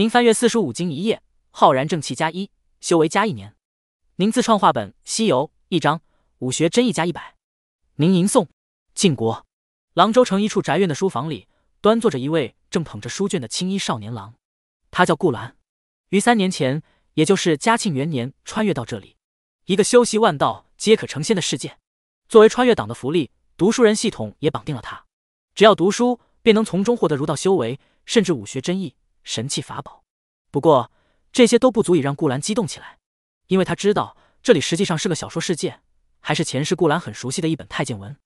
您翻阅四书五经一页，浩然正气加一，修为加一年。您自创画本《西游》一章，武学真意加一百。您吟诵。晋国郎州城一处宅院的书房里，端坐着一位正捧着书卷的青衣少年郎，他叫顾兰，于三年前，也就是嘉庆元年，穿越到这里，一个修习万道皆可成仙的世界。作为穿越党的福利，读书人系统也绑定了他，只要读书，便能从中获得儒道修为，甚至武学真意、神器法宝。不过，这些都不足以让顾兰激动起来，因为他知道这里实际上是个小说世界，还是前世顾兰很熟悉的一本太监文。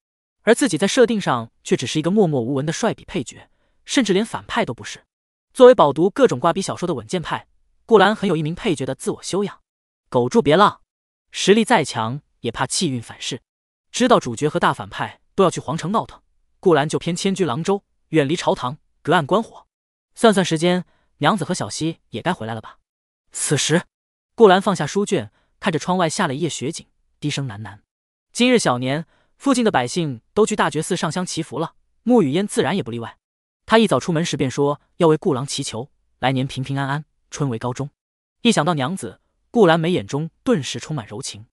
而自己在设定上却只是一个默默无闻的帅笔配角，甚至连反派都不是。作为饱读各种挂笔小说的稳健派，顾兰很有一名配角的自我修养。苟住别浪，实力再强也怕气运反噬。知道主角和大反派都要去皇城闹腾，顾兰就偏迁居廊州，远离朝堂，隔岸观火。算算时间，娘子和小溪也该回来了吧？此时，顾兰放下书卷，看着窗外下了一夜雪景，低声喃喃：“今日小年。”附近的百姓都去大觉寺上香祈福了，穆雨嫣自然也不例外。他一早出门时便说要为顾郎祈求来年平平安安，春为高中。一想到娘子，顾兰眉眼中顿时充满柔情。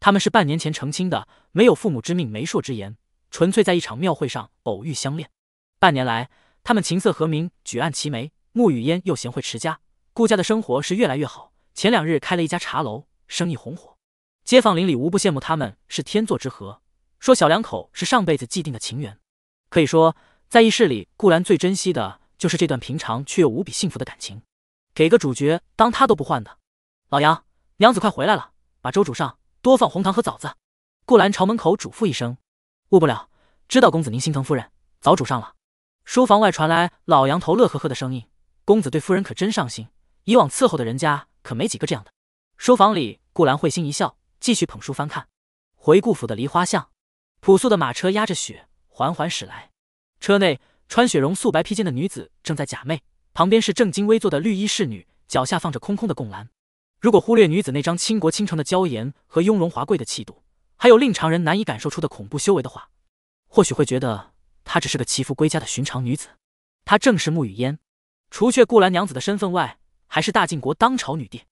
他们是半年前成亲的，没有父母之命、媒妁之言，纯粹在一场庙会上偶遇相恋。半年来，他们琴瑟和鸣，举案齐眉。穆雨嫣又贤惠持家，顾家的生活是越来越好。前两日开了一家茶楼，生意红火，街坊邻里无不羡慕他们是天作之合。说小两口是上辈子既定的情缘，可以说在异世里，顾兰最珍惜的就是这段平常却又无比幸福的感情。给个主角当他都不换的，老杨，娘子快回来了，把粥煮上，多放红糖和枣子。顾兰朝门口嘱咐一声：“误不了，知道公子您心疼夫人，早煮上了。”书房外传来老杨头乐呵呵的声音：“公子对夫人可真上心，以往伺候的人家可没几个这样的。”书房里，顾兰会心一笑，继续捧书翻看，回顾府的梨花巷。朴素的马车压着雪缓缓驶来，车内穿雪绒素白披肩的女子正在假寐，旁边是正襟危坐的绿衣侍女，脚下放着空空的贡篮。如果忽略女子那张倾国倾城的娇颜和雍容华贵的气度，还有令常人难以感受出的恐怖修为的话，或许会觉得她只是个祈福归家的寻常女子。她正是穆雨嫣，除却顾兰娘子的身份外，还是大晋国当朝女帝。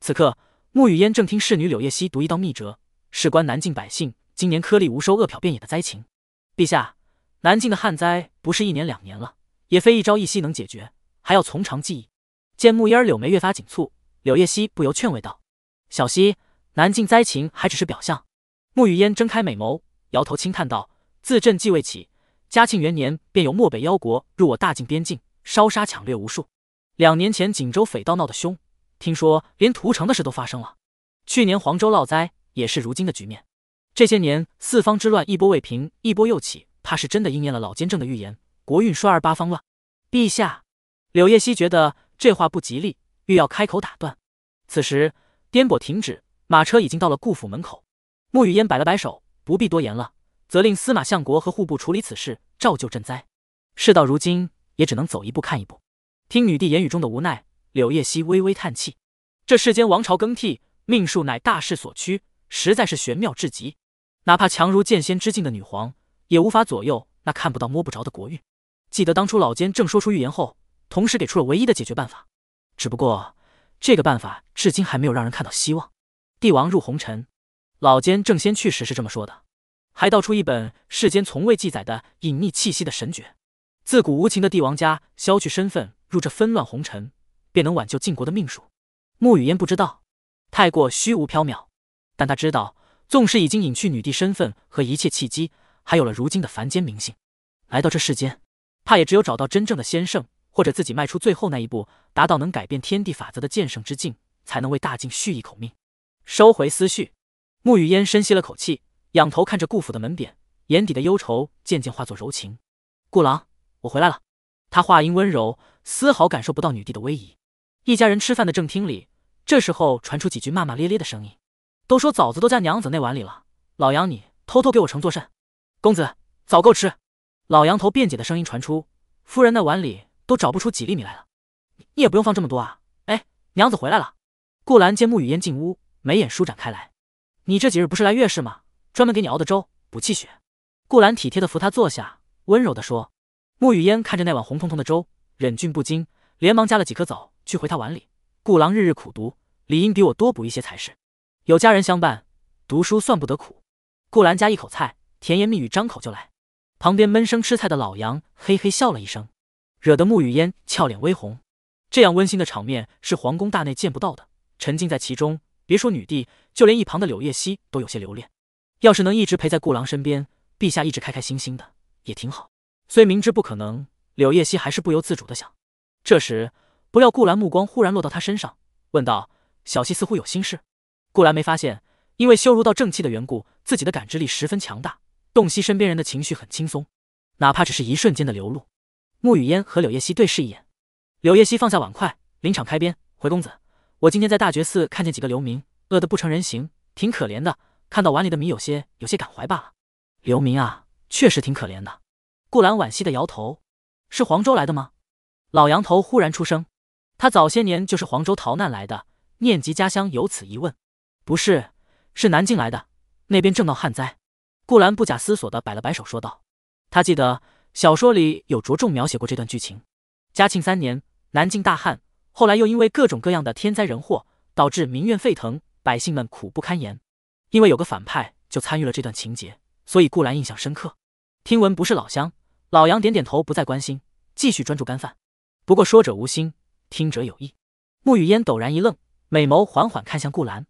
此刻，穆雨嫣正听侍女柳叶溪读一道密折，事关南境百姓。今年颗粒无收、饿殍遍野的灾情，陛下，南境的旱灾不是一年两年了，也非一朝一夕能解决，还要从长计议。见木烟柳眉越发紧蹙，柳叶溪不由劝慰道：“小溪，南境灾情还只是表象。”穆雨嫣睁开美眸，摇头轻叹道：“自朕继位起，嘉庆元年便有漠北妖国入我大晋边境，烧杀抢掠无数。两年前锦州匪盗闹得凶，听说连屠城的事都发生了。去年黄州涝灾，也是如今的局面。”这些年四方之乱一波未平，一波又起，怕是真的应验了老奸正的预言，国运衰而八方乱。陛下，柳叶溪觉得这话不吉利，欲要开口打断。此时颠簸停止，马车已经到了顾府门口。穆雨嫣摆了摆手，不必多言了，责令司马相国和户部处理此事，照旧赈灾。事到如今，也只能走一步看一步。听女帝言语中的无奈，柳叶溪微微叹气。这世间王朝更替，命数乃大势所趋，实在是玄妙至极。哪怕强如剑仙之境的女皇，也无法左右那看不到摸不着的国运。记得当初老奸正说出预言后，同时给出了唯一的解决办法，只不过这个办法至今还没有让人看到希望。帝王入红尘，老奸正先去时是这么说的，还道出一本世间从未记载的隐匿气息的神诀。自古无情的帝王家消去身份，入这纷乱红尘，便能挽救晋国的命数。穆雨嫣不知道，太过虚无缥缈，但他知道。纵使已经隐去女帝身份和一切契机，还有了如今的凡间名姓，来到这世间，怕也只有找到真正的先圣，或者自己迈出最后那一步，达到能改变天地法则的剑圣之境，才能为大晋续一口命。收回思绪，穆雨嫣深吸了口气，仰头看着顾府的门匾，眼底的忧愁渐渐化作柔情。顾郎，我回来了。他话音温柔，丝毫感受不到女帝的威仪。一家人吃饭的正厅里，这时候传出几句骂骂咧咧的声音。都说枣子都加娘子那碗里了，老杨你偷偷给我盛作甚？公子枣够吃。老杨头辩解的声音传出，夫人那碗里都找不出几粒米来了，你也不用放这么多啊。哎，娘子回来了。顾兰见穆雨烟进屋，眉眼舒展开来。你这几日不是来月事吗？专门给你熬的粥补气血。顾兰体贴的扶他坐下，温柔的说。穆雨嫣看着那碗红彤彤的粥，忍俊不禁，连忙加了几颗枣，去回他碗里。顾郎日日苦读，理应比我多补一些才是。有家人相伴，读书算不得苦。顾兰夹一口菜，甜言蜜语张口就来。旁边闷声吃菜的老杨嘿嘿笑了一声，惹得穆雨嫣俏脸微红。这样温馨的场面是皇宫大内见不到的，沉浸在其中，别说女帝，就连一旁的柳叶熙都有些留恋。要是能一直陪在顾郎身边，陛下一直开开心心的，也挺好。虽明知不可能，柳叶熙还是不由自主的想。这时，不料顾兰目光忽然落到他身上，问道：“小溪似乎有心事。”顾兰没发现，因为修儒道正气的缘故，自己的感知力十分强大，洞悉身边人的情绪很轻松，哪怕只是一瞬间的流露。穆雨嫣和柳叶熙对视一眼，柳叶熙放下碗筷，临场开边：“回公子，我今天在大觉寺看见几个流民，饿得不成人形，挺可怜的。”看到碗里的米，有些有些感怀罢了。刘明啊，确实挺可怜的。顾兰惋惜的摇头。是黄州来的吗？老杨头忽然出声。他早些年就是黄州逃难来的，念及家乡，有此一问。不是，是南京来的，那边正闹旱灾。顾兰不假思索的摆了摆手，说道：“他记得小说里有着重描写过这段剧情。嘉庆三年，南京大旱，后来又因为各种各样的天灾人祸，导致民怨沸腾，百姓们苦不堪言。”因为有个反派就参与了这段情节，所以顾兰印象深刻。听闻不是老乡，老杨点点头，不再关心，继续专注干饭。不过说者无心，听者有意。沐雨烟陡然一愣，美眸缓缓看向顾兰：“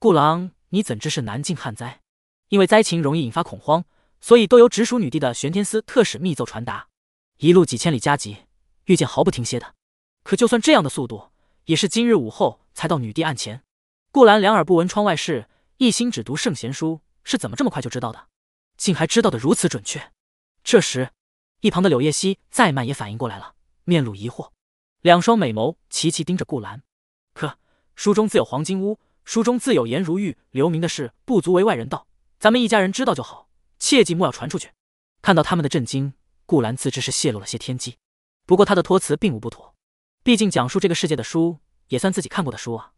顾郎，你怎知是南境旱灾？因为灾情容易引发恐慌，所以都由直属女帝的玄天司特使密奏传达，一路几千里加急，遇见毫不停歇的。可就算这样的速度，也是今日午后才到女帝案前。”顾兰两耳不闻窗外事。一心只读圣贤书，是怎么这么快就知道的？竟还知道的如此准确。这时，一旁的柳叶熙再慢也反应过来了，面露疑惑，两双美眸齐齐盯着顾兰。可书中自有黄金屋，书中自有颜如玉，留名的事不足为外人道，咱们一家人知道就好，切记莫要传出去。看到他们的震惊，顾兰自知是泄露了些天机，不过他的托辞并无不妥，毕竟讲述这个世界的书，也算自己看过的书啊。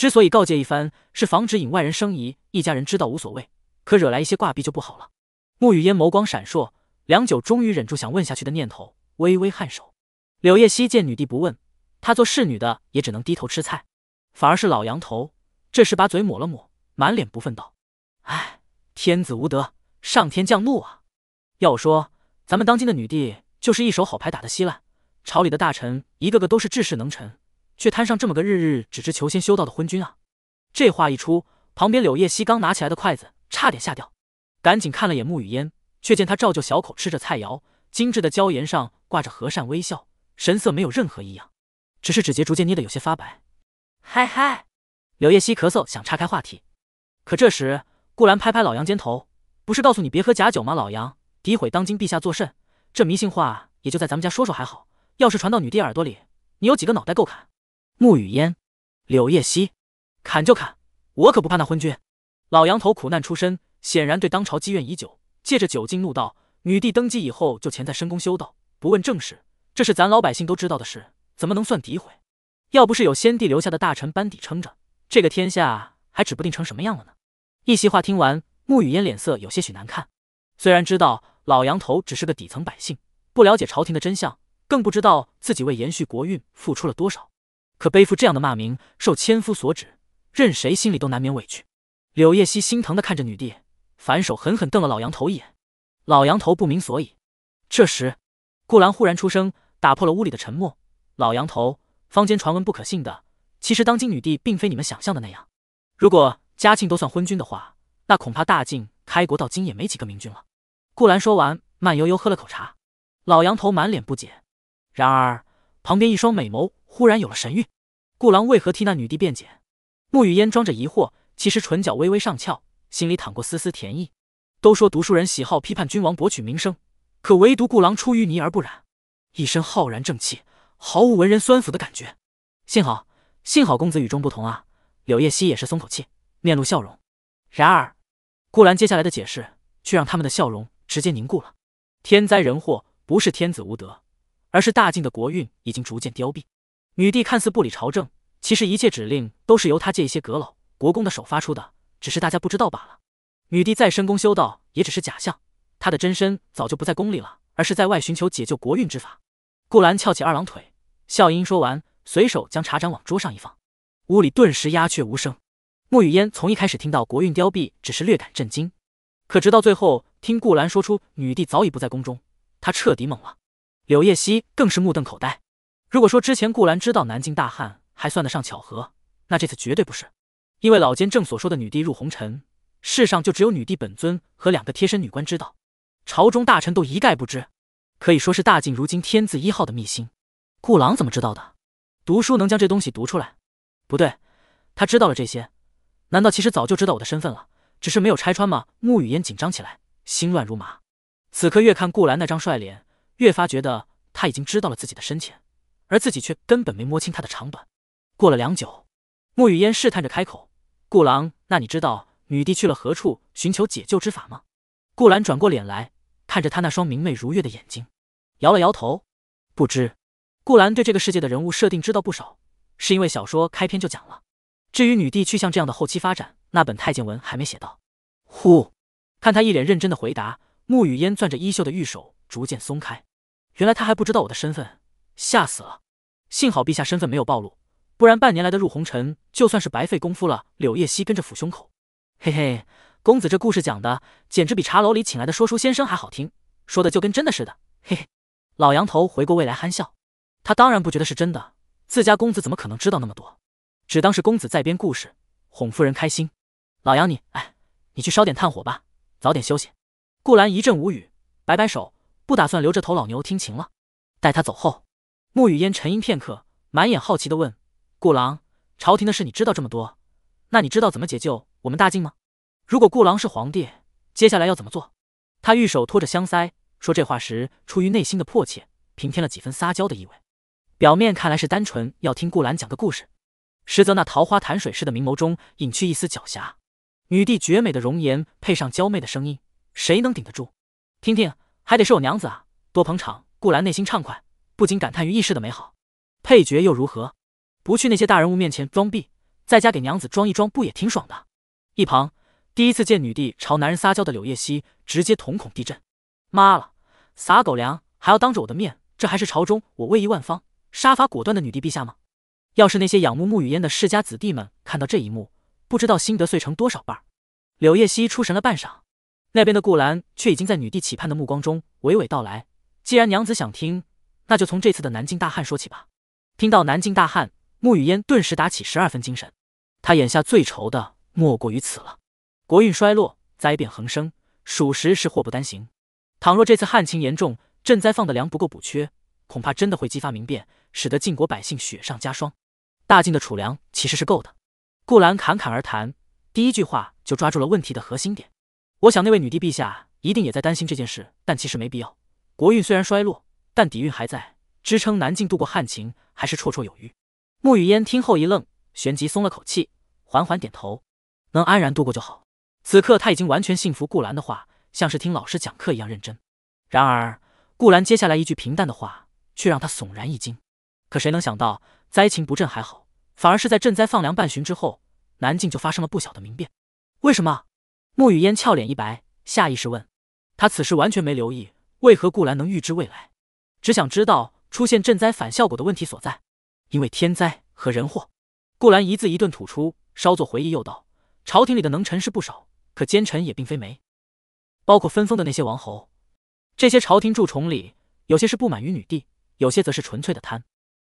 之所以告诫一番，是防止引外人生疑。一家人知道无所谓，可惹来一些挂壁就不好了。沐雨烟眸光闪烁，良久，终于忍住想问下去的念头，微微颔首。柳叶熙见女帝不问，她做侍女的也只能低头吃菜。反而是老杨头，这时把嘴抹了抹，满脸不忿道：“哎，天子无德，上天降怒啊！要我说，咱们当今的女帝就是一手好牌打得稀烂，朝里的大臣一个个都是治世能臣。”却摊上这么个日日只知求仙修道的昏君啊！这话一出，旁边柳叶熙刚拿起来的筷子差点吓掉，赶紧看了眼穆雨烟，却见她照旧小口吃着菜肴，精致的椒盐上挂着和善微笑，神色没有任何异样，只是指节逐渐捏得有些发白。嗨嗨，柳叶熙咳嗽想岔开话题，可这时顾兰拍拍老杨肩头：“不是告诉你别喝假酒吗？老杨诋毁当今陛下作甚？这迷信话也就在咱们家说说还好，要是传到女帝耳朵里，你有几个脑袋够砍？”沐雨烟、柳叶熙，砍就砍，我可不怕那昏君。老杨头苦难出身，显然对当朝积怨已久，借着酒劲怒道：“女帝登基以后就潜在深宫修道，不问政事，这是咱老百姓都知道的事，怎么能算诋毁？要不是有先帝留下的大臣班底撑着，这个天下还指不定成什么样了呢。”一席话听完，沐雨烟脸色有些许难看。虽然知道老杨头只是个底层百姓，不了解朝廷的真相，更不知道自己为延续国运付出了多少。可背负这样的骂名，受千夫所指，任谁心里都难免委屈。柳叶熙心疼的看着女帝，反手狠狠瞪了老杨头一眼。老杨头不明所以。这时，顾兰忽然出声，打破了屋里的沉默：“老杨头，坊间传闻不可信的，其实当今女帝并非你们想象的那样。如果嘉庆都算昏君的话，那恐怕大晋开国到今也没几个明君了。”顾兰说完，慢悠悠喝了口茶。老杨头满脸不解，然而旁边一双美眸。忽然有了神韵，顾郎为何替那女帝辩解？穆雨嫣装着疑惑，其实唇角微微上翘，心里淌过丝丝甜意。都说读书人喜好批判君王，博取名声，可唯独顾郎出淤泥而不染，一身浩然正气，毫无文人酸腐的感觉。幸好，幸好公子与众不同啊！柳叶熙也是松口气，面露笑容。然而，顾兰接下来的解释却让他们的笑容直接凝固了。天灾人祸不是天子无德，而是大晋的国运已经逐渐凋敝。女帝看似不理朝政，其实一切指令都是由她借一些阁老、国公的手发出的，只是大家不知道罢了。女帝在深宫修道也只是假象，她的真身早就不在宫里了，而是在外寻求解救国运之法。顾兰翘起二郎腿，笑吟说完，随手将茶盏往桌上一放，屋里顿时鸦雀无声。穆雨烟从一开始听到国运凋敝，只是略感震惊，可直到最后听顾兰说出女帝早已不在宫中，她彻底懵了。柳叶熙更是目瞪口呆。如果说之前顾兰知道南境大旱还算得上巧合，那这次绝对不是，因为老奸正所说的女帝入红尘，世上就只有女帝本尊和两个贴身女官知道，朝中大臣都一概不知，可以说是大晋如今天字一号的秘辛。顾郎怎么知道的？读书能将这东西读出来？不对，他知道了这些，难道其实早就知道我的身份了，只是没有拆穿吗？穆雨嫣紧张起来，心乱如麻。此刻越看顾兰那张帅脸，越发觉得他已经知道了自己的深浅。而自己却根本没摸清他的长短。过了良久，沐雨嫣试探着开口：“顾郎，那你知道女帝去了何处寻求解救之法吗？”顾兰转过脸来看着他那双明媚如月的眼睛，摇了摇头：“不知。”顾兰对这个世界的人物设定知道不少，是因为小说开篇就讲了。至于女帝去向这样的后期发展，那本太监文还没写到。呼，看他一脸认真的回答，沐雨嫣攥着衣袖的玉手逐渐松开。原来他还不知道我的身份。吓死了！幸好陛下身份没有暴露，不然半年来的入红尘就算是白费功夫了。柳叶熙跟着抚胸口，嘿嘿，公子这故事讲的简直比茶楼里请来的说书先生还好听，说的就跟真的似的。嘿嘿，老杨头回过味来憨笑，他当然不觉得是真的，自家公子怎么可能知道那么多？只当是公子在编故事，哄夫人开心。老杨你，哎，你去烧点炭火吧，早点休息。顾兰一阵无语，摆摆手，不打算留着头老牛听情了。待他走后。穆雨嫣沉吟片刻，满眼好奇的问：“顾郎，朝廷的事你知道这么多，那你知道怎么解救我们大晋吗？如果顾郎是皇帝，接下来要怎么做？”他玉手托着香腮，说这话时出于内心的迫切，平添了几分撒娇的意味。表面看来是单纯要听顾兰讲个故事，实则那桃花潭水似的明眸中隐去一丝狡黠。女帝绝美的容颜配上娇媚的声音，谁能顶得住？听听，还得是我娘子啊，多捧场！顾兰内心畅快。不禁感叹于异世的美好，配角又如何？不去那些大人物面前装逼，在家给娘子装一装，不也挺爽的？一旁第一次见女帝朝男人撒娇的柳叶熙，直接瞳孔地震。妈了，撒狗粮还要当着我的面，这还是朝中我威仪万方、杀伐果断的女帝陛下吗？要是那些仰慕慕雨嫣的世家子弟们看到这一幕，不知道心得碎成多少瓣。柳叶熙出神了半晌，那边的顾兰却已经在女帝期盼的目光中娓娓道来：“既然娘子想听。”那就从这次的南京大旱说起吧。听到南京大旱，穆雨嫣顿时打起十二分精神。她眼下最愁的莫过于此了。国运衰落，灾变横生，属实是祸不单行。倘若这次旱情严重，赈灾放的粮不够补缺，恐怕真的会激发民变，使得晋国百姓雪上加霜。大晋的储粮其实是够的。顾兰侃侃而谈，第一句话就抓住了问题的核心点。我想那位女帝陛下一定也在担心这件事，但其实没必要。国运虽然衰落。但底蕴还在，支撑南境度过旱情还是绰绰有余。穆雨嫣听后一愣，旋即松了口气，缓缓点头，能安然度过就好。此刻他已经完全信服顾兰的话，像是听老师讲课一样认真。然而顾兰接下来一句平淡的话，却让他悚然一惊。可谁能想到，灾情不振还好，反而是在赈灾放粮半旬之后，南境就发生了不小的民变。为什么？穆雨嫣俏脸一白，下意识问。他此时完全没留意，为何顾兰能预知未来。只想知道出现赈灾反效果的问题所在，因为天灾和人祸。顾兰一字一顿吐出，稍作回忆，又道：“朝廷里的能臣是不少，可奸臣也并非没，包括分封的那些王侯。这些朝廷蛀虫里，有些是不满于女帝，有些则是纯粹的贪。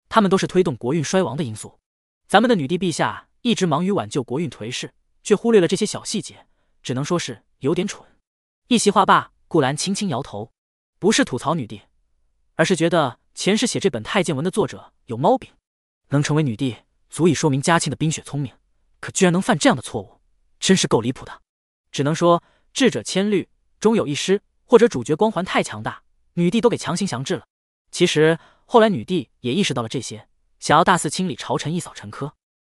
他们都是推动国运衰亡的因素。咱们的女帝陛下一直忙于挽救国运颓势，却忽略了这些小细节，只能说是有点蠢。”一席话罢，顾兰轻轻摇头，不是吐槽女帝。而是觉得前世写这本太监文的作者有毛病，能成为女帝，足以说明嘉庆的冰雪聪明，可居然能犯这样的错误，真是够离谱的。只能说智者千虑，终有一失，或者主角光环太强大，女帝都给强行降智了。其实后来女帝也意识到了这些，想要大肆清理朝臣，一扫陈疴，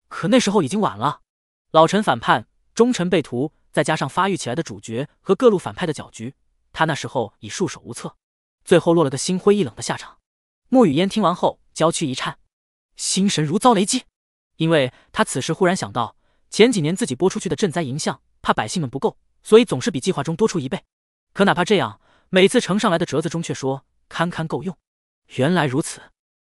可那时候已经晚了。老臣反叛，忠臣被屠，再加上发育起来的主角和各路反派的搅局，他那时候已束手无策。最后落了个心灰意冷的下场。穆雨烟听完后，娇躯一颤，心神如遭雷击，因为她此时忽然想到，前几年自己拨出去的赈灾银项，怕百姓们不够，所以总是比计划中多出一倍。可哪怕这样，每次呈上来的折子中却说堪堪够用。原来如此，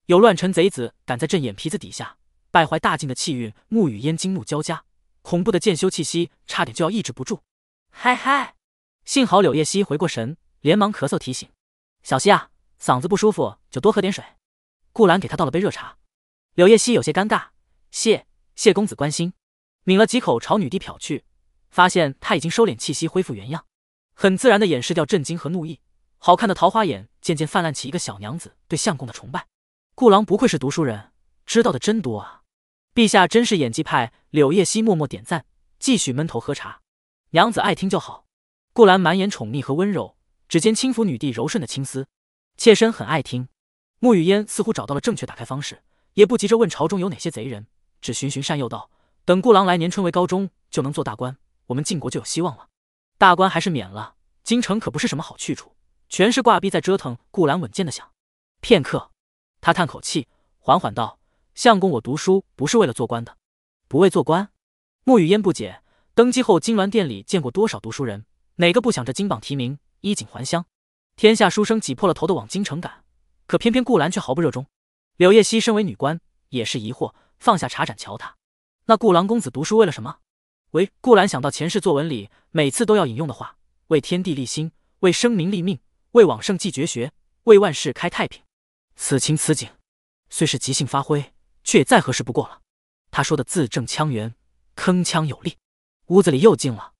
有乱臣贼子敢在朕眼皮子底下败坏大晋的气运，沐雨烟惊怒交加，恐怖的剑修气息差点就要抑制不住。嗨嗨，幸好柳叶熙回过神，连忙咳嗽提醒小溪啊，嗓子不舒服就多喝点水。顾兰给他倒了杯热茶。柳叶熙有些尴尬，谢谢公子关心，抿了几口朝女帝瞟去，发现他已经收敛气息，恢复原样，很自然的掩饰掉震惊和怒意。好看的桃花眼渐渐泛滥起一个小娘子对相公的崇拜。顾郎不愧是读书人，知道的真多啊！陛下真是演技派。柳叶熙默默点赞，继续闷头喝茶。娘子爱听就好。顾兰满眼宠溺和温柔，指尖轻抚女帝柔顺的青丝，妾身很爱听。沐雨烟似乎找到了正确打开方式，也不急着问朝中有哪些贼人，只循循善诱道：“等顾郎来年春闱高中，就能做大官，我们晋国就有希望了。大官还是免了，京城可不是什么好去处。”全是挂逼在折腾。顾兰稳健的想，片刻，他叹口气，缓缓道：“相公，我读书不是为了做官的，不为做官。”沐雨烟不解，登基后金銮殿里见过多少读书人，哪个不想着金榜题名、衣锦还乡？天下书生挤破了头的往京城赶，可偏偏顾兰却毫不热衷。柳叶熙身为女官，也是疑惑，放下茶盏瞧他。那顾郎公子读书为了什么？喂，顾兰想到前世作文里每次都要引用的话：“为天地立心，为生民立命。”为往圣继绝学，为万世开太平。此情此景，虽是即兴发挥，却也再合适不过了。他说的字正腔圆，铿锵有力。屋子里又静了。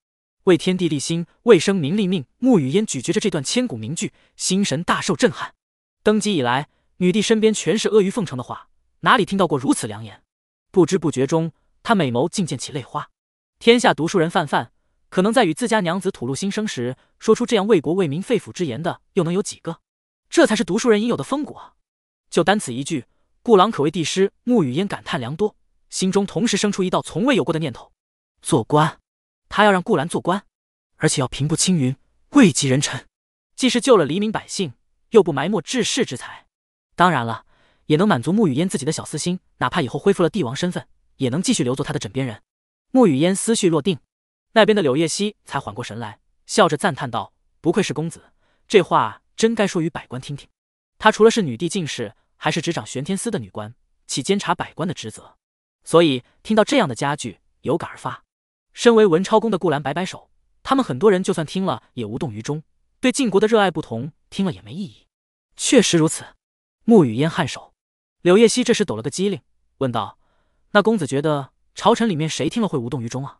为天地立心，为生民立命。沐雨烟咀嚼着这段千古名句，心神大受震撼。登基以来，女帝身边全是阿谀奉承的话，哪里听到过如此良言？不知不觉中，她美眸竟溅起泪花。天下读书人泛泛。可能在与自家娘子吐露心声时，说出这样为国为民肺腑之言的，又能有几个？这才是读书人应有的风骨啊！就单此一句，顾郎可谓帝师。沐雨烟感叹良多，心中同时生出一道从未有过的念头：做官。他要让顾兰做官，而且要平步青云，位极人臣，既是救了黎民百姓，又不埋没治世之才。当然了，也能满足沐雨烟自己的小私心，哪怕以后恢复了帝王身份，也能继续留作他的枕边人。沐雨烟思绪落定。那边的柳叶熙才缓过神来，笑着赞叹道：“不愧是公子，这话真该说与百官听听。他除了是女帝进士，还是执掌玄天司的女官，起监察百官的职责。所以听到这样的佳句，有感而发。身为文超宫的顾兰摆摆手，他们很多人就算听了也无动于衷。对晋国的热爱不同，听了也没意义。确实如此。”沐雨烟颔首。柳叶熙这时抖了个机灵，问道：“那公子觉得朝臣里面谁听了会无动于衷啊？”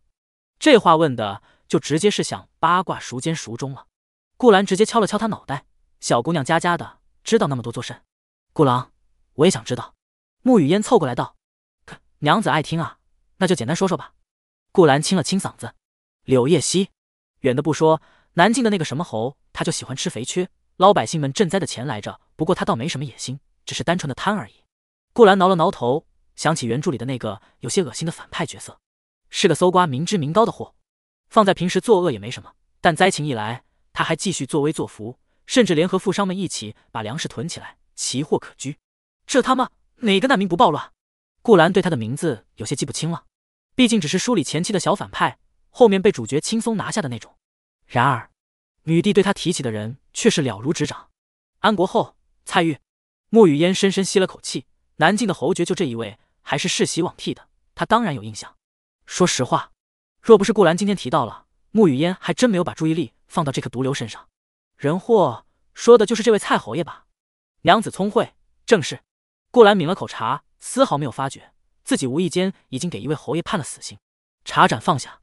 这话问的就直接是想八卦孰奸孰忠了。顾兰直接敲了敲他脑袋：“小姑娘家家的，知道那么多做甚？”顾郎，我也想知道。沐雨烟凑过来道：“娘子爱听啊，那就简单说说吧。”顾兰清了清嗓子：“柳叶熙，远的不说，南境的那个什么侯，他就喜欢吃肥缺，老百姓们赈灾的钱来着。不过他倒没什么野心，只是单纯的贪而已。”顾兰挠了挠头，想起原著里的那个有些恶心的反派角色。是个搜刮民脂民膏的货，放在平时作恶也没什么，但灾情一来，他还继续作威作福，甚至联合富商们一起把粮食囤起来，奇货可居。这他妈哪个难民不暴乱？顾兰对他的名字有些记不清了，毕竟只是书里前期的小反派，后面被主角轻松拿下的那种。然而，女帝对他提起的人却是了如指掌。安国后蔡玉，沐雨烟深深吸了口气，南境的侯爵就这一位，还是世袭罔替的，他当然有印象。说实话，若不是顾兰今天提到了，沐雨烟还真没有把注意力放到这颗毒瘤身上。人祸说的就是这位蔡侯爷吧？娘子聪慧，正是。顾兰抿了口茶，丝毫没有发觉自己无意间已经给一位侯爷判了死刑。茶盏放下，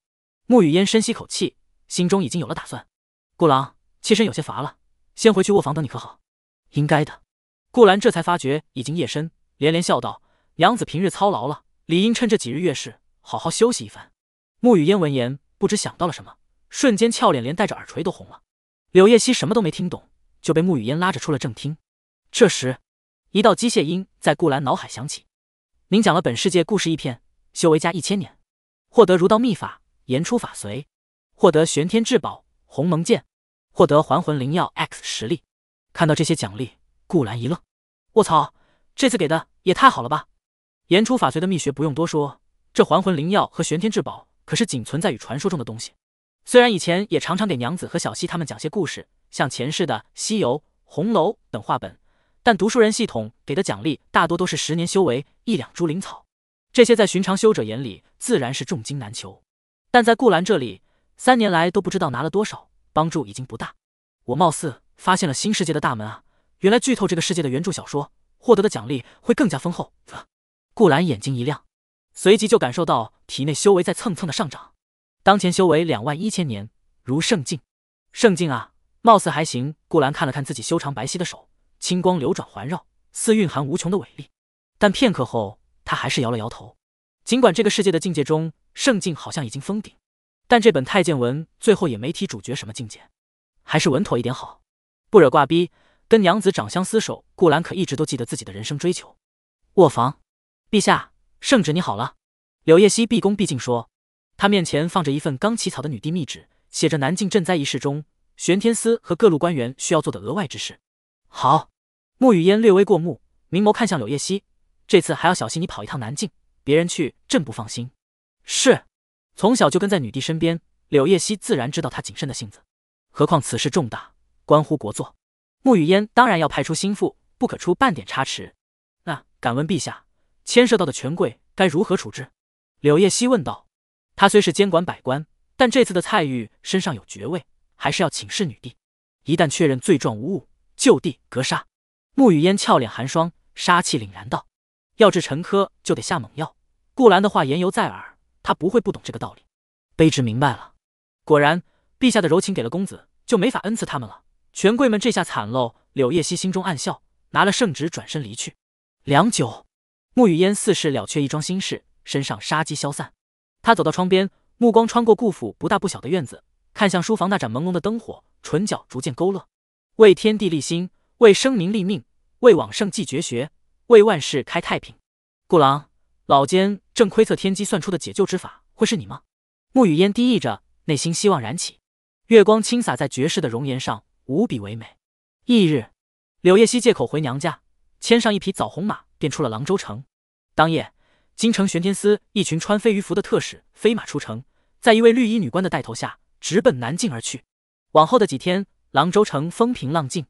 沐雨烟深吸口气，心中已经有了打算。顾郎，妾身有些乏了，先回去卧房等你可好？应该的。顾兰这才发觉已经夜深，连连笑道：“娘子平日操劳了，理应趁这几日月事。”好好休息一番。沐雨烟闻言，不知想到了什么，瞬间俏脸连带着耳垂都红了。柳叶熙什么都没听懂，就被沐雨烟拉着出了正厅。这时，一道机械音在顾兰脑海响起：“您讲了本世界故事一篇，修为加一千年，获得儒道秘法，言出法随，获得玄天至宝鸿蒙剑，获得还魂灵药 X 实力。”看到这些奖励，顾兰一愣：“卧槽，这次给的也太好了吧！言出法随的秘诀不用多说。”这还魂灵药和玄天至宝可是仅存在于传说中的东西。虽然以前也常常给娘子和小溪他们讲些故事，像前世的《西游》《红楼》等话本，但读书人系统给的奖励大多都是十年修为、一两株灵草，这些在寻常修者眼里自然是重金难求。但在顾兰这里，三年来都不知道拿了多少，帮助已经不大。我貌似发现了新世界的大门啊！原来剧透这个世界的原著小说获得的奖励会更加丰厚。顾兰眼睛一亮，随即就感受到体内修为在蹭蹭的上涨。当前修为两万一千年，如圣境。圣境啊，貌似还行。顾兰看了看自己修长白皙的手，青光流转环绕，似蕴含无穷的伟力。但片刻后，他还是摇了摇头。尽管这个世界的境界中圣境好像已经封顶，但这本太监文最后也没提主角什么境界，还是稳妥一点好，不惹挂逼。跟娘子长相厮守，顾兰可一直都记得自己的人生追求。卧房，陛下，圣旨你好了。柳叶熙毕恭毕敬说，他面前放着一份刚起草的女帝密旨，写着南境赈灾仪式中玄天司和各路官员需要做的额外之事。好，沐雨嫣略微过目，明眸看向柳叶熙，这次还要小心你跑一趟南境，别人去朕不放心。是，从小就跟在女帝身边，柳叶熙自然知道她谨慎的性子，何况此事重大，关乎国祚。沐雨嫣当然要派出心腹，不可出半点差池。那敢问陛下，牵涉到的权贵该如何处置？柳叶熙问道。他虽是监管百官，但这次的蔡玉身上有爵位，还是要请示女帝。一旦确认罪状无误，就地格杀。沐雨烟俏脸寒霜，杀气凛然道：“要治陈珂，就得下猛药。”顾兰的话言犹在耳，他不会不懂这个道理。卑职明白了。果然，陛下的柔情给了公子，就没法恩赐他们了。权贵们这下惨喽！柳叶熙心中暗笑，拿了圣旨，转身离去。良久，沐雨烟似是了却一桩心事，身上杀机消散。他走到窗边，目光穿过顾府不大不小的院子，看向书房那盏朦胧的灯火，唇角逐渐勾勒：为天地立心，为生民立命，为往圣继绝学，为万世开太平。顾郎，老奸正窥测天机算出的解救之法，会是你吗？沐雨烟低意着，内心希望燃起。月光倾洒在绝世的容颜上。无比唯美。翌日，柳叶熙借口回娘家，牵上一匹枣红马，便出了郎州城。当夜，京城玄天司一群穿飞鱼服的特使飞马出城，在一位绿衣女官的带头下，直奔南境而去。往后的几天，廊州城风平浪静。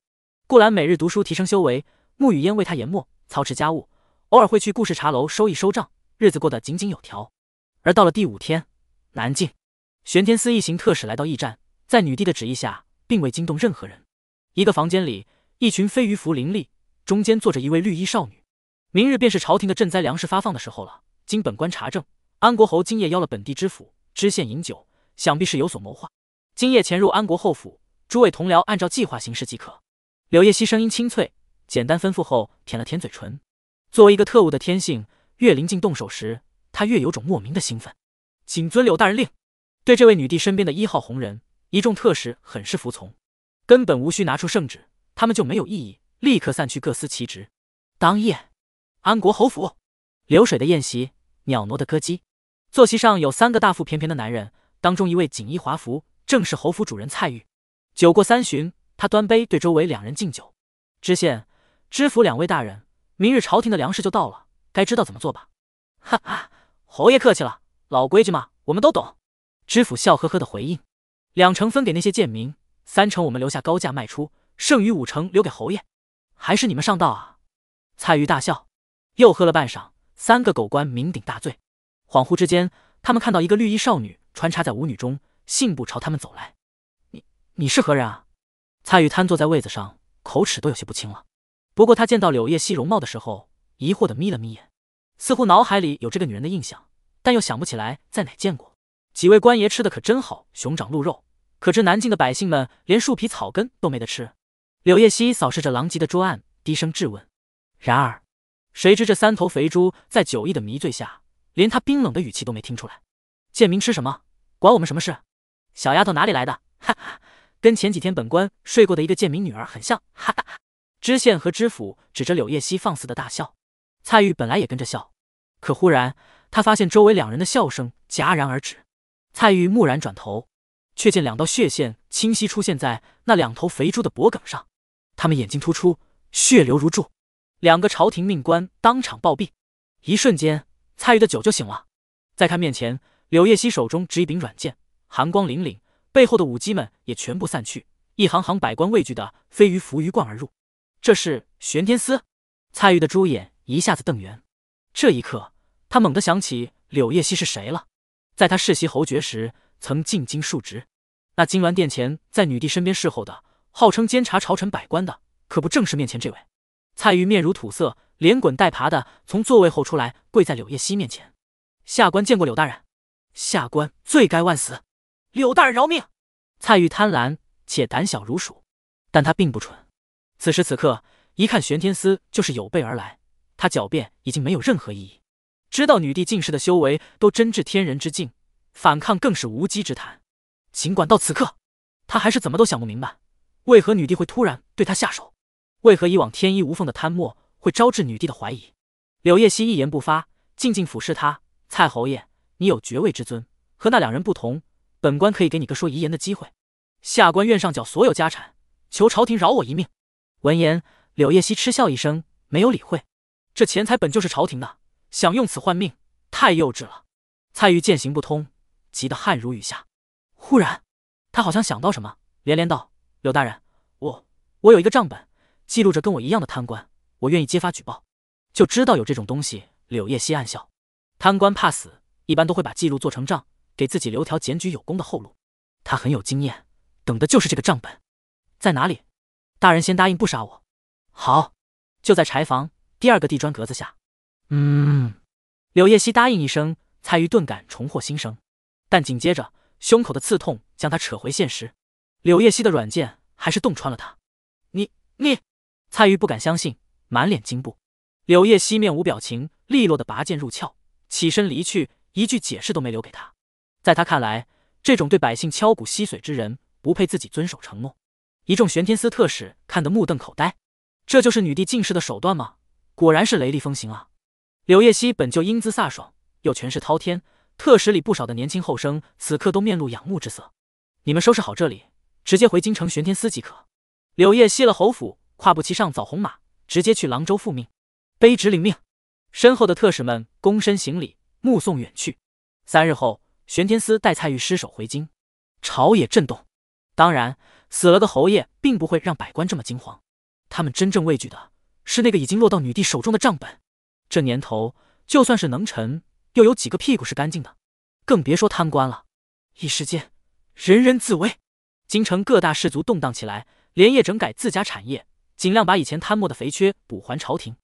顾兰每日读书提升修为，沐雨嫣为他研墨，操持家务，偶尔会去顾氏茶楼收一收账，日子过得井井有条。而到了第五天，南境玄天司一行特使来到驿站，在女帝的旨意下。并未惊动任何人。一个房间里，一群飞鱼服林立，中间坐着一位绿衣少女。明日便是朝廷的赈灾粮食发放的时候了。经本官查证，安国侯今夜邀了本地知府、知县饮酒，想必是有所谋划。今夜潜入安国后府，诸位同僚按照计划行事即可。柳叶熙声音清脆，简单吩咐后，舔了舔嘴唇。作为一个特务的天性，越临近动手时，他越有种莫名的兴奋。谨遵柳大人令。对这位女帝身边的一号红人。一众特使很是服从，根本无需拿出圣旨，他们就没有异议，立刻散去各司其职。当夜，安国侯府，流水的宴席，袅娜的歌姬，坐席上有三个大腹便便的男人，当中一位锦衣华服，正是侯府主人蔡玉。酒过三巡，他端杯对周围两人敬酒：“知县、知府两位大人，明日朝廷的粮食就到了，该知道怎么做吧？”哈哈，侯爷客气了，老规矩嘛，我们都懂。知府笑呵呵的回应。两成分给那些贱民，三成我们留下高价卖出，剩余五成留给侯爷。还是你们上道啊！蔡玉大笑。又喝了半晌，三个狗官酩酊大醉。恍惚之间，他们看到一个绿衣少女穿插在舞女中，信步朝他们走来。你是何人啊？蔡玉瘫坐在位子上，口齿都有些不清了。不过他见到柳叶熙容貌的时候，疑惑的眯了眯眼，似乎脑海里有这个女人的印象，但又想不起来在哪见过。几位官爷吃的可真好，熊掌鹿肉。可知南境的百姓们连树皮草根都没得吃。柳叶熙扫视着狼藉的桌案，低声质问。然而，谁知这三头肥猪在酒意的迷醉下，连他冰冷的语气都没听出来。贱民吃什么，管我们什么事？小丫头哪里来的？哈哈，跟前几天本官睡过的一个贱民女儿很像。哈哈哈，知县和知府指着柳叶熙放肆的大笑。蔡玉本来也跟着笑，可忽然他发现周围两人的笑声戛然而止。蔡玉蓦然转头，却见两道血线清晰出现在那两头肥猪的脖颈上，他们眼睛突出，血流如注。两个朝廷命官当场暴毙。一瞬间，蔡玉的酒就醒了。再看面前，柳叶熙手中执一柄软剑，寒光凛凛，背后的舞姬们也全部散去，一行行百官畏惧的飞鱼扶鱼贯而入。这是玄天司。蔡玉的猪眼一下子瞪圆。这一刻，他猛地想起柳叶熙是谁了。在他世袭侯爵时，曾进京述职。那金銮殿前，在女帝身边侍候的，号称监察朝臣百官的，可不正是面前这位？蔡玉面如土色，连滚带爬的从座位后出来，跪在柳叶熙面前。下官见过柳大人，下官罪该万死，柳大人饶命！蔡玉贪婪且胆小如鼠，但他并不蠢。此时此刻，一看玄天司就是有备而来，他狡辩已经没有任何意义。知道女帝进士的修为都真至天人之境，反抗更是无稽之谈。尽管到此刻，他还是怎么都想不明白，为何女帝会突然对他下手？为何以往天衣无缝的贪墨会招致女帝的怀疑？柳叶熙一言不发，静静俯视他。蔡侯爷，你有爵位之尊，和那两人不同。本官可以给你个说遗言的机会。下官愿上缴所有家产，求朝廷饶我一命。闻言，柳叶熙嗤笑一声，没有理会。这钱财本就是朝廷的，想用此换命，太幼稚了。蔡玉见行不通，急得汗如雨下。忽然，他好像想到什么，连连道：“柳大人，我我有一个账本，记录着跟我一样的贪官，我愿意揭发举报。”就知道有这种东西。柳叶熙暗笑：“贪官怕死，一般都会把记录做成账，给自己留条检举有功的后路。他很有经验，等的就是这个账本。在哪里？大人先答应不杀我。好，就在柴房第二个地砖格子下。嗯。”柳叶熙答应一声，蔡玉顿感重获新生，但紧接着。胸口的刺痛将他扯回现实，柳叶熙的软剑还是洞穿了他。你你，蔡玉不敢相信，满脸惊怖。柳叶熙面无表情，利落的拔剑入鞘，起身离去，一句解释都没留给他。在他看来，这种对百姓敲骨吸髓之人，不配自己遵守承诺。一众玄天司特使看得目瞪口呆，这就是女帝进士的手段吗？果然是雷厉风行啊！柳叶熙本就英姿飒爽，又权势滔天。特使里不少的年轻后生，此刻都面露仰慕之色。你们收拾好这里，直接回京城玄天司即可。柳叶吸了侯府，跨步骑上枣红马，直接去郎州复命。卑职领命。身后的特使们躬身行礼，目送远去。三日后，玄天司带蔡玉失守回京，朝野震动。当然，死了个侯爷，并不会让百官这么惊慌。他们真正畏惧的是那个已经落到女帝手中的账本。这年头，就算是能臣。又有几个屁股是干净的？更别说贪官了。一时间，人人自危，京城各大士族动荡起来，连夜整改自家产业，尽量把以前贪墨的肥缺补还朝廷。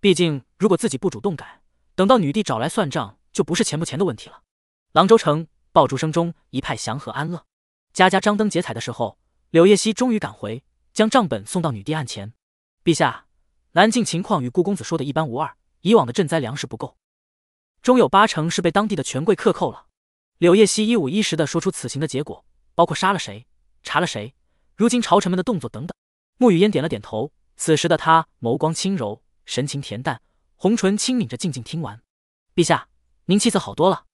毕竟，如果自己不主动改，等到女帝找来算账，就不是钱不钱的问题了。郎州城爆竹声中一派祥和安乐，家家张灯结彩的时候，柳叶熙终于赶回，将账本送到女帝案前。陛下，南境情况与顾公子说的一般无二，以往的赈灾粮食不够。终有八成是被当地的权贵克扣了。柳叶熙一五一十的说出此行的结果，包括杀了谁、查了谁、如今朝臣们的动作等等。穆雨嫣点了点头。此时的他眸光轻柔，神情恬淡，红唇轻抿着，静静听完。陛下，您气色好多了。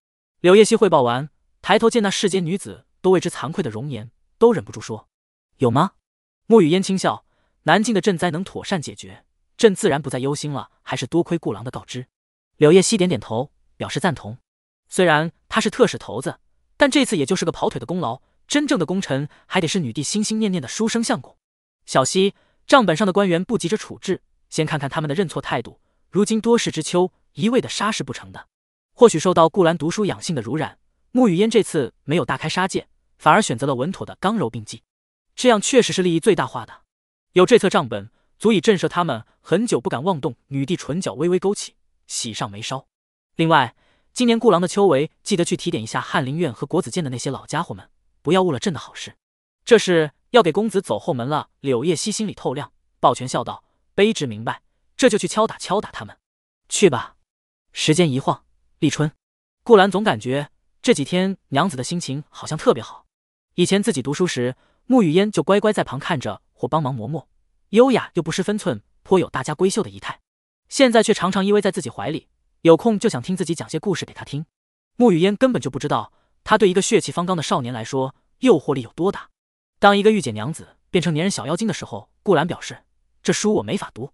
柳叶熙汇报完，抬头见那世间女子都为之惭愧的容颜，都忍不住说：“有吗？”沐雨烟轻笑：“南境的赈灾能妥善解决，朕自然不再忧心了。还是多亏顾郎的告知。”柳叶熙点点头。表示赞同，虽然他是特使头子，但这次也就是个跑腿的功劳。真正的功臣还得是女帝心心念念的书生相公。小溪账本上的官员不急着处置，先看看他们的认错态度。如今多事之秋，一味的杀是不成的。或许受到顾兰读书养性的濡染，穆雨嫣这次没有大开杀戒，反而选择了稳妥的刚柔并济，这样确实是利益最大化的。有这册账本，足以震慑他们很久不敢妄动。女帝唇角微微勾起，喜上眉梢。另外，今年顾郎的秋闱，记得去提点一下翰林院和国子监的那些老家伙们，不要误了朕的好事。这是要给公子走后门了。柳叶熙心里透亮，抱拳笑道：“卑职明白，这就去敲打敲打他们。去吧。”时间一晃，立春，顾兰总感觉这几天娘子的心情好像特别好。以前自己读书时，穆雨嫣就乖乖在旁看着或帮忙磨墨，优雅又不失分寸，颇有大家闺秀的仪态。现在却常常依偎在自己怀里。有空就想听自己讲些故事给她听，穆雨嫣根本就不知道，她对一个血气方刚的少年来说，诱惑力有多大。当一个御姐娘子变成粘人小妖精的时候，顾兰表示这书我没法读。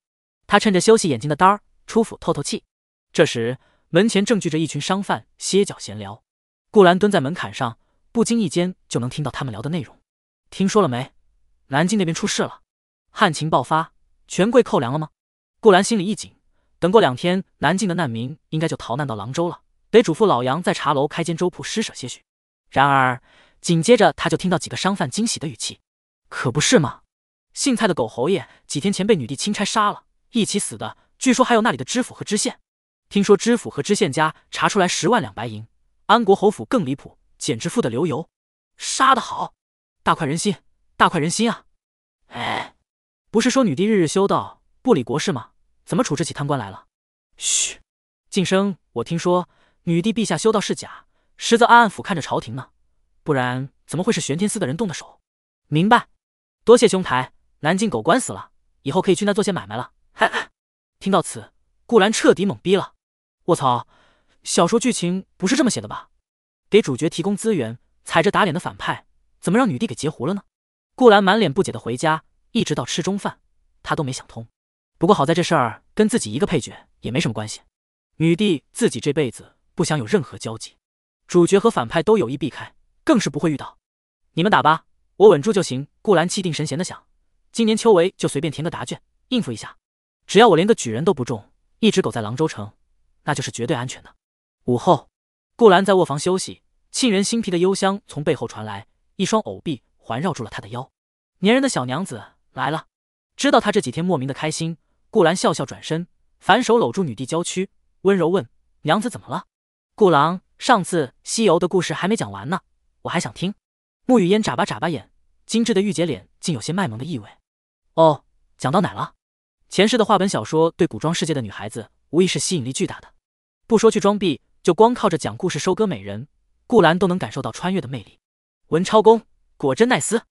她趁着休息眼睛的单儿出府透透气。这时门前正聚着一群商贩歇脚闲聊，顾兰蹲在门槛上，不经意间就能听到他们聊的内容。听说了没？南京那边出事了，旱情爆发，权贵扣粮了吗？顾兰心里一紧，等过两天，南境的难民应该就逃难到廊州了，得嘱咐老杨在茶楼开间粥铺施舍些许。然而紧接着他就听到几个商贩惊喜的语气：“可不是吗？姓蔡的狗侯爷几天前被女帝钦差杀了，一起死的，据说还有那里的知府和知县。听说知府和知县家查出来十万两白银，安国侯府更离谱，简直富得流油。杀得好，大快人心，大快人心啊！哎。”不是说女帝日日修道，不理国事吗？怎么处置起贪官来了？嘘，晋升，我听说女帝陛下修道是假，实则暗暗俯瞰着朝廷呢。不然怎么会是玄天司的人动的手？明白，多谢兄台。南京狗官死了，以后可以去那做些买卖了。嗨嗨，听到此，顾兰彻底懵逼了。卧槽，小说剧情不是这么写的吧？给主角提供资源，踩着打脸的反派，怎么让女帝给截胡了呢？顾兰满脸不解的回家。一直到吃中饭，他都没想通。不过好在这事儿跟自己一个配角也没什么关系。女帝自己这辈子不想有任何交集，主角和反派都有意避开，更是不会遇到。你们打吧，我稳住就行。顾兰气定神闲的想，今年秋闱就随便填个答卷应付一下，只要我连个举人都不中，一直苟在郎州城，那就是绝对安全的。午后，顾兰在卧房休息，沁人心脾的幽香从背后传来，一双藕臂环绕住了她的腰，粘人的小娘子。来了，知道她这几天莫名的开心，顾兰笑笑转身，反手搂住女帝娇躯，温柔问：“娘子怎么了？”顾郎，上次西游的故事还没讲完呢，我还想听。沐雨烟眨巴眨巴眼，精致的御姐脸竟有些卖萌的意味。哦，讲到哪了？前世的话本小说对古装世界的女孩子无疑是吸引力巨大的，不说去装逼，就光靠着讲故事收割美人，顾兰都能感受到穿越的魅力。文超公果真奈斯。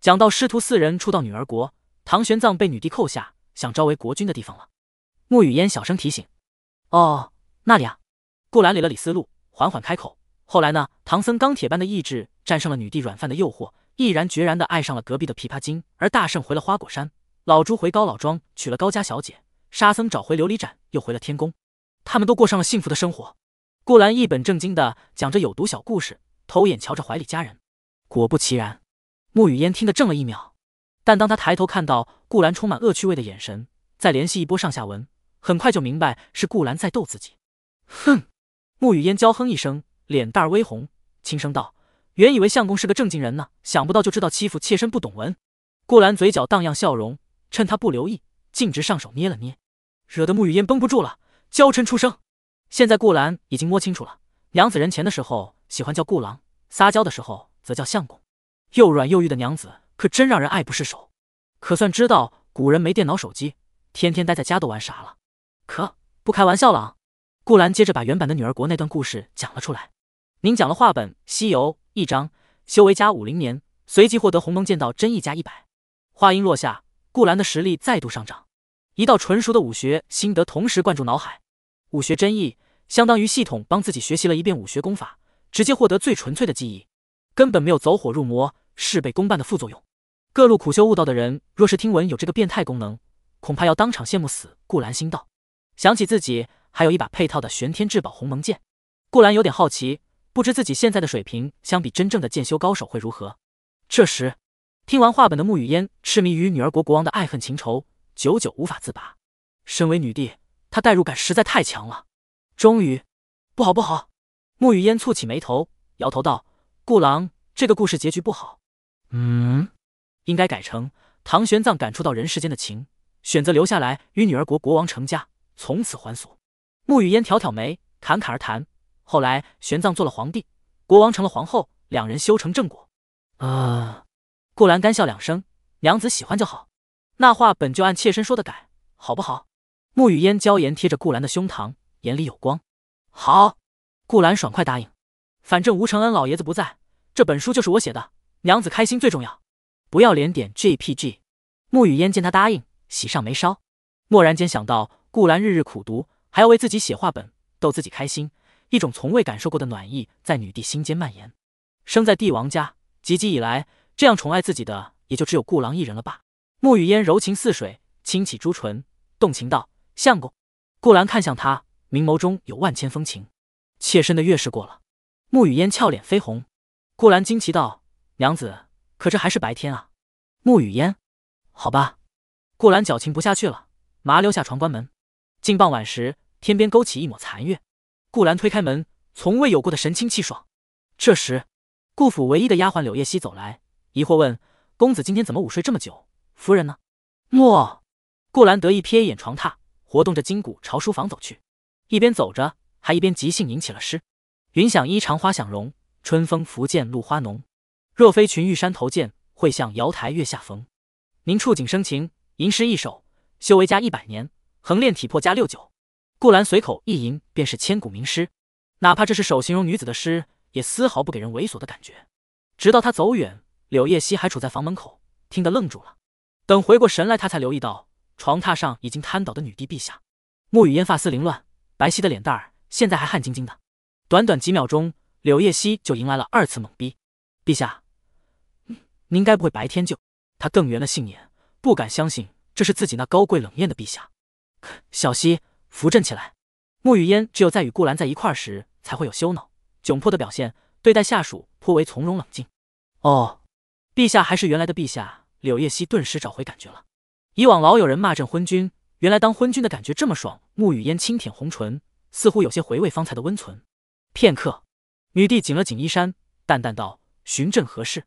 讲到师徒四人初到女儿国，唐玄奘被女帝扣下，想招为国君的地方了。沐雨烟小声提醒：“哦，那里啊。”顾兰理了理思路，缓缓开口：“后来呢？唐僧钢铁般的意志战胜了女帝软饭的诱惑，毅然决然的爱上了隔壁的琵琶精，而大圣回了花果山，老朱回高老庄娶了高家小姐，沙僧找回琉璃盏，又回了天宫，他们都过上了幸福的生活。”顾兰一本正经的讲着有毒小故事，偷眼瞧着怀里家人，果不其然。沐雨烟听得怔了一秒，但当他抬头看到顾兰充满恶趣味的眼神，再联系一波上下文，很快就明白是顾兰在逗自己。哼！沐雨烟娇哼一声，脸蛋微红，轻声道：“原以为相公是个正经人呢，想不到就知道欺负妾身不懂文。”顾兰嘴角荡漾笑容，趁他不留意，径直上手捏了捏，惹得沐雨烟绷不住了，娇嗔出声。现在顾兰已经摸清楚了，娘子人前的时候喜欢叫顾郎，撒娇的时候则叫相公。又软又玉的娘子，可真让人爱不释手。可算知道古人没电脑手机，天天待在家都玩啥了。可不开玩笑了。顾兰接着把原版的女儿国那段故事讲了出来。您讲了话本《西游》一章，修为加五零年，随即获得鸿蒙剑道真意加一百。话音落下，顾兰的实力再度上涨，一道纯熟的武学心得同时灌注脑海。武学真意相当于系统帮自己学习了一遍武学功法，直接获得最纯粹的记忆，根本没有走火入魔。事倍功半的副作用，各路苦修悟道的人，若是听闻有这个变态功能，恐怕要当场羡慕死。顾兰心道，想起自己还有一把配套的玄天至宝鸿蒙剑，顾兰有点好奇，不知自己现在的水平相比真正的剑修高手会如何。这时，听完话本的沐雨烟痴迷于女儿国国王的爱恨情仇，久久无法自拔。身为女帝，他代入感实在太强了。终于，不好不好！沐雨烟蹙起眉头，摇头道：“顾郎，这个故事结局不好。”嗯，应该改成唐玄奘感触到人世间的情，选择留下来与女儿国国王成家，从此还俗。沐雨烟挑挑眉，侃侃而谈。后来玄奘做了皇帝，国王成了皇后，两人修成正果。啊！顾兰干笑两声，娘子喜欢就好。那话本就按妾身说的改，好不好？沐雨烟娇颜贴着顾兰的胸膛，眼里有光。好，顾兰爽快答应。反正吴承恩老爷子不在，这本书就是我写的。娘子开心最重要，不要连点 JPG。沐雨烟见他答应，喜上眉梢。蓦然间想到顾兰日日苦读，还要为自己写话本，逗自己开心，一种从未感受过的暖意在女帝心间蔓延。生在帝王家，及笄以来，这样宠爱自己的也就只有顾郎一人了吧？沐雨烟柔情似水，轻启朱唇，动情道：“相公。”顾兰看向他，明眸中有万千风情。妾身的月事过了。沐雨烟俏脸绯红。顾兰惊奇道。娘子，可这还是白天啊？沐雨烟，好吧。顾兰矫情不下去了，麻溜下床关门。近傍晚时，天边勾起一抹残月，顾兰推开门，从未有过的神清气爽。这时，顾府唯一的丫鬟柳叶熙走来，疑惑问：“公子今天怎么午睡这么久？夫人呢？”莫，顾兰得意瞥一眼床榻，活动着筋骨朝书房走去，一边走着，还一边即兴吟起了诗：“云想衣裳花想容，春风拂槛露花浓。若非群玉山头见，会向瑶台月下逢。您触景生情，吟诗一首，修为加一百年，横练体魄加六九。”顾兰随口一吟，便是千古名诗。哪怕这是首形容女子的诗，也丝毫不给人猥琐的感觉。直到他走远，柳叶熙还处在房门口，听得愣住了。等回过神来，他才留意到床榻上已经瘫倒的女帝陛下。沐雨烟发丝凌乱，白皙的脸蛋儿现在还汗津津的。短短几秒钟，柳叶熙就迎来了二次懵逼。陛下，您该不会白天就……他瞪圆了杏眼，不敢相信这是自己那高贵冷艳的陛下。小溪。扶正起来，沐雨烟只有在与顾兰在一块时才会有羞恼窘迫的表现，对待下属颇为从容冷静。哦，陛下还是原来的陛下。柳叶熙顿时找回感觉了。以往老有人骂朕昏君，原来当昏君的感觉这么爽。沐雨烟轻舔红唇，似乎有些回味方才的温存。片刻，女帝紧了紧衣衫，淡淡道：“寻朕何事？”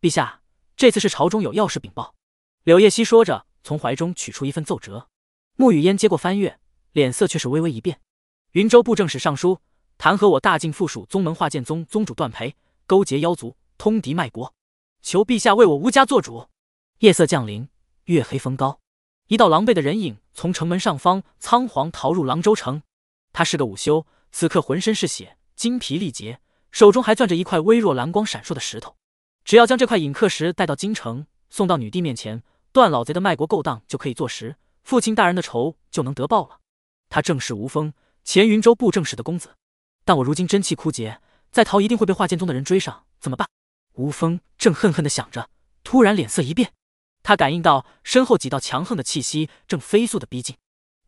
陛下，这次是朝中有要事禀报。柳叶熙说着，从怀中取出一份奏折。沐雨烟接过翻阅。脸色却是微微一变。云州布政使上书，弹劾我大晋附属宗门化剑宗宗主段培勾结妖族，通敌卖国，求陛下为我吴家做主。夜色降临，月黑风高，一道狼狈的人影从城门上方仓皇逃入廊州城。他是个午休，此刻浑身是血，精疲力竭，手中还攥着一块微弱蓝光闪烁的石头。只要将这块隐刻石带到京城，送到女帝面前，段老贼的卖国勾当就可以坐实，父亲大人的仇就能得报了。他正是吴峰，前云州布政使的公子，但我如今真气枯竭，再逃一定会被华剑宗的人追上，怎么办？吴峰正恨恨的想着，突然脸色一变，他感应到身后几道强横的气息正飞速的逼近。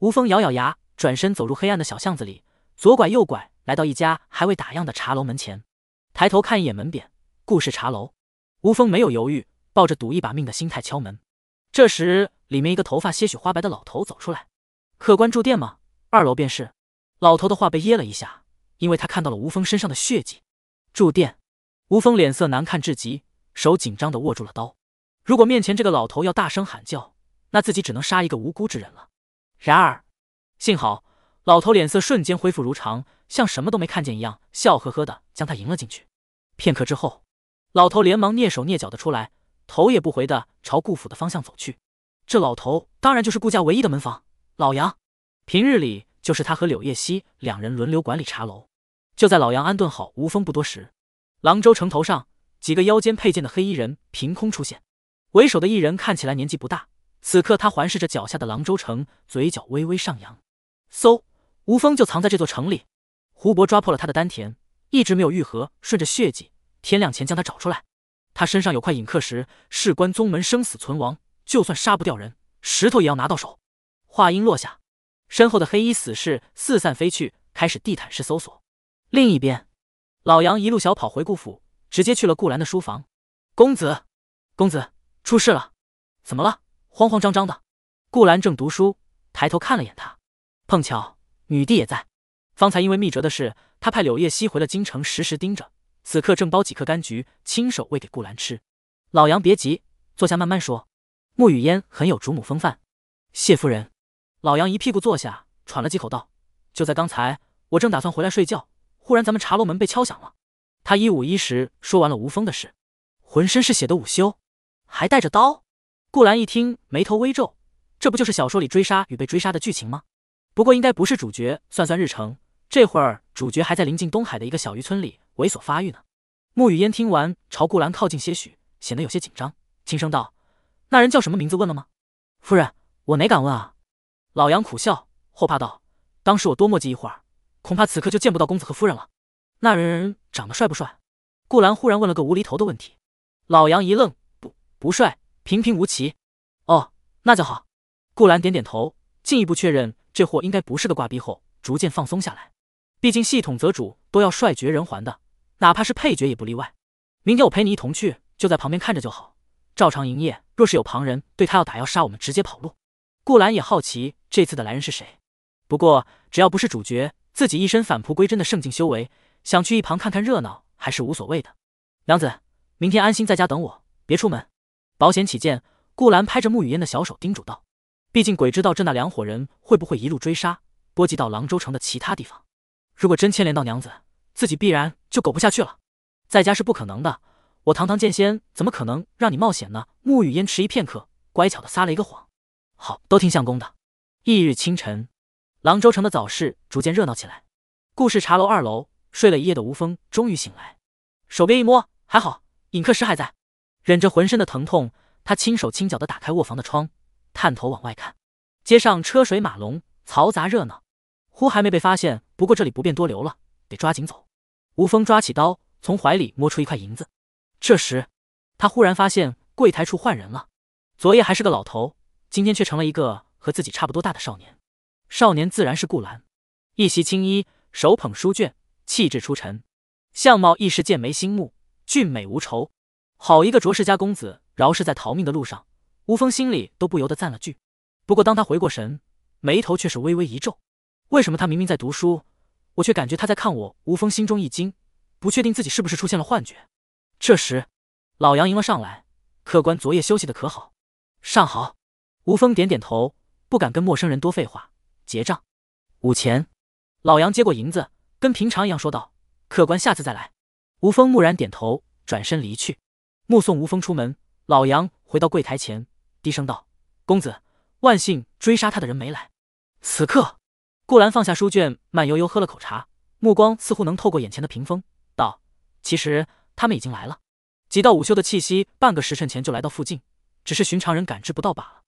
吴峰咬咬牙，转身走入黑暗的小巷子里，左拐右拐，来到一家还未打烊的茶楼门前，抬头看一眼门匾，顾氏茶楼。吴峰没有犹豫，抱着赌一把命的心态敲门。这时，里面一个头发些许花白的老头走出来：“客官住店吗？”二楼便是，老头的话被噎了一下，因为他看到了吴峰身上的血迹。住店，吴峰脸色难看至极，手紧张的握住了刀。如果面前这个老头要大声喊叫，那自己只能杀一个无辜之人了。然而，幸好老头脸色瞬间恢复如常，像什么都没看见一样，笑呵呵的将他迎了进去。片刻之后，老头连忙蹑手蹑脚的出来，头也不回的朝顾府的方向走去。这老头当然就是顾家唯一的门房老杨。平日里就是他和柳叶熙两人轮流管理茶楼。就在老杨安顿好吴风不多时，廊州城头上几个腰间佩剑的黑衣人凭空出现。为首的一人看起来年纪不大，此刻他环视着脚下的廊州城，嘴角微微上扬。嗖，吴峰就藏在这座城里。胡伯抓破了他的丹田，一直没有愈合，顺着血迹，天亮前将他找出来。他身上有块隐刻石，事关宗门生死存亡，就算杀不掉人，石头也要拿到手。话音落下。身后的黑衣死士四散飞去，开始地毯式搜索。另一边，老杨一路小跑回顾府，直接去了顾兰的书房。公子，公子，出事了！怎么了？慌慌张张的。顾兰正读书，抬头看了眼他，碰巧女帝也在。方才因为密折的事，他派柳叶熙回了京城，时时盯着。此刻正剥几颗柑橘，亲手喂给顾兰吃。老杨别急，坐下慢慢说。沐雨烟很有主母风范，谢夫人。老杨一屁股坐下，喘了几口，道：“就在刚才，我正打算回来睡觉，忽然咱们茶楼门被敲响了。”他一五一十说完了吴峰的事，浑身是血的午休，还带着刀。顾兰一听，眉头微皱，这不就是小说里追杀与被追杀的剧情吗？不过应该不是主角。算算日程，这会儿主角还在临近东海的一个小渔村里猥琐发育呢。沐雨烟听完，朝顾兰靠近些许，显得有些紧张，轻声道：“那人叫什么名字？问了吗？”夫人，我哪敢问啊。老杨苦笑，后怕道：“当时我多磨叽一会儿，恐怕此刻就见不到公子和夫人了。那人长得帅不帅？”顾兰忽然问了个无厘头的问题。老杨一愣：“不，帅，平平无奇。”哦，那就好。顾兰点点头，进一步确认这货应该不是个挂逼后，逐渐放松下来。毕竟系统择主都要帅绝人寰的，哪怕是配角也不例外。明天我陪你一同去，就在旁边看着就好，照常营业。若是有旁人对他要打要杀，我们直接跑路。顾兰也好奇这次的来人是谁，不过只要不是主角，自己一身返璞归真的圣境修为，想去一旁看看热闹还是无所谓的。娘子，明天安心在家等我，别出门。保险起见，顾兰拍着穆雨嫣的小手叮嘱道：“毕竟鬼知道这那两伙人会不会一路追杀，波及到廊州城的其他地方。如果真牵连到娘子，自己必然就苟不下去了。在家是不可能的，我堂堂剑仙怎么可能让你冒险呢？”穆雨嫣迟疑片刻，乖巧的撒了一个谎。好，都听相公的。翌日清晨，廊州城的早市逐渐热闹起来。顾氏茶楼二楼睡了一夜的吴峰终于醒来，手边一摸，还好，尹克石还在。忍着浑身的疼痛，他轻手轻脚的打开卧房的窗，探头往外看。街上车水马龙，嘈杂热闹。呼，还没被发现，不过这里不便多留了，得抓紧走。吴峰抓起刀，从怀里摸出一块银子。这时，他忽然发现柜台处换人了。昨夜还是个老头。今天却成了一个和自己差不多大的少年，少年自然是顾兰，一袭青衣，手捧书卷，气质出尘，相貌亦是剑眉星目，俊美无愁。好一个卓氏家公子，饶是在逃命的路上，吴峰心里都不由得赞了句。不过当他回过神，眉头却是微微一皱，为什么他明明在读书，我却感觉他在看我？吴峰心中一惊，不确定自己是不是出现了幻觉。这时，老杨迎了上来，客官昨夜休息的可好？尚好。吴峰点点头，不敢跟陌生人多废话。结账，五钱。老杨接过银子，跟平常一样说道：“客官下次再来。”吴峰木然点头，转身离去。目送吴峰出门，老杨回到柜台前，低声道：“公子，万幸追杀他的人没来。”此刻，顾兰放下书卷，慢悠悠喝了口茶，目光似乎能透过眼前的屏风，道：“其实他们已经来了。几道午休的气息，半个时辰前就来到附近，只是寻常人感知不到罢了。”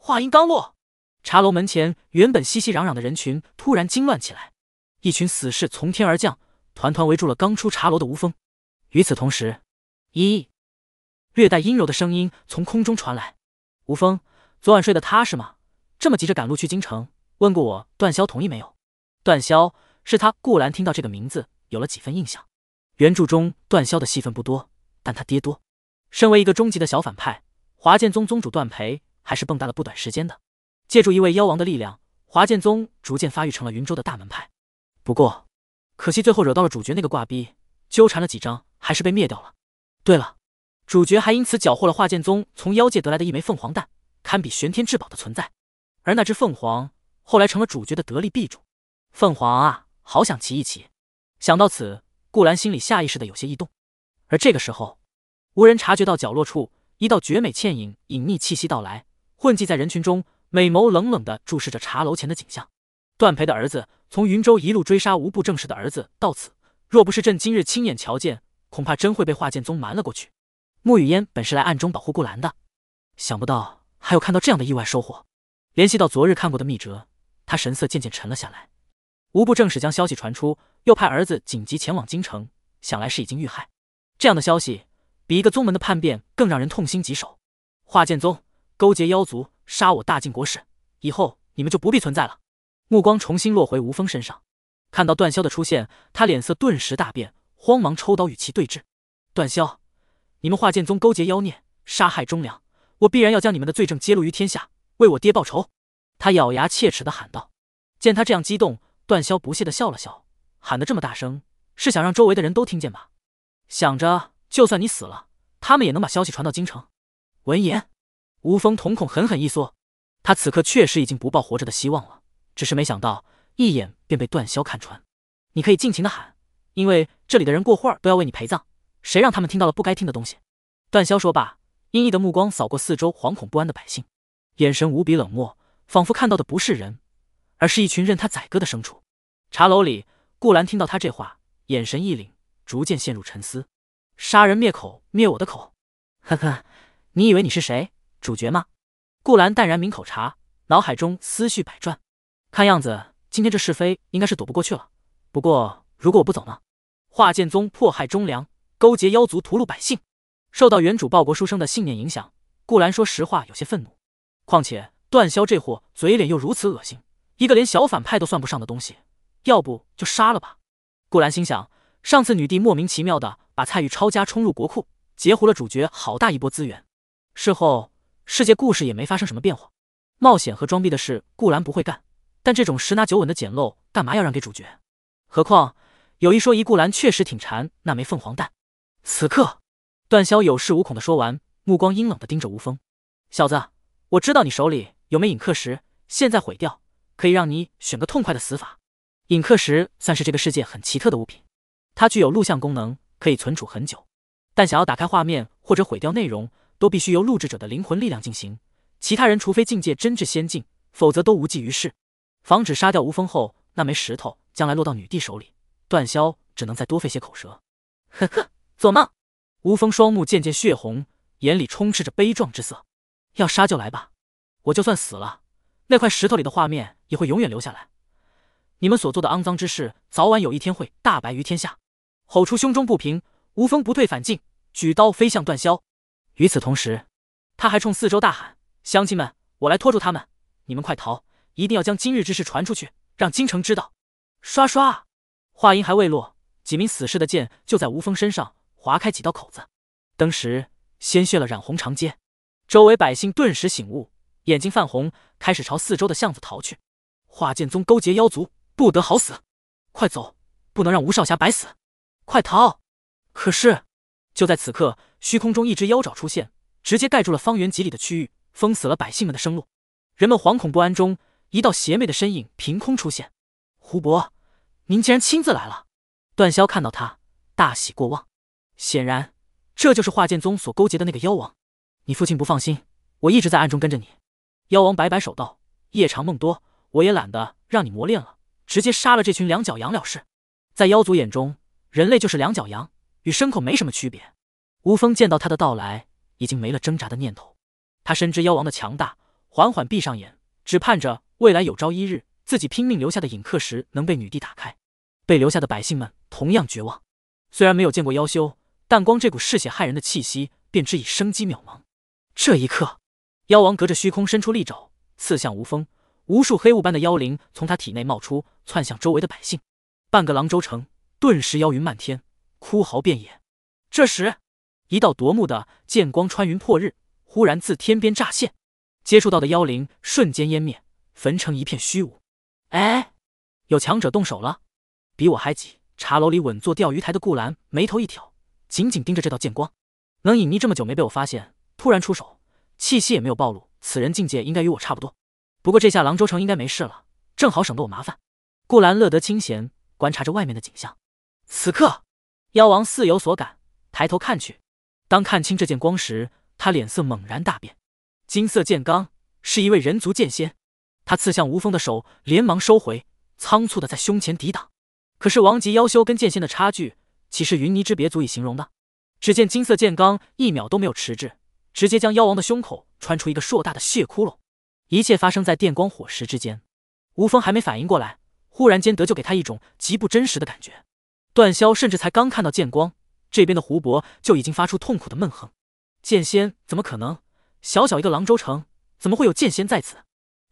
话音刚落，茶楼门前原本熙熙攘攘的人群突然惊乱起来，一群死士从天而降，团团围住了刚出茶楼的吴峰。与此同时，一略带阴柔的声音从空中传来：“吴峰，昨晚睡得踏实吗？这么急着赶路去京城，问过我段霄同意没有？”段霄是他顾兰听到这个名字有了几分印象。原著中段霄的戏份不多，但他爹多。身为一个终极的小反派，华剑宗宗主段培。还是蹦跶了不短时间的，借助一位妖王的力量，华剑宗逐渐发育成了云州的大门派。不过，可惜最后惹到了主角那个挂逼，纠缠了几章，还是被灭掉了。对了，主角还因此缴获了华剑宗从妖界得来的一枚凤凰蛋，堪比玄天至宝的存在。而那只凤凰后来成了主角的得力臂主。凤凰啊，好想骑一骑。想到此，顾兰心里下意识的有些异动。而这个时候，无人察觉到角落处一道绝美倩影，隐匿气息到来。混迹在人群中，美眸冷冷的注视着茶楼前的景象。段培的儿子从云州一路追杀无不正氏的儿子到此，若不是朕今日亲眼瞧见，恐怕真会被华剑宗瞒了过去。穆雨嫣本是来暗中保护顾兰的，想不到还有看到这样的意外收获。联系到昨日看过的密折，他神色渐渐沉了下来。无部正史将消息传出，又派儿子紧急前往京城，想来是已经遇害。这样的消息比一个宗门的叛变更让人痛心疾首。华剑宗。勾结妖族杀我大晋国史，以后你们就不必存在了。目光重新落回吴峰身上，看到段霄的出现，他脸色顿时大变，慌忙抽刀与其对峙。段霄，你们华剑宗勾结妖孽，杀害忠良，我必然要将你们的罪证揭露于天下，为我爹报仇！他咬牙切齿的喊道。见他这样激动，段霄不屑的笑了笑，喊得这么大声，是想让周围的人都听见吧？想着就算你死了，他们也能把消息传到京城。闻言。吴峰瞳孔狠狠一缩，他此刻确实已经不抱活着的希望了，只是没想到一眼便被段霄看穿。你可以尽情的喊，因为这里的人过会儿都要为你陪葬，谁让他们听到了不该听的东西？段霄说罢，阴翳的目光扫过四周惶恐不安的百姓，眼神无比冷漠，仿佛看到的不是人，而是一群任他宰割的牲畜。茶楼里，顾兰听到他这话，眼神一凛，逐渐陷入沉思。杀人灭口，灭我的口？呵呵，你以为你是谁？主角吗？顾兰淡然抿口茶，脑海中思绪百转。看样子今天这是非应该是躲不过去了。不过如果我不走呢？华剑宗迫害忠良，勾结妖族屠戮百姓，受到原主报国书生的信念影响，顾兰说实话有些愤怒。况且段霄这货嘴脸又如此恶心，一个连小反派都算不上的东西，要不就杀了吧。顾兰心想，上次女帝莫名其妙的把蔡玉抄家冲入国库，截胡了主角好大一波资源。事后。世界故事也没发生什么变化，冒险和装逼的事，顾兰不会干，但这种十拿九稳的捡漏，干嘛要让给主角？何况有一说一，顾兰确实挺馋那枚凤凰蛋。此刻，段霄有恃无恐的说完，目光阴冷的盯着吴峰：“小子，我知道你手里有枚影刻石，现在毁掉，可以让你选个痛快的死法。影刻石算是这个世界很奇特的物品，它具有录像功能，可以存储很久。但想要打开画面或者毁掉内容，都必须由录制者的灵魂力量进行。”其他人除非境界真挚仙境，否则都无济于事。防止杀掉吴峰后那枚石头将来落到女帝手里，段霄只能再多费些口舌。呵呵，做梦！吴峰双目渐渐血红，眼里充斥着悲壮之色。要杀就来吧，我就算死了，那块石头里的画面也会永远留下来。你们所做的肮脏之事，早晚有一天会大白于天下。吼出胸中不平，吴峰不退反进，举刀飞向段霄。与此同时，他还冲四周大喊。乡亲们，我来拖住他们，你们快逃！一定要将今日之事传出去，让京城知道。刷刷，话音还未落，几名死士的剑就在吴峰身上划开几道口子，当时鲜血了染红长街，周围百姓顿时醒悟，眼睛泛红，开始朝四周的巷子逃去。华剑宗勾结妖族，不得好死！快走，不能让吴少侠白死！快逃！可是就在此刻，虚空中一只妖爪出现，直接盖住了方圆几里的区域。封死了百姓们的生路，人们惶恐不安中，一道邪魅的身影凭空出现。胡伯，您竟然亲自来了！段霄看到他，大喜过望。显然，这就是华剑宗所勾结的那个妖王。你父亲不放心，我一直在暗中跟着你。妖王摆摆手道：“夜长梦多，我也懒得让你磨练了，直接杀了这群两脚羊了事。”在妖族眼中，人类就是两脚羊，与牲口没什么区别。吴峰见到他的到来，已经没了挣扎的念头。他深知妖王的强大，缓缓闭上眼，只盼着未来有朝一日，自己拼命留下的影刻石能被女帝打开。被留下的百姓们同样绝望。虽然没有见过妖修，但光这股嗜血害人的气息，便知以生机渺茫。这一刻，妖王隔着虚空伸出利爪，刺向吴峰。无数黑雾般的妖灵从他体内冒出，窜向周围的百姓。半个狼州城顿时妖云漫天，哭嚎遍野。这时，一道夺目的剑光穿云破日。忽然自天边乍现，接触到的妖灵瞬间湮灭，焚成一片虚无。哎，有强者动手了，比我还急。茶楼里稳坐钓鱼台的顾兰眉头一挑，紧紧盯着这道剑光。能隐匿这么久没被我发现，突然出手，气息也没有暴露，此人境界应该与我差不多。不过这下狼州城应该没事了，正好省得我麻烦。顾兰乐得清闲，观察着外面的景象。此刻，妖王似有所感，抬头看去，当看清这剑光时。他脸色猛然大变，金色剑罡是一位人族剑仙，他刺向吴峰的手连忙收回，仓促的在胸前抵挡。可是王级妖修跟剑仙的差距，岂是云泥之别足以形容的？只见金色剑罡一秒都没有迟滞，直接将妖王的胸口穿出一个硕大的血窟窿。一切发生在电光火石之间，吴峰还没反应过来，忽然间得就给他一种极不真实的感觉。段霄甚至才刚看到剑光，这边的胡伯就已经发出痛苦的闷哼。剑仙怎么可能？小小一个狼州城，怎么会有剑仙在此？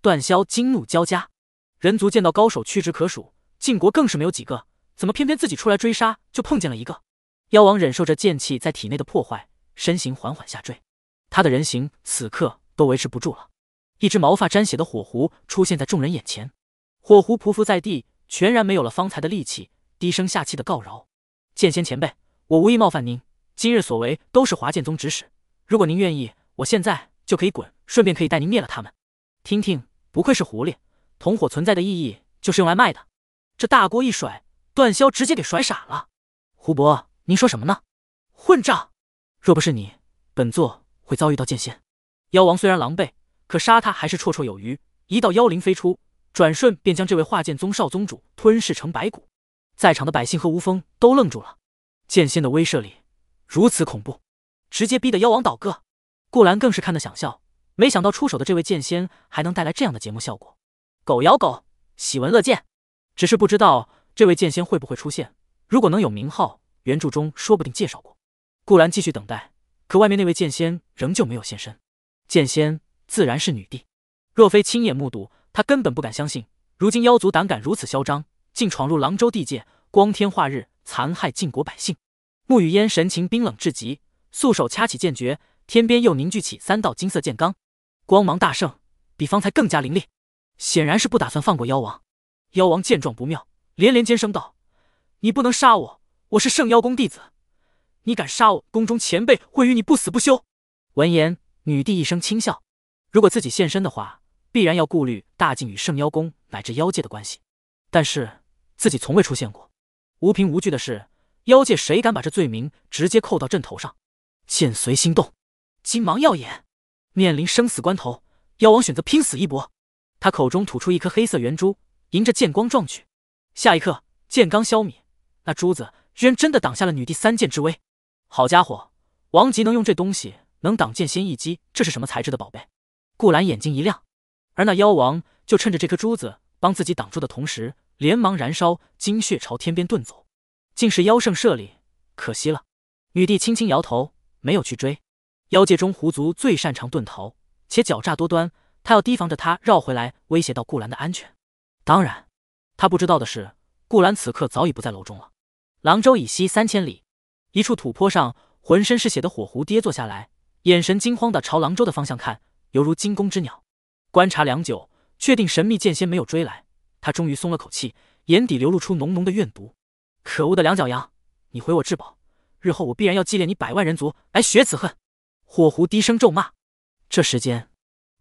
段霄惊怒交加。人族见到高手屈指可数，晋国更是没有几个，怎么偏偏自己出来追杀就碰见了一个？妖王忍受着剑气在体内的破坏，身形缓缓下坠。他的人形此刻都维持不住了。一只毛发沾血的火狐出现在众人眼前，火狐匍匐在地，全然没有了方才的力气，低声下气的告饶：“剑仙前辈，我无意冒犯您，今日所为都是华剑宗指使。”如果您愿意，我现在就可以滚，顺便可以带您灭了他们。听听，不愧是狐狸，同伙存在的意义就是用来卖的。这大锅一甩，段霄直接给甩傻了。胡伯，您说什么呢？混账！若不是你，本座会遭遇到剑仙。妖王虽然狼狈，可杀他还是绰绰有余。一道妖灵飞出，转瞬便将这位化剑宗少宗主吞噬成白骨。在场的百姓和吴峰都愣住了，剑仙的威慑力如此恐怖。直接逼得妖王倒戈，顾兰更是看得想笑，没想到出手的这位剑仙还能带来这样的节目效果。狗咬狗，喜闻乐见。只是不知道这位剑仙会不会出现。如果能有名号，原著中说不定介绍过。顾兰继续等待，可外面那位剑仙仍旧没有现身。剑仙自然是女帝，若非亲眼目睹，他根本不敢相信，如今妖族胆敢如此嚣张，竟闯入狼州地界，光天化日残害晋国百姓。沐雨烟神情冰冷至极。素手掐起剑诀，天边又凝聚起三道金色剑罡，光芒大盛，比方才更加凌厉，显然是不打算放过妖王。妖王见状不妙，连连尖声道：“你不能杀我，我是圣妖宫弟子，你敢杀我，宫中前辈会与你不死不休。”闻言，女帝一声轻笑，如果自己现身的话，必然要顾虑大晋与圣妖宫乃至妖界的关系，但是自己从未出现过，无凭无据的事，妖界谁敢把这罪名直接扣到朕头上？剑随心动，金芒耀眼，面临生死关头，妖王选择拼死一搏。他口中吐出一颗黑色圆珠。迎着剑光撞去，下一刻剑刚消灭，那珠子居然真的挡下了女帝三剑之威。好家伙，王吉能用这东西能挡剑仙一击，这是什么材质的宝贝？顾兰眼睛一亮，而那妖王就趁着这颗珠子帮自己挡住的同时，连忙燃烧精血朝天边遁走。竟是妖圣舍利，可惜了。女帝轻轻摇头，没有去追。妖界中狐族最擅长遁逃，且狡诈多端，他要提防着他绕回来威胁到顾兰的安全。当然，他不知道的是，顾兰此刻早已不在楼中了。廊州以西三千里，一处土坡上，浑身是血的火狐跌坐下来，眼神惊慌的朝廊州的方向看，犹如惊弓之鸟。观察良久，确定神秘剑仙没有追来，他终于松了口气，眼底流露出浓浓的怨毒。可恶的两脚羊，你毁我至宝，日后我必然要祭炼你百万人族来雪此恨！火狐低声咒骂。这时间，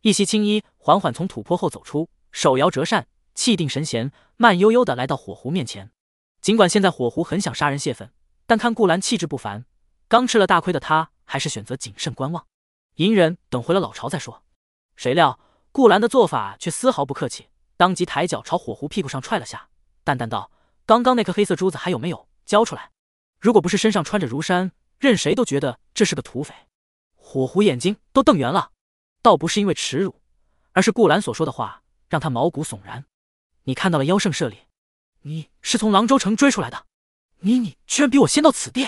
一袭青衣缓缓从土坡后走出，手摇折扇。气定神闲，慢悠悠的来到火狐面前。尽管现在火狐很想杀人泄愤，但看顾兰气质不凡，刚吃了大亏的他还是选择谨慎观望。隐忍等回了老巢再说。谁料顾兰的做法却丝毫不客气，当即抬脚朝火狐屁股上踹了下，淡淡道：“刚刚那颗黑色珠子还有没有？交出来！如果不是身上穿着如山，任谁都觉得这是个土匪。”火狐眼睛都瞪圆了，倒不是因为耻辱，而是顾兰所说的话让他毛骨悚然。你看到了妖圣舍利，你是从狼州城追出来的，你你居然比我先到此地！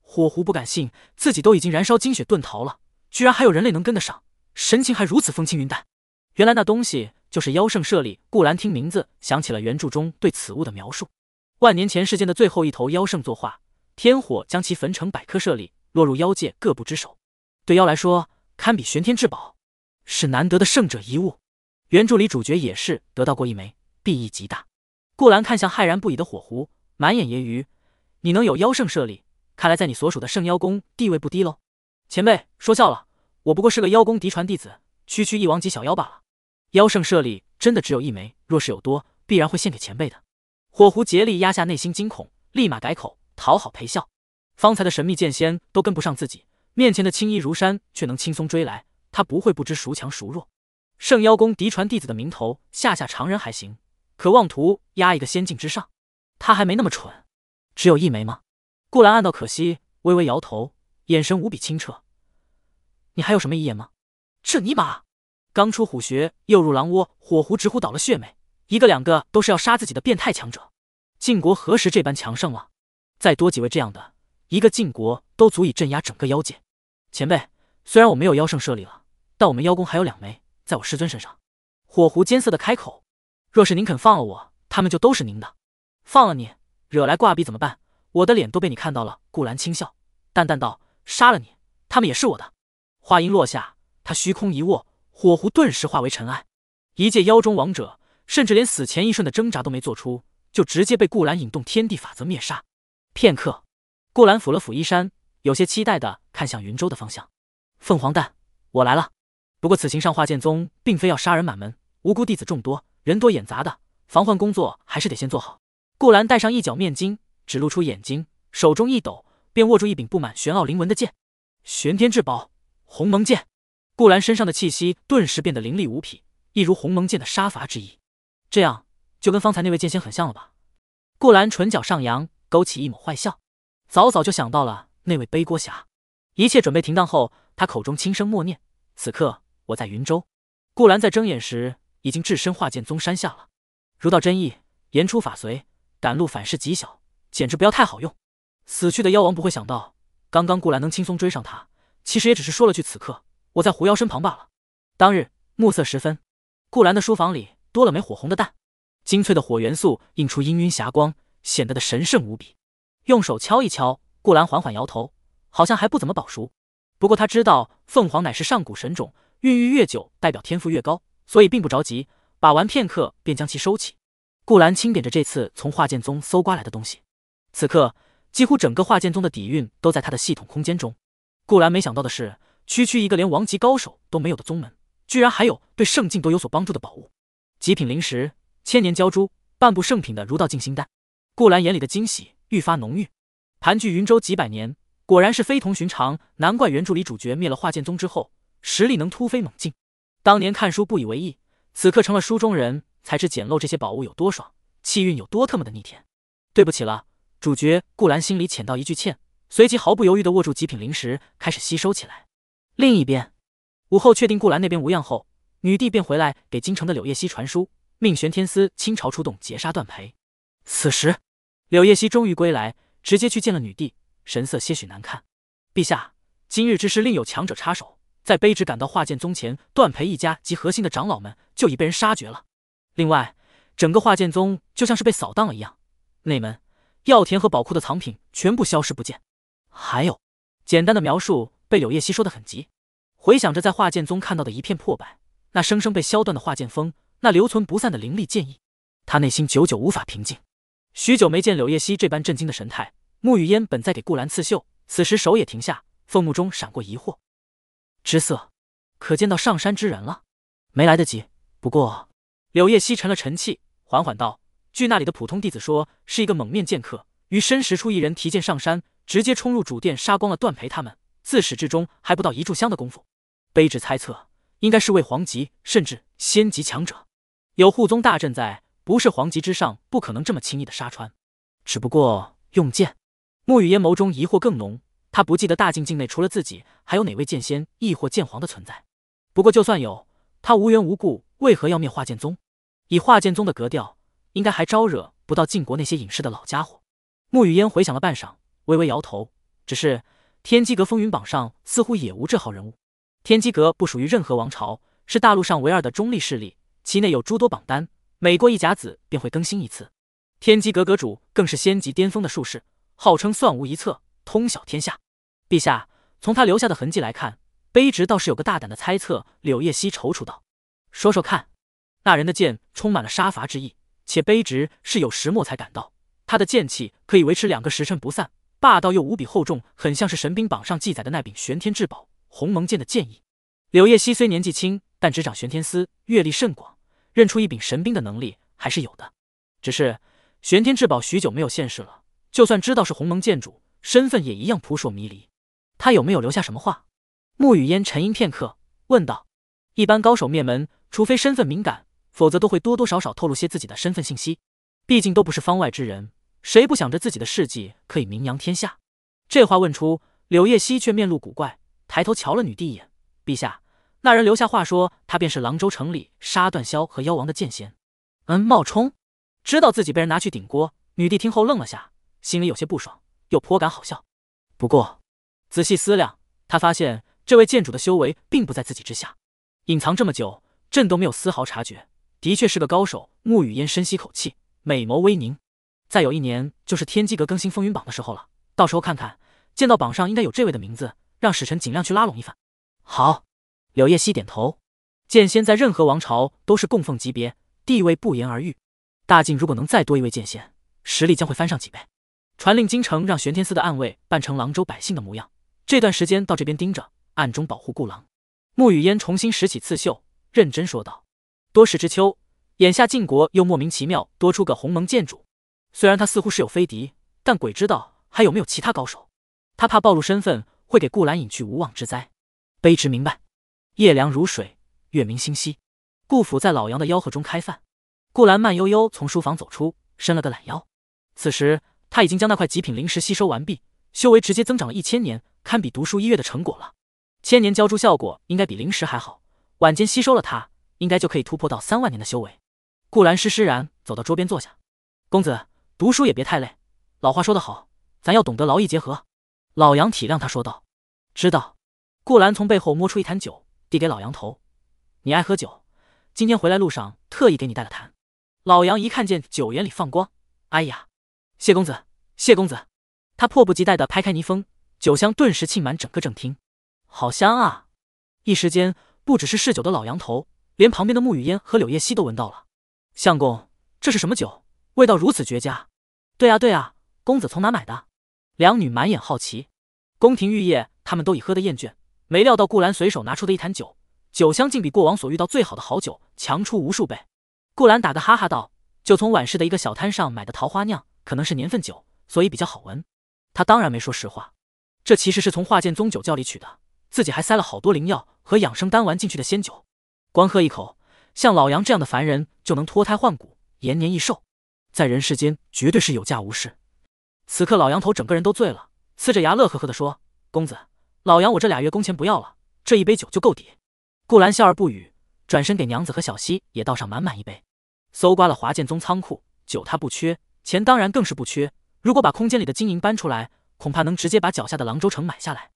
火狐不敢信自己都已经燃烧精血遁逃了，居然还有人类能跟得上，神情还如此风轻云淡。原来那东西就是妖圣舍利。顾兰听名字想起了原著中对此物的描述：万年前世间的最后一头妖圣作化，天火将其焚成百颗舍利，落入妖界各部之手。对妖来说，堪比玄天至宝，是难得的圣者遗物。原著里主角也是得到过一枚。裨益极大。顾兰看向骇然不已的火狐，满眼揶揄：“你能有妖圣舍利，看来在你所属的圣妖宫地位不低喽。”前辈说笑了，我不过是个妖宫嫡传弟子，区区一王级小妖罢了。妖圣舍利真的只有一枚，若是有多，必然会献给前辈的。火狐竭力压下内心惊恐，立马改口，讨好陪笑。方才的神秘剑仙都跟不上自己，面前的青衣如山却能轻松追来，他不会不知孰强孰弱。圣妖宫嫡传弟子的名头，吓吓常人还行。可妄图压一个仙境之上，他还没那么蠢。只有一枚吗？顾兰暗道可惜，微微摇头，眼神无比清澈。你还有什么遗言吗？这尼玛，刚出虎穴又入狼窝，火狐直呼倒了血霉。一个两个都是要杀自己的变态强者。晋国何时这般强盛了？再多几位这样的，一个晋国都足以镇压整个妖界。前辈，虽然我没有妖圣舍利了，但我们妖宫还有两枚，在我师尊身上。火狐艰涩的开口。若是您肯放了我，他们就都是您的。放了你，惹来挂壁怎么办？我的脸都被你看到了。顾兰轻笑，淡淡道：“杀了你，他们也是我的。”话音落下，他虚空一握，火狐顿时化为尘埃。一介妖中王者，甚至连死前一瞬的挣扎都没做出，就直接被顾兰引动天地法则灭杀。片刻，顾兰抚了抚衣衫，有些期待的看向云州的方向。凤凰蛋，我来了。不过此行上化剑宗，并非要杀人满门，无辜弟子众多。人多眼杂的防患工作还是得先做好。顾兰戴上一角面巾，只露出眼睛，手中一抖，便握住一柄布满玄奥灵纹的剑——玄天至宝鸿蒙剑。顾兰身上的气息顿时变得凌厉无匹，一如鸿蒙剑的杀伐之意。这样就跟方才那位剑仙很像了吧？顾兰唇角上扬，勾起一抹坏笑。早早就想到了那位背锅侠。一切准备停当后，他口中轻声默念：“此刻我在云州。”顾兰在睁眼时。已经置身化剑宗山下了，如道真意，言出法随，赶路反噬极小，简直不要太好用。死去的妖王不会想到，刚刚顾兰能轻松追上他，其实也只是说了句“此刻我在狐妖身旁”罢了。当日暮色时分，顾兰的书房里多了枚火红的蛋，精粹的火元素映出氤氲霞光，显得的神圣无比。用手敲一敲，顾兰缓缓摇头，好像还不怎么饱熟。不过他知道，凤凰乃是上古神种，孕育越久，代表天赋越高。所以并不着急，把玩片刻便将其收起。顾兰轻点着这次从化剑宗搜刮来的东西，此刻几乎整个化剑宗的底蕴都在他的系统空间中。顾兰没想到的是，区区一个连王级高手都没有的宗门，居然还有对圣境都有所帮助的宝物——极品灵石、千年胶珠、半部圣品的如道静心丹。顾兰眼里的惊喜愈发浓郁。盘踞云州几百年，果然是非同寻常，难怪原著里主角灭了化剑宗之后，实力能突飞猛进。当年看书不以为意，此刻成了书中人。才知捡漏这些宝物有多爽，气运有多特么的逆天。对不起了，主角顾兰心里浅道一句歉，随即毫不犹豫地握住极品灵石，开始吸收起来。另一边，武后确定顾兰那边无恙后，女帝便回来给京城的柳叶熙传书，命玄天司倾巢出动截杀段培。此时，柳叶熙终于归来，直接去见了女帝，神色些许难看。陛下，今日之事另有强者插手，在卑职赶到化剑宗前，段培一家及核心的长老们就已被人杀绝了。另外，整个化剑宗就像是被扫荡了一样，内门、药田和宝库的藏品全部消失不见。还有，简单的描述被柳叶熙说得很急。回想着在化剑宗看到的一片破败，那生生被削断的化剑锋，那留存不散的灵力剑意，他内心久久无法平静。许久没见柳叶熙这般震惊的神态，沐雨烟本在给顾兰刺绣，此时手也停下，凤目中闪过疑惑之色，可见到上山之人了。没来得及，不过。柳叶熙沉了沉气，缓缓道：“据那里的普通弟子说，是一个蒙面剑客于申时出一人提剑上山，直接冲入主殿，杀光了段培他们。自始至终还不到一炷香的功夫。卑职猜测，应该是位皇级甚至仙级强者。有护宗大阵在，不是皇级之上，不可能这么轻易的杀穿。只不过用剑……”沐雨烟眸中疑惑更浓，他不记得大境境内除了自己，还有哪位剑仙亦或剑皇的存在。不过就算有，他无缘无故为何要灭化剑宗？以化剑宗的格调，应该还招惹不到晋国那些隐世的老家伙。沐雨烟回想了半晌，微微摇头。只是天机阁风云榜上似乎也无这号人物。天机阁不属于任何王朝，是大陆上唯二的中立势力，其内有诸多榜单，每过一甲子便会更新一次。天机阁阁主更是仙级巅峰的术士，号称算无一策，通晓天下。陛下，从他留下的痕迹来看，卑职倒是有个大胆的猜测。柳叶熙踌躇道：“说说看。”那人的剑充满了杀伐之意，且卑职是有石墨才赶到，他的剑气可以维持两个时辰不散，霸道又无比厚重，很像是神兵榜上记载的那柄玄天至宝鸿蒙剑的剑意。柳叶熙虽年纪轻，但执掌玄天司，阅历甚广，认出一柄神兵的能力还是有的。只是玄天至宝许久没有现世了，就算知道是鸿蒙剑主，身份也一样扑朔迷离。他有没有留下什么话？沐雨烟沉吟片刻，问道：“一般高手灭门，除非身份敏感。”否则都会多多少少透露些自己的身份信息，毕竟都不是方外之人，谁不想着自己的事迹可以名扬天下？这话问出，柳叶熙却面露古怪，抬头瞧了女帝一眼：“陛下，那人留下话说，他便是郎州城里杀段霄和妖王的剑仙。”嗯，冒充，知道自己被人拿去顶锅。女帝听后愣了下，心里有些不爽，又颇感好笑。不过仔细思量，他发现这位剑主的修为并不在自己之下，隐藏这么久，朕都没有丝毫察觉。的确是个高手。沐雨烟深吸口气，美眸微凝。再有一年就是天机阁更新风云榜的时候了，到时候看看，见到榜上应该有这位的名字，让使臣尽量去拉拢一番。好，柳叶熙点头。剑仙在任何王朝都是供奉级别，地位不言而喻。大晋如果能再多一位剑仙，实力将会翻上几倍。传令京城，让玄天司的暗卫扮成郎州百姓的模样，这段时间到这边盯着，暗中保护顾郎。沐雨烟重新拾起刺绣，认真说道。多事之秋，眼下晋国又莫名其妙多出个鸿蒙剑主，虽然他似乎是有飞敌，但鬼知道还有没有其他高手。他怕暴露身份会给顾兰引去无妄之灾。卑职明白。夜凉如水，月明星稀，顾府在老杨的吆喝中开饭。顾兰慢悠悠从书房走出，伸了个懒腰。此时他已经将那块极品灵石吸收完毕，修为直接增长了一千年，堪比读书一月的成果了。千年浇筑效果应该比灵石还好，晚间吸收了它。应该就可以突破到三万年的修为。顾兰施施然走到桌边坐下，公子读书也别太累。老话说得好，咱要懂得劳逸结合。老杨体谅他说道：“知道。”顾兰从背后摸出一坛酒，递给老杨头：“你爱喝酒，今天回来路上特意给你带了坛。”老杨一看见酒，眼里放光：“哎呀，谢公子，谢公子！”他迫不及待地拍开泥封，酒香顿时沁满整个正厅，好香啊！一时间，不只是嗜酒的老杨头。连旁边的穆雨嫣和柳叶熙都闻到了。相公，这是什么酒？味道如此绝佳。对啊，对啊，公子从哪买的？两女满眼好奇。宫廷玉液，他们都已喝得厌倦，没料到顾兰随手拿出的一坛酒，酒香竟比过往所遇到最好的好酒强出无数倍。顾兰打个哈哈道：“就从晚市的一个小摊上买的桃花酿，可能是年份酒，所以比较好闻。”他当然没说实话，这其实是从华剑宗酒窖里取的。自己还塞了好多灵药和养生丹丸进去的仙酒，光喝一口，像老杨这样的凡人就能脱胎换骨、延年益寿，在人世间绝对是有价无市。此刻老杨头整个人都醉了，呲着牙乐呵呵地说：“公子，老杨我这俩月工钱不要了，这一杯酒就够抵。”顾兰笑而不语，转身给娘子和小溪也倒上满满一杯。搜刮了华剑宗仓库，酒他不缺，钱当然更是不缺。如果把空间里的金银搬出来，恐怕能直接把脚下的廊州城买下来。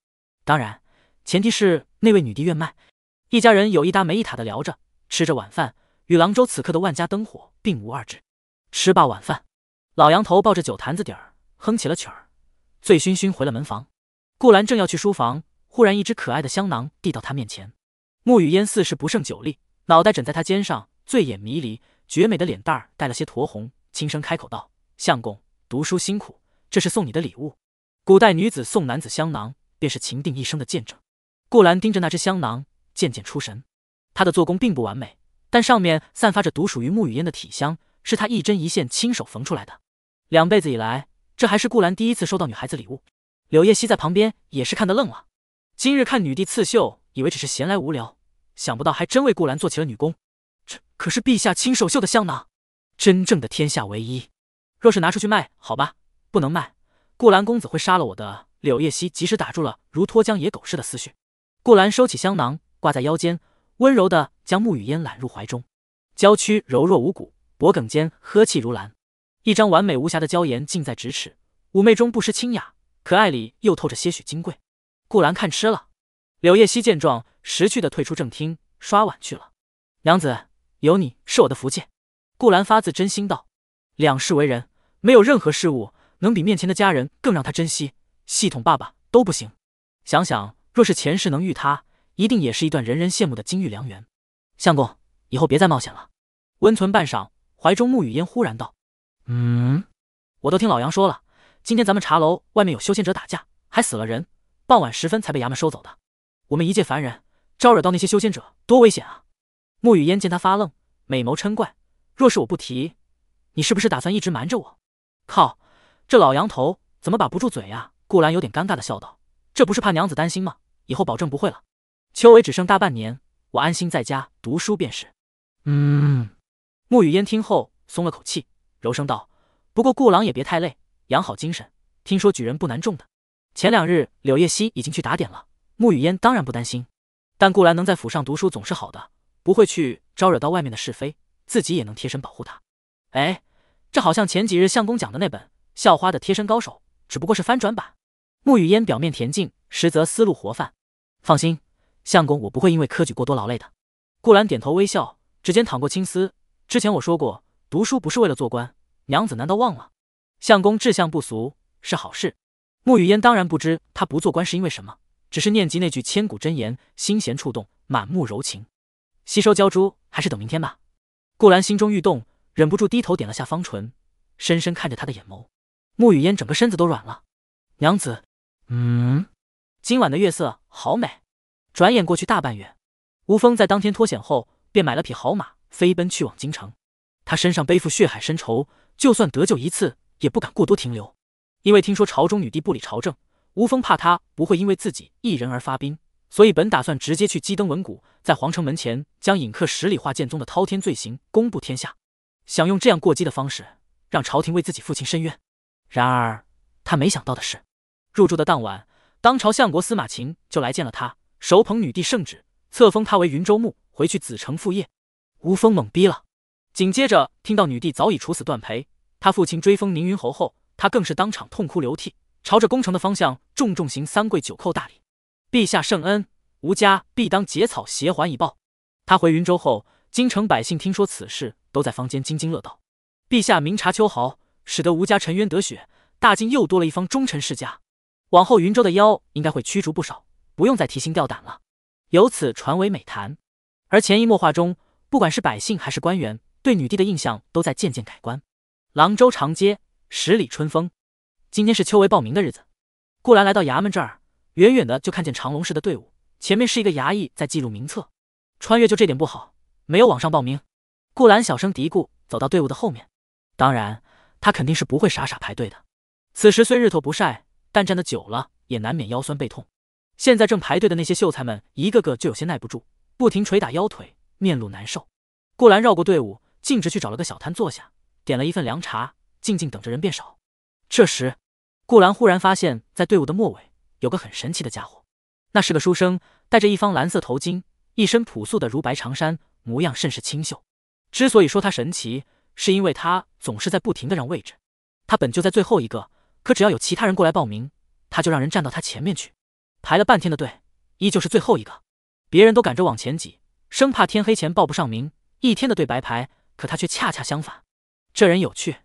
当然。前提是那位女帝愿卖，一家人有一搭没一塔的聊着，吃着晚饭，与郎州此刻的万家灯火并无二致。吃罢晚饭，老杨头抱着酒坛子底儿哼起了曲儿，醉醺醺回了门房。顾兰正要去书房，忽然一只可爱的香囊递到他面前。沐雨烟似是不胜酒力，脑袋枕在他肩上，醉眼迷离，绝美的脸蛋儿带了些酡红，轻声开口道：“相公，读书辛苦，这是送你的礼物。古代女子送男子香囊，便是情定一生的见证。”顾兰盯着那只香囊，渐渐出神。它的做工并不完美，但上面散发着独属于沐雨烟的体香，是她一针一线亲手缝出来的。两辈子以来，这还是顾兰第一次收到女孩子礼物。柳叶熙在旁边也是看得愣了。今日看女帝刺绣，以为只是闲来无聊，想不到还真为顾兰做起了女工。这可是陛下亲手绣的香囊，真正的天下唯一。若是拿出去卖，好吧，不能卖，顾兰公子会杀了我的。柳叶熙及时打住了如脱缰野狗似的思绪。顾兰收起香囊，挂在腰间，温柔的将沐雨烟揽入怀中，娇躯柔弱无骨，脖颈间呵气如兰，一张完美无瑕的娇颜近在咫尺，妩媚中不失清雅，可爱里又透着些许金贵。顾兰看痴了。柳叶熙见状，识趣的退出正厅，刷碗去了。娘子有你是我的福气。顾兰发自真心道。两世为人，没有任何事物能比面前的家人更让他珍惜，系统爸爸都不行。想想。若是前世能遇他，一定也是一段人人羡慕的金玉良缘。相公，以后别再冒险了。温存半晌，怀中沐雨烟忽然道：“嗯，我都听老杨说了，今天咱们茶楼外面有修仙者打架，还死了人，傍晚时分才被衙门收走的。我们一介凡人，招惹到那些修仙者，多危险啊！”沐雨烟见他发愣，美眸嗔怪：“若是我不提，你是不是打算一直瞒着我？”靠，这老杨头怎么把不住嘴呀？顾兰有点尴尬的笑道。这不是怕娘子担心吗？以后保证不会了。秋闱只剩大半年，我安心在家读书便是。嗯。沐雨烟听后松了口气，柔声道：“不过顾郎也别太累，养好精神。听说举人不难中的。前两日柳叶熙已经去打点了，沐雨烟当然不担心。但顾兰能在府上读书总是好的，不会去招惹到外面的是非，自己也能贴身保护他。哎，这好像前几日相公讲的那本校花的贴身高手，只不过是翻转版。”沐雨烟表面恬静，实则思路活泛。放心，相公，我不会因为科举过多劳累的。顾兰点头微笑，指尖淌过青丝。之前我说过，读书不是为了做官，娘子难道忘了？相公志向不俗，是好事。沐雨烟当然不知他不做官是因为什么，只是念及那句千古真言，心弦触动，满目柔情。吸收娇珠，还是等明天吧。顾兰心中欲动，忍不住低头点了下方唇，深深看着他的眼眸。沐雨烟整个身子都软了，娘子。嗯，今晚的月色好美。转眼过去大半月，吴峰在当天脱险后，便买了匹好马，飞奔去往京城。他身上背负血海深仇，就算得救一次，也不敢过多停留。因为听说朝中女帝不理朝政，吴峰怕他不会因为自己一人而发兵，所以本打算直接去鸡登文谷，在皇城门前将引客十里化剑宗的滔天罪行公布天下，想用这样过激的方式让朝廷为自己父亲伸冤。然而他没想到的是。入住的当晚，当朝相国司马晴就来见了他，手捧女帝圣旨，册封他为云州牧，回去子承父业。吴峰懵逼了。紧接着听到女帝早已处死段培，他父亲追封宁云侯后，他更是当场痛哭流涕，朝着宫城的方向重重行三跪九叩大礼。陛下圣恩，吴家必当结草携环以报。他回云州后，京城百姓听说此事，都在坊间津津乐道。陛下明察秋毫，使得吴家沉冤得雪，大晋又多了一方忠臣世家。往后云州的妖应该会驱逐不少，不用再提心吊胆了。由此传为美谈。而潜移默化中，不管是百姓还是官员，对女帝的印象都在渐渐改观。廊州长街十里春风，今天是秋闱报名的日子。顾兰来到衙门这儿，远远的就看见长龙式的队伍，前面是一个衙役在记录名册。穿越就这点不好，没有网上报名。顾兰小声嘀咕，走到队伍的后面。当然，他肯定是不会傻傻排队的。此时虽日头不晒，但站得久了也难免腰酸背痛。现在正排队的那些秀才们，一个个就有些耐不住，不停捶打腰腿，面露难受。顾兰绕过队伍，径直去找了个小摊坐下。点了一份凉茶，静静等着人变少。这时，顾兰忽然发现，在队伍的末尾有个很神奇的家伙，那是个书生，戴着一方蓝色头巾，一身朴素的如白长衫，模样甚是清秀。之所以说他神奇，是因为他总是在不停的让位置。他本就在最后一个，可只要有其他人过来报名，他就让人站到他前面去。排了半天的队，依旧是最后一个，别人都赶着往前挤，生怕天黑前报不上名，一天的队白排。可他却恰恰相反。这人有趣，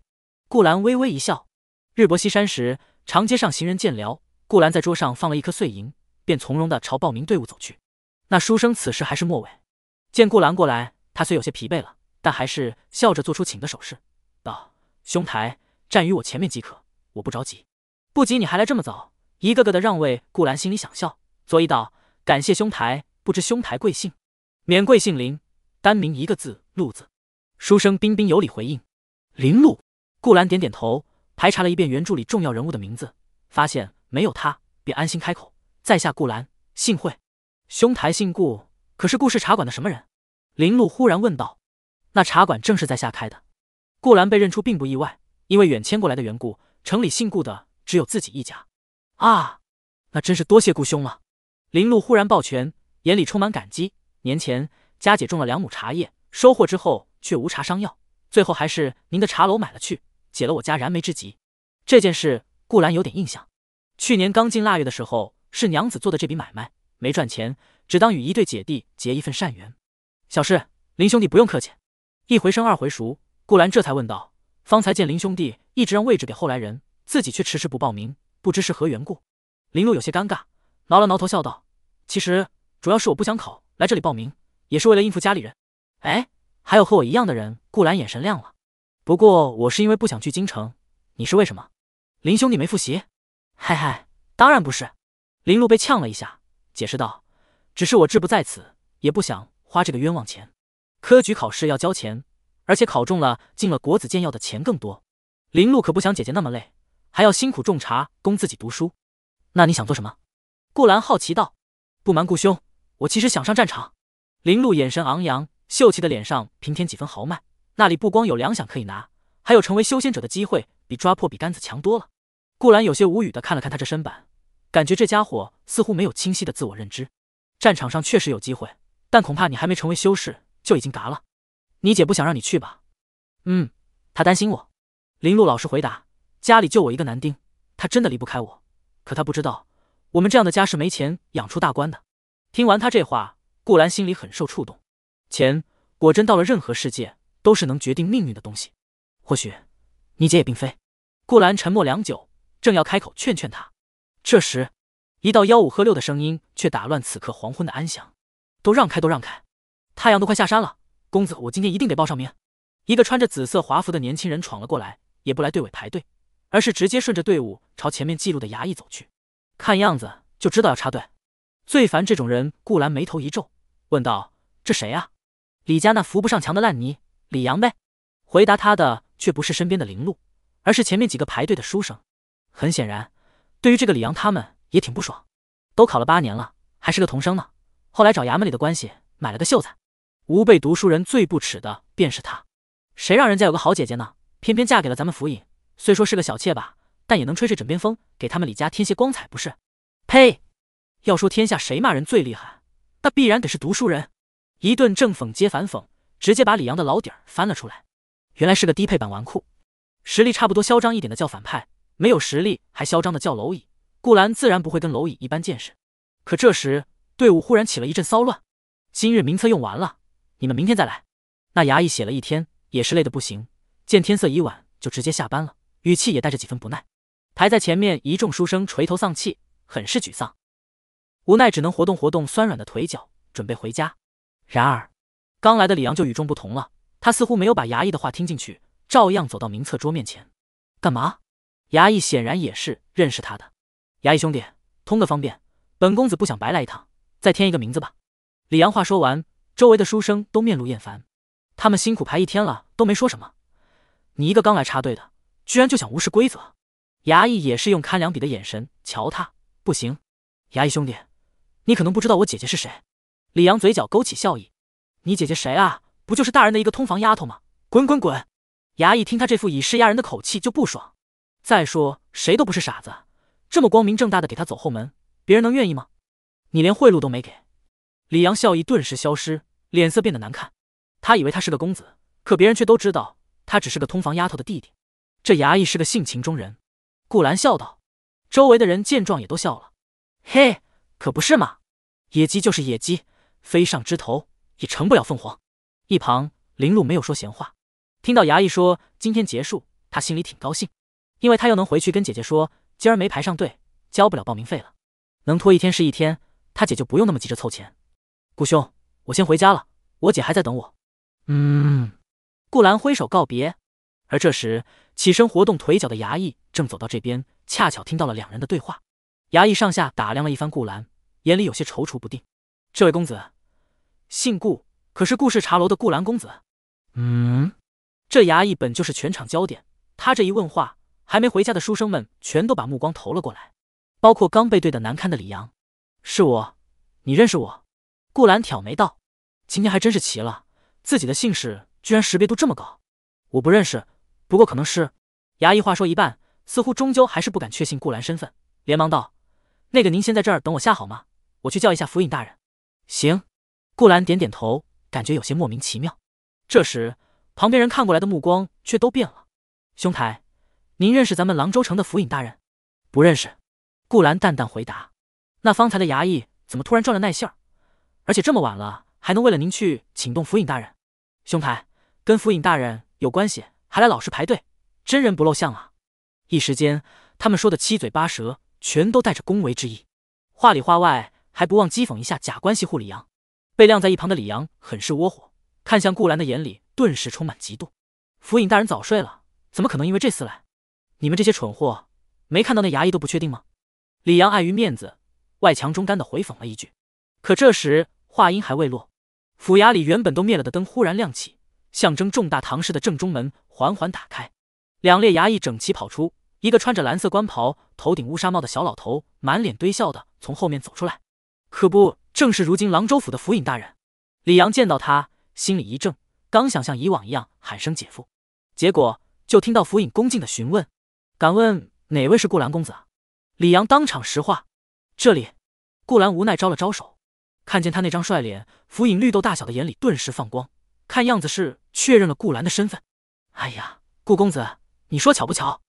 顾兰微微一笑。日薄西山时，长街上行人渐寥，顾兰在桌上放了一颗碎银，便从容的朝报名队伍走去。那书生此时还是末尾，见顾兰过来，他虽有些疲惫了，但还是笑着做出请的手势，道：“兄台，站于我前面即可，我不着急。”不急，你还来这么早？一个个的让位，顾兰心里想笑，作揖道：“感谢兄台，不知兄台贵姓？”“免贵姓林，单名一个字，陆字。”书生彬彬有礼回应。林路，顾兰点点头，排查了一遍原著里重要人物的名字，发现没有他，便安心开口：“在下顾兰，幸会。兄台姓顾，可是顾氏茶馆的什么人？”林路忽然问道。那茶馆正是在下开的。顾兰被认出并不意外，因为远迁过来的缘故，城里姓顾的只有自己一家。啊，那真是多谢顾兄了。林路忽然抱拳，眼里充满感激。年前家姐种了两亩茶叶，收获之后却无茶商要。最后还是您的茶楼买了去，解了我家燃眉之急。这件事顾兰有点印象。去年刚进腊月的时候，是娘子做的这笔买卖，没赚钱，只当与一对姐弟结一份善缘。小事，林兄弟不用客气。一回生二回熟，顾兰这才问道：“方才见林兄弟一直让位置给后来人，自己却迟迟不报名，不知是何缘故？”林路有些尴尬，挠了挠头，笑道：“其实主要是我不想考，来这里报名也是为了应付家里人。”哎。还有和我一样的人，顾兰眼神亮了。不过我是因为不想去京城，你是为什么？林兄，弟没复习？嗨嗨，当然不是。林路被呛了一下，解释道：“只是我志不在此，也不想花这个冤枉钱。科举考试要交钱，而且考中了进了国子监要的钱更多。林路可不想姐姐那么累，还要辛苦种茶供自己读书。那你想做什么？”顾兰好奇道：“不瞒顾兄，我其实想上战场。”林路眼神昂扬。秀气的脸上平添几分豪迈，那里不光有粮饷可以拿，还有成为修仙者的机会，比抓破笔杆子强多了。顾兰有些无语的看了看他这身板，感觉这家伙似乎没有清晰的自我认知。战场上确实有机会，但恐怕你还没成为修士就已经嘎了。你姐不想让你去吧？嗯，她担心我。林路老实回答：“家里就我一个男丁，她真的离不开我。可她不知道，我们这样的家是没钱养出大官的。”听完他这话，顾兰心里很受触动。钱果真到了任何世界都是能决定命运的东西，或许你姐也并非。顾兰沉默良久，正要开口劝劝他，这时一道吆五喝六的声音却打乱此刻黄昏的安详：“都让开，都让开！太阳都快下山了，公子，我今天一定得报上名。”一个穿着紫色华服的年轻人闯了过来，也不来队尾排队，而是直接顺着队伍朝前面记录的衙役走去。看样子就知道要插队，最烦这种人。顾兰眉头一皱，问道：“这谁呀？”李家那扶不上墙的烂泥，李阳呗。回答他的却不是身边的林路，而是前面几个排队的书生。很显然，对于这个李阳，他们也挺不爽。都考了八年了，还是个童生呢。后来找衙门里的关系买了个秀才。吾辈读书人最不耻的便是他。谁让人家有个好姐姐呢？偏偏嫁给了咱们府尹。虽说是个小妾吧，但也能吹吹枕边风，给他们李家添些光彩，不是？呸！要说天下谁骂人最厉害，那必然得是读书人。一顿正讽接反讽，直接把李阳的老底儿翻了出来。原来是个低配版纨绔，实力差不多嚣张一点的叫反派，没有实力还嚣张的叫蝼蚁。顾兰自然不会跟蝼蚁一般见识。可这时队伍忽然起了一阵骚乱。今日名册用完了，你们明天再来。那衙役写了一天，也是累得不行，见天色已晚，就直接下班了，语气也带着几分不耐。排在前面一众书生垂头丧气，很是沮丧，无奈只能活动活动酸软的腿脚，准备回家。然而，刚来的李阳就与众不同了，他似乎没有把衙役的话听进去，照样走到名册桌面前。干嘛？衙役显然也是认识他的。衙役兄弟，通个方便，本公子不想白来一趟，再添一个名字吧。李阳话说完，周围的书生都面露厌烦。他们辛苦排一天了，都没说什么，你一个刚来插队的，居然就想无视规则？衙役也是用看两笔的眼神瞧他，不行。衙役兄弟，你可能不知道我姐姐是谁。李阳嘴角勾起笑意。你姐姐谁啊？不就是大人的一个通房丫头吗？滚滚滚！衙役听他这副以势压人的口气就不爽。再说谁都不是傻子，这么光明正大的给他走后门，别人能愿意吗？你连贿赂都没给。李阳笑意顿时消失，脸色变得难看。他以为他是个公子，可别人却都知道他只是个通房丫头的弟弟。这衙役是个性情中人。顾兰笑道。周围的人见状也都笑了。嘿，可不是嘛，野鸡就是野鸡，飞上枝头。也成不了凤凰。一旁林露没有说闲话，听到衙役说今天结束，他心里挺高兴，因为他又能回去跟姐姐说今儿没排上队，交不了报名费了，能拖一天是一天，他姐就不用那么急着凑钱。顾兄，我先回家了，我姐还在等我。嗯，顾兰挥手告别，而这时起身活动腿脚的衙役正走到这边，恰巧听到了两人的对话。衙役上下打量了一番顾兰，眼里有些踌躇不定。这位公子。姓顾，可是顾氏茶楼的顾兰公子。嗯，这衙役本就是全场焦点，他这一问话，还没回家的书生们全都把目光投了过来，包括刚被对的难堪的李阳。是我，你认识我？顾兰挑眉道：“今天还真是奇了，自己的姓氏居然识别度这么高。”我不认识，不过可能是……衙役话说一半，似乎终究还是不敢确信顾兰身份，连忙道：“那个，您先在这儿等我下好吗？我去叫一下府尹大人。”行。顾兰点点头，感觉有些莫名其妙。这时，旁边人看过来的目光却都变了。兄台，您认识咱们郎州城的府尹大人？不认识。顾兰淡淡回答。那方才的衙役怎么突然转了耐性儿？而且这么晚了，还能为了您去请动府尹大人？兄台，跟府尹大人有关系，还来老实排队，真人不露相啊！一时间，他们说的七嘴八舌，全都带着恭维之意，话里话外还不忘讥讽一下假关系户李阳。被晾在一旁的李阳很是窝火，看向顾兰的眼里顿时充满嫉妒。府尹大人早睡了，怎么可能因为这厮来？你们这些蠢货，没看到那衙役都不确定吗？李阳碍于面子，外强中干的回讽了一句。可这时话音还未落，府衙里原本都灭了的灯忽然亮起，象征重大堂事的正中门缓缓打开，两列衙役整齐跑出，一个穿着蓝色官袍、头顶乌纱帽的小老头，满脸堆笑的从后面走出来。可不。正是如今郎州府的府尹大人，李阳见到他，心里一怔，刚想像以往一样喊声姐夫，结果就听到府尹恭敬的询问：“敢问哪位是顾兰公子？”啊李阳当场实话：“这里。”顾兰无奈招了招手，看见他那张帅脸，府尹绿豆大小的眼里顿时放光，看样子是确认了顾兰的身份。哎呀，顾公子，你说巧不巧？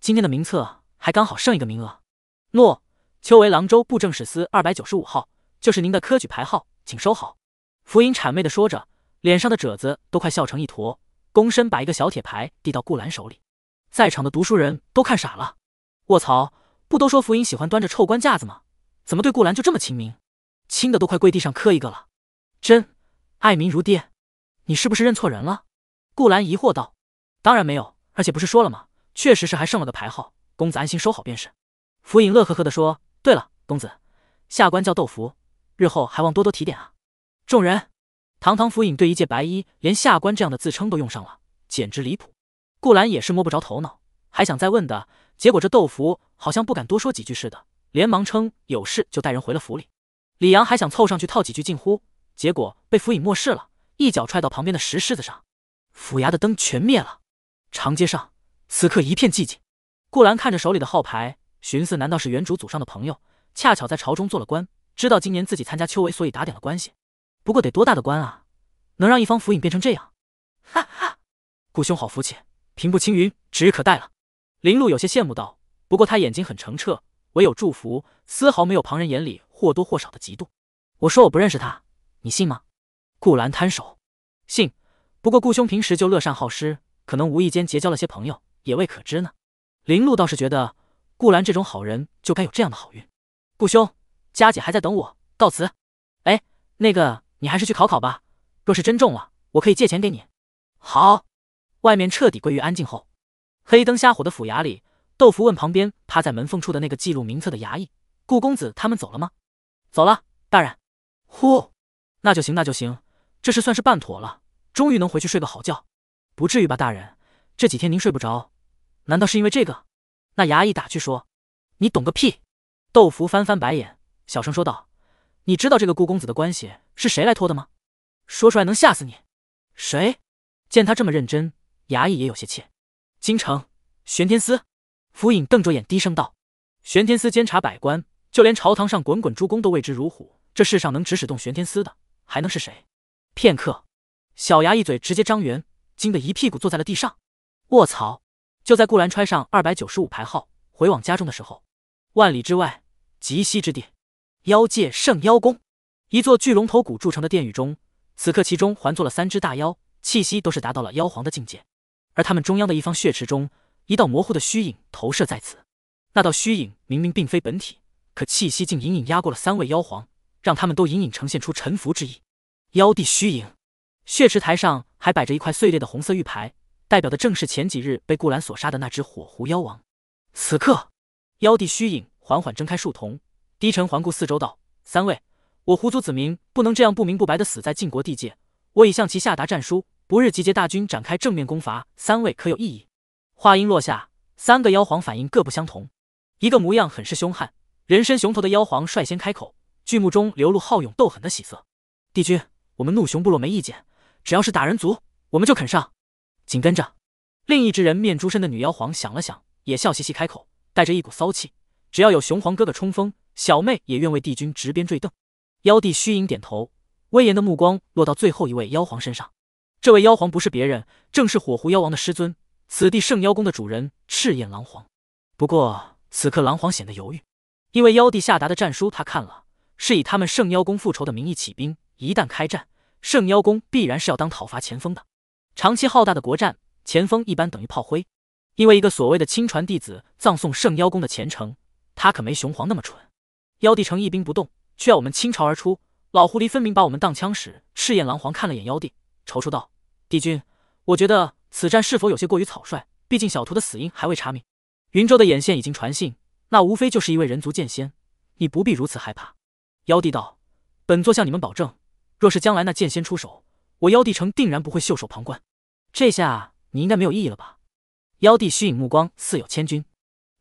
今天的名册还刚好剩一个名额。诺，秋为郎州布政使司二百九十五号。就是您的科举牌号，请收好。福尹谄媚的说着，脸上的褶子都快笑成一坨，躬身把一个小铁牌递到顾兰手里。在场的读书人都看傻了。卧槽，不都说福尹喜欢端着臭官架子吗？怎么对顾兰就这么亲民？亲的都快跪地上磕一个了。真爱民如爹，你是不是认错人了？顾兰疑惑道。当然没有，而且不是说了吗？确实是还剩了个牌号，公子安心收好便是。福尹乐呵呵的说。对了，公子，下官叫窦福。日后还望多多提点啊！众人，堂堂府尹对一介白衣，连下官这样的自称都用上了，简直离谱。顾兰也是摸不着头脑，还想再问的，结果这豆腐好像不敢多说几句似的，连忙称有事就带人回了府里。李阳还想凑上去套几句近乎，结果被府尹漠视了，一脚踹到旁边的石狮子上。府衙的灯全灭了，长街上此刻一片寂静。顾兰看着手里的号牌，寻思：难道是原主祖上的朋友，恰巧在朝中做了官？知道今年自己参加秋闱，所以打点了关系。不过得多大的官啊，能让一方府尹变成这样？哈哈，顾兄好福气，平步青云指日可待了。林露有些羡慕道。不过他眼睛很澄澈，唯有祝福，丝毫没有旁人眼里或多或少的嫉妒。我说我不认识他，你信吗？顾兰摊手，信。不过顾兄平时就乐善好施，可能无意间结交了些朋友，也未可知呢。林露倒是觉得顾兰这种好人就该有这样的好运。顾兄。佳姐还在等我，告辞。哎，那个，你还是去考考吧。若是真中了，我可以借钱给你。好。外面彻底归于安静后，黑灯瞎火的府衙里，豆腐问旁边趴在门缝处的那个记录名册的衙役：“顾公子他们走了吗？”“走了，大人。”“呼，那就行，那就行，这事算是办妥了，终于能回去睡个好觉。”“不至于吧，大人，这几天您睡不着，难道是因为这个？”那衙役打趣说：“你懂个屁！”豆腐翻翻白眼，小声说道：“你知道这个顾公子的关系是谁来托的吗？说出来能吓死你。”“谁？”见他这么认真。衙役也有些怯。京城玄天司，府尹瞪着眼低声道：“玄天司监察百官，就连朝堂上滚滚诸公都畏之如虎。这世上能指使动玄天司的，还能是谁？”片刻，小牙一嘴直接张圆，惊得一屁股坐在了地上。卧槽！就在顾兰揣上二百九十五排号回往家中的时候，万里之外，极西之地，妖界圣妖宫，一座巨龙头骨铸成的殿宇中，此刻其中环坐了三只大妖，气息都是达到了妖皇的境界。而他们中央的一方血池中，一道模糊的虚影投射在此。那道虚影明明并非本体，可气息竟隐隐压过了三位妖皇，让他们都隐隐呈现出臣服之意。妖帝虚影，血池台上还摆着一块碎裂的红色玉牌，代表的正是前几日被顾兰所杀的那只火狐妖王。此刻，妖帝虚影缓缓睁开树瞳，低沉环顾四周道：“三位，我狐族子民不能这样不明不白的死在晋国地界，我已向其下达战书。”不日集结大军展开正面攻伐，三位可有异议？话音落下，三个妖皇反应各不相同。一个模样很是凶悍、人身熊头的妖皇率先开口，巨目中流露好勇斗狠的喜色：“帝君，我们怒熊部落没意见，只要是打人族，我们就肯上。”紧跟着，另一只人面猪身的女妖皇想了想，也笑嘻嘻开口，带着一股骚气：“只要有熊皇哥哥冲锋，小妹也愿为帝君执鞭坠镫。”妖帝虚影点头，威严的目光落到最后一位妖皇身上。这位妖皇不是别人，正是火狐妖王的师尊，此地圣妖宫的主人赤焰狼皇。不过此刻狼皇显得犹豫，因为妖帝下达的战书他看了，是以他们圣妖宫复仇的名义起兵，一旦开战，圣妖宫必然是要当讨伐前锋的。长期浩大的国战，前锋一般等于炮灰。因为一个所谓的亲传弟子葬送圣妖宫的前程，他可没雄皇那么蠢。妖帝城一兵不动，却要我们倾巢而出，老狐狸分明把我们当枪使。赤焰狼皇看了眼妖帝。踌躇道：“帝君，我觉得此战是否有些过于草率？毕竟小徒的死因还未查明。云州的眼线已经传信，那无非就是一位人族剑仙，你不必如此害怕。”妖帝道：“本座向你们保证，若是将来那剑仙出手，我妖帝城定然不会袖手旁观。这下你应该没有异议了吧？”妖帝虚影目光似有千钧，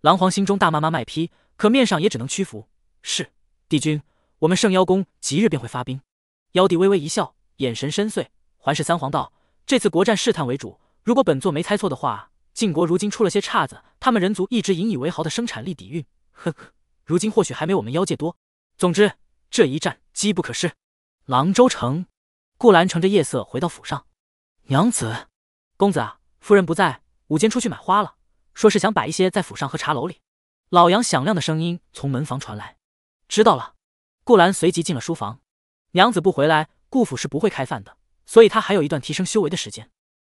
狼皇心中大骂骂卖批，可面上也只能屈服。是帝君，我们圣妖宫即日便会发兵。妖帝微微一笑，眼神深邃。环视三皇道：“这次国战试探为主，如果本座没猜错的话，晋国如今出了些岔子，他们人族一直引以为豪的生产力底蕴，呵呵，如今或许还没我们妖界多。总之，这一战机不可失。”狼州城，顾兰乘着夜色回到府上，娘子，公子啊，夫人不在，午间出去买花了，说是想摆一些在府上和茶楼里。老杨响亮的声音从门房传来：“知道了。”顾兰随即进了书房。娘子不回来，顾府是不会开饭的。所以他还有一段提升修为的时间，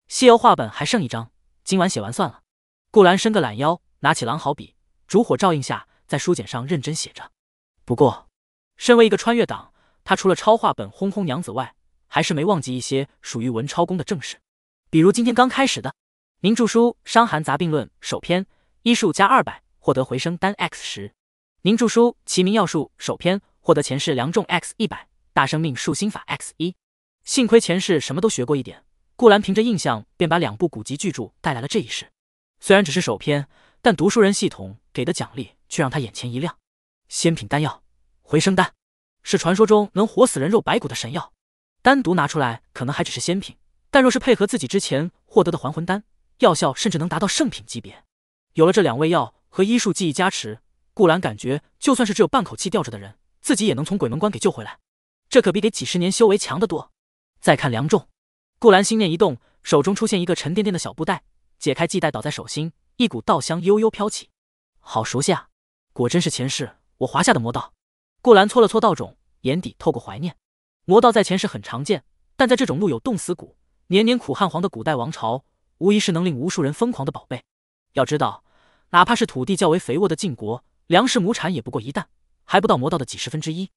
西游画本还剩一张，今晚写完算了。顾兰伸个懒腰，拿起狼毫笔，烛火照映下，在书简上认真写着。不过，身为一个穿越党，他除了抄画本轰轰娘子外，还是没忘记一些属于文超公的正事，比如今天刚开始的《您著书伤寒杂病论》首篇，医术加二百，获得回声单 X 十；您著书齐名药术首篇，获得前世良种 X 一百，大生命术心法 X 一。幸亏前世什么都学过一点，顾兰凭着印象便把两部古籍巨著带来了这一世。虽然只是首篇，但读书人系统给的奖励却让他眼前一亮。仙品丹药回生丹，是传说中能活死人肉白骨的神药。单独拿出来可能还只是仙品，但若是配合自己之前获得的还魂丹，药效甚至能达到圣品级别。有了这两味药和医术技艺加持，顾兰感觉就算是只有半口气吊着的人，自己也能从鬼门关给救回来。这可比给几十年修为强得多。再看梁仲，顾兰心念一动，手中出现一个沉甸甸的小布袋，解开系带，倒在手心，一股稻香悠悠飘起，好熟悉啊！果真是前世我华夏的魔道。顾兰搓了搓道种，眼底透过怀念。魔道在前世很常见，但在这种路有冻死骨、年年苦旱黄的古代王朝，无疑是能令无数人疯狂的宝贝。要知道，哪怕是土地较为肥沃的晋国，粮食亩产也不过一担，还不到魔道的几十分之一。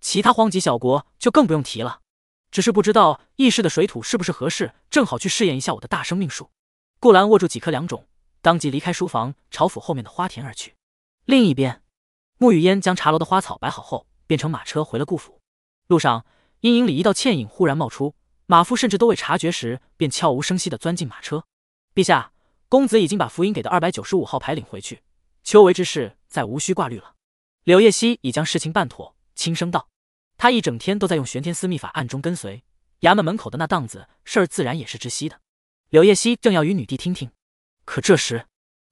其他荒级小国就更不用提了。只是不知道异世的水土是不是合适，正好去试验一下我的大生命术。顾兰握住几颗良种，当即离开书房，朝府后面的花田而去。另一边，沐雨烟将茶楼的花草摆好后，便乘马车回了顾府。路上，阴影里一道倩影忽然冒出，马夫甚至都未察觉时，便悄无声息地钻进马车。陛下，公子已经把福音给的二百九十五号牌领回去，秋闱之事再无需挂虑了。柳叶熙已将事情办妥，轻声道。他一整天都在用玄天司秘法暗中跟随衙门门口的那档子事儿，自然也是知悉的。柳叶熙正要与女帝听听，可这时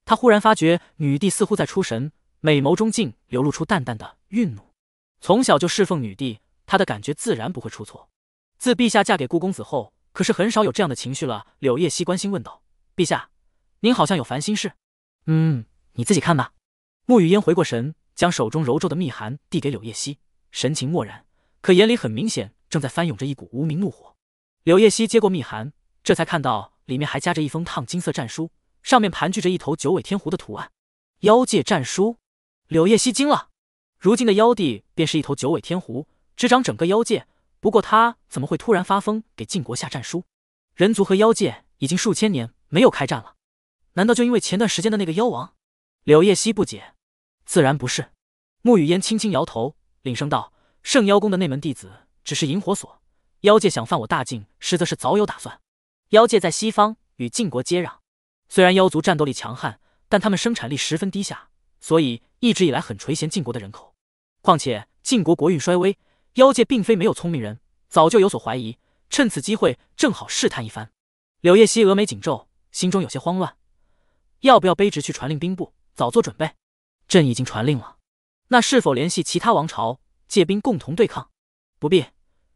他忽然发觉女帝似乎在出神，美眸中竟流露出淡淡的愠怒。从小就侍奉女帝，他的感觉自然不会出错。自陛下嫁给顾公子后，可是很少有这样的情绪了。柳叶熙关心问道：“陛下，您好像有烦心事？”“嗯，你自己看吧。”沐雨烟回过神，将手中揉皱的密函递给柳叶熙，神情漠然。可眼里很明显正在翻涌着一股无名怒火。柳叶熙接过密函，这才看到里面还夹着一封烫金色战书，上面盘踞着一头九尾天狐的图案。妖界战书，柳叶熙惊了。如今的妖帝便是一头九尾天狐，执掌整个妖界。不过他怎么会突然发疯给晋国下战书？人族和妖界已经数千年没有开战了，难道就因为前段时间的那个妖王？柳叶熙不解。自然不是。沐雨烟轻轻摇头，领声道。圣妖宫的内门弟子只是引火索，妖界想犯我大晋，实则是早有打算。妖界在西方，与晋国接壤。虽然妖族战斗力强悍，但他们生产力十分低下，所以一直以来很垂涎晋国的人口。况且晋国国运衰微，妖界并非没有聪明人，早就有所怀疑，趁此机会正好试探一番。柳叶熙峨眉紧皱，心中有些慌乱，要不要卑职去传令兵部，早做准备？朕已经传令了，那是否联系其他王朝？借兵共同对抗，不必。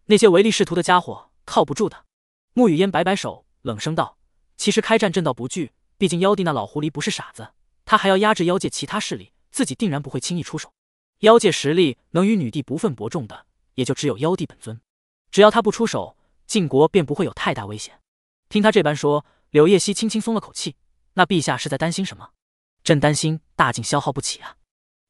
那些唯利是图的家伙靠不住的。沐雨烟摆摆手，冷声道：“其实开战朕倒不惧，毕竟妖帝那老狐狸不是傻子，他还要压制妖界其他势力，自己定然不会轻易出手。妖界实力能与女帝不分伯仲的，也就只有妖帝本尊。只要他不出手，晋国便不会有太大危险。”听他这般说，柳叶熙轻轻松了口气。那陛下是在担心什么？朕担心大晋消耗不起啊。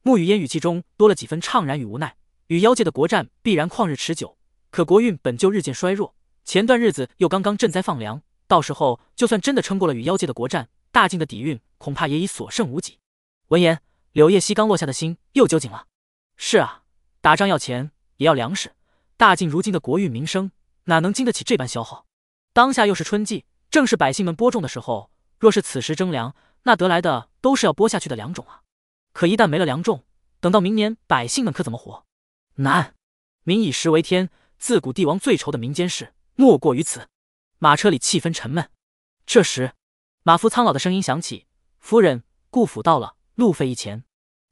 沐雨烟语气中多了几分怅然与无奈。与妖界的国战必然旷日持久，可国运本就日渐衰弱，前段日子又刚刚赈灾放粮，到时候就算真的撑过了与妖界的国战，大晋的底蕴恐怕也已所剩无几。闻言，柳叶熙刚落下的心又揪紧了。是啊，打仗要钱，也要粮食，大晋如今的国运民生哪能经得起这般消耗？当下又是春季，正是百姓们播种的时候，若是此时征粮，那得来的都是要播下去的粮种啊。可一旦没了粮种，等到明年，百姓们可怎么活？难，民以食为天，自古帝王最愁的民间事莫过于此。马车里气氛沉闷。这时，马夫苍老的声音响起：“夫人，顾府到了，路费一钱。”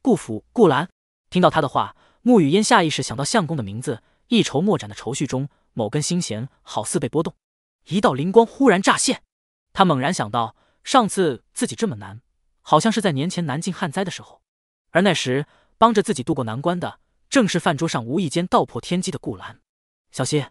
顾府，顾兰听到他的话，沐雨烟下意识想到相公的名字，一筹莫展的愁绪中，某根心弦好似被拨动，一道灵光忽然乍现。他猛然想到，上次自己这么难，好像是在年前南境旱灾的时候，而那时帮着自己渡过难关的。正是饭桌上无意间道破天机的顾兰，小希，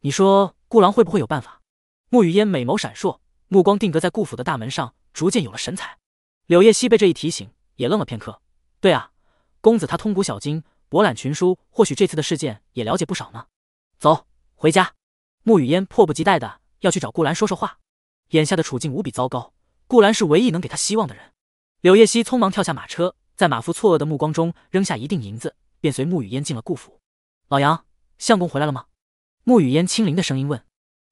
你说顾兰会不会有办法？沐雨烟美眸闪烁，目光定格在顾府的大门上，逐渐有了神采。柳叶熙被这一提醒，也愣了片刻。对啊，公子他通古小今，博览群书，或许这次的事件也了解不少呢。走，回家。沐雨烟迫不及待的要去找顾兰说说话。眼下的处境无比糟糕，顾兰是唯一能给他希望的人。柳叶熙匆忙跳下马车，在马夫错愕的目光中扔下一锭银子。便随沐雨烟进了顾府。老杨，相公回来了吗？沐雨烟轻灵的声音问。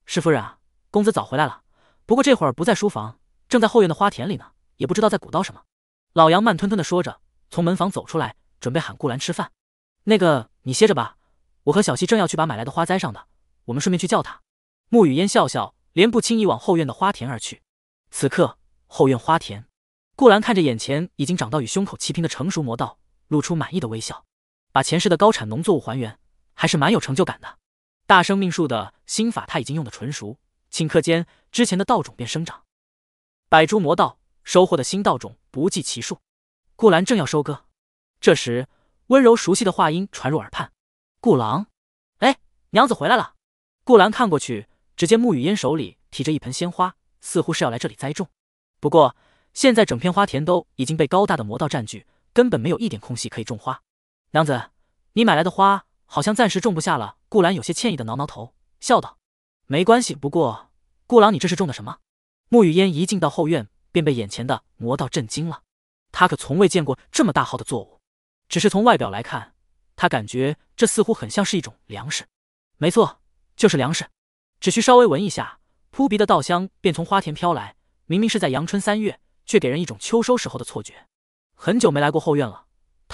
是夫人啊，公子早回来了，不过这会儿不在书房，正在后院的花田里呢，也不知道在鼓捣什么。老杨慢吞吞的说着，从门房走出来，准备喊顾兰吃饭。那个，你歇着吧，我和小溪正要去把买来的花栽上的，我们顺便去叫他。沐雨烟笑笑，连步轻移往后院的花田而去。此刻，后院花田，顾兰看着眼前已经长到与胸口齐平的成熟魔道，露出满意的微笑。把前世的高产农作物还原，还是蛮有成就感的。大生命树的心法他已经用的纯熟，顷刻间之前的稻种便生长。百株魔道收获的新稻种不计其数。顾兰正要收割，这时温柔熟悉的话音传入耳畔：“顾郎，哎，娘子回来了。”顾兰看过去，只见沐雨烟手里提着一盆鲜花，似乎是要来这里栽种。不过现在整片花田都已经被高大的魔道占据，根本没有一点空隙可以种花。娘子，你买来的花好像暂时种不下了。顾兰有些歉意的挠挠头，笑道：“没关系，不过顾郎，你这是种的什么？”沐雨烟一进到后院，便被眼前的魔道震惊了。他可从未见过这么大号的作物，只是从外表来看，他感觉这似乎很像是一种粮食。没错，就是粮食。只需稍微闻一下，扑鼻的稻香便从花田飘来。明明是在阳春三月，却给人一种秋收时候的错觉。很久没来过后院了，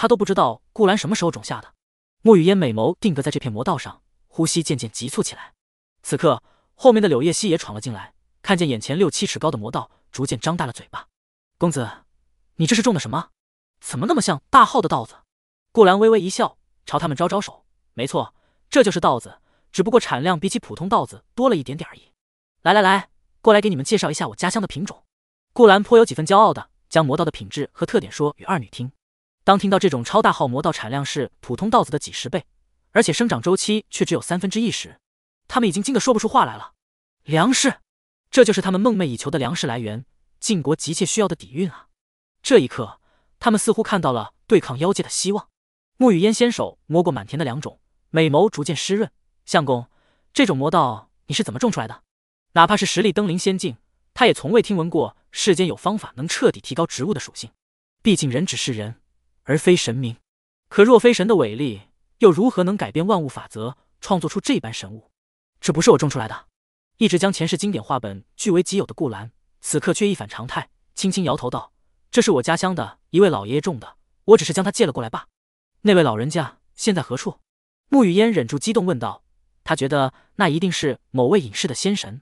他都不知道顾兰什么时候种下的。沐雨烟美眸定格在这片魔道上，呼吸渐渐急促起来。此刻，后面的柳叶溪也闯了进来，看见眼前六七尺高的魔道，逐渐张大了嘴巴。公子，你这是种的什么？怎么那么像大号的稻子？顾兰微微一笑，朝他们招招手。没错，这就是稻子，只不过产量比起普通稻子多了一点点而已。来来来。过来给你们介绍一下我家乡的品种。顾兰颇有几分骄傲的将魔道的品质和特点说与二女听。当听到这种超大号魔道产量是普通稻子的几十倍，而且生长周期却只有三分之一时，他们已经惊得说不出话来了。粮食，这就是他们梦寐以求的粮食来源，晋国急切需要的底蕴啊！这一刻，他们似乎看到了对抗妖界的希望。沐雨烟先手摸过满田的良种，美眸逐渐湿润。相公，这种魔道你是怎么种出来的？哪怕是实力登临仙境，他也从未听闻过世间有方法能彻底提高植物的属性。毕竟人只是人，而非神明。可若非神的伟力，又如何能改变万物法则，创作出这般神物？这不是我种出来的。一直将前世经典画本据为己有的顾兰，此刻却一反常态，轻轻摇头道：“这是我家乡的一位老爷爷种的，我只是将他借了过来罢。”那位老人家现在何处？沐雨烟忍住激动问道。他觉得那一定是某位隐世的仙神。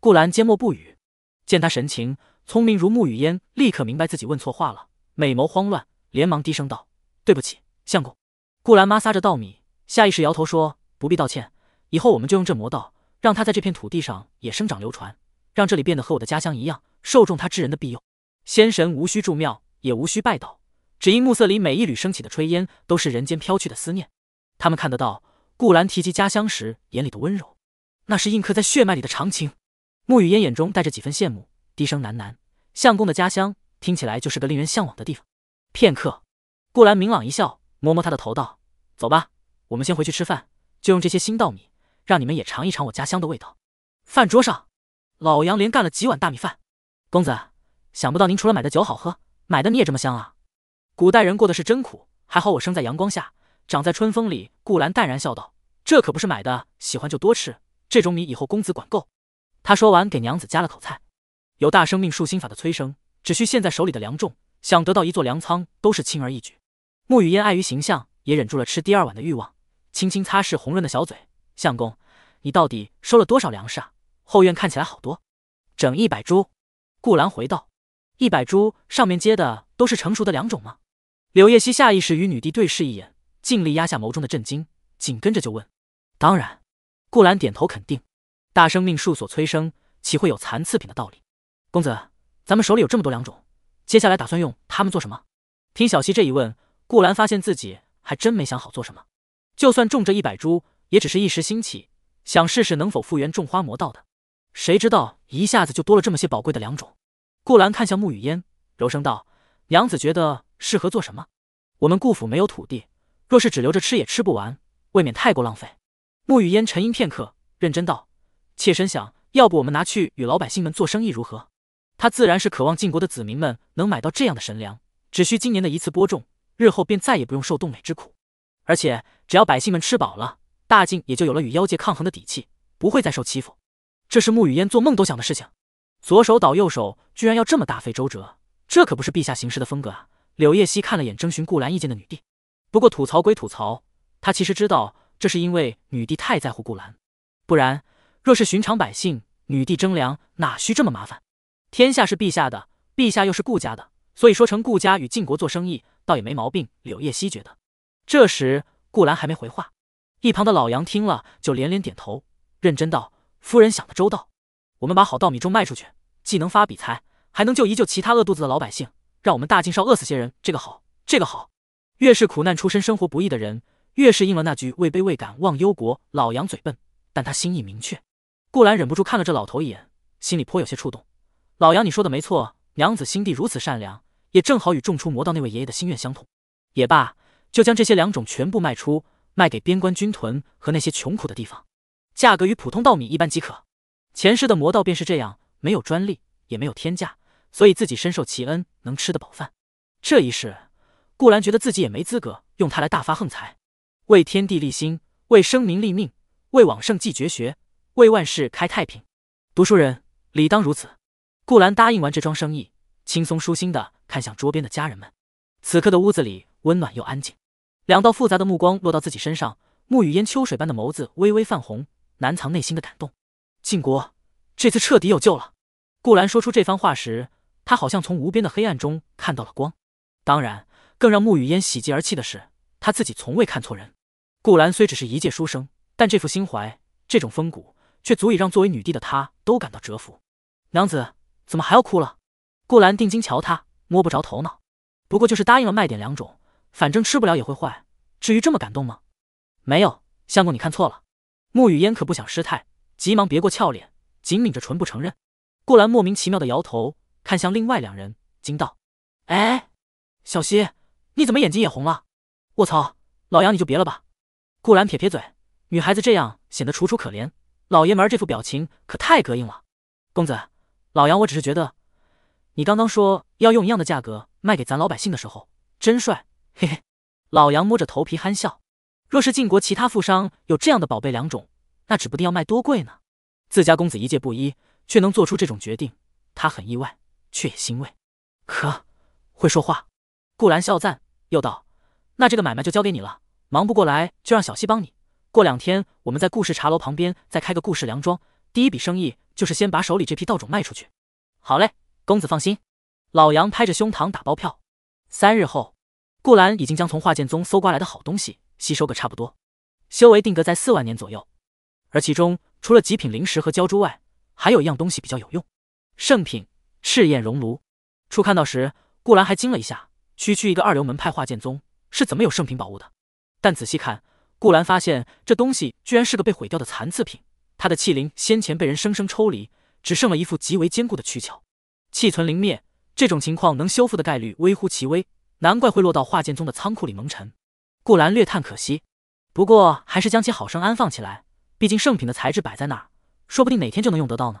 顾兰缄默不语，见他神情聪明如沐雨烟，立刻明白自己问错话了，美眸慌乱，连忙低声道：“对不起，相公。”顾兰摩挲着稻米，下意识摇头说：“不必道歉，以后我们就用这魔道，让他在这片土地上也生长流传，让这里变得和我的家乡一样，受众他之人的庇佑。仙神无需筑庙，也无需拜道，只因暮色里每一缕升起的炊烟，都是人间飘去的思念。他们看得到顾兰提及家乡时眼里的温柔，那是印刻在血脉里的长情。”沐雨烟眼中带着几分羡慕，低声喃喃：“相公的家乡听起来就是个令人向往的地方。”片刻，顾兰明朗一笑，摸摸他的头道：“走吧，我们先回去吃饭，就用这些新稻米，让你们也尝一尝我家乡的味道。”饭桌上，老杨连干了几碗大米饭。公子，想不到您除了买的酒好喝，买的米也这么香啊！古代人过的是真苦，还好我生在阳光下，长在春风里。顾兰淡然笑道：“这可不是买的，喜欢就多吃，这种米以后公子管够。”他说完，给娘子夹了口菜。有大生命树心法的催生，只需现在手里的粮种，想得到一座粮仓都是轻而易举。沐雨烟碍于形象，也忍住了吃第二碗的欲望，轻轻擦拭红润的小嘴。相公，你到底收了多少粮食啊？后院看起来好多，整一百株。顾兰回道：“一百株上面接的都是成熟的粮种吗？”柳叶熙下意识与女帝对视一眼，尽力压下眸中的震惊，紧跟着就问：“当然。”顾兰点头肯定。大生命树所催生，岂会有残次品的道理？公子，咱们手里有这么多两种，接下来打算用它们做什么？听小溪这一问，顾兰发现自己还真没想好做什么。就算种这一百株，也只是一时兴起，想试试能否复原种花魔道的。谁知道一下子就多了这么些宝贵的良种。顾兰看向沐雨烟，柔声道：“娘子觉得适合做什么？我们顾府没有土地，若是只留着吃也吃不完，未免太过浪费。”沐雨烟沉吟片刻，认真道。妾身想，要不我们拿去与老百姓们做生意如何？他自然是渴望晋国的子民们能买到这样的神粮，只需今年的一次播种，日后便再也不用受冻美之苦。而且只要百姓们吃饱了，大晋也就有了与妖界抗衡的底气，不会再受欺负。这是沐雨烟做梦都想的事情。左手倒右手，居然要这么大费周折，这可不是陛下行事的风格啊！柳叶熙看了眼征询顾兰意见的女帝，不过吐槽归吐槽，他其实知道这是因为女帝太在乎顾兰，不然。若是寻常百姓，女帝征粮哪需这么麻烦？天下是陛下的，陛下又是顾家的，所以说成顾家与晋国做生意，倒也没毛病。柳叶熙觉得。这时顾兰还没回话，一旁的老杨听了就连连点头，认真道：“夫人想的周到，我们把好稻米种卖出去，既能发笔财，还能救一救其他饿肚子的老百姓，让我们大晋少饿死些人。这个好，这个好。越是苦难出身、生活不易的人，越是应了那句‘位卑未敢忘忧国’。老杨嘴笨，但他心意明确。”顾兰忍不住看了这老头一眼，心里颇有些触动。老杨，你说的没错，娘子心地如此善良，也正好与种出魔道那位爷爷的心愿相同。也罢，就将这些良种全部卖出，卖给边关军屯和那些穷苦的地方。价格与普通稻米一般即可。前世的魔道便是这样，没有专利，也没有天价，所以自己深受其恩，能吃得饱饭。这一世，顾兰觉得自己也没资格用它来大发横财，为天地立心，为生民立命，为往圣继绝学，为万世开太平。读书人理当如此。顾兰答应完这桩生意，轻松舒心的看向桌边的家人们。此刻的屋子里温暖又安静，两道复杂的目光落到自己身上，沐雨烟秋水般的眸子微微泛红，难藏内心的感动。晋国这次彻底有救了。顾兰说出这番话时，他好像从无边的黑暗中看到了光。当然，更让沐雨烟喜极而泣的是，他自己从未看错人。顾兰虽只是一介书生，但这副心怀，这种风骨，却足以让作为女帝的她都感到折服。娘子怎么还要哭了？顾兰定睛瞧他，摸不着头脑。不过就是答应了卖点两种，反正吃不了也会坏，至于这么感动吗？没有，相公你看错了。沐雨烟可不想失态，急忙别过俏脸，紧抿着唇不承认。顾兰莫名其妙的摇头，看向另外两人，惊道：“哎，小溪，你怎么眼睛也红了？卧槽，老杨你就别了吧。”顾兰撇撇嘴，女孩子这样显得楚楚可怜，老爷们儿这副表情可太膈应了。公子，老杨我只是觉得，你刚刚说要用一样的价格。卖给咱老百姓的时候真帅，嘿嘿。老杨摸着头皮憨笑。若是晋国其他富商有这样的宝贝良种，那指不定要卖多贵呢。自家公子一介布衣，却能做出这种决定，他很意外，却也欣慰。可会说话。顾兰笑赞，又道：“那这个买卖就交给你了，忙不过来就让小西帮你。过两天我们在顾氏茶楼旁边再开个顾氏粮庄，第一笔生意就是先把手里这批稻种卖出去。”好嘞，公子放心。老杨拍着胸膛打包票。三日后，顾兰已经将从华剑宗搜刮来的好东西吸收个差不多，修为定格在四万年左右。而其中除了极品灵石和胶珠外，还有一样东西比较有用——圣品赤焰熔炉。初看到时，顾兰还惊了一下，区区一个二流门派华剑宗是怎么有圣品宝物的？但仔细看，顾兰发现这东西居然是个被毁掉的残次品，他的气灵先前被人生生抽离，只剩了一副极为坚固的躯壳，气存灵灭。这种情况能修复的概率微乎其微，难怪会落到华剑宗的仓库里蒙尘。顾兰略叹可惜，不过还是将其好生安放起来。毕竟圣品的材质摆在那儿，说不定哪天就能用得到呢。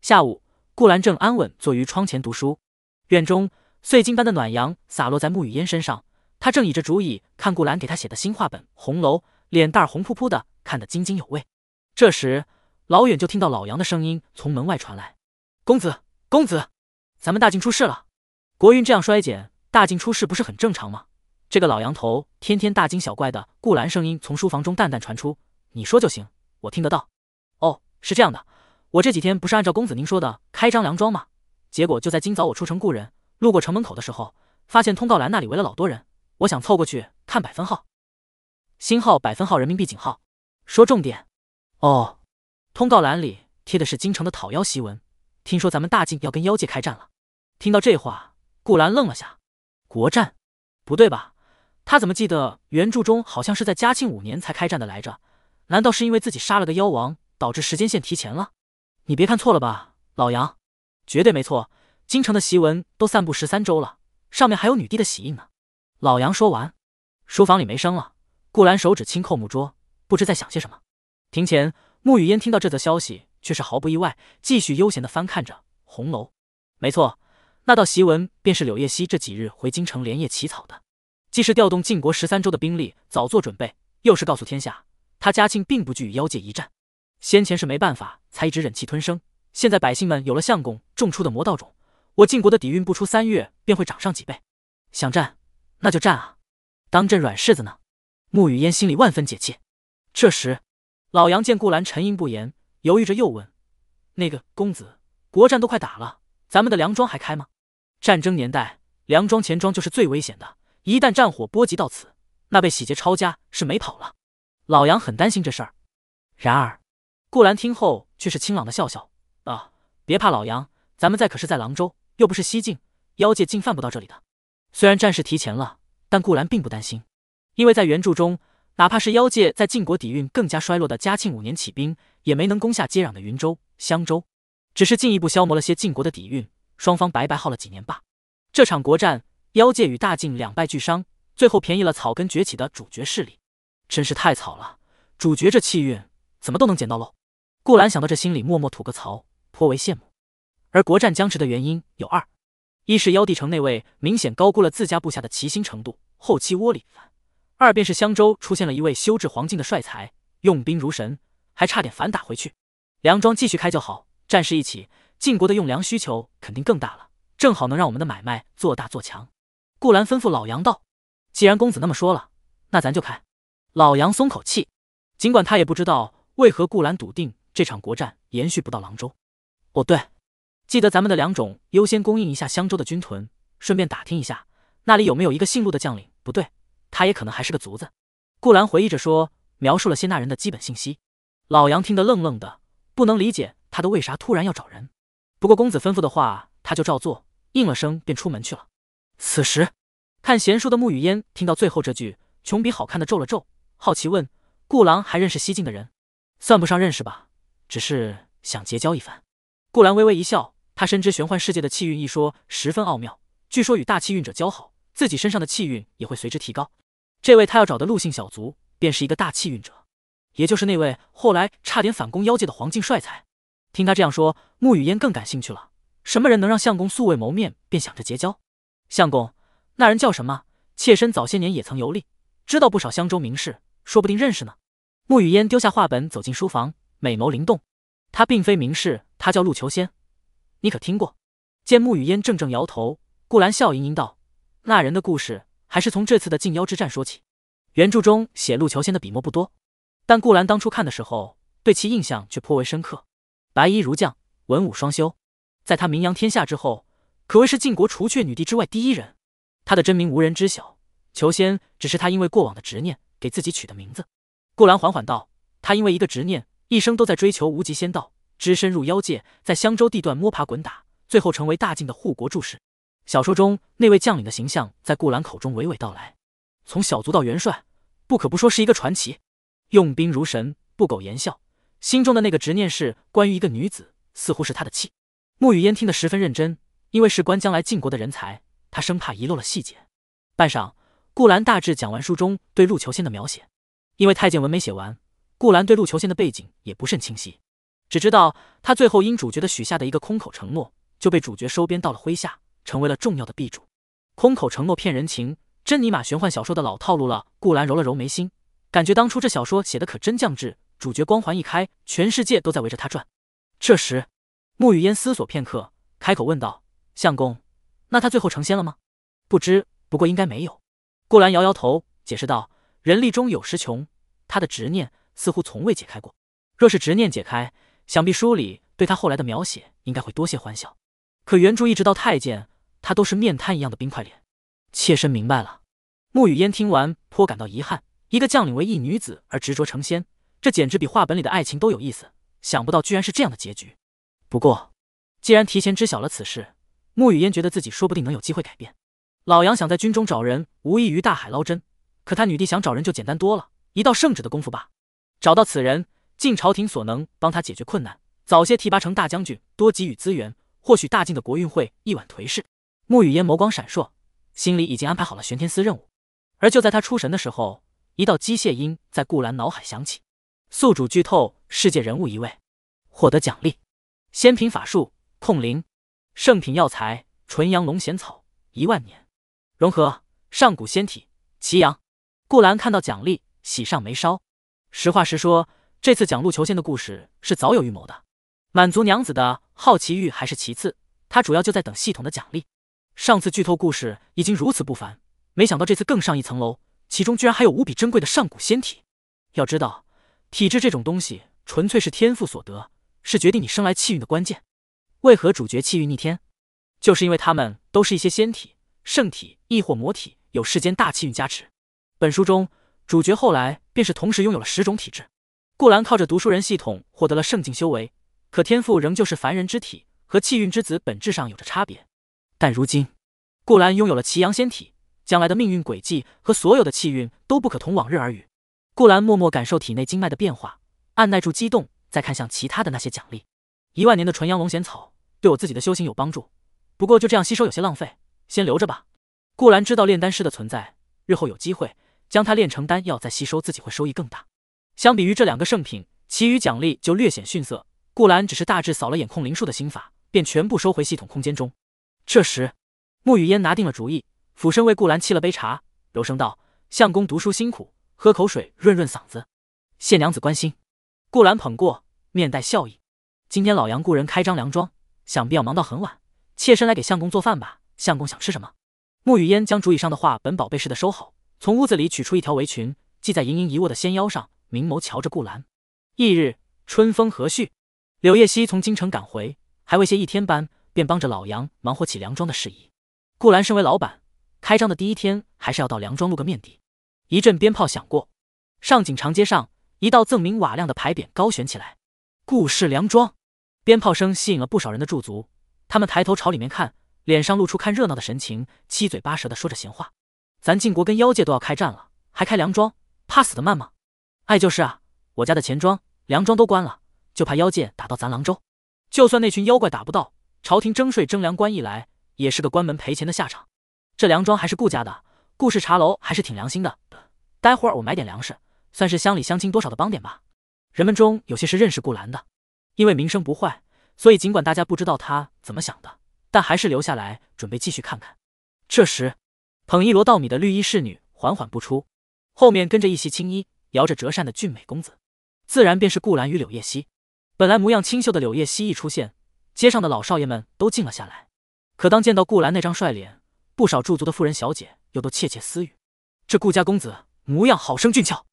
下午，顾兰正安稳坐于窗前读书，院中碎金般的暖阳洒落在沐雨烟身上，他正倚着竹椅看顾兰给他写的新画本《红楼》，脸蛋红扑扑的，看得津津有味。这时，老远就听到老杨的声音从门外传来：“公子，公子。”咱们大晋出事了，国运这样衰减，大晋出事不是很正常吗？这个老杨头天天大惊小怪的。顾兰声音从书房中淡淡传出：“你说就行，我听得到。”哦，是这样的，我这几天不是按照公子您说的开张粮庄吗？结果就在今早我出城雇人，路过城门口的时候，发现通告栏那里围了老多人，我想凑过去看百分号。星号百分号人民币井号。说重点。哦，通告栏里贴的是京城的讨妖檄文，听说咱们大晋要跟妖界开战了。听到这话，顾兰愣了下。国战？不对吧？他怎么记得原著中好像是在嘉庆五年才开战的来着？难道是因为自己杀了个妖王，导致时间线提前了？你别看错了吧，老杨，绝对没错。京城的檄文都散布十三州了，上面还有女帝的玺印呢。老杨说完，书房里没声了。顾兰手指轻扣木桌，不知在想些什么。庭前，沐雨烟听到这则消息，却是毫不意外，继续悠闲的翻看着《红楼》。没错。那道檄文便是柳叶熙这几日回京城连夜起草的，既是调动晋国十三州的兵力早做准备，又是告诉天下他嘉庆并不惧与妖界一战。先前是没办法才一直忍气吞声，现在百姓们有了相公种出的魔道种，我晋国的底蕴不出三月便会涨上几倍。想战那就战啊！当朕软柿子呢？沐雨烟心里万分解气。这时，老杨见顾兰沉吟不言，犹豫着又问：“那个公子，国战都快打了。”咱们的粮庄还开吗？战争年代，粮庄钱庄就是最危险的。一旦战火波及到此，那被洗劫抄家是没跑了。老杨很担心这事儿。然而，顾兰听后却是清朗的笑笑：“啊，别怕，老杨，咱们在可是在廊州，又不是西境，妖界进犯不到这里的。虽然战事提前了，但顾兰并不担心，因为在原著中，哪怕是妖界在晋国底蕴更加衰落的嘉庆五年起兵，也没能攻下接壤的云州、襄州。”只是进一步消磨了些晋国的底蕴，双方白白耗了几年罢。这场国战，妖界与大晋两败俱伤，最后便宜了草根崛起的主角势力，真是太草了。主角这气运怎么都能捡到喽？顾兰想到这，心里默默吐个槽，颇为羡慕。而国战僵持的原因有二：一是妖帝城内卫明显高估了自家部下的齐心程度，后期窝里反；二便是襄州出现了一位修治黄境的帅才，用兵如神，还差点反打回去。粮庄继续开就好，战事一起，晋国的用粮需求肯定更大了，正好能让我们的买卖做大做强。顾兰吩咐老杨道：“既然公子那么说了，那咱就开。”老杨松口气，尽管他也不知道为何顾兰笃定这场国战延续不到 lang 州。哦，对，记得咱们的两种优先供应一下襄州的军屯，顺便打听一下那里有没有一个姓陆的将领。不对，他也可能还是个卒子。顾兰回忆着说，描述了些那人的基本信息。老杨听得愣愣的，不能理解他的为啥突然要找人。不过公子吩咐的话，他就照做，应了声便出门去了。此时，看贤淑的穆雨嫣听到最后这句，穷比好看的皱了皱。好奇问：“顾郎还认识西晋的人？算不上认识吧，只是想结交一番。”顾兰微微一笑，他深知玄幻世界的气运一说十分奥妙，据说与大气运者交好，自己身上的气运也会随之提高。这位他要找的陆姓小卒，便是一个大气运者，也就是那位后来差点反攻妖界的黄境帅才。听他这样说，穆雨嫣更感兴趣了。什么人能让相公素未谋面便想着结交？相公，那人叫什么？妾身早些年也曾游历，知道不少襄州名士。说不定认识呢。穆雨嫣丢下画本，走进书房，美眸灵动。他并非名士，他叫陆求仙，你可听过？见穆雨嫣怔怔摇头，顾兰笑盈盈道：“那人的故事，还是从这次的禁妖之战说起。原著中写陆求仙的笔墨不多，但顾兰当初看的时候，对其印象却颇为深刻。白衣如将，文武双修，在他名扬天下之后，可谓是晋国除却女帝之外第一人。他的真名无人知晓，求仙只是他因为过往的执念。”给自己取的名字，顾兰缓缓道：“他因为一个执念，一生都在追求无极仙道，只身入妖界，在襄州地段摸爬滚打，最后成为大晋的护国柱石。”小说中那位将领的形象在顾兰口中娓娓道来，从小卒到元帅，不可不说是一个传奇。用兵如神，不苟言笑，心中的那个执念是关于一个女子，似乎是他的妻。沐雨烟听得十分认真，因为事关将来晋国的人才，他生怕遗漏了细节。半晌。顾兰大致讲完书中对陆求仙的描写，因为太监文没写完，顾兰对陆求仙的背景也不甚清晰，只知道他最后因主角的许下的一个空口承诺，就被主角收编到了麾下，成为了重要的臂主。空口承诺骗人情，真尼玛玄幻小说的老套路了。顾兰揉了揉眉心，感觉当初这小说写的可真降智，主角光环一开，全世界都在围着他转。这时，沐雨烟思索片刻，开口问道：“相公，那他最后成仙了吗？”“不知，不过应该没有。”顾兰摇摇头，解释道：“人力中有时穷，他的执念似乎从未解开过。若是执念解开，想必书里对他后来的描写应该会多些欢笑。可原著一直到太监，他都是面瘫一样的冰块脸。”妾身明白了。穆雨嫣听完，颇感到遗憾：一个将领为一女子而执着成仙，这简直比画本里的爱情都有意思。想不到居然是这样的结局。不过，既然提前知晓了此事，穆雨嫣觉得自己说不定能有机会改变。老杨想在军中找人，无异于大海捞针。可他女帝想找人就简单多了，一道圣旨的功夫吧。找到此人，尽朝廷所能帮他解决困难，早些提拔成大将军，多给予资源，或许大晋的国运会一晚颓势。穆雨嫣眸光闪烁，心里已经安排好了玄天司任务。而就在他出神的时候，一道机械音在顾兰脑海响起：“宿主剧透世界人物一位，获得奖励：仙品法术控灵，圣品药材纯阳龙涎草一万年。”融合上古仙体，奇阳。顾兰看到奖励，喜上眉梢。实话实说，这次讲陆求仙的故事是早有预谋的。满足娘子的好奇欲还是其次，她主要就在等系统的奖励。上次剧透故事已经如此不凡，没想到这次更上一层楼，其中居然还有无比珍贵的上古仙体。要知道，体质这种东西纯粹是天赋所得，是决定你生来气运的关键。为何主角气运逆天？就是因为他们都是一些仙体。圣体亦或魔体有世间大气运加持，本书中主角后来便是同时拥有了十种体质。顾兰靠着读书人系统获得了圣境修为，可天赋仍旧是凡人之体，和气运之子本质上有着差别。但如今顾兰拥有了奇阳仙体，将来的命运轨迹和所有的气运都不可同往日而语。顾兰默默感受体内经脉的变化，按耐住激动，再看向其他的那些奖励。一万年的纯阳龙涎草对我自己的修行有帮助，不过就这样吸收有些浪费。先留着吧。顾兰知道炼丹师的存在，日后有机会将它炼成丹药再吸收，自己会收益更大。相比于这两个圣品，其余奖励就略显逊色。顾兰只是大致扫了眼控灵术的心法，便全部收回系统空间中。这时，穆雨嫣拿定了主意，俯身为顾兰沏了杯茶，柔声道：“相公读书辛苦，喝口水润润嗓子。”谢娘子关心。顾兰捧过，面带笑意：“今天老杨雇人开张粮庄，想必要忙到很晚。妾身来给相公做饭吧。相公想吃什么？”穆雨嫣将竹椅上的画本宝贝似的收好，从屋子里取出一条围裙，系在盈盈一握的纤腰上，明眸瞧着顾兰。翌日，春风和煦，柳叶熙从京城赶回，还未歇一天班，便帮着老杨忙活起梁庄的事宜。顾兰身为老板，开张的第一天还是要到梁庄露个面的。一阵鞭炮响过，上锦长街上一道锃明瓦亮的牌匾高悬起来：“顾氏梁庄。”鞭炮声吸引了不少人的驻足，他们抬头朝里面看。脸上露出看热闹的神情，七嘴八舌的说着闲话。咱晋国跟妖界都要开战了，还开梁庄，怕死的慢吗？哎，就是啊，我家的钱庄、梁庄都关了，就怕妖界打到咱郎州。就算那群妖怪打不到，朝廷征税征粮官一来，也是个关门赔钱的下场。这梁庄还是顾家的，顾氏茶楼还是挺良心的。待会儿我买点粮食，算是乡里乡亲多少的帮点吧。人们中有些是认识顾兰的，因为名声不坏，所以尽管大家不知道他怎么想的。但还是留下来准备继续看看。这时，捧一箩稻米的绿衣侍女缓缓步出，后面跟着一袭青衣、摇着折扇的俊美公子，自然便是顾兰与柳叶熙。本来模样清秀的柳叶熙一出现，街上的老少爷们都静了下来。可当见到顾兰那张帅脸，不少驻足的妇人小姐又都窃窃私语：这顾家公子模样好生俊俏，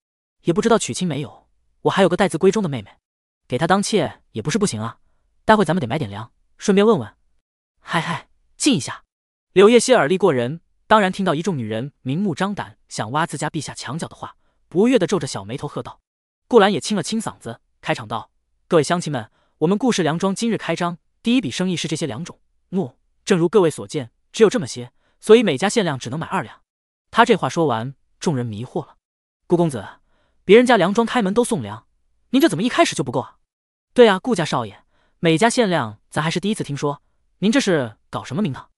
也不知道娶亲没有。我还有个待字闺中的妹妹，给她当妾也不是不行啊。待会咱们得买点粮，顺便问问。嗨嗨，静一下！柳叶熙耳力过人，当然听到一众女人明目张胆想挖自家陛下墙角的话，不悦的皱着小眉头喝道。顾兰也清了清嗓子，开场道：“各位乡亲们，我们顾氏粮庄今日开张，第一笔生意是这些两种。木，正如各位所见，只有这么些，所以每家限量只能买二两。”他这话说完，众人迷惑了：“顾公子，别人家粮庄开门都送粮，您这怎么一开始就不够啊？”“对啊，顾家少爷，每家限量，咱还是第一次听说。”您这是搞什么名堂？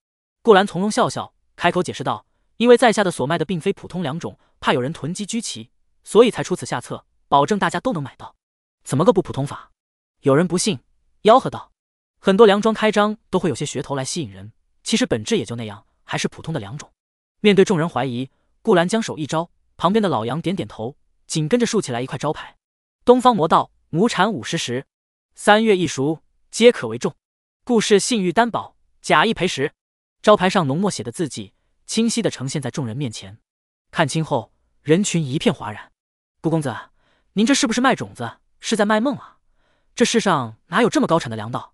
顾兰从容笑笑，开口解释道：“因为在下的所卖的并非普通粮种，怕有人囤积居奇，所以才出此下策，保证大家都能买到。怎么个不普通法？”有人不信，吆喝道：“很多粮庄开张都会有些噱头来吸引人，其实本质也就那样，还是普通的良种。”面对众人怀疑，顾兰将手一招，旁边的老杨点点头，紧跟着竖起来一块招牌：“东方魔道亩产五十石，三月一熟，皆可为重。”顾氏信誉担保，假一赔十。招牌上浓墨写的字迹，清晰的呈现在众人面前。看清后，人群一片哗然。顾公子，您这是不是卖种子？是在卖梦啊？这世上哪有这么高产的粮道？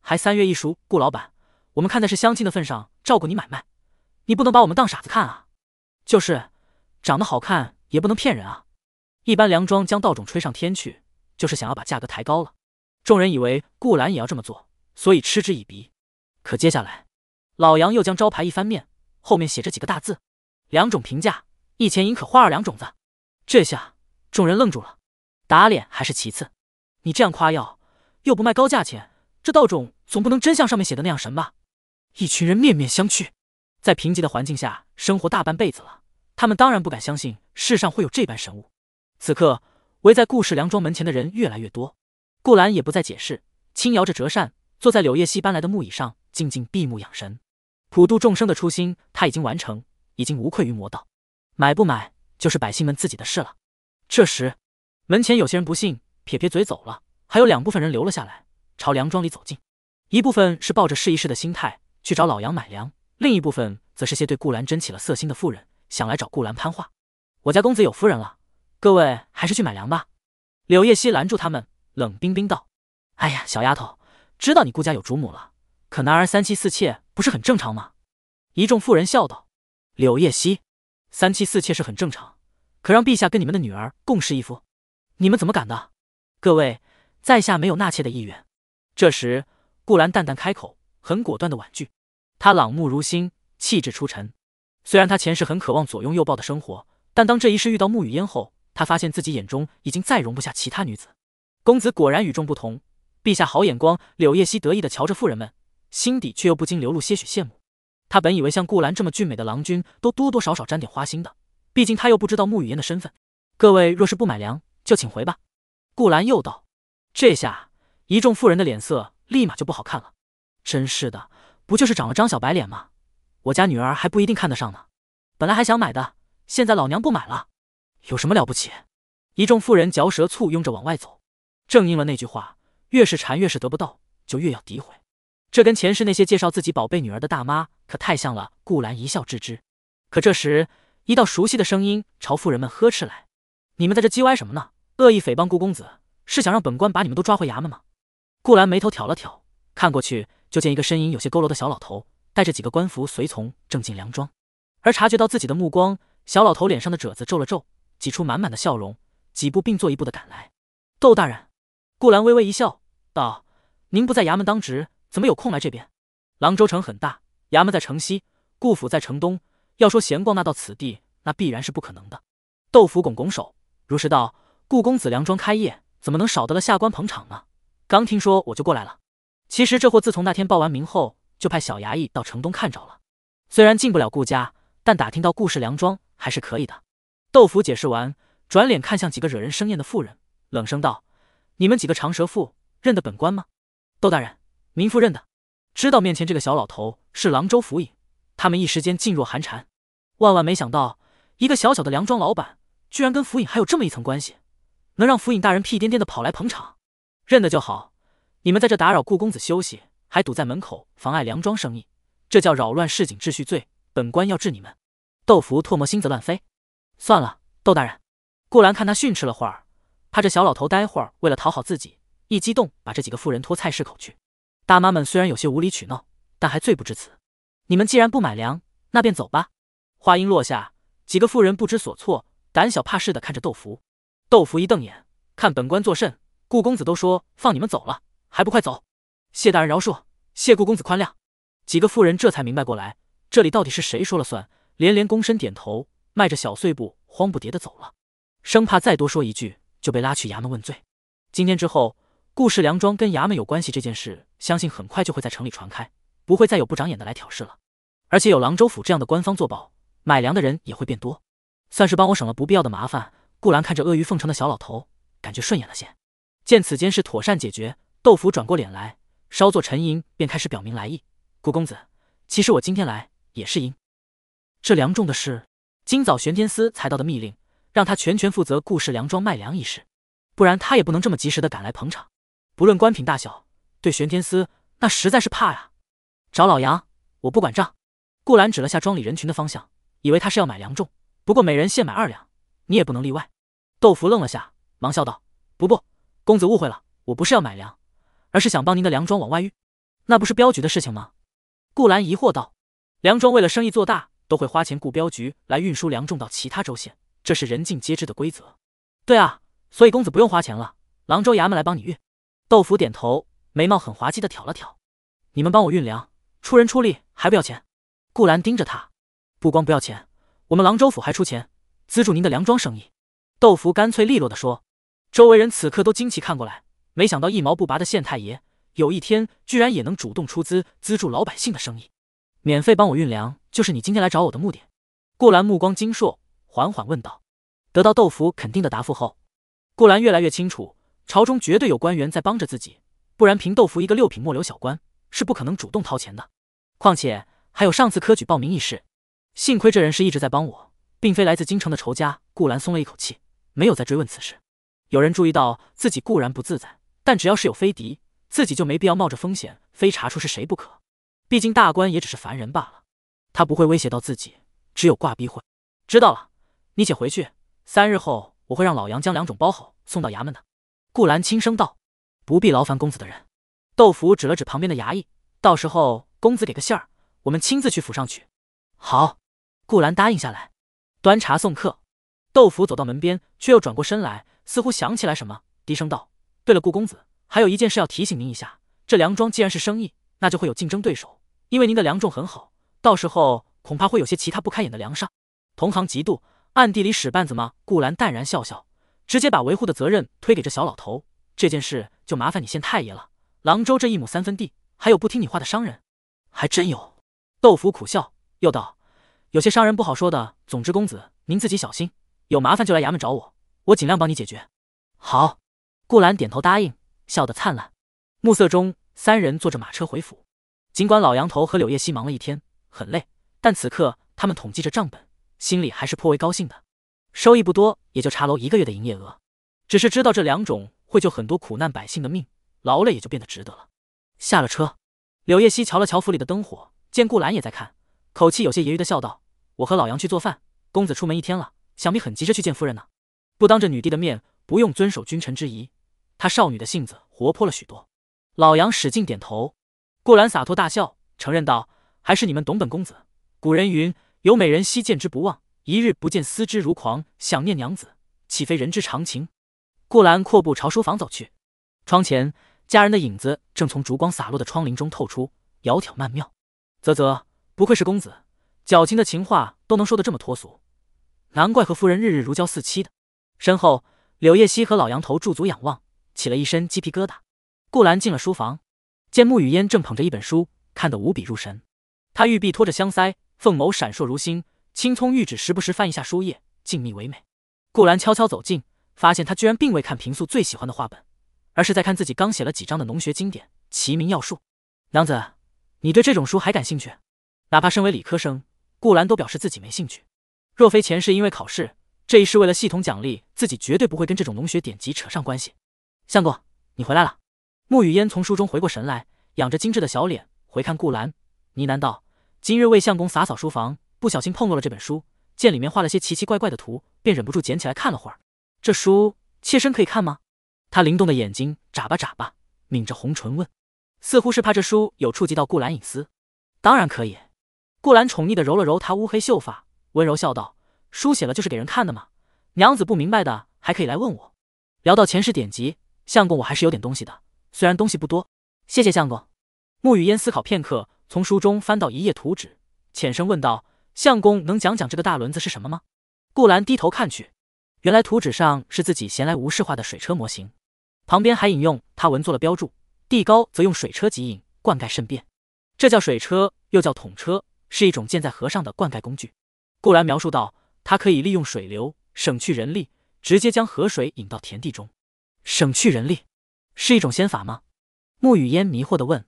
还三月一熟？顾老板，我们看在是相亲的份上，照顾你买卖，你不能把我们当傻子看啊！就是，长得好看也不能骗人啊！一般粮庄将稻种吹上天去，就是想要把价格抬高了。众人以为顾兰也要这么做。所以嗤之以鼻。可接下来，老杨又将招牌一翻面，后面写着几个大字：“两种评价，一钱银可换二两种子。”这下众人愣住了。打脸还是其次，你这样夸耀，又不卖高价钱，这稻种总不能真像上面写的那样神吧？一群人面面相觑，在贫瘠的环境下生活大半辈子了，他们当然不敢相信世上会有这般神物。此刻，围在顾氏梁庄门前的人越来越多。顾兰也不再解释，轻摇着折扇。坐在柳叶熙搬来的木椅上，静静闭目养神，普度众生的初心他已经完成，已经无愧于魔道。买不买，就是百姓们自己的事了。这时，门前有些人不信，撇撇嘴走了；还有两部分人留了下来，朝粮庄里走近。一部分是抱着试一试的心态去找老杨买粮，另一部分则是些对顾兰真起了色心的妇人，想来找顾兰攀话。我家公子有夫人了，各位还是去买粮吧。柳叶熙拦住他们，冷冰冰道：“哎呀，小丫头。”知道你顾家有主母了，可男儿三妻四妾不是很正常吗？一众妇人笑道：“柳叶熙，三妻四妾是很正常，可让陛下跟你们的女儿共侍一夫，你们怎么敢的？”各位在下没有纳妾的意愿。这时，顾兰淡淡开口，很果断的婉拒。她朗目如星，气质出尘。虽然她前世很渴望左拥右抱的生活，但当这一世遇到沐雨烟后，她发现自己眼中已经再容不下其他女子。公子果然与众不同。陛下好眼光，柳叶熙得意的瞧着妇人们，心底却又不禁流露些许羡慕。他本以为像顾兰这么俊美的郎君，都多多少少沾点花心的，毕竟他又不知道沐雨嫣的身份。各位若是不买粮，就请回吧。顾兰又道：“这下一众妇人的脸色立马就不好看了。真是的，不就是长了张小白脸吗？我家女儿还不一定看得上呢。本来还想买的，现在老娘不买了，有什么了不起？一众妇人嚼舌簇拥着往外走，正应了那句话：越是馋，越是得不到，就越要诋毁。这跟前世那些介绍自己宝贝女儿的大妈可太像了。顾兰一笑置之。可这时，一道熟悉的声音朝妇人们呵斥来：“你们在这叽歪什么呢？恶意诽谤顾公子，是想让本官把你们都抓回衙门吗？”顾兰眉头挑了挑，看过去就见一个身影有些佝偻的小老头，带着几个官服随从正进梁庄。而察觉到自己的目光，小老头脸上的褶子皱了皱，挤出满满的笑容，几步并作一步的赶来。窦大人，顾兰微微一笑，道：“您不在衙门当值。”怎么有空来这边？廊州城很大，衙门在城西，顾府在城东。要说闲逛那到此地，那必然是不可能的。窦府拱拱手，如实道：“顾公子梁庄开业，怎么能少得了下官捧场呢？刚听说，我就过来了。其实这货自从那天报完名后，就派小衙役到城东看着了。虽然进不了顾家，但打听到顾氏梁庄还是可以的。”窦府解释完，转脸看向几个惹人生厌的妇人，冷声道：“你们几个长舌妇，认得本官吗？”窦大人。民妇认得，知道面前这个小老头是郎州府尹，他们一时间噤若寒蝉。万万没想到，一个小小的梁庄老板，居然跟府尹还有这么一层关系，能让府尹大人屁颠颠的跑来捧场。认得就好，你们在这打扰顾公子休息，还堵在门口妨碍梁庄生意，这叫扰乱市井秩序罪，本官要治你们。窦福唾沫星子乱飞。算了，窦大人。顾兰看他训斥了会儿，怕这小老头待会儿为了讨好自己，一激动把这几个妇人拖菜市口去。大妈们虽然有些无理取闹，但还罪不至此。你们既然不买粮，那便走吧。话音落下，几个妇人不知所措，胆小怕事的看着豆腐。豆腐一瞪眼，看本官作甚？顾公子都说放你们走了，还不快走！谢大人饶恕，谢顾公子宽谅。几个妇人这才明白过来，这里到底是谁说了算，连连躬身点头，迈着小碎步，慌不迭的走了，生怕再多说一句就被拉去衙门问罪。今天之后。顾氏梁庄跟衙门有关系这件事，相信很快就会在城里传开，不会再有不长眼的来挑事了。而且有郎州府这样的官方作保，买粮的人也会变多，算是帮我省了不必要的麻烦。顾兰看着阿谀奉承的小老头，感觉顺眼了些。见此间事妥善解决，窦福转过脸来，稍作沉吟，便开始表明来意。顾公子，其实我今天来也是因这粮种的事。今早玄天司才到的密令，让他全权负责顾氏粮庄卖粮一事，不然他也不能这么及时的赶来捧场。不论官品大小，对玄天司那实在是怕呀！找老杨，我不管账。顾兰指了下庄里人群的方向，以为他是要买粮种，不过每人限买二两，你也不能例外。豆腐愣了下，忙笑道：“不不，公子误会了，我不是要买粮，而是想帮您的粮庄往外运，那不是镖局的事情吗？”顾兰疑惑道：“粮庄为了生意做大，都会花钱雇镖局来运输粮种到其他州县，这是人尽皆知的规则。”对啊，所以公子不用花钱了，郎州衙门来帮你运。豆腐点头，眉毛很滑稽的挑了挑。你们帮我运粮，出人出力还不要钱？顾兰盯着他，不光不要钱，我们郎州府还出钱资助您的粮庄生意。豆腐干脆利落的说。周围人此刻都惊奇看过来，没想到一毛不拔的县太爷，有一天居然也能主动出资资助老百姓的生意，免费帮我运粮，就是你今天来找我的目的？顾兰目光精烁，缓缓问道。得到豆腐肯定的答复后，顾兰越来越清楚。朝中绝对有官员在帮着自己，不然凭豆腐一个六品末流小官是不可能主动掏钱的。况且还有上次科举报名一事，幸亏这人是一直在帮我，并非来自京城的仇家。顾兰松了一口气，没有再追问此事。有人注意到自己固然不自在，但只要是有飞敌，自己就没必要冒着风险非查出是谁不可。毕竟大官也只是凡人罢了，他不会威胁到自己，只有挂逼会。知道了，你且回去，三日后我会让老杨将两种包好送到衙门的。顾兰轻声道：“不必劳烦公子的人。”豆腐指了指旁边的衙役：“到时候公子给个信儿，我们亲自去府上取。”好，顾兰答应下来。端茶送客，豆腐走到门边，却又转过身来，似乎想起来什么，低声道：“对了，顾公子，还有一件事要提醒您一下。这粮庄既然是生意，那就会有竞争对手，因为您的粮种很好，到时候恐怕会有些其他不开眼的粮商同行嫉妒，暗地里使绊子吗？”顾兰淡然笑笑。直接把维护的责任推给这小老头，这件事就麻烦你县太爷了。廊州这一亩三分地，还有不听你话的商人，还真有。豆腐苦笑，又道：“有些商人不好说的。总之，公子您自己小心，有麻烦就来衙门找我，我尽量帮你解决。”好，顾兰点头答应，笑得灿烂。暮色中，三人坐着马车回府。尽管老杨头和柳叶熙忙了一天，很累，但此刻他们统计着账本，心里还是颇为高兴的。收益不多，也就茶楼一个月的营业额。只是知道这两种会救很多苦难百姓的命，劳累也就变得值得了。下了车，柳叶熙瞧了瞧府里的灯火，见顾兰也在看，口气有些揶揄的笑道：“我和老杨去做饭，公子出门一天了，想必很急着去见夫人呢。不当着女帝的面，不用遵守君臣之仪。”她少女的性子活泼了许多。老杨使劲点头，顾兰洒脱大笑，承认道：“还是你们懂本公子。古人云：有美人兮见之不忘，一日不见思之如狂，想念娘子，岂非人之常情？”顾兰阔步朝书房走去，窗前家人的影子正从烛光洒落的窗棂中透出，窈窕曼妙。啧啧，不愧是公子，矫情的情话都能说得这么脱俗，难怪和夫人日日如胶似漆的。身后，柳叶熙和老杨头驻足仰望，起了一身鸡皮疙瘩。顾兰进了书房，见沐雨烟正捧着一本书，看得无比入神。她玉臂托着香腮，凤眸闪烁如星，青葱玉指时不时翻一下书页，静谧唯美。顾兰悄悄走近。发现他居然并未看平素最喜欢的画本，而是在看自己刚写了几章的农学经典《齐民要术》。娘子，你对这种书还感兴趣？哪怕身为理科生，顾兰都表示自己没兴趣。若非前世因为考试，这一世为了系统奖励，自己绝对不会跟这种农学典籍扯上关系。相公，你回来了。沐雨烟从书中回过神来，仰着精致的小脸回看顾兰，呢喃道：“今日为相公洒扫书房，不小心碰落了这本书，见里面画了些奇奇怪怪的图，便忍不住捡起来看了会儿。”这书妾身可以看吗？他灵动的眼睛眨巴眨巴，抿着红唇问，似乎是怕这书有触及到顾兰隐私。当然可以。顾兰宠溺的揉了揉他乌黑秀发，温柔笑道：“书写了就是给人看的嘛，娘子不明白的还可以来问我。”聊到前世典籍，相公我还是有点东西的，虽然东西不多。谢谢相公。沐雨烟思考片刻，从书中翻到一页图纸，浅声问道：“相公能讲讲这个大轮子是什么吗？”顾兰低头看去。原来图纸上是自己闲来无事画的水车模型，旁边还引用他文做了标注。地高则用水车给引，灌溉甚便。这叫水车，又叫桶车，是一种建在河上的灌溉工具。顾兰描述道：“它可以利用水流，省去人力，直接将河水引到田地中。省去人力是一种仙法吗？”沐雨烟迷惑的问。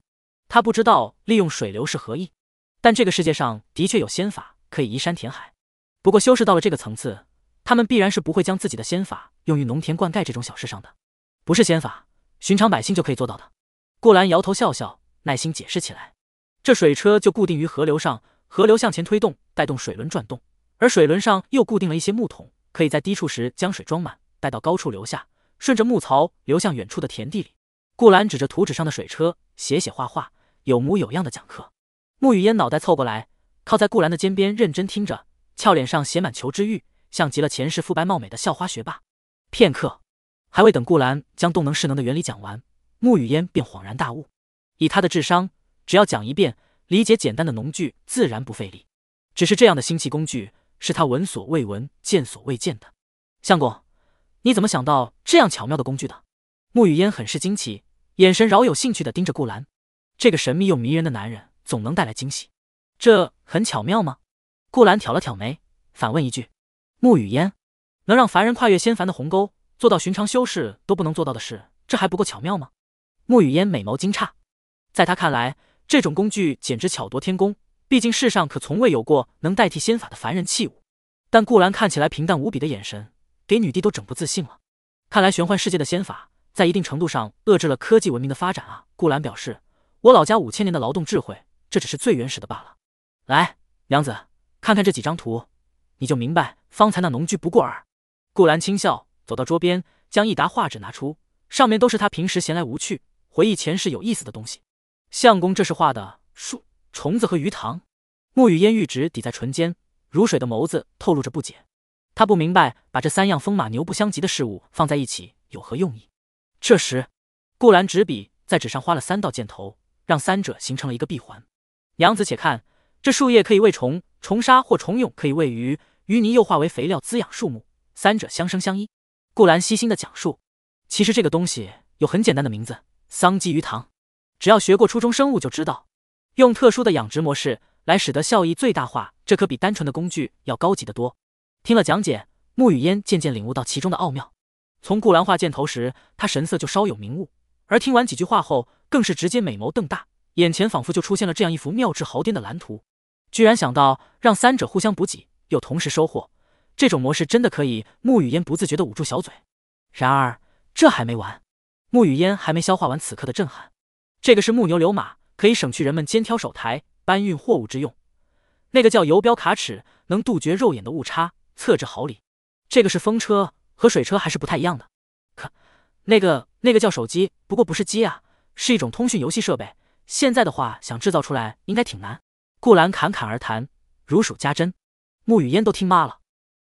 他不知道利用水流是何意，但这个世界上的确有仙法可以移山填海。不过修士到了这个层次。他们必然是不会将自己的仙法用于农田灌溉这种小事上的，不是仙法，寻常百姓就可以做到的。顾兰摇头笑笑，耐心解释起来：这水车就固定于河流上，河流向前推动，带动水轮转动，而水轮上又固定了一些木桶，可以在低处时将水装满，带到高处留下，顺着木槽流向远处的田地里。顾兰指着图纸上的水车，写写画画，有模有样的讲课。沐雨烟脑袋凑过来，靠在顾兰的肩边，认真听着，俏脸上写满求知欲。像极了前世肤白貌美的校花学霸。片刻，还未等顾兰将动能势能的原理讲完，沐雨烟便恍然大悟。以他的智商，只要讲一遍，理解简单的农具自然不费力。只是这样的新奇工具，是他闻所未闻、见所未见的。相公，你怎么想到这样巧妙的工具的？沐雨烟很是惊奇，眼神饶有兴趣的盯着顾兰。这个神秘又迷人的男人，总能带来惊喜。这很巧妙吗？顾兰挑了挑眉，反问一句。沐雨烟能让凡人跨越仙凡的鸿沟，做到寻常修士都不能做到的事，这还不够巧妙吗？沐雨烟美眸惊诧，在他看来，这种工具简直巧夺天工。毕竟世上可从未有过能代替仙法的凡人器物。但顾兰看起来平淡无比的眼神，给女帝都整不自信了。看来玄幻世界的仙法，在一定程度上遏制了科技文明的发展啊！顾兰表示：“我老家五千年的劳动智慧，这只是最原始的罢了。”来，娘子，看看这几张图。你就明白方才那农具不过尔。顾兰轻笑，走到桌边，将一沓画纸拿出，上面都是他平时闲来无趣回忆前世有意思的东西。相公，这是画的树、虫子和鱼塘。沐雨烟玉指抵在唇间，如水的眸子透露着不解。他不明白把这三样风马牛不相及的事物放在一起有何用意。这时，顾兰执笔在纸上画了三道箭头，让三者形成了一个闭环。娘子且看，这树叶可以喂虫，虫沙或虫蛹可以喂鱼。淤泥又化为肥料滋养树木，三者相生相依。顾兰细心的讲述，其实这个东西有很简单的名字——桑基鱼塘。只要学过初中生物就知道，用特殊的养殖模式来使得效益最大化，这可比单纯的工具要高级得多。听了讲解，沐雨烟渐渐领悟到其中的奥妙。从顾兰画箭头时，他神色就稍有明悟，而听完几句话后，更是直接美眸瞪大，眼前仿佛就出现了这样一幅妙智豪颠的蓝图。居然想到让三者互相补给，又同时收获，这种模式真的可以。穆雨嫣不自觉的捂住小嘴。然而这还没完，穆雨嫣还没消化完此刻的震撼。这个是木牛流马，可以省去人们肩挑手抬搬运货物之用；那个叫游标卡尺，能杜绝肉眼的误差，测制毫厘。这个是风车，和水车还是不太一样的。可那个那个叫手机，不过不是机啊，是一种通讯游戏设备。现在的话，想制造出来应该挺难。顾兰侃侃而谈，如数家珍，沐雨烟都听妈了。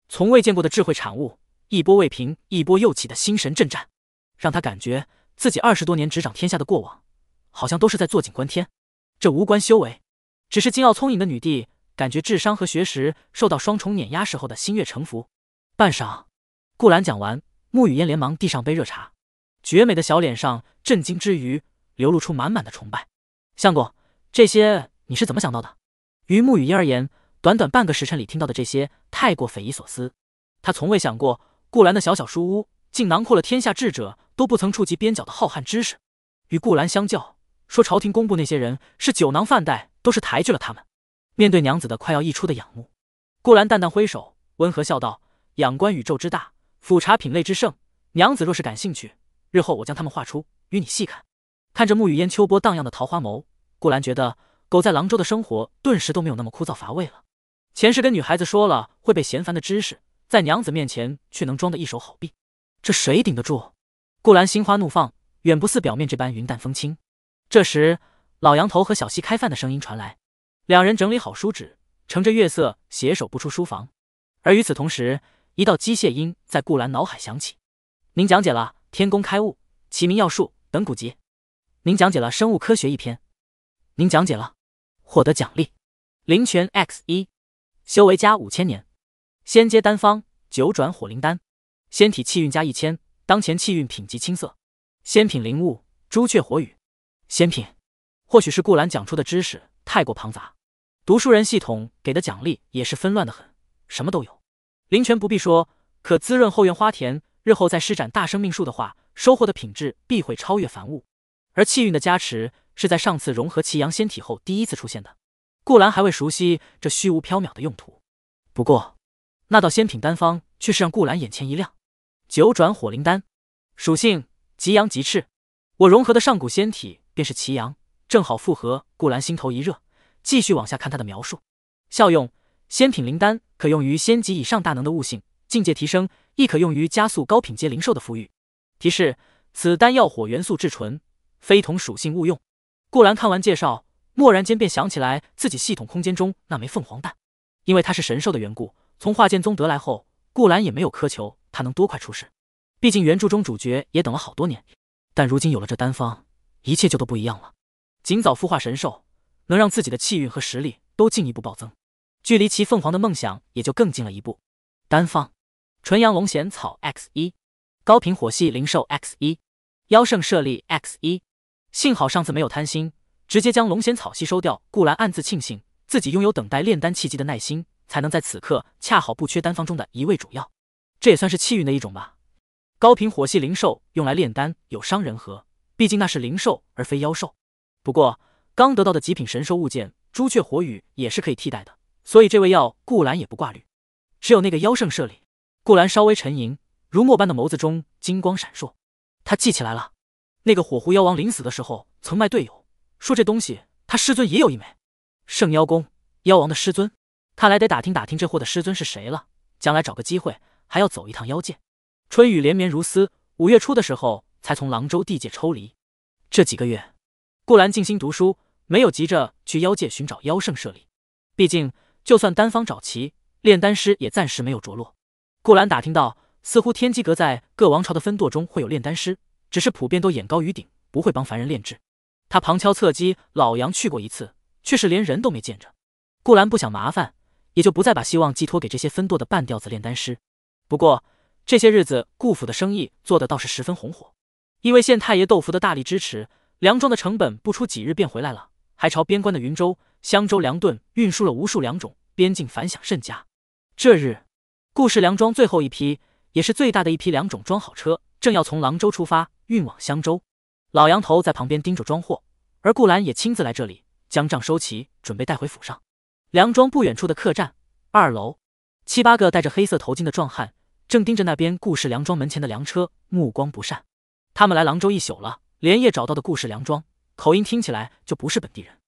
从未见过的智慧产物，一波未平，一波又起的心神震颤，让他感觉自己二十多年执掌天下的过往，好像都是在坐井观天。这无关修为，只是金傲聪颖的女帝，感觉智商和学识受到双重碾压时候的心悦诚服。半晌，顾兰讲完，穆雨嫣连忙递上杯热茶，绝美的小脸上震惊之余，流露出满满的崇拜。相公，这些你是怎么想到的？于穆雨嫣而言，短短半个时辰里听到的这些太过匪夷所思。他从未想过，顾兰的小小书屋竟囊括了天下智者都不曾触及边角的浩瀚知识。与顾兰相较，说朝廷公布那些人是酒囊饭袋，都是抬举了他们。面对娘子的快要溢出的仰慕，顾兰淡淡挥手，温和笑道：“仰观宇宙之大，俯察品类之盛。娘子若是感兴趣，日后我将他们画出，与你细看。”看着沐雨烟秋波荡漾的桃花眸，顾兰觉得。狗在廊州的生活顿时都没有那么枯燥乏味了。前世跟女孩子说了会被嫌烦的知识，在娘子面前却能装得一手好臂，这谁顶得住？顾兰心花怒放，远不似表面这般云淡风轻。这时，老杨头和小西开饭的声音传来，两人整理好书纸，乘着月色携手步出书房。而与此同时，一道机械音在顾兰脑海响起：“您讲解了天工开物、齐民要术等古籍，您讲解了生物科学一篇，您讲解了。”获得奖励：灵泉 X 一，修为加五千年，仙阶丹方九转火灵丹，仙体气运加一千，当前气运品级青色，仙品灵物朱雀火羽。仙品，或许是顾兰讲出的知识太过庞杂，读书人系统给的奖励也是纷乱的很，什么都有。灵泉不必说，可滋润后院花田，日后再施展大生命术的话，收获的品质必会超越凡物。而气运的加持。是在上次融合奇阳仙体后第一次出现的，顾兰还未熟悉这虚无缥缈的用途。不过，那道仙品丹方却是让顾兰眼前一亮。九转火灵丹，属性极阳极赤，我融合的上古仙体便是祁阳，正好符合。顾兰心头一热，继续往下看他的描述。效用：仙品灵丹可用于仙级以上大能的悟性境界提升，亦可用于加速高品阶灵兽的富裕。提示：此丹药火元素至纯，非同属性勿用。顾兰看完介绍，蓦然间便想起来自己系统空间中那枚凤凰蛋，因为它是神兽的缘故，从化剑宗得来后，顾兰也没有苛求它能多快出世。毕竟原著中主角也等了好多年，但如今有了这丹方，一切就都不一样了。尽早孵化神兽，能让自己的气运和实力都进一步暴增，距离其凤凰的梦想也就更近了一步。丹方：纯阳龙涎草 X 一，高频火系灵兽 X 一，妖圣舍利 X 一。幸好上次没有贪心，直接将龙涎草吸收掉。顾兰暗自庆幸，自己拥有等待炼丹契机的耐心，才能在此刻恰好不缺丹方中的一味主药。这也算是气运的一种吧。高频火系灵兽用来炼丹有伤人和，毕竟那是灵兽而非妖兽。不过刚得到的极品神兽物件朱雀火羽也是可以替代的，所以这味药顾兰也不挂虑。只有那个妖圣舍里，顾兰稍微沉吟，如墨般的眸子中金光闪烁，他记起来了。那个火狐妖王临死的时候曾卖队友，说这东西他师尊也有一枚。圣妖宫妖王的师尊，看来得打听打听这货的师尊是谁了。将来找个机会还要走一趟妖界。春雨连绵如丝，五月初的时候才从廊州地界抽离。这几个月，顾兰静心读书，没有急着去妖界寻找妖圣舍利。毕竟，就算丹方找齐，炼丹师也暂时没有着落。顾兰打听到，似乎天机阁在各王朝的分舵中会有炼丹师。只是普遍都眼高于顶，不会帮凡人炼制。他旁敲侧击，老杨去过一次，却是连人都没见着。顾兰不想麻烦，也就不再把希望寄托给这些分舵的半吊子炼丹师。不过这些日子，顾府的生意做得倒是十分红火，因为县太爷窦福的大力支持，粮庄的成本不出几日便回来了，还朝边关的云州、襄州粮顿运输了无数粮种，边境反响甚佳。这日，顾氏粮庄最后一批，也是最大的一批粮种装好车，正要从廊州出发。运往襄州，老杨头在旁边盯着装货，而顾兰也亲自来这里将账收齐，准备带回府上。梁庄不远处的客栈二楼，七八个戴着黑色头巾的壮汉正盯着那边顾氏梁庄门前的粮车，目光不善。他们来廊州一宿了，连夜找到的顾氏梁庄，口音听起来就不是本地人。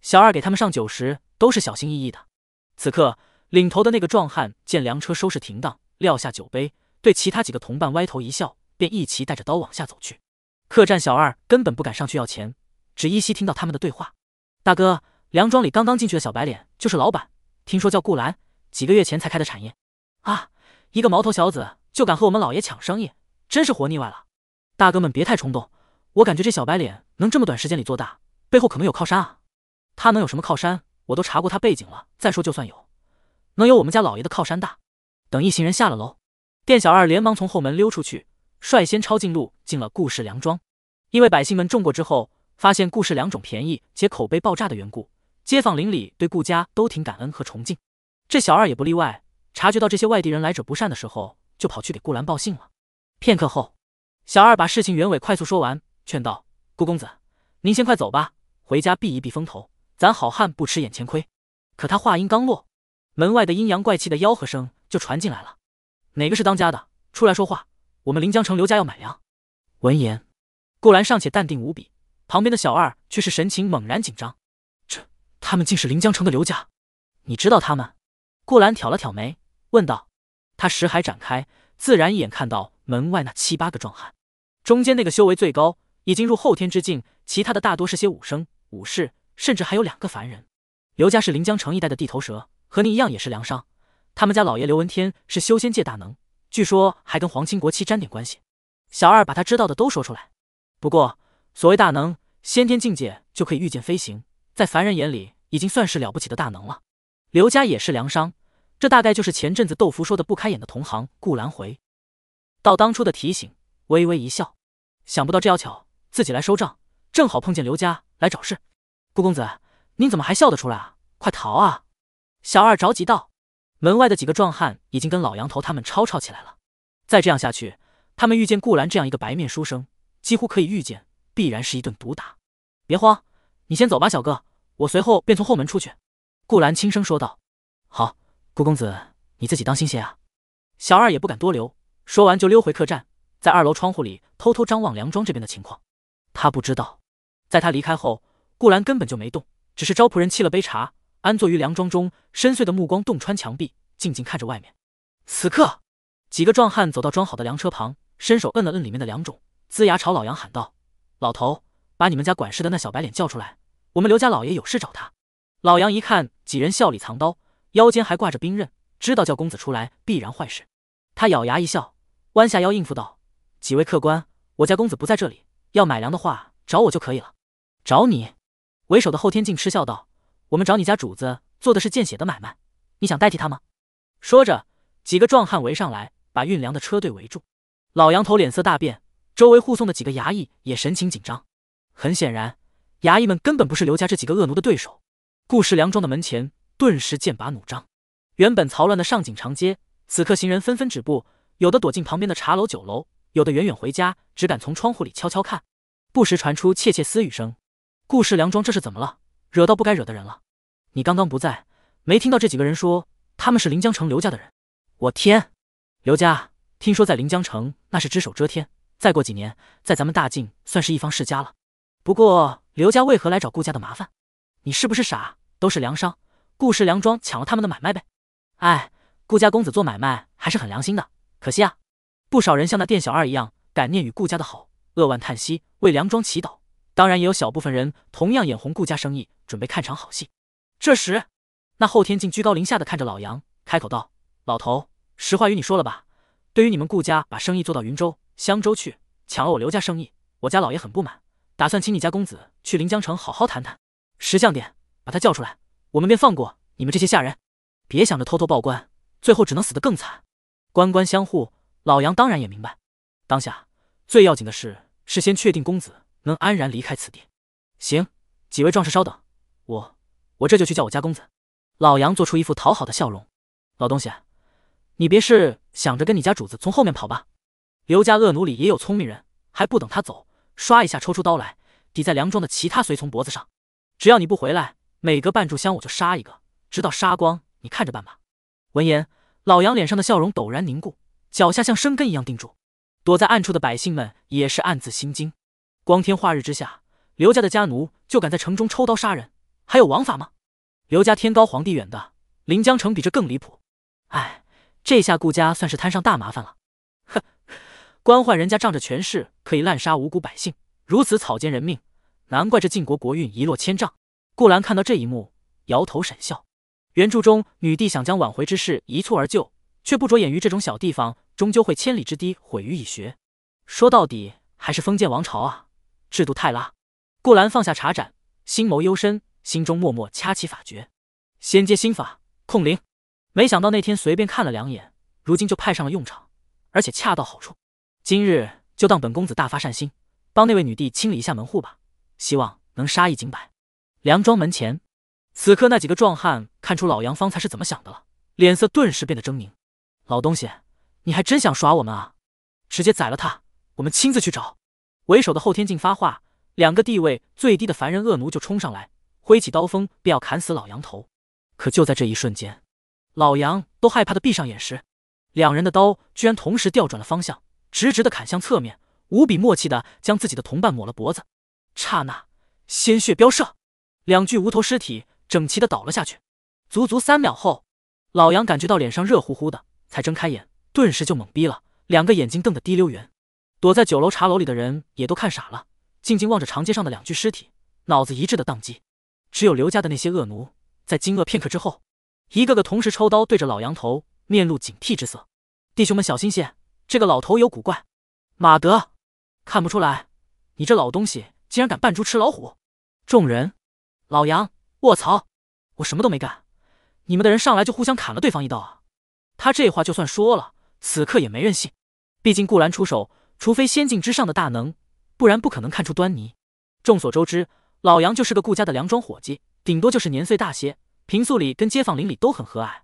小二给他们上酒时都是小心翼翼的。此刻，领头的那个壮汉见粮车收拾停当，撂下酒杯，对其他几个同伴歪头一笑，便一齐带着刀往下走去。客栈小二根本不敢上去要钱，只依稀听到他们的对话：“大哥，梁庄里刚刚进去的小白脸就是老板，听说叫顾兰，几个月前才开的产业。啊，一个毛头小子就敢和我们老爷抢生意，真是活腻歪了。大哥们别太冲动，我感觉这小白脸能这么短时间里做大，背后可能有靠山啊。他能有什么靠山？我都查过他背景了。再说，就算有，能有我们家老爷的靠山大？”等一行人下了楼，店小二连忙从后门溜出去。率先抄近路进了顾氏粮庄，因为百姓们种过之后，发现顾氏粮种便宜且口碑爆炸的缘故，街坊邻里对顾家都挺感恩和崇敬。这小二也不例外，察觉到这些外地人来者不善的时候，就跑去给顾兰报信了。片刻后，小二把事情原委快速说完，劝道：“顾公子，您先快走吧，回家避一避风头，咱好汉不吃眼前亏。”可他话音刚落，门外的阴阳怪气的吆喝声就传进来了：“哪个是当家的？出来说话！”我们临江城刘家要买粮。闻言，顾兰尚且淡定无比，旁边的小二却是神情猛然紧张。这，他们竟是临江城的刘家？你知道他们？顾兰挑了挑眉，问道。他识海展开，自然一眼看到门外那七八个壮汉，中间那个修为最高，已经入后天之境，其他的大多是些武生、武士，甚至还有两个凡人。刘家是临江城一带的地头蛇，和你一样也是粮商。他们家老爷刘文天是修仙界大能。据说还跟皇亲国戚沾点关系，小二把他知道的都说出来。不过所谓大能，先天境界就可以御剑飞行，在凡人眼里已经算是了不起的大能了。刘家也是粮商，这大概就是前阵子豆腐说的不开眼的同行顾兰回。到当初的提醒，微微一笑，想不到这要巧，自己来收账，正好碰见刘家来找事。顾公子，您怎么还笑得出来啊？快逃啊！小二着急道。门外的几个壮汉已经跟老杨头他们吵吵起来了。再这样下去，他们遇见顾兰这样一个白面书生，几乎可以预见，必然是一顿毒打。别慌，你先走吧，小哥，我随后便从后门出去。”顾兰轻声说道。“好，顾公子，你自己当心些啊。”小二也不敢多留，说完就溜回客栈，在二楼窗户里偷偷张望梁庄这边的情况。他不知道，在他离开后，顾兰根本就没动，只是招仆人沏了杯茶。安坐于梁庄中，深邃的目光洞穿墙壁，静静看着外面。此刻，几个壮汉走到装好的粮车旁，伸手摁了摁里面的粮种，龇牙朝老杨喊道：“老头，把你们家管事的那小白脸叫出来，我们刘家老爷有事找他。”老杨一看几人笑里藏刀，腰间还挂着兵刃，知道叫公子出来必然坏事。他咬牙一笑，弯下腰应付道：“几位客官，我家公子不在这里，要买粮的话找我就可以了。”找你？为首的后天镜嗤笑道。我们找你家主子做的是见血的买卖，你想代替他吗？说着，几个壮汉围上来，把运粮的车队围住。老杨头脸色大变，周围护送的几个衙役也神情紧张。很显然，衙役们根本不是刘家这几个恶奴的对手。顾氏梁庄的门前顿时剑拔弩张，原本嘈乱的上锦长街，此刻行人纷纷止步，有的躲进旁边的茶楼酒楼，有的远远回家，只敢从窗户里悄悄看，不时传出窃窃私语声。顾氏梁庄这是怎么了？惹到不该惹的人了，你刚刚不在，没听到这几个人说他们是临江城刘家的人？我天，刘家听说在临江城那是只手遮天，再过几年在咱们大晋算是一方世家了。不过刘家为何来找顾家的麻烦？你是不是傻？都是粮商，顾氏粮庄抢了他们的买卖呗。哎，顾家公子做买卖还是很良心的，可惜啊，不少人像那店小二一样感念与顾家的好，扼腕叹息，为梁庄祈祷。当然，也有小部分人同样眼红顾家生意，准备看场好戏。这时，那后天竟居高临下的看着老杨，开口道：“老头，实话与你说了吧，对于你们顾家把生意做到云州、襄州去，抢了我刘家生意，我家老爷很不满，打算请你家公子去临江城好好谈谈。识相点，把他叫出来，我们便放过你们这些下人。别想着偷偷报官，最后只能死得更惨。官官相护，老杨当然也明白。当下最要紧的事，是先确定公子。”能安然离开此地，行，几位壮士稍等，我我这就去叫我家公子。老杨做出一副讨好的笑容。老东西，你别是想着跟你家主子从后面跑吧？刘家恶奴里也有聪明人，还不等他走，唰一下抽出刀来，抵在梁庄的其他随从脖子上。只要你不回来，每隔半炷香我就杀一个，直到杀光，你看着办吧。闻言，老杨脸上的笑容陡然凝固，脚下像生根一样定住。躲在暗处的百姓们也是暗自心惊。光天化日之下，刘家的家奴就敢在城中抽刀杀人，还有王法吗？刘家天高皇帝远的，临江城比这更离谱。哎，这下顾家算是摊上大麻烦了。哼，官宦人家仗着权势可以滥杀无辜百姓，如此草菅人命，难怪这晋国国运一落千丈。顾兰看到这一幕，摇头沈笑。原著中女帝想将挽回之事一蹴而就，却不着眼于这种小地方终究会千里之堤毁于蚁穴。说到底还是封建王朝啊，制度太拉。顾兰放下茶盏，心眸幽深，心中默默掐起法诀，仙阶心法控灵。没想到那天随便看了两眼，如今就派上了用场，而且恰到好处。今日就当本公子大发善心，帮那位女帝清理一下门户吧，希望能杀一儆百。梁庄门前。此刻，那几个壮汉看出老杨方才是怎么想的了，脸色顿时变得狰狞。老东西，你还真想耍我们啊？直接宰了他，我们亲自去找。为首的后天镜发话，两个地位最低的凡人恶奴就冲上来，挥起刀锋便要砍死老杨头。可就在这一瞬间，老杨都害怕的闭上眼时，两人的刀居然同时调转了方向，直直的砍向侧面，无比默契的将自己的同伴抹了脖子。刹那，鲜血飙射，两具无头尸体。整齐的倒了下去，足足三秒后，老杨感觉到脸上热乎乎的，才睁开眼，顿时就懵逼了，两个眼睛瞪得滴溜圆。躲在酒楼茶楼里的人也都看傻了，静静望着长街上的两具尸体，脑子一致的宕机。只有刘家的那些恶奴，在惊愕片刻之后，一个个同时抽刀对着老杨头，面露警惕之色。弟兄们小心些，这个老头有古怪。马德，看不出来，你这老东西竟然敢扮猪吃老虎！众人，老杨。卧槽！我什么都没干，你们的人上来就互相砍了对方一刀啊！他这话就算说了，此刻也没人信。毕竟顾兰出手，除非仙境之上的大能，不然不可能看出端倪。众所周知，老杨就是个顾家的梁庄伙计，顶多就是年岁大些，平素里跟街坊邻里都很和蔼。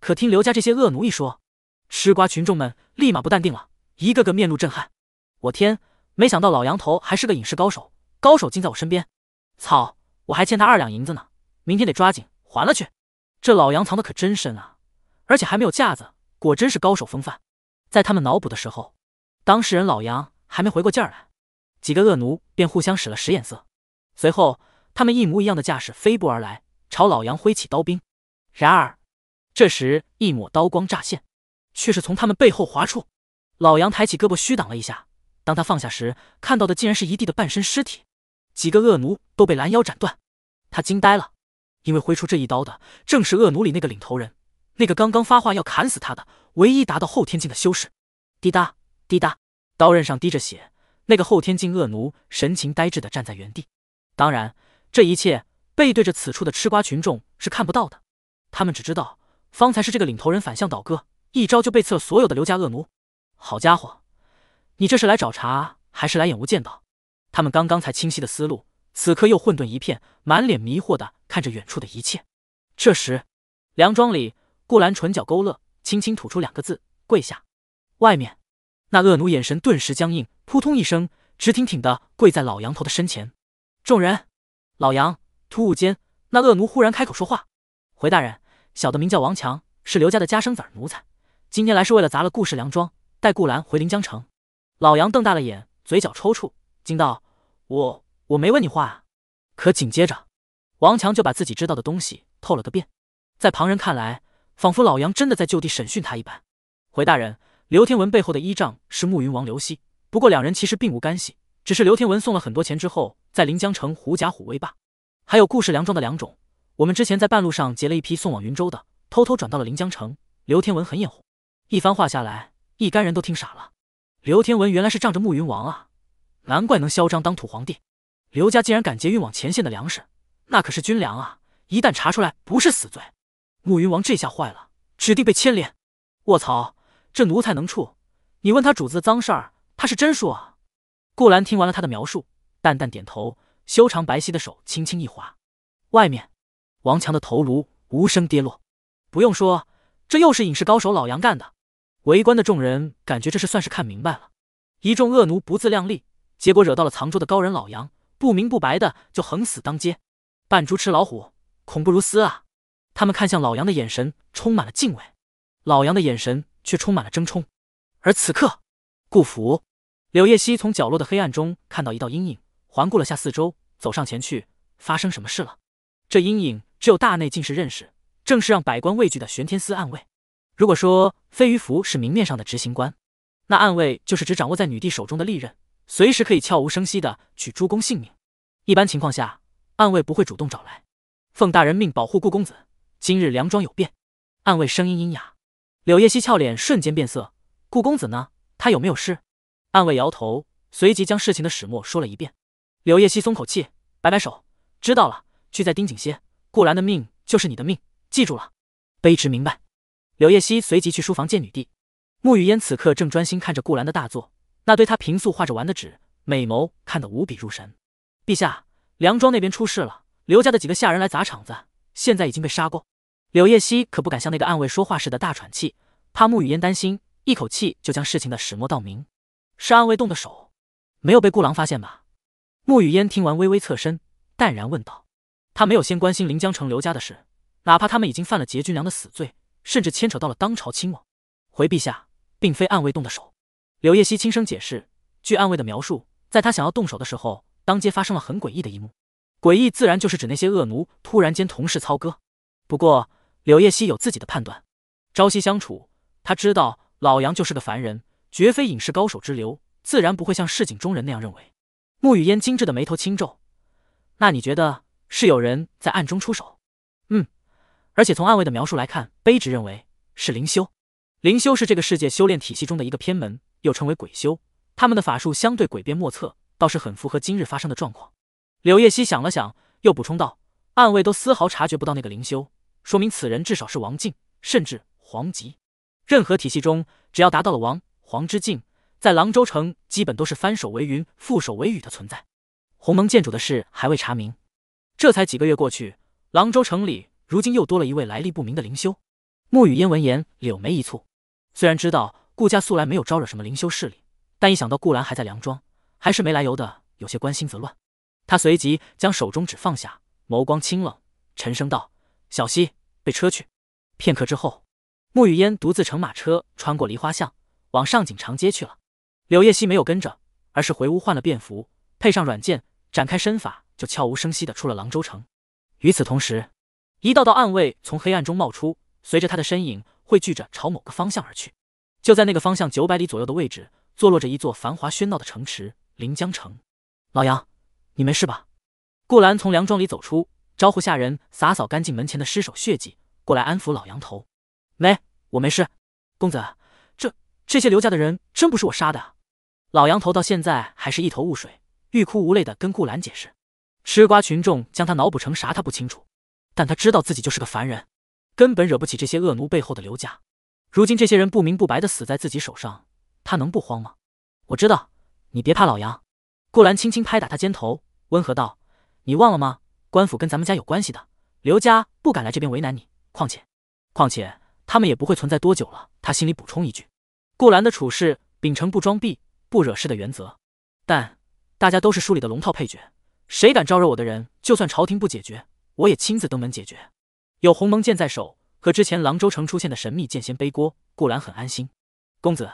可听刘家这些恶奴一说，吃瓜群众们立马不淡定了，一个个面露震撼。我天，没想到老杨头还是个隐士高手，高手竟在我身边！操，我还欠他二两银子呢。明天得抓紧还了去，这老杨藏的可真深啊，而且还没有架子，果真是高手风范。在他们脑补的时候，当事人老杨还没回过劲儿来，几个恶奴便互相使了使眼色，随后他们一模一样的架势飞步而来，朝老杨挥起刀兵。然而这时一抹刀光乍现，却是从他们背后划出。老杨抬起胳膊虚挡了一下，当他放下时，看到的竟然是一地的半身尸体，几个恶奴都被拦腰斩断，他惊呆了。因为挥出这一刀的正是恶奴里那个领头人，那个刚刚发话要砍死他的唯一达到后天境的修士。滴答滴答，刀刃上滴着血，那个后天境恶奴神情呆滞的站在原地。当然，这一切背对着此处的吃瓜群众是看不到的，他们只知道方才是这个领头人反向倒戈，一招就背刺了所有的刘家恶奴。好家伙，你这是来找茬还是来演无间道？他们刚刚才清晰的思路。此刻又混沌一片，满脸迷惑的看着远处的一切。这时，梁庄里，顾兰唇角勾勒，轻轻吐出两个字：“跪下。”外面，那恶奴眼神顿时僵硬，扑通一声，直挺挺的跪在老杨头的身前。众人，老杨。突兀间，那恶奴忽然开口说话：“回大人，小的名叫王强，是刘家的家生子儿奴才，今天来是为了砸了顾氏梁庄，带顾兰回临江城。”老杨瞪大了眼，嘴角抽搐，惊道：“我。”我没问你话啊！可紧接着，王强就把自己知道的东西透了个遍。在旁人看来，仿佛老杨真的在就地审讯他一般。回大人，刘天文背后的依仗是慕云王刘希，不过两人其实并无干系，只是刘天文送了很多钱之后，在临江城狐假虎威罢。还有顾氏梁庄的梁种，我们之前在半路上劫了一批送往云州的，偷偷转到了临江城。刘天文很眼红，一番话下来，一干人都听傻了。刘天文原来是仗着慕云王啊，难怪能嚣张当土皇帝。刘家竟然敢劫运往前线的粮食，那可是军粮啊！一旦查出来，不是死罪。慕云王这下坏了，指定被牵连。卧槽，这奴才能处！你问他主子的脏事儿，他是真说啊。顾兰听完了他的描述，淡淡点头，修长白皙的手轻轻一划，外面，王强的头颅无声跌落。不用说，这又是隐士高手老杨干的。围观的众人感觉这是算是看明白了，一众恶奴不自量力。结果惹到了藏州的高人老杨，不明不白的就横死当街。扮猪吃老虎，恐怖如斯啊！他们看向老杨的眼神充满了敬畏，老杨的眼神却充满了争冲。而此刻，顾府，柳叶熙从角落的黑暗中看到一道阴影，环顾了下四周，走上前去。发生什么事了？这阴影只有大内进士认识，正是让百官畏惧的玄天司暗卫。如果说飞鱼符是明面上的执行官，那暗卫就是只掌握在女帝手中的利刃，随时可以悄无声息的取诸公性命。一般情况下，暗卫不会主动找来。奉大人命保护顾公子，今日梁庄有变。暗卫声音阴哑，柳叶熙俏脸瞬间变色。顾公子呢？他有没有事？暗卫摇头，随即将事情的始末说了一遍。柳叶熙松口气，摆摆手，知道了，去再盯紧些。顾兰的命就是你的命，记住了。卑职明白。柳叶熙随即去书房见女帝。沐雨烟此刻正专心看着顾兰的大作，那堆他平素画着玩的纸，美眸看得无比入神。陛下，梁庄那边出事了，刘家的几个下人来砸场子，现在已经被杀过。柳叶熙可不敢像那个暗卫说话似的大喘气，怕沐雨烟担心，一口气就将事情的始末道明。是暗卫动的手，没有被顾郎发现吧？沐雨烟听完微微侧身，淡然问道：“他没有先关心临江城刘家的事，哪怕他们已经犯了劫军粮的死罪，甚至牵扯到了当朝亲王。回陛下。”并非暗卫动的手，柳叶熙轻声解释。据暗卫的描述，在他想要动手的时候，当街发生了很诡异的一幕。诡异自然就是指那些恶奴突然间同室操戈。不过柳叶熙有自己的判断，朝夕相处，他知道老杨就是个凡人，绝非隐世高手之流，自然不会像市井中人那样认为。沐雨烟精致的眉头轻皱，那你觉得是有人在暗中出手？嗯，而且从暗卫的描述来看，卑职认为是灵修。灵修是这个世界修炼体系中的一个偏门，又称为鬼修。他们的法术相对诡辩莫测，倒是很符合今日发生的状况。柳叶熙想了想，又补充道：“暗卫都丝毫察觉不到那个灵修，说明此人至少是王境，甚至皇级。任何体系中，只要达到了王、皇之境，在狼州城基本都是翻手为云、覆手为雨的存在。鸿蒙剑主的事还未查明，这才几个月过去，狼州城里如今又多了一位来历不明的灵修。”沐雨烟闻言，柳眉一蹙。虽然知道顾家素来没有招惹什么灵修势力，但一想到顾兰还在梁庄，还是没来由的有些关心则乱。他随即将手中纸放下，眸光清冷，沉声道：“小溪，备车去。”片刻之后，沐雨烟独自乘马车穿过梨花巷，往上锦长街去了。柳叶熙没有跟着，而是回屋换了便服，配上软剑，展开身法，就悄无声息的出了廊州城。与此同时，一道道暗卫从黑暗中冒出，随着他的身影。汇聚着朝某个方向而去，就在那个方向九百里左右的位置，坐落着一座繁华喧闹的城池——临江城。老杨，你没事吧？顾兰从梁庄里走出，招呼下人洒扫干净门前的尸首血迹，过来安抚老杨头。没，我没事。公子，这这些刘家的人真不是我杀的。老杨头到现在还是一头雾水，欲哭无泪的跟顾兰解释。吃瓜群众将他脑补成啥，他不清楚，但他知道自己就是个凡人。根本惹不起这些恶奴背后的刘家，如今这些人不明不白的死在自己手上，他能不慌吗？我知道，你别怕，老杨。顾兰轻轻拍打他肩头，温和道：“你忘了吗？官府跟咱们家有关系的，刘家不敢来这边为难你。况且，况且他们也不会存在多久了。”他心里补充一句：“顾兰的处事秉承不装逼、不惹事的原则，但大家都是书里的龙套配角，谁敢招惹我的人，就算朝廷不解决，我也亲自登门解决。”有鸿蒙剑在手，和之前廊州城出现的神秘剑仙背锅，顾兰很安心。公子，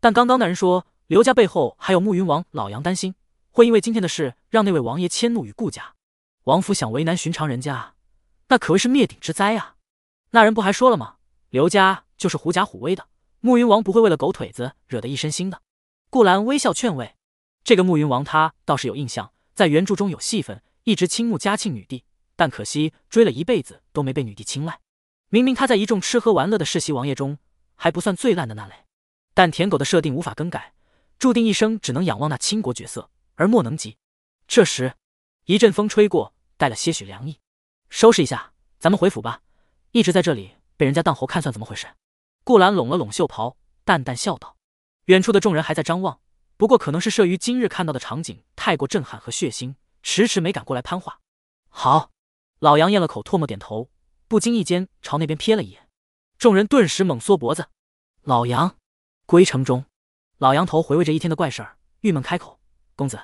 但刚刚那人说刘家背后还有慕云王，老杨担心会因为今天的事让那位王爷迁怒于顾家。王府想为难寻常人家，那可谓是灭顶之灾啊！那人不还说了吗？刘家就是狐假虎威的，慕云王不会为了狗腿子惹得一身腥的。顾兰微笑劝慰，这个慕云王他倒是有印象，在原著中有戏份，一直倾慕嘉庆女帝。但可惜追了一辈子都没被女帝青睐。明明他在一众吃喝玩乐的世袭王爷中还不算最烂的那类，但舔狗的设定无法更改，注定一生只能仰望那倾国绝色而莫能及。这时一阵风吹过，带了些许凉意。收拾一下，咱们回府吧。一直在这里被人家当猴看，算怎么回事？顾兰拢了拢袖袍，淡淡笑道。远处的众人还在张望，不过可能是慑于今日看到的场景太过震撼和血腥，迟迟没敢过来攀话。好。老杨咽了口唾沫，点头，不经意间朝那边瞥了一眼，众人顿时猛缩脖子。老杨，归城中，老杨头回味着一天的怪事儿，郁闷开口：“公子，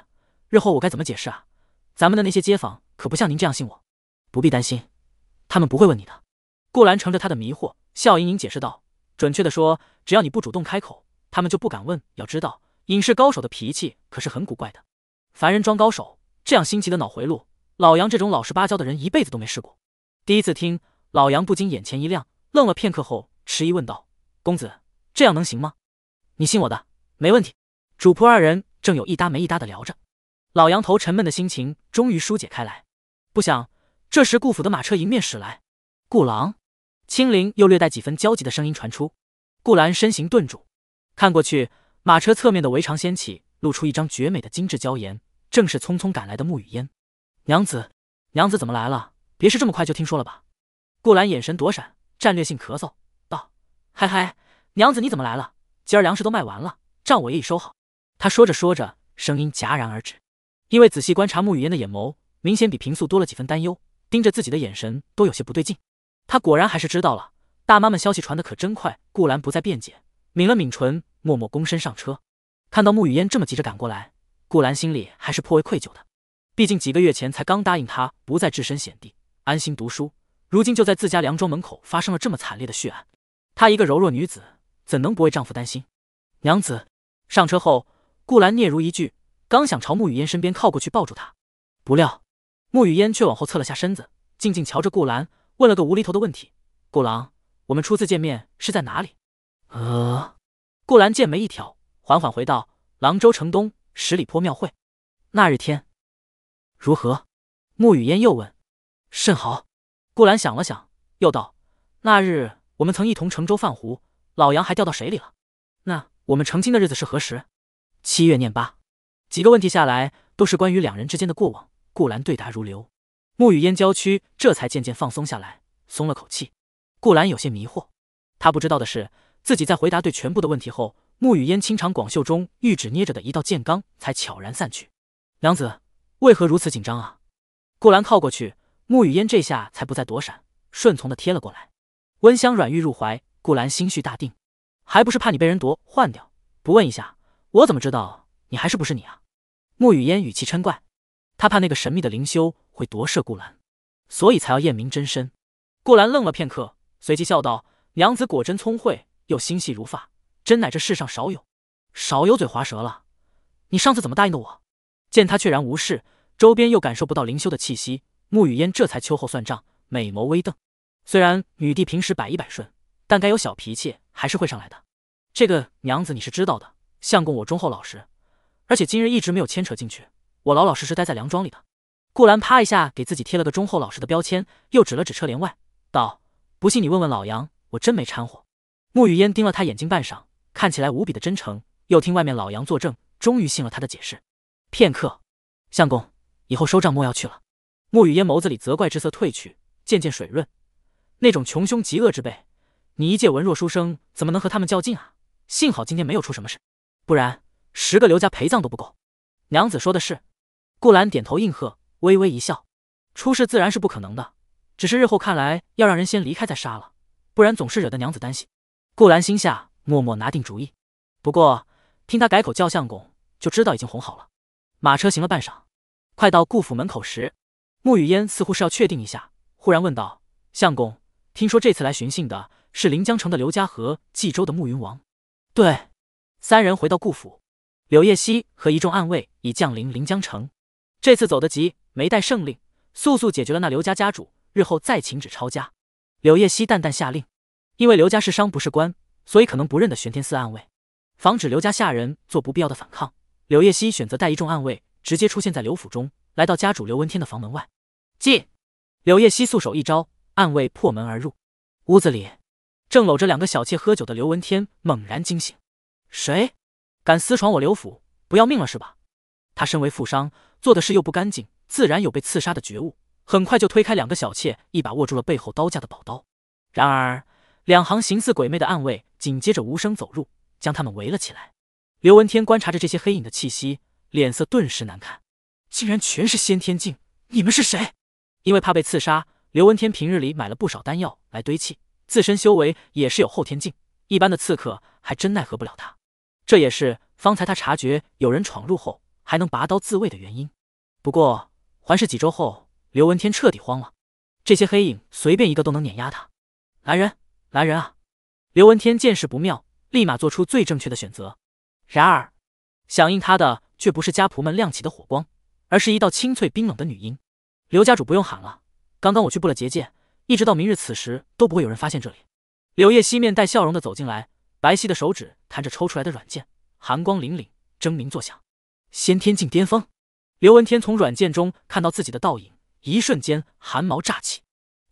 日后我该怎么解释啊？咱们的那些街坊可不像您这样信我。不必担心，他们不会问你的。顾兰乘着他的迷惑，笑盈盈解释道：“准确的说，只要你不主动开口，他们就不敢问。要知道，隐士高手的脾气可是很古怪的。凡人装高手，这样新奇的脑回路，老杨这种老实巴交的人一辈子都没试过。第一次听，老杨不禁眼前一亮，愣了片刻后，迟疑问道：‘公子，这样能行吗？’你信我的，没问题。”主仆二人正有一搭没一搭的聊着，老杨头沉闷的心情终于疏解开来。不想，这时顾府的马车迎面驶来，顾郎，轻灵又略带几分焦急的声音传出。顾兰身形顿住，看过去，马车侧面的围墙掀起，露出一张绝美的精致娇颜，正是匆匆赶来的沐雨烟。娘子，娘子怎么来了？别是这么快就听说了吧？顾兰眼神躲闪，战略性咳嗽道：“嗨嗨，娘子你怎么来了？今儿粮食都卖完了，账我也已收好。”他说着说着，声音戛然而止，因为仔细观察沐雨烟的眼眸，明显比平素多了几分担忧，盯着自己的眼神都有些不对劲。他果然还是知道了，大妈们消息传的可真快。顾兰不再辩解，抿了抿唇，默默躬身上车。看到沐雨烟这么急着赶过来，顾兰心里还是颇为愧疚的。毕竟几个月前才刚答应他不再置身险地，安心读书，如今就在自家梁庄门口发生了这么惨烈的血案，她一个柔弱女子，怎能不为丈夫担心？娘子，上车后。顾兰嗫嚅一句，刚想朝沐雨烟身边靠过去抱住她，不料沐雨烟却往后侧了下身子，静静瞧着顾兰，问了个无厘头的问题：“顾郎，我们初次见面是在哪里？”呃，顾兰剑眉一挑，缓缓回道：“廊州城东十里坡庙会。”那日天如何？沐雨烟又问。甚好。顾兰想了想，又道：“那日我们曾一同乘舟泛湖，老杨还掉到水里了。那我们成亲的日子是何时？”七月念八，几个问题下来，都是关于两人之间的过往。顾兰对答如流，沐雨烟娇躯这才渐渐放松下来，松了口气。顾兰有些迷惑，他不知道的是，自己在回答对全部的问题后，沐雨烟清长广袖中玉指捏着的一道剑罡才悄然散去。娘子为何如此紧张啊？顾兰靠过去，沐雨烟这下才不再躲闪，顺从的贴了过来，温香软玉入怀。顾兰心绪大定，还不是怕你被人夺换掉？不问一下。我怎么知道你还是不是你啊？沐雨烟语气嗔怪，他怕那个神秘的灵修会夺舍顾兰，所以才要验明真身。顾兰愣了片刻，随即笑道：“娘子果真聪慧，又心细如发，真乃这世上少有。少有嘴滑舌了。你上次怎么答应的我？”见他确然无事，周边又感受不到灵修的气息，沐雨烟这才秋后算账，美眸微瞪。虽然女帝平时百依百顺，但该有小脾气还是会上来的。这个娘子你是知道的。相公，我忠厚老实，而且今日一直没有牵扯进去，我老老实实待在梁庄里的。顾兰啪一下给自己贴了个忠厚老实的标签，又指了指车帘外，道：“不信你问问老杨，我真没掺和。”沐雨烟盯了他眼睛半晌，看起来无比的真诚，又听外面老杨作证，终于信了他的解释。片刻，相公，以后收账莫要去了。沐雨烟眸子里责怪之色褪去，渐渐水润，那种穷凶极恶之辈，你一介文弱书生，怎么能和他们较劲啊？幸好今天没有出什么事。不然，十个刘家陪葬都不够。娘子说的是。顾兰点头应和，微微一笑。出事自然是不可能的，只是日后看来要让人先离开再杀了，不然总是惹得娘子担心。顾兰心下默默拿定主意。不过听他改口叫相公，就知道已经哄好了。马车行了半晌，快到顾府门口时，沐雨烟似乎是要确定一下，忽然问道：“相公，听说这次来寻衅的是临江城的刘家和冀州的慕云王？”对。三人回到顾府，柳叶熙和一众暗卫已降临临江城。这次走得急，没带圣令，速速解决了那刘家家主，日后再请旨抄家。柳叶熙淡淡下令，因为刘家是商不是官，所以可能不认得玄天寺暗卫，防止刘家下人做不必要的反抗。柳叶熙选择带一众暗卫直接出现在刘府中，来到家主刘文天的房门外。进！柳叶熙素手一招，暗卫破门而入。屋子里正搂着两个小妾喝酒的刘文天猛然惊醒。谁敢私闯我刘府？不要命了是吧？他身为富商，做的事又不干净，自然有被刺杀的觉悟。很快就推开两个小妾，一把握住了背后刀架的宝刀。然而，两行形似鬼魅的暗卫紧接着无声走入，将他们围了起来。刘文天观察着这些黑影的气息，脸色顿时难看。竟然全是先天境！你们是谁？因为怕被刺杀，刘文天平日里买了不少丹药来堆砌，自身修为也是有后天境，一般的刺客还真奈何不了他。这也是方才他察觉有人闯入后，还能拔刀自卫的原因。不过环视几周后，刘文天彻底慌了，这些黑影随便一个都能碾压他。来人，来人啊！刘文天见势不妙，立马做出最正确的选择。然而，响应他的却不是家仆们亮起的火光，而是一道清脆冰冷的女音。刘家主不用喊了，刚刚我去布了结界，一直到明日此时都不会有人发现这里。柳叶熙面带笑容的走进来，白皙的手指弹着抽出来的软剑，寒光凛凛，铮鸣作响。先天境巅峰，刘文天从软剑中看到自己的倒影，一瞬间寒毛乍起。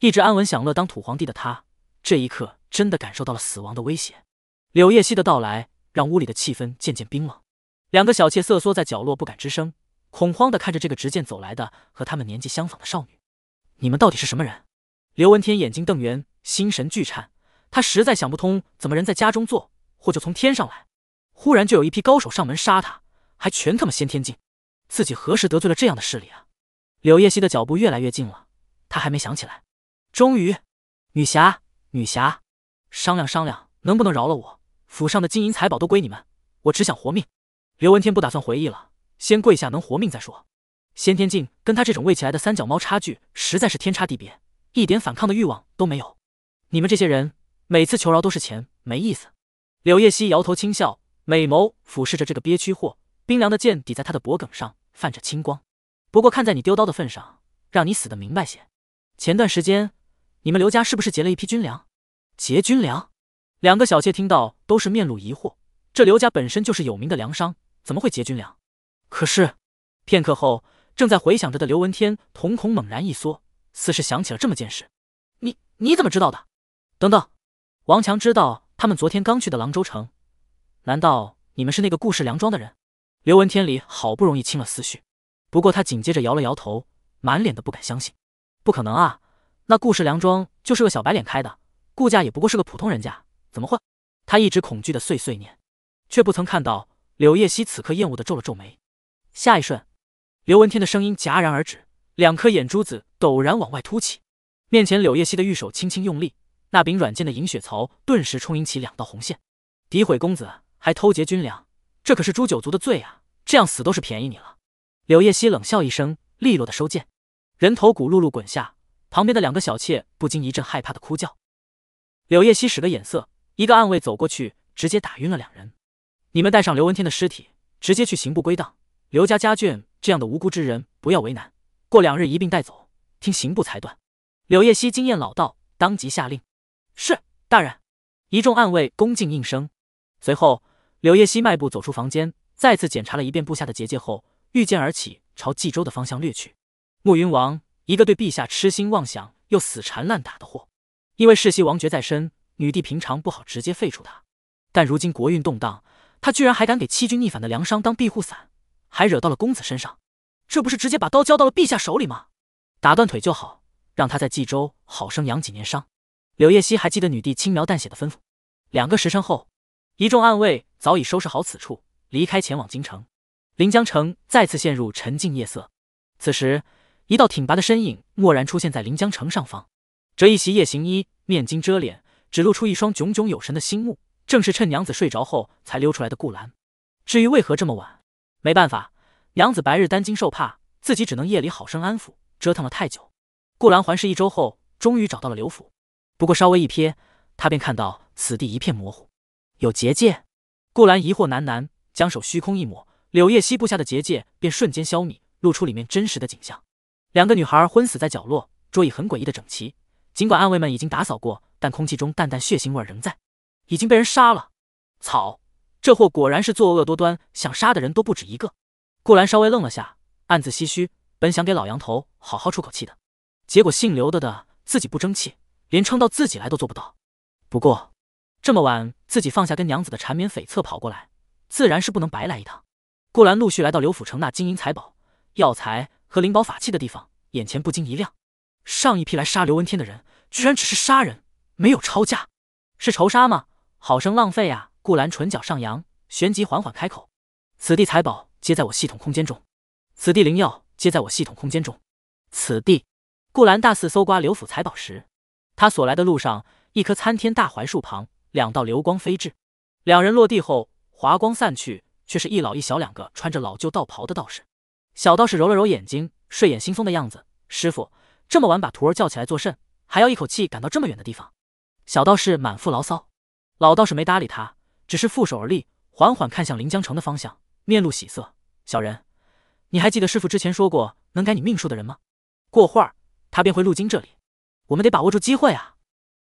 一直安稳享乐当土皇帝的他，这一刻真的感受到了死亡的威胁。柳叶熙的到来让屋里的气氛渐渐冰冷，两个小妾瑟缩在角落不敢吱声。恐慌的看着这个执剑走来的和他们年纪相仿的少女，你们到底是什么人？刘文天眼睛瞪圆，心神俱颤。他实在想不通，怎么人在家中坐，祸就从天上来，忽然就有一批高手上门杀他，还全他妈先天境，自己何时得罪了这样的势力啊？柳叶熙的脚步越来越近了，他还没想起来。终于，女侠，女侠，商量商量，能不能饶了我？府上的金银财宝都归你们，我只想活命。刘文天不打算回忆了。先跪下，能活命再说。先天境跟他这种喂起来的三脚猫差距实在是天差地别，一点反抗的欲望都没有。你们这些人每次求饶都是钱，没意思。柳叶熙摇头轻笑，美眸俯视着这个憋屈货，冰凉的剑抵在他的脖颈上，泛着青光。不过看在你丢刀的份上，让你死的明白些。前段时间你们刘家是不是劫了一批军粮？劫军粮？两个小妾听到都是面露疑惑。这刘家本身就是有名的粮商，怎么会劫军粮？可是，片刻后，正在回想着的刘文天瞳孔猛然一缩，似是想起了这么件事。你你怎么知道的？等等，王强知道他们昨天刚去的廊州城，难道你们是那个顾氏粮庄的人？刘文天里好不容易清了思绪，不过他紧接着摇了摇头，满脸的不敢相信。不可能啊，那顾氏粮庄就是个小白脸开的，顾家也不过是个普通人家，怎么会？他一直恐惧的碎碎念，却不曾看到柳叶熙此刻厌恶的皱了皱眉。下一瞬，刘文天的声音戛然而止，两颗眼珠子陡然往外凸起。面前柳叶熙的玉手轻轻用力，那柄软剑的银血槽顿时充盈起两道红线。诋毁公子，还偷劫军粮，这可是诛九族的罪啊！这样死都是便宜你了。柳叶熙冷笑一声，利落的收剑，人头骨碌碌滚下。旁边的两个小妾不禁一阵害怕的哭叫。柳叶熙使个眼色，一个暗卫走过去，直接打晕了两人。你们带上刘文天的尸体，直接去刑部归档。刘家家眷这样的无辜之人，不要为难。过两日一并带走，听刑部裁断。柳叶熙经验老道，当即下令：“是大人。”一众暗卫恭敬应声。随后，柳叶熙迈步走出房间，再次检查了一遍部下的结界后，御剑而起，朝冀州的方向掠去。慕云王，一个对陛下痴心妄想又死缠烂打的货。因为世袭王爵在身，女帝平常不好直接废除他，但如今国运动荡，他居然还敢给欺君逆反的梁商当庇护伞。还惹到了公子身上，这不是直接把刀交到了陛下手里吗？打断腿就好，让他在冀州好生养几年伤。柳叶熙还记得女帝轻描淡写的吩咐。两个时辰后，一众暗卫早已收拾好此处，离开前往京城。临江城再次陷入沉静夜色。此时，一道挺拔的身影蓦然出现在临江城上方，这一袭夜行衣，面巾遮脸，只露出一双炯炯有神的星目，正是趁娘子睡着后才溜出来的顾兰。至于为何这么晚？没办法，娘子白日担惊受怕，自己只能夜里好生安抚。折腾了太久，顾兰环视一周后，终于找到了刘府。不过稍微一瞥，他便看到此地一片模糊，有结界。顾兰疑惑喃喃，将手虚空一抹，柳叶溪布下的结界便瞬间消弭，露出里面真实的景象。两个女孩昏死在角落，桌椅很诡异的整齐。尽管暗卫们已经打扫过，但空气中淡淡血腥味仍在，已经被人杀了。草。这货果然是作恶多端，想杀的人都不止一个。顾兰稍微愣了下，暗自唏嘘，本想给老杨头好好出口气的，结果姓刘的的自己不争气，连撑到自己来都做不到。不过这么晚自己放下跟娘子的缠绵悱恻跑过来，自然是不能白来一趟。顾兰陆续来到刘府城那金银财宝、药材和灵宝法器的地方，眼前不禁一亮。上一批来杀刘文天的人，居然只是杀人，没有抄家，是仇杀吗？好生浪费啊！顾兰唇角上扬，旋即缓缓开口：“此地财宝皆在我系统空间中，此地灵药皆在我系统空间中。此地……”顾兰大肆搜刮刘府财宝时，他所来的路上，一棵参天大槐树旁，两道流光飞至。两人落地后，华光散去，却是一老一小两个穿着老旧道袍的道士。小道士揉了揉眼睛，睡眼惺忪的样子。师傅，这么晚把徒儿叫起来作甚？还要一口气赶到这么远的地方？小道士满腹牢骚。老道士没搭理他，只是负手而立，缓缓看向临江城的方向，面露喜色。小人，你还记得师傅之前说过能改你命数的人吗？过会儿他便会路经这里，我们得把握住机会啊。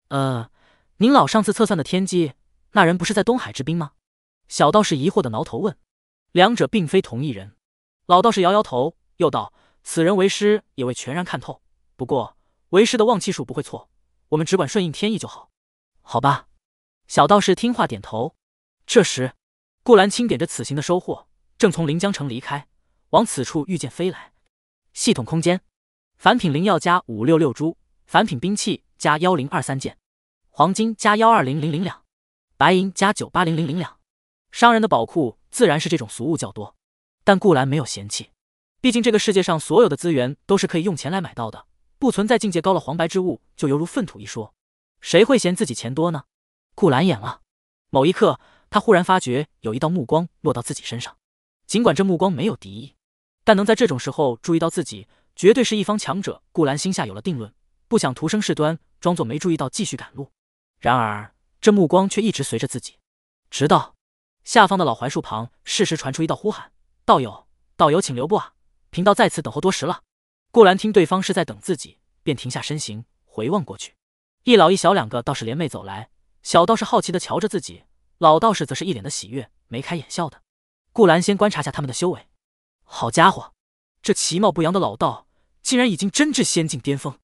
呃，您老上次测算的天机，那人不是在东海之滨吗？小道士疑惑的挠头问。两者并非同一人。老道士摇摇头，又道：“此人为师也未全然看透，不过为师的旺气数不会错，我们只管顺应天意就好。”好吧。小道士听话点头。这时，顾兰清点着此行的收获，正从临江城离开，往此处御剑飞来。系统空间：凡品灵药加五六六株，凡品兵器加幺零二三件，黄金加幺二零零零两，白银加九八零零零两。商人的宝库自然是这种俗物较多。但顾兰没有嫌弃，毕竟这个世界上所有的资源都是可以用钱来买到的，不存在境界高了黄白之物就犹如粪土一说，谁会嫌自己钱多呢？顾兰眼了，某一刻，他忽然发觉有一道目光落到自己身上，尽管这目光没有敌意，但能在这种时候注意到自己，绝对是一方强者。顾兰心下有了定论，不想徒生事端，装作没注意到，继续赶路。然而这目光却一直随着自己，直到下方的老槐树旁，适时传出一道呼喊。道友，道友，请留步啊！贫道在此等候多时了。顾兰听对方是在等自己，便停下身形，回望过去。一老一小两个道士联袂走来，小道士好奇的瞧着自己，老道士则是一脸的喜悦，眉开眼笑的。顾兰先观察下他们的修为，好家伙，这其貌不扬的老道竟然已经真至仙境巅峰。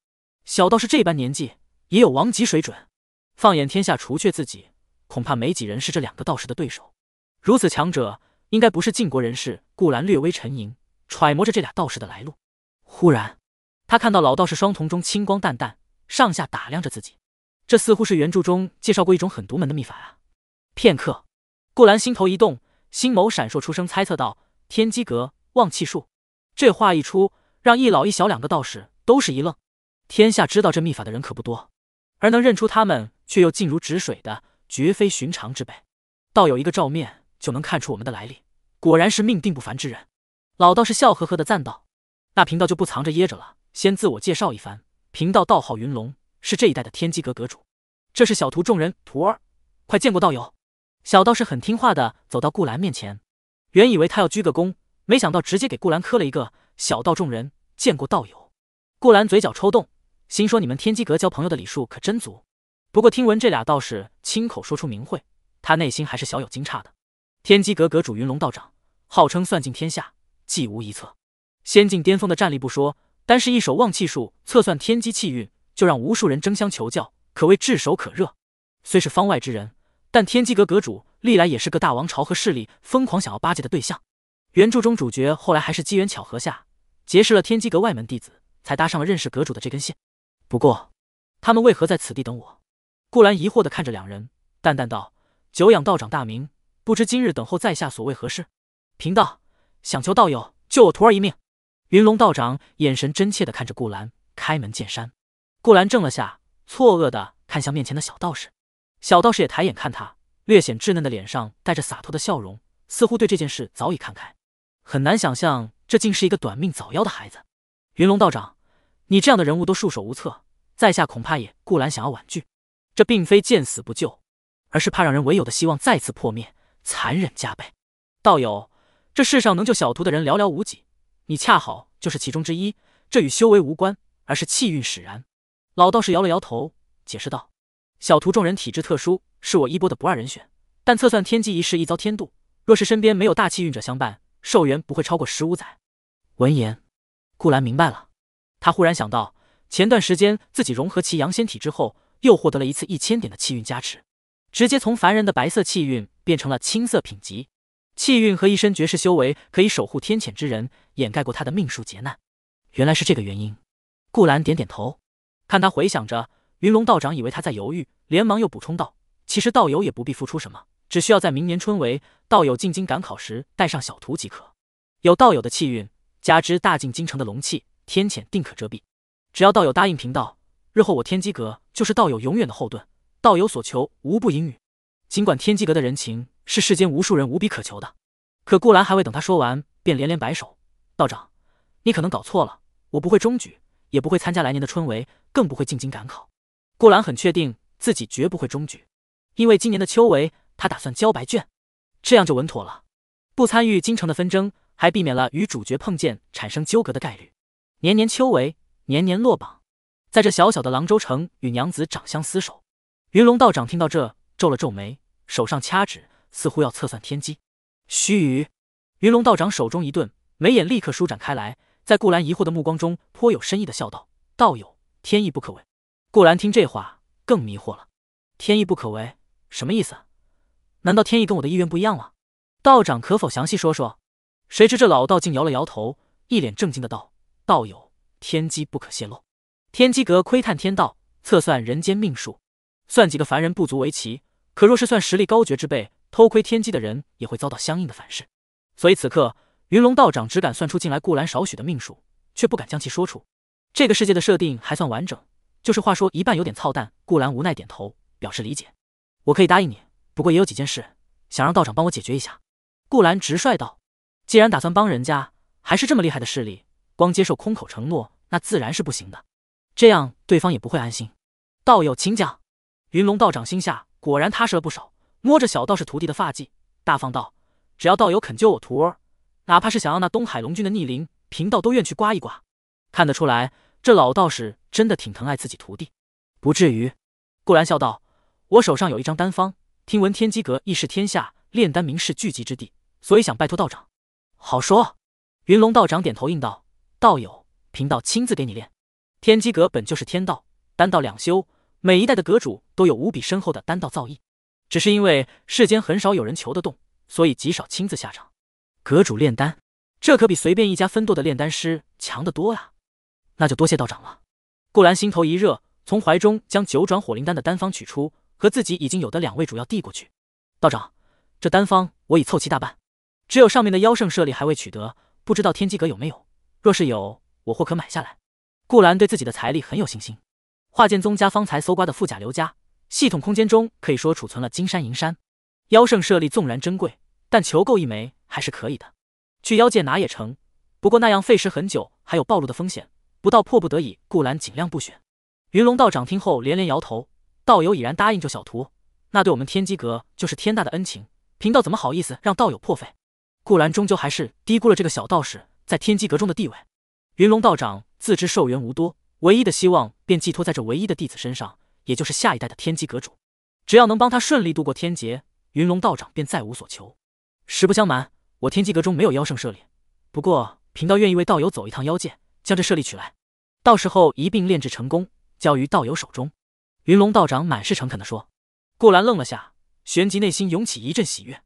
小道士这般年纪也有王级水准，放眼天下，除却自己，恐怕没几人是这两个道士的对手。如此强者。应该不是晋国人士，顾兰略微沉吟，揣摩着这俩道士的来路。忽然，他看到老道士双瞳中青光淡淡，上下打量着自己。这似乎是原著中介绍过一种很独门的秘法啊！片刻，顾兰心头一动，心眸闪烁出声猜测道：“天机阁旺气术。”这话一出，让一老一小两个道士都是一愣。天下知道这秘法的人可不多，而能认出他们却又静如止水的，绝非寻常之辈。道友一个照面就能看出我们的来历。果然是命定不凡之人，老道士笑呵呵的赞道：“那贫道就不藏着掖着了，先自我介绍一番。贫道道号云龙，是这一代的天机阁阁主。这是小徒众人徒儿，快见过道友。”小道士很听话的走到顾兰面前，原以为他要鞠个躬，没想到直接给顾兰磕了一个“小道众人见过道友”。顾兰嘴角抽动，心说：“你们天机阁交朋友的礼数可真足。”不过听闻这俩道士亲口说出名讳，他内心还是小有惊诧的。天机阁阁主云龙道长。号称算尽天下，计无一策，仙境巅峰的战力不说，单是一手旺气术测算天机气运，就让无数人争相求教，可谓炙手可热。虽是方外之人，但天机阁阁主历来也是个大王朝和势力疯狂想要巴结的对象。原著中主角后来还是机缘巧合下结识了天机阁外门弟子，才搭上了认识阁主的这根线。不过，他们为何在此地等我？顾兰疑惑的看着两人，淡淡道：“久仰道长大名，不知今日等候在下所为何事？”贫道想求道友救我徒儿一命。云龙道长眼神真切的看着顾兰，开门见山。顾兰怔了下，错愕的看向面前的小道士。小道士也抬眼看他，略显稚嫩的脸上带着洒脱的笑容，似乎对这件事早已看开。很难想象，这竟是一个短命早夭的孩子。云龙道长，你这样的人物都束手无策，在下恐怕也……顾兰想要婉拒，这并非见死不救，而是怕让人唯有的希望再次破灭，残忍加倍。道友。这世上能救小徒的人寥寥无几，你恰好就是其中之一。这与修为无关，而是气运使然。老道士摇了摇头，解释道：“小徒众人体质特殊，是我衣钵的不二人选。但测算天机一事一遭天妒，若是身边没有大气运者相伴，寿元不会超过十五载。”闻言，顾兰明白了。他忽然想到，前段时间自己融合其阳仙体之后，又获得了一次一千点的气运加持，直接从凡人的白色气运变成了青色品级。气运和一身绝世修为，可以守护天谴之人，掩盖过他的命数劫难。原来是这个原因。顾兰点点头，看他回想着，云龙道长以为他在犹豫，连忙又补充道：“其实道友也不必付出什么，只需要在明年春闱，道友进京赶考时带上小徒即可。有道友的气运，加之大进京城的龙气，天谴定可遮蔽。只要道友答应贫道，日后我天机阁就是道友永远的后盾，道友所求无不应允。尽管天机阁的人情。”是世间无数人无比渴求的。可顾兰还未等他说完，便连连摆手：“道长，你可能搞错了，我不会中举，也不会参加来年的春闱，更不会进京赶考。”顾兰很确定自己绝不会中举，因为今年的秋闱他打算交白卷，这样就稳妥了，不参与京城的纷争，还避免了与主角碰见产生纠葛的概率。年年秋闱，年年落榜，在这小小的郎州城与娘子长相厮守。云龙道长听到这，皱了皱眉，手上掐指，似乎要测算天机。须臾，云龙道长手中一顿，眉眼立刻舒展开来，在顾兰疑惑的目光中，颇有深意的笑道：“道友，天意不可违。”顾兰听这话更迷惑了：“天意不可违，什么意思？难道天意跟我的意愿不一样了？道长可否详细说说？”谁知这老道竟摇了摇头，一脸正经的道：“道友，天机不可泄露。天机阁窥探天道，测算人间命数，算几个凡人不足为奇，可若是算实力高绝之辈。”偷窥天机的人也会遭到相应的反噬，所以此刻云龙道长只敢算出近来顾兰少许的命数，却不敢将其说出。这个世界的设定还算完整，就是话说一半有点操蛋。顾兰无奈点头，表示理解。我可以答应你，不过也有几件事想让道长帮我解决一下。顾兰直率道：“既然打算帮人家，还是这么厉害的势力，光接受空口承诺，那自然是不行的。这样对方也不会安心。”道友请讲。云龙道长心下果然踏实了不少。摸着小道士徒弟的发髻，大方道：“只要道友肯救我徒儿，哪怕是想要那东海龙君的逆鳞，贫道都愿去刮一刮。”看得出来，这老道士真的挺疼爱自己徒弟。不至于，顾然笑道：“我手上有一张丹方，听闻天机阁亦是天下炼丹名士聚集之地，所以想拜托道长。”好说。云龙道长点头应道：“道友，贫道亲自给你练。天机阁本就是天道、丹道两修，每一代的阁主都有无比深厚的丹道造诣。”只是因为世间很少有人求得动，所以极少亲自下场。阁主炼丹，这可比随便一家分舵的炼丹师强得多呀！那就多谢道长了。顾兰心头一热，从怀中将九转火灵丹的丹方取出，和自己已经有的两位主要递过去。道长，这丹方我已凑齐大半，只有上面的妖圣舍利还未取得，不知道天机阁有没有？若是有，我或可买下来。顾兰对自己的财力很有信心。华剑宗家方才搜刮的富甲刘家。系统空间中可以说储存了金山银山，妖圣舍利纵然珍贵，但求购一枚还是可以的。去妖界拿也成，不过那样费时很久，还有暴露的风险。不到迫不得已，顾兰尽量不选。云龙道长听后连连摇头，道友已然答应救小徒，那对我们天机阁就是天大的恩情，贫道怎么好意思让道友破费？顾兰终究还是低估了这个小道士在天机阁中的地位。云龙道长自知寿元无多，唯一的希望便寄托在这唯一的弟子身上。也就是下一代的天机阁主，只要能帮他顺利度过天劫，云龙道长便再无所求。实不相瞒，我天机阁中没有妖圣舍利，不过贫道愿意为道友走一趟妖界，将这舍利取来，到时候一并炼制成功，交于道友手中。云龙道长满是诚恳地说。顾兰愣了下，旋即内心涌起一阵喜悦。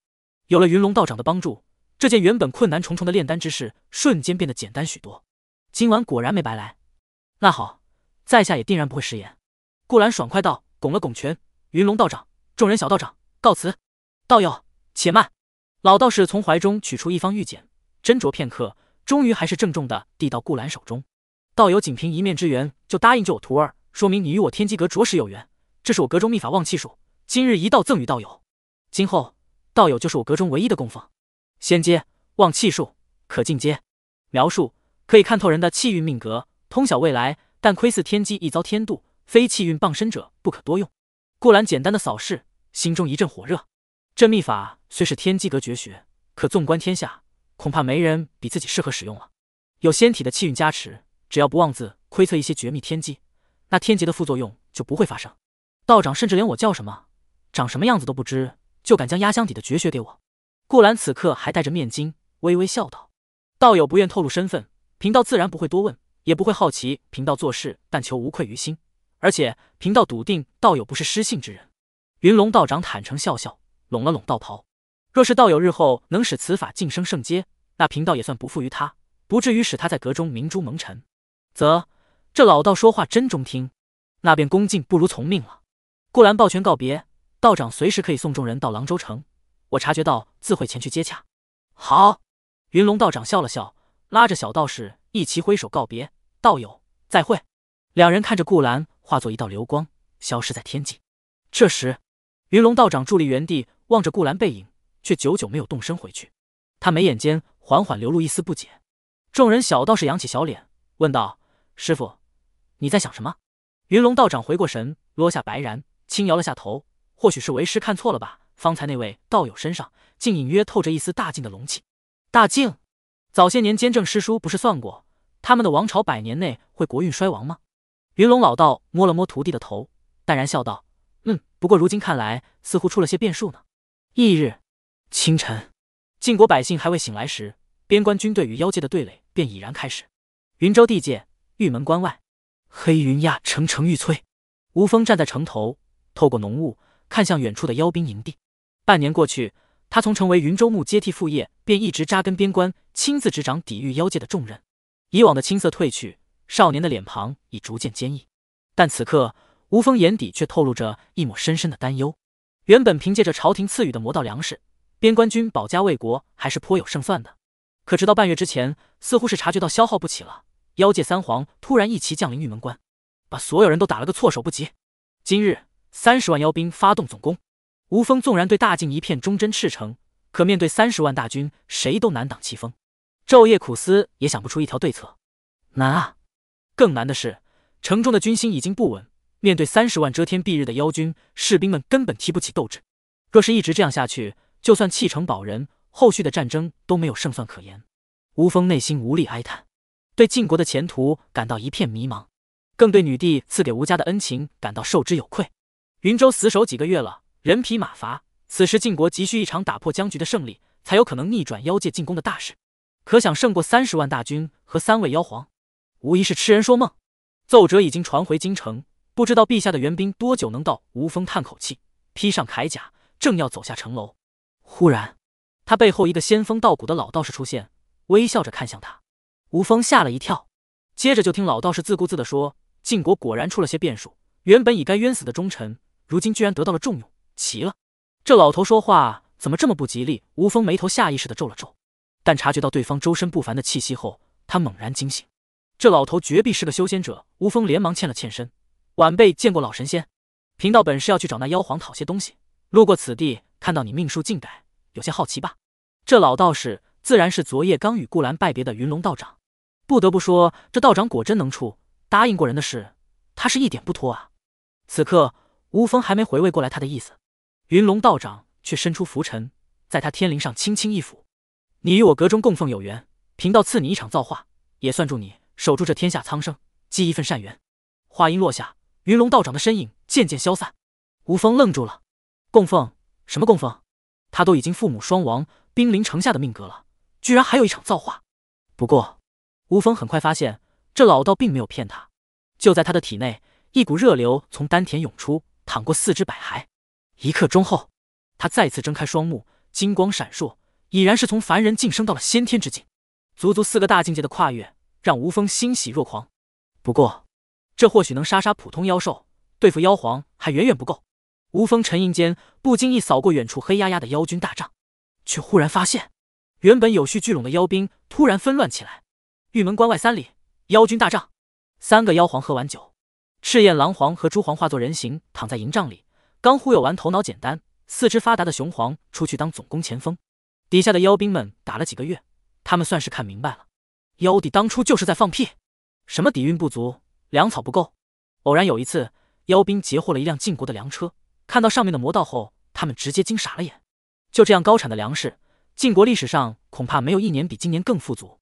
有了云龙道长的帮助，这件原本困难重重的炼丹之事，瞬间变得简单许多。今晚果然没白来。那好，在下也定然不会食言。顾兰爽快道，拱了拱拳：“云龙道长，众人小道长告辞。”道友且慢。老道士从怀中取出一方玉简，斟酌片刻，终于还是郑重的递到顾兰手中。道友仅凭一面之缘就答应救我徒儿，说明你与我天机阁着实有缘。这是我阁中秘法旺气术，今日一道赠与道友。今后道友就是我阁中唯一的供奉。仙阶望气术可进阶，描述可以看透人的气运命格，通晓未来，但窥伺天机易遭天妒。非气运傍身者不可多用。顾兰简单的扫视，心中一阵火热。这秘法虽是天机阁绝学，可纵观天下，恐怕没人比自己适合使用了。有仙体的气运加持，只要不妄自窥测一些绝密天机，那天劫的副作用就不会发生。道长甚至连我叫什么、长什么样子都不知，就敢将压箱底的绝学给我。顾兰此刻还带着面巾，微微笑道：“道友不愿透露身份，贫道自然不会多问，也不会好奇贫道做事，但求无愧于心。”而且贫道笃定道友不是失信之人。云龙道长坦诚笑笑，拢了拢道袍。若是道友日后能使此法晋升圣阶，那贫道也算不负于他，不至于使他在阁中明珠蒙尘。则这老道说话真中听，那便恭敬不如从命了。顾兰抱拳告别，道长随时可以送众人到郎州城，我察觉到自会前去接洽。好，云龙道长笑了笑，拉着小道士一齐挥手告别，道友再会。两人看着顾兰。化作一道流光，消失在天际。这时，云龙道长伫立原地，望着顾兰背影，却久久没有动身回去。他眉眼间缓缓流露一丝不解。众人小道士扬起小脸，问道：“师傅，你在想什么？”云龙道长回过神，落下白髯，轻摇了下头。或许是为师看错了吧？方才那位道友身上竟隐约透着一丝大晋的龙气。大晋，早些年监正师叔不是算过，他们的王朝百年内会国运衰亡吗？云龙老道摸了摸徒弟的头，淡然笑道：“嗯，不过如今看来，似乎出了些变数呢。”翌日清晨，晋国百姓还未醒来时，边关军队与妖界的对垒便已然开始。云州地界玉门关外，黑云压城城欲摧。吴峰站在城头，透过浓雾。看向远处的妖兵营地，半年过去，他从成为云州牧接替副业，便一直扎根边关，亲自执掌抵御妖界的重任。以往的青涩褪去，少年的脸庞已逐渐坚毅。但此刻，吴峰眼底却透露着一抹深深的担忧。原本凭借着朝廷赐予的魔道粮食，边关军保家卫国还是颇有胜算的。可直到半月之前，似乎是察觉到消耗不起了，妖界三皇突然一齐降临玉门关，把所有人都打了个措手不及。今日。三十万妖兵发动总攻，吴峰纵然对大晋一片忠贞赤诚，可面对三十万大军，谁都难挡其锋。昼夜苦思也想不出一条对策，难啊！更难的是，城中的军心已经不稳，面对三十万遮天蔽日的妖军，士兵们根本提不起斗志。若是一直这样下去，就算弃城保人，后续的战争都没有胜算可言。吴峰内心无力哀叹，对晋国的前途感到一片迷茫，更对女帝赐给吴家的恩情感到受之有愧。云州死守几个月了，人疲马乏。此时晋国急需一场打破僵局的胜利，才有可能逆转妖界进攻的大势。可想胜过三十万大军和三位妖皇，无疑是痴人说梦。奏折已经传回京城，不知道陛下的援兵多久能到。吴峰叹口气，披上铠甲，正要走下城楼，忽然，他背后一个仙风道骨的老道士出现，微笑着看向他。吴峰吓了一跳，接着就听老道士自顾自地说：“晋国果然出了些变数，原本已该冤死的忠臣。”如今居然得到了重用，奇了！这老头说话怎么这么不吉利？吴峰眉头下意识的皱了皱，但察觉到对方周身不凡的气息后，他猛然惊醒。这老头绝壁是个修仙者。吴峰连忙欠了欠身：“晚辈见过老神仙，贫道本是要去找那妖皇讨些东西，路过此地，看到你命数尽改，有些好奇吧。”这老道士自然是昨夜刚与顾兰拜别的云龙道长。不得不说，这道长果真能处，答应过人的事，他是一点不拖啊。此刻。吴峰还没回味过来他的意思，云龙道长却伸出拂尘，在他天灵上轻轻一抚：“你与我阁中供奉有缘，贫道赐你一场造化，也算助你守住这天下苍生，积一份善缘。”话音落下，云龙道长的身影渐渐消散。吴峰愣住了：“供奉什么供奉？他都已经父母双亡，兵临城下的命格了，居然还有一场造化。”不过，吴峰很快发现，这老道并没有骗他。就在他的体内，一股热流从丹田涌出。淌过四肢百骸，一刻钟后，他再次睁开双目，金光闪烁，已然是从凡人晋升到了先天之境，足足四个大境界的跨越，让吴峰欣喜若狂。不过，这或许能杀杀普通妖兽，对付妖皇还远远不够。吴峰沉吟间，不经意扫过远处黑压压的妖军大帐，却忽然发现，原本有序聚拢的妖兵突然纷乱起来。玉门关外三里，妖军大帐，三个妖皇喝完酒。赤焰狼皇和朱皇化作人形躺在营帐里，刚忽悠完头脑简单、四肢发达的雄黄出去当总攻前锋。底下的妖兵们打了几个月，他们算是看明白了，妖帝当初就是在放屁。什么底蕴不足、粮草不够？偶然有一次，妖兵截获了一辆晋国的粮车，看到上面的魔道后，他们直接惊傻了眼。就这样高产的粮食，晋国历史上恐怕没有一年比今年更富足。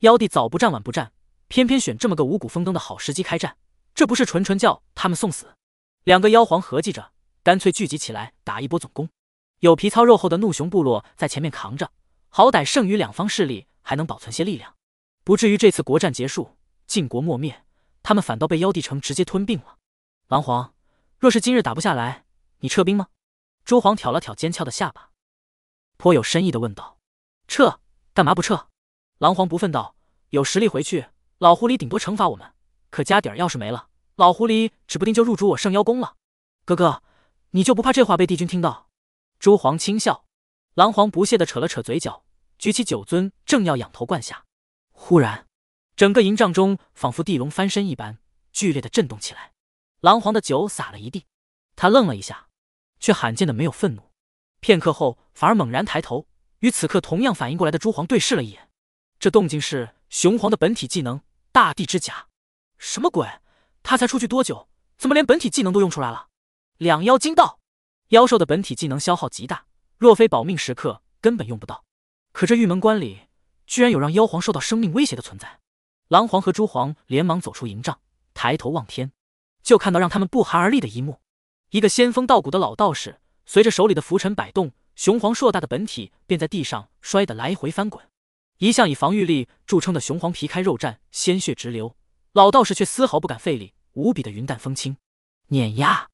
妖帝早不战晚不战，偏偏选这么个五谷丰登的好时机开战。这不是纯纯叫他们送死？两个妖皇合计着，干脆聚集起来打一波总攻。有皮糙肉厚的怒熊部落在前面扛着，好歹剩余两方势力还能保存些力量，不至于这次国战结束，晋国没灭，他们反倒被妖帝城直接吞并了。狼皇，若是今日打不下来，你撤兵吗？朱皇挑了挑尖翘的下巴，颇有深意的问道：“撤？干嘛不撤？”狼皇不忿道：“有实力回去，老狐狸顶多惩罚我们。”可家底儿要是没了，老狐狸指不定就入主我圣妖宫了。哥哥，你就不怕这话被帝君听到？朱皇轻笑，狼皇不屑的扯了扯嘴角，举起酒樽，正要仰头灌下，忽然，整个营帐中仿佛地龙翻身一般，剧烈的震动起来。狼皇的酒洒了一地，他愣了一下，却罕见的没有愤怒。片刻后，反而猛然抬头，与此刻同样反应过来的朱皇对视了一眼。这动静是雄黄的本体技能大地之甲。什么鬼？他才出去多久，怎么连本体技能都用出来了？两妖惊道：“妖兽的本体技能消耗极大，若非保命时刻，根本用不到。可这玉门关里居然有让妖皇受到生命威胁的存在。”狼皇和朱皇连忙走出营帐，抬头望天，就看到让他们不寒而栗的一幕：一个仙风道骨的老道士，随着手里的拂尘摆动，雄黄硕大的本体便在地上摔得来回翻滚。一向以防御力著称的雄黄皮开肉绽，鲜血直流，老道士却丝毫不敢费力，无比的云淡风轻。碾压！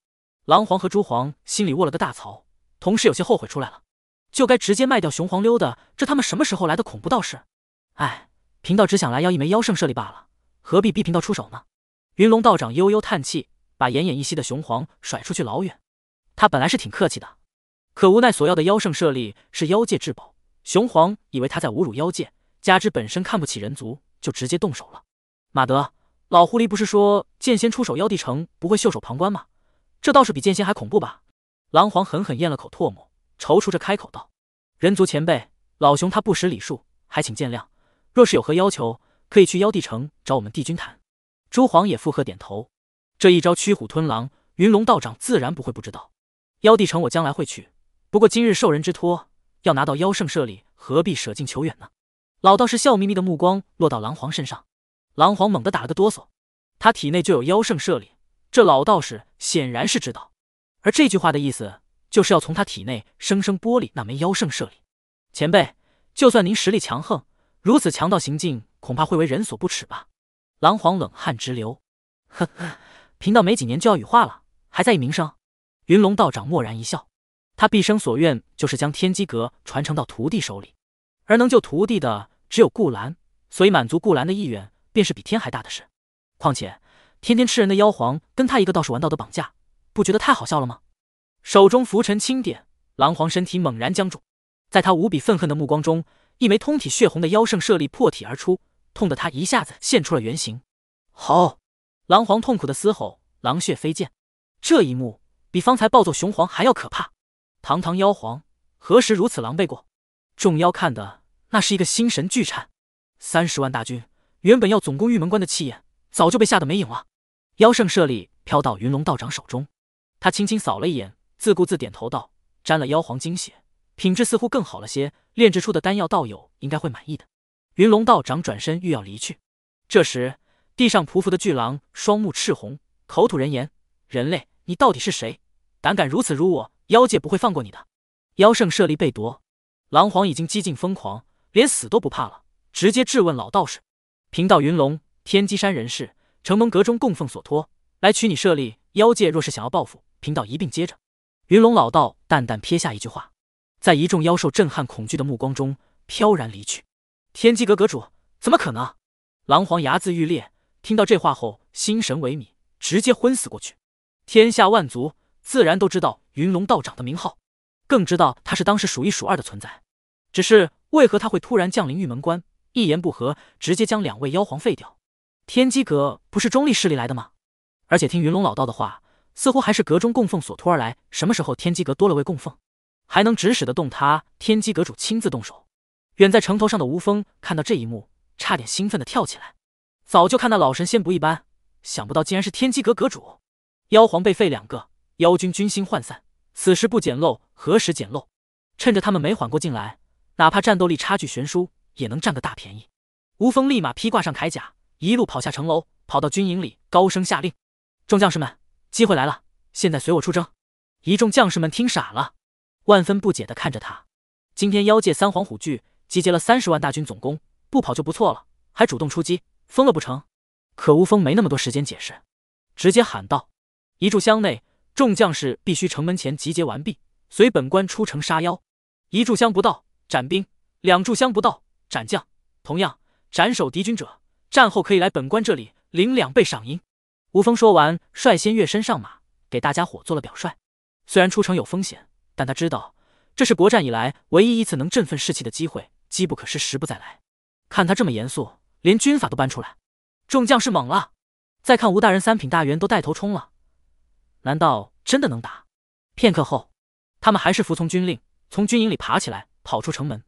狼皇和朱皇心里卧了个大槽，同时有些后悔出来了，就该直接卖掉雄黄溜的。这他妈什么时候来的恐怖道士？哎。贫道只想来要一枚妖圣舍利罢了，何必逼贫道出手呢？云龙道长悠悠叹气，把奄奄一息的雄黄甩出去老远。他本来是挺客气的，可无奈所要的妖圣舍利是妖界至宝，雄黄以为他在侮辱妖界，加之本身看不起人族，就直接动手了。马德，老狐狸不是说剑仙出手，妖帝城不会袖手旁观吗？这倒是比剑仙还恐怖吧？狼皇狠狠咽了口唾沫，踌躇着开口道：“人族前辈，老熊他不识礼数，还请见谅。”若是有何要求，可以去妖帝城找我们帝君谈。朱皇也附和点头。这一招驱虎吞狼，云龙道长自然不会不知道。妖帝城我将来会去，不过今日受人之托，要拿到妖圣舍利，何必舍近求远呢？老道士笑眯眯的目光落到狼皇身上，狼皇猛地打了个哆嗦。他体内就有妖圣舍利，这老道士显然是知道。而这句话的意思，就是要从他体内生生剥离那枚妖圣舍利。前辈，就算您实力强横。如此强盗行径，恐怕会为人所不齿吧？狼皇冷汗直流。呵呵，贫道没几年就要羽化了，还在意名声？云龙道长蓦然一笑，他毕生所愿就是将天机阁传承到徒弟手里，而能救徒弟的只有顾兰，所以满足顾兰的意愿，便是比天还大的事。况且，天天吃人的妖皇跟他一个道士玩道德绑架，不觉得太好笑了吗？手中拂尘轻点，狼皇身体猛然僵住，在他无比愤恨的目光中。一枚通体血红的妖圣舍利破体而出，痛得他一下子现出了原形。好，狼皇痛苦的嘶吼，狼血飞溅。这一幕比方才暴揍雄黄还要可怕。堂堂妖皇何时如此狼狈过？众妖看的那是一个心神俱颤。三十万大军原本要总攻玉门关的气焰，早就被吓得没影了。妖圣舍利飘到云龙道长手中，他轻轻扫了一眼，自顾自点头道：“沾了妖皇精血。”品质似乎更好了些，炼制出的丹药道友应该会满意的。云龙道长转身欲要离去，这时地上匍匐的巨狼双目赤红，口吐人言：“人类，你到底是谁？胆敢如此辱我，妖界不会放过你的！”妖圣舍利被夺，狼皇已经几近疯狂，连死都不怕了，直接质问老道士：“贫道云龙，天机山人士，承蒙阁中供奉所托，来取你舍利。妖界若是想要报复，贫道一并接着。”云龙老道淡淡撇下一句话。在一众妖兽震撼恐惧的目光中，飘然离去。天机阁阁主，怎么可能？狼皇牙眦欲裂，听到这话后，心神萎靡，直接昏死过去。天下万族自然都知道云龙道长的名号，更知道他是当时数一数二的存在。只是为何他会突然降临玉门关，一言不合直接将两位妖皇废掉？天机阁不是中立势力来的吗？而且听云龙老道的话，似乎还是阁中供奉所托而来。什么时候天机阁多了位供奉？还能指使得动他？天机阁主亲自动手。远在城头上的吴峰看到这一幕，差点兴奋的跳起来。早就看那老神仙不一般，想不到竟然是天机阁阁主。妖皇被废两个，妖君军心涣散。此时不捡漏，何时捡漏？趁着他们没缓过劲来，哪怕战斗力差距悬殊，也能占个大便宜。吴峰立马披挂上铠甲，一路跑下城楼，跑到军营里，高声下令：“众将士们，机会来了！现在随我出征！”一众将士们听傻了。万分不解的看着他，今天妖界三皇虎踞，集结了三十万大军总攻，不跑就不错了，还主动出击，疯了不成？可吴峰没那么多时间解释，直接喊道：“一炷香内，众将士必须城门前集结完毕，随本官出城杀妖。一炷香不到，斩兵；两炷香不到，斩将。同样，斩首敌军者，战后可以来本官这里领两倍赏银。”吴峰说完，率先跃身上马，给大家伙做了表率。虽然出城有风险。但他知道，这是国战以来唯一一次能振奋士气的机会，机不可失，时不再来。看他这么严肃，连军法都搬出来，众将士懵了。再看吴大人、三品大员都带头冲了，难道真的能打？片刻后，他们还是服从军令，从军营里爬起来，跑出城门。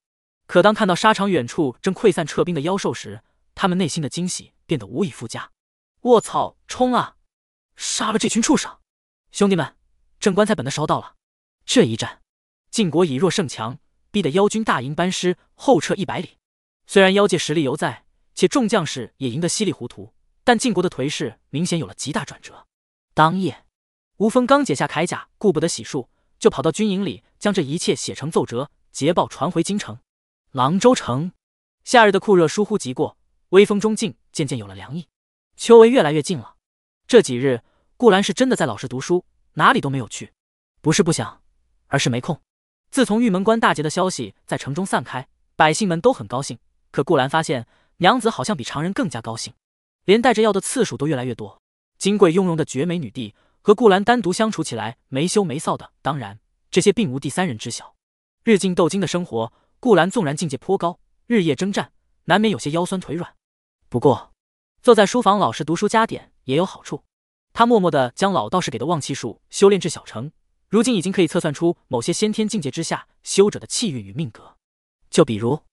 可当看到沙场远处正溃散撤兵的妖兽时，他们内心的惊喜变得无以复加。卧槽，冲啊！杀了这群畜生！兄弟们，镇棺材本的时候到了。这一战，晋国以弱胜强，逼得妖军大营班师后撤一百里。虽然妖界实力犹在，且众将士也赢得稀里糊涂，但晋国的颓势明显有了极大转折。当夜，吴峰刚解下铠甲，顾不得洗漱，就跑到军营里，将这一切写成奏折，捷报传回京城。郎州城，夏日的酷热疏忽即过，微风中竟，渐渐有了凉意，秋围越来越近了。这几日，顾兰是真的在老实读书，哪里都没有去，不是不想，而是没空。自从玉门关大捷的消息在城中散开，百姓们都很高兴，可顾兰发现娘子好像比常人更加高兴，连带着要的次数都越来越多。金贵雍容的绝美女帝和顾兰单独相处起来没羞没臊的，当然这些并无第三人知晓。日进斗金的生活。顾兰纵然境界颇高，日夜征战，难免有些腰酸腿软。不过，坐在书房老实读书加点也有好处。他默默的将老道士给的旺气术修炼至小成，如今已经可以测算出某些先天境界之下修者的气运与命格。就比如，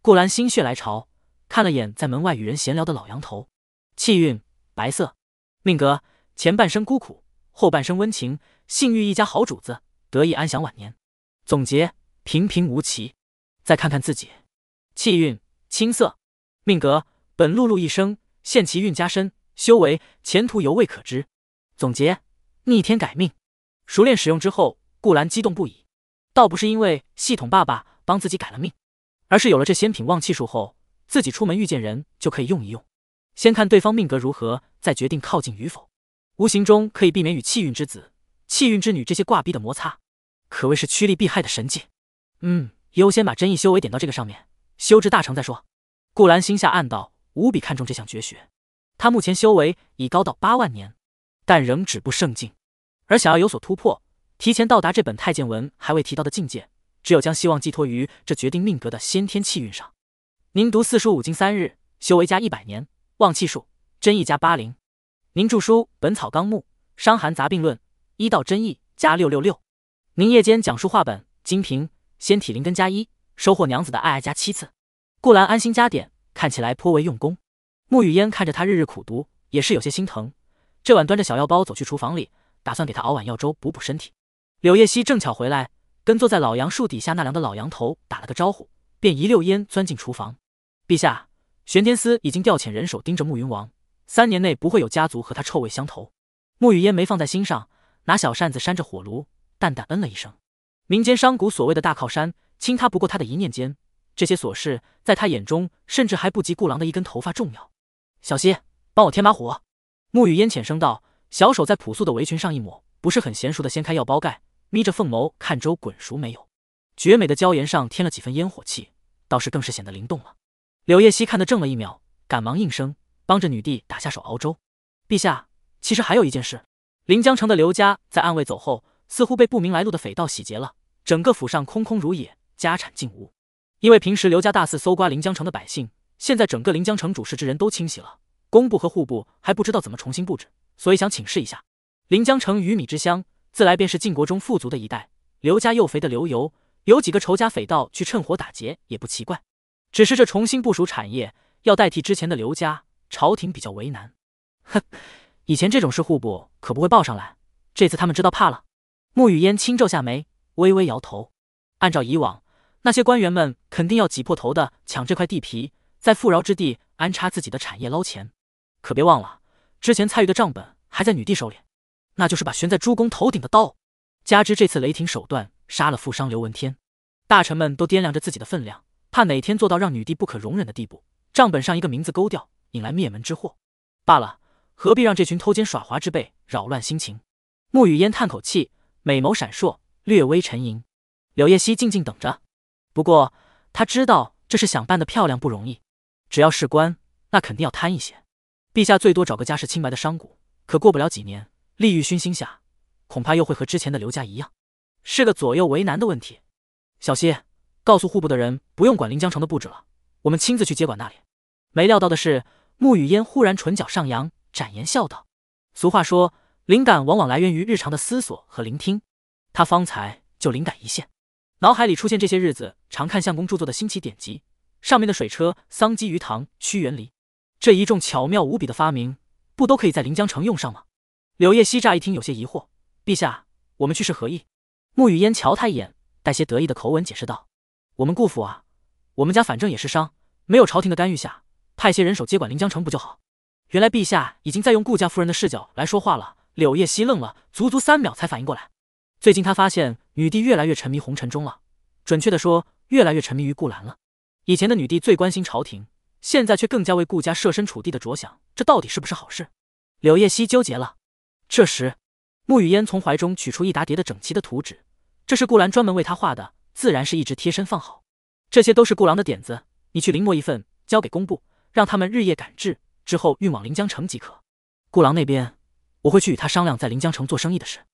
顾兰心血来潮看了眼在门外与人闲聊的老杨头，气运白色，命格前半生孤苦，后半生温情，幸遇一家好主子，得以安享晚年。总结：平平无奇。再看看自己，气运青色，命格本碌碌一生，现其运加身，修为前途犹未可知。总结逆天改命，熟练使用之后，顾兰激动不已。倒不是因为系统爸爸帮自己改了命，而是有了这仙品旺气术后，自己出门遇见人就可以用一用，先看对方命格如何，再决定靠近与否。无形中可以避免与气运之子、气运之女这些挂逼的摩擦，可谓是趋利避害的神技。嗯。优先把真意修为点到这个上面，修至大成再说。顾兰心下暗道，无比看重这项绝学。他目前修为已高到八万年，但仍止步圣境。而想要有所突破，提前到达这本太监文还未提到的境界，只有将希望寄托于这决定命格的先天气运上。您读四书五经三日，修为加一百年，旺气数真意加八零。您著书《本草纲目》《伤寒杂病论》，一到真意加六六六。您夜间讲述话本《金瓶》。仙体灵根加一，收获娘子的爱爱加七次。顾兰安心加点，看起来颇为用功。沐雨烟看着他日日苦读，也是有些心疼。这晚端着小药包走去厨房里，打算给他熬碗药粥补补身体。柳叶熙正巧回来，跟坐在老杨树底下纳凉的老杨头打了个招呼，便一溜烟钻进厨房。陛下，玄天司已经调遣人手盯着慕云王，三年内不会有家族和他臭味相投。沐雨烟没放在心上，拿小扇子扇着火炉，淡淡嗯了一声。民间商贾所谓的大靠山，轻他不过他的一念间。这些琐事在他眼中，甚至还不及顾郎的一根头发重要。小溪，帮我添把火。沐雨烟浅声道，小手在朴素的围裙上一抹，不是很娴熟的掀开药包盖，眯着凤眸看粥滚熟没有。绝美的椒盐上添了几分烟火气，倒是更是显得灵动了。柳叶熙看得怔了一秒，赶忙应声，帮着女帝打下手熬粥。陛下，其实还有一件事，临江城的刘家在暗卫走后。似乎被不明来路的匪盗洗劫了，整个府上空空如也，家产尽无。因为平时刘家大肆搜刮临江城的百姓，现在整个临江城主事之人都清洗了，工部和户部还不知道怎么重新布置，所以想请示一下。临江城鱼米之乡，自来便是晋国中富足的一代，刘家又肥的流油，有几个仇家匪盗去趁火打劫也不奇怪。只是这重新部署产业，要代替之前的刘家，朝廷比较为难。哼，以前这种事户部可不会报上来，这次他们知道怕了。沐雨烟轻皱下眉，微微摇头。按照以往，那些官员们肯定要挤破头的抢这块地皮，在富饶之地安插自己的产业捞钱。可别忘了，之前蔡玉的账本还在女帝手里，那就是把悬在诸公头顶的刀。加之这次雷霆手段杀了富商刘文天，大臣们都掂量着自己的分量，怕哪天做到让女帝不可容忍的地步，账本上一个名字勾掉，引来灭门之祸。罢了，何必让这群偷奸耍滑之辈扰乱心情？沐雨烟叹口气。美眸闪烁，略微沉吟。柳叶熙静静等着。不过他知道这事想办的漂亮不容易。只要是官，那肯定要贪一些。陛下最多找个家世清白的商贾，可过不了几年，利欲熏心下，恐怕又会和之前的刘家一样，是个左右为难的问题。小溪，告诉户部的人不用管临江城的布置了，我们亲自去接管那里。没料到的是，沐雨烟忽然唇角上扬，展颜笑道：“俗话说。”灵感往往来源于日常的思索和聆听，他方才就灵感一现，脑海里出现这些日子常看相公著作的新奇典籍，上面的水车、桑基鱼塘、屈原离，这一众巧妙无比的发明，不都可以在临江城用上吗？柳叶熙乍一听有些疑惑：“陛下，我们去是何意？”沐雨烟瞧他一眼，带些得意的口吻解释道：“我们顾府啊，我们家反正也是商，没有朝廷的干预下，派些人手接管临江城不就好？”原来陛下已经在用顾家夫人的视角来说话了。柳叶熙愣了足足三秒，才反应过来。最近他发现女帝越来越沉迷红尘中了，准确的说，越来越沉迷于顾兰了。以前的女帝最关心朝廷，现在却更加为顾家设身处地的着想，这到底是不是好事？柳叶熙纠结了。这时，沐雨烟从怀中取出一沓叠的整齐的图纸，这是顾兰专门为他画的，自然是一直贴身放好。这些都是顾郎的点子，你去临摹一份，交给工部，让他们日夜赶制。之后运往临江城即可。顾郎那边，我会去与他商量在临江城做生意的事。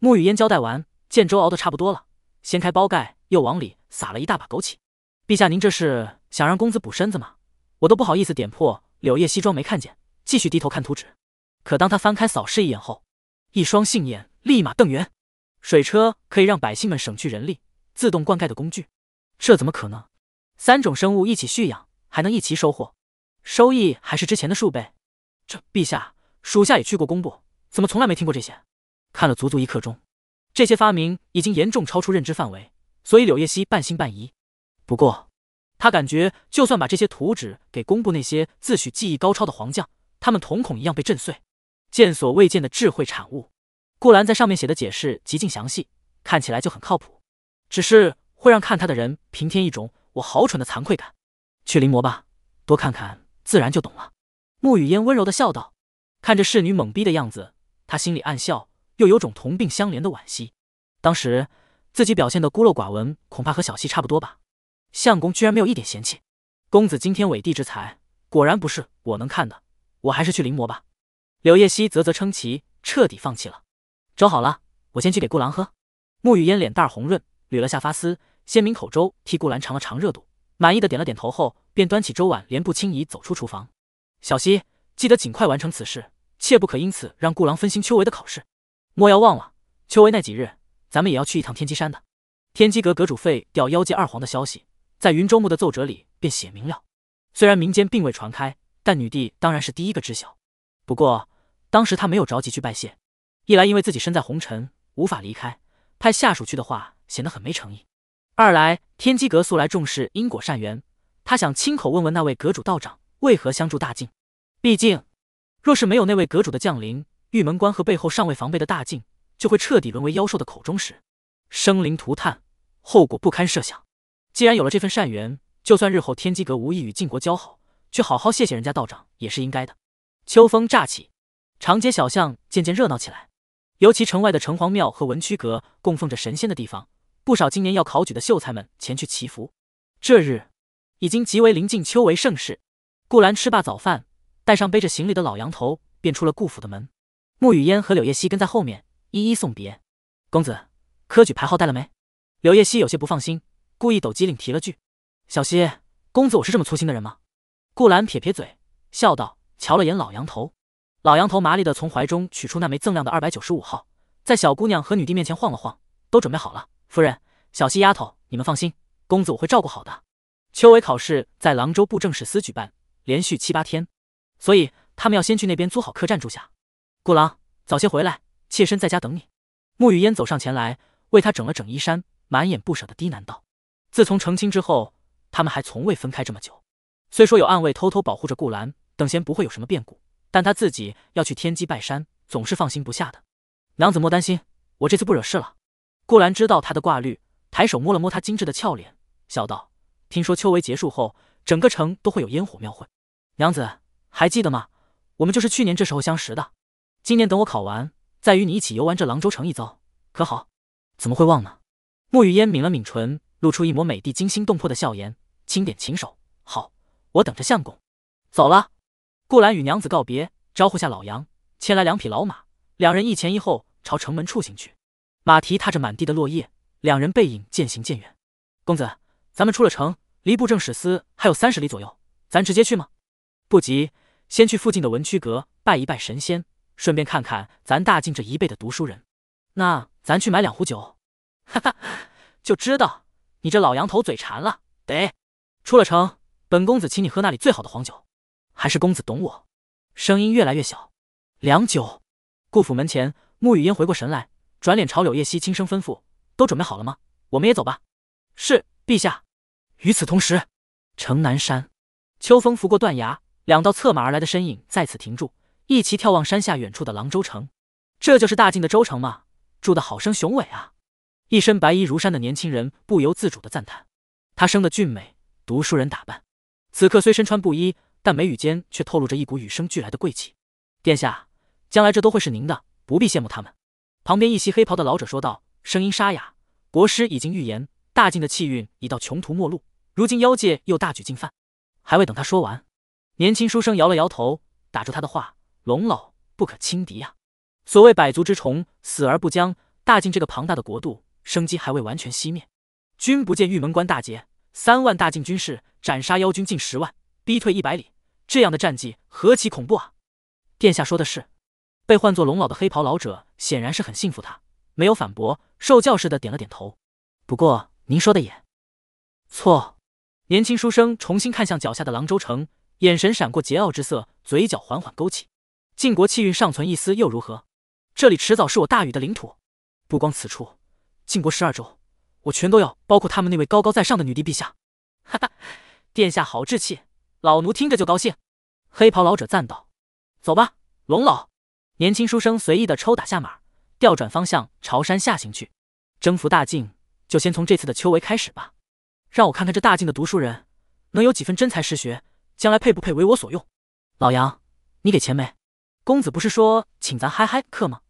沐雨烟交代完，见粥熬得差不多了，掀开包盖，又往里撒了一大把枸杞。陛下，您这是想让公子补身子吗？我都不好意思点破。柳叶西装没看见，继续低头看图纸。可当他翻开扫视一眼后，一双杏眼立马瞪圆。水车可以让百姓们省去人力，自动灌溉的工具，这怎么可能？三种生物一起蓄养，还能一齐收获。收益还是之前的数倍，这陛下属下也去过工部，怎么从来没听过这些？看了足足一刻钟，这些发明已经严重超出认知范围，所以柳叶熙半信半疑。不过他感觉，就算把这些图纸给工部那些自诩技艺高超的皇将，他们瞳孔一样被震碎，见所未见的智慧产物。顾兰在上面写的解释极尽详细，看起来就很靠谱，只是会让看他的人平添一种我好蠢的惭愧感。去临摹吧，多看看。自然就懂了。沐雨烟温柔的笑道，看着侍女懵逼的样子，他心里暗笑，又有种同病相怜的惋惜。当时自己表现的孤陋寡闻，恐怕和小溪差不多吧。相公居然没有一点嫌弃，公子今天伟地之才，果然不是我能看的。我还是去临摹吧。柳叶熙啧啧称奇，彻底放弃了。粥好了，我先去给顾郎喝。沐雨烟脸蛋红润，捋了下发丝，先抿口粥替顾兰尝了尝热度。满意的点了点头后，便端起粥碗，连步轻移走出厨房。小溪，记得尽快完成此事，切不可因此让顾郎分心秋闱的考试。莫要忘了，秋闱那几日，咱们也要去一趟天机山的。天机阁阁主废掉妖界二皇的消息，在云州墓的奏折里便写明了。虽然民间并未传开，但女帝当然是第一个知晓。不过当时她没有着急去拜谢，一来因为自己身在红尘无法离开，派下属去的话显得很没诚意。二来，天机阁素来重视因果善缘，他想亲口问问那位阁主道长为何相助大晋。毕竟，若是没有那位阁主的降临，玉门关和背后尚未防备的大晋就会彻底沦为妖兽的口中食，生灵涂炭，后果不堪设想。既然有了这份善缘，就算日后天机阁无意与晋国交好，去好好谢谢人家道长也是应该的。秋风乍起，长街小巷渐渐热闹起来，尤其城外的城隍庙和文曲阁供奉着神仙的地方。不少今年要考举的秀才们前去祈福。这日已经极为临近秋闱盛世。顾兰吃罢早饭，带上背着行李的老杨头，便出了顾府的门。沐雨烟和柳叶熙跟在后面，一一送别。公子，科举牌号带了没？柳叶熙有些不放心，故意抖机灵提了句：“小溪，公子我是这么粗心的人吗？”顾兰撇撇嘴，笑道，瞧了眼老杨头。老杨头麻利的从怀中取出那枚锃亮的二百九十五号，在小姑娘和女帝面前晃了晃，都准备好了。夫人，小溪丫头，你们放心，公子我会照顾好的。秋闱考试在郎州布政使司举办，连续七八天，所以他们要先去那边租好客栈住下。顾郎，早些回来，妾身在家等你。沐雨烟走上前来，为他整了整衣衫，满眼不舍的低喃道：“自从成亲之后，他们还从未分开这么久。虽说有暗卫偷偷保护着顾兰，等闲不会有什么变故，但他自己要去天机拜山，总是放心不下的。娘子莫担心，我这次不惹事了。”顾兰知道他的挂虑，抬手摸了摸他精致的俏脸，笑道：“听说秋闱结束后，整个城都会有烟火庙会，娘子还记得吗？我们就是去年这时候相识的。今年等我考完，再与你一起游玩这郎州城一遭，可好？怎么会忘呢？”沐雨烟抿了抿唇，露出一抹美帝惊心动魄的笑颜，轻点琴手：“好，我等着相公。”走了。顾兰与娘子告别，招呼下老杨，牵来两匹老马，两人一前一后朝城门处行去。马蹄踏着满地的落叶，两人背影渐行渐远。公子，咱们出了城，离布政使司还有三十里左右，咱直接去吗？不急，先去附近的文曲阁拜一拜神仙，顺便看看咱大晋这一辈的读书人。那咱去买两壶酒。哈哈，就知道你这老杨头嘴馋了，得出了城，本公子请你喝那里最好的黄酒。还是公子懂我。声音越来越小。良久，顾府门前，沐雨烟回过神来，转脸朝柳叶熙轻声吩咐：“都准备好了吗？我们也走吧。”是，陛下。与此同时，城南山，秋风拂过断崖，两道策马而来的身影再次停住，一齐眺望山下远处的廊州城。这就是大晋的州城吗？住的好生雄伟啊！一身白衣如山的年轻人不由自主的赞叹。他生的俊美，读书人打扮，此刻虽身穿布衣，但眉宇间却透露着一股与生俱来的贵气。殿下，将来这都会是您的，不必羡慕他们。旁边一袭黑袍的老者说道，声音沙哑：“国师已经预言，大晋的气运已到穷途末路。”如今妖界又大举进犯，还未等他说完，年轻书生摇了摇头，打住他的话：“龙老不可轻敌呀！所谓百足之虫，死而不僵。大晋这个庞大的国度，生机还未完全熄灭。君不见玉门关大捷，三万大晋军士斩杀妖军近十万，逼退一百里，这样的战绩何其恐怖啊！”殿下说的是。被唤作龙老的黑袍老者显然是很信服他，没有反驳，受教似的点了点头。不过您说的也错。年轻书生重新看向脚下的廊州城，眼神闪过桀骜之色，嘴角缓缓勾起。晋国气运尚存一丝又如何？这里迟早是我大禹的领土。不光此处，晋国十二州，我全都要，包括他们那位高高在上的女帝陛下。哈哈，殿下好志气，老奴听着就高兴。黑袍老者赞道：“走吧，龙老。”年轻书生随意的抽打下马，调转方向朝山下行去。征服大晋，就先从这次的秋闱开始吧。让我看看这大晋的读书人能有几分真才实学，将来配不配为我所用？老杨，你给钱没？公子不是说请咱嗨嗨客吗？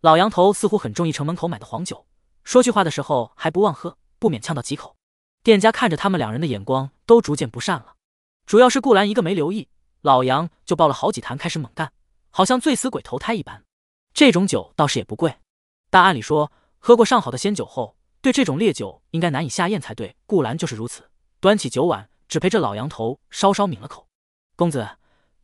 老杨头似乎很中意城门口买的黄酒，说句话的时候还不忘喝，不免呛到几口。店家看着他们两人的眼光都逐渐不善了，主要是顾兰一个没留意，老杨就抱了好几坛开始猛干，好像醉死鬼投胎一般。这种酒倒是也不贵，但按理说喝过上好的仙酒后。对这种烈酒应该难以下咽才对，顾兰就是如此。端起酒碗，只陪着老杨头稍稍抿了口。公子，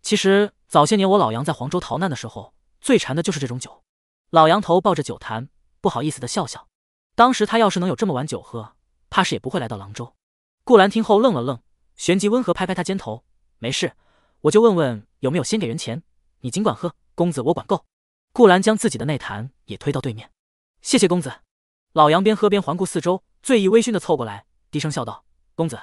其实早些年我老杨在黄州逃难的时候，最馋的就是这种酒。老杨头抱着酒坛，不好意思的笑笑。当时他要是能有这么碗酒喝，怕是也不会来到廊州。顾兰听后愣了愣，旋即温和拍拍他肩头：“没事，我就问问有没有先给人钱，你尽管喝，公子我管够。”顾兰将自己的那坛也推到对面：“谢谢公子。”老杨边喝边环顾四周，醉意微醺的凑过来，低声笑道：“公子，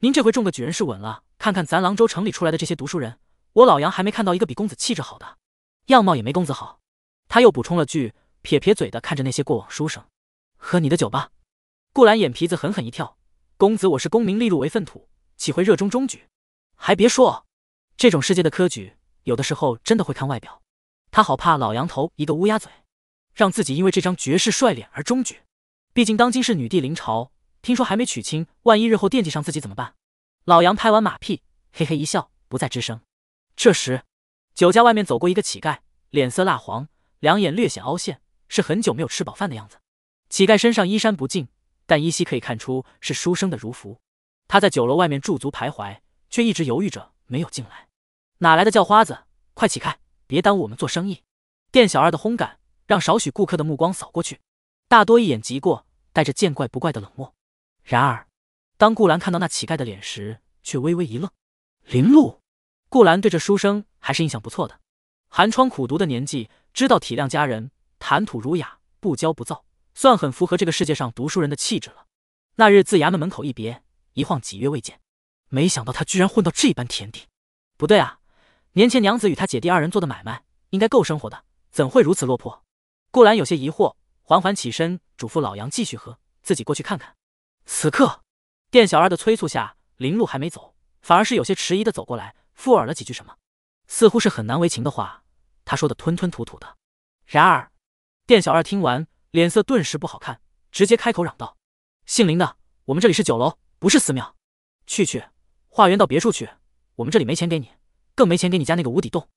您这回中个举人是稳了。看看咱廊州城里出来的这些读书人，我老杨还没看到一个比公子气质好的，样貌也没公子好。”他又补充了句，撇撇嘴的看着那些过往书生：“喝你的酒吧。”顾兰眼皮子狠狠一跳：“公子，我是功名利禄为粪土，岂会热衷中举？还别说，这种世界的科举，有的时候真的会看外表。他好怕老杨头一个乌鸦嘴，让自己因为这张绝世帅脸而中举。”毕竟当今是女帝临朝，听说还没娶亲，万一日后惦记上自己怎么办？老杨拍完马屁，嘿嘿一笑，不再吱声。这时，酒家外面走过一个乞丐，脸色蜡黄，两眼略显凹陷，是很久没有吃饱饭的样子。乞丐身上衣衫不净，但依稀可以看出是书生的儒服。他在酒楼外面驻足徘徊，却一直犹豫着没有进来。哪来的叫花子？快起开，别耽误我们做生意！店小二的轰赶，让少许顾客的目光扫过去。大多一眼即过，带着见怪不怪的冷漠。然而，当顾兰看到那乞丐的脸时，却微微一愣。林露，顾兰对这书生还是印象不错的。寒窗苦读的年纪，知道体谅家人，谈吐儒雅，不骄不躁，算很符合这个世界上读书人的气质了。那日自衙门门口一别，一晃几月未见，没想到他居然混到这般田地。不对啊，年前娘子与他姐弟二人做的买卖，应该够生活的，怎会如此落魄？顾兰有些疑惑。缓缓起身，嘱咐老杨继续喝，自己过去看看。此刻，店小二的催促下，林路还没走，反而是有些迟疑的走过来，附耳了几句什么，似乎是很难为情的话。他说的吞吞吐吐的。然而，店小二听完，脸色顿时不好看，直接开口嚷道：“姓林的，我们这里是酒楼，不是寺庙。去去，化缘到别处去，我们这里没钱给你，更没钱给你家那个无底洞。”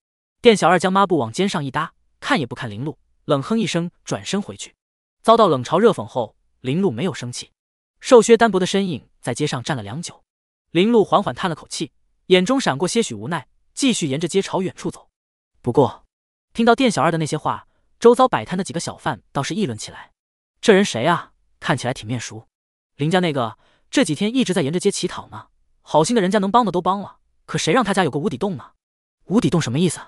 店小二将抹布往肩上一搭，看也不看林路，冷哼一声，转身回去。遭到冷嘲热讽后，林路没有生气，瘦削单薄的身影在街上站了良久。林路缓缓叹了口气，眼中闪过些许无奈，继续沿着街朝远处走。不过，听到店小二的那些话，周遭摆摊的几个小贩倒是议论起来：“这人谁啊？看起来挺面熟。林家那个这几天一直在沿着街乞讨呢。好心的人家能帮的都帮了，可谁让他家有个无底洞呢？无底洞什么意思？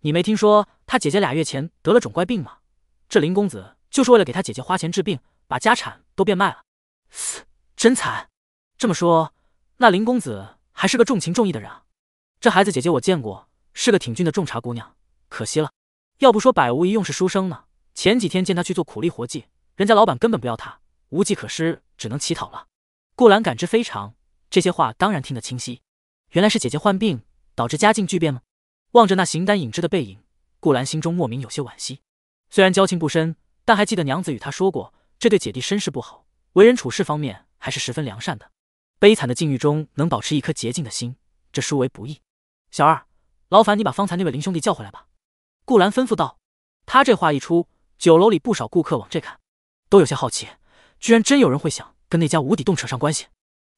你没听说他姐姐俩月前得了种怪病吗？这林公子就是为了给他姐姐花钱治病，把家产都变卖了。嘶，真惨！这么说，那林公子还是个重情重义的人啊。这孩子姐姐我见过，是个挺俊的种茶姑娘，可惜了。要不说百无一用是书生呢。前几天见他去做苦力活计，人家老板根本不要他，无计可施，只能乞讨了。顾兰感知非常，这些话当然听得清晰。原来是姐姐患病导致家境巨变吗？望着那形单影只的背影，顾兰心中莫名有些惋惜。虽然交情不深，但还记得娘子与他说过，这对姐弟身世不好，为人处事方面还是十分良善的。悲惨的境遇中能保持一颗洁净的心，这殊为不易。小二，劳烦你把方才那位林兄弟叫回来吧。顾兰吩咐道。他这话一出，酒楼里不少顾客往这看，都有些好奇，居然真有人会想跟那家无底洞扯上关系。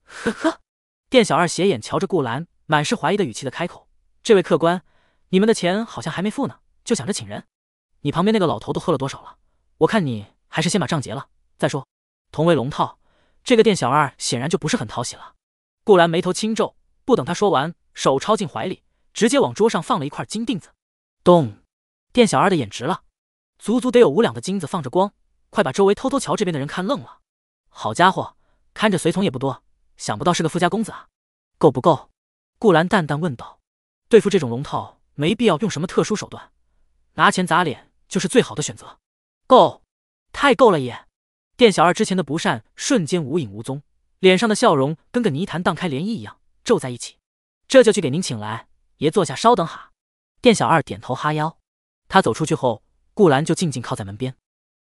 呵呵，店小二斜眼瞧着顾兰，满是怀疑的语气的开口：“这位客官。”你们的钱好像还没付呢，就想着请人。你旁边那个老头都喝了多少了？我看你还是先把账结了再说。同为龙套，这个店小二显然就不是很讨喜了。顾兰眉头轻皱，不等他说完，手抄进怀里，直接往桌上放了一块金锭子。咚！店小二的眼直了，足足得有五两的金子放着光，快把周围偷偷瞧这边的人看愣了。好家伙，看着随从也不多，想不到是个富家公子啊！够不够？顾兰淡淡问道。对付这种龙套。没必要用什么特殊手段，拿钱砸脸就是最好的选择。够，太够了也！店小二之前的不善瞬间无影无踪，脸上的笑容跟个泥潭荡开涟漪一样皱在一起。这就去给您请来，爷坐下稍等哈。店小二点头哈腰。他走出去后，顾兰就静静靠在门边。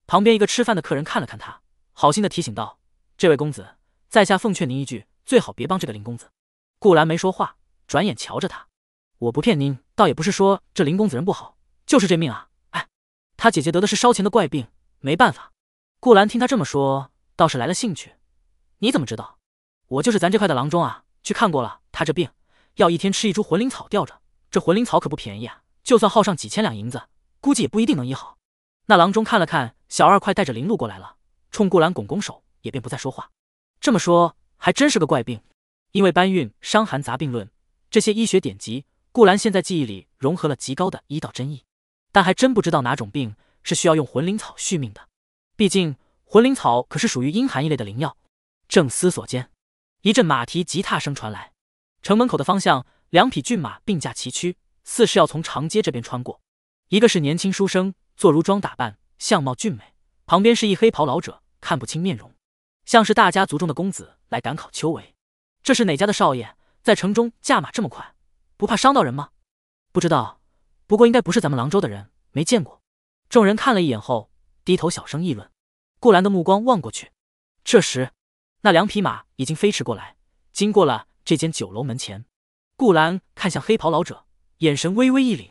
旁边一个吃饭的客人看了看他，好心的提醒道：“这位公子，在下奉劝您一句，最好别帮这个林公子。”顾兰没说话，转眼瞧着他。我不骗您，倒也不是说这林公子人不好，就是这命啊！哎，他姐姐得的是烧钱的怪病，没办法。顾兰听他这么说，倒是来了兴趣。你怎么知道？我就是咱这块的郎中啊，去看过了。他这病要一天吃一株魂灵草吊着，这魂灵草可不便宜啊，就算耗上几千两银子，估计也不一定能医好。那郎中看了看小二，快带着林路过来了，冲顾兰拱拱手，也便不再说话。这么说，还真是个怪病，因为搬运《伤寒杂病论》这些医学典籍。顾兰现在记忆里融合了极高的医道真意，但还真不知道哪种病是需要用魂灵草续命的。毕竟魂灵草可是属于阴寒一类的灵药。正思索间，一阵马蹄急踏声传来，城门口的方向，两匹骏马并驾齐驱，似是要从长街这边穿过。一个是年轻书生，做如装打扮，相貌俊美；旁边是一黑袍老者，看不清面容，像是大家族中的公子来赶考秋闱。这是哪家的少爷，在城中驾马这么快？不怕伤到人吗？不知道，不过应该不是咱们廊州的人，没见过。众人看了一眼后，低头小声议论。顾兰的目光望过去，这时那两匹马已经飞驰过来，经过了这间酒楼门前。顾兰看向黑袍老者，眼神微微一凛，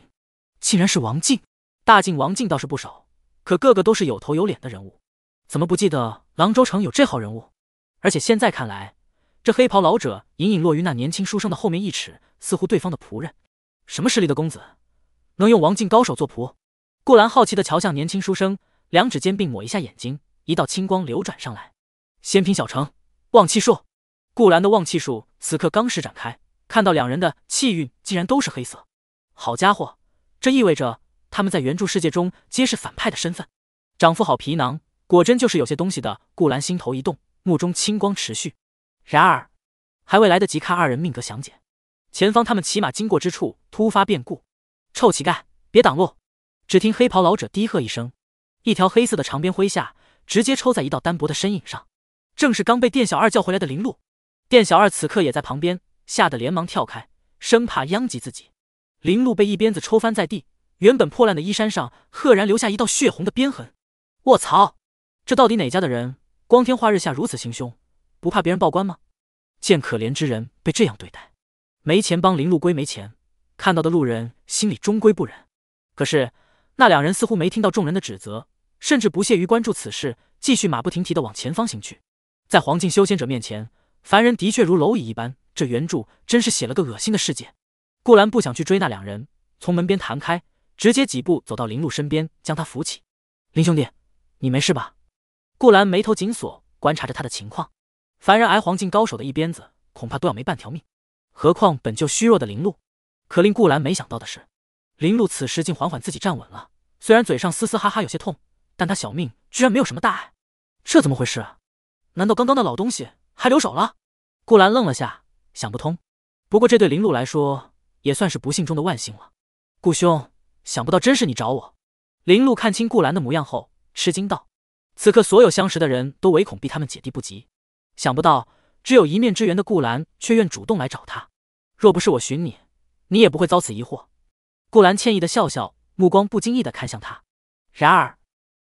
竟然是王静。大晋王静倒是不少，可个个都是有头有脸的人物，怎么不记得郎州城有这号人物？而且现在看来。这黑袍老者隐隐落于那年轻书生的后面一尺，似乎对方的仆人。什么势力的公子，能用王静高手做仆？顾兰好奇的瞧向年轻书生，两指间并抹一下眼睛，一道青光流转上来。仙品小成，旺气术。顾兰的旺气术此刻刚施展开，看到两人的气运竟然都是黑色。好家伙，这意味着他们在原著世界中皆是反派的身份。长副好皮囊，果真就是有些东西的。顾兰心头一动，目中青光持续。然而，还未来得及看二人命格详解，前方他们骑马经过之处突发变故。臭乞丐，别挡路！只听黑袍老者低喝一声，一条黑色的长鞭挥下，直接抽在一道单薄的身影上，正是刚被店小二叫回来的林路。店小二此刻也在旁边，吓得连忙跳开，生怕殃及自己。林路被一鞭子抽翻在地，原本破烂的衣衫上赫然留下一道血红的鞭痕。卧槽，这到底哪家的人？光天化日下如此行凶！不怕别人报官吗？见可怜之人被这样对待，没钱帮林路归没钱，看到的路人心里终归不忍。可是那两人似乎没听到众人的指责，甚至不屑于关注此事，继续马不停蹄的往前方行去。在黄境修仙者面前，凡人的确如蝼蚁一般。这原著真是写了个恶心的世界。顾兰不想去追那两人，从门边弹开，直接几步走到林路身边，将他扶起。林兄弟，你没事吧？顾兰眉头紧锁，观察着他的情况。凡人挨黄境高手的一鞭子，恐怕都要没半条命。何况本就虚弱的林露。可令顾兰没想到的是，林露此时竟缓缓自己站稳了。虽然嘴上嘶嘶哈哈有些痛，但他小命居然没有什么大碍。这怎么回事？难道刚刚那老东西还留手了？顾兰愣了下，想不通。不过这对林露来说也算是不幸中的万幸了。顾兄，想不到真是你找我。林露看清顾兰的模样后，吃惊道：“此刻所有相识的人都唯恐避他们姐弟不及，想不到只有一面之缘的顾兰却愿主动来找他。若不是我寻你。”你也不会遭此疑惑。顾兰歉意的笑笑，目光不经意的看向他。然而，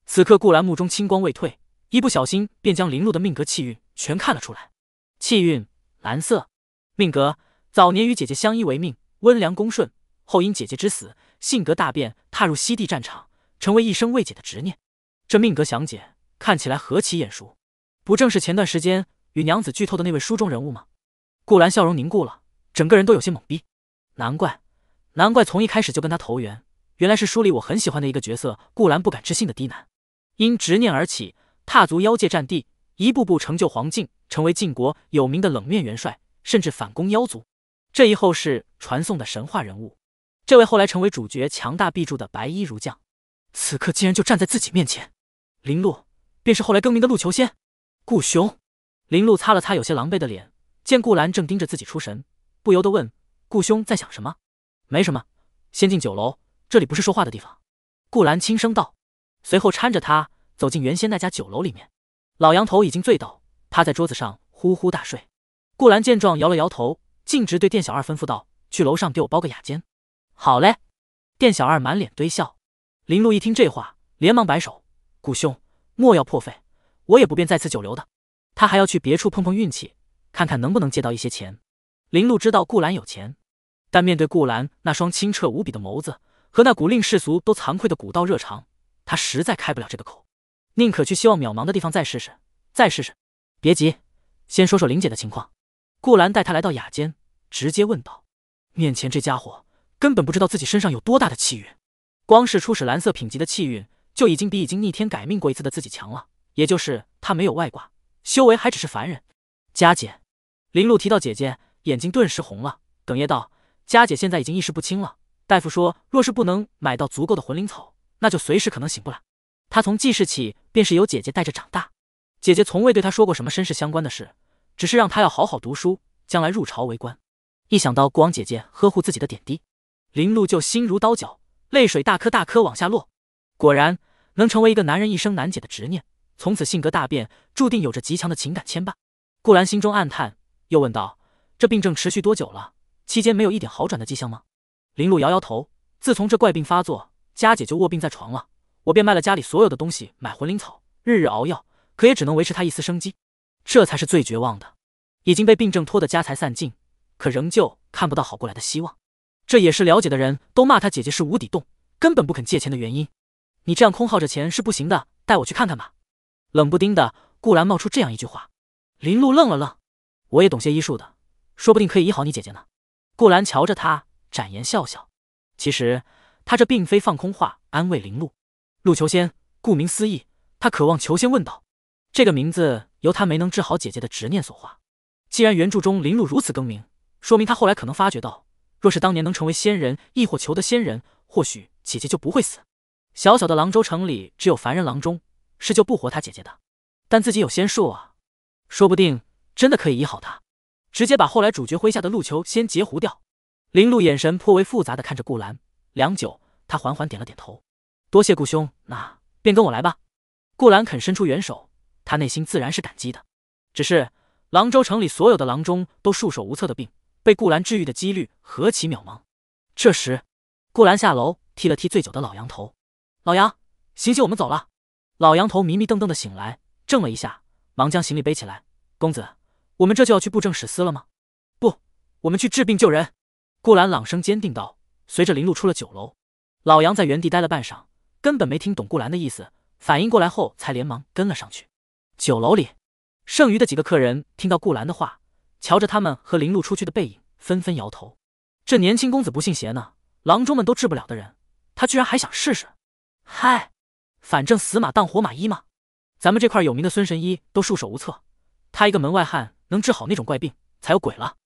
此刻顾兰目中青光未退，一不小心便将林露的命格气运全看了出来。气运蓝色，命格早年与姐姐相依为命，温良恭顺，后因姐姐之死，性格大变，踏入西地战场，成为一生未解的执念。这命格详解，看起来何其眼熟，不正是前段时间与娘子剧透的那位书中人物吗？顾兰笑容凝固了，整个人都有些懵逼。难怪，难怪从一开始就跟他投缘，原来是书里我很喜欢的一个角色。顾兰不敢置信的低喃。因执念而起，踏足妖界战地，一步步成就黄境，成为晋国有名的冷面元帅，甚至反攻妖族。这一后世传颂的神话人物，这位后来成为主角、强大必助的白衣儒将，此刻竟然就站在自己面前。林露，便是后来更名的陆求仙。顾兄，林露擦了擦有些狼狈的脸，见顾兰正盯着自己出神，不由得问。顾兄在想什么？没什么，先进酒楼，这里不是说话的地方。顾兰轻声道，随后搀着他走进原先那家酒楼里面。老杨头已经醉倒，趴在桌子上呼呼大睡。顾兰见状摇了摇头，径直对店小二吩咐道：“去楼上给我包个雅间。”好嘞。店小二满脸堆笑。林露一听这话，连忙摆手：“顾兄莫要破费，我也不便在此久留的。他还要去别处碰碰运气，看看能不能借到一些钱。”林露知道顾兰有钱。但面对顾兰那双清澈无比的眸子和那股令世俗都惭愧的古道热肠，他实在开不了这个口，宁可去希望渺茫的地方再试试，再试试。别急，先说说林姐的情况。顾兰带他来到雅间，直接问道：“面前这家伙根本不知道自己身上有多大的气运，光是初始蓝色品级的气运就已经比已经逆天改命过一次的自己强了。也就是他没有外挂，修为还只是凡人。”佳姐，林露提到姐姐，眼睛顿时红了，哽咽道。佳姐现在已经意识不清了，大夫说，若是不能买到足够的魂灵草，那就随时可能醒不来。她从记事起便是由姐姐带着长大，姐姐从未对她说过什么身世相关的事，只是让她要好好读书，将来入朝为官。一想到顾王姐姐呵护自己的点滴，林露就心如刀绞，泪水大颗大颗往下落。果然，能成为一个男人一生难解的执念，从此性格大变，注定有着极强的情感牵绊。顾兰心中暗叹，又问道：“这病症持续多久了？”期间没有一点好转的迹象吗？林露摇摇头。自从这怪病发作，佳姐就卧病在床了。我便卖了家里所有的东西买魂灵草，日日熬药，可也只能维持她一丝生机。这才是最绝望的，已经被病症拖得家财散尽，可仍旧看不到好过来的希望。这也是了解的人都骂他姐姐是无底洞，根本不肯借钱的原因。你这样空耗着钱是不行的，带我去看看吧。冷不丁的，顾兰冒出这样一句话。林露愣了愣，我也懂些医术的，说不定可以医好你姐姐呢。顾兰瞧着他，展颜笑笑。其实他这并非放空话安慰林露。陆求仙，顾名思义，他渴望求仙问道。这个名字由他没能治好姐姐的执念所化。既然原著中林露如此更名，说明他后来可能发觉到，若是当年能成为仙人，亦或求得仙人，或许姐姐就不会死。小小的 lang 州城里只有凡人郎中是救不活他姐姐的，但自己有仙术啊，说不定真的可以医好他。直接把后来主角麾下的陆球先截胡掉。林露眼神颇为复杂的看着顾兰，良久，他缓缓点了点头，多谢顾兄，那便跟我来吧。顾兰肯伸出援手，他内心自然是感激的。只是狼州城里所有的郎中都束手无策的病，被顾兰治愈的几率何其渺茫。这时，顾兰下楼踢了踢醉酒的老杨头，老杨，行行，我们走了。老杨头迷迷瞪瞪的醒来，怔了一下，忙将行李背起来，公子。我们这就要去布政使司了吗？不，我们去治病救人。顾兰朗声坚定道。随着林露出了酒楼，老杨在原地待了半晌，根本没听懂顾兰的意思，反应过来后才连忙跟了上去。酒楼里，剩余的几个客人听到顾兰的话，瞧着他们和林露出去的背影，纷纷摇头。这年轻公子不信邪呢，郎中们都治不了的人，他居然还想试试？嗨，反正死马当活马医嘛。咱们这块有名的孙神医都束手无策。他一个门外汉能治好那种怪病，才有鬼了。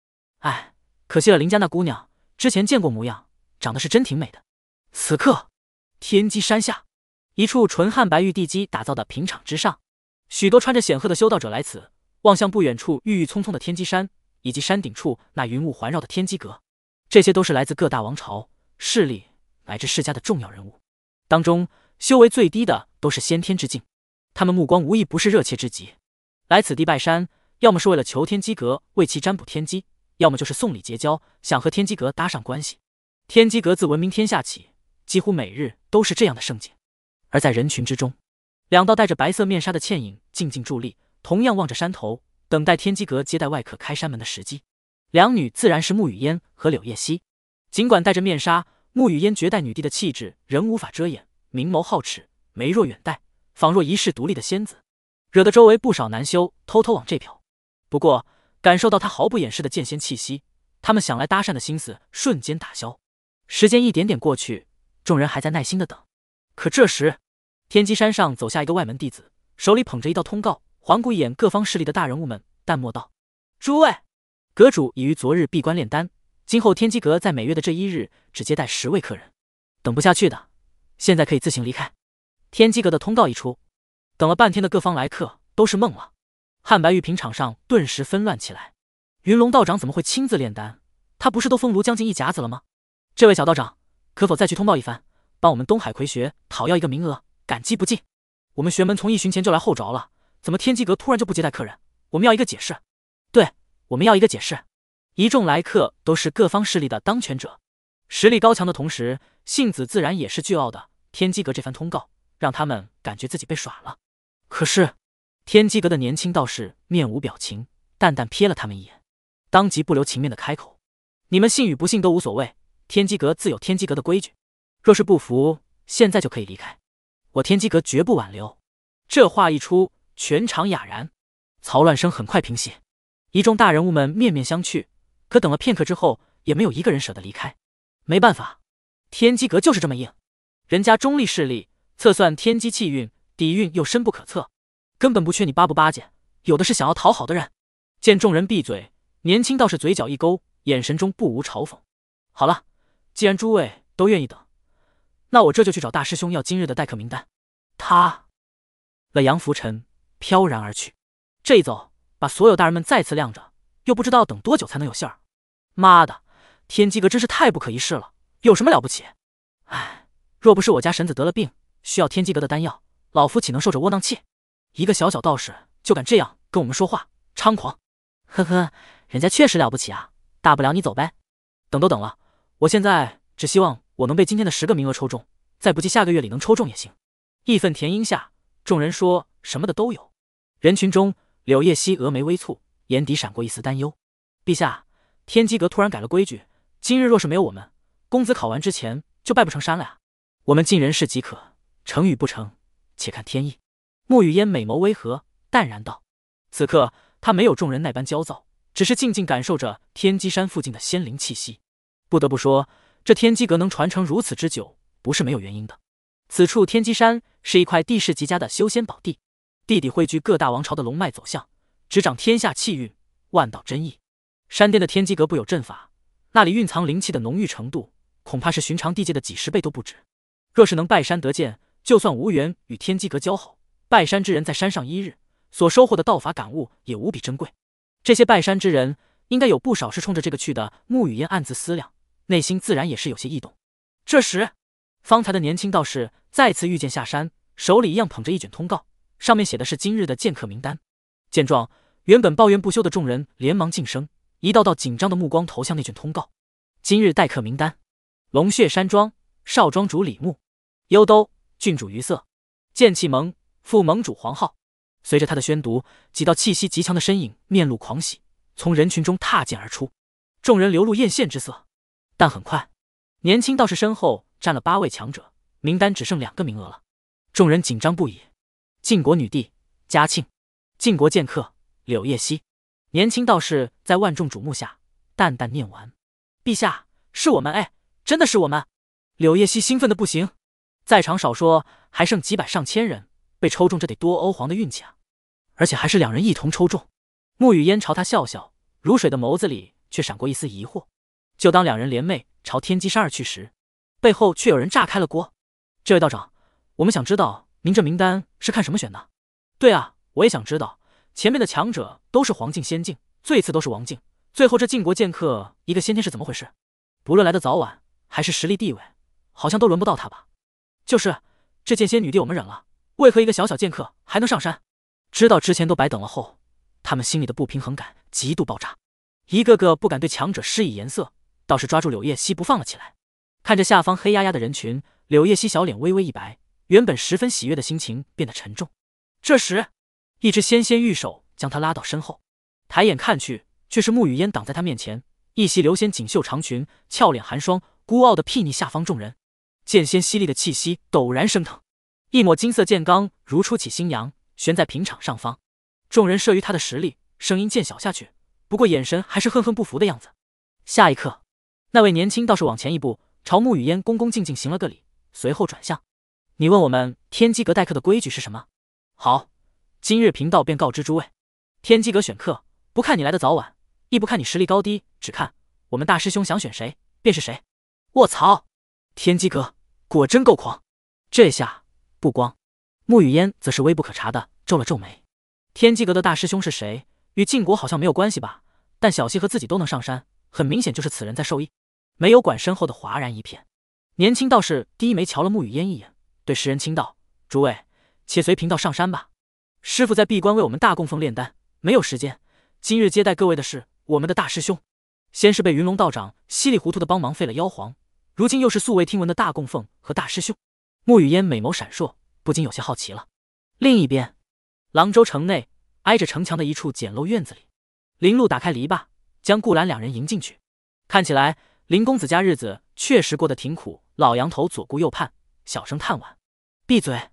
哎，可惜了林家那姑娘，之前见过模样，长得是真挺美的。此刻，天机山下，一处纯汉白玉地基打造的平场之上，许多穿着显赫的修道者来此，望向不远处郁郁葱葱的天机山，以及山顶处那云雾环绕的天机阁。这些都是来自各大王朝势力乃至世家的重要人物，当中修为最低的都是先天之境，他们目光无一不是热切之极。来此地拜山，要么是为了求天机阁为其占卜天机，要么就是送礼结交，想和天机阁搭上关系。天机阁自闻名天下起，几乎每日都是这样的盛景。而在人群之中，两道戴着白色面纱的倩影静静伫立，同样望着山头，等待天机阁接待外客开山门的时机。两女自然是沐雨嫣和柳叶熙。尽管戴着面纱，沐雨嫣绝代女帝的气质仍无法遮掩，明眸皓齿，眉若远黛，仿若一世独立的仙子，惹得周围不少男修偷偷往这瞟。不过，感受到她毫不掩饰的剑仙气息，他们想来搭讪的心思瞬间打消。时间一点点过去，众人还在耐心的等。可这时，天机山上走下一个外门弟子，手里捧着一道通告，环顾一眼各方势力的大人物们，淡漠道：“诸位。”阁主已于昨日闭关炼丹，今后天机阁在每月的这一日只接待十位客人，等不下去的，现在可以自行离开。天机阁的通告一出，等了半天的各方来客都是懵了，汉白玉屏场上顿时纷乱起来。云龙道长怎么会亲自炼丹？他不是都封炉将近一甲子了吗？这位小道长，可否再去通报一番，帮我们东海魁学讨要一个名额？感激不尽。我们玄门从一旬前就来候着了，怎么天机阁突然就不接待客人？我们要一个解释。对。我们要一个解释。一众来客都是各方势力的当权者，实力高强的同时，性子自然也是倨傲的。天机阁这番通告，让他们感觉自己被耍了。可是，天机阁的年轻道士面无表情，淡淡瞥了他们一眼，当即不留情面的开口：“你们信与不信都无所谓，天机阁自有天机阁的规矩。若是不服，现在就可以离开，我天机阁绝不挽留。”这话一出，全场哑然，嘈乱声很快平息。一众大人物们面面相觑，可等了片刻之后，也没有一个人舍得离开。没办法，天机阁就是这么硬，人家中立势力测算天机气运底蕴又深不可测，根本不缺你巴不巴结，有的是想要讨好的人。见众人闭嘴，年轻道士嘴角一勾，眼神中不无嘲讽。好了，既然诸位都愿意等，那我这就去找大师兄要今日的待客名单。他了杨浮尘，飘然而去。这一走。把所有大人们再次晾着，又不知道要等多久才能有信儿。妈的，天机阁真是太不可一世了！有什么了不起？唉，若不是我家婶子得了病，需要天机阁的丹药，老夫岂能受着窝囊气？一个小小道士就敢这样跟我们说话，猖狂！呵呵，人家确实了不起啊！大不了你走呗。等都等了，我现在只希望我能被今天的十个名额抽中，再不济下个月里能抽中也行。义愤填膺下，众人说什么的都有。人群中。柳叶熙峨眉微蹙，眼底闪过一丝担忧。陛下，天机阁突然改了规矩，今日若是没有我们，公子考完之前就拜不成山了呀！我们尽人事即可，成与不成，且看天意。沐雨烟美眸微合，淡然道：“此刻他没有众人那般焦躁，只是静静感受着天机山附近的仙灵气息。不得不说，这天机阁能传承如此之久，不是没有原因的。此处天机山是一块地势极佳的修仙宝地。”地底汇聚各大王朝的龙脉走向，执掌天下气运，万道真意。山巅的天机阁布有阵法，那里蕴藏灵气的浓郁程度，恐怕是寻常地界的几十倍都不止。若是能拜山得见，就算无缘与天机阁交好，拜山之人在山上一日所收获的道法感悟也无比珍贵。这些拜山之人，应该有不少是冲着这个去的。穆雨嫣暗自思量，内心自然也是有些异动。这时，方才的年轻道士再次御剑下山，手里一样捧着一卷通告。上面写的是今日的剑客名单。见状，原本抱怨不休的众人连忙噤声，一道道紧张的目光投向那卷通告。今日待客名单：龙血山庄少庄主李牧，幽都郡主于色，剑气盟副盟主黄浩。随着他的宣读，几道气息极强的身影面露狂喜，从人群中踏剑而出。众人流露艳羡之色。但很快，年轻道士身后站了八位强者，名单只剩两个名额了。众人紧张不已。晋国女帝嘉庆，晋国剑客柳叶熙，年轻道士在万众瞩目下淡淡念完：“陛下，是我们哎，真的是我们！”柳叶熙兴奋的不行，在场少说还剩几百上千人，被抽中这得多欧皇的运气啊！而且还是两人一同抽中，沐雨烟朝他笑笑，如水的眸子里却闪过一丝疑惑。就当两人联袂朝天机山而去时，背后却有人炸开了锅。这位道长，我们想知道您这名单是看什么选的？对啊，我也想知道。前面的强者都是黄境仙境，最次都是王境，最后这晋国剑客一个先天是怎么回事？不论来的早晚，还是实力地位，好像都轮不到他吧？就是，这剑仙女帝我们忍了，为何一个小小剑客还能上山？知道之前都白等了后，他们心里的不平衡感极度爆炸，一个个不敢对强者施以颜色，倒是抓住柳叶熙不放了起来。看着下方黑压压的人群，柳叶熙小脸微微一白，原本十分喜悦的心情变得沉重。这时，一只纤纤玉手将他拉到身后，抬眼看去，却是沐雨烟挡在他面前，一袭流仙锦绣长裙，俏脸寒霜，孤傲的睥睨下方众人。剑仙犀利的气息陡然升腾，一抹金色剑罡如初起新阳。悬在平场上方，众人慑于他的实力，声音渐小下去，不过眼神还是恨恨不服的样子。下一刻，那位年轻道士往前一步，朝沐雨烟恭恭敬敬行了个礼，随后转向：“你问我们天机阁待客的规矩是什么？好，今日贫道便告知诸位，天机阁选客，不看你来的早晚，亦不看你实力高低，只看我们大师兄想选谁便是谁。”卧槽，天机阁果真够狂！这下不光。沐雨烟则是微不可察的皱了皱眉，天机阁的大师兄是谁？与晋国好像没有关系吧？但小溪和自己都能上山，很明显就是此人在授意。没有管身后的哗然一片，年轻道士低眉瞧了沐雨烟一眼，对石人轻道：“诸位，且随贫道上山吧。师傅在闭关为我们大供奉炼丹，没有时间。今日接待各位的是我们的大师兄，先是被云龙道长稀里糊涂的帮忙废了妖皇，如今又是素未听闻的大供奉和大师兄。”沐雨烟美眸闪烁。不禁有些好奇了。另一边，廊州城内挨着城墙的一处简陋院子里，林路打开篱笆，将顾兰两人迎进去。看起来林公子家日子确实过得挺苦。老杨头左顾右盼，小声叹惋：“闭嘴！”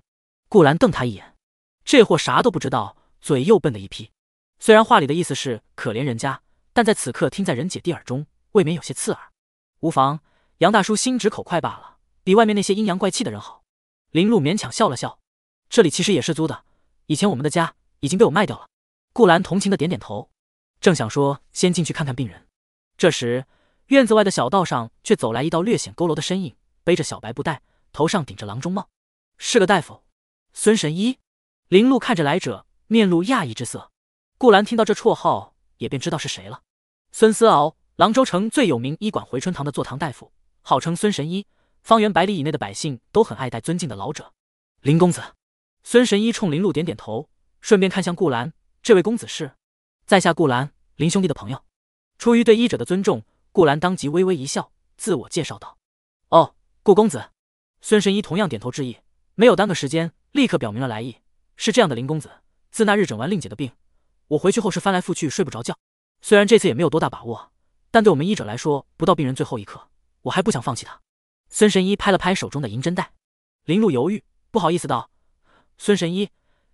顾兰瞪他一眼，这货啥都不知道，嘴又笨的一批。虽然话里的意思是可怜人家，但在此刻听在人姐弟耳中，未免有些刺耳。无妨，杨大叔心直口快罢了，比外面那些阴阳怪气的人好。林露勉强笑了笑，这里其实也是租的，以前我们的家已经被我卖掉了。顾兰同情的点点头，正想说先进去看看病人，这时院子外的小道上却走来一道略显佝偻的身影，背着小白布袋，头上顶着郎中帽，是个大夫，孙神医。林路看着来者，面露讶异之色。顾兰听到这绰号，也便知道是谁了。孙思敖，郎州城最有名医馆回春堂的坐堂大夫，号称孙神医。方圆百里以内的百姓都很爱戴尊敬的老者，林公子。孙神医冲林路点点头，顺便看向顾兰，这位公子是在下顾兰，林兄弟的朋友。出于对医者的尊重，顾兰当即微微一笑，自我介绍道：“哦，顾公子。”孙神医同样点头致意，没有耽搁时间，立刻表明了来意。是这样的，林公子，自那日诊完令姐的病，我回去后是翻来覆去睡不着觉。虽然这次也没有多大把握，但对我们医者来说，不到病人最后一刻，我还不想放弃他。孙神医拍了拍手中的银针袋，林路犹豫，不好意思道：“孙神医，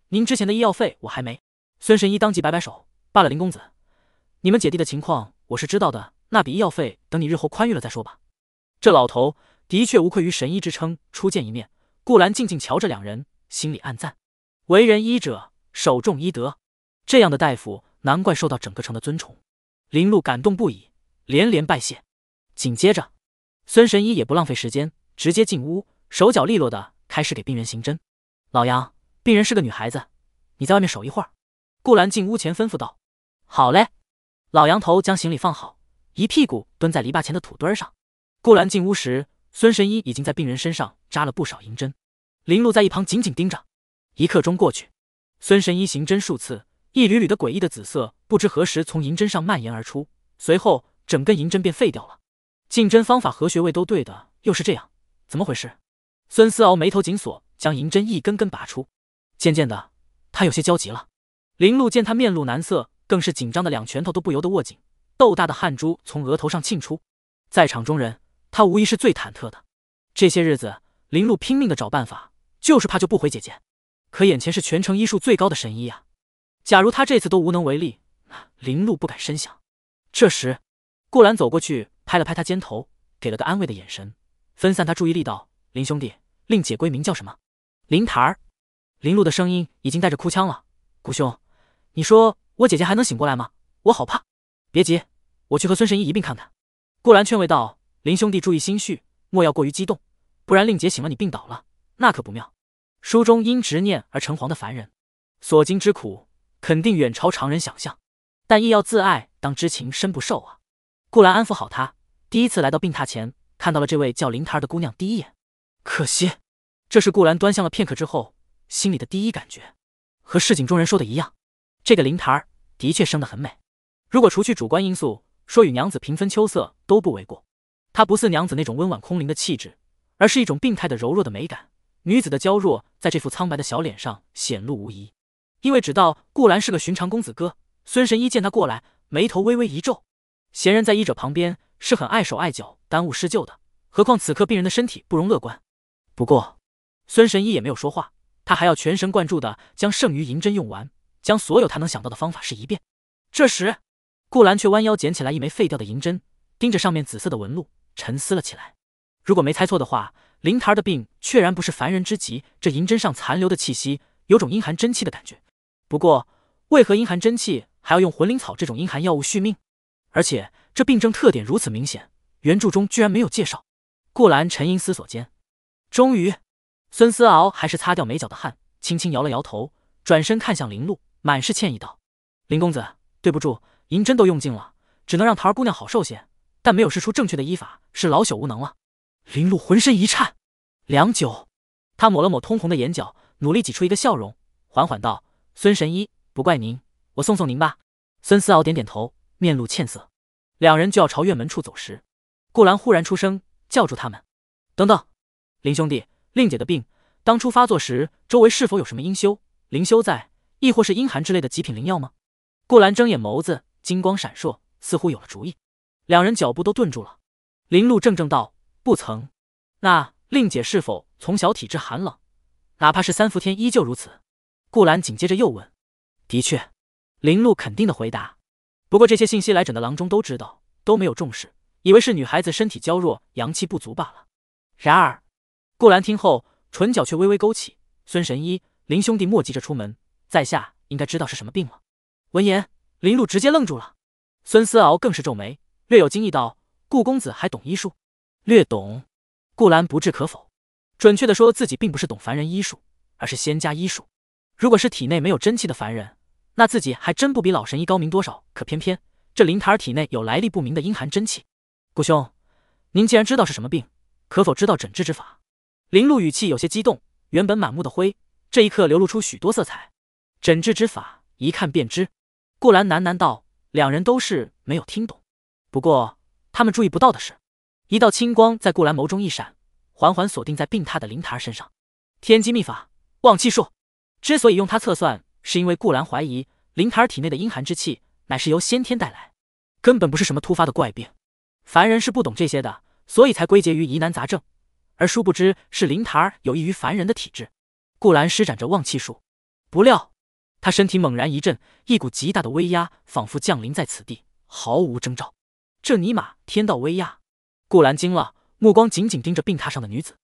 您之前的医药费我还没。”孙神医当即摆摆手：“罢了，林公子，你们姐弟的情况我是知道的，那笔医药费等你日后宽裕了再说吧。”这老头的确无愧于神医之称，初见一面，顾兰静静瞧着两人，心里暗赞：为人医者，首重医德，这样的大夫难怪受到整个城的尊崇。林路感动不已，连连拜谢。紧接着。孙神医也不浪费时间，直接进屋，手脚利落的开始给病人行针。老杨，病人是个女孩子，你在外面守一会儿。顾兰进屋前吩咐道：“好嘞。”老杨头将行李放好，一屁股蹲在篱笆前的土堆上。顾兰进屋时，孙神医已经在病人身上扎了不少银针。林露在一旁紧紧盯着。一刻钟过去，孙神医行针数次，一缕缕的诡异的紫色不知何时从银针上蔓延而出，随后整根银针便废掉了。进针方法和穴位都对的，又是这样，怎么回事？孙思敖眉头紧锁，将银针一根根拔出。渐渐的，他有些焦急了。林露见他面露难色，更是紧张的两拳头都不由得握紧，豆大的汗珠从额头上沁出。在场中人，他无疑是最忐忑的。这些日子，林路拼命的找办法，就是怕救不回姐姐。可眼前是全城医术最高的神医啊！假如他这次都无能为力，林路不敢深想。这时，顾兰走过去。拍了拍他肩头，给了个安慰的眼神，分散他注意力道：“林兄弟，令姐闺名叫什么？”林檀儿。林路的声音已经带着哭腔了：“顾兄，你说我姐姐还能醒过来吗？我好怕。别急，我去和孙神医一并看看。顾兰劝慰道：“林兄弟注意心绪，莫要过于激动，不然令姐醒了你病倒了，那可不妙。书中因执念而成皇的凡人，所经之苦，肯定远超常人想象。但亦要自爱，当知情身不受啊。”顾兰安抚好他，第一次来到病榻前，看到了这位叫林檀儿的姑娘，第一眼，可惜，这是顾兰端详了片刻之后心里的第一感觉，和市井中人说的一样，这个林檀儿的确生得很美。如果除去主观因素，说与娘子平分秋色都不为过，她不似娘子那种温婉空灵的气质，而是一种病态的柔弱的美感。女子的娇弱在这副苍白的小脸上显露无遗。因为知道顾兰是个寻常公子哥，孙神医见他过来，眉头微微一皱。闲人在医者旁边是很碍手碍脚、耽误施救的，何况此刻病人的身体不容乐观。不过孙神医也没有说话，他还要全神贯注的将剩余银针用完，将所有他能想到的方法试一遍。这时。顾兰却弯腰捡起来一枚废掉的银针，盯着上面紫色的纹路，沉思了起来。如果没猜错的话，灵台儿的病确然不是凡人之疾。这银针上残留的气息，有种阴寒真气的感觉。不过，为何阴寒真气还要用魂灵草这种阴寒药物续命？而且这病症特点如此明显，原著中居然没有介绍。顾兰沉吟思索间，终于，孙思敖还是擦掉眉角的汗，轻轻摇了摇头，转身看向林露，满是歉意道：“林公子，对不住。”银针都用尽了，只能让桃儿姑娘好受些，但没有试出正确的医法，是老朽无能了。林露浑身一颤，良久，他抹了抹通红的眼角，努力挤出一个笑容，缓缓道：“孙神医，不怪您，我送送您吧。”孙思敖点点头，面露歉色。两人就要朝院门处走时，顾兰忽然出声叫住他们：“等等，林兄弟，令姐的病当初发作时，周围是否有什么阴修、灵修在，亦或是阴寒之类的极品灵药吗？”顾兰睁眼，眸子。金光闪烁，似乎有了主意。两人脚步都顿住了。林露怔怔道：“不曾。那令姐是否从小体质寒冷？哪怕是三伏天，依旧如此？”顾兰紧接着又问：“的确。”林露肯定的回答。不过这些信息来诊的郎中都知道，都没有重视，以为是女孩子身体娇弱，阳气不足罢了。然而，顾兰听后，唇角却微微勾起。孙神医，林兄弟莫急着出门，在下应该知道是什么病了。闻言。林露直接愣住了，孙思敖更是皱眉，略有惊异道：“顾公子还懂医术？”略懂。顾兰不置可否，准确的说，自己并不是懂凡人医术，而是仙家医术。如果是体内没有真气的凡人，那自己还真不比老神医高明多少。可偏偏这林檀儿体内有来历不明的阴寒真气。顾兄，您既然知道是什么病，可否知道诊治之法？林露语气有些激动，原本满目的灰，这一刻流露出许多色彩。诊治之法，一看便知。顾兰喃喃道：“两人都是没有听懂，不过他们注意不到的是，一道青光在顾兰眸中一闪，缓缓锁定在病榻的灵台儿身上。天机秘法，旺气术。之所以用它测算，是因为顾兰怀疑灵台儿体内的阴寒之气乃是由先天带来，根本不是什么突发的怪病。凡人是不懂这些的，所以才归结于疑难杂症。而殊不知是灵台儿有益于凡人的体质。顾兰施展着旺气术，不料。”他身体猛然一震，一股极大的威压仿佛降临在此地，毫无征兆。这尼玛天道威压！顾兰惊了，目光紧紧盯着病榻上的女子。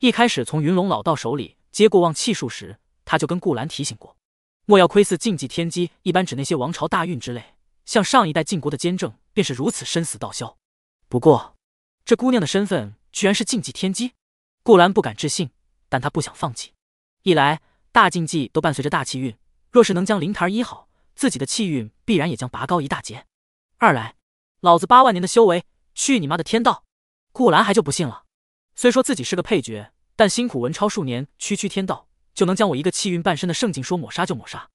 一开始从云龙老道手里接过望气术时，他就跟顾兰提醒过，莫要窥伺禁忌天机，一般指那些王朝大运之类。像上一代晋国的监正，便是如此生死道消。不过，这姑娘的身份居然是禁忌天机，顾兰不敢置信，但他不想放弃。一来，大禁忌都伴随着大气运。若是能将灵台医好，自己的气运必然也将拔高一大截。二来，老子八万年的修为，去你妈的天道！顾兰还就不信了。虽说自己是个配角，但辛苦文超数年，区区天道就能将我一个气运半身的圣境说抹杀就抹杀？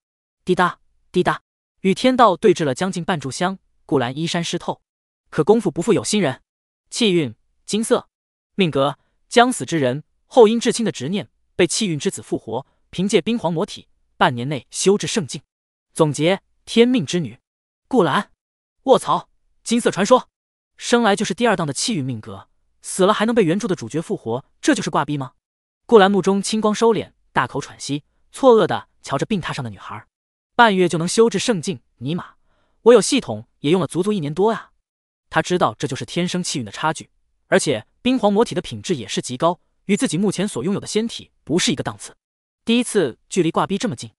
滴答滴答，与天道对峙了将近半炷香，顾兰衣衫湿透。可功夫不负有心人，气运金色，命格将死之人，后因至亲的执念被气运之子复活，凭借冰皇魔体。半年内修至圣境，总结天命之女顾兰。卧槽！金色传说，生来就是第二档的气运命格，死了还能被原著的主角复活，这就是挂逼吗？顾兰目中青光收敛，大口喘息，错愕的瞧着病榻上的女孩。半月就能修至圣境，尼玛！我有系统也用了足足一年多啊。他知道这就是天生气运的差距，而且冰皇魔体的品质也是极高，与自己目前所拥有的仙体不是一个档次。第一次距离挂逼这么近，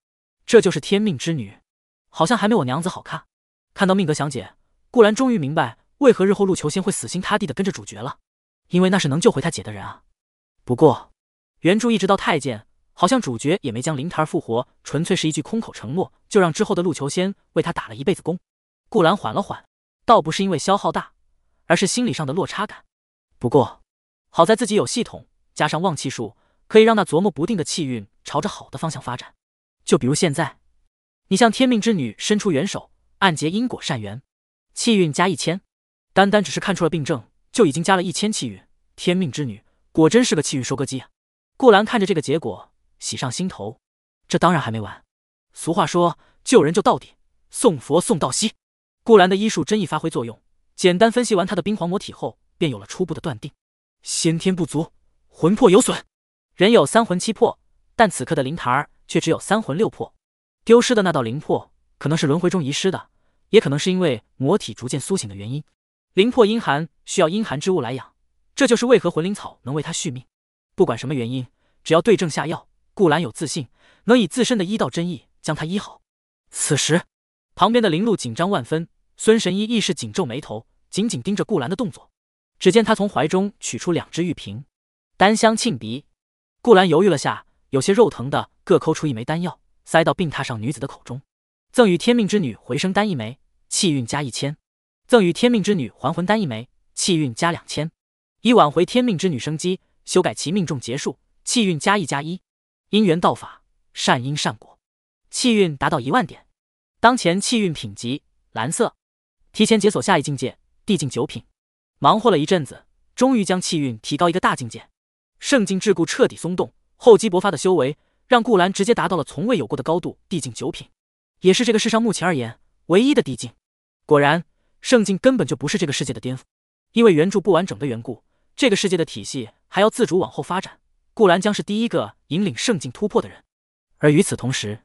这就是天命之女。好像还没我娘子好看。看到命格详解，顾兰终于明白为何日后陆求仙会死心塌地的跟着主角了，因为那是能救回他姐的人啊。不过，原著一直到太监，好像主角也没将灵台复活，纯粹是一句空口承诺，就让之后的陆求仙为他打了一辈子工。顾兰缓了缓，倒不是因为消耗大，而是心理上的落差感。不过，好在自己有系统，加上旺气术，可以让那琢磨不定的气运朝着好的方向发展。就比如现在，你向天命之女伸出援手，暗结因果善缘，气运加一千，单单只是看出了病症，就已经加了一千气运。天命之女果真是个气运收割机啊！顾兰看着这个结果，喜上心头。这当然还没完。俗话说，救人就到底，送佛送到西。顾兰的医术真意发挥作用，简单分析完他的冰皇魔体后，便有了初步的断定：先天不足，魂魄有损。人有三魂七魄，但此刻的灵台儿。却只有三魂六魄，丢失的那道灵魄，可能是轮回中遗失的，也可能是因为魔体逐渐苏醒的原因。灵魄阴寒，需要阴寒之物来养，这就是为何魂灵草能为他续命。不管什么原因，只要对症下药，顾兰有自信能以自身的医道真意将他医好。此时，旁边的林露紧张万分，孙神医亦是紧皱眉头，紧紧盯着顾兰的动作。只见他从怀中取出两只玉瓶，丹香沁鼻。顾兰犹豫了下。有些肉疼的，各抠出一枚丹药，塞到病榻上女子的口中，赠与天命之女回生丹一枚，气运加一千；赠与天命之女还魂丹一枚，气运加两千，以挽回天命之女生机，修改其命中结束，气运加一加一。因缘道法，善因善果，气运达到一万点。当前气运品级蓝色，提前解锁下一境界地境九品。忙活了一阵子，终于将气运提高一个大境界，圣境桎梏彻底松动。厚积薄发的修为，让顾兰直接达到了从未有过的高度，地境九品，也是这个世上目前而言唯一的地境。果然，圣境根本就不是这个世界的颠覆，因为原著不完整的缘故，这个世界的体系还要自主往后发展。顾兰将是第一个引领圣境突破的人。而与此同时，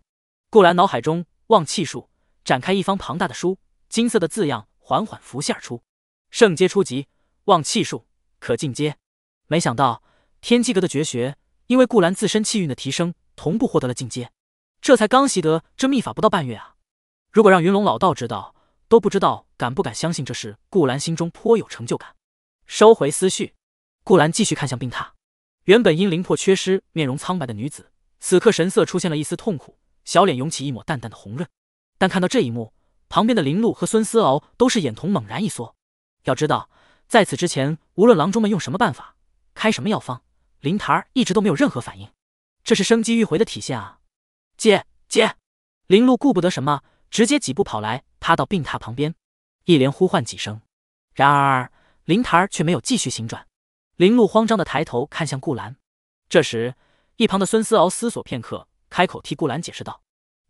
顾兰脑海中望气术展开一方庞大的书，金色的字样缓缓浮现而出：圣阶初级，望气术可进阶。没想到天机阁的绝学。因为顾兰自身气运的提升，同步获得了进阶，这才刚习得这秘法不到半月啊！如果让云龙老道知道，都不知道敢不敢相信这事。顾兰心中颇有成就感，收回思绪，顾兰继续看向病榻。原本因灵魄缺失、面容苍白的女子，此刻神色出现了一丝痛苦，小脸涌起一抹淡淡的红润。但看到这一幕，旁边的林露和孙思敖都是眼瞳猛然一缩。要知道，在此之前，无论郎中们用什么办法，开什么药方。灵台儿一直都没有任何反应，这是生机欲回的体现啊！姐姐，林露顾不得什么，直接几步跑来，趴到病榻旁边，一连呼唤几声。然而灵台儿却没有继续行转。林露慌张的抬头看向顾兰，这时一旁的孙思敖思索片刻，开口替顾兰解释道：“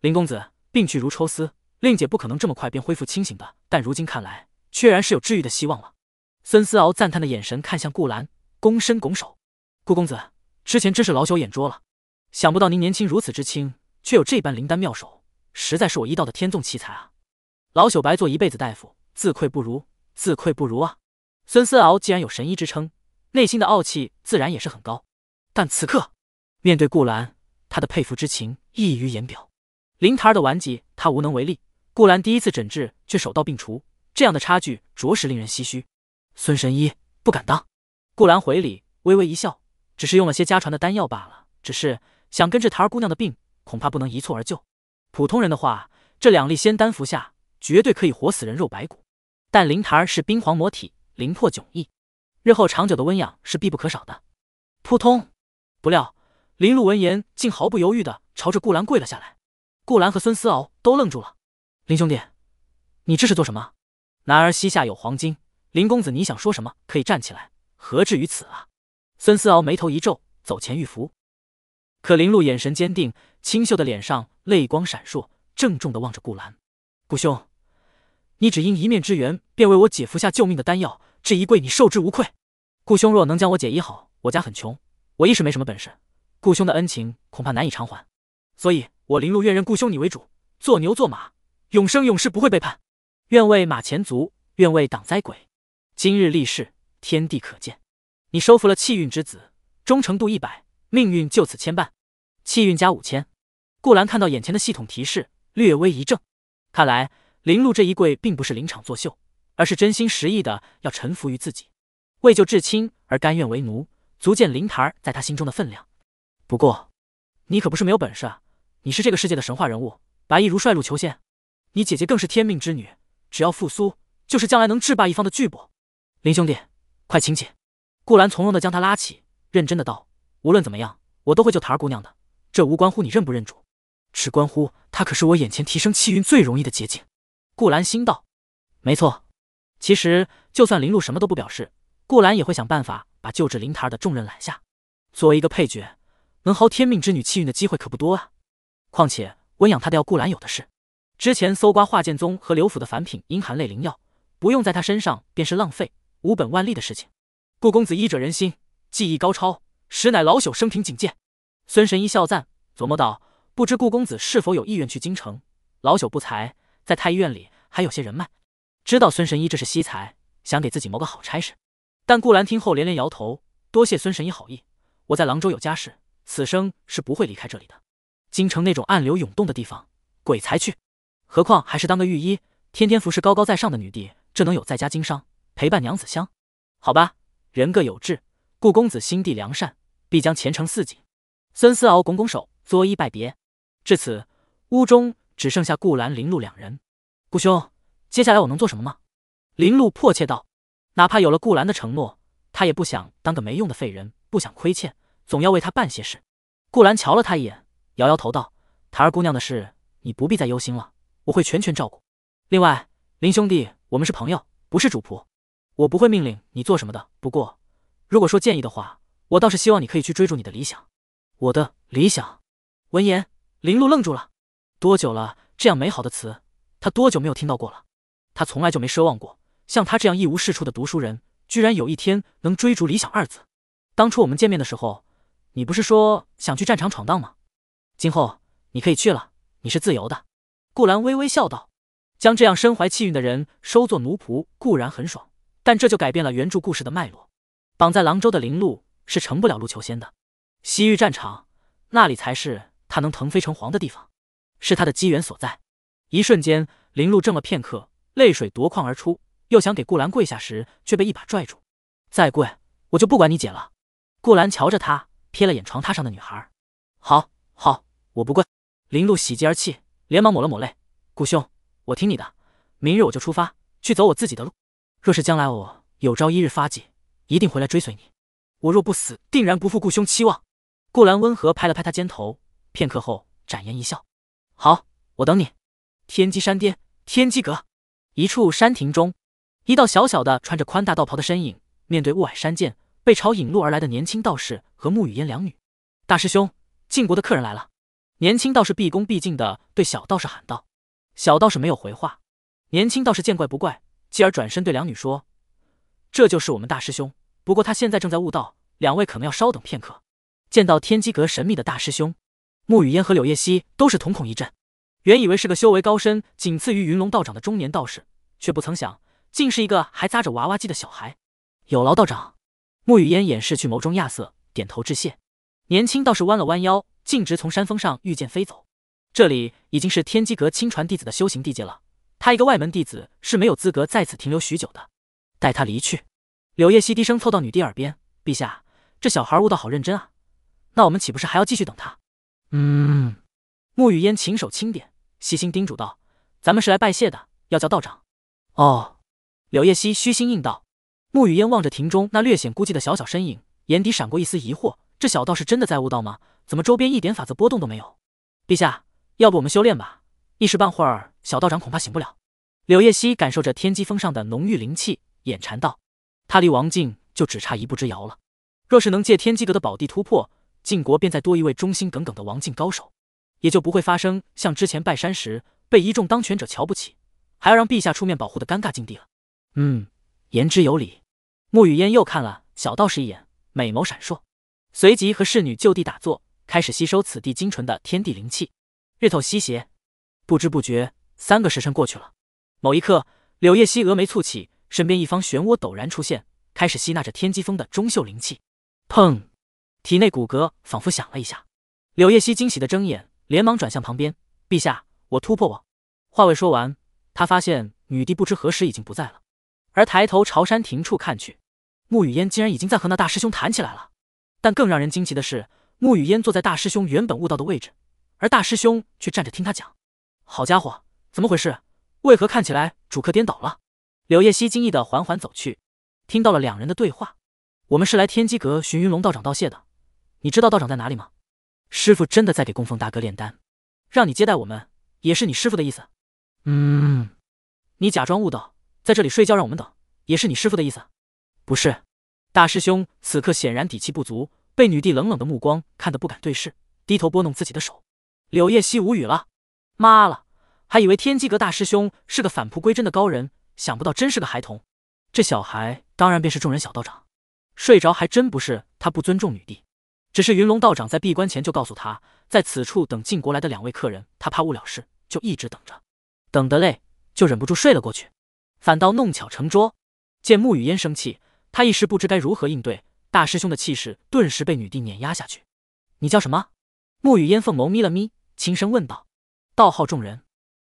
林公子病去如抽丝，令姐不可能这么快便恢复清醒的，但如今看来，确然是有治愈的希望了。”孙思敖赞叹的眼神看向顾兰，躬身拱手。顾公子，之前真是老朽眼拙了，想不到您年轻如此之轻，却有这般灵丹妙手，实在是我医道的天纵奇才啊！老朽白做一辈子大夫，自愧不如，自愧不如啊！孙思敖既然有神医之称，内心的傲气自然也是很高，但此刻面对顾兰，他的佩服之情溢于言表。灵台儿的顽疾，他无能为力；顾兰第一次诊治却手到病除，这样的差距着实令人唏嘘。孙神医不敢当。顾兰回礼，微微一笑。只是用了些家传的丹药罢了。只是想根治檀儿姑娘的病，恐怕不能一蹴而就。普通人的话，这两粒仙丹服下，绝对可以活死人肉白骨。但灵台儿是冰皇魔体，灵魄迥异，日后长久的温养是必不可少的。扑通！不料林露闻言，竟毫不犹豫的朝着顾兰跪了下来。顾兰和孙思敖都愣住了。林兄弟，你这是做什么？男儿膝下有黄金，林公子你想说什么，可以站起来，何至于此啊？孙思敖眉头一皱，走前欲扶，可林露眼神坚定，清秀的脸上泪光闪烁，郑重的望着顾兰：“顾兄，你只因一面之缘，便为我姐服下救命的丹药，这一跪你受之无愧。顾兄若能将我姐医好，我家很穷，我一时没什么本事，顾兄的恩情恐怕难以偿还。所以，我林露愿认顾兄你为主，做牛做马，永生永世不会背叛。愿为马前卒，愿为挡灾鬼。今日立誓，天地可见。”你收服了气运之子，忠诚度一百，命运就此牵绊。气运加五千。顾兰看到眼前的系统提示，略微一怔，看来林露这一跪并不是临场作秀，而是真心实意的要臣服于自己，为救至亲而甘愿为奴，足见灵台在他心中的分量。不过，你可不是没有本事啊！你是这个世界的神话人物，白衣如帅陆求仙，你姐姐更是天命之女，只要复苏，就是将来能制霸一方的巨擘。林兄弟，快请起！顾兰从容的将他拉起，认真的道：“无论怎么样，我都会救檀儿姑娘的。这无关乎你认不认主。”只关乎她可是我眼前提升气运最容易的捷径。顾兰心道：“没错。其实就算林露什么都不表示，顾兰也会想办法把救治灵台儿的重任揽下。作为一个配角，能薅天命之女气运的机会可不多啊。况且温养他的药，顾兰有的是。之前搜刮华剑宗和刘府的凡品阴寒类灵药，不用在他身上便是浪费无本万利的事情。顾公子医者仁心，技艺高超，实乃老朽生平仅见。”孙神医笑赞，琢磨道。不知顾公子是否有意愿去京城？老朽不才，在太医院里还有些人脉，知道孙神医这是惜才，想给自己谋个好差事。但顾兰听后连连摇头，多谢孙神医好意，我在郎州有家室，此生是不会离开这里的。京城那种暗流涌动的地方，鬼才去。何况还是当个御医，天天服侍高高在上的女帝，这能有在家经商，陪伴娘子香？好吧，人各有志，顾公子心地良善，必将前程似锦。孙思敖拱拱手，作揖拜别。至此，屋中只剩下顾兰、林露两人。顾兄，接下来我能做什么吗？林露迫切道。哪怕有了顾兰的承诺，他也不想当个没用的废人，不想亏欠，总要为他办些事。顾兰瞧了他一眼，摇摇头道：“檀儿姑娘的事，你不必再忧心了，我会全权照顾。另外，林兄弟，我们是朋友，不是主仆，我不会命令你做什么的。不过，如果说建议的话，我倒是希望你可以去追逐你的理想。我的理想。”闻言。林露愣住了，多久了？这样美好的词，他多久没有听到过了？他从来就没奢望过，像他这样一无是处的读书人，居然有一天能追逐理想二字。当初我们见面的时候，你不是说想去战场闯荡吗？今后你可以去了，你是自由的。顾兰微微笑道：“将这样身怀气运的人收作奴仆固然很爽，但这就改变了原著故事的脉络。绑在廊州的林露是成不了陆求仙的，西域战场那里才是。”他能腾飞成皇的地方，是他的机缘所在。一瞬间，林露怔了片刻，泪水夺眶而出，又想给顾兰跪下时，却被一把拽住。再跪，我就不管你姐了。顾兰瞧着他，瞥了眼床榻上的女孩。好，好，我不跪。林露喜极而泣，连忙抹了抹泪。顾兄，我听你的，明日我就出发，去走我自己的路。若是将来我有朝一日发迹，一定回来追随你。我若不死，定然不负顾兄期望。顾兰温和拍了拍他肩头。片刻后，展颜一笑：“好，我等你。”天机山巅，天机阁一处山亭中，一道小小的、穿着宽大道袍的身影，面对雾霭山涧，被朝引路而来的年轻道士和沐雨烟两女。大师兄，晋国的客人来了。年轻道士毕恭毕敬的对小道士喊道。小道士没有回话。年轻道士见怪不怪，继而转身对两女说：“这就是我们大师兄，不过他现在正在悟道，两位可能要稍等片刻。”见到天机阁神秘的大师兄。沐雨烟和柳叶熙都是瞳孔一震，原以为是个修为高深仅次于云龙道长的中年道士，却不曾想竟是一个还扎着娃娃机的小孩。有劳道长。沐雨烟掩饰去眸中亚瑟，点头致谢。年轻道士弯了弯腰，径直从山峰上御剑飞走。这里已经是天机阁亲传弟子的修行地界了，他一个外门弟子是没有资格在此停留许久的。待他离去，柳叶熙低声凑到女帝耳边：“陛下，这小孩悟道好认真啊，那我们岂不是还要继续等他？”嗯，沐雨烟琴手轻点，细心叮嘱道：“咱们是来拜谢的，要叫道长。”哦，柳叶熙虚心应道。沐雨烟望着庭中那略显孤寂的小小身影，眼底闪过一丝疑惑：这小道士真的在悟道吗？怎么周边一点法则波动都没有？陛下，要不我们修炼吧？一时半会儿，小道长恐怕醒不了。柳叶熙感受着天机峰上的浓郁灵气，眼馋道：“他离王境就只差一步之遥了。若是能借天机阁的宝地突破。”晋国便再多一位忠心耿耿的王境高手，也就不会发生像之前拜山时被一众当权者瞧不起，还要让陛下出面保护的尴尬境地了。嗯，言之有理。沐雨烟又看了小道士一眼，美眸闪烁，随即和侍女就地打坐，开始吸收此地精纯的天地灵气。日头西斜，不知不觉三个时辰过去了。某一刻，柳叶熙峨眉蹙起，身边一方漩涡陡然出现，开始吸纳着天机峰的中秀灵气。砰！体内骨骼仿佛响了一下，柳叶熙惊喜的睁眼，连忙转向旁边。陛下，我突破我。话未说完，他发现女帝不知何时已经不在了，而抬头朝山亭处看去，穆雨嫣竟然已经在和那大师兄谈起来了。但更让人惊奇的是，穆雨嫣坐在大师兄原本悟道的位置，而大师兄却站着听他讲。好家伙，怎么回事？为何看起来主客颠倒了？柳叶熙惊异的缓缓走去，听到了两人的对话。我们是来天机阁寻云龙道长道谢的，你知道道长在哪里吗？师傅真的在给供奉大哥炼丹，让你接待我们，也是你师傅的意思。嗯，你假装悟道，在这里睡觉让我们等，也是你师傅的意思。不是，大师兄此刻显然底气不足，被女帝冷冷的目光看得不敢对视，低头拨弄自己的手。柳叶熙无语了，妈了，还以为天机阁大师兄是个返璞归真的高人，想不到真是个孩童。这小孩当然便是众人小道长。睡着还真不是他不尊重女帝，只是云龙道长在闭关前就告诉他，在此处等晋国来的两位客人，他怕误了事，就一直等着，等得累就忍不住睡了过去，反倒弄巧成拙。见沐雨烟生气，他一时不知该如何应对，大师兄的气势顿时被女帝碾压下去。你叫什么？沐雨烟凤眸眯了眯，轻声问道。道号众人，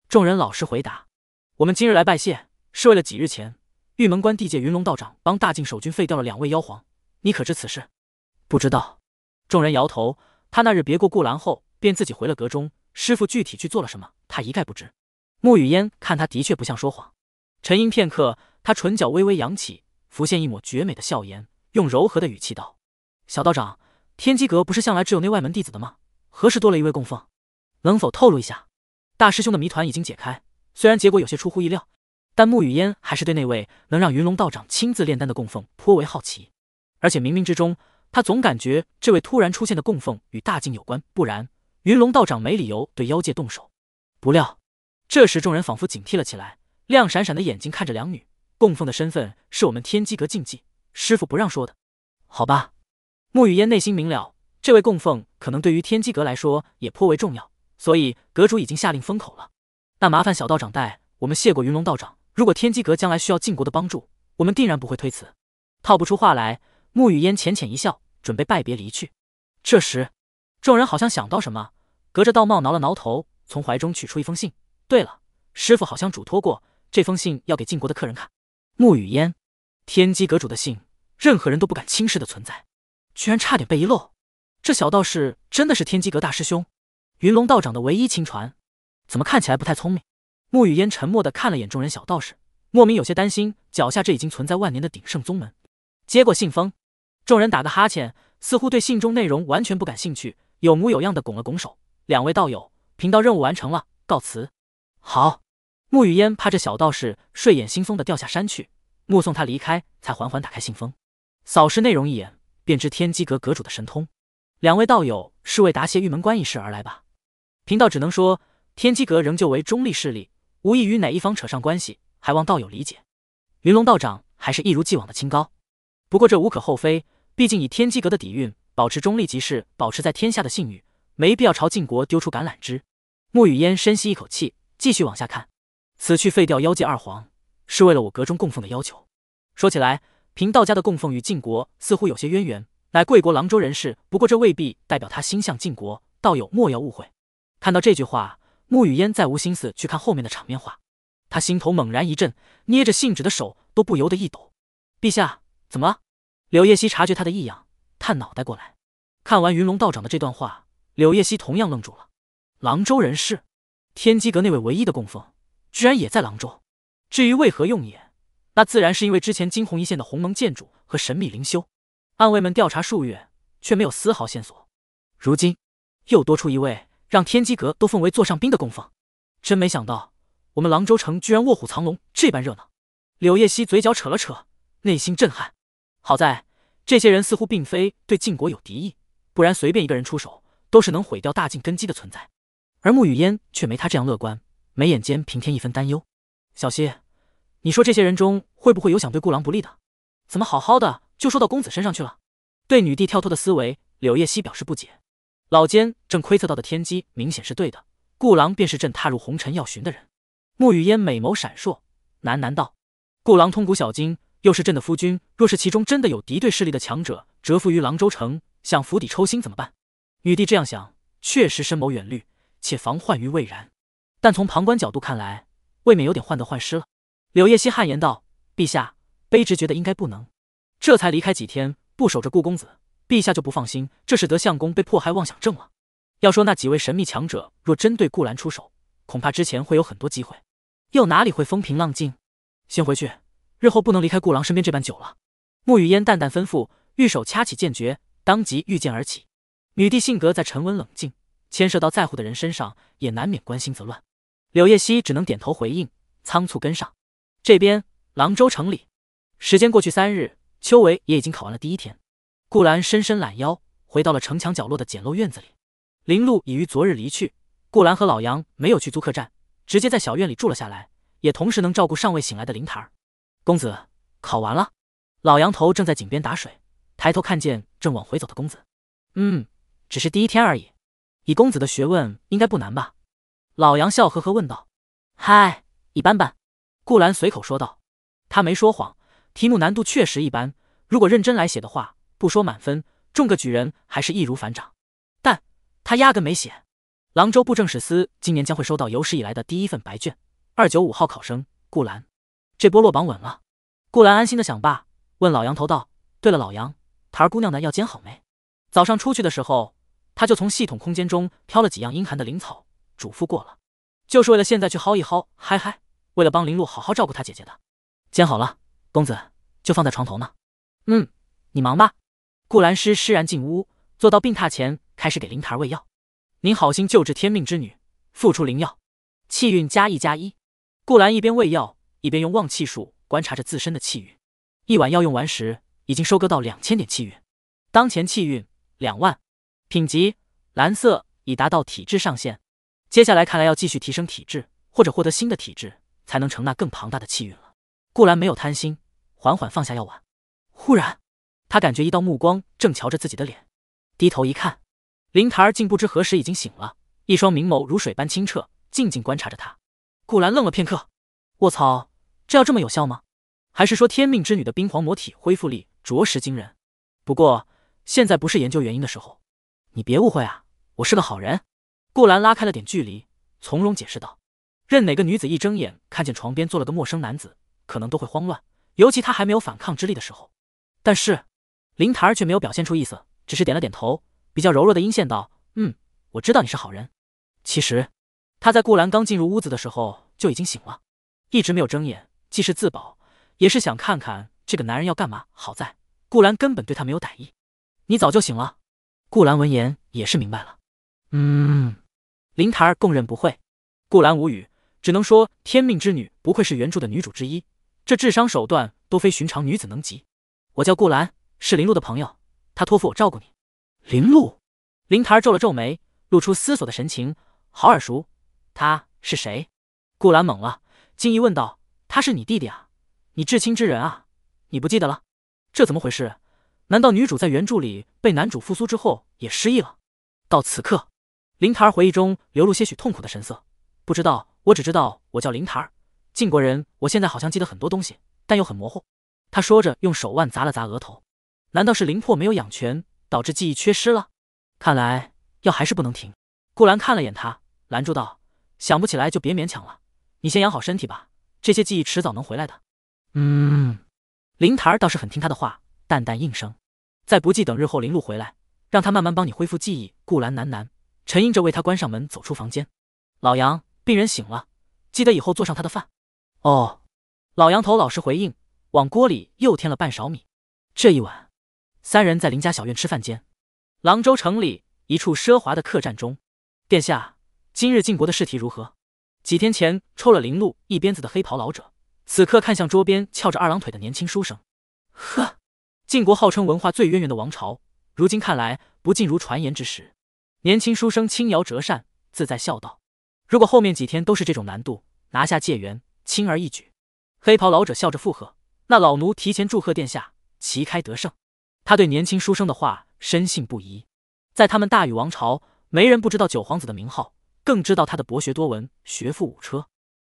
众人老实回答。我们今日来拜谢，是为了几日前。玉门关地界云龙道长帮大晋守军废掉了两位妖皇，你可知此事？不知道。众人摇头。他那日别过顾兰后，便自己回了阁中。师傅具体去做了什么，他一概不知。沐雨烟看他的确不像说谎，沉吟片刻，他唇角微微扬起，浮现一抹绝美的笑颜，用柔和的语气道：“小道长，天机阁不是向来只有内外门弟子的吗？何时多了一位供奉？能否透露一下？”大师兄的谜团已经解开，虽然结果有些出乎意料。但穆雨嫣还是对那位能让云龙道长亲自炼丹的供奉颇为好奇，而且冥冥之中，他总感觉这位突然出现的供奉与大晋有关，不然云龙道长没理由对妖界动手。不料，这时众人仿佛警惕了起来，亮闪闪的眼睛看着两女。供奉的身份是我们天机阁禁忌，师傅不让说的。好吧，穆雨嫣内心明了，这位供奉可能对于天机阁来说也颇为重要，所以阁主已经下令封口了。那麻烦小道长带我们谢过云龙道长。如果天机阁将来需要晋国的帮助，我们定然不会推辞。套不出话来，穆雨烟浅浅一笑，准备拜别离去。这时，众人好像想到什么，隔着道帽挠了挠头，从怀中取出一封信。对了，师傅好像嘱托过，这封信要给晋国的客人看。穆雨烟，天机阁主的信，任何人都不敢轻视的存在，居然差点被遗漏。这小道士真的是天机阁大师兄，云龙道长的唯一亲传？怎么看起来不太聪明？沐雨嫣沉默的看了眼众人小道士，莫名有些担心脚下这已经存在万年的鼎圣宗门。接过信封，众人打个哈欠，似乎对信中内容完全不感兴趣，有模有样的拱了拱手。两位道友，贫道任务完成了，告辞。好。沐雨嫣怕这小道士睡眼惺忪的掉下山去，目送他离开，才缓缓打开信封，扫视内容一眼，便知天机阁阁主的神通。两位道友是为答谢玉门关一事而来吧？贫道只能说，天机阁仍旧为中立势力。无意与哪一方扯上关系，还望道友理解。云龙道长还是一如既往的清高，不过这无可厚非，毕竟以天机阁的底蕴，保持中立即是保持在天下的信誉，没必要朝晋国丢出橄榄枝。沐雨烟深吸一口气，继续往下看。此去废掉妖界二皇，是为了我阁中供奉的要求。说起来，贫道家的供奉与晋国似乎有些渊源，乃贵国郎州人士。不过这未必代表他心向晋国，道友莫要误会。看到这句话。穆雨嫣再无心思去看后面的场面话，他心头猛然一震，捏着信纸的手都不由得一抖。陛下，怎么了？柳叶熙察觉他的异样，探脑袋过来。看完云龙道长的这段话，柳叶熙同样愣住了。郎州人士，天机阁那位唯一的供奉，居然也在郎州。至于为何用也，那自然是因为之前惊鸿一现的鸿蒙剑主和神秘灵修。暗卫们调查数月，却没有丝毫线索。如今又多出一位。让天机阁都奉为座上宾的供奉，真没想到我们郎州城居然卧虎藏龙，这般热闹。柳叶熙嘴角扯了扯，内心震撼。好在这些人似乎并非对晋国有敌意，不然随便一个人出手，都是能毁掉大晋根基的存在。而穆雨嫣却没他这样乐观，眉眼间平添一分担忧。小溪，你说这些人中会不会有想对顾郎不利的？怎么好好的就说到公子身上去了？对女帝跳脱的思维，柳叶熙表示不解。老奸正窥测到的天机明显是对的，顾郎便是朕踏入红尘要寻的人。沐雨烟美眸闪烁，喃喃道：“顾郎通古小今，又是朕的夫君，若是其中真的有敌对势力的强者蛰伏于郎州城，想釜底抽薪怎么办？”女帝这样想，确实深谋远虑，且防患于未然。但从旁观角度看来，未免有点患得患失了。柳叶熙汗颜道：“陛下，卑职觉得应该不能。这才离开几天，不守着顾公子，陛下就不放心，这使得相公被迫害妄想症了。要说那几位神秘强者，若真对顾兰出手，恐怕之前会有很多机会，又哪里会风平浪静？先回去，日后不能离开顾郎身边这般久了。”沐雨烟淡淡吩咐，玉手掐起剑诀，当即御剑而起。女帝性格在沉稳冷静，牵涉到在乎的人身上，也难免关心则乱。柳叶熙只能点头回应，仓促跟上。这边廊州城里，时间过去三日，秋闱也已经考完了第一天。顾兰伸伸懒腰，回到了城墙角落的简陋院子里。林路已于昨日离去，顾兰和老杨没有去租客栈，直接在小院里住了下来，也同时能照顾尚未醒来的灵台儿。公子考完了。老杨头正在井边打水，抬头看见正往回走的公子，嗯，只是第一天而已。以公子的学问，应该不难吧？老杨笑呵呵问道。嗨，一般般。顾兰随口说道：“他没说谎，题目难度确实一般。如果认真来写的话，不说满分，中个举人还是易如反掌。但他压根没写。廊州布政使司今年将会收到有史以来的第一份白卷，二九五号考生顾兰，这波落榜稳了。”顾兰安心的想罢，问老杨头道：“对了，老杨，台儿姑娘的药煎好没？早上出去的时候，他就从系统空间中挑了几样阴寒的灵草，嘱咐过了，就是为了现在去薅一薅。嗨嗨。”为了帮林露好好照顾她姐姐的，煎好了，公子就放在床头呢。嗯，你忙吧。顾兰诗施然进屋，坐到病榻前，开始给灵台喂药。您好心救治天命之女，复出灵药，气运加一加一。顾兰一边喂药，一边用望气术观察着自身的气运。一碗药用完时，已经收割到两千点气运，当前气运两万，品级蓝色，已达到体质上限。接下来看来要继续提升体质，或者获得新的体质。才能承纳更庞大的气运了。顾兰没有贪心，缓缓放下药碗。忽然，他感觉一道目光正瞧着自己的脸，低头一看，林台儿竟不知何时已经醒了，一双明眸如水般清澈，静静观察着他。顾兰愣了片刻，卧槽，这要这么有效吗？还是说天命之女的冰皇魔体恢复力着实惊人？不过现在不是研究原因的时候，你别误会啊，我是个好人。顾兰拉开了点距离，从容解释道。任哪个女子一睁眼看见床边坐了个陌生男子，可能都会慌乱，尤其她还没有反抗之力的时候。但是林台儿却没有表现出意思，只是点了点头，比较柔弱的阴线道：“嗯，我知道你是好人。”其实他在顾兰刚进入屋子的时候就已经醒了，一直没有睁眼，既是自保，也是想看看这个男人要干嘛。好在顾兰根本对他没有歹意。你早就醒了。顾兰闻言也是明白了。嗯，林台儿供认不讳。顾兰无语。只能说，天命之女不愧是原著的女主之一，这智商手段都非寻常女子能及。我叫顾兰，是林露的朋友，他托付我照顾你。林露，林檀儿皱了皱眉，露出思索的神情，好耳熟，他是谁？顾兰懵了，惊疑问道：“他是你弟弟啊？你至亲之人啊？你不记得了？这怎么回事？难道女主在原著里被男主复苏之后也失忆了？”到此刻，林檀儿回忆中流露些许痛苦的神色，不知道。我只知道我叫林檀儿，晋国人。我现在好像记得很多东西，但又很模糊。他说着，用手腕砸了砸额头。难道是灵魄没有养全，导致记忆缺失了？看来药还是不能停。顾兰看了眼他，拦住道：“想不起来就别勉强了，你先养好身体吧，这些记忆迟早能回来的。”嗯，林台儿倒是很听他的话，淡淡应声。再不济，等日后林露回来，让他慢慢帮你恢复记忆。顾兰喃喃，沉吟着为他关上门，走出房间。老杨。病人醒了，记得以后做上他的饭。哦，老杨头老实回应，往锅里又添了半勺米。这一晚，三人在林家小院吃饭间。廊州城里一处奢华的客栈中，殿下，今日晋国的试题如何？几天前抽了林路一鞭子的黑袍老者，此刻看向桌边翘着二郎腿的年轻书生。呵，晋国号称文化最渊源的王朝，如今看来不尽如传言之时。年轻书生轻摇折扇，自在笑道。如果后面几天都是这种难度，拿下界元轻而易举。黑袍老者笑着附和：“那老奴提前祝贺殿下旗开得胜。”他对年轻书生的话深信不疑。在他们大禹王朝，没人不知道九皇子的名号，更知道他的博学多闻、学富五车。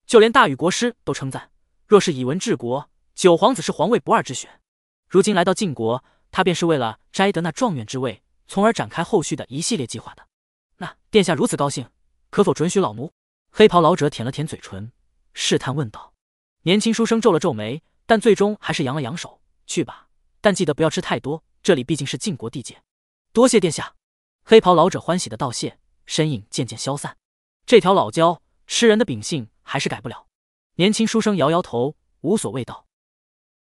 就连大禹国师都称赞：若是以文治国，九皇子是皇位不二之选。如今来到晋国，他便是为了摘得那状元之位，从而展开后续的一系列计划的。那殿下如此高兴。可否准许老奴？黑袍老者舔了舔嘴唇，试探问道。年轻书生皱了皱眉，但最终还是扬了扬手：“去吧，但记得不要吃太多，这里毕竟是晋国地界。”多谢殿下。黑袍老者欢喜的道谢，身影渐渐消散。这条老蛟吃人的秉性还是改不了。年轻书生摇摇头，无所谓道：“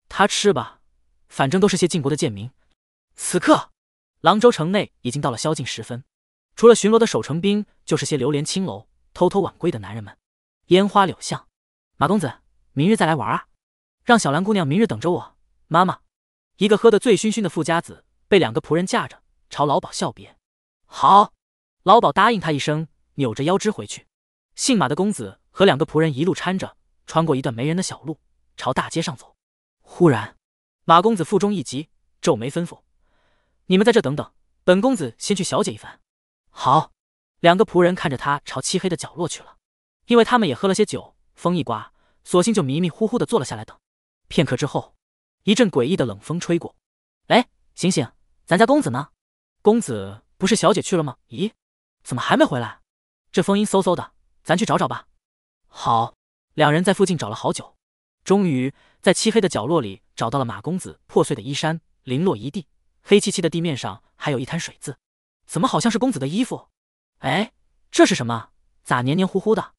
他吃吧，反正都是些晋国的贱民。”此刻，狼州城内已经到了宵禁时分，除了巡逻的守城兵，就是些流连青楼、偷偷晚归的男人们。烟花柳巷，马公子，明日再来玩啊！让小兰姑娘明日等着我。妈妈，一个喝得醉醺醺的富家子被两个仆人架着，朝老鸨笑别。好，老鸨答应他一声，扭着腰肢回去。姓马的公子和两个仆人一路搀着，穿过一段没人的小路，朝大街上走。忽然，马公子腹中一急，皱眉吩咐：“你们在这等等，本公子先去小解一番。”好，两个仆人看着他朝漆黑的角落去了，因为他们也喝了些酒，风一刮，索性就迷迷糊糊的坐了下来等。片刻之后，一阵诡异的冷风吹过。哎，醒醒，咱家公子呢？公子。不是小姐去了吗？咦，怎么还没回来？这风阴飕飕的，咱去找找吧。好，两人在附近找了好久，终于在漆黑的角落里找到了马公子破碎的衣衫，零落一地，黑漆漆的地面上还有一滩水渍，怎么好像是公子的衣服？哎，这是什么？咋黏黏糊糊的？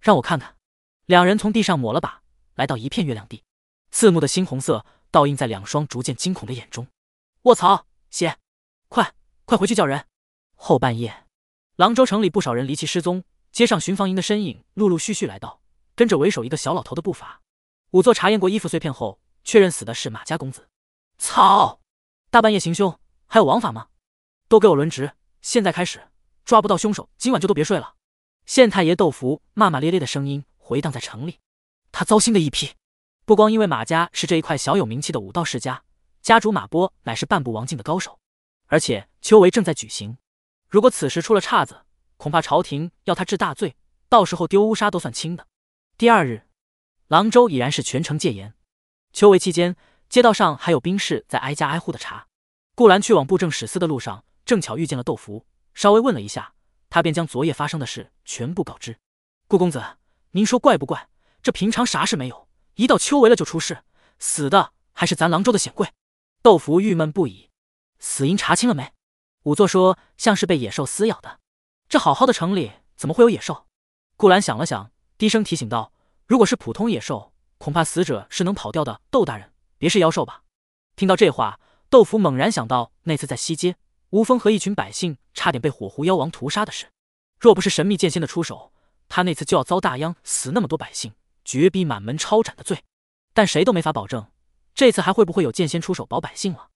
让我看看。两人从地上抹了把，来到一片月亮地，刺目的猩红色倒映在两双逐渐惊恐的眼中。卧槽，血！快！快回去叫人！后半夜，廊州城里不少人离奇失踪，街上巡防营的身影陆陆续续来到，跟着为首一个小老头的步伐。仵作查验过衣服碎片后，确认死的是马家公子。操！大半夜行凶，还有王法吗？都给我轮值！现在开始，抓不到凶手，今晚就都别睡了。县太爷窦福骂骂咧咧的声音回荡在城里，他糟心的一批。不光因为马家是这一块小有名气的武道世家，家主马波乃是半步王境的高手。而且秋闱正在举行，如果此时出了岔子，恐怕朝廷要他治大罪，到时候丢乌纱都算轻的。第二日，郎州已然是全城戒严。秋闱期间，街道上还有兵士在挨家挨户的查。顾兰去往布政使司的路上，正巧遇见了窦福，稍微问了一下，他便将昨夜发生的事全部告知。顾公子，您说怪不怪？这平常啥事没有，一到秋围了就出事，死的还是咱郎州的显贵。窦福郁闷不已。死因查清了没？仵作说像是被野兽撕咬的。这好好的城里怎么会有野兽？顾兰想了想，低声提醒道：“如果是普通野兽，恐怕死者是能跑掉的。窦大人，别是妖兽吧？”听到这话，窦福猛然想到那次在西街，吴峰和一群百姓差点被火狐妖王屠杀的事。若不是神秘剑仙的出手，他那次就要遭大殃，死那么多百姓，绝逼满门抄斩的罪。但谁都没法保证，这次还会不会有剑仙出手保百姓了。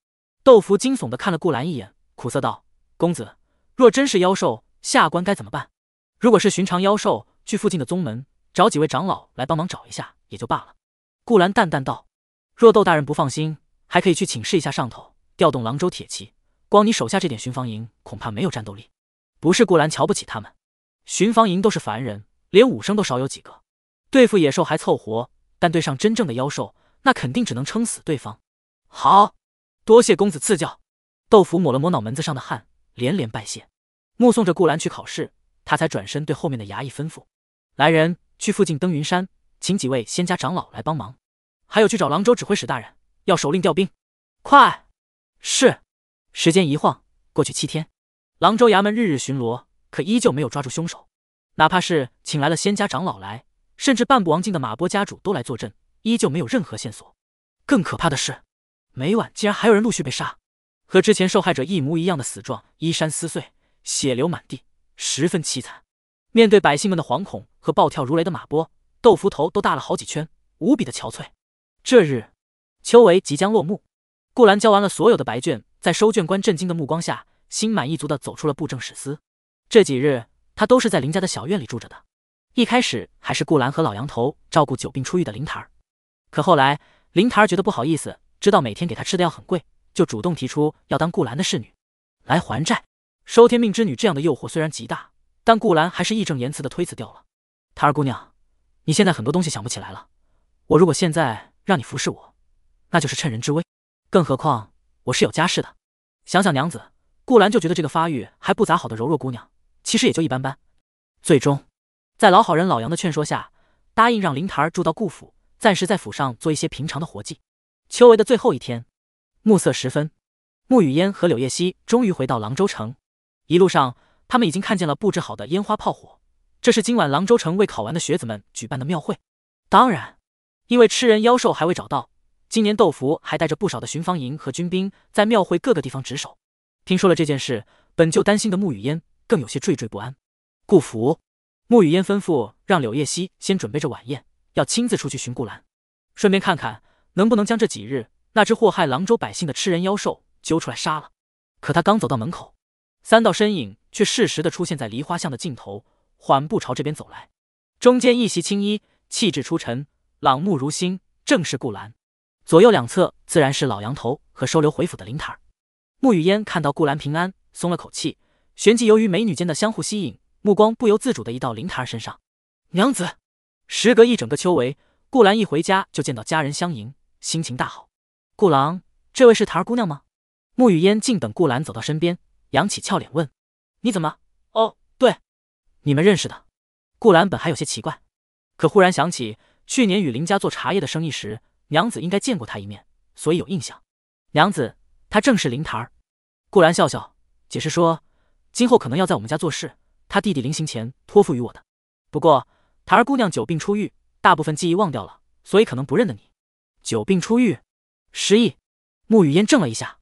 窦福惊悚的看了顾兰一眼，苦涩道：“公子，若真是妖兽，下官该怎么办？如果是寻常妖兽，去附近的宗门找几位长老来帮忙找一下也就罢了。”顾兰淡淡道：“若窦大人不放心，还可以去请示一下上头，调动狼州铁骑。光你手下这点巡防营，恐怕没有战斗力。不是顾兰瞧不起他们，巡防营都是凡人，连武生都少有几个，对付野兽还凑合，但对上真正的妖兽，那肯定只能撑死对方。好。”多谢公子赐教，豆腐抹了抹脑门子上的汗，连连拜谢。目送着顾兰去考试，他才转身对后面的衙役吩咐：“来人，去附近登云山，请几位仙家长老来帮忙。还有去找郎州指挥使大人，要手令调兵。快！是。”时间一晃过去七天，郎州衙门日日巡逻，可依旧没有抓住凶手。哪怕是请来了仙家长老来，甚至半步王境的马波家主都来坐镇，依旧没有任何线索。更可怕的是。每晚竟然还有人陆续被杀，和之前受害者一模一样的死状，衣衫撕碎，血流满地，十分凄惨。面对百姓们的惶恐和暴跳如雷的马波，豆腐头都大了好几圈，无比的憔悴。这日，秋闱即将落幕，顾兰交完了所有的白卷，在收卷官震惊的目光下，心满意足的走出了布政使司。这几日，他都是在林家的小院里住着的。一开始还是顾兰和老杨头照顾久病初愈的林檀儿，可后来林檀儿觉得不好意思。知道每天给他吃的药很贵，就主动提出要当顾兰的侍女，来还债。收天命之女这样的诱惑虽然极大，但顾兰还是义正言辞的推辞掉了。檀儿姑娘，你现在很多东西想不起来了。我如果现在让你服侍我，那就是趁人之危。更何况我是有家室的。想想娘子，顾兰就觉得这个发育还不咋好的柔弱姑娘，其实也就一般般。最终，在老好人老杨的劝说下，答应让灵台儿住到顾府，暂时在府上做一些平常的活计。秋闱的最后一天，暮色时分，穆雨嫣和柳叶熙终于回到廊州城。一路上，他们已经看见了布置好的烟花炮火，这是今晚廊州城为考完的学子们举办的庙会。当然，因为吃人妖兽还未找到，今年窦福还带着不少的巡防营和军兵在庙会各个地方值守。听说了这件事，本就担心的穆雨嫣更有些惴惴不安。顾府，穆雨嫣吩咐让柳叶熙先准备着晚宴，要亲自出去寻顾兰，顺便看看能不能将这几日那只祸害廊州百姓的吃人妖兽揪出来杀了。可他刚走到门口，三道身影却适时的出现在梨花巷的尽头，缓步朝这边走来。中间一袭青衣，气质出尘，朗目如星，正是顾兰。左右两侧自然是老杨头和收留回府的灵台。穆雨嫣看到顾兰平安，松了口气，旋即由于美女间的相互吸引，目光不由自主的移到灵台身上。娘子，时隔一整个秋闱，顾兰一回家就见到家人相迎，心情大好。顾郎，这位是檀儿姑娘吗？穆雨嫣静等顾兰走到身边。扬起俏脸问：“你怎么？哦，对，你们认识的。”顾兰本还有些奇怪，可忽然想起去年与林家做茶叶的生意时，娘子应该见过他一面，所以有印象。娘子，他正是林檀儿。顾兰笑笑解释说：“今后可能要在我们家做事，他弟弟临行前托付于我的。不过檀儿姑娘久病初愈，大部分记忆忘掉了，所以可能不认得你。”久病初愈，失忆。沐雨嫣怔了一下，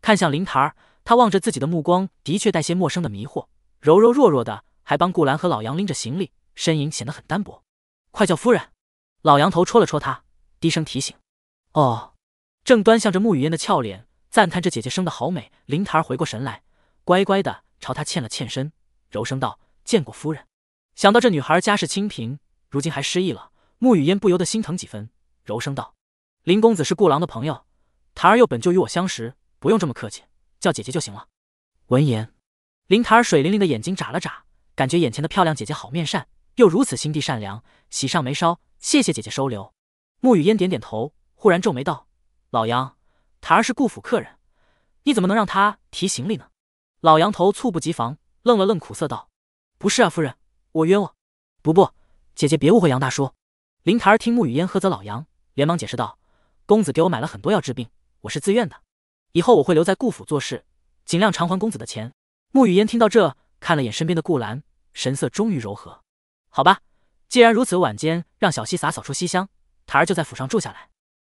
看向林台儿。他望着自己的目光，的确带些陌生的迷惑，柔柔弱弱的，还帮顾兰和老杨拎着行李，身影显得很单薄。快叫夫人！老杨头戳了戳他，低声提醒。哦，正端详着沐雨嫣的俏脸，赞叹这姐姐生的好美。林台儿回过神来，乖乖的朝他欠了欠身，柔声道：“见过夫人。”想到这女孩家世清贫，如今还失忆了，穆雨嫣不由得心疼几分，柔声道：“林公子是顾郎的朋友，台儿又本就与我相识，不用这么客气。”叫姐姐就行了。闻言，林台儿水灵灵的眼睛眨了眨，感觉眼前的漂亮姐姐好面善，又如此心地善良，喜上眉梢。谢谢姐姐收留。穆雨嫣点点头，忽然皱眉道：“老杨，台儿是顾府客人，你怎么能让他提行李呢？”老杨头猝不及防，愣了愣，苦涩道：“不是啊，夫人，我冤枉。不不，姐姐别误会杨大叔。”林台儿听穆雨嫣呵责老杨，连忙解释道：“公子给我买了很多药治病，我是自愿的。”以后我会留在顾府做事，尽量偿还公子的钱。穆雨嫣听到这，看了眼身边的顾兰，神色终于柔和。好吧，既然如此，晚间让小溪洒扫出西厢，台儿就在府上住下来。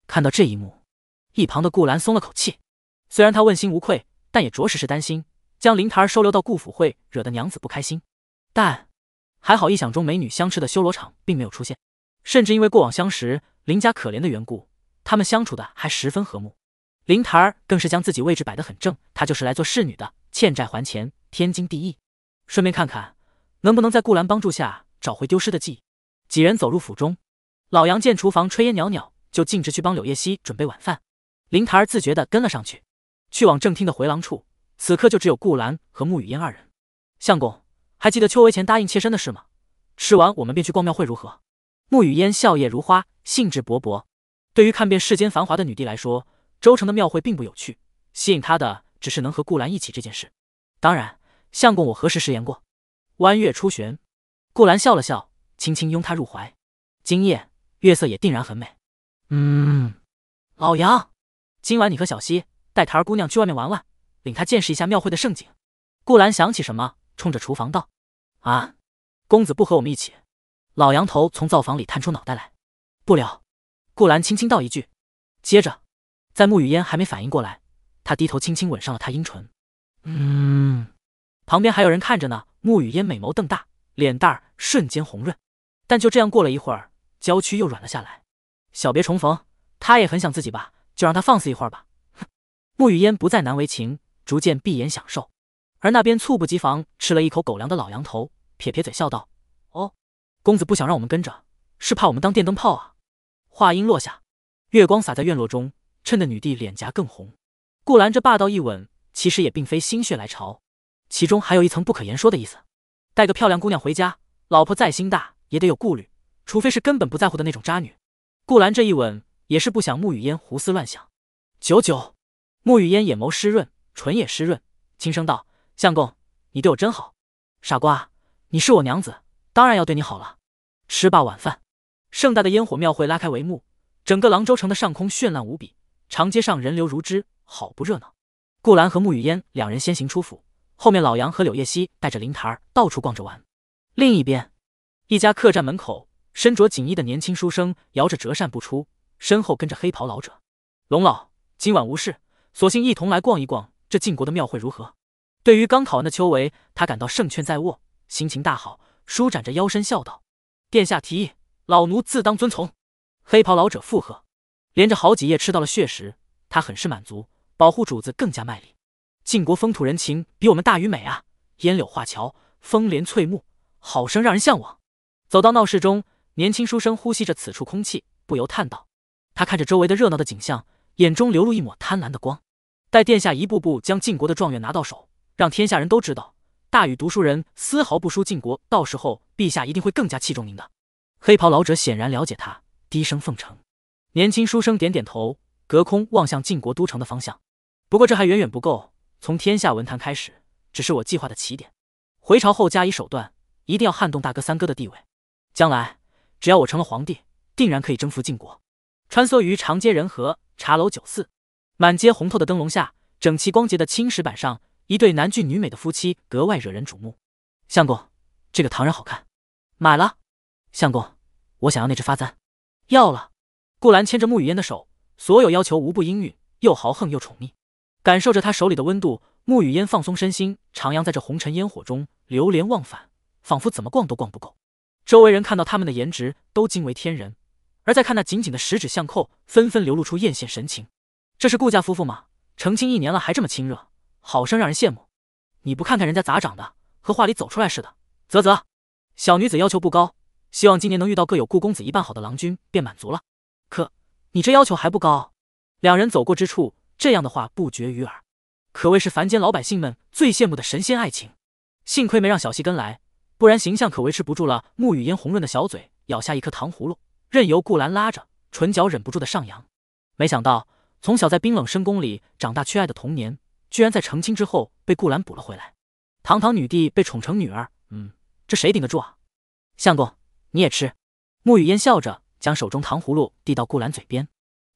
看到这一幕，一旁的顾兰松了口气。虽然他问心无愧，但也着实是担心将林台儿收留到顾府会惹得娘子不开心。但还好，意想中美女相斥的修罗场并没有出现，甚至因为过往相识，林家可怜的缘故，他们相处的还十分和睦。林台儿更是将自己位置摆得很正，她就是来做侍女的，欠债还钱，天经地义。顺便看看能不能在顾兰帮助下找回丢失的记忆。几人走入府中，老杨见厨房炊烟袅袅，就径直去帮柳叶熙准备晚饭。林台儿自觉地跟了上去。去往正厅的回廊处，此刻就只有顾兰和穆雨嫣二人。相公，还记得秋闱前答应妾身的事吗？吃完我们便去逛庙会，如何？穆雨嫣笑靥如花，兴致勃勃。对于看遍世间繁华的女帝来说，周城的庙会并不有趣，吸引她的只是能和顾兰一起这件事。当然，相公，我何时食言过？弯月初悬，顾兰笑了笑，轻轻拥他入怀。今夜月色也定然很美。嗯，老杨，今晚你和小溪带台儿姑娘去外面玩玩，领他见识一下庙会的盛景。顾兰想起什么，冲着厨房道：“啊，公子不和我们一起？”老杨头从灶房里探出脑袋来：“不了。”顾兰轻轻道一句，接着。在穆雨嫣还没反应过来，他低头轻轻吻上了她阴唇。嗯，旁边还有人看着呢。穆雨嫣美眸瞪大，脸蛋瞬间红润。但就这样过了一会儿，娇躯又软了下来。小别重逢，他也很想自己吧，就让他放肆一会儿吧。哼！穆雨嫣不再难为情，逐渐闭眼享受。而那边猝不及防吃了一口狗粮的老杨头撇撇嘴笑道：“哦，公子不想让我们跟着，是怕我们当电灯泡啊？”话音落下，月光洒在院落中。衬得女帝脸颊更红，顾兰这霸道一吻，其实也并非心血来潮，其中还有一层不可言说的意思。带个漂亮姑娘回家，老婆再心大也得有顾虑，除非是根本不在乎的那种渣女。顾兰这一吻，也是不想穆雨嫣胡思乱想。九九，穆雨嫣眼眸湿润，唇也湿润，轻声道：“相公，你对我真好。傻瓜，你是我娘子，当。”然要对你好了。吃罢晚饭，盛大的烟火庙会拉开帷幕，整个廊州城的上空绚烂无比，长街上人流如织，好不热闹。顾兰和穆雨嫣两人先行出府，后面老杨和柳叶熙带着灵台儿到处逛着玩。另一边，一家客栈门口，身着锦衣的年轻书生摇着折扇不出，身后跟着黑袍老者。龙老今晚无事，索性一同来逛一逛这晋国的庙会如何？对于刚考完的秋闱，他感到胜券在握，心情大好，舒展着腰身笑道：“殿下提议，老奴自当遵从。”黑袍老者附和。连着好几夜吃到了血食，他很是满足，保护主子更加卖力。晋国风土人情比我们大于美啊！烟柳画桥，风帘翠幕。好生让人向往。走到闹市中，年轻书生呼吸着此处空气，不由叹道：“他看着周围的热闹的景象，眼中流露一抹贪婪的光。待殿下一步步将晋国的状元拿到手，让天下人都知道大禹读书人丝毫不输晋国，到时候陛下一定会更加器重您的。”黑袍老者显然了解他，低声奉承。年轻书生点点头，隔空望向晋国都城的方向。不过这还远远不够，从天下文坛开始，只是我计划的起点。回朝后加以手段。一定要撼动大哥三哥的地位，将来只要我成了皇帝，定然可以征服晋国。穿梭于长街人和、茶楼酒肆，满街红透的灯笼下，整齐光洁的青石板上，一对男俊女美的夫妻格外惹人瞩目。相公，这个唐人好看，买了。相公，我想要那只发簪，要了。顾兰牵着穆雨嫣的手，所有要求无不应允，又豪横又宠溺。感受着他手里的温度，穆雨嫣放松身心，徜徉在这红尘烟火中，流连忘返。仿佛怎么逛都逛不够，周围人看到他们的颜值都惊为天人，而再看那紧紧的十指相扣，纷纷流露出艳羡神情。这是顾家夫妇吗？成亲一年了还这么亲热，好生让人羡慕。你不看看人家咋长的，和画里走出来似的。啧啧，小女子要求不高，希望今年能遇到各有顾公子一半好的郎君便满足了。可你这要求还不高。两人走过之处，这样的话不绝于耳，可谓是凡间老百姓们最羡慕的神仙爱情。幸亏没让小溪跟来。不然形象可维持不住了。沐雨烟红润的小嘴咬下一颗糖葫芦，任由顾兰拉着，唇角忍不住的上扬。没想到从小在冰冷深宫里长大缺爱的童年，居然在成亲之后被顾兰补了回来。堂堂女帝被宠成女儿，嗯，这谁顶得住啊？相公，你也吃。沐雨烟笑着将手中糖葫芦递到顾兰嘴边。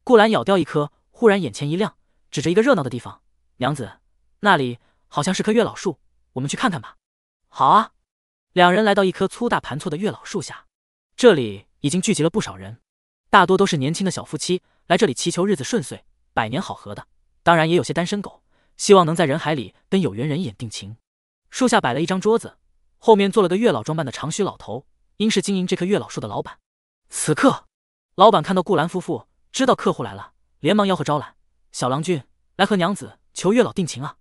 顾兰咬掉一颗，忽然眼前一亮，指着一个热闹的地方：“娘子，那里好像是棵月老树，我们去看看吧。”好啊。两人来到一棵粗大盘错的月老树下，这里已经聚集了不少人，大多都是年轻的小夫妻来这里祈求日子顺遂、百年好合的。当然，也有些单身狗，希望能在人海里跟有缘人一眼定情。树下摆了一张桌子，后面坐了个月老装扮的长须老头，应是经营这棵月老树的老板。此刻，老板看到顾兰夫妇，知道客户来了，连忙吆喝招揽：“小郎君，来和娘子求月老定情啊！”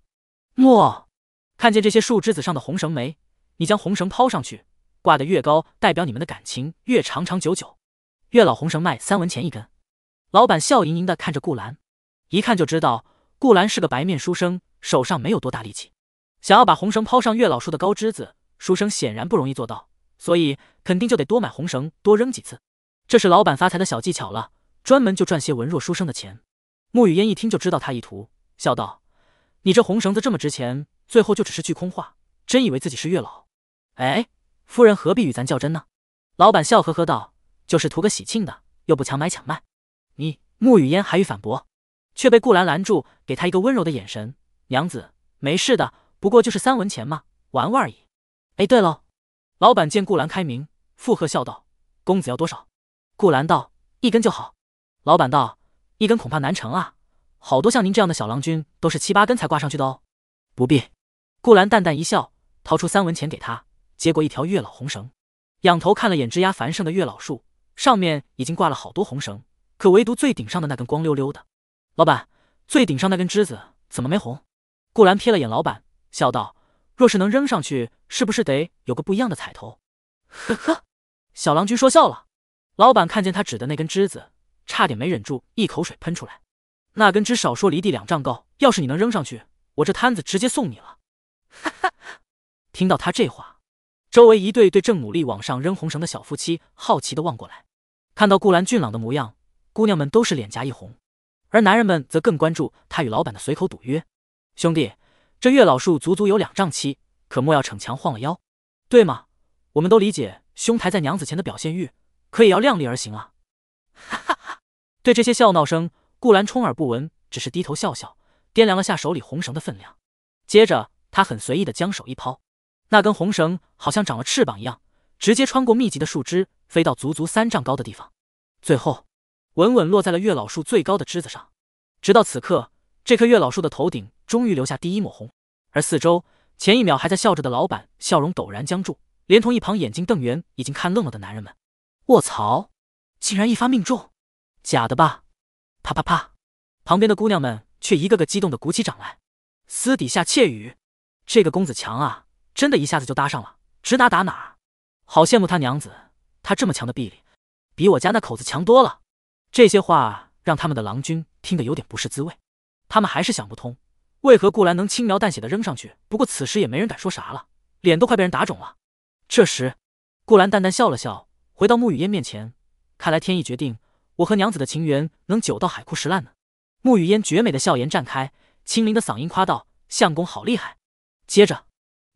莫看见这些树枝子上的红绳没？你将红绳抛上去，挂得越高，代表你们的感情越长长久久。月老红绳卖三文钱一根。老板笑盈盈的看着顾兰，一看就知道顾兰是个白面书生，手上没有多大力气。想要把红绳抛上月老树的高枝子，书生显然不容易做到，所以肯定就得多买红绳，多扔几次。这是老板发财的小技巧了，专门就赚些文弱书生的钱。沐雨烟一听就知道他意图，笑道：“你这红绳子这么值钱，最后就只是句空话，真以为自己是月老？”哎，夫人何必与咱较真呢？老板笑呵呵道：“就是图个喜庆的，又不强买强卖。”你沐雨烟还欲反驳，却被顾兰拦住，给他一个温柔的眼神：“娘子，没事的，不过就是三文钱嘛，玩玩而已。”哎，对喽，老板见顾兰开明，附和笑道：“公子要多少？”顾兰道：“一根就好。”老板道：“一根恐怕难成啊，好多像您这样的小郎君都是七八根才挂上去的哦。”不必。顾兰淡淡一笑，掏出三文钱给他。接过一条月老红绳，仰头看了眼枝丫繁盛的月老树，上面已经挂了好多红绳，可唯独最顶上的那根光溜溜的。老板，最顶上那根枝子怎么没红？顾兰瞥了眼老板，笑道：“若是能扔上去，是不是得有个不一样的彩头？” 呵呵，小郎君说笑了。老板看见他指的那根枝子，差点没忍住一口水喷出来。那根枝少说离地两丈高，要是你能扔上去，我这摊子直接送你了。哈哈，听到他这话。周围一对对正努力往上扔红绳的小夫妻好奇的望过来，看到顾兰俊朗的模样，姑娘们都是脸颊一红，而男人们则更关注他与老板的随口赌约：“兄弟，这月老树足足有两丈七，可莫要逞强晃了腰，对吗？”我们都理解兄台在娘子前的表现欲，可也要量力而行啊！哈哈哈！对这些笑闹声，顾兰充耳不闻，只是低头笑笑，掂量了下手里红绳的分量。接着，他很随意的将手一抛，那根红绳好像长了翅膀一样，直接穿过密集的树枝，飞到足足三丈高的地方，最后稳稳落在了月老树最高的枝子上。直到此刻，这棵月老树的头顶终于留下第一抹红，而四周前一秒还在笑着的老板，笑容陡然僵住，连同一旁眼睛瞪圆、已经看愣了的男人们，卧槽，竟然一发命中！假的吧？啪啪啪！旁边的姑娘们却一个个激动的鼓起掌来，私底下窃语：“这个公子强啊，真的一下子就搭上了，指哪打哪，好羡慕他娘子，他这么强的臂力，比我家那口子强多了。”这些话让他们的郎君听得有点不是滋味，他们还是想不通，为何顾兰能轻描淡写的扔上去。不过此时也没人敢说啥了，脸都快被人打肿了。这时，顾兰淡淡笑了笑，回到沐雨烟面前，看来天意决定。我和娘子的情缘能久到海枯石烂呢。沐雨烟绝美的笑颜绽开，清灵的嗓音夸道：“相公好厉害。”接着，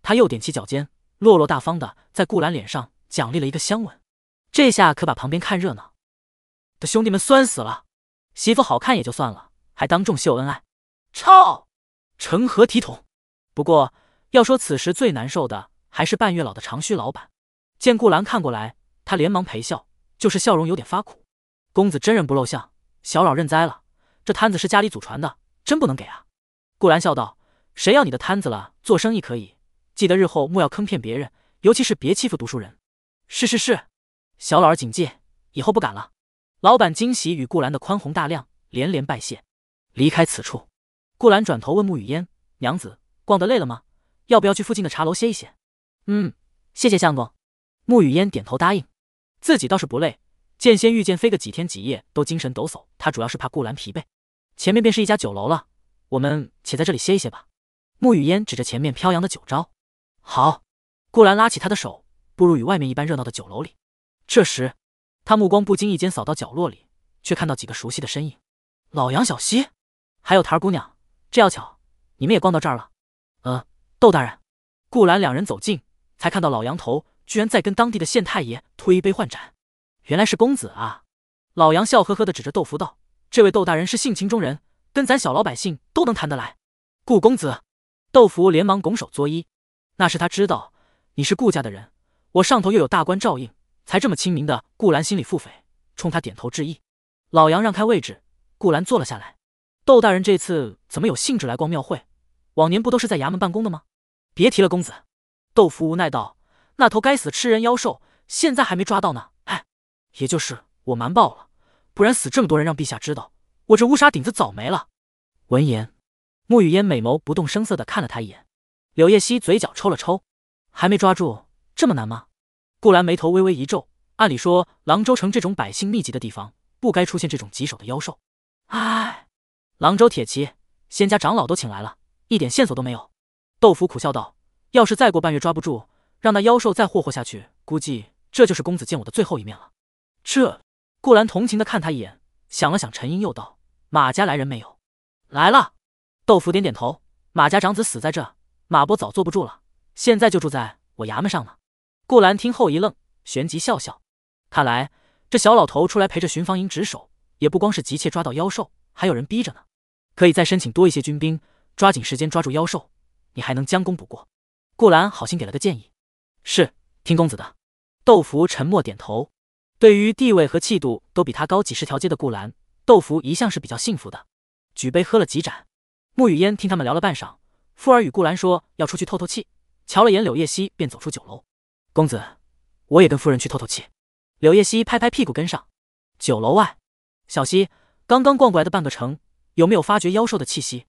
他又踮起脚尖，落落大方的在顾兰脸上奖励了一个香吻。这下可把旁边看热闹的兄弟们酸死了。媳妇好看也就算了，还当众秀恩爱，操，成何体统？不过要说此时最难受的，还是半月老的长须老板。见顾兰看过来，他连忙陪笑，就是笑容有点发苦。公子真人不露相，小老认栽了。这摊子是家里祖传的，真不能给啊！顾兰笑道：“谁要你的摊子了？做生意可以，记得日后莫要坑骗别人，尤其是别欺负读书人。”是是是，小老儿谨记，以后不敢了。老板惊喜与顾兰的宽宏大量，连连拜谢，离开此处。顾兰转头问沐雨烟：“娘子，逛得累了吗？要不要去附近的茶楼歇一歇？”“嗯，谢谢相公。”沐雨烟点头答应，自己倒是不累。剑仙御剑飞个几天几夜都精神抖擞，他主要是怕顾兰疲惫。前面便是一家酒楼了，我们且在这里歇一歇吧。沐雨烟指着前面飘扬的酒招，好。顾兰拉起他的手，步入与外面一般热闹的酒楼里。这时，他目光不经意间扫到角落里，却看到几个熟悉的身影：老杨、小溪，还有桃儿姑娘。这要巧，你们也逛到这儿了。呃，窦大人。顾兰两人走近，才看到老杨头居然在跟当地的县太爷推杯换盏。原来是公子啊！老杨笑呵呵的指着窦福道：“这位窦大人是性情中人，跟咱小老百姓都能谈得来。”顾公子，窦福连忙拱手作揖：“那是他知道你是顾家的人，我上头又有大官照应，才这么亲民的。”顾兰心里腹诽，冲他点头致意。老杨让开位置，顾兰坐了下来。窦大人这次怎么有兴致来逛庙会？往年不都是在衙门办公的吗？别提了，公子。窦福无奈道：“那头该死吃人妖兽，现在还没抓到呢。”哎也就是我瞒报了，不然死这么多人，让陛下知道，我这乌纱顶子早没了。闻言，沐雨烟美眸不动声色的看了他一眼，柳叶熙嘴角抽了抽，还没抓住，这么难吗？顾兰眉头微微一皱，按理说狼州城这种百姓密集的地方，不该出现这种棘手的妖兽。唉，狼州铁骑，仙家长老都请来了，一点线索都没有。豆腐苦笑道：“要是再过半月抓不住，让那妖兽再霍霍下去，估计这就是公子见我的最后一面了。”这，顾兰同情的看他一眼，想了想，沉吟又道：“马家来人没有？”来了。豆腐点点头。马家长子死在这，马伯早坐不住了，现在就住在我衙门上呢。顾兰听后一愣，旋即笑笑。看来这小老头出来陪着巡防营值守，也不光是急切抓到妖兽，还有人逼着呢。可以再申请多一些军兵，抓紧时间抓住妖兽，你还能将功补过。顾兰好心给了个建议。是，听公子的。豆腐沉默点头。对于地位和气度都比他高几十条街的顾兰，豆腐一向是比较幸福的。举杯喝了几盏，沐雨烟听他们聊了半晌，富儿与顾兰说要出去透透气，瞧了眼柳叶熙，便走出酒楼。公子，我也跟夫人去透透气。柳叶熙拍拍屁股跟上。酒楼外，小溪刚刚逛过来的半个城，有没有发觉妖兽的气息？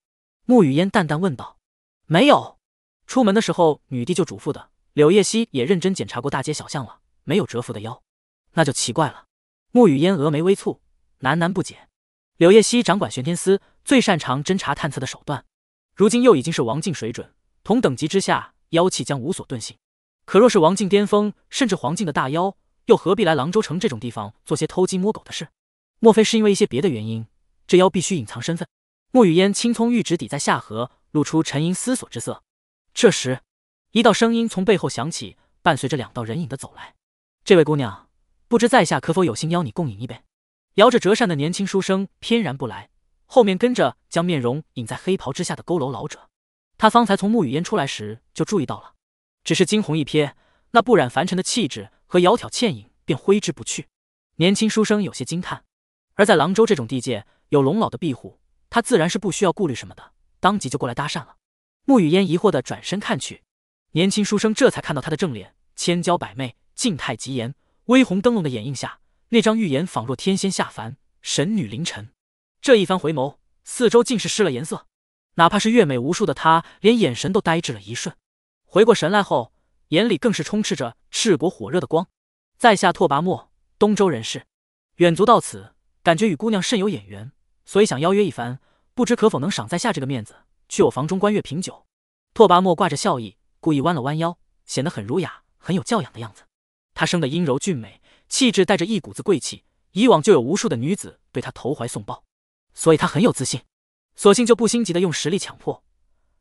沐雨烟淡淡问道。没有。出门的时候女帝就嘱咐的，柳叶熙也认真检查过大街小巷了，没有蛰伏的妖。那就奇怪了。沐雨烟峨眉微蹙，喃喃不解。柳叶熙掌管玄天司，最擅长侦查探测的手段，如今又已经是王境水准，同等级之下，妖气将无所遁形。可若是王境巅峰，甚至黄境的大妖，又何必来狼州城这种地方做些偷鸡摸狗的事？莫非是因为一些别的原因？这妖必须隐藏身份。沐雨烟青葱玉指抵在下颌，露出沉吟思索之色。这时，一道声音从背后响起，伴随着两道人影的走来。这位姑娘，不知在下可否有幸邀你共饮一杯？摇着折扇的年轻书生翩然不来，后面跟着将面容隐在黑袍之下的佝偻老者。他方才从沐雨烟出来时就注意到了，只是惊鸿一瞥，那不染凡尘的气质和窈窕倩影便挥之不去。年轻书生有些惊叹，而在廊州这种地界，有龙老的庇护，他自然是不需要顾虑什么的，当即就过来搭讪了。沐雨烟疑惑的转身看去，年轻书生这才看到他的正脸，千娇百媚，静态极颜，微红灯笼的掩映下，那张玉颜仿若天仙下凡，神女临尘。这一番回眸，四周竟是失了颜色，哪怕是月美无数的他，连眼神都呆滞了一瞬。回过神来后，眼里更是充斥着炽国火热的光。在下拓跋墨，东周人士，远足到此，感觉与姑娘甚有眼缘，所以想邀约一番，不知可否能赏在下这个面子。去我房中观月品酒，拓跋墨挂着笑意，故意弯了弯腰，显得很儒雅、很有教养的样子。他生得阴柔俊美，气质带着一股子贵气，以往就有无数的女子对他投怀送抱，所以他很有自信，索性就不心急的用实力强迫，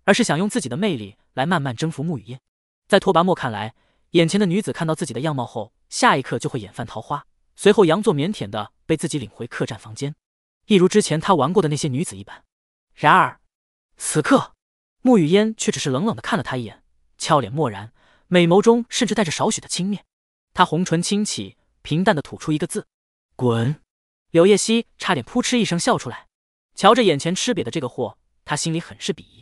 而是想用自己的魅力来慢慢征服沐雨烟。在拓跋墨看来，眼前的女子看到自己的样貌后，下一刻就会眼泛桃花，随后佯作腼腆的被自己领回客栈房间，一如之前他玩过的那些女子一般。然而。此刻，沐雨烟却只是冷冷的看了他一眼，俏脸漠然，美眸中甚至带着少许的轻蔑。他红唇轻启，平淡的吐出一个字：“滚。”柳叶熙差点扑哧一声笑出来。瞧着眼前吃瘪的这个货，他心里很是鄙夷，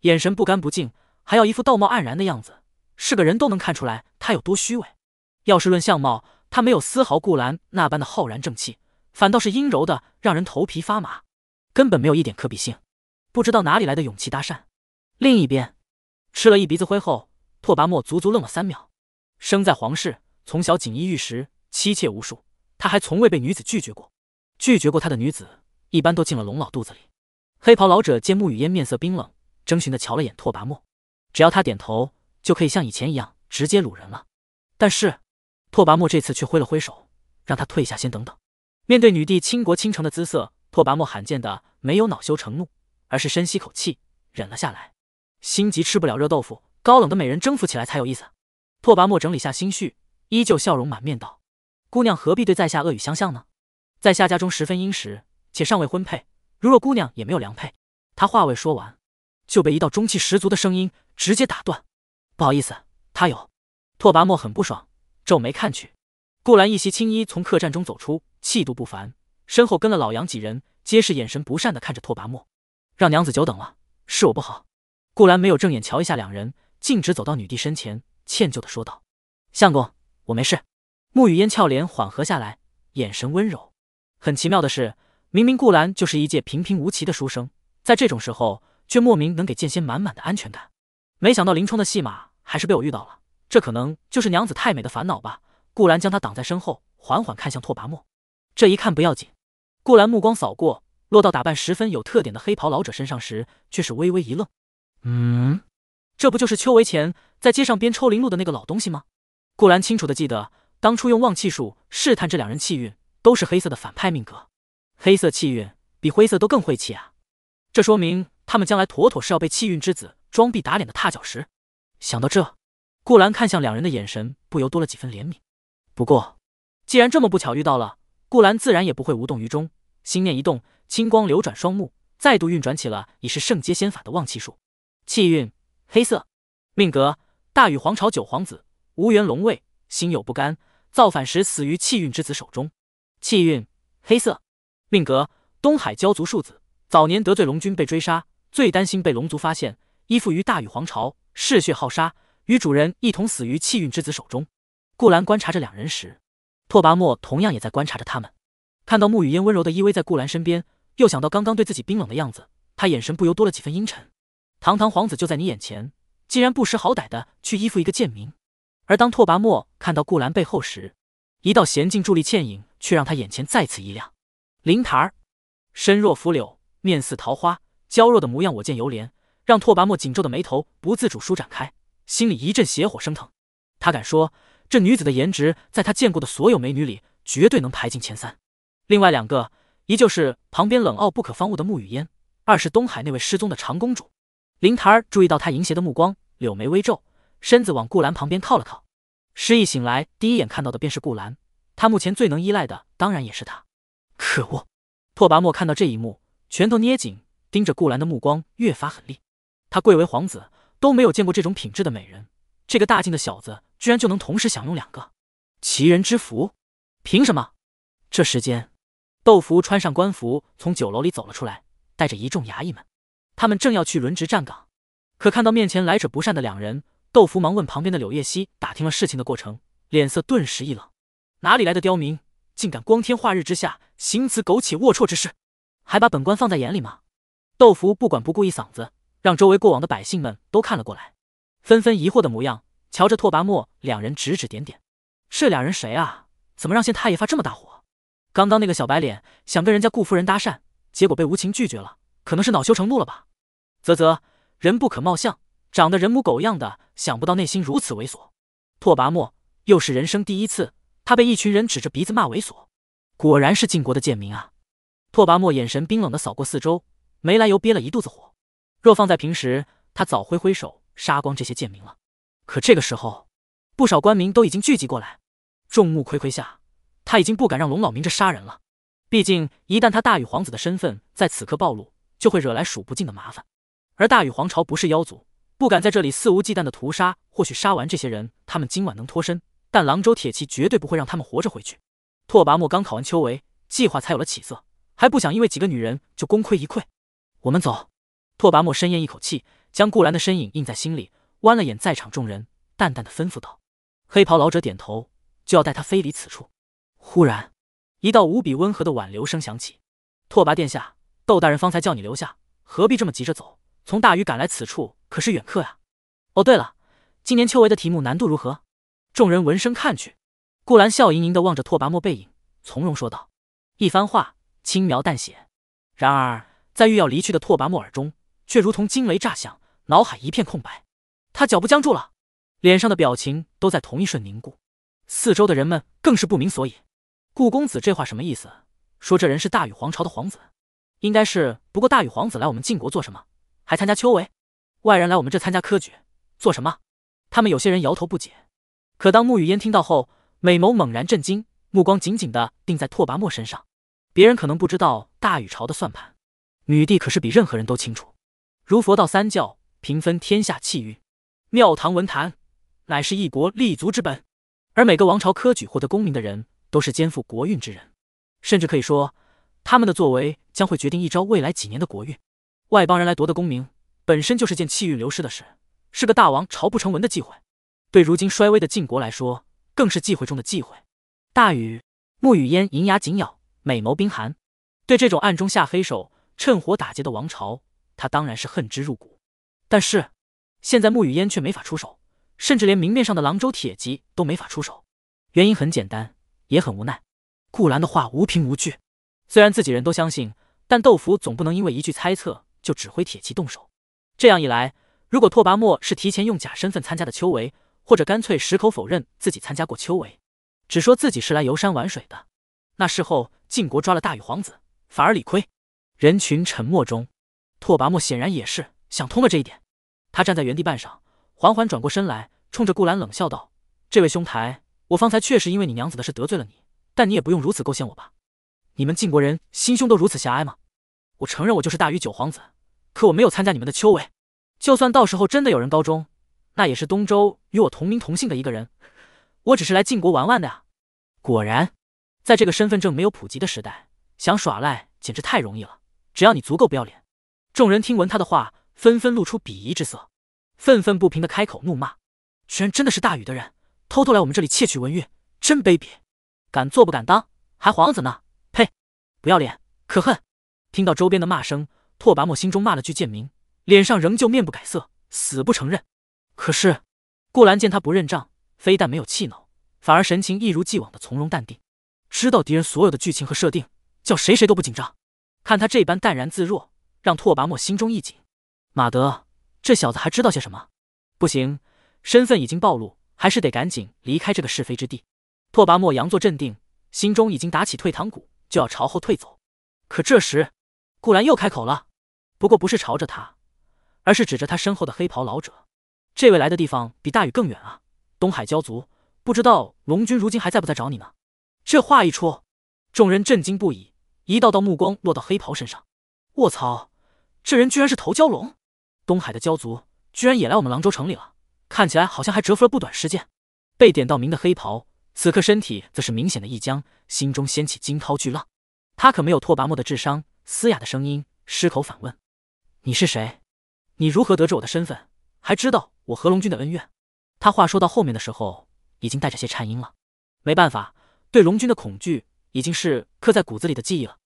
眼神不干不净，还要一副道貌岸然的样子，是个人都能看出来他有多虚伪。要是论相貌，他没有丝毫顾兰那般的浩然正气，反倒是阴柔的让人头皮发麻，根本没有一点可比性。不知道哪里来的勇气搭讪。另一边，吃了一鼻子灰后，拓跋墨足足愣了三秒。生在皇室，从小锦衣玉食，妻妾无数，他还从未被女子拒绝过。拒绝过他的女子，一般都进了龙老肚子里。黑袍老者见沐雨烟面色冰冷，征询的瞧了眼拓跋墨，只要他点头，就可以像以前一样直接掳人了。但是，拓跋墨这次却挥了挥手，让他退下，先等等。面对女帝倾国倾城的姿色，拓跋墨罕见的没有恼羞成怒。而是深吸口气，忍了下来。心急吃不了热豆腐，高冷的美人征服起来才有意思。拓跋墨整理下心绪，依旧笑容满面道：“姑娘何必对在下恶语相向呢？在下家中十分殷实，且尚未婚配。如若姑娘也没有良配……”他话未说完，就被一道中气十足的声音直接打断：“不好意思，他有。”拓跋墨很不爽，皱眉看去，顾兰一袭青衣从客栈中走出，气度不凡，身后跟了老杨几人，皆是眼神不善的看着拓跋墨。让娘子久等了，是我不好。顾兰没有正眼瞧一下两人，径直走到女帝身前，歉疚的说道：“相公，我没事。”沐雨烟俏脸缓和下来，眼神温柔。很奇妙的是，明明顾兰就是一介平平无奇的书生，在这种时候却莫名能给剑仙满满的安全感。没想到林冲的戏码还是被我遇到了，这可能就是娘子太美的烦恼吧。顾兰将他挡在身后，缓缓看向拓跋墨。这一看不要紧，顾兰目光扫过。落到打扮十分有特点的黑袍老者身上时，却是微微一愣。嗯，这不就是秋围前在街上边抽灵露的那个老东西吗？顾兰清楚的记得，当初用望气术试探这两人气运，都是黑色的反派命格。黑色气运比灰色都更晦气啊！这说明他们将来妥妥是要被气运之子装逼打脸的踏脚石。想到这，顾兰看向两人的眼神不由多了几分怜悯。不过，既然这么不巧遇到了，顾兰自然也不会无动于衷。心念一动。青光流转双目，再度运转起了已是圣阶仙法的旺气术。气运黑色，命格大禹皇朝九皇子，无缘龙位，心有不甘，造反时死于气运之子手中。气运黑色，命格东海蛟族庶子，早年得罪龙君被追杀，最担心被龙族发现，依附于大禹皇朝，嗜血好杀，与主人一同死于气运之子手中。顾兰观察着两人时，拓跋墨同样也在观察着他们，看到沐雨烟温柔的依偎在顾兰身边。又想到刚刚对自己冰冷的样子，他眼神不由多了几分阴沉。堂堂皇子就在你眼前，竟然不识好歹的去依附一个贱民。而当拓跋墨看到顾兰背后时，一道娴静伫立倩影却让他眼前再次一亮。灵台儿，身若拂柳，面似桃花，娇弱的模样我见犹怜，让拓跋墨紧皱的眉头不自主舒展开，心里一阵邪火升腾。他敢说，这女子的颜值在他见过的所有美女里绝对能排进前三。另外两个。依旧是旁边冷傲不可方物的沐雨烟，二是东海那位失踪的长公主。灵台儿注意到他淫邪的目光，柳眉微皱，身子往顾兰旁边靠了靠。失忆醒来，第一眼看到的便是顾兰。他目前最能依赖的，当然也是他。可恶！拓跋墨看到这一幕，拳头捏紧，盯着顾兰的目光越发狠厉。他贵为皇子，都没有见过这种品质的美人。这个大晋的小子，居然就能同时享用两个奇人之福？凭什么？这时间，窦福穿上官服，从酒楼里走了出来，带着一众衙役们。他们正要去轮值站岗，可看到面前来者不善的两人，窦福忙问旁边的柳叶熙打听了事情的过程，脸色顿时一冷：哪里来的刁民，竟敢光天化日之下行此苟且龌龊之事？还把本官放在眼里吗？窦福不管不顾一嗓子，让周围过往的百姓们都看了过来，纷纷疑惑的模样，瞧着拓跋墨两人指指点点：这俩人谁啊？怎么让县太爷发这么大火？刚刚那个小白脸想跟人家顾夫人搭讪，结果被无情拒绝了，可能是恼羞成怒了吧？啧啧，人不可貌相，长得人模狗样的，想不到内心如此猥琐。拓跋墨又是人生第一次，他被一群人指着鼻子骂猥琐，果然是晋国的贱民啊！拓跋墨眼神冰冷的扫过四周，没来由憋了一肚子火。若放在平时，他早挥挥手杀光这些贱民了。可这个时候，不少官民都已经聚集过来，众目睽睽下。他已经不敢让龙老明着杀人了，毕竟一旦他大禹皇子的身份在此刻暴露，就会惹来数不尽的麻烦。而大禹皇朝不是妖族，不敢在这里肆无忌惮的屠杀。或许杀完这些人，他们今晚能脱身，但狼州铁骑绝对不会让他们活着回去。拓跋墨刚考完秋闱，计划才有了起色，还不想因为几个女人就功亏一篑。我们走。拓跋墨深咽一口气，将顾兰的身影印在心里，弯了眼在场众人，淡淡的吩咐道：“黑袍老者点头，就要带他飞离此处。”忽然，一道无比温和的挽留声响起：“拓跋殿下，窦大人方才叫你留下，何必这么急着走？从大禹赶来此处，可是远客呀。哦，对了，今年秋闱的题目难度如何？”众人闻声看去，顾兰笑盈盈的望着拓跋墨背影，从容说道：“一番话轻描淡写。”然而，在欲要离去的拓跋墨耳中，却如同惊雷炸响，脑海一片空白。他脚步僵住了，脸上的表情都在同一瞬凝固。四周的人们更是不明所以。顾公子这话什么意思？说这人是大禹皇朝的皇子，应该是。不过大禹皇子来我们晋国做什么？还参加秋闱？外人来我们这参加科举做什么？他们有些人摇头不解。可当沐雨烟听到后，美眸猛然震惊，目光紧紧的定在拓跋墨身上。别人可能不知道大禹朝的算盘，女帝可是比任何人都清楚。如佛道三教平分天下气运，庙堂文坛乃是一国立足之本，而每个王朝科举获得功名的人。都是肩负国运之人，甚至可以说，他们的作为将会决定一朝未来几年的国运。外邦人来夺得功名，本身就是件气运流失的事，是个大王朝不成文的忌讳。对如今衰微的晋国来说，更是忌讳中的忌讳。大禹、沐雨烟银牙紧咬，美眸冰寒。对这种暗中下黑手、趁火打劫的王朝，他当然是恨之入骨。但是现在沐雨烟却没法出手，甚至连明面上的狼州铁骑都没法出手。原因很简单。也很无奈，顾兰的话无凭无据，虽然自己人都相信，但窦福总不能因为一句猜测就指挥铁骑动手。这样一来，如果拓跋墨是提前用假身份参加的秋闱，或者干脆矢口否认自己参加过秋闱，只说自己是来游山玩水的，那事后晋国抓了大禹皇子，反而理亏。人群沉默中，拓跋墨显然也是想通了这一点。他站在原地半晌，缓缓转过身来，冲着顾兰冷笑道：“这位兄台。”我方才确实因为你娘子的事得罪了你，但你也不用如此构陷我吧？你们晋国人心胸都如此狭隘吗？我承认我就是大禹九皇子，可我没有参加你们的秋闱。就算到时候真的有人高中，那也是东周与我同名同姓的一个人。我只是来晋国玩玩的呀。果然，在这个身份证没有普及的时代，想耍赖简直太容易了。只要你足够不要脸。众人听闻他的话，纷纷露出鄙夷之色，愤愤不平的开口怒骂：居然真的是大禹的人！偷偷来我们这里窃取文玉，真卑鄙！敢做不敢当，还皇子呢？呸！不要脸，可恨！听到周边的骂声，拓跋墨心中骂了句贱民，脸上仍旧面不改色，死不承认。可是顾兰见他不认账，非但没有气恼，反而神情一如既往的从容淡定。知道敌人所有的剧情和设定，叫谁谁都不紧张。看他这般淡然自若，让拓跋墨心中一紧。马德，这小子还知道些什么？不行，身份已经暴露。还是得赶紧离开这个是非之地。拓跋墨佯作镇定，心中已经打起退堂鼓，就要朝后退走。可这时，顾兰又开口了，不过不是朝着他，而是指着他身后的黑袍老者。这位来的地方比大禹更远啊！东海蛟族不知道龙君如今还在不在找你呢？这话一出，众人震惊不已，一道道目光落到黑袍身上。卧槽，这人居然是头蛟龙！东海的蛟族居然也来我们狼州城里了，看起来好像还蛰伏了不短时间。被点到名的黑袍，此刻身体则是明显的一僵，心中掀起惊涛巨浪。他可没有拓跋墨的智商，嘶哑的声音失口反问：“你是谁？你如何得知我的身份？还知道我和龙君的恩怨？”他话说到后面的时候，已经带着些颤音了。没办法，对龙君的恐惧已经是刻在骨子里的记忆了。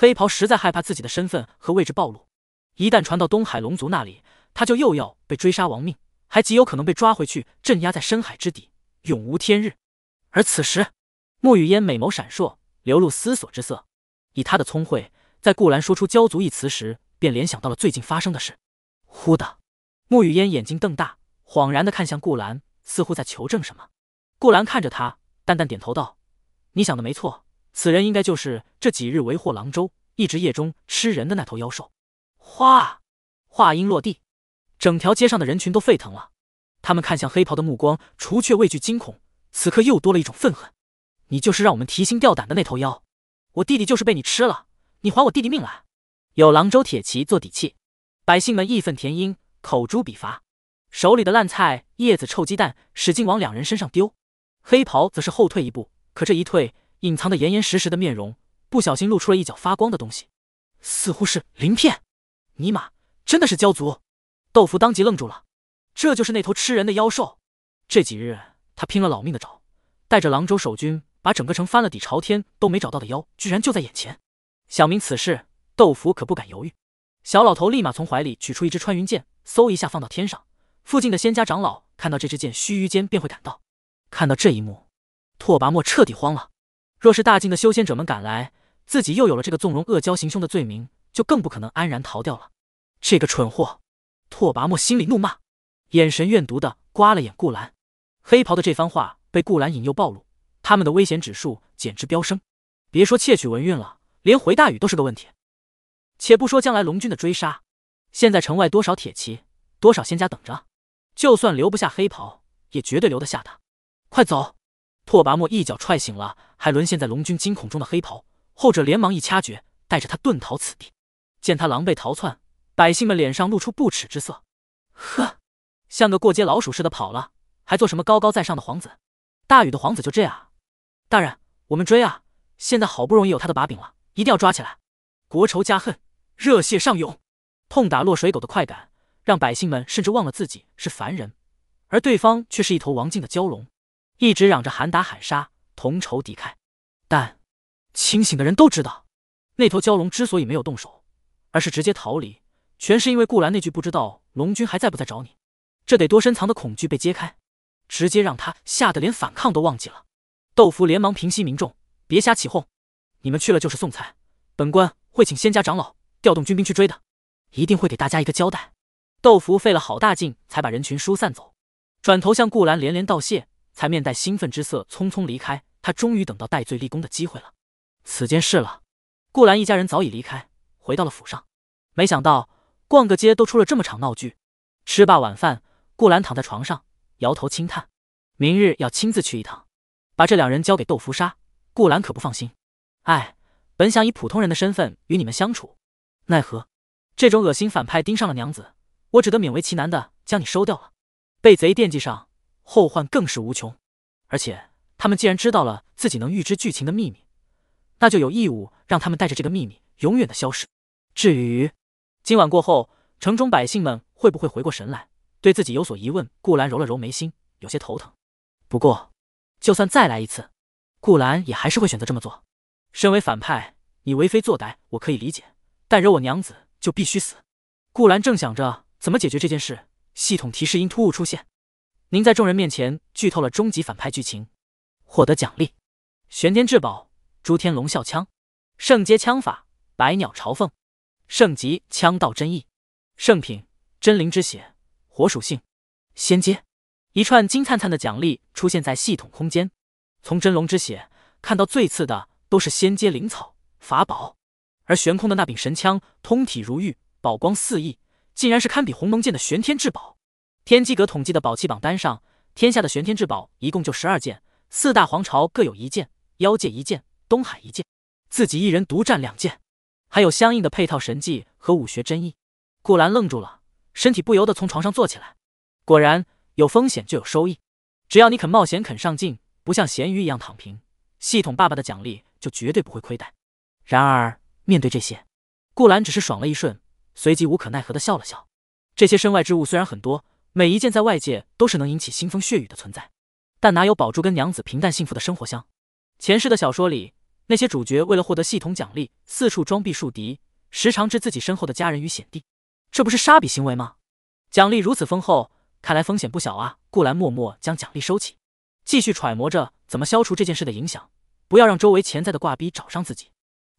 黑袍实在害怕自己的身份和位置暴露，一旦传到东海龙族那里，他就又要被追杀亡命，还极有可能被抓回去镇压在深海之底，永无天日。而此时，穆雨嫣美眸闪烁，流露思索之色。以他的聪慧，在顾兰说出“骄族”一词时，便联想到了最近发生的事。忽的，穆雨嫣眼睛瞪大，恍然的看向顾兰，似乎在求证什么。顾兰看着他，淡淡点头道：“你想的没错，此人应该就是这几日为祸狼州，一直夜中吃人的那头妖兽。”哗，话音落地，整条街上的人群都沸腾了。他们看向黑袍的目光，除却畏惧惊恐，此刻又多了一种愤恨。你就是让我们提心吊胆的那头妖。我弟弟就是被你吃了，你还我弟弟命来！有狼州铁骑做底气，百姓们义愤填膺，口诛笔伐，手里的烂菜叶子、臭鸡蛋使劲往两人身上丢。黑袍则是后退一步，可这一退，隐藏的严严实实的面容不小心露出了一角发光的东西，似乎是鳞片。尼玛，真的是蛟族！豆腐当即愣住了，这就是那头吃人的妖兽。这几日他拼了老命的找，带着狼州守军。把整个城翻了底朝天都没找到的妖，居然就在眼前。想明此事，豆腐可不敢犹豫。小老头立马从怀里取出一支穿云箭，嗖一下放到天上。附近的仙家长老看到这支箭，须臾间便会赶到。看到这一幕，拓跋墨彻底慌了。若是大晋的修仙者们赶来，自己又有了这个纵容恶蛟行凶的罪名，就更不可能安然逃掉了。这个蠢货！拓跋墨心里怒骂，眼神怨毒的刮了眼顾兰。黑袍的这番话被顾兰引诱暴露。他们的危险指数简直飙升，别说窃取文运了，连回大雨都是个问题。且不说将来龙军的追杀，现在城外多少铁骑，多少仙家等着，就算留不下黑袍，也绝对留得下他。快走！拓跋墨一脚踹醒了还沦陷在龙军惊恐中的黑袍，后者连忙一掐诀，带着他遁逃此地。见他狼狈逃窜，百姓们脸上露出不耻之色。呵，像个过街老鼠似的跑了，还做什么高高在上的皇子？大禹的皇子就这样。大人，我们追啊！现在好不容易有他的把柄了，一定要抓起来！国仇家恨，热血上涌，痛打落水狗的快感，让百姓们甚至忘了自己是凡人，而对方却是一头王境的蛟龙，一直嚷着喊打喊杀，同仇敌忾。但清醒的人都知道，那头蛟龙之所以没有动手，而是直接逃离，全是因为顾兰那句“不知道龙君还在不在找你”，这得多深藏的恐惧被揭开，直接让他吓得连反抗都忘记了。豆腐连忙平息民众，别瞎起哄。你们去了就是送菜，本官会请仙家长老调动军兵去追的，一定会给大家一个交代。豆腐费了好大劲才把人群疏散走，转头向顾兰连连道谢，才面带兴奋之色匆匆离开。他终于等到戴罪立功的机会了。此间事了，顾兰一家人早已离开，回到了府上。没想到逛个街都出了这么场闹剧。吃罢晚饭，顾兰躺在床上，摇头轻叹：明日要亲自去一趟。把这两人交给豆腐杀，顾兰可不放心。哎，本想以普通人的身份与你们相处，奈何这种恶心反派盯上了娘子，我只得勉为其难的将你收掉了。被贼惦记上，后患更是无穷。而且他们既然知道了自己能预知剧情的秘密，那就有义务让他们带着这个秘密永远的消失。至于今晚过后，城中百姓们会不会回过神来，对自己有所疑问？顾兰揉了揉眉心，有些头疼。不过。就算再来一次，顾兰也还是会选择这么做。身为反派，你为非作歹，我可以理解，但惹我娘子就必须死。顾兰正想着怎么解决这件事，系统提示音突兀出现：您在众人面前剧透了终极反派剧情，获得奖励：玄天至宝朱天龙啸枪，圣阶枪法百鸟朝凤，圣级枪道真意，圣品真灵之血火属性，仙阶。一串金灿灿的奖励出现在系统空间，从真龙之血看到最次的都是仙阶灵草法宝，而悬空的那柄神枪通体如玉，宝光四溢，竟然是堪比鸿蒙剑的玄天至宝。天机阁统计的宝器榜单上，天下的玄天至宝一共就十二件，四大皇朝各有一件，妖界一件，东海一件，自己一人独占两件，还有相应的配套神技和武学真意。顾兰愣住了，身体不由得从床上坐起来。果然，有风险就有收益，只要你肯冒险，肯上进，不像咸鱼一样躺平，系统爸爸的奖励就绝对不会亏待。然而，面对这些，顾兰只是爽了一瞬，随即无可奈何的笑了笑。这些身外之物虽然很多，每一件在外界都是能引起腥风血雨的存在，但哪有宝珠跟娘子平淡幸福的生活香？前世的小说里，那些主角为了获得系统奖励，四处装逼树敌，时常置自己身后的家人于险地，这不是杀比行为吗？奖励如此丰厚，看来风险不小啊！顾兰默默将奖励收起，继续揣摩着怎么消除这件事的影响，不要让周围潜在的挂逼找上自己。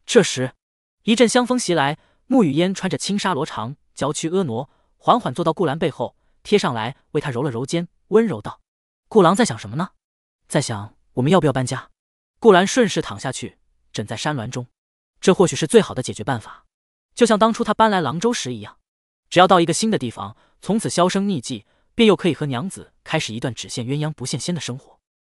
这时，一阵香风袭来，沐雨烟穿着轻纱罗裳，娇躯婀娜，缓缓坐到顾兰背后，贴上来为他揉了揉肩，温柔道：“顾郎在想什么呢？在想我们要不要搬家？”顾兰顺势躺下去，枕在山峦中。这或许是最好的解决办法，就像当初他搬来廊州时一样，只要到一个新的地方，从此销声匿迹，便又可以和娘子开始一段只羡鸳鸯不羡仙的生活。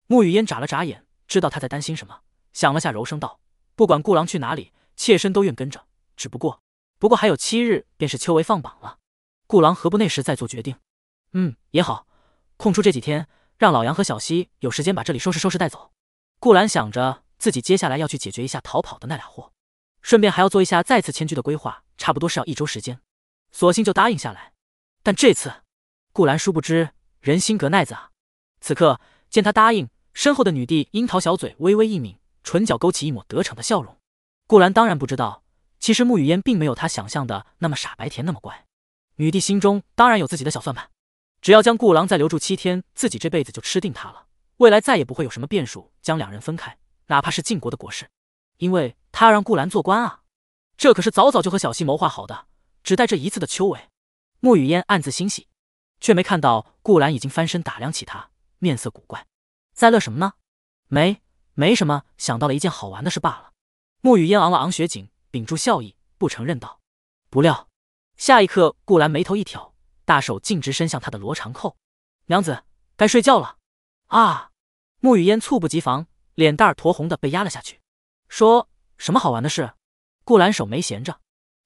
沐雨烟眨了眨眼，知道他在担心什么，想了下，柔声道：“不管顾郎去哪里。”妾身都愿跟着，只不过，不过还有七日便是秋闱放榜了，顾郎何不那时再做决定？嗯，也好，空出这几天，让老杨和小西有时间把这里收拾收拾带走。顾兰想着自己接下来要去解决一下逃跑的那俩货，顺便还要做一下再次迁居的规划，差不多是要一周时间，索性就答应下来。但这次，顾兰殊不知人心隔耐子啊！此刻见他答应，身后的女帝樱桃小嘴微微一抿，唇角勾起一抹得逞的笑容。顾兰当然不知道，其实沐雨嫣并没有他想象的那么傻白甜，那么乖。女帝心中当然有自己的小算盘，只要将顾郎再留住七天，自己这辈子就吃定他了，未来再也不会有什么变数将两人分开，哪怕是晋国的国事，因为他让顾兰做官啊，这可是早早就和小西谋划好的，只待这一次的秋闱。沐雨烟暗自欣喜，却没看到顾兰已经翻身打量起他，面色古怪，在乐什么呢？没，没什么，想到了一件好玩的事罢了。沐雨烟昂了昂雪景，屏住笑意，不承认道：“不料，下一刻，顾兰眉头一挑，大手径直伸向他的罗长扣。娘子，该睡觉了。”啊！沐雨烟猝不及防，脸蛋儿酡红的被压了下去。说什么好玩的事？顾兰手没闲着，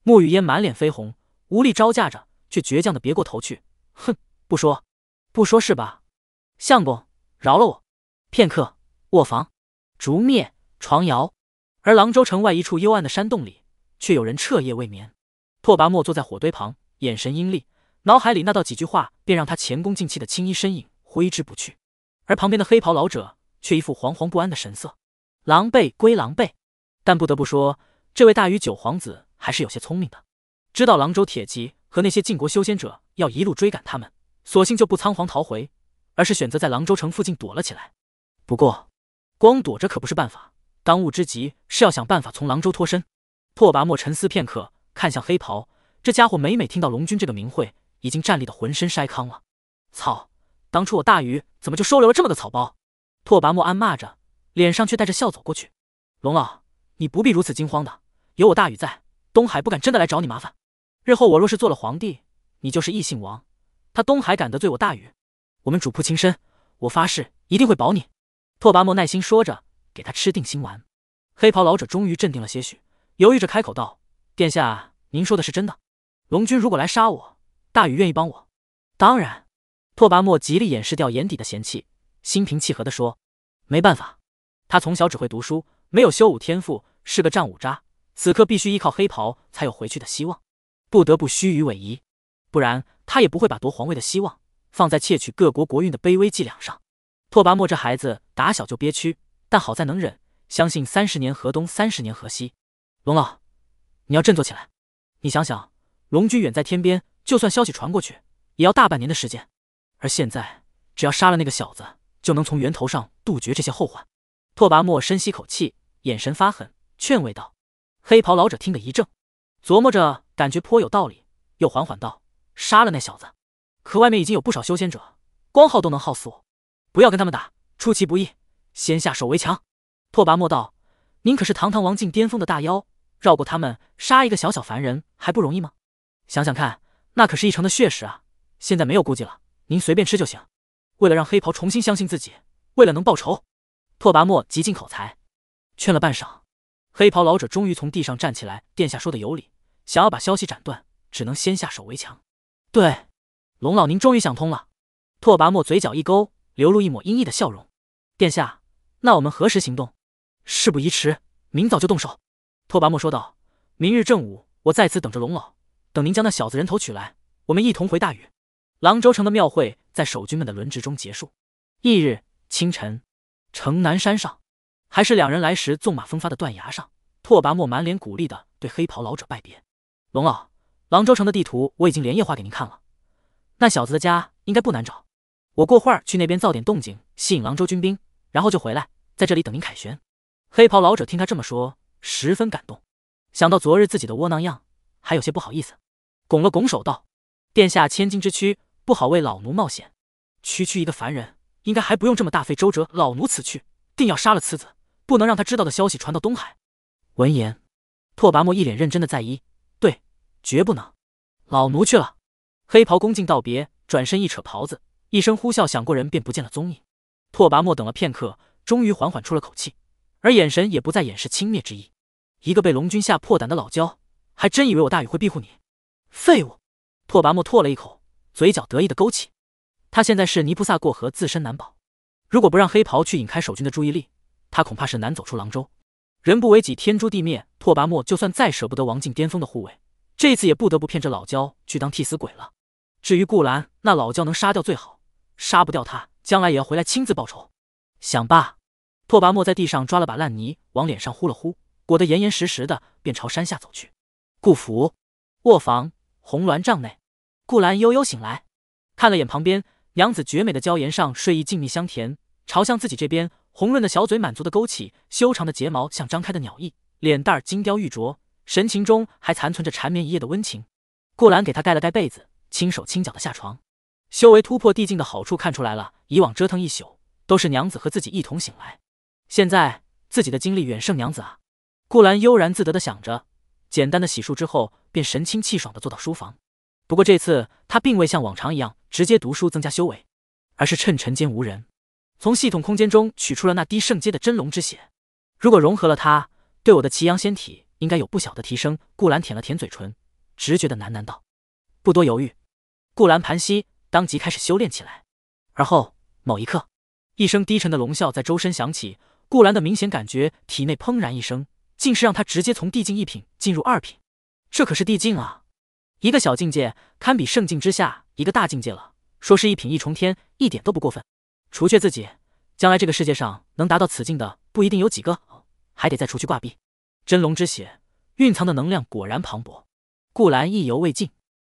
沐雨烟满脸绯红，无力招架着，却倔强的别过头去。哼，不说，不说是吧？相公，饶了我。片刻，卧房，烛灭，床摇。而廊州城外一处幽暗的山洞里，却有人彻夜未眠。拓跋墨坐在火堆旁，眼神阴厉，脑海里那道几句话便让他前功尽弃的青衣身影挥之不去。而旁边的黑袍老者却一副惶惶不安的神色。狼狈归狼狈，但不得不说，这位大禹九皇子还是有些聪明的，知道廊州铁骑和那些晋国修仙者要一路追赶他们，索性就不仓皇逃回，而是选择在廊州城附近躲了起来。不过，光躲着可不是办法。当务之急是要想办法从廊州脱身。拓跋墨沉思片刻，看向黑袍，这家伙每每听到龙君这个名讳，已经站立的浑身筛糠了。操！当初我大禹怎么就收留了这么个草包？拓跋墨暗骂着，脸上却带着笑走过去。龙老，你不必如此惊慌的，有我大禹在，东海不敢真的来找你麻烦。日后我若是做了皇帝，你就是异姓王，他东海敢得罪我大禹？我们主仆情深，我发誓一定会保你。拓跋墨耐心说着。给他吃定心丸，黑袍老者终于镇定了些许，犹豫着开口道：“殿下，您说的是真的？龙君如果来杀我，大禹愿意帮我？当然。”拓跋墨极力掩饰掉眼底的嫌弃，心平气和地说：“没办法，他从小只会读书，没有修武天赋，是个战五渣，此刻必须依靠黑袍才有回去的希望，不得不虚与委蛇，不然他也不会把夺皇位的希望放在窃取各国国运的卑微伎俩上。”拓跋墨这孩子打小就憋屈。但好在能忍，相信三十年河东，三十年河西。龙老，你要振作起来。你想想，龙君远在天边，就算消息传过去，也要大半年的时间。而现在，只要杀了那个小子，就能从源头上杜绝这些后患。拓跋墨深吸口气，眼神发狠，劝慰道：“黑袍老者听得一怔，琢磨着，感觉颇有道理，又缓缓道：杀了那小子，可外面已经有不少修仙者，光耗都能耗死我，不要跟他们打，出其不意。”先下手为强。拓跋墨道：“您可是堂堂王境巅峰的大妖，绕过他们杀一个小小凡人还不容易吗？想想看，那可是一城的血食啊！现在没有顾忌了，您随便吃就行。”为了让黑袍重新相信自己，为了能报仇，拓跋墨极尽口才，劝了半晌，黑袍老者终于从地上站起来。殿下说的有理，想要把消息斩断，只能先下手为强。对，龙老，您终于想通了。拓跋墨嘴角一勾，流露一抹阴翳的笑容。殿下，那我们何时行动？事不宜迟，明早就动手。拓跋墨说道：“明日正午，我在此等着龙老。等您将那小子人头取来，我们一同回大禹。”郎州城的庙会在守军们的轮值中结束。翌日清晨，城南山上，还是两人来时纵马风发的断崖上，拓跋墨满脸鼓励的对黑袍老者拜别：“龙老，郎州城的地图我已经连夜画给您看了，那小子的家应该不难找。我过会儿去那边造点动静，吸引郎州军兵，然后就回来，在这里等您凯旋。”黑袍老者听他这么说。十分感动，想到昨日自己的窝囊样，还有些不好意思，拱了拱手道：“殿下千金之躯，不好为老奴冒险。区区一个凡人，应该还不用这么大费周折。老奴此去，定要杀了此子，不能让他知道的消息传到东海。”闻言，拓跋墨一脸认真的在意：“对，绝不能。”老奴去了。黑袍恭敬道别，转身一扯袍子，一声呼啸，响过人便不见了踪影。拓跋墨等了片刻，终于缓缓出了口气，而眼神也不再掩饰轻蔑之意。一个被龙君吓破胆的老焦，还真以为我大禹会庇护你？废物！拓跋墨唾了一口，嘴角得意的勾起。他现在是泥菩萨过河，自身难保。如果不让黑袍去引开守军的注意力，他恐怕是难走出廊州。人不为己，天诛地灭。拓跋墨就算再舍不得王境巅峰的护卫，这次也不得不骗这老焦去当替死鬼了。至于顾兰，那老焦能杀掉最好，杀不掉他，将来也要回来亲自报仇。想罢，拓跋墨在地上抓了把烂泥，往脸上呼了呼。裹得严严实实的，便朝山下走去。顾府卧房红鸾帐内，顾兰悠悠醒来，看了眼旁边娘子绝美的娇颜上睡意静谧香甜，朝向自己这边红润的小嘴满足的勾起，修长的睫毛像张开的鸟翼，脸蛋儿金雕玉琢，神情中还残存着缠绵一夜的温情。顾兰给他盖了盖被子，轻手轻脚的下床。修为突破地境的好处看出来了，以往折腾一宿都是娘子和自己一同醒来，现在自己的精力远胜娘子啊。顾兰悠然自得的想着，简单的洗漱之后，便神清气爽的坐到书房。不过这次他并未像往常一样直接读书增加修为，而是趁晨间无人，从系统空间中取出了那滴圣阶的真龙之血。如果融合了它，对我的奇阳仙体应该有不小的提升。顾兰舔了舔嘴唇，直觉的喃喃道：“不多犹豫。”顾兰盘膝，当即开始修炼起来。而后某一刻，一声低沉的龙啸在周身响起，顾兰的明显感觉体内砰然一声。竟是让他直接从地境一品进入二品，这可是地境啊！一个小境界堪比圣境之下一个大境界了。说是一品一重天，一点都不过分。除却自己，将来这个世界上能达到此境的不一定有几个，还得再除去挂壁。真龙之血蕴藏的能量果然磅礴。顾兰意犹未尽，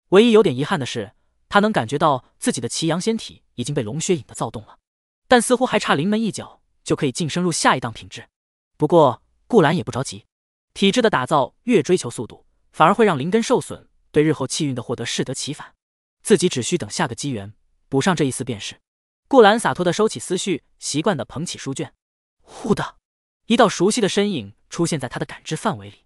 唯一有点遗憾的是，他能感觉到自己的奇阳仙体已经被龙血引的躁动了，但似乎还差临门一脚就可以晋升入下一档品质。不过。顾兰也不着急，体质的打造越追求速度，反而会让灵根受损，对日后气运的获得适得其反。自己只需等下个机缘补上这一丝便是。顾兰洒脱的收起思绪，习惯的捧起书卷。忽的一道熟悉的身影出现在他的感知范围里，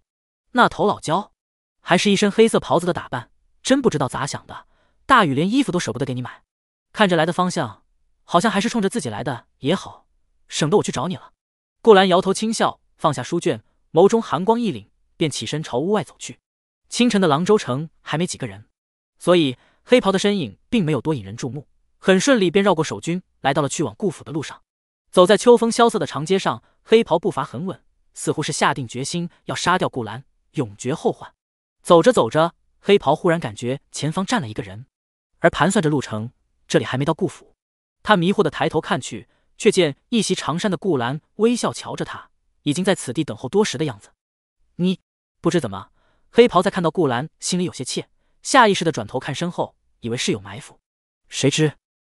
那头老焦，还是一身黑色袍子的打扮，真不知道咋想的。大雨连衣服都舍不得给你买，看着来的方向，好像还是冲着自己来的也好，省得我去找你了。顾兰摇头轻笑。放下书卷，眸中寒光一凛，便起身朝屋外走去。清晨的廊州城还没几个人，所以黑袍的身影并没有多引人注目，很顺利便绕过守军，来到了去往顾府的路上。走在秋风萧瑟的长街上，黑袍步伐很稳，似乎是下定决心要杀掉顾兰，永绝后患。走着走着，黑袍忽然感觉前方站了一个人，而盘算着路程，这里还没到顾府。他迷惑的抬头看去，却见一袭长衫的顾兰微笑瞧着他。已经在此地等候多时的样子。你不知怎么，黑袍在看到顾兰，心里有些怯，下意识的转头看身后，以为是有埋伏。谁知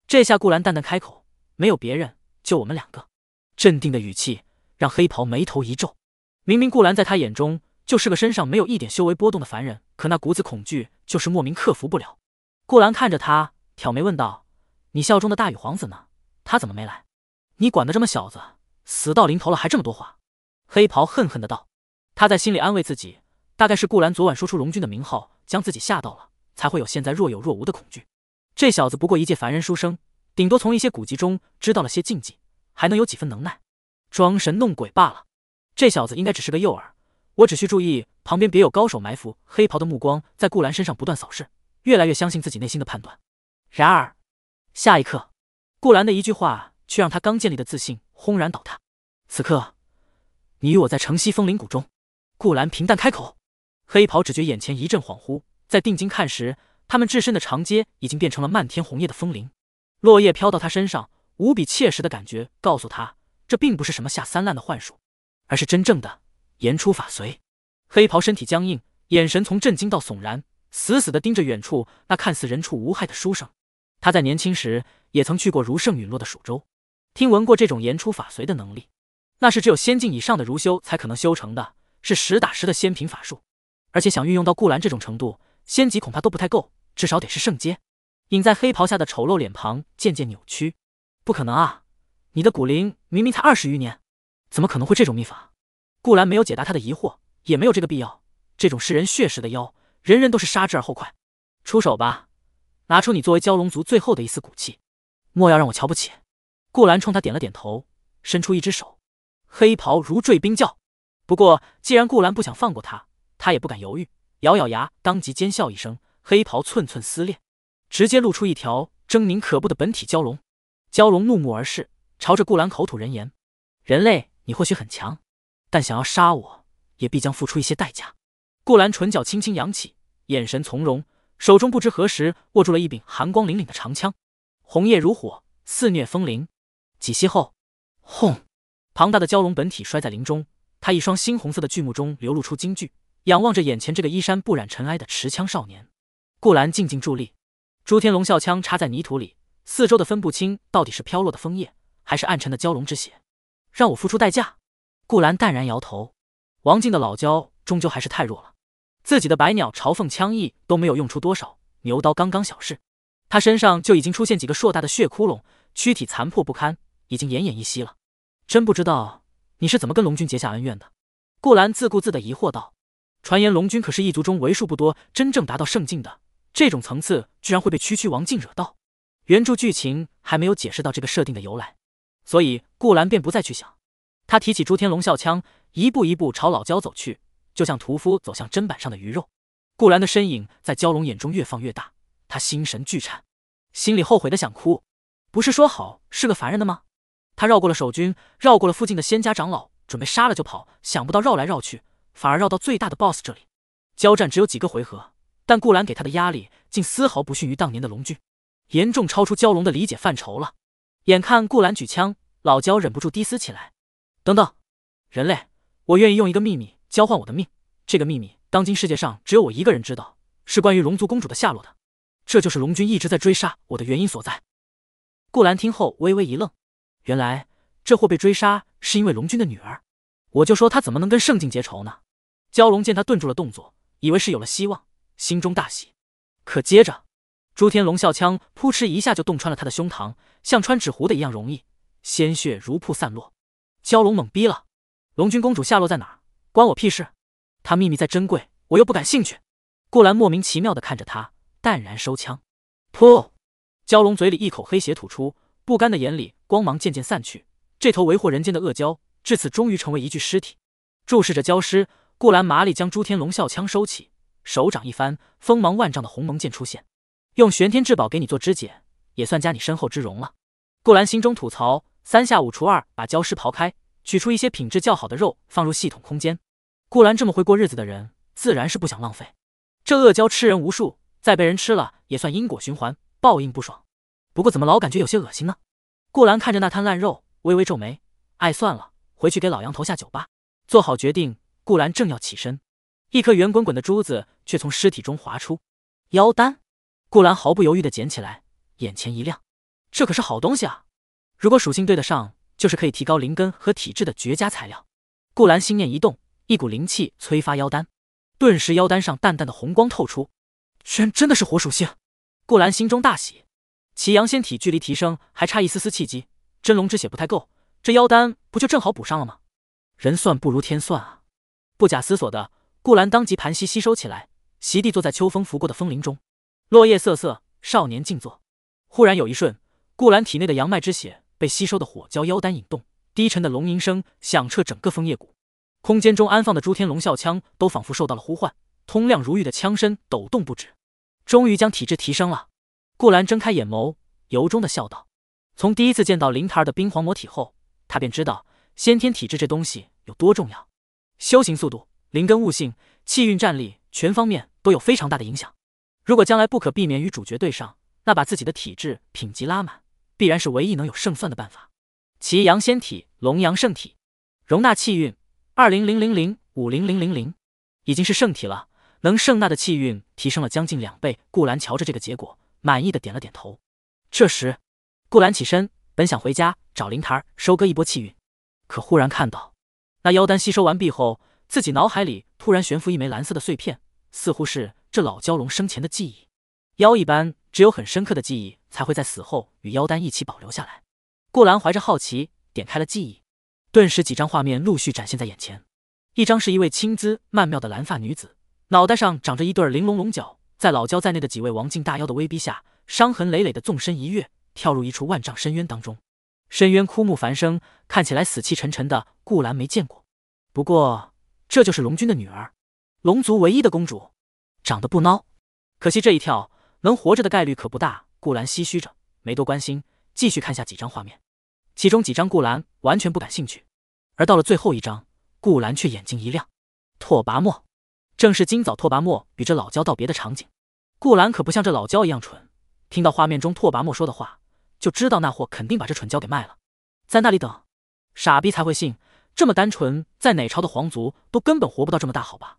这下顾兰淡淡开口：“没有别人，就我们两个。”镇定的语气让黑袍眉头一皱。明明顾兰在他眼中就是个身上没有一点修为波动的凡人，可那股子恐惧就是莫名克服不了。顾兰看着他，挑眉问道：“你笑中的大禹皇子呢？他怎么没来？你管得这么小子，死到临头了还这么多话？”黑袍恨恨的道：“他在心里安慰自己，大概是顾兰昨晚说出龙君的名号，将自己吓到了，才会有现在若有若无的恐惧。这小子不过一介凡人书生，顶多从一些古籍中知道了些禁忌，还能有几分能耐，装神弄鬼罢了。这小子应该只是个诱饵，我只需注意旁边别有高手埋伏。黑袍的目光在顾兰身上不断扫视，越来越相信自己内心的判断。然而，下一刻，顾兰的一句话却让他刚建立的自信轰然倒塌。此刻，你与我在城西风铃谷中。顾兰平淡开口。黑袍只觉眼前一阵恍惚，在定睛看时，他们置身的长街已经变成了漫天红叶的风铃，落叶飘到他身上，无比切实的感觉告诉他，这并不是什么下三滥的幻术。而是真正的言出法随。黑袍身体僵硬，眼神从震惊到悚然，死死的盯着远处那看似人畜无害的书生。他在年轻时也曾去过如圣陨落的蜀州，听闻过这种言出法随的能力，那是只有仙境以上的儒修才可能修成的，是实打实的仙品法术。而且想运用到顾兰这种程度，仙级恐怕都不太够，至少得是圣阶。隐在黑袍下的丑陋脸庞渐渐扭曲。不可能啊！你的骨龄明明才二十余年。怎么可能会这种秘法？顾兰没有解答他的疑惑，也没有这个必要。这种噬人血食的妖，人人都是杀之而后快。出手吧，拿出你作为蛟龙族最后的一丝骨气，莫要让我瞧不起。顾兰冲他点了点头，伸出一只手。黑袍如坠冰窖。不过既然顾兰不想放过他，他也不敢犹豫，咬咬牙，当即尖笑一声，黑袍寸寸撕裂，直接露出一条狰狞可怖的本体蛟龙。蛟龙怒目而视，朝着顾兰口吐人言：“人类。”你或许很强，但想要杀我，也必将付出一些代价。顾兰唇角轻轻扬起，眼神从容，手中不知何时握住了一柄寒光凛凛的长枪，红叶如火，肆虐风铃。几息后，轰！庞大的蛟龙本体摔在林中，他一双猩红色的巨目中流露出惊惧，仰望着眼前这个衣衫不染尘埃的持枪少年。顾兰静静伫立，朱天龙啸枪插在泥土里，四周的分不清到底是飘落的枫叶，还是暗沉的蛟龙之血。让我付出代价？顾兰淡然摇头。王静的老蛟终究还是太弱了，自己的百鸟朝凤枪意都没有用出多少，牛刀刚刚小事，他身上就已经出现几个硕大的血窟窿，躯体残破不堪，已经奄奄一息了。真不知道你是怎么跟龙君结下恩怨的？顾兰自顾自的疑惑道。传言龙君可是异族中为数不多真正达到圣境的，这种层次居然会被区区王静惹到？原著剧情还没有解释到这个设定的由来。所以顾兰便不再去想，他提起朱天龙笑枪，一步一步朝老蛟走去，就像屠夫走向砧板上的鱼肉。顾兰的身影在蛟龙眼中越放越大，他心神俱颤，心里后悔的想哭。不是说好是个凡人的吗？他绕过了守军，绕过了附近的仙家长老，准备杀了就跑，想不到绕来绕去，反而绕到最大的 BOSS 这里。交战只有几个回合，但顾兰给他的压力竟丝毫不逊于当年的龙君，严重超出蛟龙的理解范畴了。眼看顾兰举枪，老蛟忍不住低嘶起来。等等，人类，我愿意用一个秘密交换我的命。这个秘密，当今世界上只有我一个人知道，是关于龙族公主的下落的。这就是龙君一直在追杀我的原因所在。顾兰听后微微一愣，原来这货被追杀是因为龙君的女儿。我就说他怎么能跟圣境结仇呢？蛟龙见他顿住了动作，以为是有了希望，心中大喜。可接着。朱天龙笑枪扑哧一下就洞穿了他的胸膛，像穿纸糊的一样容易，鲜血如瀑散落。蛟龙懵逼了，龙君公主下落在哪儿？关我屁事！她秘密再珍贵，我又不感兴趣。顾兰莫名其妙的看着他，淡然收枪。噗！蛟龙嘴里一口黑血吐出，不甘的眼里光芒渐渐散去。这头为祸人间的恶蛟，至此终于成为一具尸体。注视着蛟尸，顾兰麻利将朱天龙啸枪收起，手掌一翻，锋芒万丈的鸿蒙剑出现。用玄天至宝给你做肢解，也算加你身后之荣了。顾兰心中吐槽，三下五除二把蛟尸刨开，取出一些品质较好的肉放入系统空间。顾兰这么会过日子的人，自然是不想浪费。这恶蛟吃人无数，再被人吃了，也算因果循环，报应不爽。不过怎么老感觉有些恶心呢？顾兰看着那滩烂肉，微微皱眉，哎，算了，回去给老杨投下酒吧。做好决定，顾兰正要起身，一颗圆滚滚的珠子却从尸体中滑出，妖丹。顾兰毫不犹豫的捡起来，眼前一亮，这可是好东西啊！如果属性对得上，就是可以提高灵根和体质的绝佳材料。顾兰心念一动，一股灵气催发妖丹，顿时妖丹上淡淡的红光透出，居然真的是火属性！顾兰心中大喜，其阳仙体距离提升还差一丝丝契机，真龙之血不太够，这妖丹不就正好补上了吗？人算不如天算啊！不假思索的，顾兰当即盘膝吸收起来，席地坐在秋风拂过的风林中。落叶瑟瑟，少年静坐。忽然有一瞬，顾兰体内的阳脉之血被吸收的火交腰丹引动，低沉的龙吟声响彻整个枫叶谷。空间中安放的诸天龙啸枪都仿佛受到了呼唤，通亮如玉的枪身抖动不止。终于将体质提升了。顾兰睁开眼眸，由衷的笑道：“从第一次见到灵台儿的冰皇魔体后，他便知道先天体质这东西有多重要。修行速度、灵根悟性、气运、战力，全方面都有非常大的影响。如果将来不可避免与主角对上，那把自己的体质品级拉满，必然是唯一能有胜算的办法。其阳仙体、龙阳圣体，容纳气运二零零零零五零零零零，已经是圣体了。能盛纳的气运提升了将近两倍。顾兰瞧着这个结果，满意的点了点头。这时，顾兰起身，本想回家找灵台收割一波气运，可忽然看到那妖丹吸收完毕后，自己脑海里突然悬浮一枚蓝色的碎片，似乎是这老蛟龙生前的记忆。妖一般，只有很深刻的记忆才会在死后与妖丹一起保留下来。顾兰怀着好奇点开了记忆，顿时几张画面陆续展现在眼前。一张是一位清姿曼妙的蓝发女子，脑袋上长着一对玲珑龙角，在老焦在内的几位王境大妖的威逼下，伤痕累累的纵身一跃，跳入一处万丈深渊当中。深渊枯木繁生，看起来死气沉沉的。顾兰没见过，不过这就是龙君的女儿，龙族唯一的公主，长得不孬。可惜这一跳。能活着的概率可不大，顾兰唏嘘着，没多关心，继续看下几张画面。其中几张顾兰完全不感兴趣，而到了最后一张，顾兰却眼睛一亮。拓跋墨，正是今早拓跋墨与这老焦道别的场景。顾兰可不像这老焦一样蠢，听到画面中拓跋墨说的话，就知道那货肯定把这蠢焦给卖了，在那里等。傻逼才会信，这么单纯，在哪朝的皇族都根本活不到这么大，好吧？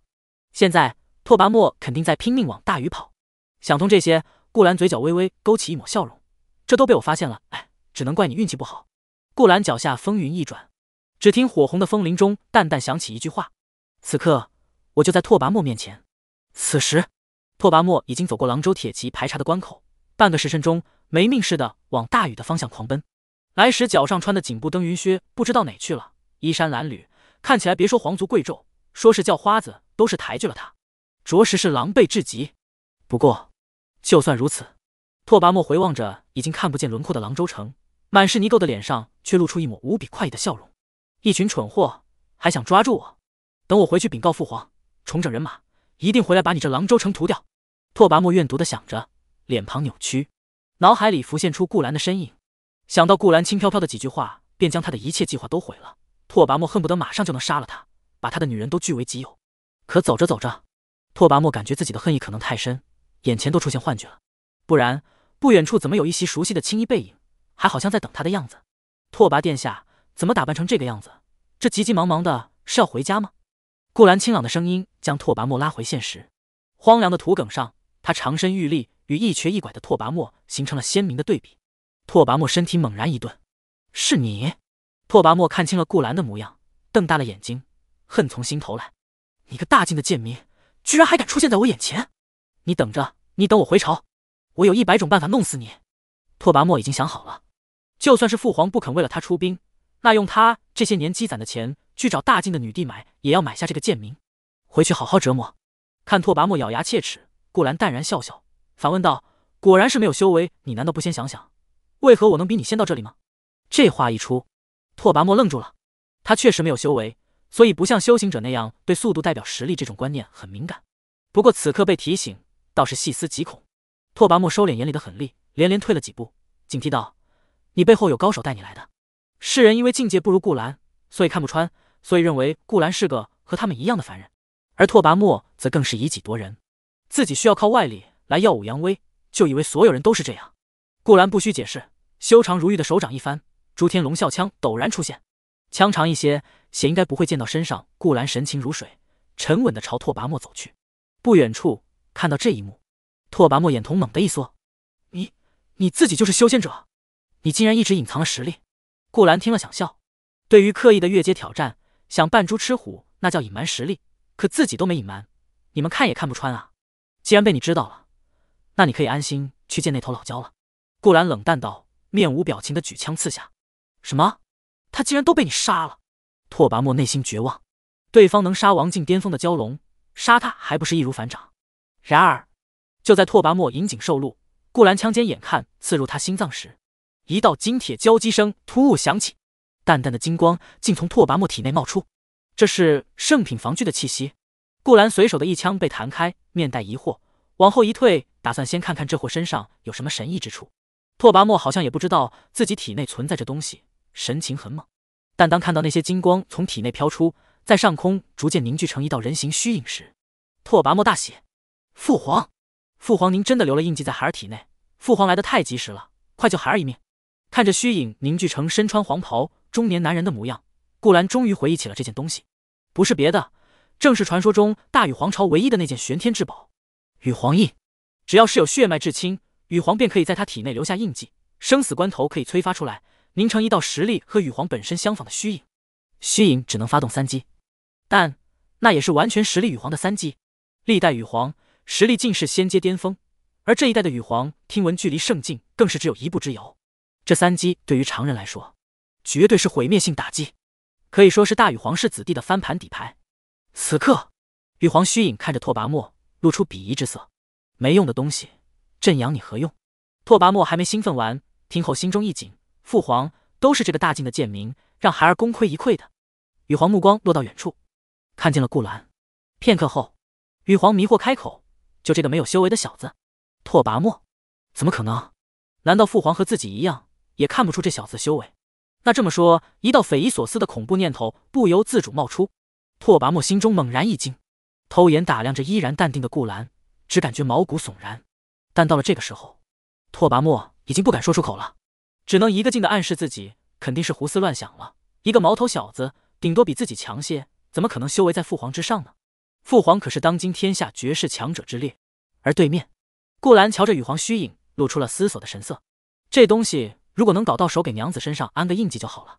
现在拓跋墨肯定在拼命往大鱼跑。想通这些，顾兰嘴角微微勾起一抹笑容。这都被我发现了，哎，只能怪你运气不好。顾兰脚下风云一转，只听火红的风铃中淡淡响起一句话：“此刻我就在拓跋墨面前。”此时，拓跋墨已经走过廊州铁骑排查的关口，半个时辰中没命似的往大禹的方向狂奔。来时脚上穿的锦布登云靴不知道哪去了，衣衫褴褛，看起来别说皇族贵胄，说是叫花子都是抬举了他，着实是狼狈至极。不过。就算如此，拓跋墨回望着已经看不见轮廓的廊州城，满是泥垢的脸上却露出一抹无比快意的笑容。一群蠢货，还想抓住我？等我回去禀告父皇，重整人马，一定回来把你这狼州城屠掉。拓跋墨怨毒的想着，脸庞扭曲，脑海里浮现出顾兰的身影。想到顾兰轻飘飘的几句话，便将他的一切计划都毁了。拓跋墨恨不得马上就能杀了他，把他的女人都据为己有。可走着走着，拓跋墨感觉自己的恨意可能太深。眼前都出现幻觉了，不然不远处怎么有一袭熟悉的青衣背影，还好像在等他的样子。拓跋殿下怎么打扮成这个样子？这急急忙忙的是要回家吗？顾兰清朗的声音将拓跋墨拉回现实。荒凉的土埂上，他长身玉立，与一瘸一拐的拓跋墨形成了鲜明的对比。拓跋墨身体猛然一顿：“是你？”拓跋墨看清了顾兰的模样，瞪大了眼睛，恨从心头来：“你个大晋的贱民，居然还敢出现在我眼前！”你等着，你等我回朝，我有一百种办法弄死你。拓跋墨已经想好了，就算是父皇不肯为了他出兵，那用他这些年积攒的钱去找大晋的女帝买，也要买下这个贱民，回去好好折磨。看拓跋墨咬牙切齿，顾兰淡然笑笑，反问道：“果然是没有修为，你难道不先想想，为何我能比你先到这里吗？”这话一出，拓跋墨愣住了。他确实没有修为，所以不像修行者那样对速度代表实力这种观念很敏感。不过此刻被提醒。倒是细思极恐，拓跋墨收敛眼里的狠厉，连连退了几步，警惕道：“你背后有高手带你来的。世人因为境界不如顾兰，所以看不穿，所以认为顾兰是个和他们一样的凡人。而拓跋墨则更是以己夺人，自己需要靠外力来耀武扬威，就以为所有人都是这样。顾兰不需解释，修长如玉的手掌一翻，诸天龙啸枪陡然出现，枪长一些，血应该不会溅到身上。顾兰神情如水，沉稳的朝拓跋墨走去，不远处。看到这一幕，拓跋墨眼瞳猛地一缩：“你，你自己就是修仙者？你竟然一直隐藏了实力？”顾兰听了想笑，对于刻意的越阶挑战，想扮猪吃虎，那叫隐瞒实力，可自己都没隐瞒，你们看也看不穿啊！既然被你知道了，那你可以安心去见那头老蛟了。”顾兰冷淡道，面无表情的举枪刺下。“什么？他竟然都被你杀了？”拓跋墨内心绝望，对方能杀王境巅峰的蛟龙，杀他还不是易如反掌？然而，就在拓跋墨引颈受戮，顾兰枪尖眼看刺入他心脏时，一道金铁交击声突兀响起，淡淡的金光竟从拓跋墨体内冒出，这是圣品防具的气息。顾兰随手的一枪被弹开，面带疑惑，往后一退，打算先看看这货身上有什么神异之处。拓跋墨好像也不知道自己体内存在着东西，神情很猛。但当看到那些金光从体内飘出，在上空逐渐凝聚成一道人形虚影时，拓跋墨大喜。父皇，父皇，您真的留了印记在孩儿体内。父皇来的太及时了，快救孩儿一命！看着虚影凝聚成身穿黄袍中年男人的模样，顾兰终于回忆起了这件东西，不是别的，正是传说中大禹皇朝唯一的那件玄天至宝——禹皇印。只要是有血脉至亲，禹皇便可以在他体内留下印记，生死关头可以催发出来，凝成一道实力和禹皇本身相仿的虚影。虚影只能发动三击，但那也是完全实力禹皇的三击。历代禹皇实力尽是仙阶巅峰，而这一代的禹皇听闻距离圣境更是只有一步之遥。这三击对于常人来说，绝对是毁灭性打击，可以说是大禹皇室子弟的翻盘底牌。此刻，禹皇虚影看着拓跋墨，露出鄙夷之色：“没用的东西，朕养你何用？”拓跋墨还没兴奋完，听后心中一紧：“父皇都是这个大晋的贱民，让孩儿功亏一篑的。”禹皇目光落到远处，看见了顾兰。片刻后。羽皇迷惑开口：“就这个没有修为的小子，拓跋墨，怎么可能？难道父皇和自己一样，也看不出这小子的修为？那这么说，一道匪夷所思的恐怖念头不由自主冒出。拓跋墨心中猛然一惊，偷眼打量着依然淡定的顾兰，只感觉毛骨悚然。但到了这个时候，拓跋墨已经不敢说出口了，只能一个劲的暗示自己肯定是胡思乱想了。一个毛头小子，顶多比自己强些，怎么可能修为在父皇之上呢？”父皇可是当今天下绝世强者之列，而对面，顾兰瞧着羽皇虚影，露出了思索的神色。这东西如果能搞到手，给娘子身上安个印记就好了。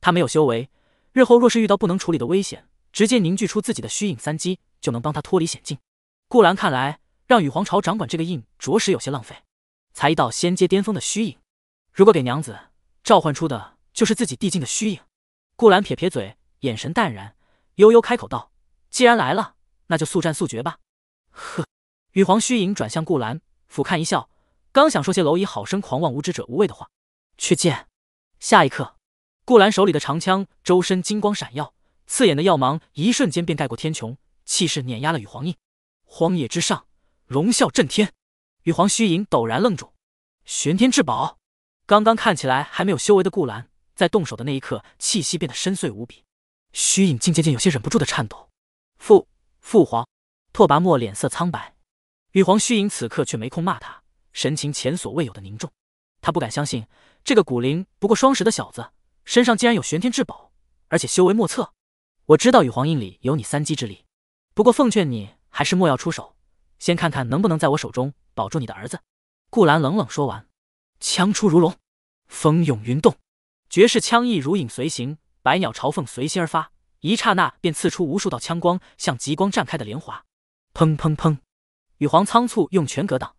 他没有修为，日后若是遇到不能处理的危险，直接凝聚出自己的虚影三击，就能帮他脱离险境。顾兰看来，让羽皇朝掌管这个印，着实有些浪费。才一道仙阶巅峰的虚影，如果给娘子召唤出的，就是自己递进的虚影。顾兰撇撇嘴，眼神淡然，悠悠开口道：“既然来了。”那就速战速决吧！呵，羽皇虚影转向顾兰，俯瞰一笑，刚想说些蝼蚁好生狂妄无知者无畏的话，却见下一刻，顾兰手里的长枪周身金光闪耀，刺眼的耀芒一瞬间便盖过天穹，气势碾压了羽皇印。荒野之上，龙啸震天。羽皇虚影陡然愣住，玄天至宝！刚刚看起来还没有修为的顾兰，在动手的那一刻，气息变得深邃无比，虚影竟渐渐有些忍不住的颤抖。父。父皇，拓跋墨脸色苍白，羽皇虚影此刻却没空骂他，神情前所未有的凝重。他不敢相信，这个古灵不过双十的小子身上竟然有玄天至宝，而且修为莫测。我知道羽皇印里有你三击之力，不过奉劝你还是莫要出手，先看看能不能在我手中保住你的儿子。顾兰冷冷说完，枪出如龙，风涌云动，绝世枪意如影随形，百鸟朝凤随心而发。一刹那，便刺出无数道枪光，像极光绽开的莲花。砰砰砰！羽皇仓促用拳格挡，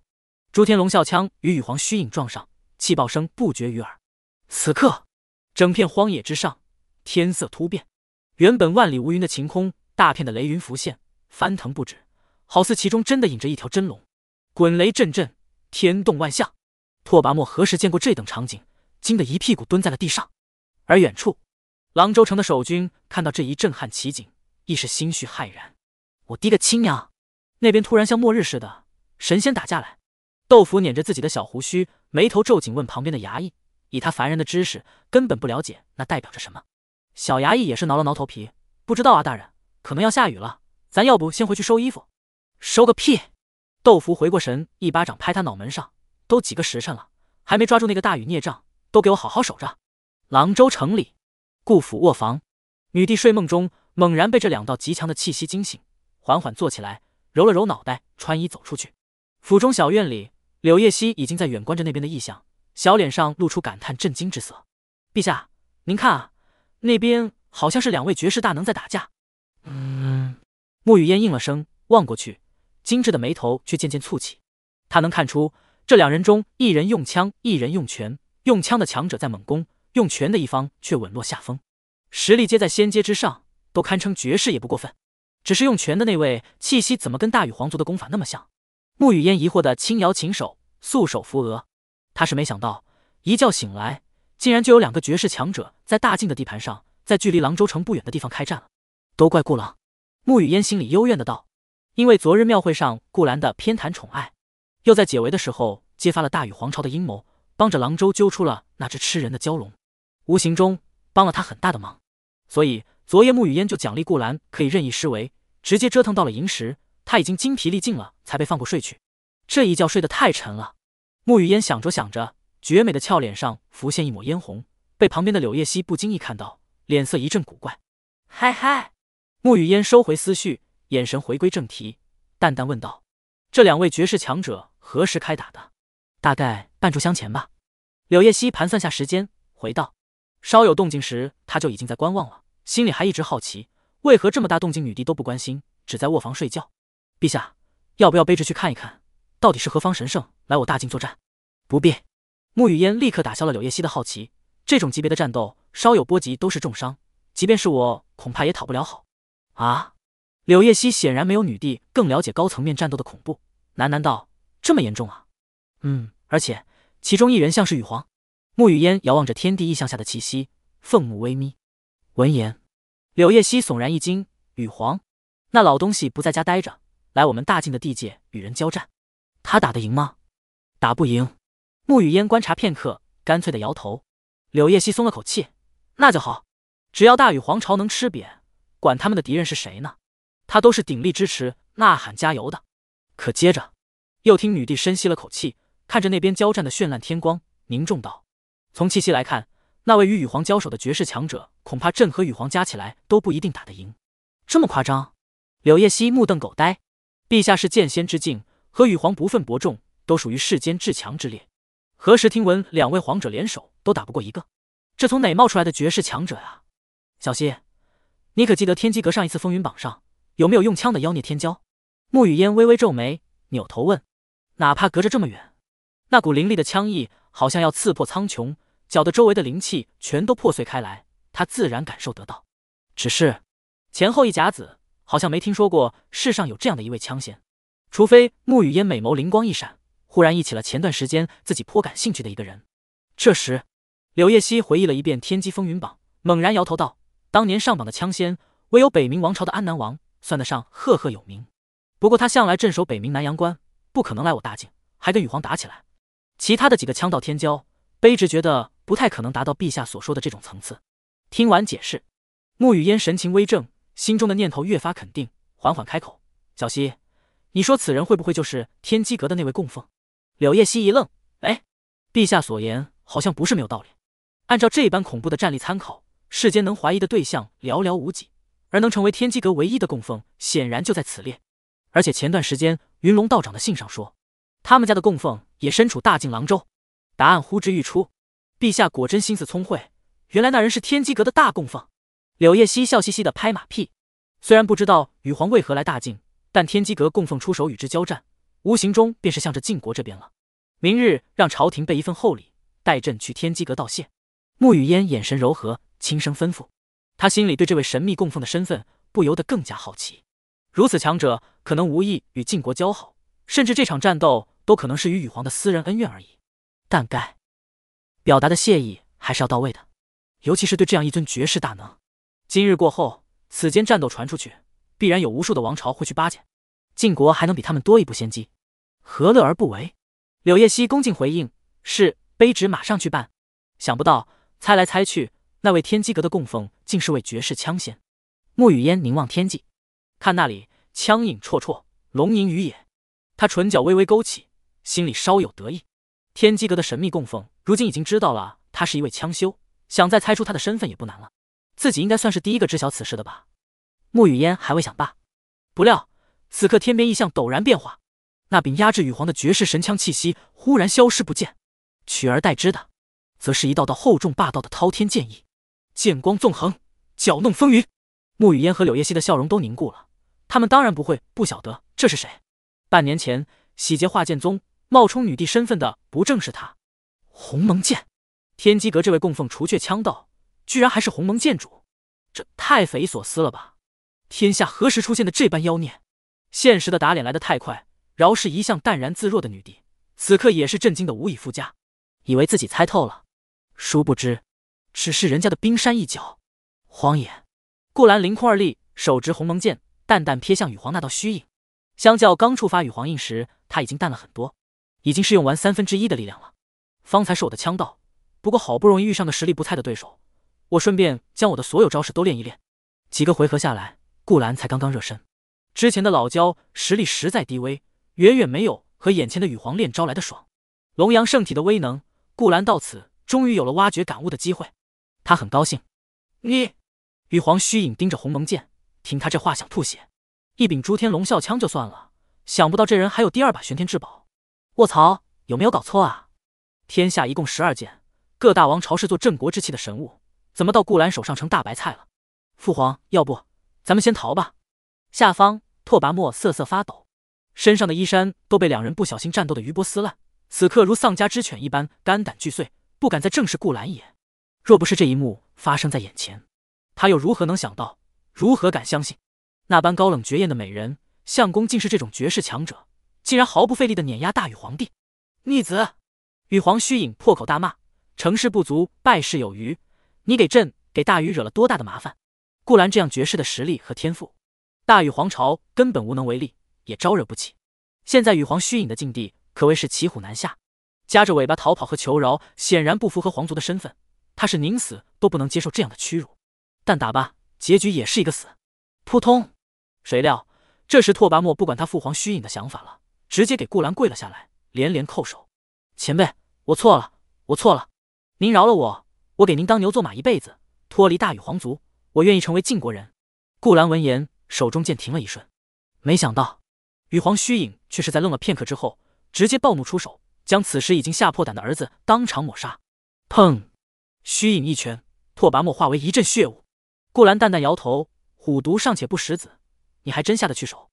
诸天龙啸枪与羽皇虚影撞上，气爆声不绝于耳。此刻，整片荒野之上，天色突变，原本万里无云的晴空，大片的雷云浮现，翻腾不止，好似其中真的隐着一条真龙。滚雷阵阵，天动万象。拓跋墨何时见过这等场景，惊得一屁股蹲在了地上。而远处，狼州城的守军看到这一震撼奇景，亦是心绪骇然。我滴个亲娘！那边突然像末日似的，神仙打架来。豆腐捻着自己的小胡须，眉头皱紧，问旁边的衙役：“以他凡人的知识，根本不了解那代表着什么。”小衙役也是挠了挠头皮，不知道啊，大人，可能要下雨了，咱要不先回去收衣服？收个屁！豆腐回过神，一巴掌拍他脑门上：“都几个时辰了，还没抓住那个大禹孽障，都给我好好守着！”廊州城里。顾府卧房，女帝睡梦中猛然被这两道极强的气息惊醒，缓缓坐起来，揉了揉脑袋，穿衣走出去。府中小院里，柳叶熙已经在远观着那边的异象，小脸上露出感叹震惊之色。陛下，您看啊，那边好像是两位绝世大能在打架。嗯，沐雨烟应了声，望过去，精致的眉头却渐渐蹙起。他能看出，这两人中一人用枪，一人用拳，用枪的强者在猛攻。用拳的一方却稳落下风，实力皆在仙阶之上，都堪称绝世也不过分。只是用拳的那位气息怎么跟大禹皇族的功法那么像？沐雨烟疑惑的轻摇琴手，素手扶额。他是没想到，一觉醒来，竟然就有两个绝世强者在大晋的地盘上，在距离狼州城不远的地方开战了。都怪顾郎，穆雨嫣心里幽怨的道。因为昨日庙会上顾兰的偏袒宠爱，又在解围的时候揭发了大禹皇朝的阴谋，帮着狼州揪出了那只吃人的蛟龙，无形中帮了他很大的忙。所以昨夜穆雨嫣就奖励顾兰可以任意施为，直接折腾到了寅时，他已经精疲力尽了，才被放过睡去。这一觉睡得太沉了。沐雨烟想着想着，绝美的俏脸上浮现一抹嫣红，被旁边的柳叶熙不经意看到，脸色一阵古怪。嗨嗨，沐雨烟收回思绪。眼神回归正题，淡淡问道：“这两位绝世强者何时开打的？大概半炷香前吧。”柳叶熙盘算下时间，回道：“稍有动静时，他就已经在观望了，心里还一直好奇，为何这么大动静，女帝都不关心，只在卧房睡觉。陛下，要不要背着去看一看，到底是何方神圣来我大晋作战？”不必。沐雨嫣立刻打消了柳叶熙的好奇，这种级别的战斗，稍有波及都是重伤，即便是我，恐怕也讨不了好。啊！柳叶熙显然没有女帝更了解高层面战斗的恐怖，喃喃道：“这么严重啊？”“嗯，而且其中一人像是羽皇。”沐雨嫣遥望着天地异象下的气息，凤目微眯。闻言，柳叶熙悚然一惊：“羽皇？那老东西不在家待着，来我们大晋的地界与人交战，他打得赢吗？”“打不赢。”穆雨嫣观察片刻，干脆的摇头。柳叶熙松了口气：“那就好，只要大禹皇朝能吃瘪，管他们的敌人是谁呢？”他都是鼎力支持、呐喊加油的。可接着，又听女帝深吸了口气，看着那边交战的绚烂天光，凝重道：“从气息来看，那位与羽皇交手的绝世强者，恐怕朕和羽皇加起来都不一定打得赢。这么夸张？”柳叶熙目瞪狗呆。陛下是剑仙之境，和羽皇不分伯仲，都属于世间至强之列。何时听闻两位皇者联手都打不过一个？这从哪冒出来的绝世强者啊？小希，你可记得天机阁上一次风云榜上？有没有用枪的妖孽天骄？沐雨烟微微皱眉，扭头问：“哪怕隔着这么远，那股凌厉的枪意好像要刺破苍穹，搅得周围的灵气全都破碎开来。他自然感受得到。只是前后一甲子，好像没听说过世上有这样的一位枪仙。除非……”沐雨嫣美眸灵光一闪，忽然忆起了前段时间自己颇感兴趣的一个人。这时，柳叶熙回忆了一遍天机风云榜，猛然摇头道：“当年上榜的枪仙，唯有北冥王朝的安南王。”算得上赫赫有名，不过他向来镇守北冥南阳关，不可能来我大晋，还跟羽皇打起来。其他的几个枪道天骄，卑职觉得不太可能达到陛下所说的这种层次。听完解释，沐雨嫣神情微正，心中的念头越发肯定，缓缓开口：“小溪，你说此人会不会就是天机阁的那位供奉？”柳叶熙一愣：“哎，陛下所言好像不是没有道理。按照这般恐怖的战力参考，世间能怀疑的对象寥寥无几。”而能成为天机阁唯一的供奉，显然就在此列。而且前段时间云龙道长的信上说，他们家的供奉也身处大晋郎州。答案呼之欲出，陛下果真心思聪慧，原来那人是天机阁的大供奉。柳叶熙笑嘻嘻的拍马屁，虽然不知道羽皇为何来大晋，但天机阁供奉出手与之交战，无形中便是向着晋国这边了。明日让朝廷备一份厚礼，待朕去天机阁道谢。穆雨嫣眼神柔和，轻声吩咐。他心里对这位神秘供奉的身份不由得更加好奇。如此强者，可能无意与晋国交好，甚至这场战斗都可能是与羽皇的私人恩怨而已。但该表达的谢意还是要到位的，尤其是对这样一尊绝世大能。今日过后，此间战斗传出去，必然有无数的王朝会去巴结，晋国还能比他们多一步先机，何乐而不为？柳叶熙恭敬回应：“是，卑职马上去办。”想不到猜来猜去。那位天机阁的供奉竟是位绝世枪仙，沐雨嫣凝望天际，看那里枪影绰绰，龙吟于野。他唇角微微勾起，心里稍有得意。天机阁的神秘供奉，如今已经知道了他是一位枪修，想再猜出他的身份也不难了。自己应该算是第一个知晓此事的吧？穆雨嫣还未想罢，不料此刻天边异象陡然变化，那柄压制羽皇的绝世神枪气息忽然消失不见，取而代之的，则是一道道厚重霸道的滔天剑意。剑光纵横，搅弄风云。穆雨嫣和柳叶熙的笑容都凝固了。他们当然不会不晓得这是谁。半年前洗劫化剑宗、冒充女帝身份的，不正是他？鸿蒙剑，天机阁这位供奉除却枪道，居然还是鸿蒙剑主，这太匪夷所思了吧？天下何时出现的这般妖孽？现实的打脸来得太快。饶是一向淡然自若的女帝，此刻也是震惊的无以复加。以为自己猜透了，殊不知只是人家的冰山一角。荒野，顾兰凌空而立，手执鸿蒙剑，淡淡瞥向羽皇那道虚影。相较刚触发羽皇印时，他已经淡了很多，已经是用完三分之一的力量了。方才是我的枪道，不过好不容易遇上个实力不菜的对手，我顺便将我的所有招式都练一练。几个回合下来，顾兰才刚刚热身，之前的老焦实力实在低微，远远没有和眼前的羽皇练招来的爽。龙阳圣体的威能，顾兰到此终于有了挖掘感悟的机会，他很高兴。你，羽皇虚影盯着鸿蒙剑，听他这话想吐血。一柄诸天龙啸枪就算了，想不到这人还有第二把玄天至宝。卧槽，有没有搞错啊？天下一共十二剑各大王朝是做镇国之器的神物，怎么到顾兰手上成大白菜了？父皇，要不咱们先逃吧。下方，拓跋墨瑟瑟发抖，身上的衣衫都被两人不小心战斗的余波撕烂，此刻如丧家之犬一般，肝胆俱碎，不敢再正视顾兰一眼。若不是这一幕发生在眼前，他又如何能想到，如何敢相信，那般高冷绝艳的美人相公竟是这种绝世强者，竟然毫不费力的碾压大禹皇帝？逆子！羽皇虚影破口大骂：“成事不足，败事有余。你给朕、给大禹惹了多大的麻烦？顾兰这样绝世的实力和天赋，大禹皇朝根本无能为力，也招惹不起。现在羽皇虚影的境地可谓是骑虎难下，夹着尾巴逃跑和求饶，显然不符合皇族的身份。他是宁死都不能接受这样的屈辱。但打吧，结局也是一个死。扑通！谁料这时拓跋墨不管他父皇虚影的想法了，直接给顾兰跪了下来，连连叩首。前辈，我错了，我错了，您饶了我，我给您当牛做马一辈子，脱离大禹皇族，我愿意成为晋国人。顾兰闻言，手中剑停了一瞬，没想到禹皇虚影却是在愣了片刻之后，直接暴怒出手，将此时已经吓破胆的儿子当场抹杀。砰！虚影一拳，拓跋墨化为一阵血雾。顾兰淡淡摇头，虎毒尚且不食子，你还真下得去手？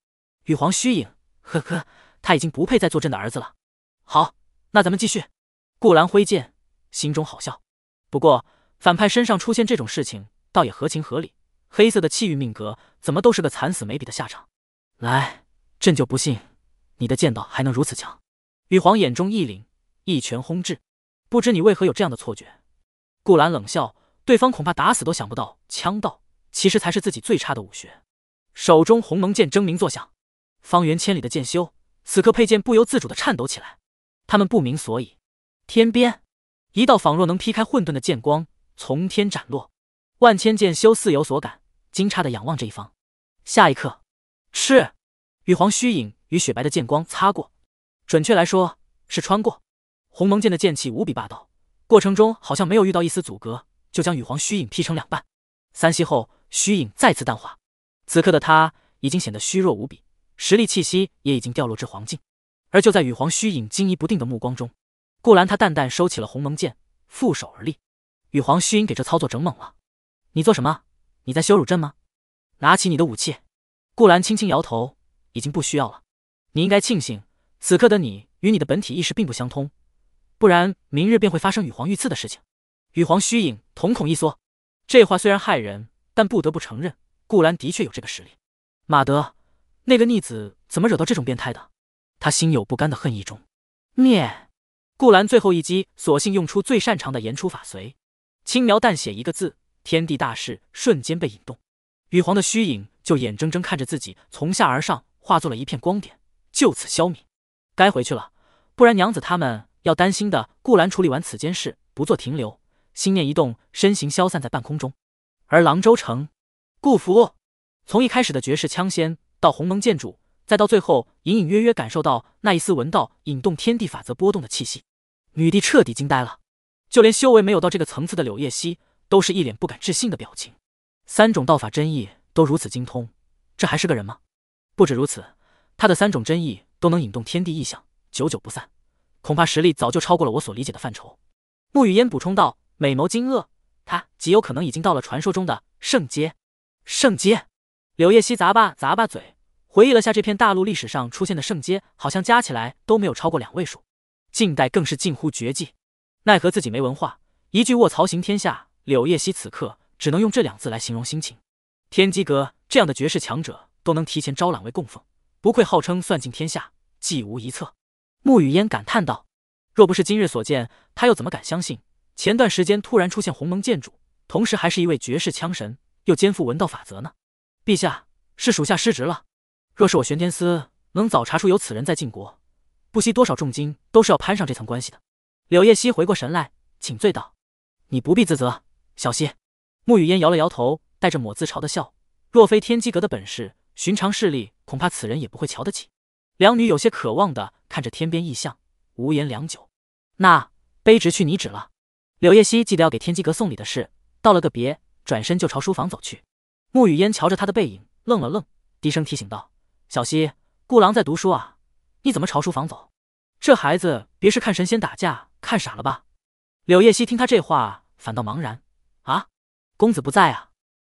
禹皇虚影，呵呵，他已经不配再做朕的儿子了。好。那咱们继续。顾兰挥剑，心中好笑。不过反派身上出现这种事情，倒也合情合理。黑色的气运命格，怎么都是个惨死没比的下场。来，朕就不信你的剑道还能如此强。羽皇眼中一凛，一拳轰至。不知你为何有这样的错觉？顾兰冷笑，对方恐怕打死都想不到，枪道其实才是自己最差的武学。手中鸿蒙剑铮鸣作响，方圆千里的剑修此刻佩剑不由自主的颤抖起来。他们不明所以，天边一道仿若能劈开混沌的剑光从天斩落，万千剑修似有所感，惊诧的仰望这一方。下一刻，赤羽皇虚影与雪白的剑光擦过，准确来说是穿过。鸿蒙剑的剑气无比霸道，过程中好像没有遇到一丝阻隔，就将羽皇虚影劈成两半。三息后，虚影再次淡化，此刻的他已经显得虚弱无比，实力气息也已经掉落至黄境。而就在羽皇虚影惊疑不定的目光中，顾兰他淡淡收起了鸿蒙剑，负手而立。羽皇虚影给这操作整懵了：“你做什么？你在羞辱朕吗？”拿起你的武器。顾兰轻轻摇头：“已经不需要了。你应该庆幸，此刻的你与你的本体意识并不相通，不然明日便会发生羽皇遇刺的事情。”羽皇虚影瞳孔一缩，这话虽然骇人，但不得不承认，顾兰的确有这个实力。马德，那个逆子怎么惹到这种变态的？他心有不甘的恨意中，灭。顾兰最后一击，索性用出最擅长的言出法随，轻描淡写一个字，天地大势瞬间被引动。羽皇的虚影就眼睁睁看着自己从下而上，化作了一片光点，就此消弭。该回去了，不然娘子他们要担心的。顾兰处理完此件事，不做停留，心念一动，身形消散在半空中。而郎州城，顾福从一开始的绝世枪仙到鸿蒙剑主。再到最后，隐隐约约感受到那一丝闻到引动天地法则波动的气息，女帝彻底惊呆了。就连修为没有到这个层次的柳叶熙，都是一脸不敢置信的表情。三种道法真意都如此精通，这还是个人吗？不止如此，他的三种真意都能引动天地异象，久久不散，恐怕实力早就超过了我所理解的范畴。沐雨烟补充道，美眸惊愕，他极有可能已经到了传说中的圣阶。圣阶？柳叶熙咂巴咂巴嘴。回忆了下这片大陆历史上出现的圣阶，好像加起来都没有超过两位数，近代更是近乎绝迹。奈何自己没文化，一句卧槽行天下，柳叶熙此刻只能用这两字来形容心情。天机阁这样的绝世强者都能提前招揽为供奉，不愧号称算尽天下，计无一策。沐雨嫣感叹道：“若不是今日所见，他又怎么敢相信前段时间突然出现鸿蒙剑主，同时还是一位绝世枪神，又肩负文道法则呢？陛下，是属下失职了。若是我玄天司能早查出有此人在晋国，不惜多少重金，都是要攀上这层关系的。柳叶熙回过神来，请罪道：“你不必自责，小溪。”穆雨烟摇了摇头，带着抹自嘲的笑。若非天机阁的本事，寻常势力恐怕此人也不会瞧得起。两女有些渴望的看着天边异象，无言良久。那卑职去拟旨了。柳叶熙记得要给天机阁送礼的事，道了个别，转身就朝书房走去。穆雨烟瞧着他的背影，愣了愣，低声提醒道：“小溪，顾郎在读书啊，你怎么朝书房走？这孩子别是看神仙打架看傻了吧？”柳叶熙听他这话，反倒茫然：“啊，公子不在啊？”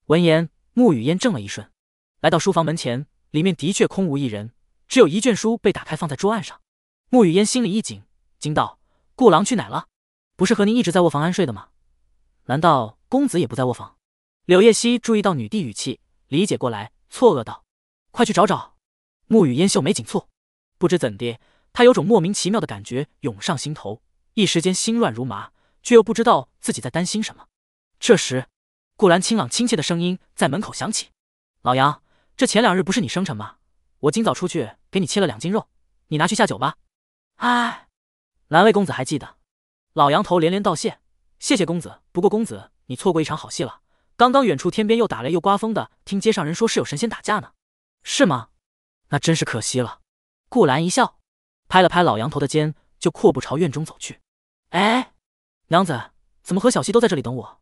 闻言。沐雨嫣怔了一瞬，来到书房门前，里面的确空无一人，只有一卷书被打开放在桌案上。沐雨嫣心里一紧，惊道：“顾郎去哪了？不是和您一直在卧房安睡的吗？难道公子也不在卧房？”柳叶熙注意到女帝语气，理解过来，错愕道：“快去找找。”沐雨嫣秀眉紧蹙，不知怎的，他有种莫名其妙的感觉涌上心头，一时间心乱如麻，却又不知道自己在担心什么。这时。顾兰清朗亲切的声音在门口响起：“老杨，这前两日不是你生辰吗？我今早出去给你切了两斤肉，你拿去下酒吧。”哎，难为公子还记得。老杨头连连道谢：“谢谢公子。不过公子，你错过一场好戏了。刚刚远处天边又打雷又刮风的，听街上人说是有神仙打架呢，是吗？那真是可惜了。”顾兰一笑，拍了拍老杨头的肩，就阔步朝院中走去。哎，娘子，怎么和小溪都在这里等我？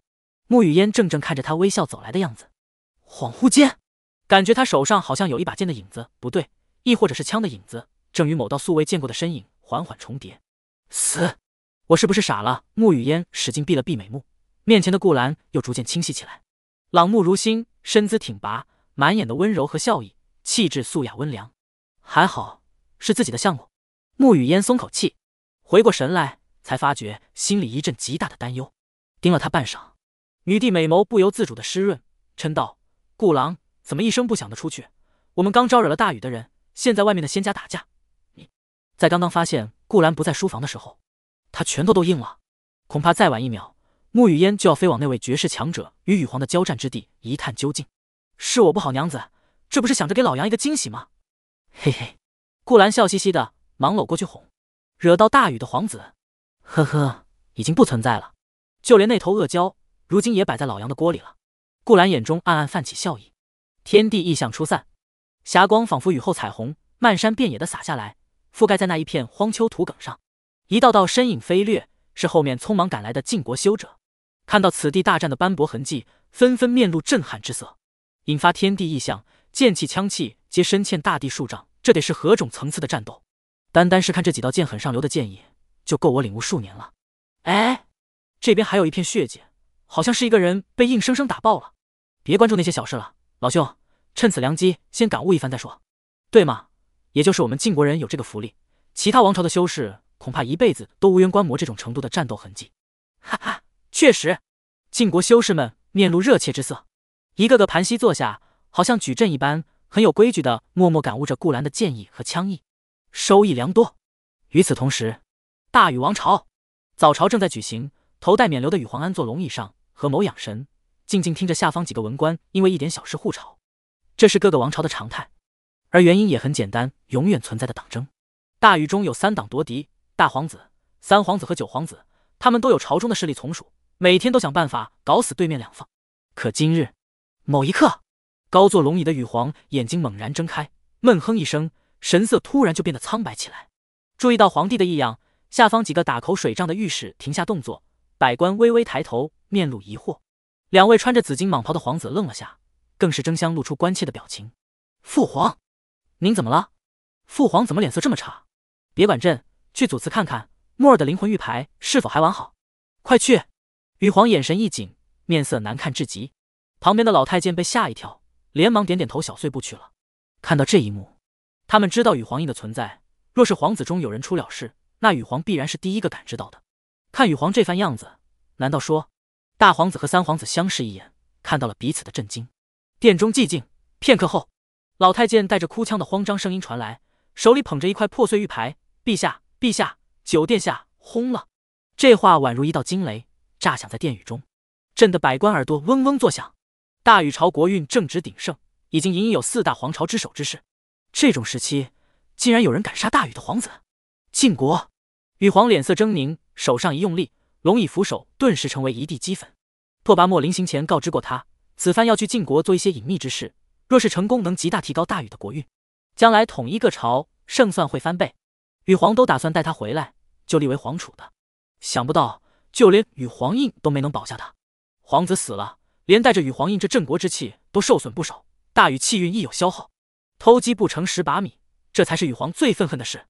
沐雨烟怔怔看着他微笑走来的样子，恍惚间感觉他手上好像有一把剑的影子，不对，亦或者是枪的影子，正与某道素未见过的身影缓缓重叠。死！我是不是傻了？沐雨烟使劲闭了闭美目，面前的顾兰又逐渐清晰起来，朗目如星，身姿挺拔，满眼的温柔和笑意，气质素雅温良。还好是自己的项目。沐雨嫣松口气，回过神来，才发觉心里一阵极大的担忧，盯了他半晌。女帝美眸不由自主的湿润，嗔道：“顾郎怎么一声不响的出去？我们刚招惹了大禹的人，现在外面的仙家打架。你在刚刚发现顾兰不在书房的时候，他拳头都硬了。恐怕再晚一秒，沐雨嫣就要飞往那位绝世强者与羽皇的交战之地一探究竟。是我不好，娘子，这不是想着给老杨一个惊喜吗？”嘿嘿，顾兰笑嘻嘻的，忙搂过去哄：“惹到大禹的皇子，呵呵，已经不存在了，就连那头恶蛟。”如今也摆在老杨的锅里了。顾兰眼中暗暗泛起笑意。天地异象初散，霞光仿佛雨后彩虹，漫山遍野的洒下来，覆盖在那一片荒丘土埂上。一道道身影飞掠，是后面匆忙赶来的晋国修者。看到此地大战的斑驳痕迹，纷纷面露震撼之色。引发天地异象，剑气枪气皆深嵌大地数丈，这得是何种层次的战斗？单单是看这几道剑痕上流的剑意，就够我领悟数年了。哎，这边还有一片血迹。好像是一个人被硬生生打爆了，别关注那些小事了，老兄，趁此良机先感悟一番再说，对吗？也就是我们晋国人有这个福利，其他王朝的修士恐怕一辈子都无缘观摩这种程度的战斗痕迹。哈哈，确实，晋国修士们面露热切之色，一个个盘膝坐下，好像矩阵一般，很有规矩的默默感悟着顾兰的剑意和枪意，收益良多。与此同时，大禹王朝早朝正在举行，头戴冕旒的禹皇安坐龙椅上。合谋养神，静静听着下方几个文官因为一点小事互吵，这是各个王朝的常态。而原因也很简单，永远存在的党争。大禹中有三党夺嫡，大皇子、三皇子和九皇子，他们都有朝中的势力从属，每天都想办法搞死对面两方。可今日某一刻，高坐龙椅的羽皇眼睛猛然睁开，闷哼一声，神色突然就变得苍白起来。注意到皇帝的异样，下方几个打口水仗的御史停下动作，百官微微抬头。面露疑惑，两位穿着紫金蟒袍的皇子愣了下，更是争相露出关切的表情。父皇，您怎么了？父皇怎么脸色这么差？别管朕，去祖祠看看木儿的灵魂玉牌是否还完好。快去！羽皇眼神一紧，面色难看至极。旁边的老太监被吓一跳，连忙点点头，小碎步去了。看到这一幕，他们知道羽皇印的存在。若是皇子中有人出了事，那羽皇必然是第一个感知到的。看羽皇这番样子，难道说？大皇子和三皇子相视一眼，看到了彼此的震惊。殿中寂静片刻后，老太监带着哭腔的慌张声音传来，手里捧着一块破碎玉牌：“陛下，陛下，九殿下，轰了！这话宛如一道惊雷，炸响在殿宇中，震得百官耳朵嗡嗡作响。大禹朝国运正值鼎盛，已经隐隐有四大皇朝之首之势。这种时期，竟然有人敢杀大禹的皇子！晋国，禹皇脸色狰狞，手上一用力，龙椅扶手顿时成为一地齑粉。拓跋墨临行前告知过他，此番要去晋国做一些隐秘之事，若是成功，能极大提高大禹的国运，将来统一个朝，胜算会翻倍。禹皇都打算带他回来，就立为皇储的。想不到，就连禹皇印都没能保下他。皇子死了，连带着羽皇印这镇国之气都受损不少，大禹气运亦有消耗。偷鸡不成蚀把米，这才是禹皇最愤恨的事。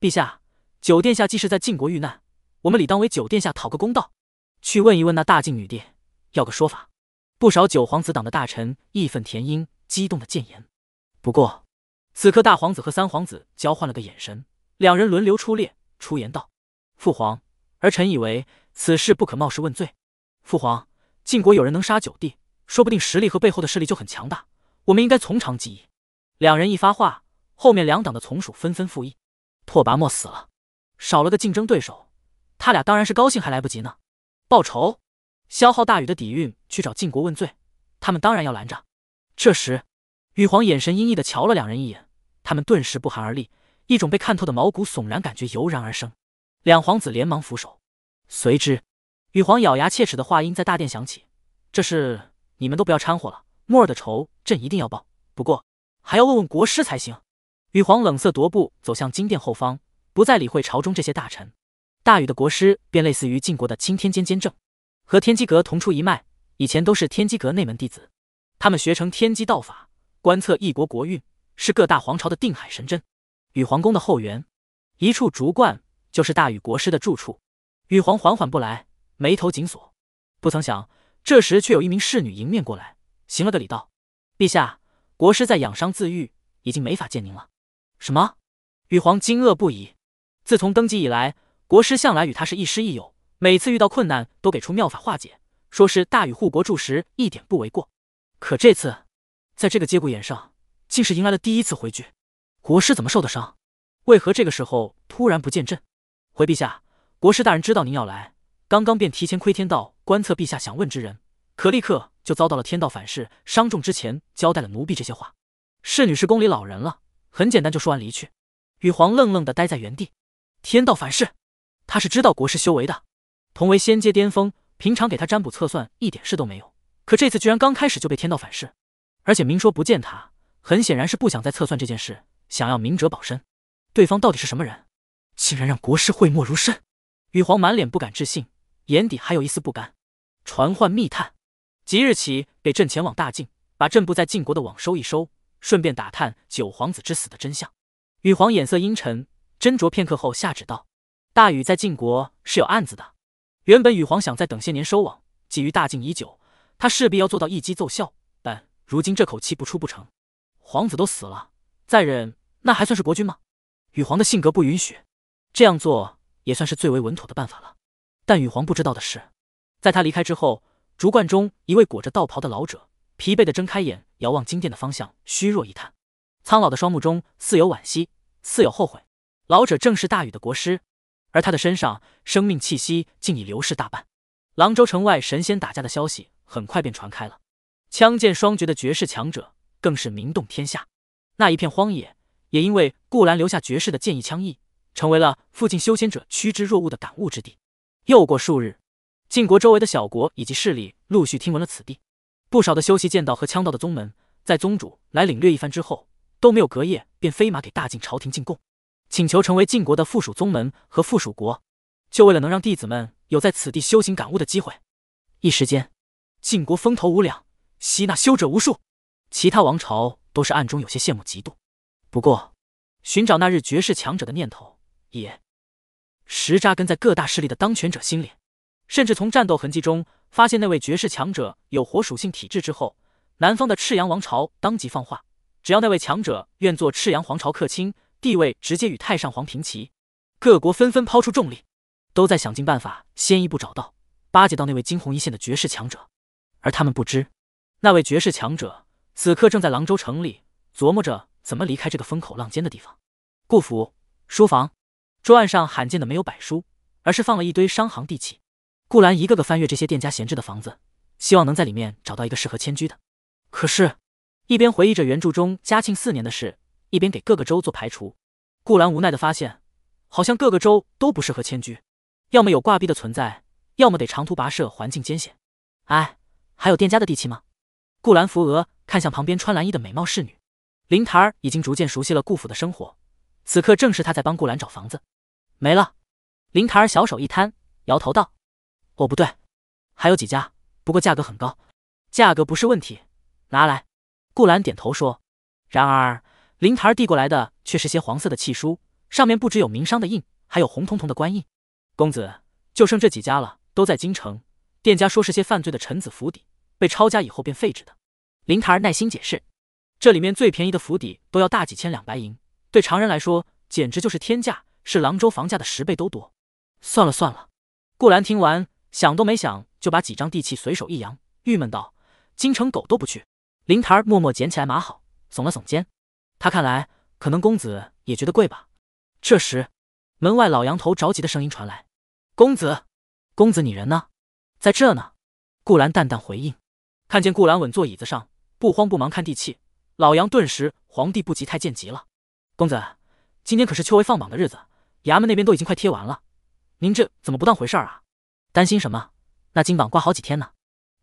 陛下，九殿下既是在晋国遇难，我们理当为九殿下讨个公道，去问一问那大晋女帝，要个说法。不少九皇子党的大臣义愤填膺，激动的谏言。不过，此刻大皇子和三皇子交换了个眼神，两人轮流出列，出言道：“父皇，儿臣以为此事不可冒失问罪。父皇，晋国有人能杀九帝，说不定实力和背后的势力就很强大，我们应该从长计议。”两人一发话，后面两党的从属纷纷附议。拓跋墨死了，少了个竞争对手，他俩当然是高兴还来不及呢。报仇，消耗大禹的底蕴，去找晋国问罪，他们当然要拦着。这时，禹皇眼神阴翳的瞧了两人一眼，他们顿时不寒而栗，一种被看透的毛骨悚然感觉油然而生。两皇子连忙扶手，随之，禹皇咬牙切齿的话音在大殿响起：“这事你们都不要掺和了，墨儿的仇朕一定要报。不过。”还要问问国师才行。禹皇冷色踱步走向金殿后方，不再理会朝中这些大臣。大禹的国师便类似于晋国的青天监监正，和天机阁同出一脉，以前都是天机阁内门弟子。他们学成天机道法，观测一国国运，是各大皇朝的定海神针。禹皇宫的后园，一处竹冠就是大禹国师的住处。禹皇缓缓步来，眉头紧锁。不曾想，这时却有一名侍女迎面过来，行了个礼道：“陛下。”国师在养伤自愈，已经没法见您了。什么？玉皇惊愕不已。自从登基以来，国师向来与他是亦师亦友，每次遇到困难都给出妙法化解，说是大禹护国柱石，一点不为过。可这次，在这个节骨眼上，竟是迎来了第一次回绝。国师怎么受的伤？为何这个时候突然不见朕？回陛下，国师大人知道您要来，刚刚便提前窥天道观测陛下想问之人，可立刻。就遭到了天道反噬，伤重之前交代了奴婢这些话。侍女是宫里老人了，很简单就说完离去。羽皇愣愣的待在原地。天道反噬，他是知道国师修为的，同为仙阶巅峰，平常给他占卜测算一点事都没有。可这次居然刚开始就被天道反噬，而且明说不见他，很显然是不想再测算这件事，想要明哲保身。对方到底是什么人，竟然让国师讳莫如深？羽皇满脸不敢置信，眼底还有一丝不甘。传唤密探。即日起，给朕前往大晋，把朕布在晋国的网收一收，顺便打探九皇子之死的真相。禹皇眼色阴沉，斟酌片刻后下旨道：“大禹在晋国是有案子的。原本禹皇想再等些年收网，觊觎大晋已久，他势必要做到一击奏效。但如今这口气不出不成。皇子都死了，再忍那还算是国君吗？禹皇的性格不允许这样做，也算是最为稳妥的办法了。但羽皇不知道的是，在他离开之后。”竹观中，一位裹着道袍的老者疲惫的睁开眼，遥望金殿的方向，虚弱一叹，苍老的双目中似有惋惜，似有后悔。老者正是大禹的国师，而他的身上生命气息竟已流逝大半。廊州城外神仙打架的消息很快便传开了，枪剑双绝的绝世强者更是名动天下。那一片荒野也因为顾兰留下绝世的剑意枪意，成为了附近修仙者趋之若鹜的感悟之地。又过数日。晋国周围的小国以及势力陆续听闻了此地，不少的修习剑道和枪道的宗门，在宗主来领略一番之后，都没有隔夜便飞马给大晋朝廷进贡，请求成为晋国的附属宗门和附属国，就为了能让弟子们有在此地修行感悟的机会。一时间，晋国风头无两，吸纳修者无数，其他王朝都是暗中有些羡慕嫉妒。不过，寻找那日绝世强者的念头也实扎根在各大势力的当权者心里。甚至从战斗痕迹中发现那位绝世强者有火属性体质之后，南方的赤阳王朝当即放话，只要那位强者愿做赤阳皇朝客卿，地位直接与太上皇平齐。各国纷纷抛出重力，都在想尽办法先一步找到巴结到那位惊鸿一现的绝世强者。而他们不知，那位绝世强者此刻正在廊州城里琢磨着怎么离开这个风口浪尖的地方。顾府书房桌案上罕见的没有摆书。而是放了一堆商行地契。顾兰一个个翻阅这些店家闲置的房子，希望能在里面找到一个适合迁居的。可是，一边回忆着原著中嘉庆四年的事，一边给各个州做排除。顾兰无奈的发现，好像各个州都不适合迁居，要么有挂壁的存在，要么得长途跋涉，环境艰险。哎，还有店家的地契吗？顾兰扶额看向旁边穿蓝衣的美貌侍女，林檀儿已经逐渐熟悉了顾府的生活，此刻正是他在帮顾兰找房子。没了。林檀儿小手一摊，摇头道。哦，不对，还有几家，不过价格很高。价格不是问题，拿来。顾兰点头说。然而，林檀儿递过来的却是些黄色的契书，上面不只有名商的印，还有红彤彤的官印。公子，就剩这几家了，都在京城。店家说是些犯罪的臣子府邸，被抄家以后便废止的。林檀儿耐心解释，这里面最便宜的府邸都要大几千两白银，对常人来说简直就是天价，是廊州房价的十倍都多。算了算了。顾兰听完。想都没想就把几张地契随手一扬，郁闷道：“京城狗都不去。”林檀儿默默捡起来码好，耸了耸肩。他看来，可能公子也觉得贵吧。这时，门外老杨头着急的声音传来：“公子，公子，你人呢？在这呢。”顾兰淡淡回应。看见顾兰稳坐椅子上，不慌不忙看地契，老杨顿时皇帝不急太监急了：“公子，今天可是秋闱放榜的日子，衙门那边都已经快贴完了，您这怎么不当回事儿啊？”担心什么？那金榜挂好几天呢。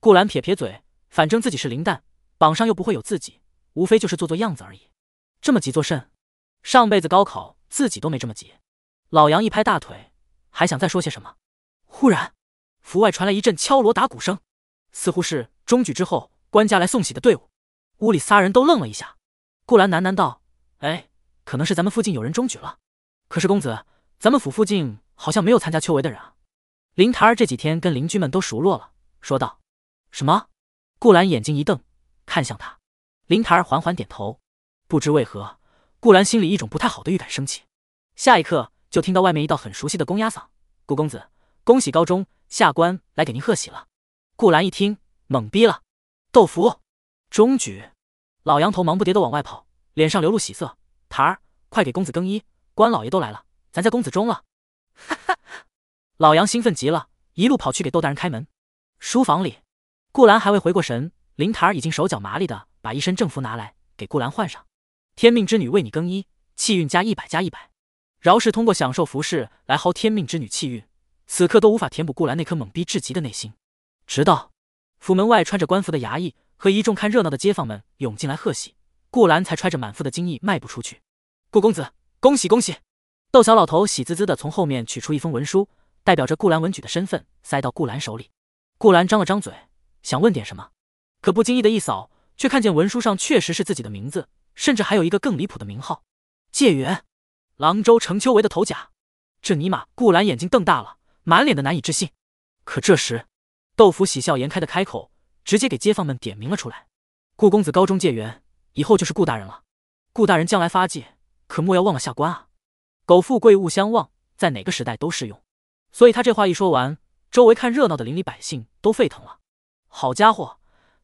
顾兰撇撇嘴，反正自己是林旦，榜上又不会有自己，无非就是做做样子而已。这么急做甚？上辈子高考自己都没这么急。老杨一拍大腿，还想再说些什么。忽然，府外传来一阵敲锣打鼓声，似乎是中举之后官家来送喜的队伍。屋里仨人都愣了一下。顾兰喃喃道：“哎，可能是咱们附近有人中举了。可是公子，咱们府附近好像没有参加秋闱的人啊。”林檀儿这几天跟邻居们都熟络了，说道：“什么？”顾兰眼睛一瞪，看向他。林檀儿缓缓点头。不知为何，顾兰心里一种不太好的预感升起。下一刻，就听到外面一道很熟悉的公鸭嗓：“顾公子，恭喜高中下官来给您贺喜了。”顾兰一听，懵逼了：“豆腐，中举！”老杨头忙不迭的往外跑，脸上流露喜色：“檀儿，快给公子更衣，官老爷都来了，咱家公子中了。”哈哈。老杨兴奋极了，一路跑去给窦大人开门。书房里，顾兰还未回过神，林檀儿已经手脚麻利的把一身正服拿来给顾兰换上。天命之女为你更衣，气运加一百加一百。饶是通过享受服饰来薅天命之女气运，此刻都无法填补顾兰那颗懵逼至极的内心。直到府门外穿着官服的衙役和一众看热闹的街坊们涌进来贺喜，顾兰才揣着满腹的惊异迈步出去。顾公子，恭喜恭喜！窦小老头喜滋滋的从后面取出一封文书。代表着顾兰文举的身份，塞到顾兰手里。顾兰张了张嘴，想问点什么，可不经意的一扫，却看见文书上确实是自己的名字，甚至还有一个更离谱的名号——介元，郎州程秋为的头甲。这尼玛！顾兰眼睛瞪大了，满脸的难以置信。可这时，豆腐喜笑颜开的开口，直接给街坊们点名了出来：顾公子高中介元，以后就是顾大人了。顾大人将来发迹，可莫要忘了下官啊！苟富贵勿相忘，在哪个时代都适用。所以他这话一说完，周围看热闹的邻里百姓都沸腾了。好家伙，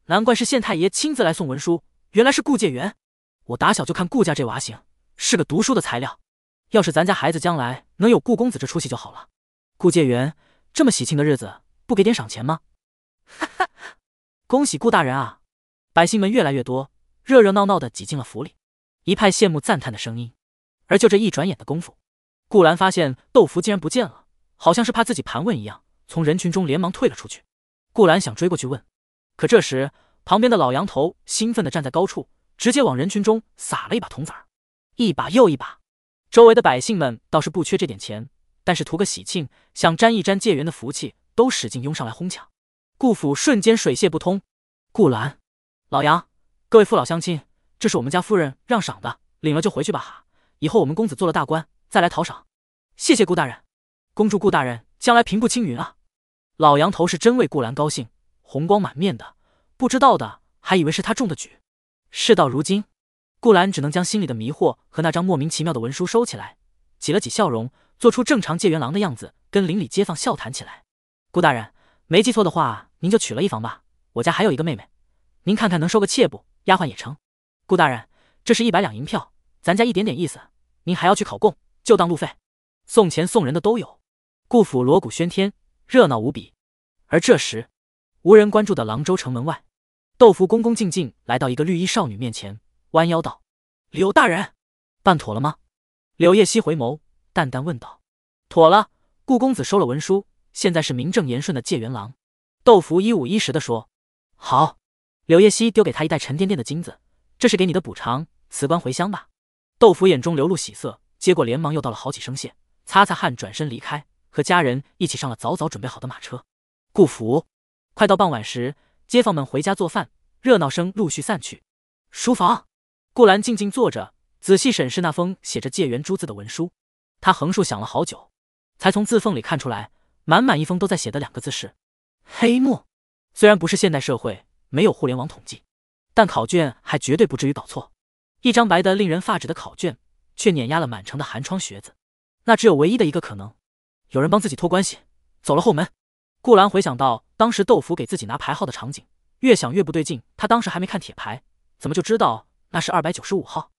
难怪是县太爷亲自来送文书，原来是顾介元。我打小就看顾家这娃行，是个读书的材料。要是咱家孩子将来能有顾公子这出息就好了。顾介元这么喜庆的日子，不给点赏钱吗？哈哈，恭喜顾大人啊！百姓们越来越多，热热闹闹的挤进了府里，一派羡慕赞叹的声音。而就这一转眼的功夫，顾兰发现豆腐竟然不见了。好像是怕自己盘问一样，从人群中连忙退了出去。顾兰想追过去问，可这时旁边的老杨头兴奋地站在高处，直接往人群中撒了一把铜子儿，一把又一把。周围的百姓们倒是不缺这点钱，但是图个喜庆，想沾一沾借缘的福气，都使劲拥上来哄抢。顾府瞬间水泄不通。顾兰、老杨，各位父老乡亲，这是我们家夫人让赏的，领了就回去吧哈。以后我们公子做了大官，再来讨赏。谢谢顾大人。恭祝顾大人将来平步青云啊！老杨头是真为顾兰高兴，红光满面的，不知道的还以为是他中的举。事到如今，顾兰只能将心里的迷惑和那张莫名其妙的文书收起来，挤了挤笑容，做出正常借元郎的样子，跟邻里街坊笑谈起来。顾大人，没记错的话，您就娶了一房吧。我家还有一个妹妹，您看看能收个妾不？丫鬟也成。顾大人，这是一百两银票，咱家一点点意思，您还要去考供，就当路费。送钱送人的都有。顾府锣鼓喧天，热闹无比。而这时，无人关注的廊州城门外，窦福恭恭敬敬来到一个绿衣少女面前，弯腰道：“柳大人，办妥了吗？”柳叶熙回眸，淡淡问道：“妥了，顾公子收了文书，现在是名正言顺的解元郎。”窦福一五一十的说：“好。”柳叶熙丢给他一袋沉甸甸的金子，这是给你的补偿，辞官回乡吧。窦福眼中流露喜色，接过连忙又道了好几声谢，擦擦汗，转身离开，和家人一起上了早早准备好的马车。顾府，快到傍晚时，街坊们回家做饭，热闹声陆续散去。书房，顾兰静静坐着。仔细审视那封写着“借元”珠字的文书，他横竖想了好久，才从字缝里看出来，满满一封都在写的两个字是“黑幕”。虽然不是现代社会，没有互联网统计，但考卷还绝对不至于搞错。一张白的令人发指的考卷，却碾压了满城的寒窗学子。那只有唯一的一个可能：有人帮自己托关系，走了后门。顾兰回想到当时豆腐给自己拿牌号的场景，越想越不对劲。他当时还没看铁牌，怎么就知道那是二百九十五号？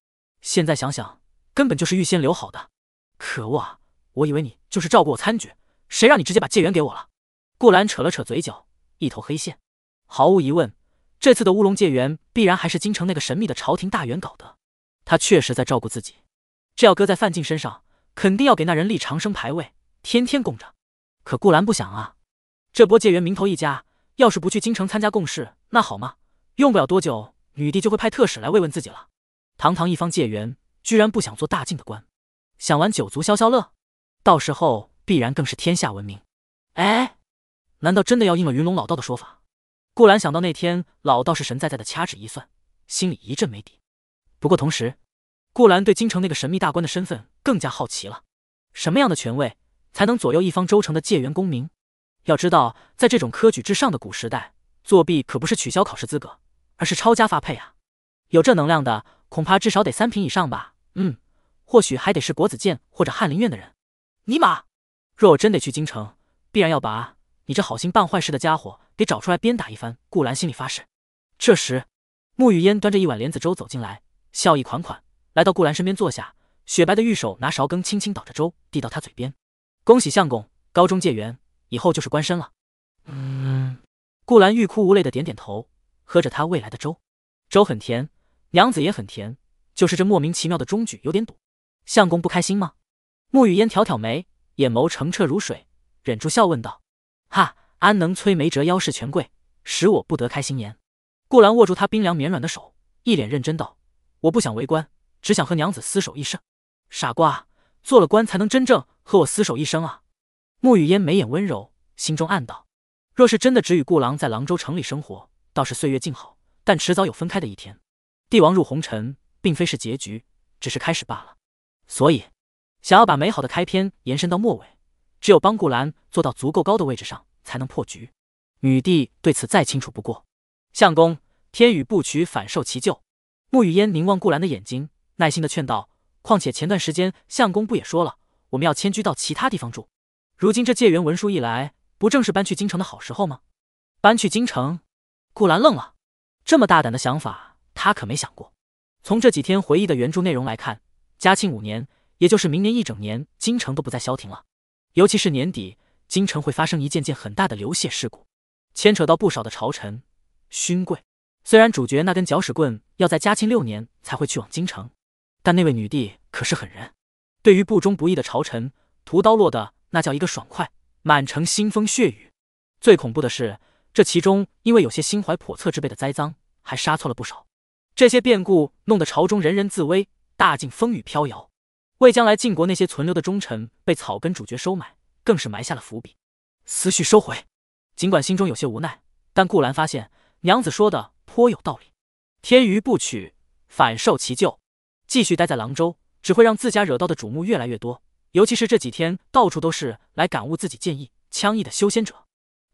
现在想想，根本就是预先留好的。可恶啊！我以为你就是照顾我参举，谁让你直接把戒元给我了？顾兰扯了扯嘴角，一头黑线。毫无疑问，这次的乌龙戒元必然还是京城那个神秘的朝廷大员搞的。他确实在照顾自己，这要搁在范进身上，肯定要给那人立长生牌位，天天供着。可顾兰不想啊，这波戒元名头一家，要是不去京城参加共事，那好吗？用不了多久，女帝就会派特使来慰问自己了。堂堂一方界元，居然不想做大晋的官，想玩九族消消乐，到时候必然更是天下闻名。哎，难道真的要应了云龙老道的说法？顾兰想到那天老道士神在在的掐指一算，心里一阵没底。不过同时，顾兰对京城那个神秘大官的身份更加好奇了。什么样的权位才能左右一方州城的界元功名？要知道，在这种科举至上的古时代，作弊可不是取消考试资格，而是抄家发配啊！有这能量的。恐怕至少得三品以上吧。嗯，或许还得是国子监或者翰林院的人。尼玛，若我真得去京城，必然要把你这好心办坏事的家伙给找出来鞭打一番。顾兰心里发誓。这时，沐雨烟端着一碗莲子粥走进来，笑意款款，来到顾兰身边坐下，雪白的玉手拿勺羹轻轻倒着粥，递到他嘴边。恭喜相公，高中解元，以后就是官身了。嗯，顾兰欲哭无泪的点点头，喝着他喂来的粥，粥很甜。娘子也很甜，就是这莫名其妙的中举有点堵。相公不开心吗？沐雨烟挑挑眉，眼眸澄澈如水，忍住笑问道：“哈，安能摧眉折腰事权贵，使我不得开心颜？”顾兰握住他冰凉绵软的手，一脸认真道：“我不想为官，只想和娘子厮守一生。”傻瓜，做了官才能真正和我厮守一生啊！沐雨烟眉眼温柔，心中暗道：若是真的只与顾郎在廊州城里生活，倒是岁月静好，但迟早有分开的一天。帝王入红尘，并非是结局，只是开始罢了。所以，想要把美好的开篇延伸到末尾，只有帮顾兰坐到足够高的位置上，才能破局。女帝对此再清楚不过。相公，天宇不取，反受其咎。沐雨烟凝望顾兰的眼睛，耐心的劝道：“况且前段时间相公不也说了，我们要迁居到其他地方住？如今这借元文书一来，不正是搬去京城的好时候吗？”搬去京城？顾兰愣了，这么大胆的想法。他可没想过，从这几天回忆的原著内容来看，嘉庆五年，也就是明年一整年，京城都不再消停了。尤其是年底，京城会发生一件件很大的流血事故，牵扯到不少的朝臣、勋贵。虽然主角那根搅屎棍要在嘉庆六年才会去往京城，但那位女帝可是狠人，对于不忠不义的朝臣，屠刀落的那叫一个爽快，满城腥风血雨。最恐怖的是，这其中因为有些心怀叵测之辈的栽赃，还杀错了不少。这些变故弄得朝中人人自危，大晋风雨飘摇，为将来晋国那些存留的忠臣被草根主角收买，更是埋下了伏笔。思绪收回，尽管心中有些无奈，但顾兰发现娘子说的颇有道理。天娱不取，反受其咎。继续待在廊州，只会让自家惹到的瞩目越来越多。尤其是这几天，到处都是来感悟自己剑意、枪意的修仙者。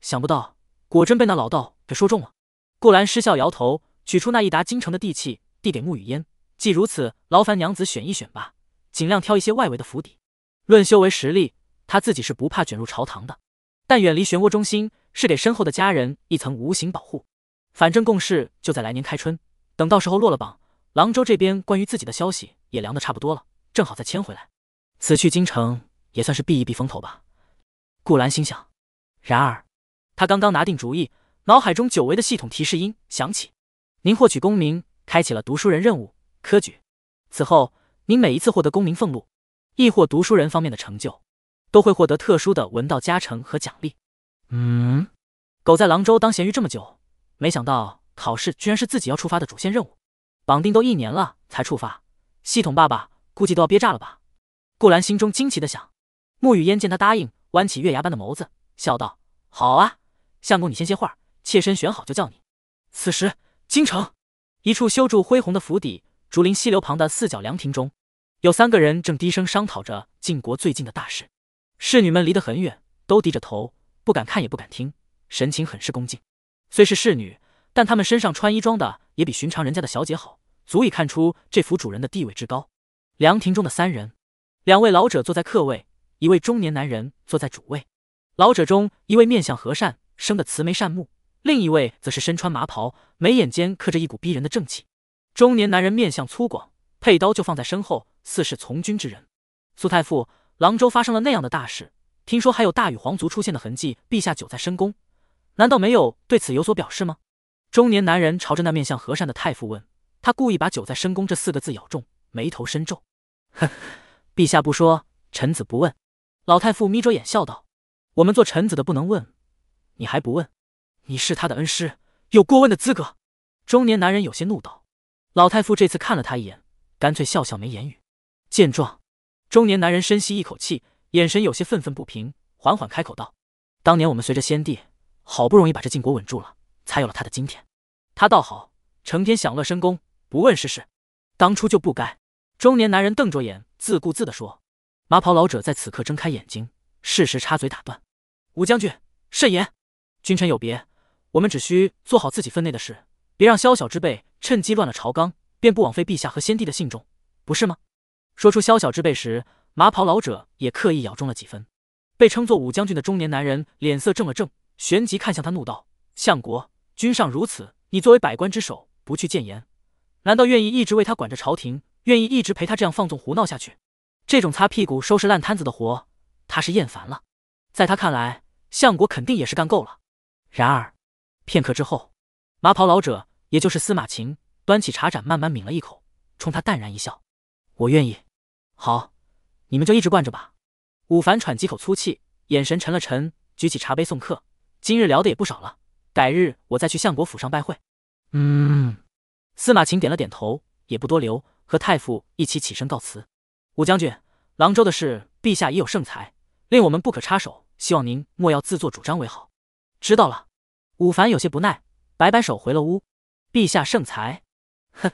想不到，果真被那老道给说中了。顾兰失笑摇头。取出那一沓京城的地契，递给沐雨烟。既如此，劳烦娘子选一选吧，尽量挑一些外围的府邸。论修为实力，他自己是不怕卷入朝堂的，但远离漩涡中心，是给身后的家人一层无形保护。反正共事就在来年开春，等到时候落了榜，廊州这边关于自己的消息也凉的差不多了，正好再迁回来。此去京城也算是避一避风头吧。顾兰心想。然而，他刚刚拿定主意，脑海中久违的系统提示音响起：“您获取功名，开启了读书人任务科举。此后，您每一次获得功名俸禄，亦或读书人方面的成就，都会获得特殊的文道加成和奖励。”嗯，狗在廊州当咸鱼这么久，没想到考试居然是自己要触发的主线任务。绑定都一年了才触发，系统爸爸估计都要憋炸了吧？顾兰心中惊奇的想。沐雨烟见他答应，弯起月牙般的眸子，笑道：“好啊，相公你先歇会儿，妾身选好就叫你。”此时，京城一处修筑恢宏的府邸，竹林溪流旁的四角凉亭中，有三个人正低声商讨着晋国最近的大事。侍女们离得很远，都低着头，不敢看也不敢听，神情很是恭敬。虽是侍女，但她们身上穿衣装的也比寻常人家的小姐好。足以看出这府主人的地位之高。凉亭中的三人，两位老者坐在客位，一位中年男人坐在主位。老者中一位面相和善，生得慈眉善目；另一位则是身穿麻袍，眉眼间刻着一股逼人的正气。中年男人面相粗犷，佩刀就放在身后，似是从军之人。苏太傅，廊州发生了那样的大事，听说还有大禹皇族出现的痕迹，陛下久在深宫，难道没有对此有所表示吗？中年男人朝着那面相和善的太傅问。他故意把“久在深宫”这四个字咬重，眉头深皱。哼，陛下不说，臣子不问。老太傅眯着眼笑道：“我们做臣子的不能问，你还不问？你是他的恩师，有过问的资格。”中年男人有些怒道。老太傅这次看了他一眼，干脆笑笑没言语。见状，中年男人深吸一口气，眼神有些愤愤不平，缓缓开口道：“当年我们随着先帝，好不容易把这晋国稳住了，才有了他的今天。他倒好，成天享乐深宫。”不问世事，当初就不该。中年男人瞪着眼，自顾自地说：“麻袍老者在此刻睁开眼睛，适时插嘴打断：‘武将军，慎言！君臣有别，我们只需做好自己分内的事，别让宵小之辈趁机乱了朝纲，便不枉费陛下和先帝的信重，不是吗？’说出宵小之辈时，麻袍老者也刻意咬中了几分。被称作武将军的中年男人脸色正了正，旋即看向他，怒道：‘相国，君上如此，你作为百官之首，不去谏言？’难道愿意一直为他管着朝廷，愿意一直陪他这样放纵胡闹下去？这种擦屁股收拾烂摊子的活，他是厌烦了。在他看来，相国肯定也是干够了。然而，片刻之后，麻袍老者，也就是司马晴，端起茶盏，慢慢抿了一口，冲他淡然一笑：“我愿意。好，你们就一直惯着吧。”武凡喘几口粗气，眼神沉了沉，举起茶杯送客：“今日聊的也不少了，改日我再去相国府上拜会。”嗯。司马晴点了点头，也不多留，和太傅一起起身告辞。武将军，郎州的事，陛下已有圣裁，令我们不可插手，希望您莫要自作主张为好。知道了。武凡有些不耐，摆摆手回了屋。陛下圣裁，哼，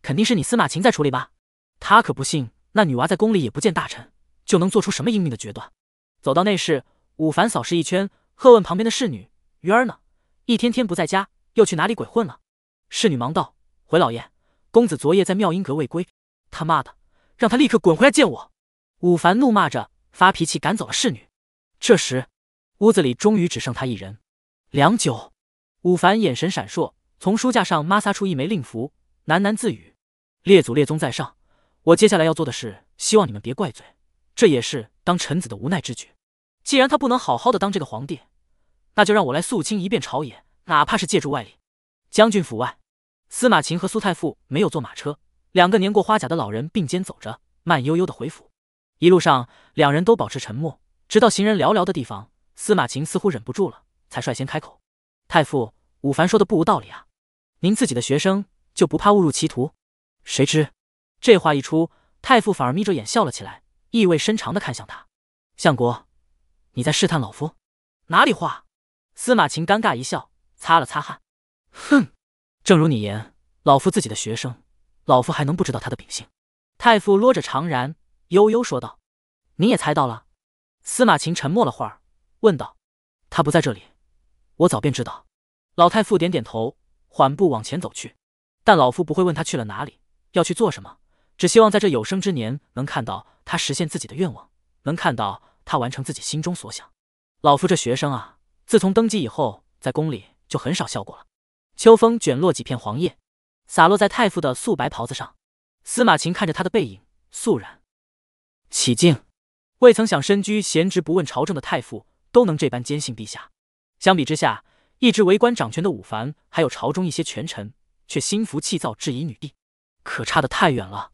肯定是你司马晴在处理吧？他可不信那女娃在宫里也不见大臣，就能做出什么英明的决断。走到内室，武凡扫视一圈，喝问旁边的侍女：“鱼儿呢？一天天不在家，又去哪里鬼混了？”侍女忙道。回老爷，公子昨夜在妙音阁未归，他妈的，让他立刻滚回来见我！武凡怒骂着，发脾气赶走了侍女。这时，屋子里终于只剩他一人。良久，武凡眼神闪烁，从书架上抹撒出一枚令符，喃喃自语：“列祖列宗在上，我接下来要做的事，希望你们别怪罪，这也是当臣子的无奈之举。既然他不能好好的当这个皇帝，那就让我来肃清一遍朝野，哪怕是借助外力。”将军府外。司马晴和苏太傅没有坐马车，两个年过花甲的老人并肩走着，慢悠悠的回府。一路上，两人都保持沉默，直到行人寥寥的地方，司马晴似乎忍不住了，才率先开口：“太傅，武凡说的不无道理啊，您自己的学生就不怕误入歧途？”谁知这话一出，太傅反而眯着眼笑了起来，意味深长的看向他：“相国，你在试探老夫？哪里话？”司马晴尴尬一笑，擦了擦汗：“哼。”正如你言，老夫自己的学生，老夫还能不知道他的秉性？太傅落着长髯，悠悠说道：“你也猜到了。”司马晴沉默了会儿，问道：“他不在这里，我早便知道。”老太傅点点头，缓步往前走去。但老夫不会问他去了哪里，要去做什么，只希望在这有生之年能看到他实现自己的愿望，能看到他完成自己心中所想。老夫这学生啊，自从登基以后，在宫里就很少笑过了。秋风卷落几片黄叶，洒落在太傅的素白袍子上。司马晴看着他的背影，肃然起敬。未曾想身居闲职不问朝政的太傅都能这般坚信陛下。相比之下，一直为官掌权的武凡，还有朝中一些权臣，却心浮气躁，质疑女帝，可差得太远了。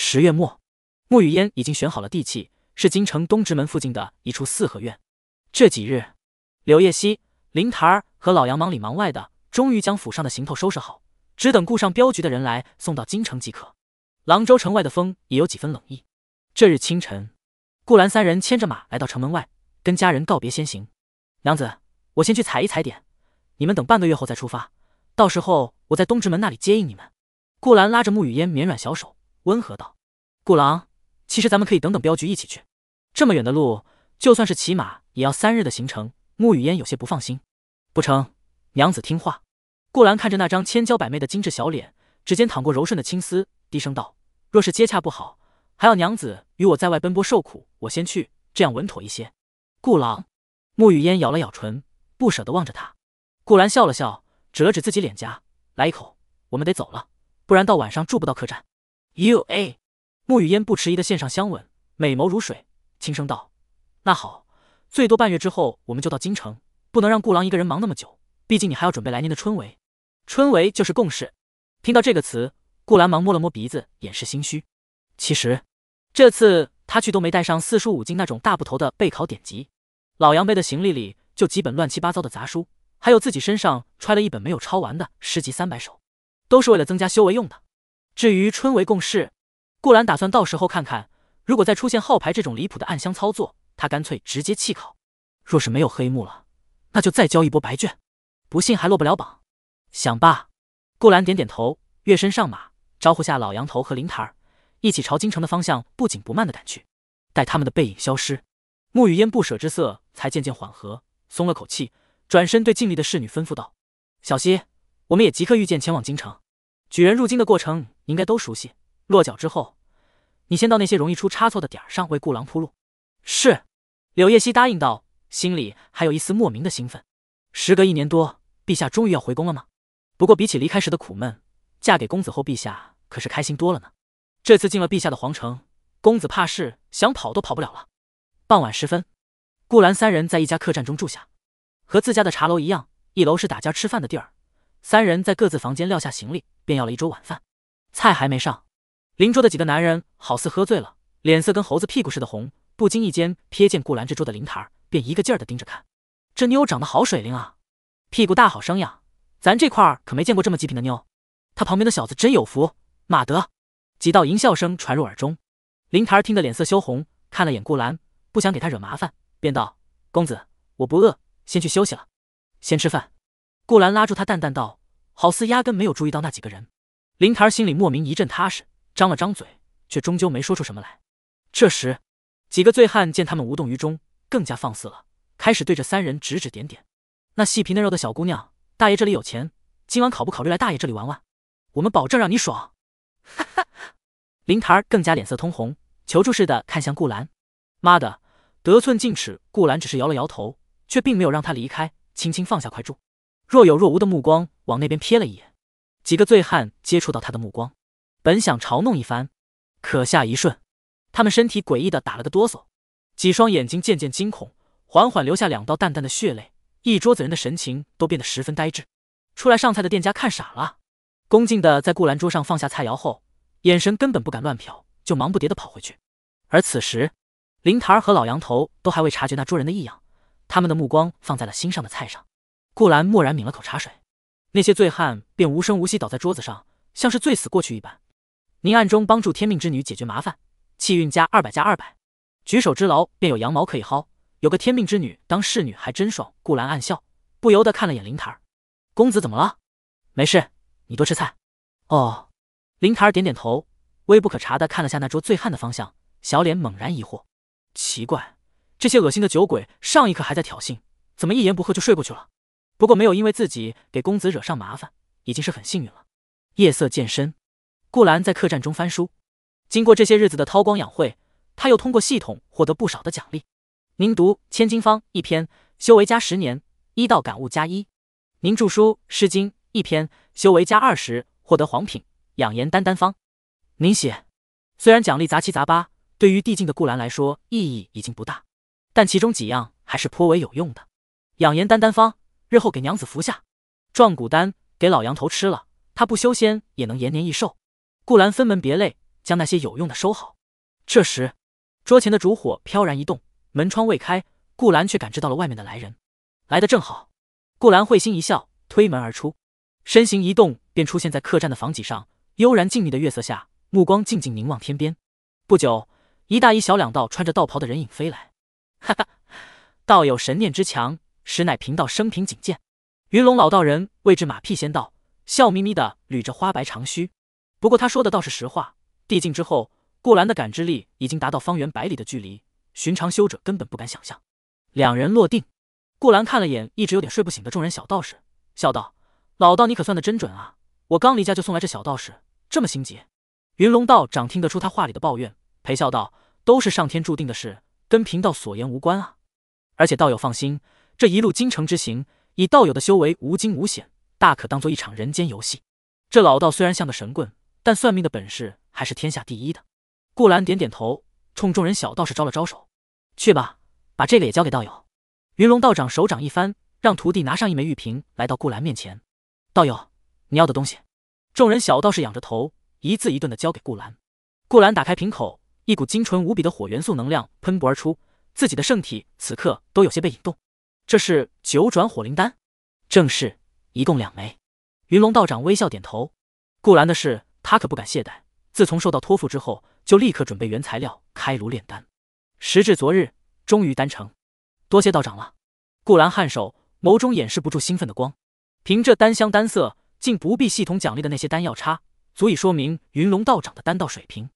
十月末，穆雨嫣已经选好了地契，是京城东直门附近的一处四合院。这几日，柳叶熙、灵台儿和老杨忙里忙外的，终于将府上的行头收拾好，只等顾上镖局的人来送到京城即可。廊州城外的风也有几分冷意。这日清晨，顾兰三人牵着马来到城门外，跟家人告别，先行。娘子，我先去采一采点，你们等半个月后再出发，到时候我在东直门那里接应你们。顾兰拉着穆雨嫣绵软小手，温和道：“顾郎，其实咱们可以等等镖局一起去。这么远的路，就算是骑马也要三日的行程。”穆雨嫣有些不放心。不成，娘子听话。顾兰看着那张千娇百媚的精致小脸，指尖淌过柔顺的青丝，低声道。若是接洽不好，还要娘子与我在外奔波受苦，我先去，这样稳妥一些。顾郎，穆雨嫣咬了咬唇，不舍得望着他。顾兰笑了笑，指了指自己脸颊，来一口。我们得走了，不然到晚上住不到客栈。U A，沐雨烟不迟疑的献上香吻，美眸如水，轻声道：“那好，最多半月之后我们就到京城，不能让顾郎一个人忙那么久，毕竟你还要准备来年的春闱。春闱就是共事。”听到这个词。顾兰忙摸了摸鼻子，掩饰心虚。其实这次他去都没带上四书五经那种大部头的备考典籍，老杨背的行李里就几本乱七八糟的杂书，还有自己身上揣了一本没有抄完的诗集三百首，都是为了增加修为用的。至于春闱共事，顾兰打算到时候看看，如果再出现号牌这种离谱的暗箱操作，他干脆直接弃考。若是没有黑幕了，那就再交一波白卷，不信还落不了榜。想罢，顾兰点点头，跃身上马。招呼下老杨头和林台儿，一起朝京城的方向不紧不慢的赶去。待他们的背影消失，沐雨烟不舍之色才渐渐缓和，松了口气，转身对尽力的侍女吩咐道：“小溪，我们也即刻御剑前往京城。举人入京的过程应该都熟悉。落脚之后，你先到那些容易出差错的点儿上为顾郎铺路。”是。柳叶熙答应道，心里还有一丝莫名的兴奋。时隔一年多，陛下终于要回宫了吗？不过比起离开时的苦闷。嫁给公子后，陛下可是开心多了呢。这次进了陛下的皇城，公子怕是想跑都跑不了了。傍晚时分，顾兰三人在一家客栈中住下，和自家的茶楼一样，一楼是打尖吃饭的地儿。三人在各自房间撂下行李，便要了一桌晚饭。菜还没上，邻桌的几个男人好似喝醉了，脸色跟猴子屁股似的红。不经意间瞥见顾兰这桌的灵台，便一个劲儿的盯着看。这妞长得好水灵啊，屁股大好生养，咱这块儿可没见过这么极品的妞。他旁边的小子真有福，马德！几道淫笑声传入耳中，林台儿听得脸色羞红，看了眼顾兰，不想给他惹麻烦，便道：“公子，我不饿，先去休息了。先吃饭。”顾兰拉住他，淡淡道，好似压根没有注意到那几个人。林台儿心里莫名一阵踏实，张了张嘴，却终究没说出什么来。这时，几个醉汉见他们无动于衷，更加放肆了，开始对着三人指指点点：“那细皮嫩肉的小姑娘，大爷这里有钱，今晚考不考虑来大爷这里玩玩？”我们保证让你爽！哈哈，林台儿更加脸色通红，求助似的看向顾兰。妈的，得寸进尺！顾兰只是摇了摇头，却并没有让他离开，轻轻放下筷柱，若有若无的目光往那边瞥了一眼。几个醉汉接触到他的目光，本想嘲弄一番，可下一瞬，他们身体诡异的打了个哆嗦，几双眼睛渐渐惊恐，缓缓流下两道淡淡的血泪，一桌子人的神情都变得十分呆滞。出来上菜的店家看傻了。恭敬的在顾兰桌上放下菜肴后，眼神根本不敢乱瞟，就忙不迭的跑回去。而此时，林台儿和老杨头都还未察觉那桌人的异样，他们的目光放在了心上的菜上。顾兰蓦然抿了口茶水，那些醉汉便无声无息倒在桌子上，像是醉死过去一般。您暗中帮助天命之女解决麻烦，气运加二百加二百，举手之劳便有羊毛可以薅。有个天命之女当侍女还真爽。顾兰暗笑，不由得看了眼林台儿，公子怎么了？没事。你多吃菜，哦。林凯儿点点头，微不可察的看了下那桌醉汉的方向，小脸猛然疑惑。奇怪，这些恶心的酒鬼，上一刻还在挑衅，怎么一言不合就睡过去了？不过没有因为自己给公子惹上麻烦，已经是很幸运了。夜色渐深，顾兰在客栈中翻书，经过这些日子的韬光养晦，他又通过系统获得不少的奖励。您读《千金方》一篇，修为加十年，医道感悟加一；您著书《诗经》。一篇修为加二十，获得黄品养颜丹丹方。您写，虽然奖励杂七杂八，对于递进的顾兰来说意义已经不大，但其中几样还是颇为有用的。养颜丹丹方，日后给娘子服下；壮骨丹给老杨头吃了，他不修仙也能延年益寿。顾兰分门别类将那些有用的收好。这时，桌前的烛火飘然一动，门窗未开，顾兰却感知到了外面的来人。来的正好，顾兰会心一笑，推门而出，身形一动，便出现在客栈的房脊上，悠然静谧的月色下，目光静静凝望天边。不久。一大一小两道穿着道袍的人影飞来，哈哈，道友神念之强，实乃贫道生平仅见。云龙老道人谓之马屁仙道，笑眯眯的捋着花白长须。不过他说的倒是实话。递进之后，顾兰的感知力已经达到方圆百里的距离，寻常修者根本不敢想象。两人落定，顾兰看了眼一直有点睡不醒的众人小道士，笑道：“老道，你可算的真准啊！我刚离家就送来这小道士，这么心急。”云龙道长听得出他话里的抱怨。陪笑道：“都是上天注定的事，跟贫道所言无关啊。而且道友放心，这一路京城之行，以道友的修为，无惊无险，大可当做一场人间游戏。这老道虽然像个神棍，但算命的本事还是天下第一的。”顾兰点点头，冲众人小道士招了招手：“去吧，把这个也交给道友。”云龙道长手掌一翻，让徒弟拿上一枚玉瓶，来到顾兰面前：“道友，你要的东西。”众人小道士仰着头，一字一顿的交给顾兰。顾兰打开瓶口。一股精纯无比的火元素能量喷薄而出，自己的圣体此刻都有些被引动。这是九转火灵丹，正是，一共两枚。云龙道长微笑点头。顾兰的事，他可不敢懈怠。自从受到托付之后，就立刻准备原材料，开炉炼丹。时至昨日，终于丹成。多谢道长了。顾兰颔首，眸中掩饰不住兴奋的光。凭这丹香丹色，竟不必系统奖励的那些丹药差，足以说明云龙道长的丹道水平。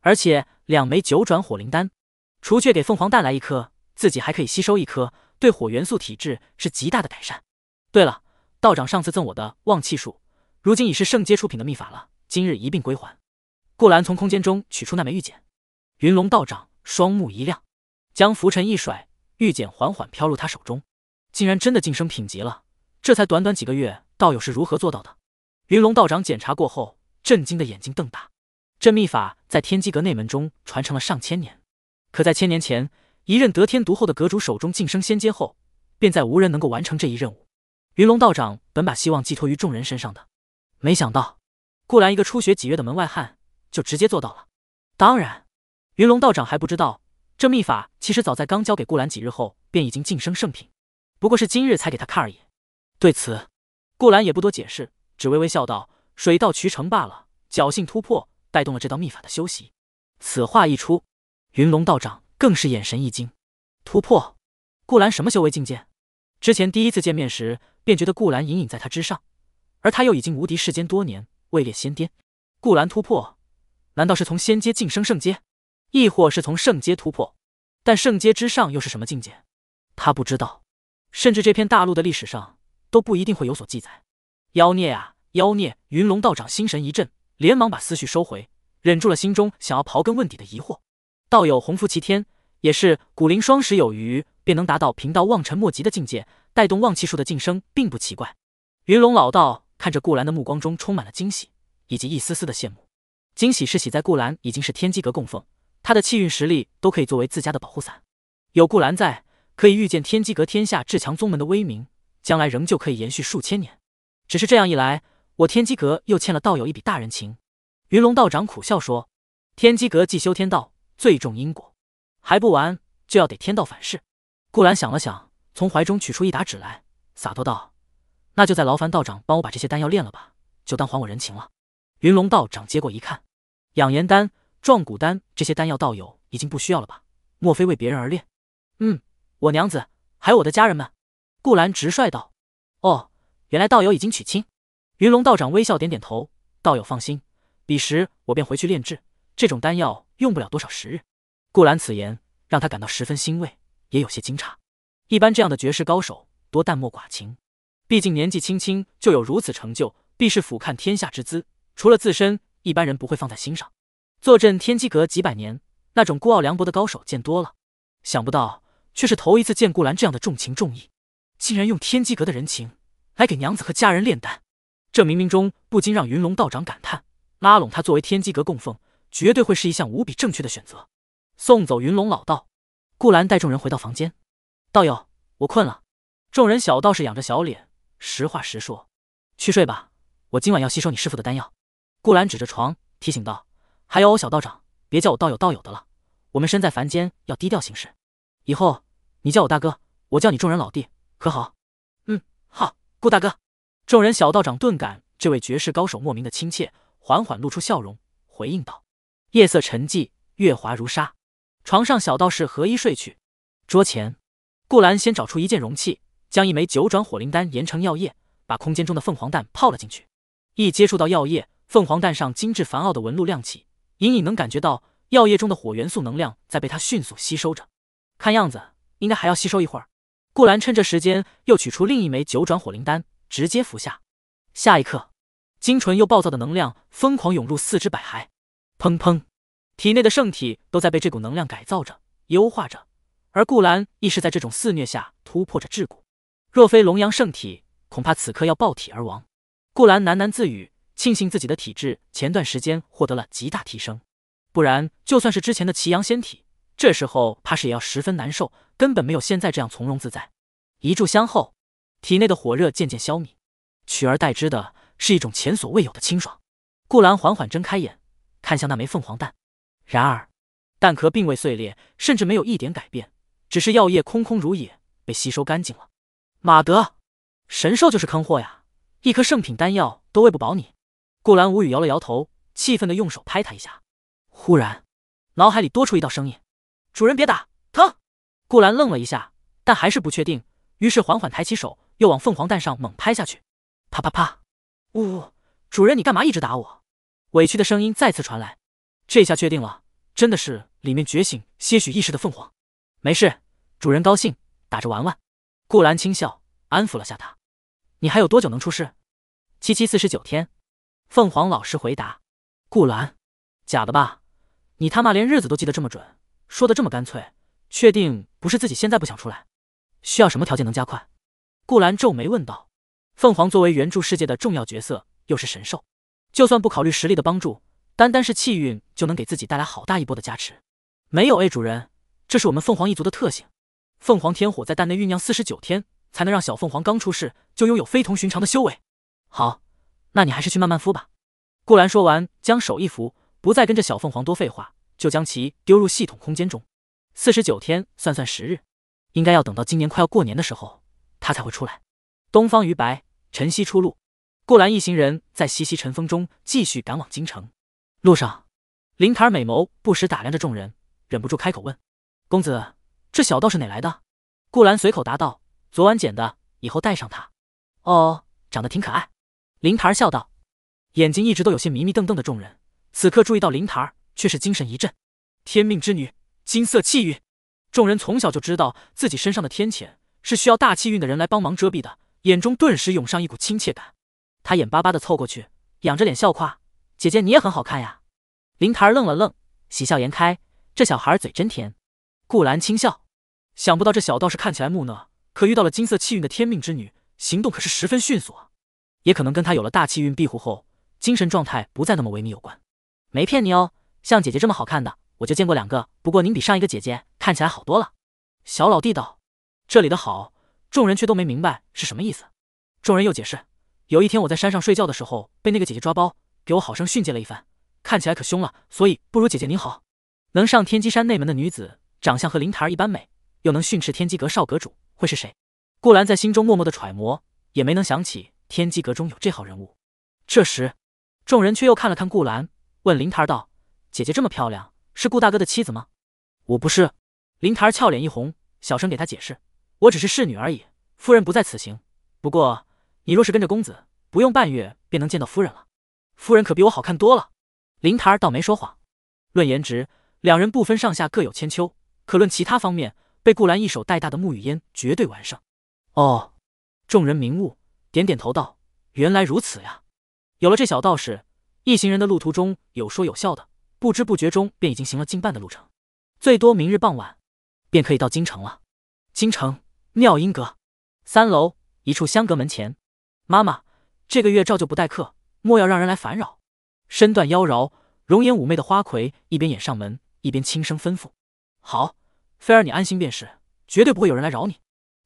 而且两枚九转火灵丹，除却给凤凰蛋来一颗，自己还可以吸收一颗，对火元素体质是极大的改善。对了，道长上次赠我的旺气术，如今已是圣阶出品的秘法了，今日一并归还。顾兰从空间中取出那枚玉简，云龙道长双目一亮，将拂尘一甩，玉简缓缓飘入他手中，竟然真的晋升品级了。这才短短几个月，道友是如何做到的？云龙道长检查过后，震惊的眼睛瞪大。这秘法在天机阁内门中传承了上千年，可在千年前，一任得天独厚的阁主手中晋升仙阶后，便再无人能够完成这一任务。云龙道长本把希望寄托于众人身上的，没想到顾兰一个初学几月的门外汉就直接做到了。当然，云龙道长还不知道，这秘法其实早在刚交给顾兰几日后便已经晋升圣品，不过是今日才给他看而已。对此，顾兰也不多解释，只微微笑道：“水到渠成罢了，侥幸突破。”带动了这道秘法的修习。此话一出，云龙道长更是眼神一惊。突破？顾兰什么修为境界？之前第一次见面时，便觉得顾兰隐隐在他之上，而他又已经无敌世间多年，位列仙巅。顾兰突破，难道是从仙阶晋升圣阶，亦或是从圣阶突破？但圣阶之上又是什么境界？他不知道，甚至这片大陆的历史上都不一定会有所记载。妖孽啊，妖孽！云龙道长心神一震。连忙把思绪收回，忍住了心中想要刨根问底的疑惑。道友鸿福齐天，也是古灵双石有余，便能达到贫道望尘莫及的境界，带动旺气术的晋升，并不奇怪。云龙老道看着顾兰的目光中充满了惊喜，以及一丝丝的羡慕。惊喜是喜在顾兰已经是天机阁供奉，他的气运实力都可以作为自家的保护伞。有顾兰在，可以预见天机阁天下至强宗门的威名，将来仍旧可以延续数千年。只是这样一来。我天机阁又欠了道友一笔大人情，云龙道长苦笑说：“天机阁既修天道，最重因果，还不完就要得天道反噬。”顾兰想了想，从怀中取出一沓纸来，洒脱道：“那就再劳烦道长帮我把这些丹药炼了吧，就当还我人情了。”云龙道长接过一看，养颜丹、壮骨丹这些丹药，道友已经不需要了吧？莫非为别人而炼？嗯，我娘子还有我的家人们。顾兰直率道：“哦，原来道友已经娶亲。”云龙道长微笑点点头，道友放心，彼时我便回去炼制这种丹药，用不了多少时日。顾兰此言让他感到十分欣慰，也有些惊诧。一般这样的绝世高手多淡漠寡情，毕竟年纪轻轻就有如此成就，必是俯瞰天下之资。除了自身，一般人不会放在心上。坐镇天机阁几百年，那种孤傲凉薄的高手见多了，想不到却是头一次见顾兰这样的重情重义，竟然用天机阁的人情来给娘子和家人炼丹。这冥冥中不禁让云龙道长感叹：拉拢他作为天机阁供奉，绝对会是一项无比正确的选择。送走云龙老道，顾兰带众人回到房间。道友，我困了。众人小道士仰着小脸，实话实说：“去睡吧，我今晚要吸收你师傅的丹药。”顾兰指着床提醒道：“还有我小道长，别叫我道友道友的了，我们身在凡间要低调行事。以后你叫我大哥，我叫你众人老弟，可好？”“嗯，好，顾大哥。”众人小道长顿感这位绝世高手莫名的亲切，缓缓露出笑容，回应道：“夜色沉寂，月华如纱。”床上小道士合衣睡去。桌前，顾兰先找出一件容器，将一枚九转火灵丹研成药液，把空间中的凤凰蛋泡了进去。一接触到药液，凤凰蛋上精致繁奥的纹路亮起，隐隐能感觉到药液中的火元素能量在被它迅速吸收着。看样子应该还要吸收一会儿。顾兰趁这时间又取出另一枚九转火灵丹。直接服下，下一刻，精纯又暴躁的能量疯狂涌入四肢百骸，砰砰，体内的圣体都在被这股能量改造着、优化着。而顾兰亦是在这种肆虐下突破着桎梏，若非龙阳圣体，恐怕此刻要爆体而亡。顾兰喃喃自语，庆幸自己的体质前段时间获得了极大提升，不然就算是之前的奇阳仙体，这时候怕是也要十分难受，根本没有现在这样从容自在。一炷香后。体内的火热渐渐消弭，取而代之的是一种前所未有的清爽。顾兰缓缓睁开眼，看向那枚凤凰蛋，然而蛋壳并未碎裂，甚至没有一点改变，只是药液空空如也，被吸收干净了。马德，神兽就是坑货呀！一颗圣品丹药都喂不饱你。顾兰无语，摇了摇头，气愤的用手拍他一下。忽然，脑海里多出一道声音：“主人别打，疼！”顾兰愣了一下，但还是不确定，于是缓缓抬起手。又往凤凰蛋上猛拍下去，啪啪啪！呜，主人，你干嘛一直打我？委屈的声音再次传来。这下确定了，真的是里面觉醒些许意识的凤凰。没事，主人高兴，打着玩玩。顾兰轻笑，安抚了下他。你还有多久能出世？七七四十九天。凤凰老实回答。顾兰，假的吧？你他妈连日子都记得这么准，说的这么干脆，确定不是自己现在不想出来？需要什么条件能加快？顾兰皱眉问道：“凤凰作为原著世界的重要角色，又是神兽，就算不考虑实力的帮助，单单是气运就能给自己带来好大一波的加持。没有 A 主人，这是我们凤凰一族的特性。凤凰天火在蛋内酝酿四十九天，才能让小凤凰刚出世就拥有非同寻常的修为。好，那你还是去慢慢孵吧。”顾兰说完，将手一扶，不再跟着小凤凰多废话，就将其丢入系统空间中。四十九天，算算时日，应该要等到今年快要过年的时候。他才会出来。东方于白，晨曦出露。顾兰一行人在习习晨风中继续赶往京城。路上，林檀美眸不时打量着众人，忍不住开口问：“公子，这小道是哪来的？”顾兰随口答道：“昨晚捡的，以后带上它。”哦，长得挺可爱。林檀笑道，眼睛一直都有些迷迷瞪瞪的众人，此刻注意到林檀，却是精神一振。天命之女，金色气运。众人从小就知道自己身上的天谴。是需要大气运的人来帮忙遮蔽的，眼中顿时涌上一股亲切感。他眼巴巴的凑过去，仰着脸笑夸：“姐姐你也很好看呀。”林檀儿愣了愣，喜笑颜开：“这小孩嘴真甜。”顾兰轻笑，想不到这小道士看起来木讷，可遇到了金色气运的天命之女，行动可是十分迅速啊。也可能跟他有了大气运庇护后，精神状态不再那么萎靡有关。没骗你哦，像姐姐这么好看的，我就见过两个。不过您比上一个姐姐看起来好多了。小老弟道。这里的好，众人却都没明白是什么意思。众人又解释：有一天我在山上睡觉的时候，被那个姐姐抓包，给我好生训诫了一番，看起来可凶了，所以不如姐姐您好。能上天机山内门的女子，长相和灵台儿一般美，又能训斥天机阁少阁主，会是谁？顾兰在心中默默的揣摩，也没能想起天机阁中有这号人物。这时，众人却又看了看顾兰，问灵台儿道：“姐姐这么漂亮，是顾大哥的妻子吗？”我不是。灵台儿俏脸一红，小声给他解释。我只是侍女而已，夫人不在此行。不过你若是跟着公子，不用半月便能见到夫人了。夫人可比我好看多了。林檀儿倒没说谎，论颜值，两人不分上下各有千秋。可论其他方面，被顾兰一手带大的沐雨烟绝对完胜。哦，众人明悟，点点头道：“原来如此呀。”有了这小道士，一行人的路途中有说有笑的，不知不觉中便已经行了近半的路程。最多明日傍晚，便可以到京城了。京城。妙音阁三楼一处香阁门前，妈妈，这个月照旧不待客，莫要让人来烦扰。身段妖娆、容颜妩媚的花魁一边掩上门，一边轻声吩咐。好，菲儿，你安心便是，绝对不会有人来扰你。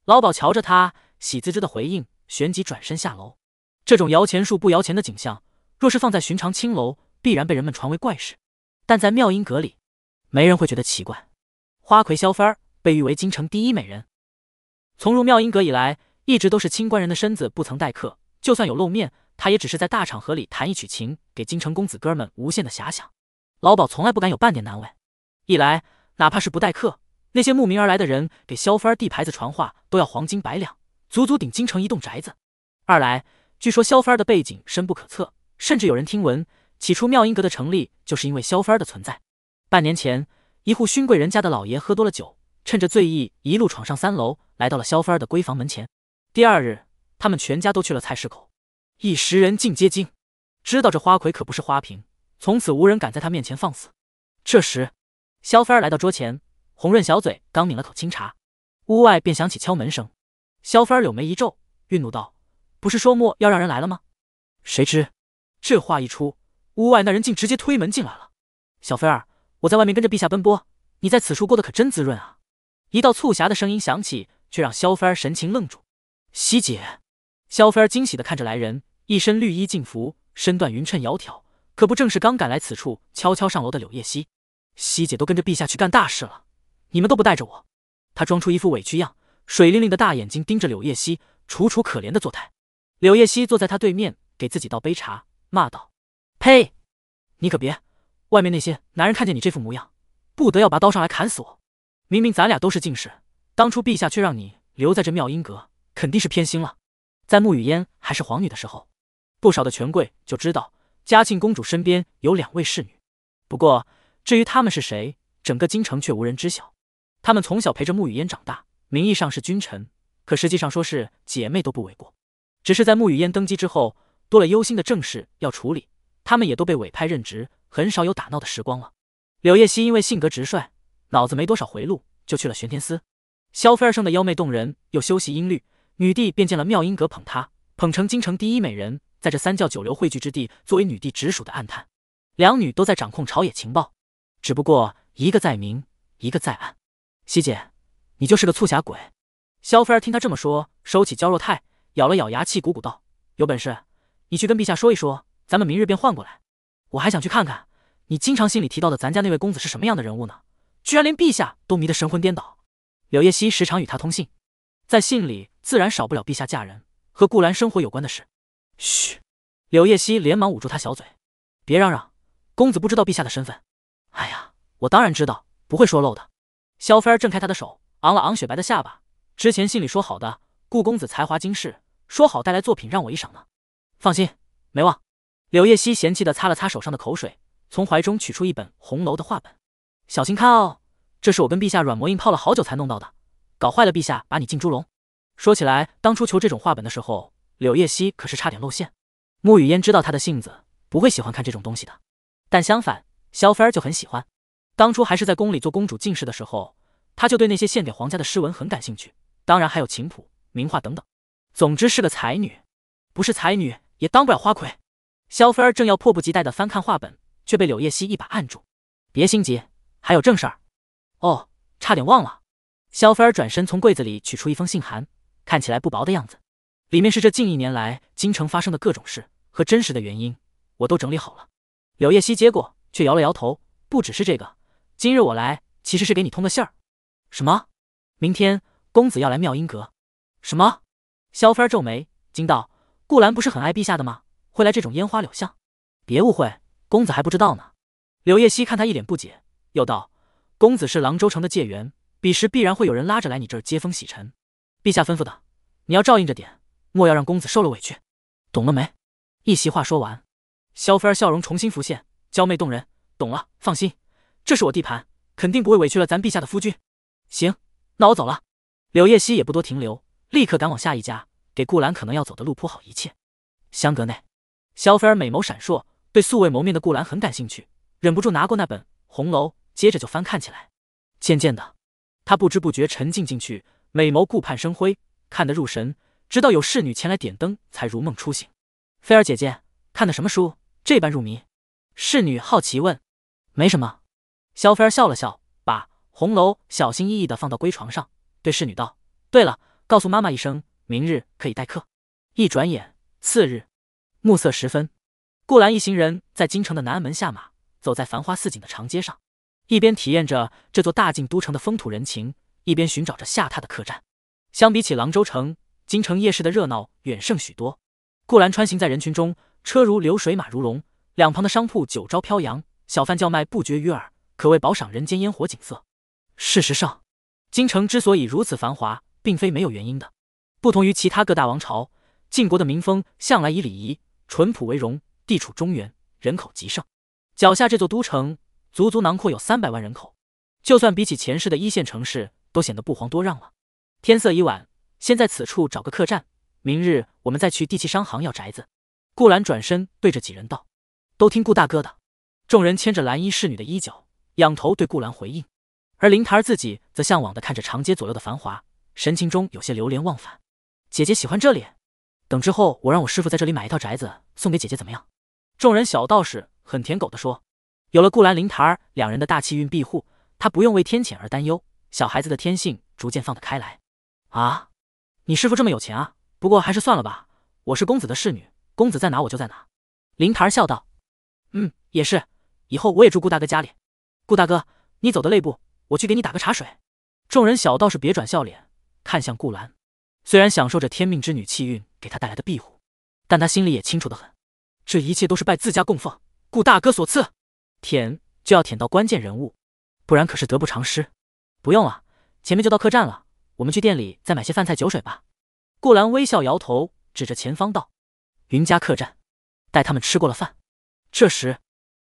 老鸨瞧着他，喜滋滋的回应，旋即转身下楼。这种摇钱树不摇钱的景象，若是放在寻常青楼，必然被人们传为怪事；但在妙音阁里，没人会觉得奇怪。花魁萧菲儿被誉为京城第一美人，从入妙音阁以来，一直都是清官人的身子，不曾待客。就算有露面，他也只是在大场合里弹一曲琴，给京城公子哥们无限的遐想。老鸨从来不敢有半点难为。一来，哪怕是不待客，那些慕名而来的人给萧菲儿递牌子传话，都要黄金百两，足足顶京城一栋宅子；二来，据说萧菲儿的背景深不可测，甚至有人听闻，起初妙音阁的成立就是因为萧菲儿的存在。半年前，一户勋贵人家的老爷喝多了酒，趁着醉意，一路闯上三楼，来到了萧菲儿的闺房门前。第二日，他们全家都去了菜市口，一时人尽皆惊，知道这花魁可不是花瓶，从此无人敢在他面前放肆。这时，萧菲儿来到桌前，红润小嘴，刚抿了口清茶，屋外便响起敲门声。萧菲儿柳眉一皱，愠怒道。不是说莫要让人来了吗？谁知这话一出，屋外那人竟直接推门进来了。小菲儿，我在外面跟着陛下奔波，你在此处过得可真滋润啊！一道促狭的声音响起，却让萧菲儿神情愣住。西姐，萧菲儿惊喜的看着来人，一身绿衣净服，身段匀称窈窕，可不正是刚赶来此处悄悄上楼的柳叶熙？西姐都跟着陛下去干大事了，你们都不带着我。她装出一副委屈样，水灵灵的大眼睛盯着柳叶熙，楚楚可怜的作态。柳叶熙坐在他对面，给自己倒杯茶，骂道：“呸！你可别，外面那些男人看见你这副模样，不得要拔刀上来砍死我！明明咱俩都是进士，当初陛下却让你留在这妙音阁，肯定是偏心了。在沐雨嫣还是皇女的时候，不少的权贵就知道嘉庆公主身边有两位侍女。不过至于她们是谁，整个京城却无人知晓。她们从小陪着沐雨嫣长大，名义上是君臣，可实际上说是姐妹都不为过。”只是在沐雨嫣登基之后，多了忧心的政事要处理，他们也都被委派任职，很少有打闹的时光了。柳叶熙因为性格直率，脑子没多少回路，就去了玄天司。萧菲儿生的妖媚动人，又修习音律，女帝便见了妙音阁，捧她捧成京城第一美人，在这三教九流汇聚之地，作为女帝直属的暗探。两女都在掌控朝野情报，只不过一个在明，一个在暗。熙姐，你就是个促狭鬼。萧菲儿听他这么说，收起娇弱态。咬了咬牙，气鼓鼓道：“有本事，你去跟陛下说一说，咱们明日便换过来。我还想去看看，你经常信里提到的咱家那位公子是什么样的人物呢？居然连陛下都迷得神魂颠倒。”柳叶熙时常与他通信，在信里自然少不了陛下嫁人和顾兰生活有关的事。嘘！柳叶熙连忙捂住他小嘴：“别嚷嚷，公子不知道陛下的身份。”哎呀，我当然知道，不会说漏的。萧菲儿挣开他的手，昂了昂雪白的下巴：“之前信里说好的，顾公子才华惊世。”说好带来作品让我一赏呢，放心，没忘。柳叶熙嫌弃的擦了擦手上的口水，从怀中取出一本红楼的画本，小心看哦，这是我跟陛下软磨硬泡了好久才弄到的，搞坏了陛下把你进猪笼。说起来，当初求这种画本的时候，柳叶熙可是差点露馅。穆雨嫣知道他的性子，不会喜欢看这种东西的，但相反，萧菲儿就很喜欢。当初还是在宫里做公主进士的时候，他就对那些献给皇家的诗文很感兴趣，当然还有琴谱、名画等等。总之是个才女，不是才女也当不了花魁。萧菲儿正要迫不及待的翻看画本，却被柳叶熙一把按住：“别心急，还有正事儿。”哦，差点忘了。萧菲儿转身从柜子里取出一封信函，看起来不薄的样子，里面是这近一年来京城发生的各种事和真实的原因，我都整理好了。柳叶熙接过，却摇了摇头：“不只是这个，今日我来其实是给你通个信儿。”“什么？明天公子要来妙音阁？”“什么？”萧菲儿皱眉，惊道：“顾兰不是很爱陛下的吗？会来这种烟花柳巷？别误会，公子还不知道呢。”柳叶熙看他一脸不解，又道：“公子是郎州城的界员，彼时必然会有人拉着来你这儿接风洗尘。陛下吩咐的，你要照应着点，莫要让公子受了委屈，懂了没？”一席话说完，萧菲儿笑容重新浮现，娇媚动人。懂了，放心，这是我地盘，肯定不会委屈了咱陛下的夫君。行，那我走了。柳叶熙也不多停留。立刻赶往下一家，给顾兰可能要走的路铺好一切。香阁内，萧菲儿美眸闪烁，对素未谋面的顾兰很感兴趣，忍不住拿过那本红楼，接着就翻看起来。渐渐的，他不知不觉沉浸进去，美眸顾盼生辉，看得入神，直到有侍女前来点灯，才如梦初醒。菲儿姐姐，看的什么书？这般入迷？侍女好奇问。没什么。萧菲儿笑了笑，把红楼小心翼翼的放到闺床上，对侍女道：“对了，告诉妈妈一声，明日可以待客。”一转眼，次日暮色时分，顾兰一行人在京城的南安门下马，走在繁花似锦的长街上，一边体验着这座大晋都城的风土人情，一边寻找着下榻的客栈。相比起廊州城，京城夜市的热闹远胜许多。顾兰穿行在人群中，车如流水，马如龙，两旁的商铺酒招飘扬，小贩叫卖不绝于耳，可谓饱赏人间烟火景色。事实上，京城之所以如此繁华，并非没有原因的。不同于其他各大王朝，晋国的民风向来以礼仪淳朴为荣，地处中原，人口极盛。脚下这座都城，足足囊括有三百万人口，就算比起前世的一线城市，都显得不遑多让了。天色已晚，先在此处找个客栈，明日我们再去地契商行要宅子。顾兰转身对着几人道：“都听顾大哥的。”众人牵着蓝衣侍女的衣角，仰头对顾兰回应。而灵台儿自己则向往的看着长街左右的繁华，神情中有些流连忘返。姐姐喜欢这里，等之后我让我师傅在这里买一套宅子送给姐姐，怎么样？众人小道士很舔狗的说：“有了顾兰、灵台儿两人的大气运庇护，他不用为天谴而担忧，小孩子的天性逐渐放得开来。”啊，你师傅这么有钱啊？不过还是算了吧，我是公子的侍女，公子在哪我就在哪。灵台儿笑道：“嗯，也是，以后我也住顾大哥家里。顾大哥，你走的累不？”我去给你打个茶水。众人小道士别转笑脸，看向顾兰。虽然享受着天命之女气运给他带来的庇护，但他心里也清楚的很，这一切都是拜自家供奉顾大哥所赐。舔就要舔到关键人物，不然可是得不偿失。不用了，前面就到客栈了，我们去店里再买些饭菜酒水吧。顾兰微笑摇头，指着前方道：“云家客栈。”待他们吃过了饭，这时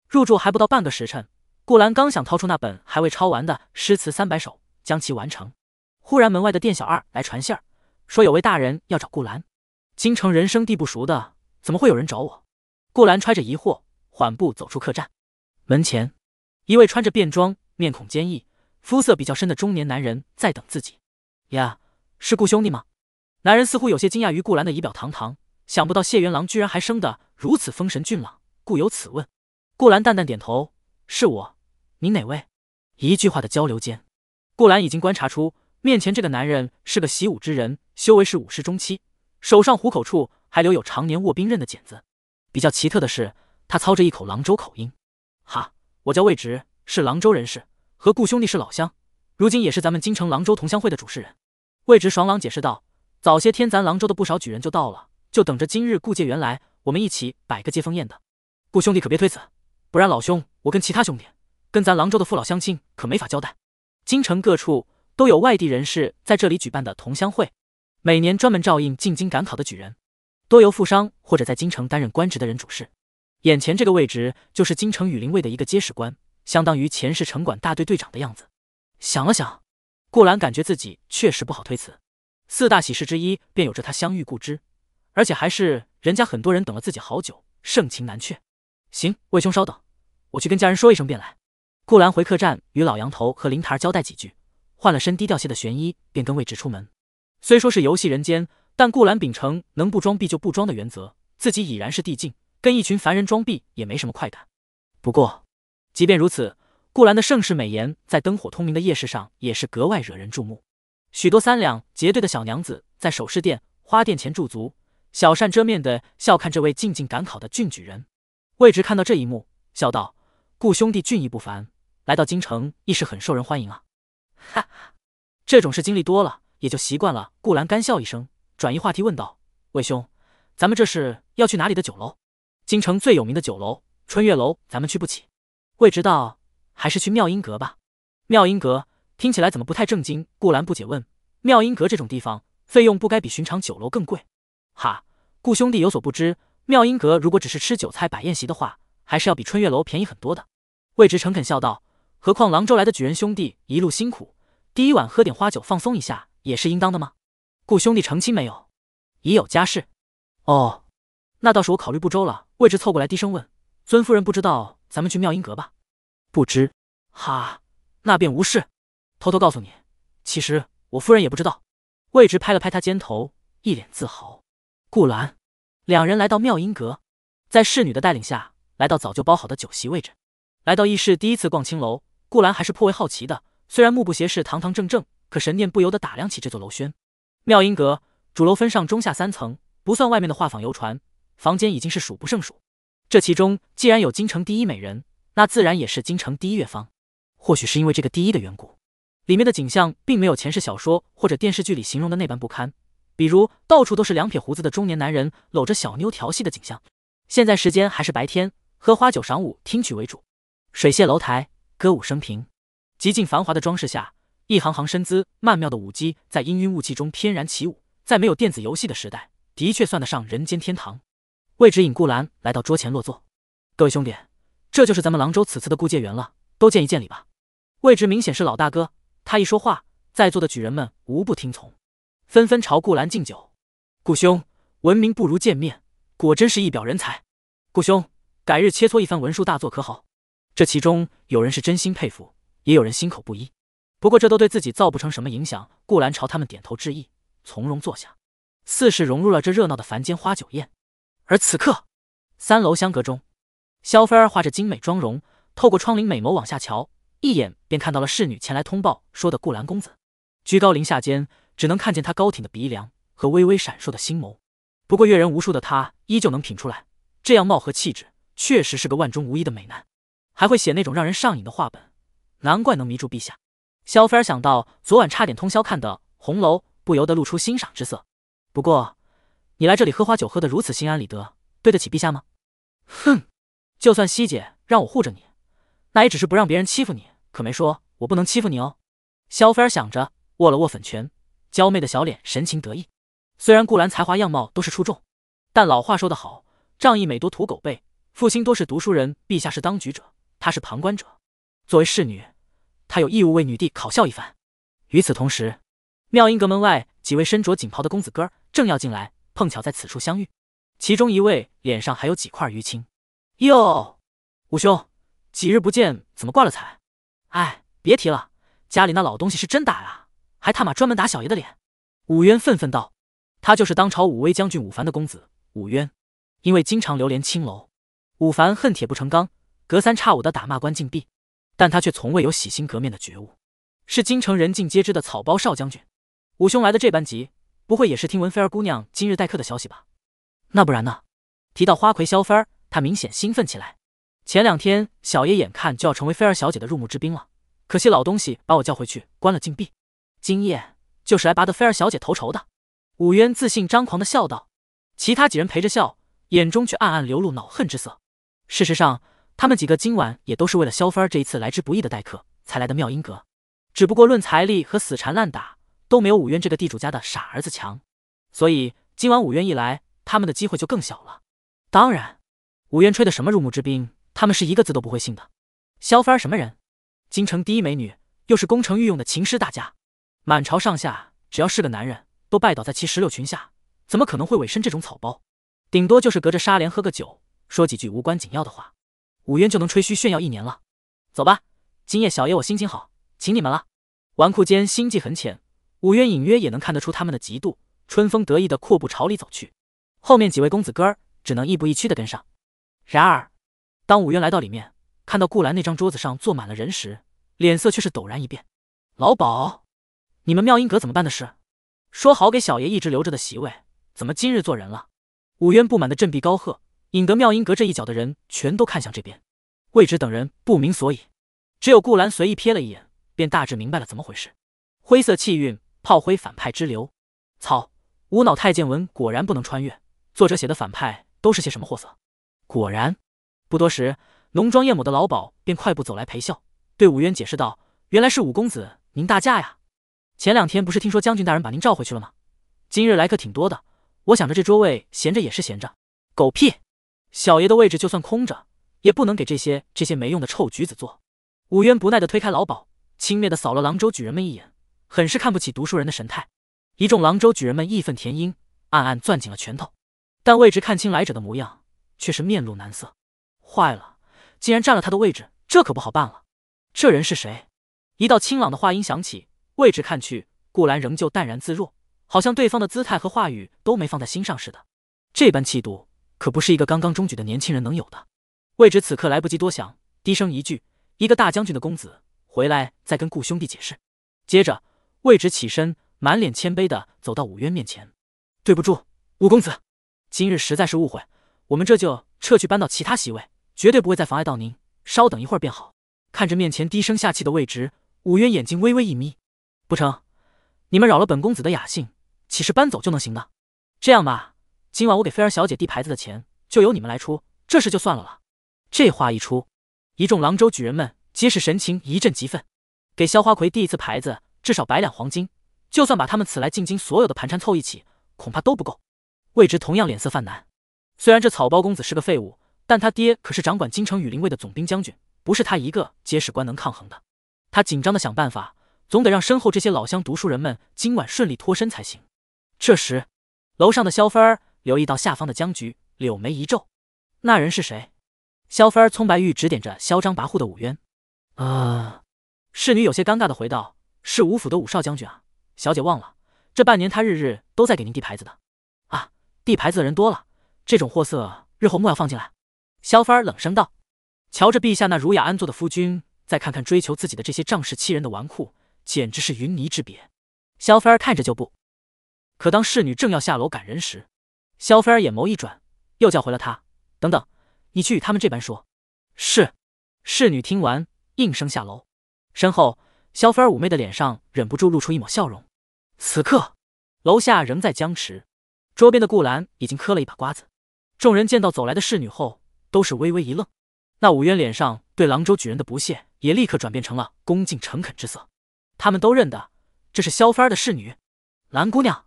入住还不到半个时辰。顾兰刚想掏出那本还未抄完的诗词三百首，将其完成，忽然门外的店小二来传信儿，说有位大人要找顾兰。京城人生地不熟的，怎么会有人找我？顾兰揣着疑惑，缓步走出客栈。门前，一位穿着便装、面孔坚毅、肤色比较深的中年男人在等自己。呀，是顾兄弟吗？男人似乎有些惊讶于顾兰的仪表堂堂，想不到谢元郎居然还生得如此风神俊朗，故有此问。顾兰淡淡点头。是我，您哪位？一句话的交流间，顾兰已经观察出面前这个男人是个习武之人，修为是武士中期，手上虎口处还留有常年握兵刃的茧子。比较奇特的是，他操着一口廊州口音。哈，我叫魏直，是廊州人士，和顾兄弟是老乡，如今也是咱们京城廊州同乡会的主事人。魏直爽朗解释道：“早些天咱廊州的不少举人就到了，就等着今日顾界员来，我们一起摆个接风宴的。顾兄弟可别推辞。”不然，老兄，我跟其他兄弟，跟咱廊州的父老乡亲可没法交代。京城各处都有外地人士在这里举办的同乡会，每年专门照应进京赶考的举人，多由富商或者在京城担任官职的人主事。眼前这个位置就是京城羽林卫的一个接使官，相当于前世城管大队队长的样子。想了想，顾兰感觉自己确实不好推辞。四大喜事之一便有着他相遇故知，而且还是人家很多人等了自己好久，盛情难却。行，魏兄稍等，我去跟家人说一声便来。顾兰回客栈，与老杨头和林台儿交代几句，换了身低调些的玄衣，便跟魏直出门。虽说是游戏人间，但顾兰秉承能不装逼就不装的原则，自己已然是帝境，跟一群凡人装逼也没什么快感。不过，即便如此，顾兰的盛世美颜在灯火通明的夜市上也是格外惹人注目。许多三两结对的小娘子在首饰店、花店前驻足，小扇遮面的笑看这位静静赶考的俊举人。魏直看到这一幕，笑道：“顾兄弟俊逸不凡，来到京城亦是很受人欢迎啊。”哈，这种事经历多了，也就习惯了。顾兰干笑一声，转移话题问道：“魏兄，咱们这是要去哪里的酒楼？京城最有名的酒楼春月楼，咱们去不起。”魏直道：“还是去妙音阁吧。”妙音阁听起来怎么不太正经？顾兰不解问：“妙音阁这种地方，费用不该比寻常酒楼更贵？”哈，顾兄弟有所不知。妙音阁如果只是吃酒菜摆宴席的话，还是要比春月楼便宜很多的。魏直诚恳笑道：“何况郎州来的举人兄弟一路辛苦，第一晚喝点花酒放松一下也是应当的吗？”顾兄弟成亲没有？已有家室。哦，那倒是我考虑不周了。魏直凑过来低声问：“尊夫人不知道咱们去妙音阁吧？”不知。哈，那便无事。偷偷告诉你，其实我夫人也不知道。魏直拍了拍他肩头，一脸自豪。顾兰。两人来到妙音阁，在侍女的带领下来到早就包好的酒席位置。来到议事，第一次逛青楼，顾兰还是颇为好奇的，虽然目不斜视，堂堂正正，可神念不由得打量起这座楼轩。妙音阁主楼分上中下三层，不算外面的画舫游船，房间已经是数不胜数。这其中既然有京城第一美人，那自然也是京城第一乐坊。或许是因为这个第一的缘故，里面的景象并没有前世小说或者电视剧里形容的那般不堪。比如到处都是两撇胡子的中年男人搂着小妞调戏的景象。现在时间还是白天，喝花酒赏舞听曲为主，水榭楼台歌舞升平，极尽繁华的装饰下，一行行身姿曼妙的舞姬在氤氲雾气中翩然起舞。在没有电子游戏的时代，的确算得上人间天堂。魏直引顾兰来到桌前落座，各位兄弟，这就是咱们郎州此次的顾界园了，都见一见礼吧。魏直明显是老大哥，他一说话，在座的举人们无不听从。纷纷朝顾兰敬酒，顾兄闻名不如见面，果真是一表人才。顾兄改日切磋一番文术大作可好？这其中有人是真心佩服，也有人心口不一。不过这都对自己造不成什么影响。顾兰朝他们点头致意，从容坐下，似是融入了这热闹的凡间花酒宴。而此刻，三楼相隔中，萧菲儿化着精美妆容，透过窗棂美眸往下瞧，一眼便看到了侍女前来通报说的顾兰公子，居高临下间。只能看见他高挺的鼻梁和微微闪烁的星眸，不过阅人无数的他依旧能品出来，这样貌和气质确实是个万中无一的美男，还会写那种让人上瘾的画本，难怪能迷住陛下。萧菲儿想到昨晚差点通宵看的《红楼》，不由得露出欣赏之色。不过，你来这里喝花酒喝得如此心安理得，对得起陛下吗？哼，就算西姐让我护着你，那也只是不让别人欺负你，可没说我不能欺负你哦。萧菲儿想着，握了握粉拳。娇媚的小脸，神情得意。虽然顾兰才华样貌都是出众，但老话说得好，仗义美多屠狗辈。父亲多是读书人，陛下是当局者，他是旁观者。作为侍女，她有义务为女帝考笑一番。与此同时，妙音阁门外几位身着锦袍的公子哥正要进来，碰巧在此处相遇。其中一位脸上还有几块淤青。哟，五兄，几日不见，怎么挂了彩？哎，别提了，家里那老东西是真打呀。还他妈专门打小爷的脸！武渊愤愤道：“他就是当朝武威将军武凡的公子武渊，因为经常流连青楼，武凡恨铁不成钢，隔三差五的打骂关禁闭，但他却从未有洗心革面的觉悟，是京城人尽皆知的草包少将军。武兄来的这般急，不会也是听闻菲儿姑娘今日待客的消息吧？那不然呢？”提到花魁萧菲儿，他明显兴奋起来。前两天小爷眼看就要成为菲儿小姐的入幕之宾了，可惜老东西把我叫回去关了禁闭。今夜就是来拔得菲儿小姐头筹的。武渊自信张狂的笑道，其他几人陪着笑，眼中却暗暗流露恼恨之色。事实上，他们几个今晚也都是为了萧菲儿这一次来之不易的待客才来的妙音阁，只不过论财力和死缠烂打，都没有武渊这个地主家的傻儿子强。所以今晚武渊一来，他们的机会就更小了。当然，武渊吹的什么入幕之宾，他们是一个字都不会信的。萧菲儿什么人？京城第一美女，又是攻城御用的琴师大家。满朝上下，只要是个男人，都拜倒在其石榴裙下，怎么可能会委身这种草包？顶多就是隔着纱帘喝个酒，说几句无关紧要的话，武渊就能吹嘘炫耀一年了。走吧，今夜小爷我心情好，请你们了。纨绔间心计很浅，武渊隐约也能看得出他们的嫉妒，春风得意的阔步朝里走去。后面几位公子哥儿只能亦步亦趋的跟上。然而，当武渊来到里面，看到顾兰那张桌子上坐满了人时，脸色却是陡然一变。老鸨。你们妙音阁怎么办的事？说好给小爷一直留着的席位，怎么今日做人了？武渊不满的振臂高喝，引得妙音阁这一角的人全都看向这边。魏直等人不明所以，只有顾兰随意瞥了一眼，便大致明白了怎么回事。灰色气韵，炮灰反派之流。操！无脑太监文果然不能穿越，作者写的反派都是些什么货色？果然，不多时，浓妆艳抹的老鸨便快步走来陪笑，对武渊解释道：“原来是五公子您大驾呀。”前两天不是听说将军大人把您召回去了吗？今日来客挺多的，我想着这桌位闲着也是闲着。狗屁！小爷的位置就算空着，也不能给这些这些没用的臭橘子坐。武渊不耐的推开老鸨，轻蔑的扫了郎州举人们一眼，很是看不起读书人的神态。一众郎州举人们义愤填膺，暗暗攥紧了拳头。但魏直看清来者的模样，却是面露难色。坏了，竟然占了他的位置，这可不好办了。这人是谁？一道清朗的话音响起。位置看去，顾兰仍旧淡然自若，好像对方的姿态和话语都没放在心上似的。这般气度，可不是一个刚刚中举的年轻人能有的。魏直此刻来不及多想，低声一句：“一个大将军的公子，回来再跟顾兄弟解释。接着，魏直起身，满脸谦卑的走到武渊面前：“对不住，武公子，今日实在是误会，我们这就撤去，搬到其他席位，绝对不会再妨碍到您。稍等一会儿便好。”看着面前低声下气的魏直，武渊眼睛微微一眯：“不成，你们扰了本公子的雅兴，岂是搬走就能行的？这样吧，今晚我给菲儿小姐递牌子的钱就由你们来出，这事就算了了。”这话一出，一众郎州举人们皆是神情一阵激愤。给萧花魁递一次牌子，至少百两黄金，就算把他们此来进京所有的盘缠凑一起，恐怕都不够。魏直同样脸色泛难。虽然这草包公子是个废物，但他爹可是掌管京城羽林卫的总兵将军，不是他一个接事官能抗衡的。他紧张的想办法，总得让身后这些老乡读书人们今晚顺利脱身才行。这时，楼上的萧芬儿留意到下方的僵局，柳眉一皱：“那人是谁？”萧芬儿葱白玉指点着嚣张跋扈的武渊，啊！侍女有些尴尬的回道：“是五府的武少将军啊，小姐忘了，这半年他日日都在给您递牌子的。啊，递牌子的人多了，这种货色日后莫要放进来。”萧芬儿冷声道：“瞧着陛下那儒雅安坐的夫君，再看看追求自己的这些仗势欺人的纨绔，简直是云泥之别。”萧芬儿看着就不。可当侍女正要下楼赶人时，萧芬儿眼眸一转，又叫回了他：“等等。”你去与他们这般说。是。侍女听完，应声下楼。身后，萧菲儿妩媚的脸上忍不住露出一抹笑容。此刻，楼下仍在僵持，桌边的顾兰已经嗑了一把瓜子。众人见到走来的侍女后，都是微微一愣。那武渊脸上对廊州举人的不屑，也立刻转变成了恭敬诚恳之色。他们都认得，这是萧菲儿的侍女蓝姑娘。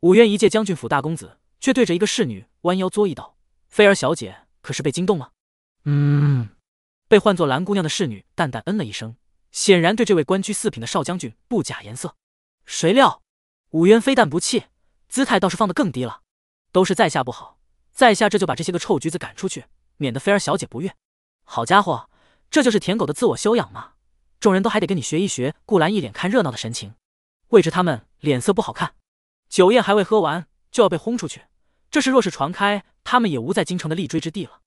武渊一介将军府大公子，却对着一个侍女弯腰作揖道：“菲儿小姐。”可是被惊动了，嗯，被唤作蓝姑娘的侍女淡淡嗯了一声，显然对这位官居四品的少将军不假颜色。谁料武渊非但不气，姿态倒是放得更低了。都是在下不好，在下这就把这些个臭橘子赶出去，免得菲儿小姐不悦。好家伙，这就是舔狗的自我修养吗？众人都还得跟你学一学。顾兰一脸看热闹的神情，魏着他们脸色不好看，酒宴还未喝完就要被轰出去。这事若是传开，他们也无在京城的立锥之地了。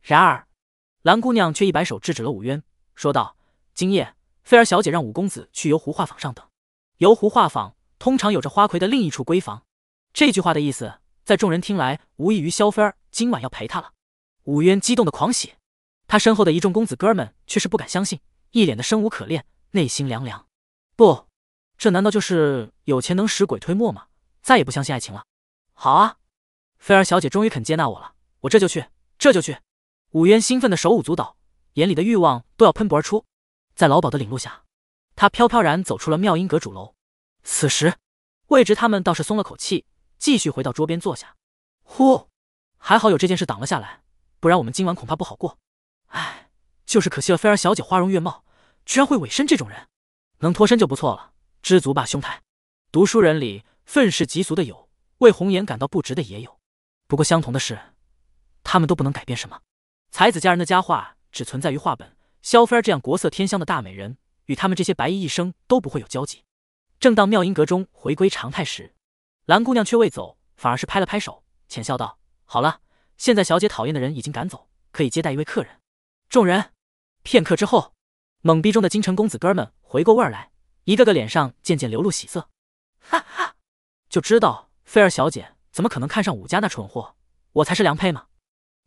然而，蓝姑娘却一摆手制止了武渊，说道：“今夜，菲儿小姐让五公子去游湖画舫上等。游湖画舫通常有着花魁的另一处闺房。”这句话的意思，在众人听来，无异于萧菲儿今晚要陪他了。武渊激动的狂喜，他身后的一众公子哥们却是不敢相信，一脸的生无可恋，内心凉凉。不，这难道就是有钱能使鬼推磨吗？再也不相信爱情了？好啊！菲儿小姐终于肯接纳我了，我这就去，这就去！武渊兴奋的手舞足蹈，眼里的欲望都要喷薄而出。在老鸨的领路下，他飘飘然走出了妙音阁主楼。此时，魏直他们倒是松了口气，继续回到桌边坐下。呼，还好有这件事挡了下来，不然我们今晚恐怕不好过。唉，就是可惜了菲儿小姐花容月貌，居然会委身这种人，能脱身就不错了，知足吧，兄台。读书人里愤世嫉俗的有，为红颜感到不值的也有。不过相同的是，他们都不能改变什么。才子佳人的佳话只存在于画本，萧菲儿这样国色天香的大美人，与他们这些白衣一生都不会有交集。正当妙音阁中回归常态时，蓝姑娘却未走，反而是拍了拍手，浅笑道：“好了，现在小姐讨厌的人已经赶走，可以接待一位客人。”众人片刻之后，懵逼中的京城公子哥们回过味儿来，一个个脸上渐渐流露喜色。哈哈，就知道菲儿小姐。怎么可能看上武家那蠢货？我才是良配嘛！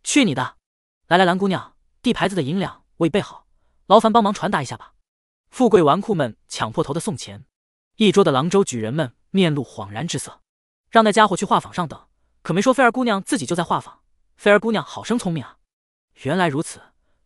去你的！来来，蓝姑娘，递牌子的银两我已备好，劳烦帮忙传达一下吧。富贵纨绔们抢破头的送钱，一桌的郎州举人们面露恍然之色，让那家伙去画舫上等，可没说菲儿姑娘自己就在画舫。菲儿姑娘好生聪明啊！原来如此，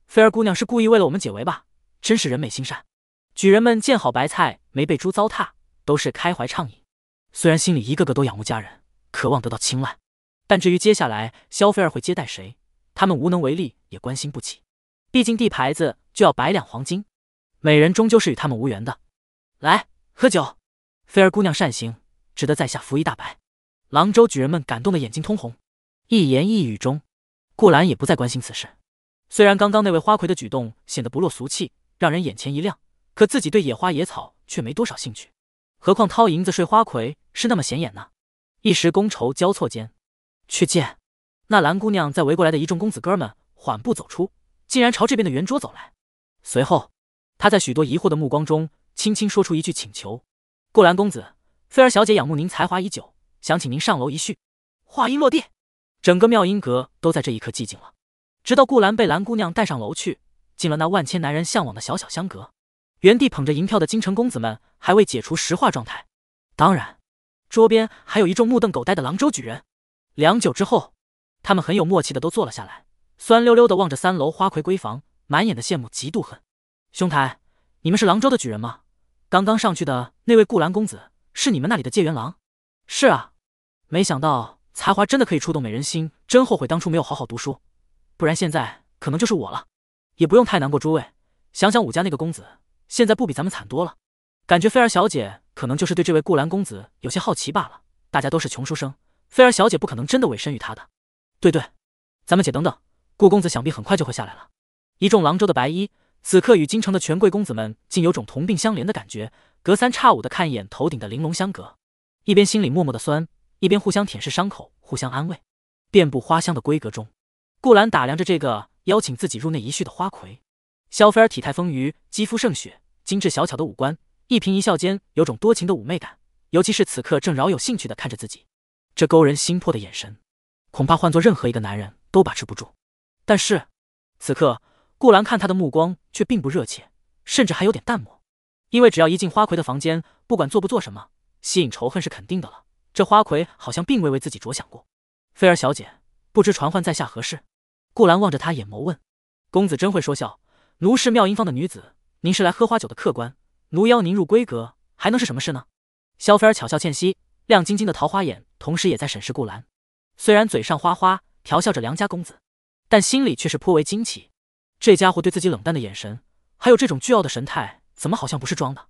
菲儿姑娘是故意为了我们解围吧？真是人美心善。举人们见好白菜没被猪糟蹋，都是开怀畅饮，虽然心里一个个都仰慕佳人。渴望得到青睐，但至于接下来萧菲儿会接待谁，他们无能为力，也关心不起。毕竟地牌子就要百两黄金，美人终究是与他们无缘的。来喝酒，菲儿姑娘善行，值得在下扶一大白。郎州举人们感动的眼睛通红。一言一语中，顾兰也不再关心此事。虽然刚刚那位花魁的举动显得不落俗气，让人眼前一亮，可自己对野花野草却没多少兴趣。何况掏银子睡花魁是那么显眼呢？一时觥筹交错间，却见那蓝姑娘在围过来的一众公子哥们缓步走出，竟然朝这边的圆桌走来。随后，他在许多疑惑的目光中，轻轻说出一句请求：“顾兰公子，菲儿小姐仰慕您才华已久，想请您上楼一叙。”话音落地，整个妙音阁都在这一刻寂静了。直到顾兰被蓝姑娘带上楼去，进了那万千男人向往的小小香阁，原地捧着银票的京城公子们还未解除石化状态。当然，桌边还有一众目瞪口呆的郎州举人。良久之后，他们很有默契的都坐了下来，酸溜溜的望着三楼花魁闺房，满眼的羡慕嫉妒恨。兄台，你们是郎州的举人吗？刚刚上去的那位顾兰公子是你们那里的界元郎？是啊，没想到才华真的可以触动美人心，真后悔当初没有好好读书，不然现在可能就是我了。也不用太难过，诸位，想想武家那个公子，现在不比咱们惨多了。感觉菲儿小姐可能就是对这位顾兰公子有些好奇罢了。大家都是穷书生。菲儿小姐不可能真的委身于他的。对对，咱们且等等，顾公子想必很快就会下来了。一众郎州的白衣，此刻与京城的权贵公子们竟有种同病相怜的感觉，隔三差五的看一眼头顶的玲珑香阁，一边心里默默的酸，一边互相舔舐伤口，互相安慰。遍布花香的闺阁中，顾兰打量着这个邀请自己入内一叙的花魁。萧菲儿体态丰腴，肌肤胜雪，精致小巧的五官，一颦一笑间有种多情的妩媚感，尤其是此刻正饶有兴趣的看着自己。这勾人心魄的眼神，恐怕换做任何一个男人都把持不住。但是此刻，顾兰看他的目光却并不热切，甚至还有点淡漠。因为只要一进花魁的房间，不管做不做什么，吸引仇恨是肯定的了。这花魁好像并未为自己着想过。菲儿小姐，不知传唤在下何事？顾兰望着他，眼眸问：“公子真会说笑，奴是妙音坊的女子，您是来喝花酒的客官，奴邀您入闺阁，还能是什么事呢？”萧菲儿巧笑倩兮。亮晶晶的桃花眼，同时也在审视顾兰。虽然嘴上花花调笑着良家公子，但心里却是颇为惊奇。这家伙对自己冷淡的眼神，还有这种倨傲的神态，怎么好像不是装的？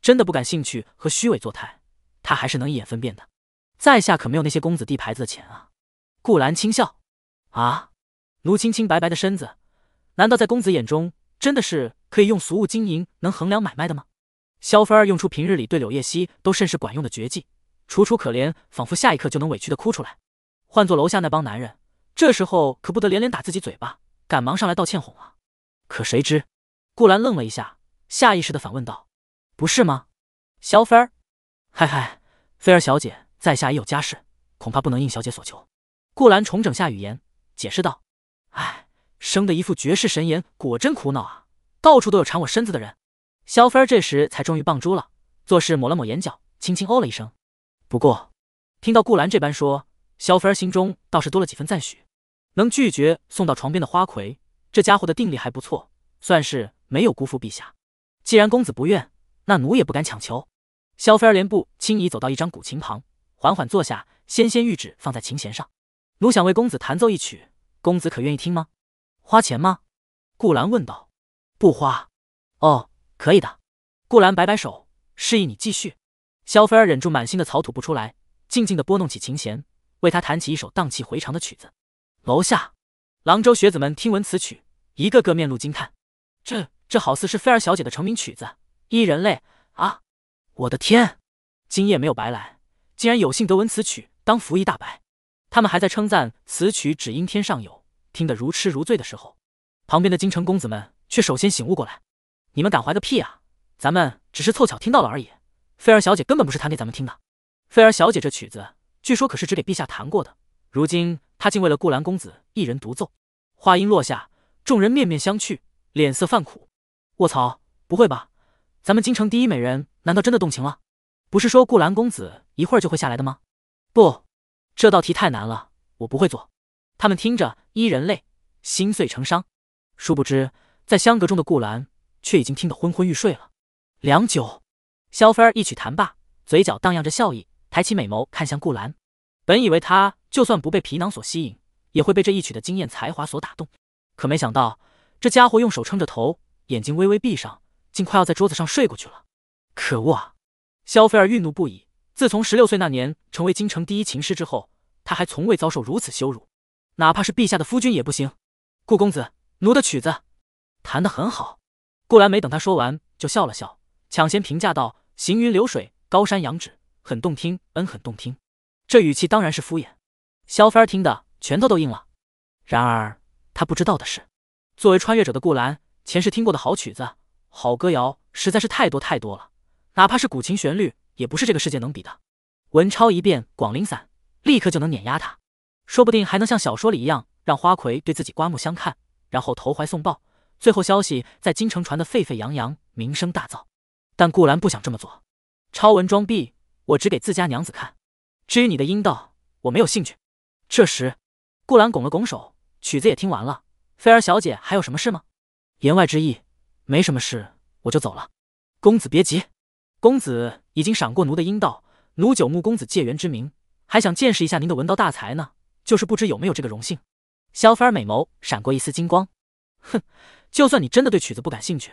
真的不感兴趣和虚伪作态，他还是能一眼分辨的。在下可没有那些公子递牌子的钱啊！顾兰轻笑：“啊，奴清清白白的身子，难道在公子眼中，真的是可以用俗物经营能衡量买卖的吗？”萧芬儿用出平日里对柳叶熙都甚是管用的绝技。楚楚可怜，仿佛下一刻就能委屈的哭出来。换做楼下那帮男人，这时候可不得连连打自己嘴巴，赶忙上来道歉哄啊。可谁知，顾兰愣了一下，下意识的反问道：“不是吗，萧菲儿？”“嗨嗨，菲儿小姐，在下已有家室，恐怕不能应小姐所求。”顾兰重整下语言，解释道：“哎，生的一副绝世神颜，果真苦恼啊，到处都有缠我身子的人。”萧菲儿这时才终于傍住了，做事抹了抹眼角，轻轻哦了一声。不过，听到顾兰这般说，萧菲儿心中倒是多了几分赞许。能拒绝送到床边的花魁，这家伙的定力还不错，算是没有辜负陛下。既然公子不愿，那奴也不敢强求。萧菲儿连步轻移走到一张古琴旁，缓缓坐下，纤纤玉指放在琴弦上。奴想为公子弹奏一曲，公子可愿意听吗？花钱吗？顾兰问道。不花。哦，可以的。顾兰摆摆手，示意你继续。萧菲儿忍住满心的草吐不出来，静静的拨弄起琴弦，为他弹起一首荡气回肠的曲子。楼下，郎州学子们听闻此曲，一个个面露惊叹。这这好似是菲儿小姐的成名曲子《伊人泪》啊！我的天，今夜没有白来，竟然有幸得闻此曲，当服一大白。他们还在称赞此曲只应天上有，听得如痴如醉的时候，旁边的京城公子们却首先醒悟过来：你们感怀个屁啊！咱们只是凑巧听到了而已。菲儿小姐根本不是弹给咱们听的。菲儿小姐这曲子，据说可是只给陛下弹过的。如今他竟为了顾兰公子一人独奏。话音落下，众人面面相觑，脸色泛苦。卧槽，不会吧？咱们京城第一美人难道真的动情了？不是说顾兰公子一会儿就会下来的吗？不，这道题太难了，我不会做。他们听着伊人泪，心碎成伤。殊不知，在香阁中的顾兰却已经听得昏昏欲睡了。良久。萧菲儿一曲弹罢，嘴角荡漾着笑意，抬起美眸看向顾兰。本以为他就算不被皮囊所吸引，也会被这一曲的惊艳才华所打动，可没想到这家伙用手撑着头，眼睛微微闭上，竟快要在桌子上睡过去了。可恶啊！萧菲儿愠怒不已。自从十六岁那年成为京城第一琴师之后，他还从未遭受如此羞辱，哪怕是陛下的夫君也不行。顾公子，奴的曲子弹得很好。顾兰没等他说完，就笑了笑，抢先评价道。行云流水，高山仰止，很动听，嗯，很动听。这语气当然是敷衍。萧菲儿听得拳头都硬了。然而他不知道的是，作为穿越者的顾兰，前世听过的好曲子，好歌谣实在是太多太多了，哪怕是古琴旋律，也不是这个世界能比的。文超一遍《广陵散》，立刻就能碾压他，说不定还能像小说里一样，让花魁对自己刮目相看，然后投怀送抱，最后消息在京城传得沸沸扬扬，名声大噪。但顾兰不想这么做，抄文装逼，我只给自家娘子看。至于你的阴道，我没有兴趣。这时，顾兰拱了拱手，曲子也听完了。菲儿小姐还有什么事吗？言外之意，没什么事，我就走了。公子别急，公子已经赏过奴的阴道，奴久慕公子借缘之名，还想见识一下您的文道大才呢，就是不知有没有这个荣幸。萧菲儿美眸闪过一丝金光，哼，就算你真的对曲子不感兴趣，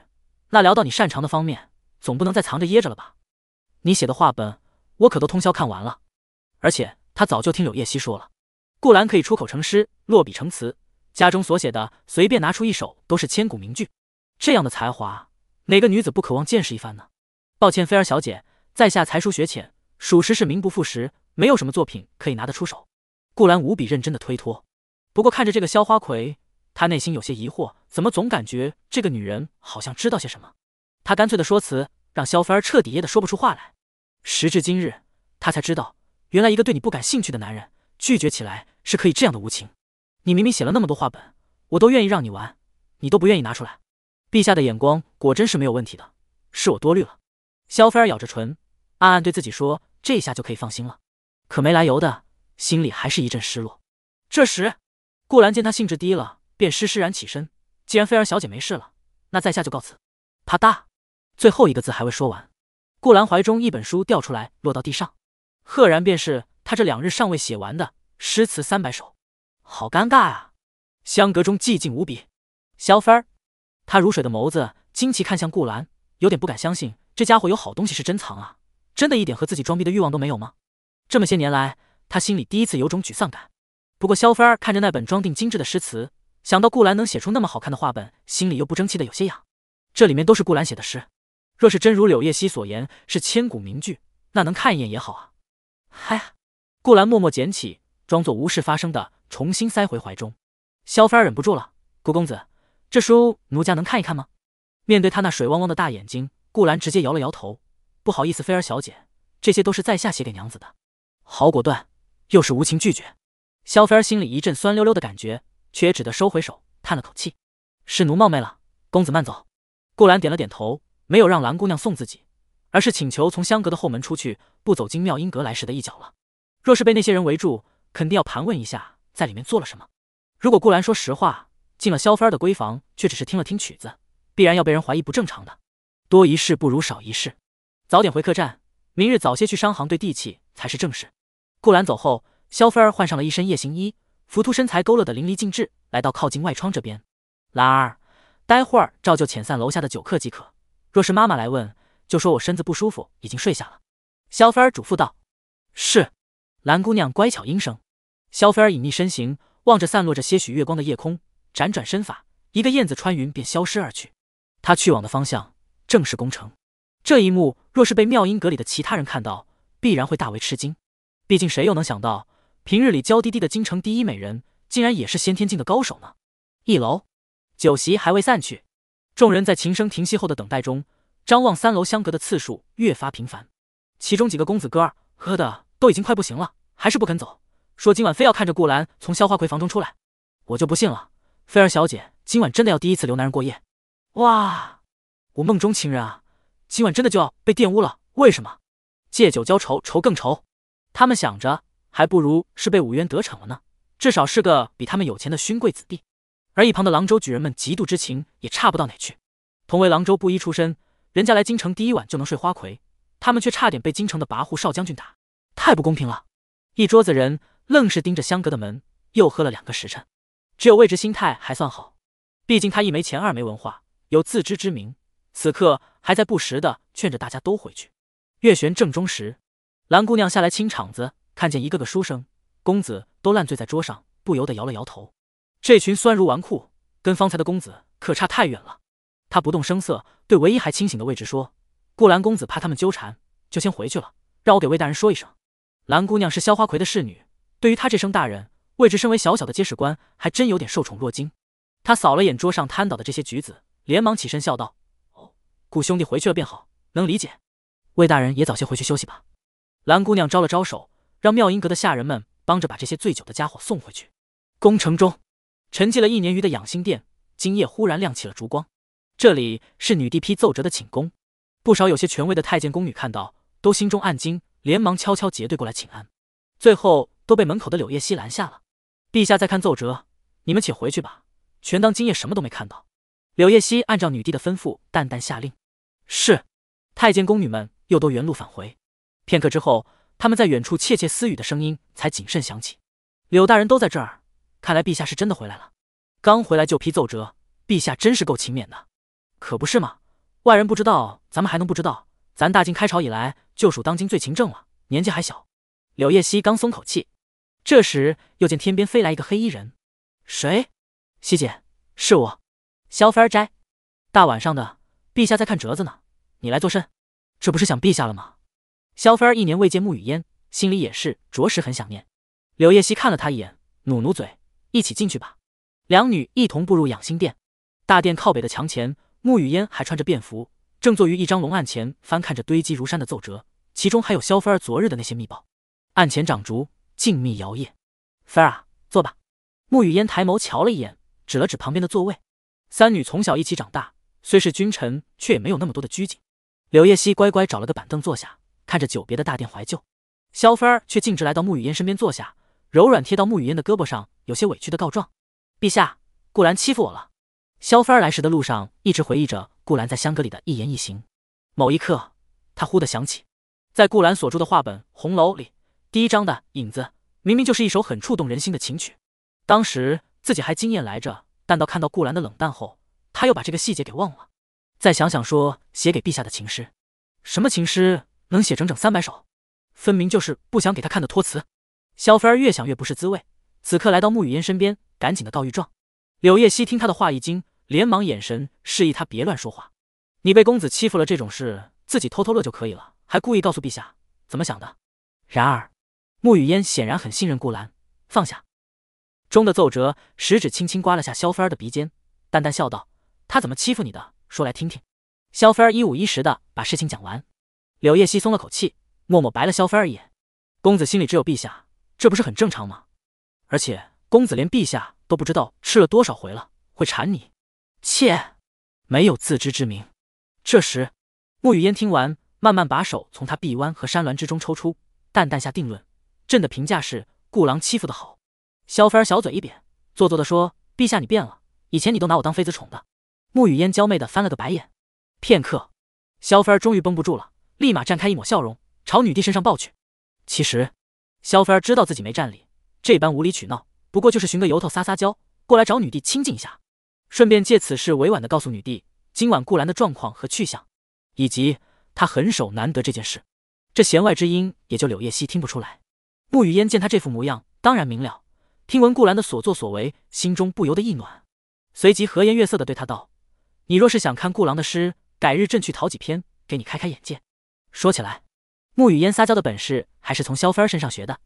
那聊到你擅长的方面，总不能再藏着掖着了吧？你写的话本，我可都通宵看完了，而且他早就听柳叶熙说了。顾兰可以出口成诗，落笔成词，家中所写的随便拿出一首都是千古名句。这样的才华，哪个女子不渴望见识一番呢？抱歉，菲儿小姐，在下才疏学浅，属实是名不副实，没有什么作品可以拿得出手。顾兰无比认真的推脱。不过看着这个萧花魁，他内心有些疑惑，怎么总感觉这个女人好像知道些什么？他干脆的说辞，让萧菲儿彻底噎得说不出话来。时至今日，他才知道，原来一个对你不感兴趣的男人。拒绝起来是可以这样的无情，你明明写了那么多话本，我都愿意让你玩，你都不愿意拿出来。陛下的眼光果真是没有问题的，是我多虑了。萧菲儿咬着唇，暗暗对自己说：这下就可以放心了。可没来由的，心里还是一阵失落。这时，顾兰见他兴致低了，便施施然起身。既然菲儿小姐没事了，那在下就告辞。啪嗒，最后一个字还未说完，顾兰怀中一本书掉出来，落到地上，赫然便是。他这两日尚未写完的诗词三百首，好尴尬啊！相隔中寂静无比。萧芬儿，他如水的眸子惊奇看向顾兰，有点不敢相信这家伙有好东西是珍藏啊！真的一点和自己装逼的欲望都没有吗？这么些年来，他心里第一次有种沮丧感。不过萧芬儿看着那本装订精致的诗词，想到顾兰能写出那么好看的画本，心里又不争气的有些痒。这里面都是顾兰写的诗，若是真如柳叶熙所言是千古名句，那能看一眼也好啊！嗨。顾兰默默捡起，装作无事发生的重新塞回怀中。萧菲儿忍不住了：“顾公子，这书奴家能看一看吗？”面对他那水汪汪的大眼睛，顾兰直接摇了摇头：“不好意思，菲儿小姐，这些都是在下写给娘子的。”好果断，又是无情拒绝。萧菲儿心里一阵酸溜溜的感觉，却也只得收回手，叹了口气：“是奴冒昧了，公子慢走。”顾兰点了点头，没有让兰姑娘送自己，而是请求从香阁的后门出去，不走进妙音阁来时的一角了。若是被那些人围住，肯定要盘问一下在里面做了什么。如果顾兰说实话，进了萧菲儿的闺房，却只是听了听曲子，必然要被人怀疑不正常的。多一事不如少一事，早点回客栈，明日早些去商行兑地契才是正事。顾兰走后，萧菲儿换上了一身夜行衣，浮凸身材勾勒得淋漓尽致，来到靠近外窗这边。兰儿，待会儿照旧遣散楼下的酒客即可。若是妈妈来问，就说我身子不舒服，已经睡下了。萧菲儿嘱咐道：“是。”蓝姑娘乖巧应声，萧菲儿隐匿身形，望着散落着些许月光的夜空，辗转身法，一个燕子穿云便消失而去。她去往的方向正是宫城。这一幕若是被妙音阁里的其他人看到，必然会大为吃惊。毕竟谁又能想到，平日里娇滴滴的京城第一美人，竟然也是先天境的高手呢？一楼酒席还未散去，众人在琴声停息后的等待中，张望三楼相隔的次数越发频繁。其中几个公子哥儿喝的。都已经快不行了，还是不肯走，说今晚非要看着顾兰从萧花魁房中出来。我就不信了，菲儿小姐今晚真的要第一次留男人过夜？哇，我梦中情人啊，今晚真的就要被玷污了？为什么？借酒浇愁，愁更愁。他们想着，还不如是被武渊得逞了呢，至少是个比他们有钱的勋贵子弟。而一旁的郎州举人们嫉妒之情也差不到哪去。同为郎州布衣出身，人家来京城第一晚就能睡花魁，他们却差点被京城的跋扈少将军打。太不公平了！一桌子人愣是盯着香阁的门，又喝了两个时辰。只有魏直心态还算好，毕竟他一没钱，二没文化，有自知之明，此刻还在不时的劝着大家都回去。月悬正中时，蓝姑娘下来清场子，看见一个个书生公子都烂醉在桌上，不由得摇了摇头。这群酸如纨绔，跟方才的公子可差太远了。他不动声色，对唯一还清醒的魏直说：“顾兰公子怕他们纠缠，就先回去了，让我给魏大人说一声。”蓝姑娘是萧花魁的侍女，对于她这声大人，魏直身为小小的接使官，还真有点受宠若惊。他扫了眼桌上瘫倒的这些举子，连忙起身笑道：“哦，顾兄弟回去了便好，能理解。魏大人也早些回去休息吧。蓝姑娘招了招手，让妙音阁的下人们帮着把这些醉酒的家伙送回去。宫城中，沉寂了一年余的养心殿，今夜忽然亮起了烛光。这里是女帝批奏折的寝宫，不少有些权威的太监宫女看到，都心中暗惊，连忙悄悄结队过来请安，最后都被门口的柳叶熙拦下了。陛下在看奏折，你们且回去吧，全当今夜什么都没看到。柳叶熙按照女帝的吩咐，淡淡下令。是。太监宫女们又都原路返回。片刻之后，他们在远处窃窃私语的声音才谨慎响起。柳大人都在这儿，看来陛下是真的回来了。刚回来就批奏折，陛下真是够勤勉的，可不是吗？外人不知道，咱们还能不知道？咱大晋开朝以来，就属当今最勤政了，年纪还小。柳叶熙刚松口气，这时又见天边飞来一个黑衣人。谁？熙姐，是我，萧芬儿斋。大晚上的，陛下在看折子呢。你来作甚？这不是想陛下了吗？萧菲儿一年未见沐雨烟，心里也是着实很想念。柳叶熙看了他一眼，努努嘴，一起进去吧。两女一同步入养心殿。大殿靠北的墙前，沐雨烟还穿着便服，正坐于一张龙案前，翻看着堆积如山的奏折，其中还有萧菲儿昨日的那些密报。案前长烛，静谧摇曳。菲儿啊，坐吧。沐雨烟抬眸瞧了一眼，指了指旁边的座位。三女从小一起长大，虽是君臣，却也没有那么多的拘谨。柳叶熙乖乖找了个板凳坐下，看着久别的大殿怀旧。萧芬儿却径直来到沐雨烟身边坐下，柔软贴到沐雨烟的胳膊上，有些委屈的告状：“陛下，顾兰欺负我了。”萧芬儿来时的路上一直回忆着顾兰在香阁里的一言一行。某一刻，他忽地想起，在顾兰所著的画本《红楼》里，第一章的影子明明就是一首很触动人心的情曲。当时自己还惊艳来着，但到看到顾兰的冷淡后，他又把这个细节给忘了。再想想，说写给陛下的情诗，什么情诗能写整整三百首？分明就是不想给他看的托词。萧菲儿越想越不是滋味，此刻来到沐雨烟身边，赶紧的告御状。柳叶熙听他的话一惊，连忙眼神示意他别乱说话。你被公子欺负了这种事，自己偷偷乐就可以了，还故意告诉陛下，怎么想的？然而，沐雨烟显然很信任顾兰，放下中的奏折，食指轻轻刮了下萧菲儿的鼻尖，淡淡笑道：“他怎么欺负你的？”说来听听。萧菲儿一五一十的把事情讲完，柳叶熙松了口气，默默白了萧菲儿一眼。公子心里只有陛下，这不是很正常吗？而且公子连陛下都不知道吃了多少回了，会馋你，切，没有自知之明。这时，沐雨烟听完，慢慢把手从他臂弯和山峦之中抽出，淡淡下定论：朕的评价是顾郎欺负的好。萧菲儿小嘴一扁，做作的说：“陛下你变了，以前你都拿我当妃子宠的。”沐雨烟娇媚的翻了个白眼，片刻，萧菲儿终于绷不住了，立马绽开一抹笑容，朝女帝身上抱去。其实，萧菲儿知道自己没占理，这般无理取闹，不过就是寻个由头撒撒娇，过来找女帝亲近一下，顺便借此事委婉的告诉女帝今晚顾兰的状况和去向，以及他很守难得这件事。这弦外之音，也就柳叶熙听不出来。沐雨烟见他这副模样，当然明了。听闻顾兰的所作所为，心中不由得一暖，随即和颜悦色的对他道。你若是想看顾郎的诗，改日朕去讨几篇，给你开开眼界。说起来，沐雨烟撒娇的本事还是从萧芬儿身上学的。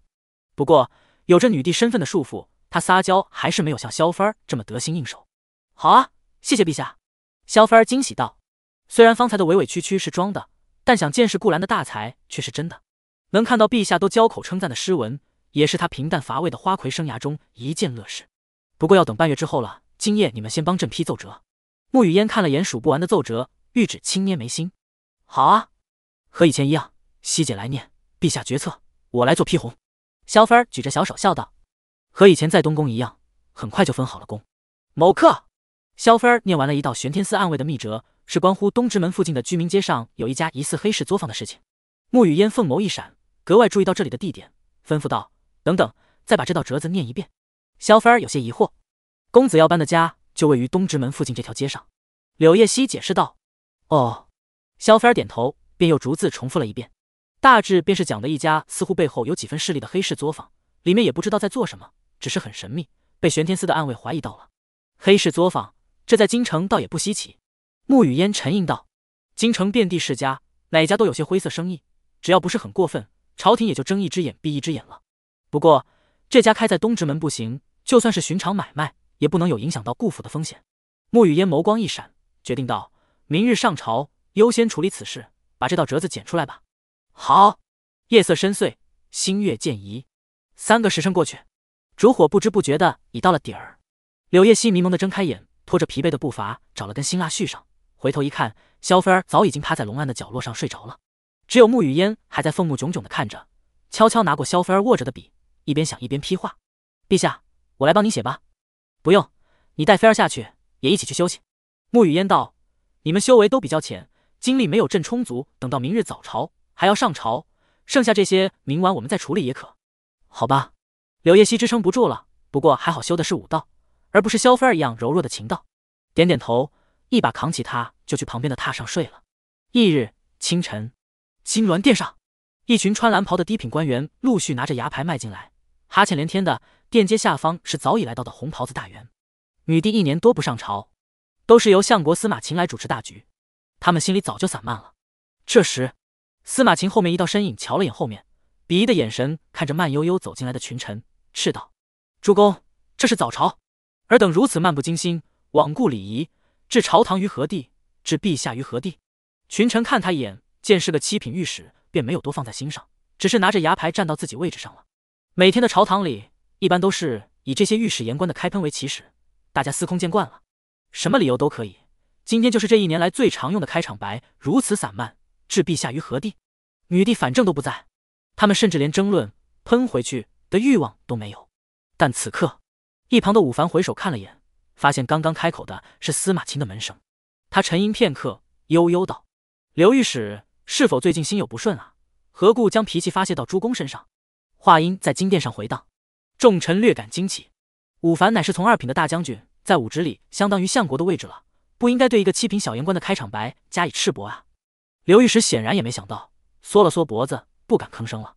不过有着女帝身份的束缚，她撒娇还是没有像萧芬儿这么得心应手。好啊，谢谢陛下。萧芬儿惊喜道：“虽然方才的委委屈屈是装的，但想见识顾兰的大才却是真的。能看到陛下都交口称赞的诗文，也是他平淡乏味的花魁生涯中一件乐事。不过要等半月之后了。今夜你们先帮朕批奏折。”沐雨烟看了眼数不完的奏折，玉指轻捏眉心。好啊，和以前一样。西姐来念，陛下决策，我来做批红。萧芬儿举着小手笑道：“和以前在东宫一样，很快就分好了工。”某刻，萧芬儿念完了一道玄天寺暗卫的密折，是关乎东直门附近的居民街上有一家疑似黑市作坊的事情。沐雨烟凤眸一闪，格外注意到这里的地点，吩咐道：“等等，再把这道折子念一遍。”萧芬儿有些疑惑：“公子要搬的家？”就位于东直门附近这条街上，柳叶熙解释道：“哦。”萧菲儿点头，便又逐字重复了一遍，大致便是讲的一家似乎背后有几分势力的黑市作坊，里面也不知道在做什么，只是很神秘，被玄天司的暗卫怀疑到了。黑市作坊，这在京城倒也不稀奇。沐雨烟沉吟道：“京城遍地世家，哪家都有些灰色生意，只要不是很过分，朝廷也就睁一只眼闭一只眼了。不过这家开在东直门不行，就算是寻常买卖。”也不能有影响到顾府的风险。沐雨烟眸光一闪，决定道：“明日上朝，优先处理此事，把这道折子剪出来吧。好。夜色深邃，星月渐移，三个时辰过去，烛火不知不觉的已到了底儿。柳叶熙迷蒙的睁开眼，拖着疲惫的步伐找了根辛蜡续上，回头一看，萧菲儿早已经趴在龙案的角落上睡着了，只有穆雨嫣还在凤目炯炯的看着，悄悄拿过萧菲儿握着的笔，一边想一边批话：“陛下，我来帮你写吧。”“不用，你带菲儿下去，也一起去休息。”穆雨嫣道：“你们修为都比较浅，精力没有朕充足，等到明日早朝还要上朝。”剩下这些，明晚我们再处理也可，好吧？柳叶熙支撑不住了，不过还好修的是武道，而不是萧菲儿一样柔弱的情道，点点头，一把扛起他就去旁边的榻上睡了。翌日清晨，金銮殿上，一群穿蓝袍的低品官员陆续拿着牙牌迈进来，哈欠连天的。殿阶下方是早已来到的红袍子大员。女帝一年多不上朝，都是由相国司马秦来主持大局，他们心里早就散漫了。这时。司马晴后面一道身影瞧了眼后面，鄙夷的眼神看着慢悠悠走进来的群臣，斥道：“诸公，这是早朝，尔等如此漫不经心，罔顾礼仪，置朝堂于何地？置陛下于何地？”群臣看他一眼，见是个七品御史，便没有多放在心上，只是拿着牙牌站到自己位置上了。每天的朝堂里，一般都是以这些御史言官的开喷为起始，大家司空见惯了，什么理由都可以。今天就是这一年来最常用的开场白，如此散漫。置陛下于何地？女帝反正都不在，他们甚至连争论喷回去的欲望都没有。但此刻，一旁的武凡回首看了眼，发现刚刚开口的是司马清的门生。他沉吟片刻，悠悠道：“刘御史是否最近心有不顺啊？何故将脾气发泄到诸公身上？”话音在金殿上回荡，众臣略感惊奇。武凡乃是从二品的大将军，在武职里相当于相国的位置了，不应该对一个七品小言官的开场白加以斥驳啊。刘御史显然也没想到，缩了缩脖子，不敢吭声了。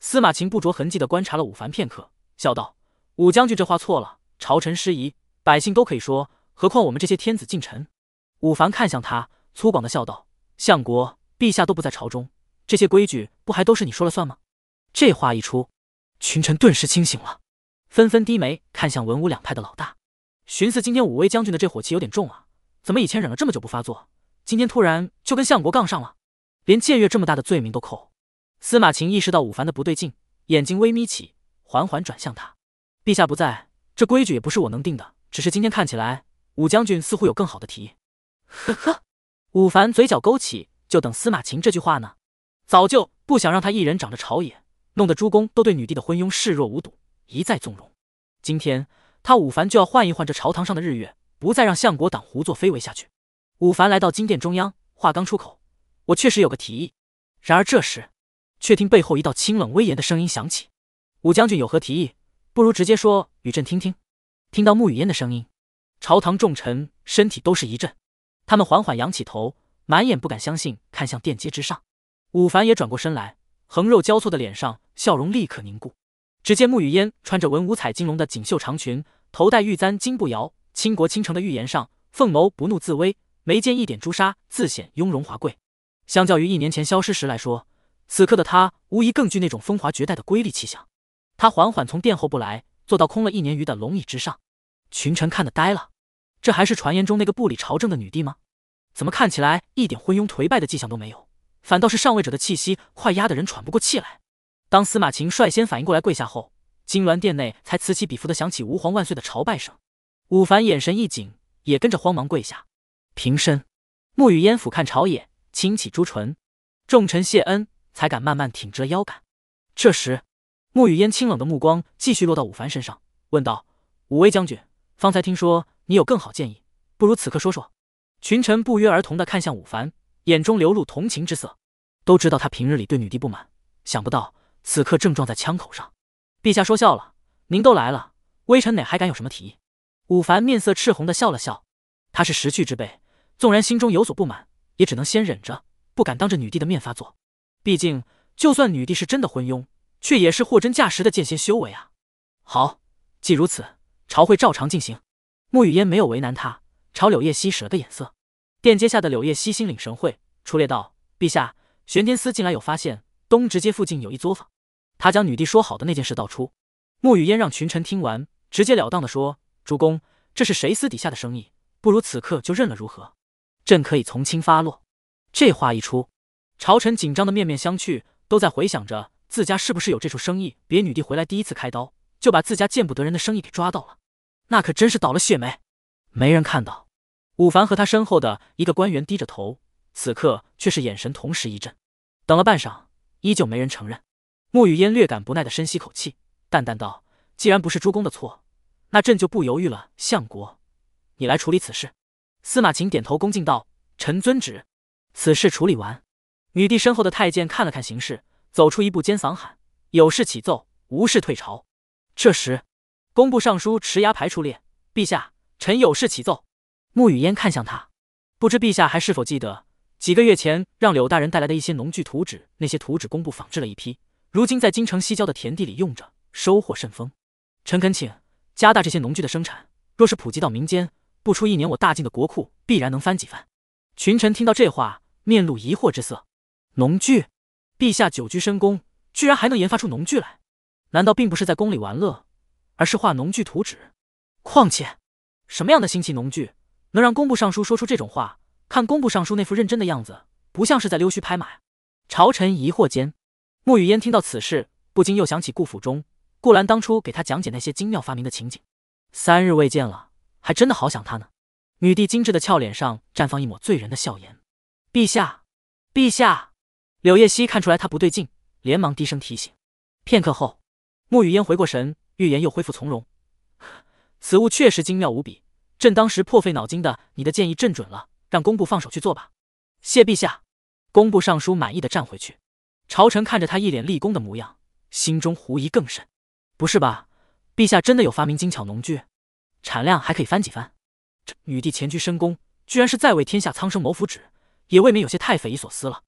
司马晴不着痕迹的观察了武凡片刻，笑道：“武将军这话错了，朝臣失仪，百姓都可以说，何况我们这些天子近臣？”武凡看向他，粗犷的笑道：“相国，陛下都不在朝中，这些规矩不还都是你说了算吗？”这话一出，群臣顿时清醒了，纷纷低眉看向文武两派的老大，寻思今天武威将军的这火气有点重啊，怎么以前忍了这么久不发作？今天突然就跟相国杠上了，连僭越这么大的罪名都扣。司马晴意识到武凡的不对劲，眼睛微眯起，缓缓转向他：“陛下不在，这规矩也不是我能定的。只是今天看起来，武将军似乎有更好的提议。”呵呵，武凡嘴角勾起，就等司马晴这句话呢。早就不想让他一人掌着朝野，弄得诸公都对女帝的昏庸视若无睹，一再纵容。今天他武凡就要换一换这朝堂上的日月，不再让相国党胡作非为下去。武凡来到金殿中央，话刚出口，我确实有个提议。然而这时，却听背后一道清冷威严的声音响起：“武将军有何提议？不如直接说与朕听听。”听到穆雨嫣的声音，朝堂众臣身体都是一震，他们缓缓仰起头，满眼不敢相信看向殿阶之上。武凡也转过身来，横肉交错的脸上笑容立刻凝固。只见穆雨嫣穿着文五彩金龙的锦绣长裙，头戴玉簪金步摇，倾国倾城的玉颜上，凤眸不怒自威。眉间一点朱砂，自显雍容华贵。相较于一年前消失时来说，此刻的他无疑更具那种风华绝代的瑰丽气象。他缓缓从殿后步来，坐到空了一年余的龙椅之上。群臣看得呆了，这还是传言中那个不理朝政的女帝吗？怎么看起来一点昏庸颓败的迹象都没有，反倒是上位者的气息快压得人喘不过气来。当司马晴率先反应过来跪下后，金銮殿内才此起彼伏的响起“吾皇万岁”的朝拜声。武凡眼神一紧，也跟着慌忙跪下。平身，沐雨烟俯瞰朝野，轻启朱唇。众臣谢恩，才敢慢慢挺直了腰杆。这时，沐雨烟清冷的目光继续落到武凡身上，问道：“武威将军，方才听说你有更好建议，不如此刻说说。”群臣不约而同的看向武凡，眼中流露同情之色。都知道他平日里对女帝不满，想不到此刻正撞在枪口上。陛下说笑了，您都来了，微臣哪还敢有什么提议？武凡面色赤红的笑了笑，他是识趣之辈。纵然心中有所不满，也只能先忍着，不敢当着女帝的面发作。毕竟，就算女帝是真的昏庸，却也是货真价实的剑仙修为啊。好，既如此，朝会照常进行。沐雨烟没有为难他，朝柳叶熙使了个眼色。殿阶下的柳叶熙心领神会，出列道：“陛下，玄天司近来有发现，东直街附近有一作坊。”他将女帝说好的那件事道出。沐雨烟让群臣听完，直截了当的说：“主公，这是谁私底下的生意？不如此刻就认了如何？”朕可以从轻发落。这话一出，朝臣紧张的面面相觑，都在回想着自家是不是有这处生意。别女帝回来第一次开刀，就把自家见不得人的生意给抓到了，那可真是倒了血霉。没人看到，武凡和他身后的一个官员低着头，此刻却是眼神同时一震。等了半晌，依旧没人承认。穆雨嫣略感不耐的深吸口气，淡淡道：“既然不是诸公的错，那朕就不犹豫了。相国，你来处理此事。”司马晴点头恭敬道：“臣遵旨。”此事处理完，女帝身后的太监看了看形势，走出一步，尖嗓喊：“有事启奏，无事退朝。”这时，工部尚书持牙排出列：“陛下，臣有事启奏。”穆雨嫣看向他，不知陛下还是否记得几个月前让柳大人带来的一些农具图纸？那些图纸工部仿制了一批。如今在京城西郊的田地里用着，收获甚丰。臣恳请加大这些农具的生产，若是普及到民间，不出一年，我大晋的国库必然能翻几番。群臣听到这话，面露疑惑之色。农具？陛下久居深宫，居然还能研发出农具来？难道并不是在宫里玩乐，而是画农具图纸？况且，什么样的新奇农具能让工部尚书说出这种话？看工部尚书那副认真的样子，不像是在溜须拍马。朝臣疑惑间。沐雨烟听到此事，不禁又想起顾府中顾兰当初给他讲解那些精妙发明的情景。三日未见了，还真的好想他呢。女帝精致的俏脸上绽放一抹醉人的笑颜。陛下，陛下！柳叶熙看出来他不对劲，连忙低声提醒。片刻后，沐雨嫣回过神，玉颜又恢复从容。此物确实精妙无比，朕当时破费脑筋的，你的建议朕准了，让工部放手去做吧。谢陛下。工部尚书满意的站回去。朝臣看着他一脸立功的模样，心中狐疑更甚。不是吧，陛下真的有发明精巧农具，产量还可以翻几番？这女帝前居深宫，居然是在为天下苍生谋福祉，也未免有些太匪夷所思了。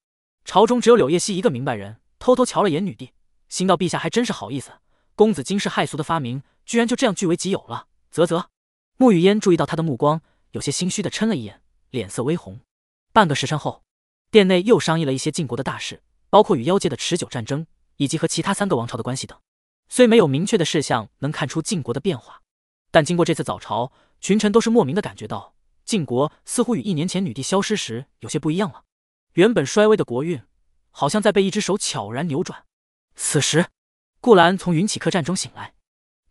朝中只有柳叶熙一个明白人，偷偷瞧了眼女帝，心道陛下还真是好意思，公子惊世骇俗的发明，居然就这样据为己有了。啧啧。沐雨烟注意到他的目光，有些心虚的嗔了一眼，脸色微红。半个时辰后，殿内又商议了一些晋国的大事。包括与妖界的持久战争，以及和其他三个王朝的关系等，虽没有明确的事项能看出晋国的变化，但经过这次早朝，群臣都是莫名的感觉到晋国似乎与一年前女帝消失时有些不一样了。原本衰微的国运，好像在被一只手悄然扭转。此时，顾兰从云起客栈中醒来，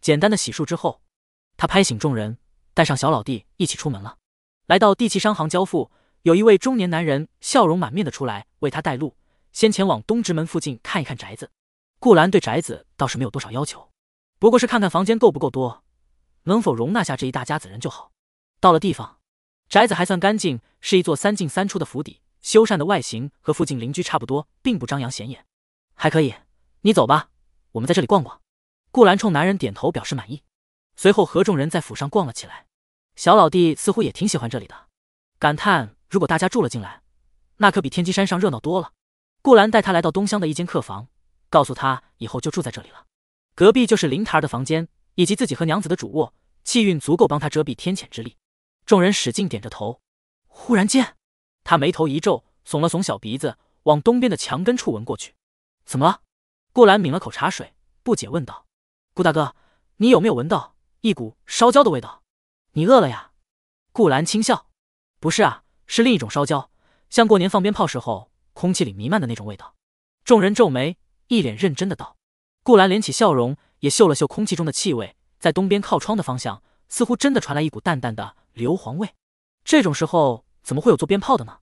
简单的洗漱之后，他拍醒众人，带上小老弟一起出门了。来到地契商行交付，有一位中年男人笑容满面的出来为他带路。先前往东直门附近看一看宅子。顾兰对宅子倒是没有多少要求，不过是看看房间够不够多，能否容纳下这一大家子人就好。到了地方，宅子还算干净，是一座三进三出的府邸，修缮的外形和附近邻居差不多，并不张扬显眼，还可以。你走吧，我们在这里逛逛。顾兰冲男人点头表示满意，随后和众人在府上逛了起来。小老弟似乎也挺喜欢这里的，感叹如果大家住了进来，那可比天机山上热闹多了。顾兰带他来到东乡的一间客房，告诉他以后就住在这里了。隔壁就是林台儿的房间，以及自己和娘子的主卧，气运足够帮他遮蔽天谴之力。众人使劲点着头。忽然间，他眉头一皱，耸了耸小鼻子，往东边的墙根处闻过去。怎么了？顾兰抿了口茶水，不解问道：“顾大哥，你有没有闻到一股烧焦的味道？你饿了呀？”顾兰轻笑：“不是啊，是另一种烧焦，像过年放鞭炮时候。”空气里弥漫的那种味道，众人皱眉，一脸认真的道。顾兰敛起笑容，也嗅了嗅空气中的气味，在东边靠窗的方向，似乎真的传来一股淡淡的硫磺味。这种时候怎么会有做鞭炮的呢？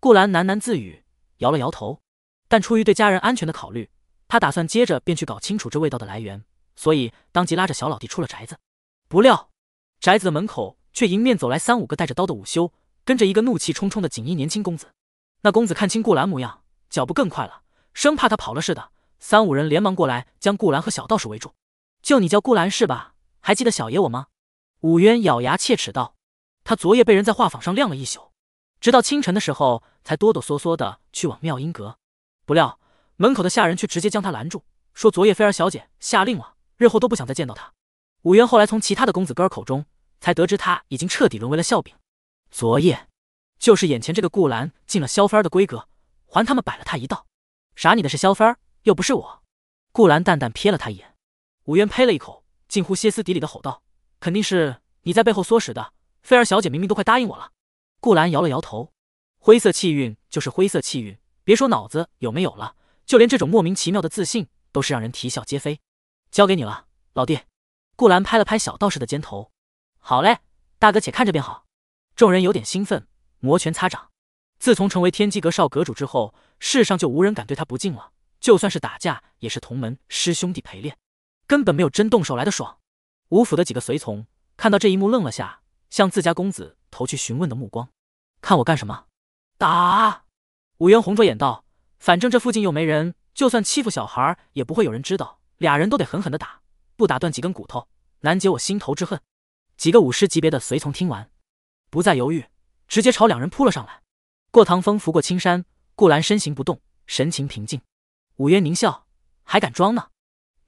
顾兰喃喃自语，摇了摇头。但出于对家人安全的考虑，他打算接着便去搞清楚这味道的来源，所以当即拉着小老弟出了宅子。不料，宅子的门口却迎面走来三五个带着刀的午休，跟着一个怒气冲冲的锦衣年轻公子。那公子看清顾兰模样，脚步更快了，生怕他跑了似的。三五人连忙过来，将顾兰和小道士围住。就你叫顾兰是吧？还记得小爷我吗？武渊咬牙切齿道：“他昨夜被人在画舫上晾了一宿，直到清晨的时候才哆哆嗦嗦的去往妙音阁。不料门口的下人却直接将他拦住，说昨夜菲儿小姐下令了，日后都不想再见到他。”武渊后来从其他的公子哥儿口中才得知，他已经彻底沦为了笑柄。昨夜。就是眼前这个顾兰进了萧芬儿的闺阁，还他们摆了他一道。傻你的是萧芬儿，又不是我。顾兰淡淡瞥了他一眼，武渊呸了一口，近乎歇斯底里的吼道：“肯定是你在背后唆使的。菲儿小姐明明都快答应我了。”顾兰摇了摇头，灰色气运就是灰色气运，别说脑子有没有了，就连这种莫名其妙的自信都是让人啼笑皆非。交给你了，老弟。顾兰拍了拍小道士的肩头，好嘞，大哥且看着便好。众人有点兴奋，摩拳擦掌。自从成为天机阁少阁主之后，世上就无人敢对他不敬了。就算是打架，也是同门师兄弟陪练，根本没有真动手来的爽。吴府的几个随从看到这一幕，愣了下，向自家公子投去询问的目光。看我干什么？打！武渊红着眼道：“反正这附近又没人，就算欺负小孩，也不会有人知道。俩人都得狠狠的打，不打断几根骨头，难解我心头之恨。”几个武师级别的随从听完，不再犹豫，直接朝两人扑了上来。过堂风拂过青山，顾兰身形不动，神情平静。武渊狞笑：“还敢装呢？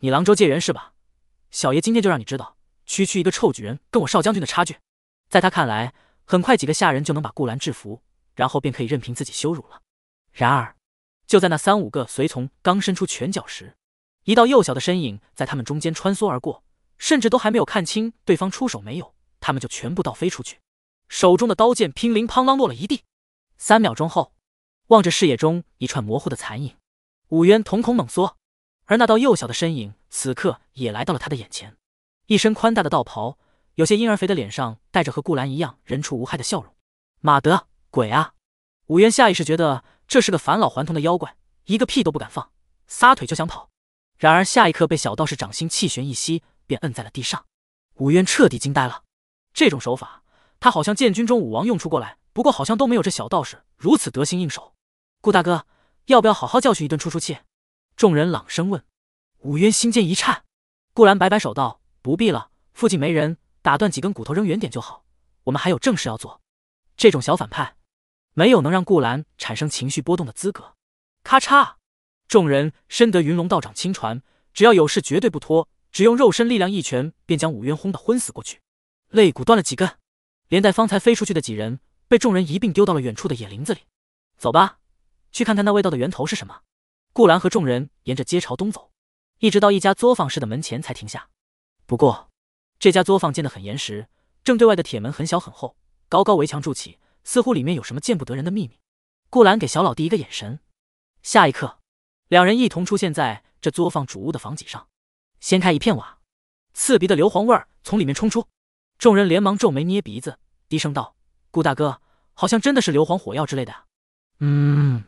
你郎州借缘是吧？小爷今天就让你知道，区区一个臭举人跟我少将军的差距。”在他看来，很快几个下人就能把顾兰制服，然后便可以任凭自己羞辱了。然而，就在那三五个随从刚伸出拳脚时，一道幼小的身影在他们中间穿梭而过，甚至都还没有看清对方出手没有，他们就全部倒飞出去，手中的刀剑乒铃乓啷落了一地。三秒钟后，望着视野中一串模糊的残影。武渊瞳孔猛缩，而那道幼小的身影此刻也来到了他的眼前。一身宽大的道袍，有些婴儿肥的脸上带着和顾兰一样人畜无害的笑容。马德，鬼啊！武渊下意识觉得这是个返老还童的妖怪，一个屁都不敢放，撒腿就想跑。然而下一刻被小道士掌心气旋一吸，便摁在了地上。武渊彻底惊呆了，这种手法他好像建军中武王用出过来，不过好像都没有这小道士如此得心应手。顾大哥。要不要好好教训一顿出出气？众人朗声问。武渊心间一颤，顾兰摆摆手道：“不必了，附近没人，打断几根骨头扔远点就好。我们还有正事要做。这种小反派，没有能让顾兰产生情绪波动的资格。”咔嚓！众人深得云龙道长亲传，只要有事绝对不拖，只用肉身力量一拳便将武渊轰得昏死过去，肋骨断了几根，连带方才飞出去的几人被众人一并丢到了远处的野林子里。走吧。去看看那味道的源头是什么。顾兰和众人沿着街朝东走，一直到一家作坊式的门前才停下。不过，这家作坊建得很严实，正对外的铁门很小很厚，高高围墙筑起，似乎里面有什么见不得人的秘密。顾兰给小老弟一个眼神，下一刻，两人一同出现在这作坊主屋的房脊上，掀开一片瓦，刺鼻的硫磺味儿从里面冲出。众人连忙皱眉捏鼻子，低声道：“顾大哥，好像真的是硫磺火药之类的。”嗯。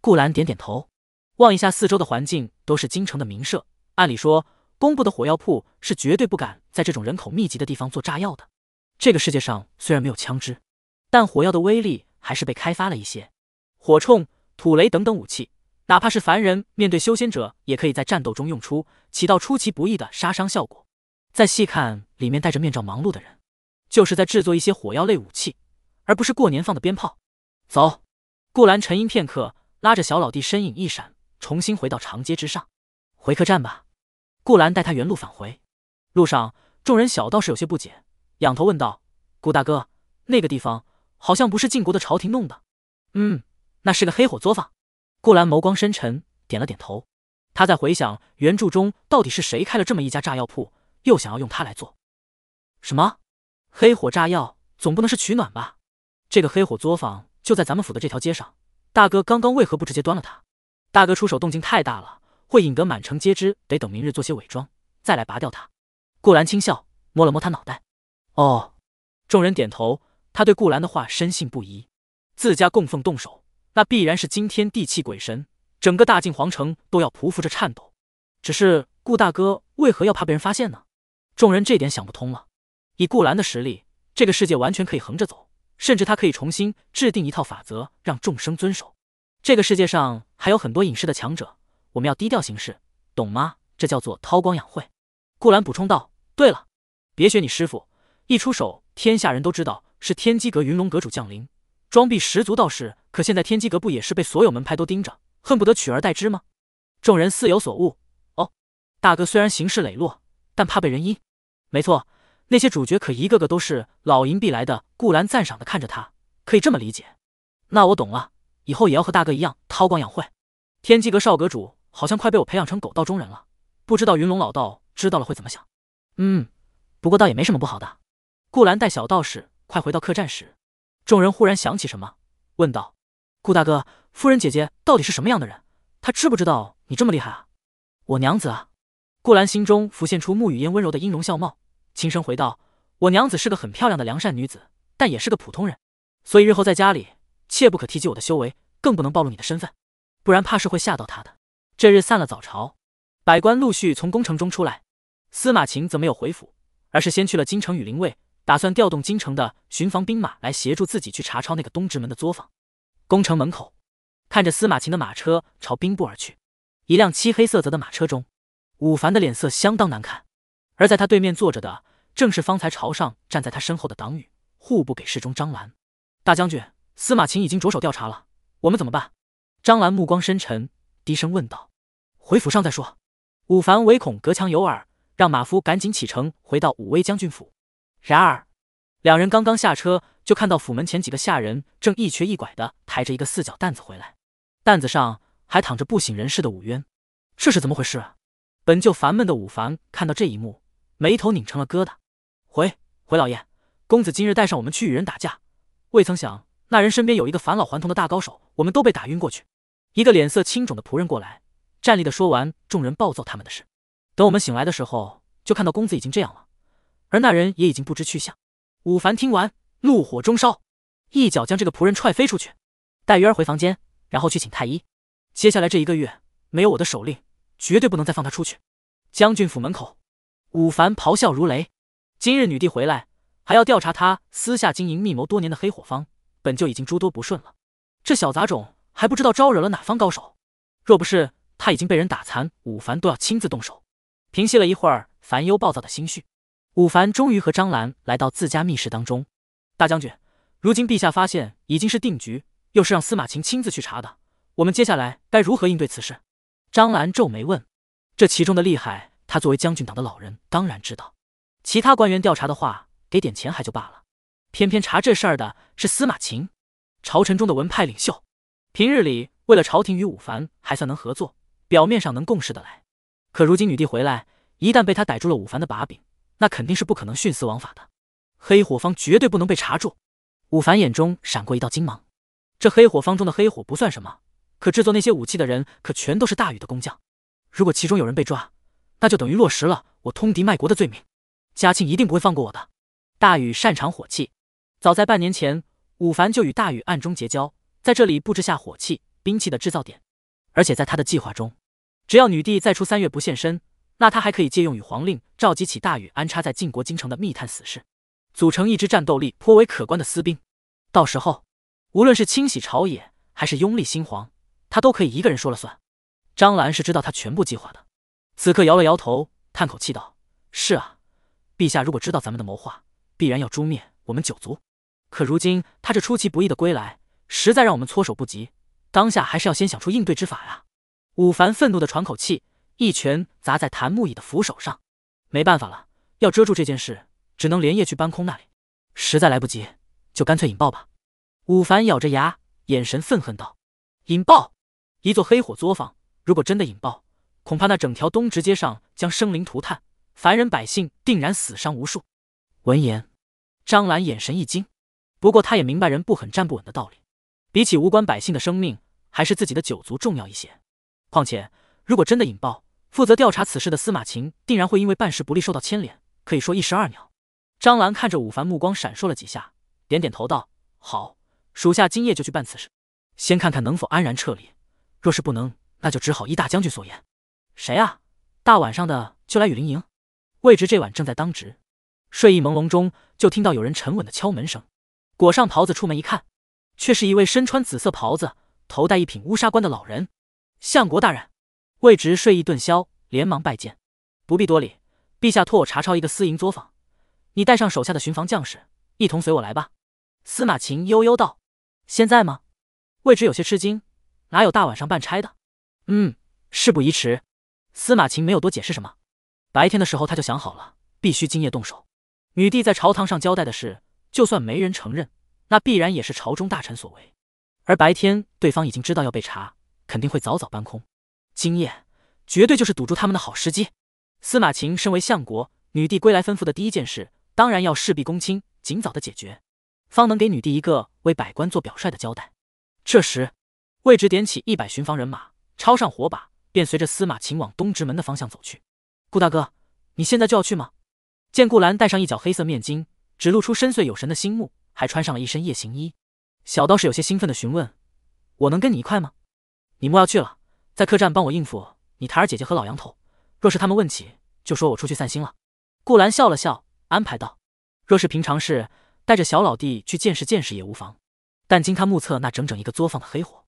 顾兰点点头，望一下四周的环境，都是京城的名舍。按理说，工部的火药铺是绝对不敢在这种人口密集的地方做炸药的。这个世界上虽然没有枪支，但火药的威力还是被开发了一些。火铳、土雷等等武器，哪怕是凡人面对修仙者，也可以在战斗中用出，起到出其不意的杀伤效果。再细看里面戴着面罩忙碌的人，就是在制作一些火药类武器，而不是过年放的鞭炮。走，顾兰沉吟片刻。拉着小老弟，身影一闪，重新回到长街之上，回客栈吧。顾兰带他原路返回。路上，众人小道士有些不解，仰头问道：“顾大哥，那个地方好像不是晋国的朝廷弄的？”“嗯，那是个黑火作坊。”顾兰眸光深沉，点了点头。他在回想原著中到底是谁开了这么一家炸药铺，又想要用它来做什么？黑火炸药总不能是取暖吧？这个黑火作坊就在咱们府的这条街上。大哥刚刚为何不直接端了他？大哥出手动静太大了，会引得满城皆知，得等明日做些伪装，再来拔掉他。顾兰轻笑，摸了摸他脑袋。哦，众人点头。他对顾兰的话深信不疑。自家供奉动手，那必然是惊天地泣鬼神，整个大晋皇城都要匍匐着颤抖。只是顾大哥为何要怕被人发现呢？众人这点想不通了。以顾兰的实力，这个世界完全可以横着走。甚至他可以重新制定一套法则，让众生遵守。这个世界上还有很多隐世的强者，我们要低调行事，懂吗？这叫做韬光养晦。顾兰补充道：“对了，别学你师傅，一出手，天下人都知道是天机阁云龙阁主降临，装逼十足倒是。可现在天机阁不也是被所有门派都盯着，恨不得取而代之吗？”众人似有所悟。哦，大哥虽然行事磊落，但怕被人阴。没错。那些主角可一个个都是老银币来的。顾兰赞赏的看着他，可以这么理解。那我懂了，以后也要和大哥一样韬光养晦。天机阁少阁主好像快被我培养成狗道中人了，不知道云龙老道知道了会怎么想。嗯，不过倒也没什么不好的。顾兰带小道士快回到客栈时，众人忽然想起什么，问道：“顾大哥，夫人姐姐到底是什么样的人？她知不知道你这么厉害啊？我娘子啊！顾兰心中浮现出穆雨嫣温柔的音容笑貌，轻声回道：“我娘子是个很漂亮的良善女子，但也是个普通人，所以日后在家里切不可提及我的修为，更不能暴露你的身份，不然怕是会吓到她的。”这日散了早朝，百官陆续从宫城中出来，司马晴则没有回府，而是先去了京城羽林卫，打算调动京城的巡防兵马来协助自己去查抄那个东直门的作坊。宫城门口，看着司马晴的马车朝兵部而去，一辆漆黑色泽的马车中，武凡的脸色相当难看，而在他对面坐着的正是方才朝上站在他身后的党羽户部给事中张兰。大将军，司马晴已经着手调查了，我们怎么办？张兰目光深沉，低声问道。回府上再说。武凡唯恐隔墙有耳，让马夫赶紧启程回到武威将军府。然而，两人刚刚下车，就看到府门前几个下人正一瘸一拐的抬着一个四脚担子回来，担子上还躺着不省人事的武渊。这是怎么回事？本就烦闷的武凡看到这一幕，眉头拧成了疙瘩。回回老爷，公子今日带上我们去与人打架，未曾想那人身边有一个返老还童的大高手，我们都被打晕过去。一个脸色青肿的仆人过来。站立的说完众人暴揍他们的事，等我们醒来的时候，就看到公子已经这样了，而那人也已经不知去向。武凡听完，怒火中烧，一脚将这个仆人踹飞出去，带鱼儿回房间，然后去请太医。接下来这一个月，没有我的手令，绝对不能再放他出去。将军府门口，武凡咆哮如雷。今日女帝回来，还要调查他私下经营密谋多年的黑火方，本就已经诸多不顺了，这小杂种还不知道招惹了哪方高手，若不是。他已经被人打残，武凡都要亲自动手。平息了一会儿烦忧暴躁的心绪，武凡终于和张兰来到自家密室当中。大将军，如今陛下发现已经是定局，又是让司马晴亲自去查的，我们接下来该如何应对此事？张兰皱眉问。这其中的厉害，他作为将军党的老人当然知道。其他官员调查的话，给点钱还就罢了，偏偏查这事儿的是司马晴，朝臣中的文派领袖，平日里为了朝廷与武凡还算能合作。表面上能共事的来，可如今女帝回来，一旦被他逮住了武凡的把柄，那肯定是不可能徇私枉法的。黑火方绝对不能被查住。武凡眼中闪过一道金芒，这黑火方中的黑火不算什么，可制作那些武器的人可全都是大禹的工匠。如果其中有人被抓，那就等于落实了我通敌卖国的罪名。嘉庆一定不会放过我的。大禹擅长火器，早在半年前，武凡就与大禹暗中结交，在这里布置下火器兵器的制造点，而且在他的计划中。只要女帝再出三月不现身，那他还可以借用与皇令召集起大禹安插在晋国京城的密探死士，组成一支战斗力颇为可观的私兵。到时候，无论是清洗朝野，还是拥立新皇，他都可以一个人说了算。张兰是知道他全部计划的，此刻摇了摇头，叹口气道：“是啊，陛下如果知道咱们的谋划，必然要诛灭我们九族。可如今他这出其不意的归来，实在让我们措手不及。当下还是要先想出应对之法呀。”武凡愤怒的喘口气，一拳砸在谭木椅的扶手上。没办法了，要遮住这件事，只能连夜去搬空那里。实在来不及，就干脆引爆吧。武凡咬着牙，眼神愤恨道：“引爆！一座黑火作坊，如果真的引爆，恐怕那整条东直街上将生灵涂炭，凡人百姓定然死伤无数。”闻言，张兰眼神一惊。不过他也明白人不狠站不稳的道理，比起无关百姓的生命，还是自己的九族重要一些。况且，如果真的引爆，负责调查此事的司马晴定然会因为办事不力受到牵连，可以说一石二鸟。张兰看着武凡，目光闪烁了几下，点点头道：“好，属下今夜就去办此事，先看看能否安然撤离。若是不能，那就只好依大将军所言。”谁啊？大晚上的就来雨林营？魏直这晚正在当值，睡意朦胧中就听到有人沉稳的敲门声，裹上袍子出门一看，却是一位身穿紫色袍子、头戴一品乌纱冠的老人。相国大人，魏直睡意顿消，连忙拜见。不必多礼，陛下托我查抄一个私营作坊，你带上手下的巡防将士，一同随我来吧。司马琴悠悠道：“现在吗？”魏直有些吃惊，哪有大晚上办差的？嗯，事不宜迟。司马琴没有多解释什么，白天的时候他就想好了，必须今夜动手。女帝在朝堂上交代的事，就算没人承认，那必然也是朝中大臣所为。而白天对方已经知道要被查。肯定会早早搬空，今夜绝对就是堵住他们的好时机。司马晴身为相国，女帝归来吩咐的第一件事，当然要事必躬亲，尽早的解决，方能给女帝一个为百官做表率的交代。这时，魏直点起一百巡防人马，抄上火把，便随着司马秦往东直门的方向走去。顾大哥，你现在就要去吗？见顾兰戴上一角黑色面巾，只露出深邃有神的星目，还穿上了一身夜行衣，小道士有些兴奋的询问：“我能跟你一块吗？”你莫要去了，在客栈帮我应付你台儿姐姐和老杨头。若是他们问起，就说我出去散心了。顾兰笑了笑，安排道：“若是平常事，带着小老弟去见识见识也无妨。但经他目测那整整一个作坊的黑火，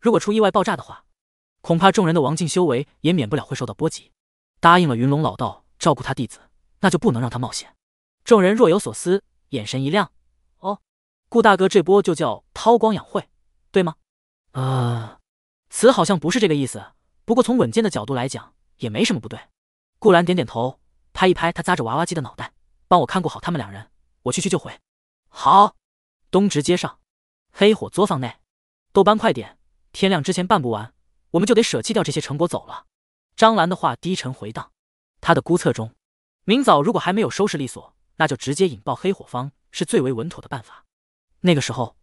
如果出意外爆炸的话，恐怕众人的王境修为也免不了会受到波及。答应了云龙老道照顾他弟子，那就不能让他冒险。”众人若有所思，眼神一亮：“哦，顾大哥这波就叫韬光养晦，对吗？”“啊。”词好像不是这个意思，不过从稳健的角度来讲，也没什么不对。顾兰点点头，拍一拍他扎着娃娃机的脑袋，帮我看顾好他们两人，我去去就回。好。东直街上，黑火作坊内，都搬快点，天亮之前办不完，我们就得舍弃掉这些成果走了。张兰的话低沉回荡，他的估测中，明早如果还没有收拾利索，那就直接引爆黑火方是最为稳妥的办法。那个时候，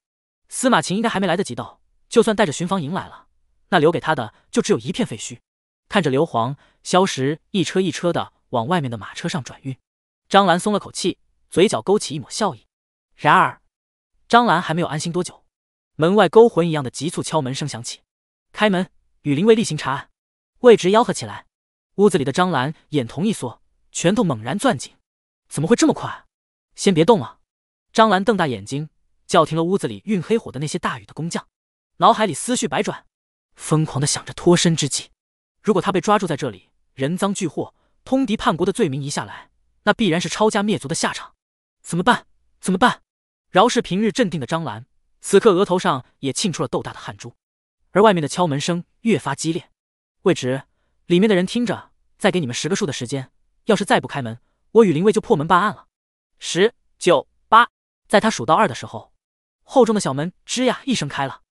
司马秦应该还没来得及到，就算带着巡防营来了。那留给他的就只有一片废墟。看着硫磺、硝石一车一车的往外面的马车上转运，张兰松了口气，嘴角勾起一抹笑意。然而，张兰还没有安心多久，门外勾魂一样的急促敲门声响起。开门，雨林卫例行查案。魏直吆喝起来。屋子里的张兰眼瞳一缩，拳头猛然攥紧。怎么会这么快？先别动了。张兰瞪大眼睛，叫停了屋子里运黑火的那些大禹的工匠，脑海里思绪百转。疯狂的想着脱身之计。如果他被抓住在这里，人赃俱获，通敌叛国的罪名一下来，那必然是抄家灭族的下场。怎么办？怎么办？饶是平日镇定的张兰，此刻额头上也沁出了豆大的汗珠。而外面的敲门声越发激烈。魏直，里面的人听着，再给你们十个数的时间，要是再不开门，我与林卫就破门办案了。十、九、八，在他数到二的时候，厚重的小门吱呀一声开了。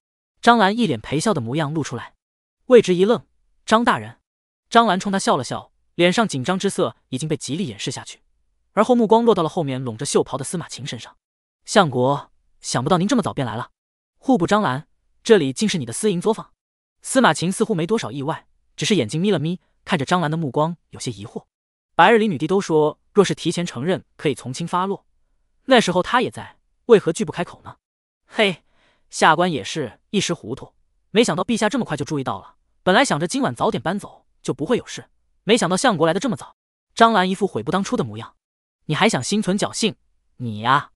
张兰一脸陪笑的模样露出来，魏直一愣：“张大人。”张兰冲他笑了笑，脸上紧张之色已经被极力掩饰下去，而后目光落到了后面拢着袖袍的司马晴身上。相国，想不到您这么早便来了。户部张兰，这里竟是你的私营作坊？司马晴似乎没多少意外，只是眼睛眯了眯，看着张兰的目光有些疑惑。白日里女帝都说，若是提前承认，可以从轻发落，那时候他也在，为何拒不开口呢？嘿。下官也是一时糊涂，没想到陛下这么快就注意到了。本来想着今晚早点搬走就不会有事，没想到相国来的这么早。张兰一副悔不当初的模样，你还想心存侥幸？你呀，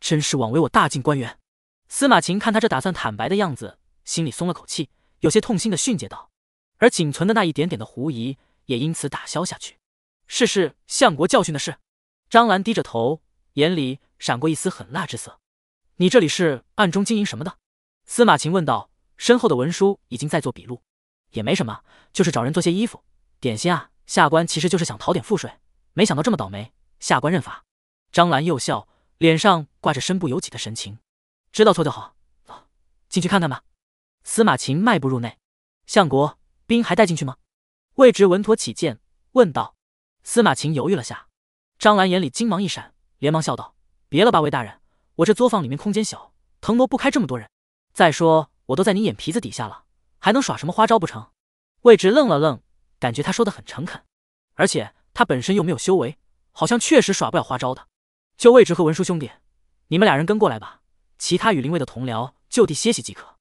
真是枉为我大晋官员。司马琴看他这打算坦白的样子，心里松了口气，有些痛心的训诫道，而仅存的那一点点的狐疑也因此打消下去。是是，相国教训的是。张兰低着头，眼里闪过一丝狠辣之色。你这里是暗中经营什么的？司马晴问道。身后的文书已经在做笔录。也没什么，就是找人做些衣服、点心啊。下官其实就是想讨点赋税，没想到这么倒霉。下官认罚。张兰又笑，脸上挂着身不由己的神情。知道错就好，走进去看看吧。司马晴迈步入内。相国，兵还带进去吗？魏直稳妥起见，问道。司马晴犹豫了下。张兰眼里金芒一闪，连忙笑道：“别了吧，魏大人。”我这作坊里面空间小，腾挪不开这么多人。再说我都在你眼皮子底下了，还能耍什么花招不成？魏直愣了愣，感觉他说的很诚恳，而且他本身又没有修为，好像确实耍不了花招的。就魏直和文书兄弟，你们俩人跟过来吧，其他羽林卫的同僚就地歇息即可。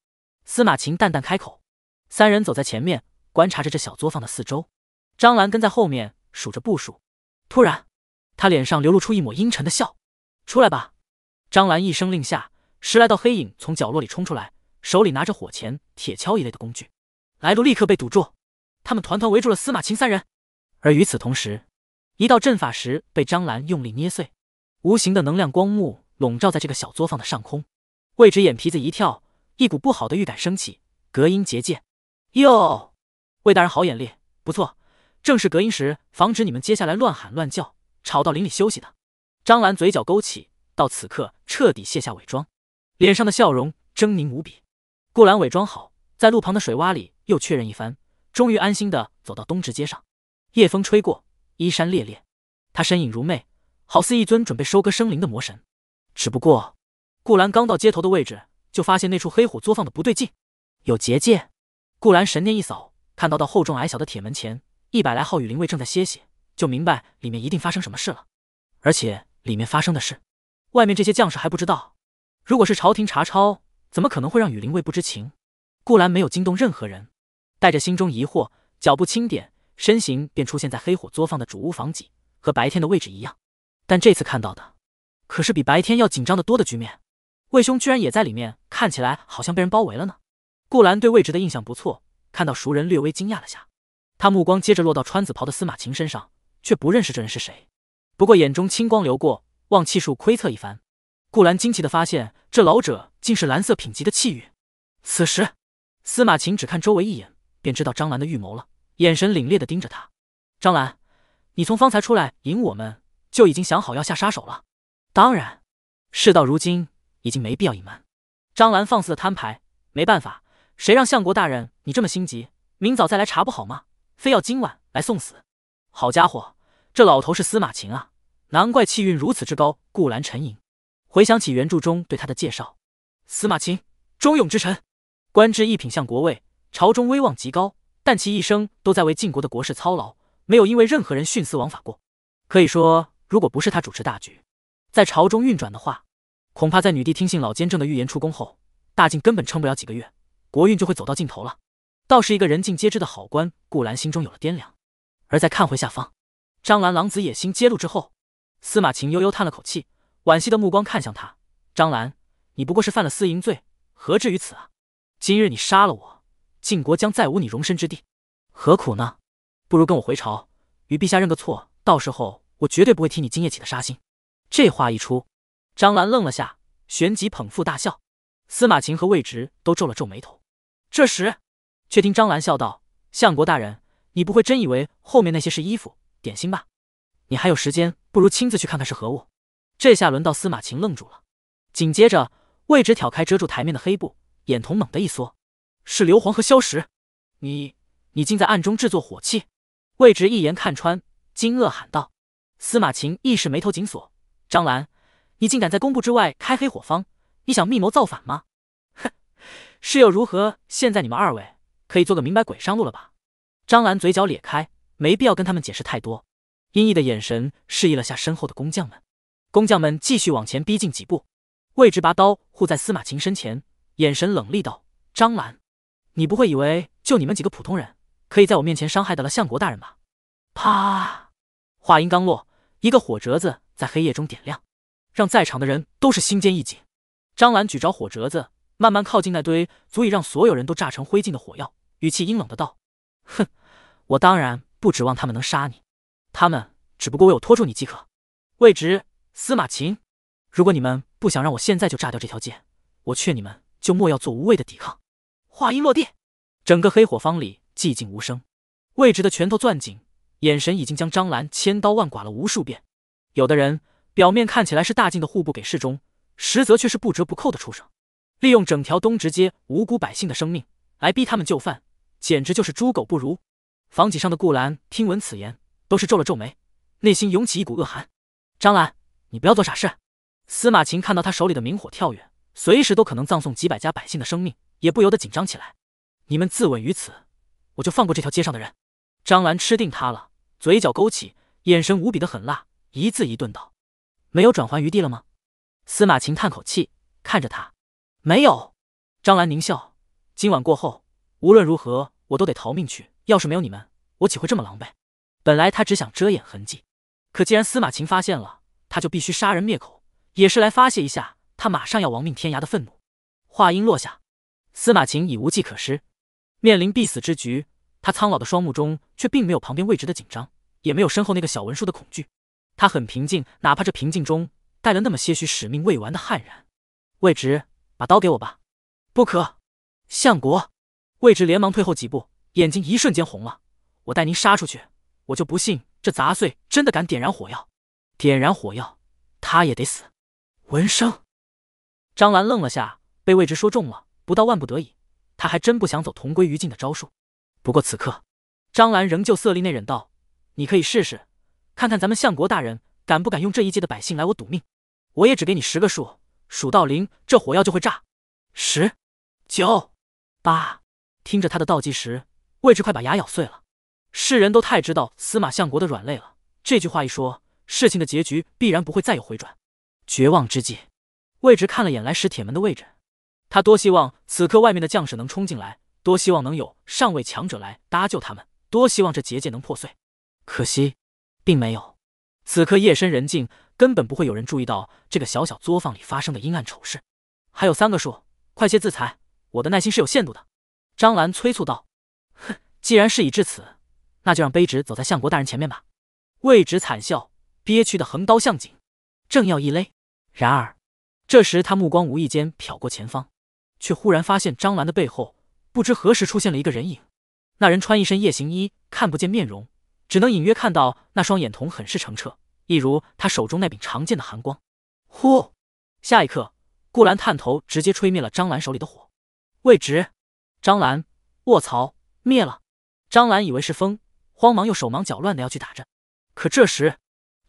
司马晴淡淡开口。三人走在前面，观察着这小作坊的四周。张兰跟在后面数着步数。突然，他脸上流露出一抹阴沉的笑：“出来吧。”张兰一声令下，十来道黑影从角落里冲出来，手里拿着火钳、铁锹一类的工具，来路立刻被堵住。他们团团围住了司马晴三人。而与此同时，一道阵法石被张兰用力捏碎，无形的能量光幕笼罩在这个小作坊的上空。魏直眼皮子一跳，一股不好的预感升起，隔音结界。哟，魏大人好眼力，不错，正是隔音石，防止你们接下来乱喊乱叫，吵到邻里休息的。张兰嘴角勾起。到此刻，彻底卸下伪装，脸上的笑容狰狞无比。顾兰伪装好，在路旁的水洼里又确认一番，终于安心的走到东直街上。夜风吹过，衣衫猎猎，他身影如魅，好似一尊准备收割生灵的魔神。只不过，顾兰刚到街头的位置，就发现那处黑火作坊的不对劲。有结界。顾兰神念一扫，看到到厚重矮小的铁门前，一百来号羽林卫正在歇息，就明白里面一定发生什么事了。而且里面发生的事，外面这些将士还不知道。如果是朝廷查抄，怎么可能会让羽林卫不知情？顾兰没有惊动任何人，带着心中疑惑，脚步轻点，身形便出现在黑火作坊的主屋房脊，和白天的位置一样。但这次看到的，可是比白天要紧张的多的局面。魏兄居然也在里面，看起来好像被人包围了呢。顾兰对魏直的印象不错，看到熟人略微惊讶了下，他目光接着落到穿紫袍的司马晴身上，却不认识这人是谁。不过眼中青光流过，望气数窥测一番，顾兰惊奇的发现，这老者竟是蓝色品级的气运。此时，司马晴只看周围一眼，便知道张兰的预谋了，眼神凛冽的盯着他。张兰，你从方才出来迎我们，就已经想好要下杀手了？当然，事到如今。已经没必要隐瞒。张兰放肆的摊牌，没办法，谁让相国大人你这么心急，明早再来查不好吗？非要今晚来送死？好家伙，这老头是司马晴啊，难怪气运如此之高。顾兰沉吟，回想起原著中对他的介绍，司马晴，忠勇之臣，官至一品相国尉，朝中威望极高，但其一生都在为晋国的国事操劳，没有因为任何人徇私枉法过。可以说，如果不是他主持大局，在朝中运转的话。恐怕在女帝听信老监正的预言出宫后，大晋根本撑不了几个月，国运就会走到尽头了。倒是一个人尽皆知的好官，顾兰心中有了掂量。而在看回下方，张兰狼子野心揭露之后，司马晴悠悠叹了口气，惋惜的目光看向他：“张兰，你不过是犯了私淫罪，何至于此啊？今日你杀了我，晋国将再无你容身之地，何苦呢？不如跟我回朝，与陛下认个错，到时候我绝对不会提你今夜起的杀心。”这话一出。张兰愣了下，旋即捧腹大笑。司马晴和魏直都皱了皱眉头。这时，却听张兰笑道：“相国大人，你不会真以为后面那些是衣服点心吧？你还有时间，不如亲自去看看是何物。”这下轮到司马晴愣住了。紧接着，魏直挑开遮住台面的黑布，眼瞳猛地一缩：“是硫磺和硝石！你，你竟在暗中制作火器！”魏直一眼看穿，惊愕喊道。司马晴一时眉头紧锁：“张兰。”你竟敢在工部之外开黑火方？你想密谋造反吗？哼，是又如何？现在你们二位可以做个明白鬼上路了吧？张兰嘴角咧开，没必要跟他们解释太多，阴翳的眼神示意了下身后的工匠们。工匠们继续往前逼近几步，魏直拔刀护在司马晴身前，眼神冷厉道：“张兰，你不会以为就你们几个普通人，可以在我面前伤害得了相国大人吧？”啪！话音刚落，一个火折子在黑夜中点亮。让在场的人都是心间一紧。张兰举着火折子，慢慢靠近那堆足以让所有人都炸成灰烬的火药，语气阴冷的道：“哼，我当然不指望他们能杀你，他们只不过为我拖住你即可。魏直、司马晴，如果你们不想让我现在就炸掉这条街，我劝你们就莫要做无谓的抵抗。”话音落地，整个黑火坊里寂静无声。魏直的拳头攥紧，眼神已经将张兰千刀万剐了无数遍。有的人。表面看起来是大劲的户部给事中，实则却是不折不扣的畜生，利用整条东直街无辜百姓的生命来逼他们就范，简直就是猪狗不如。房脊上的顾兰听闻此言，都是皱了皱眉，内心涌起一股恶寒。张兰，你不要做傻事。司马晴看到他手里的明火跳跃，随时都可能葬送几百家百姓的生命，也不由得紧张起来。你们自刎于此，我就放过这条街上的人。张兰吃定他了，嘴角勾起，眼神无比的狠辣，一字一顿道。没有转还余地了吗？司马晴叹口气，看着他，没有。张兰狞笑，今晚过后，无论如何，我都得逃命去。要是没有你们，我岂会这么狼狈？本来他只想遮掩痕迹，可既然司马琴发现了，他就必须杀人灭口，也是来发泄一下他马上要亡命天涯的愤怒。话音落下，司马琴已无计可施，面临必死之局，他苍老的双目中却并没有旁边位置的紧张，也没有身后那个小文书的恐惧。他很平静，哪怕这平静中带了那么些许使命未完的悍然。魏直，把刀给我吧！不可，相国！魏直连忙退后几步，眼睛一瞬间红了。我带您杀出去，我就不信这杂碎真的敢点燃火药！点燃火药，他也得死！闻声，张兰愣了下，被魏直说中了。不到万不得已，他还真不想走同归于尽的招数。不过此刻，张兰仍旧色厉内荏道：“你可以试试。”看看咱们相国大人敢不敢用这一届的百姓来我赌命？我也只给你十个数，数到零，这火药就会炸。十、九、八！听着他的倒计时，魏直快把牙咬碎了。世人都太知道司马相国的软肋了，这句话一说，事情的结局必然不会再有回转。绝望之际，魏直看了眼来时铁门的位置，他多希望此刻外面的将士能冲进来，多希望能有上位强者来搭救他们，多希望这结界能破碎。可惜，并没有。此刻夜深人静，根本不会有人注意到这个小小作坊里发生的阴暗丑事。还有三个数，快些自裁，我的耐心是有限度的。张兰催促道：“哼，既然事已至此，那就让卑职走在相国大人前面吧。”魏直惨笑，憋屈的横刀向颈，正要一勒，然而这时他目光无意间瞟过前方，却忽然发现张兰的背后不知何时出现了一个人影。那人穿一身夜行衣，看不见面容。只能隐约看到那双眼瞳很是澄澈，一如他手中那柄长剑的寒光。呼！下一刻，顾兰探头直接吹灭了张兰手里的火。魏直，张兰，卧槽！灭了！张兰以为是风，慌忙又手忙脚乱的要去打着。可这时，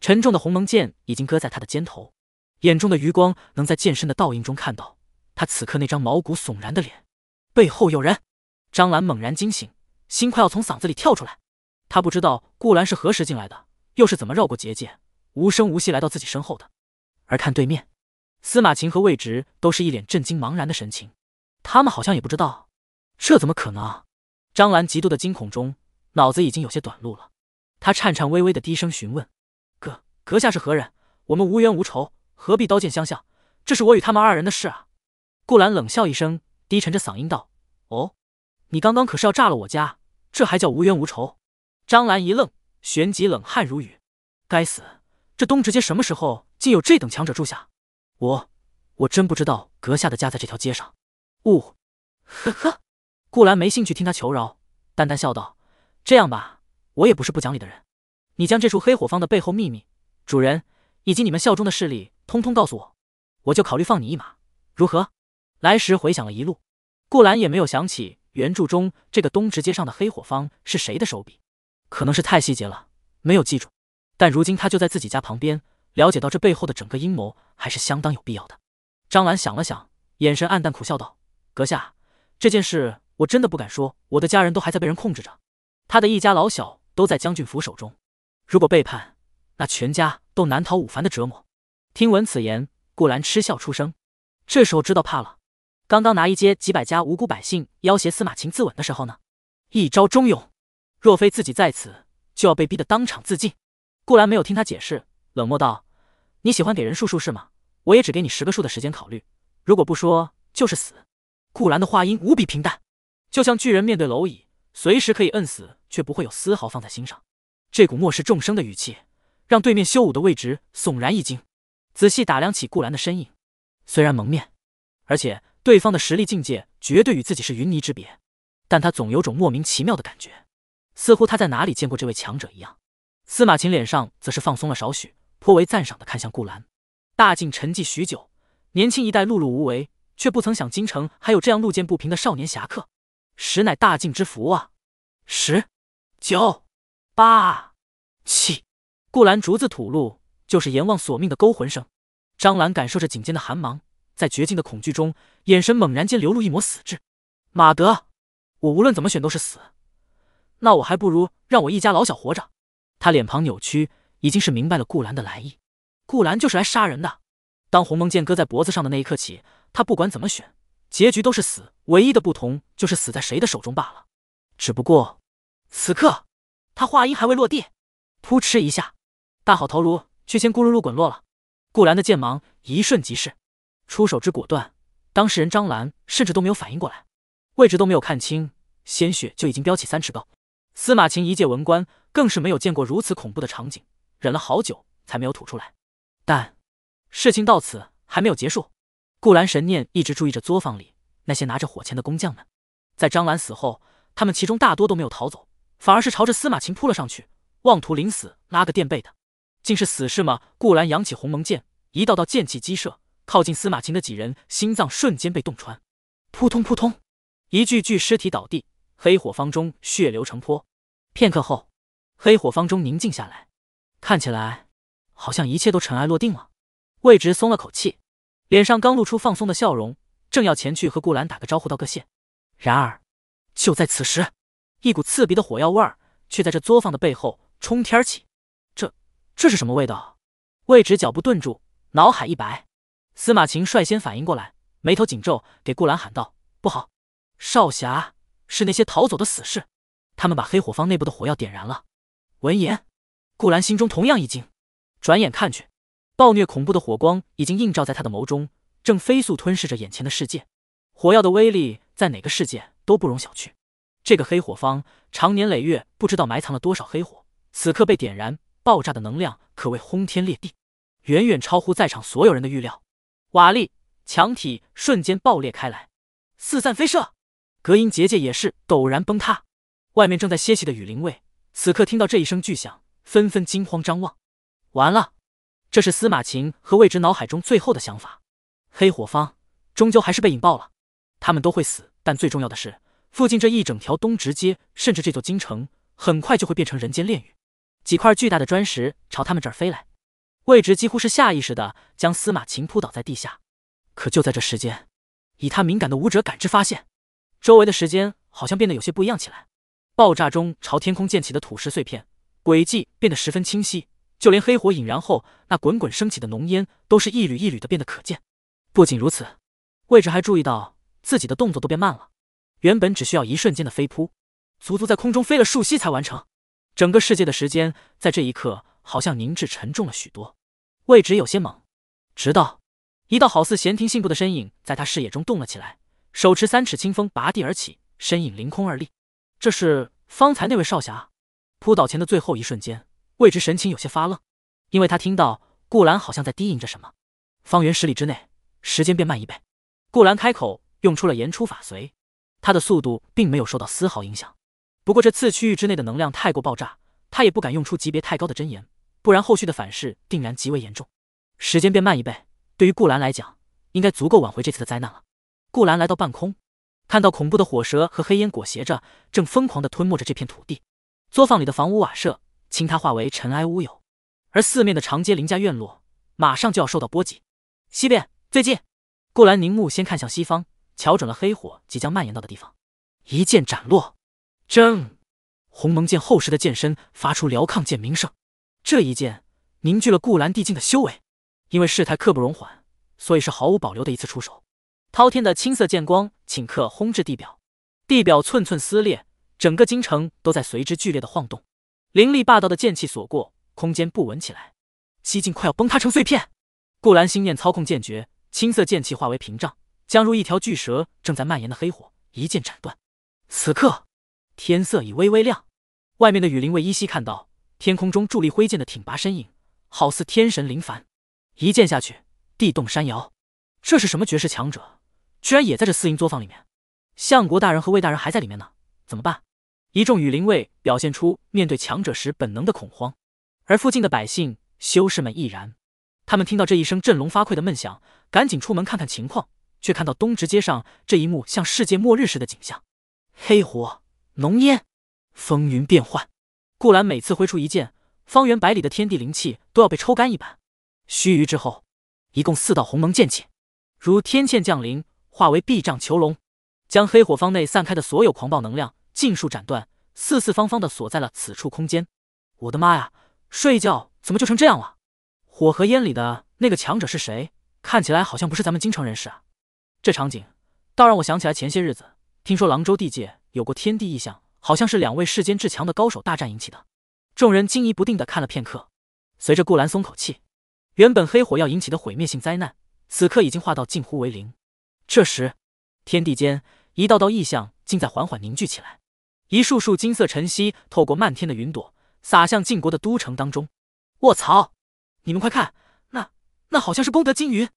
沉重的鸿蒙剑已经搁在他的肩头，眼中的余光能在剑身的倒影中看到他此刻那张毛骨悚然的脸。背后有人！张兰猛然惊醒，心快要从嗓子里跳出来。他不知道顾兰是何时进来的，又是怎么绕过结界，无声无息来到自己身后的。而看对面，司马晴和魏直都是一脸震惊茫然的神情，他们好像也不知道，这怎么可能？张兰极度的惊恐中，脑子已经有些短路了。他颤颤巍巍的低声询问：“阁阁下是何人？我们无冤无仇，何必刀剑相向？这是我与他们二人的事啊！”顾兰冷笑一声，低沉着嗓音道：“哦，你刚刚可是要炸了我家，这还叫无冤无仇？”张兰一愣，旋即冷汗如雨。该死，这东直街什么时候竟有这等强者住下？我我真不知道阁下的家在这条街上。呜，呵呵。顾兰没兴趣听他求饶，淡淡笑道：“这样吧，我也不是不讲理的人。你将这处黑火坊的背后秘密、主人以及你们效忠的势力，通通告诉我，我就考虑放你一马，如何？”来时回想了一路，顾兰也没有想起原著中这个东直街上的黑火坊是谁的手笔。可能是太细节了，没有记住。但如今他就在自己家旁边，了解到这背后的整个阴谋，还是相当有必要的。张兰想了想，眼神黯淡，苦笑道：“阁下，这件事我真的不敢说。我的家人都还在被人控制着，他的一家老小都在将军府手中。如果背叛，那全家都难逃五凡的折磨。”听闻此言，顾兰嗤笑出声。这时候知道怕了。刚刚拿一街几百家无辜百姓要挟司马晴自刎的时候呢，一招忠勇。若非自己在此，就要被逼得当场自尽。顾兰没有听他解释，冷漠道：“你喜欢给人数数是吗？我也只给你十个数的时间考虑。如果不说，就是死。”顾兰的话音无比平淡，就像巨人面对蝼蚁，随时可以摁死，却不会有丝毫放在心上。这股漠视众生的语气，让对面修武的魏直悚然一惊，仔细打量起顾兰的身影。虽然蒙面，而且对方的实力境界绝对与自己是云泥之别，但他总有种莫名其妙的感觉。似乎他在哪里见过这位强者一样，司马晴脸上则是放松了少许，颇为赞赏的看向顾兰。大晋沉寂许久，年轻一代碌碌无为，却不曾想京城还有这样路见不平的少年侠客，实乃大晋之福啊！十、九、八、七，顾兰逐字吐露，就是阎王索命的勾魂声。张兰感受着颈间的寒芒，在绝境的恐惧中，眼神猛然间流露一抹死志。马德，我无论怎么选都是死。那我还不如让我一家老小活着。他脸庞扭曲，已经是明白了顾兰的来意。顾兰就是来杀人的。当鸿蒙剑搁在脖子上的那一刻起，他不管怎么选，结局都是死。唯一的不同就是死在谁的手中罢了。只不过此刻，他话音还未落地，扑哧一下，大好头颅却先咕噜噜滚落了。顾兰的剑芒一瞬即逝，出手之果断，当事人张兰甚至都没有反应过来，位置都没有看清，鲜血就已经飙起三尺高。司马晴一介文官，更是没有见过如此恐怖的场景，忍了好久才没有吐出来。但事情到此还没有结束，顾兰神念一直注意着作坊里那些拿着火钳的工匠们。在张兰死后，他们其中大多都没有逃走，反而是朝着司马晴扑了上去，妄图临死拉个垫背的。竟是死士吗？顾兰扬起鸿蒙剑，一道道剑气激射，靠近司马晴的几人心脏瞬间被洞穿，扑通扑通，一具具尸体倒地，黑火方中血流成坡。片刻后，黑火方中宁静下来，看起来好像一切都尘埃落定了。魏直松了口气，脸上刚露出放松的笑容，正要前去和顾兰打个招呼道个谢，然而，就在此时，一股刺鼻的火药味儿却在这作坊的背后冲天起。这，这是什么味道？魏直脚步顿住，脑海一白。司马晴率先反应过来，眉头紧皱，给顾兰喊道：“不好，少侠，是那些逃走的死士，他们把黑火方内部的火药点燃了。”闻言，顾兰心中同样一惊，转眼看去，暴虐恐怖的火光已经映照在他的眸中，正飞速吞噬着眼前的世界。火药的威力在哪个世界都不容小觑。这个黑火方长年累月不知道埋藏了多少黑火，此刻被点燃，爆炸的能量可谓轰天裂地，远远超乎在场所有人的预料。瓦砾、墙体瞬间爆裂开来，四散飞射，隔音结界也是陡然崩塌。外面正在歇息的羽林卫，此刻听到这一声巨响，纷纷惊慌张望。完了，这是司马琴和魏直脑海中最后的想法。黑火方终究还是被引爆了。他们都会死，但最重要的是，附近这一整条东直街，甚至这座京城，很快就会变成人间炼狱。几块巨大的砖石朝他们这儿飞来，魏直几乎是下意识的将司马晴扑倒在地下。可就在这时间，以他敏感的武者感知发现，周围的时间好像变得有些不一样起来。爆炸中朝天空溅起的土石碎片轨迹变得十分清晰，就连黑火引燃后那滚滚升起的浓烟，都是一缕一缕的变得可见。不仅如此，魏直还注意到。自己的动作都变慢了，原本只需要一瞬间的飞扑，足足在空中飞了数息才完成。整个世界的时间在这一刻好像凝滞沉重了许多。魏直有些懵，直到一道好似闲庭信步的身影在他视野中动了起来，手持三尺清风拔地而起，身影凌空而立。这是方才那位少侠。扑倒前的最后一瞬间，魏直神情有些发愣，因为他听到顾兰好像在低吟着什么。方圆十里之内，时间变慢一倍。顾兰开口。用出了言出法随，他的速度并没有受到丝毫影响。不过这次区域之内的能量太过爆炸，他也不敢用出级别太高的真言，不然后续的反噬定然极为严重。时间变慢一倍，对于顾兰来讲，应该足够挽回这次的灾难了。顾兰来到半空，看到恐怖的火蛇和黑烟裹挟着，正疯狂地吞没着这片土地。作坊里的房屋瓦舍倾塌化为尘埃乌有，而四面的长街林家院落马上就要受到波及。西边最近，顾兰凝目先看向西方。瞧准了黑火即将蔓延到的地方，一剑斩落。铮，鸿蒙剑厚实的剑身发出辽亢剑鸣声。这一剑凝聚了顾兰地境的修为，因为事态刻不容缓，所以是毫无保留的一次出手。滔天的青色剑光顷刻轰至地表，地表寸寸撕裂，整个京城都在随之剧烈的晃动。凌厉霸道的剑气所过，空间不稳起来，几近快要崩塌成碎片。顾兰心念操控剑诀，青色剑气化为屏障。将如一条巨蛇正在蔓延的黑火一剑斩断。此刻天色已微微亮，外面的羽林卫依稀看到天空中伫立挥剑的挺拔身影，好似天神临凡。一剑下去，地动山摇。这是什么绝世强者？居然也在这四营作坊里面？相国大人和魏大人还在里面呢，怎么办？一众羽林卫表现出面对强者时本能的恐慌，而附近的百姓修士们亦然。他们听到这一声振聋发聩的闷响，赶紧出门看看情况。却看到东直街上这一幕像世界末日似的景象：黑火、浓烟、风云变幻。顾兰每次挥出一剑，方圆百里的天地灵气都要被抽干一般。须臾之后，一共四道鸿蒙剑气，如天堑降临，化为壁障囚笼，将黑火方内散开的所有狂暴能量尽数斩断，四四方方的锁在了此处空间。我的妈呀！睡一觉怎么就成这样了？火和烟里的那个强者是谁？看起来好像不是咱们京城人士啊。这场景倒让我想起来前些日子听说廊州地界有过天地异象，好像是两位世间至强的高手大战引起的。众人惊疑不定的看了片刻，随着顾兰松口气，原本黑火要引起的毁灭性灾难，此刻已经化到近乎为零。这时，天地间一道道异象竟在缓缓凝聚起来，一束束金色晨曦透过漫天的云朵，洒向晋国的都城当中。卧槽！你们快看，那那好像是功德金云，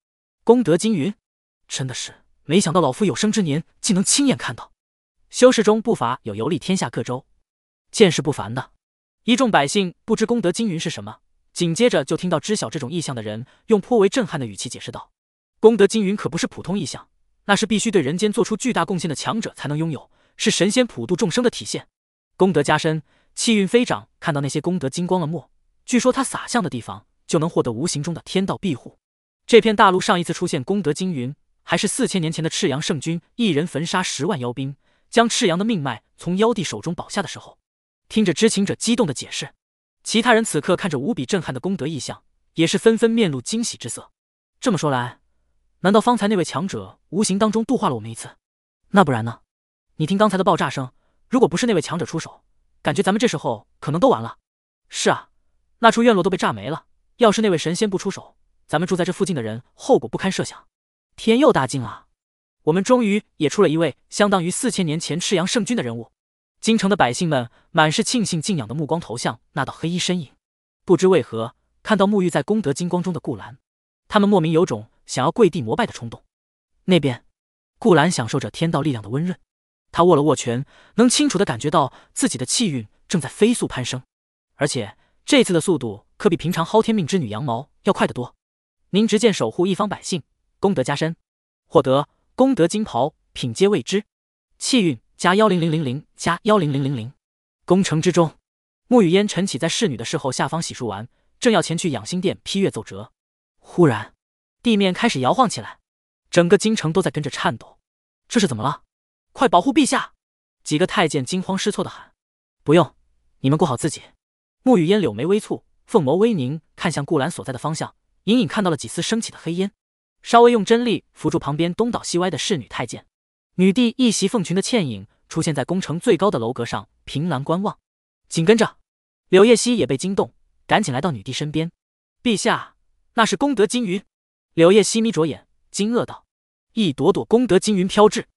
功德金云。真的是没想到，老夫有生之年竟能亲眼看到。修士中不乏有游历天下各州、见识不凡的一众百姓，不知功德金云是什么。紧接着就听到知晓这种异象的人用颇为震撼的语气解释道：“功德金云可不是普通异象，那是必须对人间做出巨大贡献的强者才能拥有，是神仙普度众生的体现。功德加深，气运飞涨。看到那些功德金光了没？据说他洒向的地方，就能获得无形中的天道庇护。这片大陆上一次出现功德金云。”还是四千年前的赤阳圣君一人焚杀十万妖兵，将赤阳的命脉从妖帝手中保下的时候，听着知情者激动的解释，其他人此刻看着无比震撼的功德异象，也是纷纷面露惊喜之色。这么说来，难道方才那位强者无形当中度化了我们一次？那不然呢？你听刚才的爆炸声，如果不是那位强者出手，感觉咱们这时候可能都完了。是啊，那处院落都被炸没了。要是那位神仙不出手，咱们住在这附近的人后果不堪设想。天佑大惊啊！我们终于也出了一位相当于四千年前赤阳圣君的人物。京城的百姓们满是庆幸敬仰的目光投向那道黑衣身影。不知为何，看到沐浴在功德金光中的顾兰，他们莫名有种想要跪地膜拜的冲动。那边，顾兰享受着天道力量的温润，他握了握拳，能清楚的感觉到自己的气运正在飞速攀升，而且这次的速度可比平常薅天命之女羊毛要快得多。您执剑守护一方百姓，功德加深，获得。功德金袍，品阶未知，气运加幺零零零零加幺零零零零。宫城之中，沐雨烟、晨起在侍女的侍候下方洗漱完，正要前去养心殿批阅奏折，忽然地面开始摇晃起来，整个京城都在跟着颤抖。这是怎么了？快保护陛下！几个太监惊慌失措的喊：“不用，你们顾好自己。”沐雨烟柳眉微蹙，凤眸微凝，看向顾兰所在的方向，隐隐看到了几丝升起的黑烟。稍微用真力扶住旁边东倒西歪的侍女太监，女帝一袭凤裙的倩影出现在宫城最高的楼阁上，凭栏观望。紧跟着，柳叶熙也被惊动，赶紧来到女帝身边。陛下，那是功德金云。柳叶熙眯着眼，惊愕道：“一朵朵功德金云飘至，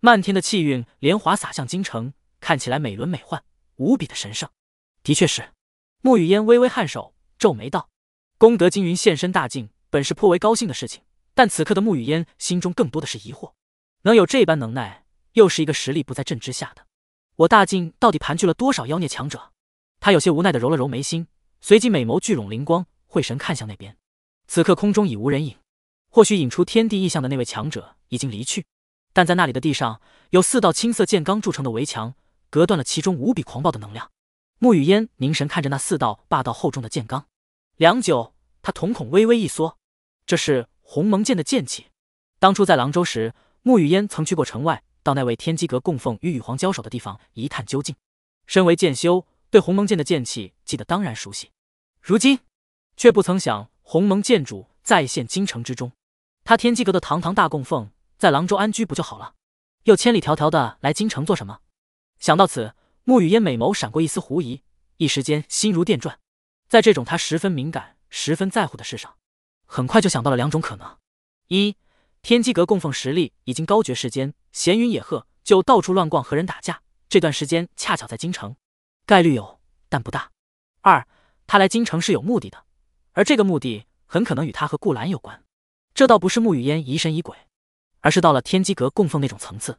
漫天的气运连华洒向京城，看起来美轮美奂，无比的神圣。”的确是。沐雨烟微微颔首，皱眉道：“功德金云现身大境，本是颇为高兴的事情。”但此刻的沐雨烟心中更多的是疑惑，能有这般能耐，又是一个实力不在朕之下的，我大晋到底盘踞了多少妖孽强者？他有些无奈的揉了揉眉心，随即美眸聚拢灵光，慧神看向那边。此刻空中已无人影，或许引出天地异象的那位强者已经离去，但在那里的地上有四道青色剑罡铸成的围墙，隔断了其中无比狂暴的能量。沐雨烟凝神看着那四道霸道厚重的剑罡，良久，他瞳孔微微一缩，这是。鸿蒙剑的剑气，当初在廊州时，沐雨烟曾去过城外，到那位天机阁供奉与羽皇交手的地方一探究竟。身为剑修，对鸿蒙剑的剑气记得当然熟悉。如今却不曾想，鸿蒙剑主再现京城之中。他天机阁的堂堂大供奉，在廊州安居不就好了？又千里迢迢的来京城做什么？想到此，沐雨烟美眸闪过一丝狐疑，一时间心如电转。在这种他十分敏感、十分在乎的事上。很快就想到了两种可能：一，天机阁供奉实力已经高绝世间，闲云野鹤就到处乱逛和人打架，这段时间恰巧在京城，概率有，但不大；二，他来京城是有目的的，而这个目的很可能与他和顾兰有关。这倒不是沐雨烟疑神疑鬼，而是到了天机阁供奉那种层次，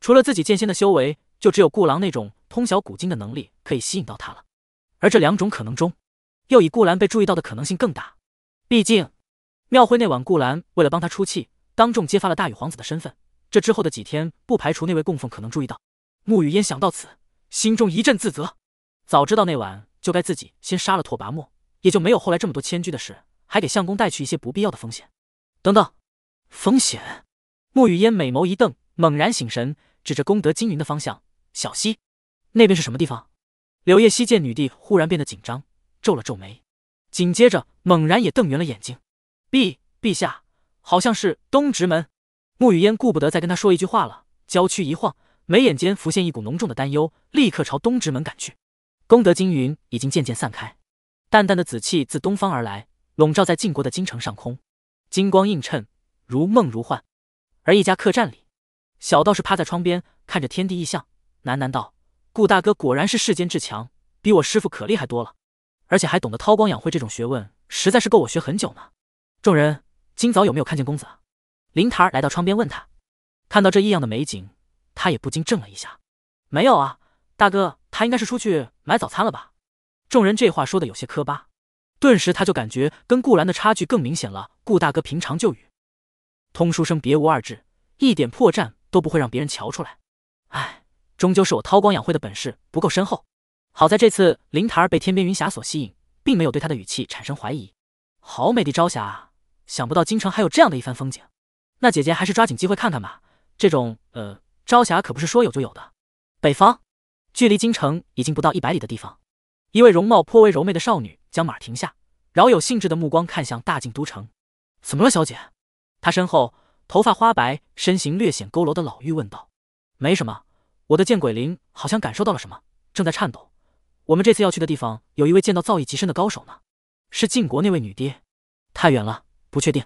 除了自己剑仙的修为，就只有顾郎那种通晓古今的能力可以吸引到他了。而这两种可能中，又以顾兰被注意到的可能性更大，毕竟。庙会那晚，顾兰为了帮他出气，当众揭发了大禹皇子的身份。这之后的几天，不排除那位供奉可能注意到。沐雨烟想到此，心中一阵自责。早知道那晚就该自己先杀了拓跋墨，也就没有后来这么多迁居的事，还给相公带去一些不必要的风险。等等，风险！沐雨烟美眸一瞪，猛然醒神，指着功德金云的方向：“小溪，那边是什么地方？”柳叶溪见女帝忽然变得紧张，皱了皱眉，紧接着猛然也瞪圆了眼睛。陛陛下，好像是东直门。沐雨烟顾不得再跟他说一句话了，娇躯一晃，眉眼间浮现一股浓重的担忧，立刻朝东直门赶去。功德金云已经渐渐散开，淡淡的紫气自东方而来，笼罩在晋国的京城上空，金光映衬，如梦如幻。而一家客栈里，小道士趴在窗边看着天地异象，喃喃道：“顾大哥果然是世间至强，比我师傅可厉害多了，而且还懂得韬光养晦这种学问，实在是够我学很久呢。”众人今早有没有看见公子？林檀儿来到窗边问他。看到这异样的美景，他也不禁怔了一下。没有啊，大哥，他应该是出去买早餐了吧？众人这话说的有些磕巴，顿时他就感觉跟顾兰的差距更明显了。顾大哥平常就与通书生别无二致，一点破绽都不会让别人瞧出来。唉，终究是我韬光养晦的本事不够深厚。好在这次林檀儿被天边云霞所吸引，并没有对他的语气产生怀疑。好美的朝霞啊！想不到京城还有这样的一番风景，那姐姐还是抓紧机会看看吧。这种呃朝霞可不是说有就有的。北方，距离京城已经不到一百里的地方，一位容貌颇为柔媚的少女将马停下，饶有兴致的目光看向大晋都城。怎么了，小姐？她身后头发花白、身形略显佝偻的老妪问道。没什么，我的见鬼灵好像感受到了什么，正在颤抖。我们这次要去的地方有一位剑道造诣极深的高手呢，是晋国那位女爹。太远了，不确定。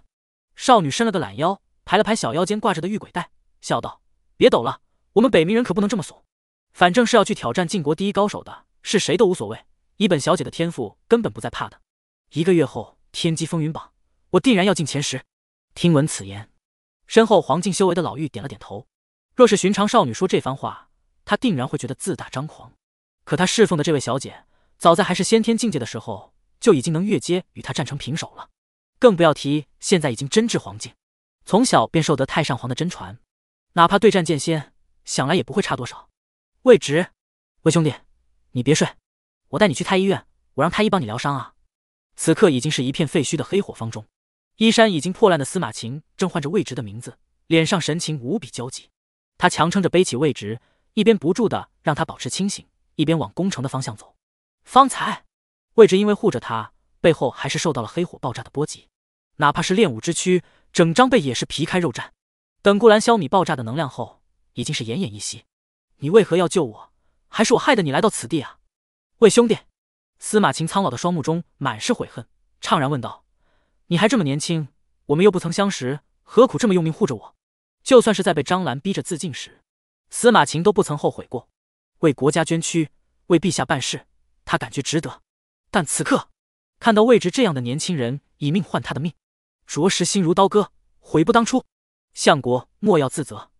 少女伸了个懒腰，拍了拍小腰间挂着的玉鬼带，笑道：“别抖了，我们北冥人可不能这么怂。反正是要去挑战晋国第一高手的，是谁都无所谓。以本小姐的天赋，根本不在怕的。一个月后，天机风云榜，我定然要进前十。”听闻此言，身后黄境修为的老妪点了点头。若是寻常少女说这番话，她定然会觉得自大张狂。可她侍奉的这位小姐，早在还是先天境界的时候，就已经能越阶与她战成平手了。更不要提现在已经真至黄境，从小便受得太上皇的真传，哪怕对战剑仙，想来也不会差多少。魏直，魏兄弟，你别睡，我带你去太医院，我让太医帮你疗伤啊。此刻已经是一片废墟的黑火方中，衣衫已经破烂的司马晴正唤着魏直的名字，脸上神情无比焦急。他强撑着背起魏直，一边不住的让他保持清醒，一边往攻城的方向走。方才，魏直因为护着他。背后还是受到了黑火爆炸的波及，哪怕是练武之躯，整张背也是皮开肉绽。等顾兰消弭爆炸的能量后，已经是奄奄一息。你为何要救我？还是我害得你来到此地啊？魏兄弟，司马晴苍老的双目中满是悔恨，怅然问道：“你还这么年轻，我们又不曾相识，何苦这么用命护着我？就算是在被张兰逼着自尽时，司马晴都不曾后悔过。为国家捐躯，为陛下办事，他感觉值得。但此刻……”看到魏直这样的年轻人以命换他的命，着实心如刀割，悔不当初。相国莫要自责，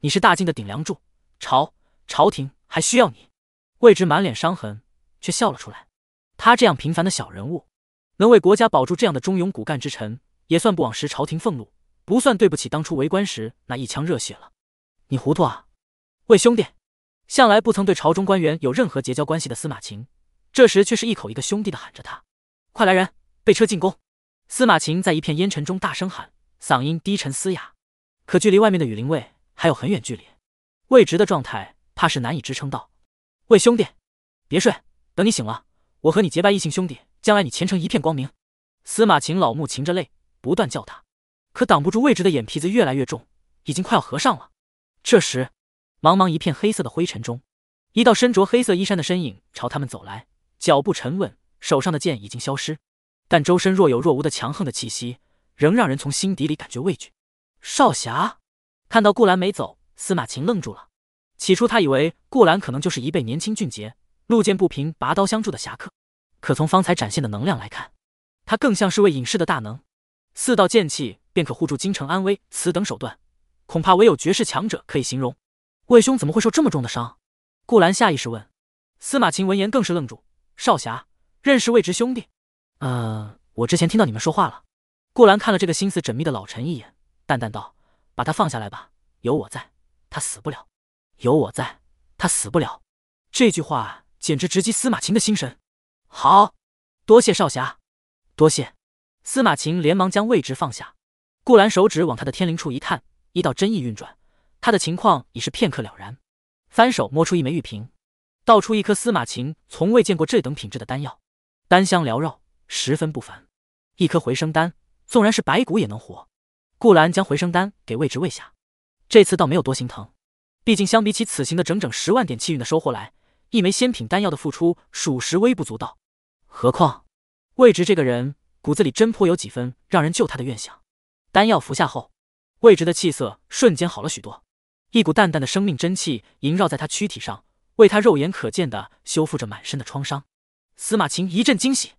你是大晋的顶梁柱，朝朝廷还需要你。魏直满脸伤痕，却笑了出来。他这样平凡的小人物，能为国家保住这样的忠勇骨干之臣，也算不枉食朝廷俸禄，不算对不起当初为官时那一腔热血了。你糊涂啊，魏兄弟！向来不曾对朝中官员有任何结交关系的司马晴，这时却是一口一个兄弟的喊着他。快来人，备车进宫！司马晴在一片烟尘中大声喊，嗓音低沉嘶哑，可距离外面的羽林卫还有很远距离。魏直的状态怕是难以支撑到。魏兄弟，别睡，等你醒了，我和你结拜异姓兄弟，将来你前程一片光明。司马晴老目噙着泪，不断叫他，可挡不住魏直的眼皮子越来越重，已经快要合上了。这时，茫茫一片黑色的灰尘中，一道身着黑色衣衫的身影朝他们走来，脚步沉稳。手上的剑已经消失，但周身若有若无的强横的气息，仍让人从心底里感觉畏惧。少侠看到顾兰没走，司马晴愣住了。起初他以为顾兰可能就是一辈年轻俊杰、路见不平拔刀相助的侠客，可从方才展现的能量来看，他更像是位隐士的大能。四道剑气便可护住京城安危，此等手段，恐怕唯有绝世强者可以形容。魏兄怎么会受这么重的伤？顾兰下意识问。司马晴闻言更是愣住。少侠。认识魏直兄弟？呃，我之前听到你们说话了。顾兰看了这个心思缜密的老臣一眼，淡淡道：“把他放下来吧，有我在，他死不了。有我在，他死不了。”这句话简直直击司马晴的心神。好多谢少侠，多谢。司马晴连忙将魏直放下。顾兰手指往他的天灵处一探，一道真意运转，他的情况已是片刻了然。翻手摸出一枚玉瓶，倒出一颗司马晴从未见过这等品质的丹药。丹香缭绕，十分不凡。一颗回生丹，纵然是白骨也能活。顾兰将回生丹给魏直喂下，这次倒没有多心疼。毕竟相比起此行的整整十万点气运的收获来，一枚仙品丹药的付出属实微不足道。何况魏直这个人骨子里真颇有几分让人救他的愿想。丹药服下后，魏直的气色瞬间好了许多，一股淡淡的生命真气萦绕在他躯体上，为他肉眼可见的修复着满身的创伤。司马晴一阵惊喜。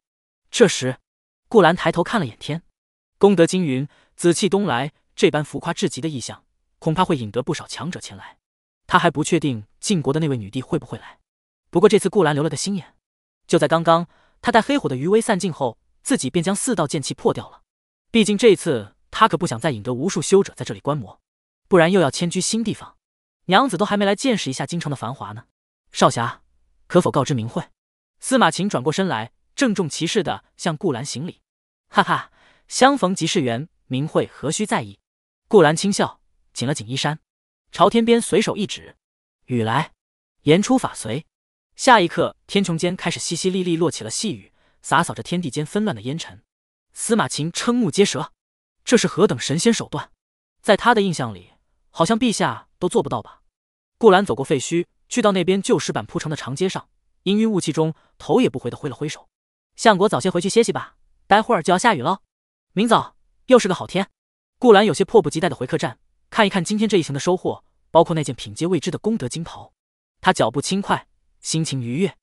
这时，顾兰抬头看了眼天，功德金云，紫气东来，这般浮夸至极的异象，恐怕会引得不少强者前来。他还不确定晋国的那位女帝会不会来。不过这次顾兰留了个心眼，就在刚刚，他待黑火的余威散尽后，自己便将四道剑气破掉了。毕竟这一次他可不想再引得无数修者在这里观摩，不然又要迁居新地方，娘子都还没来见识一下京城的繁华呢。少侠，可否告知明慧？司马晴转过身来，郑重其事的向顾兰行礼。哈哈，相逢即是缘，明慧何须在意？顾兰轻笑，紧了紧衣衫，朝天边随手一指：“雨来。”言出法随。下一刻，天穹间开始淅淅沥沥落起了细雨，洒扫着天地间纷乱的烟尘。司马晴瞠目结舌，这是何等神仙手段？在他的印象里，好像陛下都做不到吧？顾兰走过废墟，去到那边旧石板铺成的长街上，氤氲雾气中，头也不回的挥了挥手：“相国早些回去歇息吧，待会儿就要下雨了。明早又是个好天。”顾兰有些迫不及待的回客栈，看一看今天这一行的收获，包括那件品阶未知的功德金袍。他脚步轻快。心情愉悦，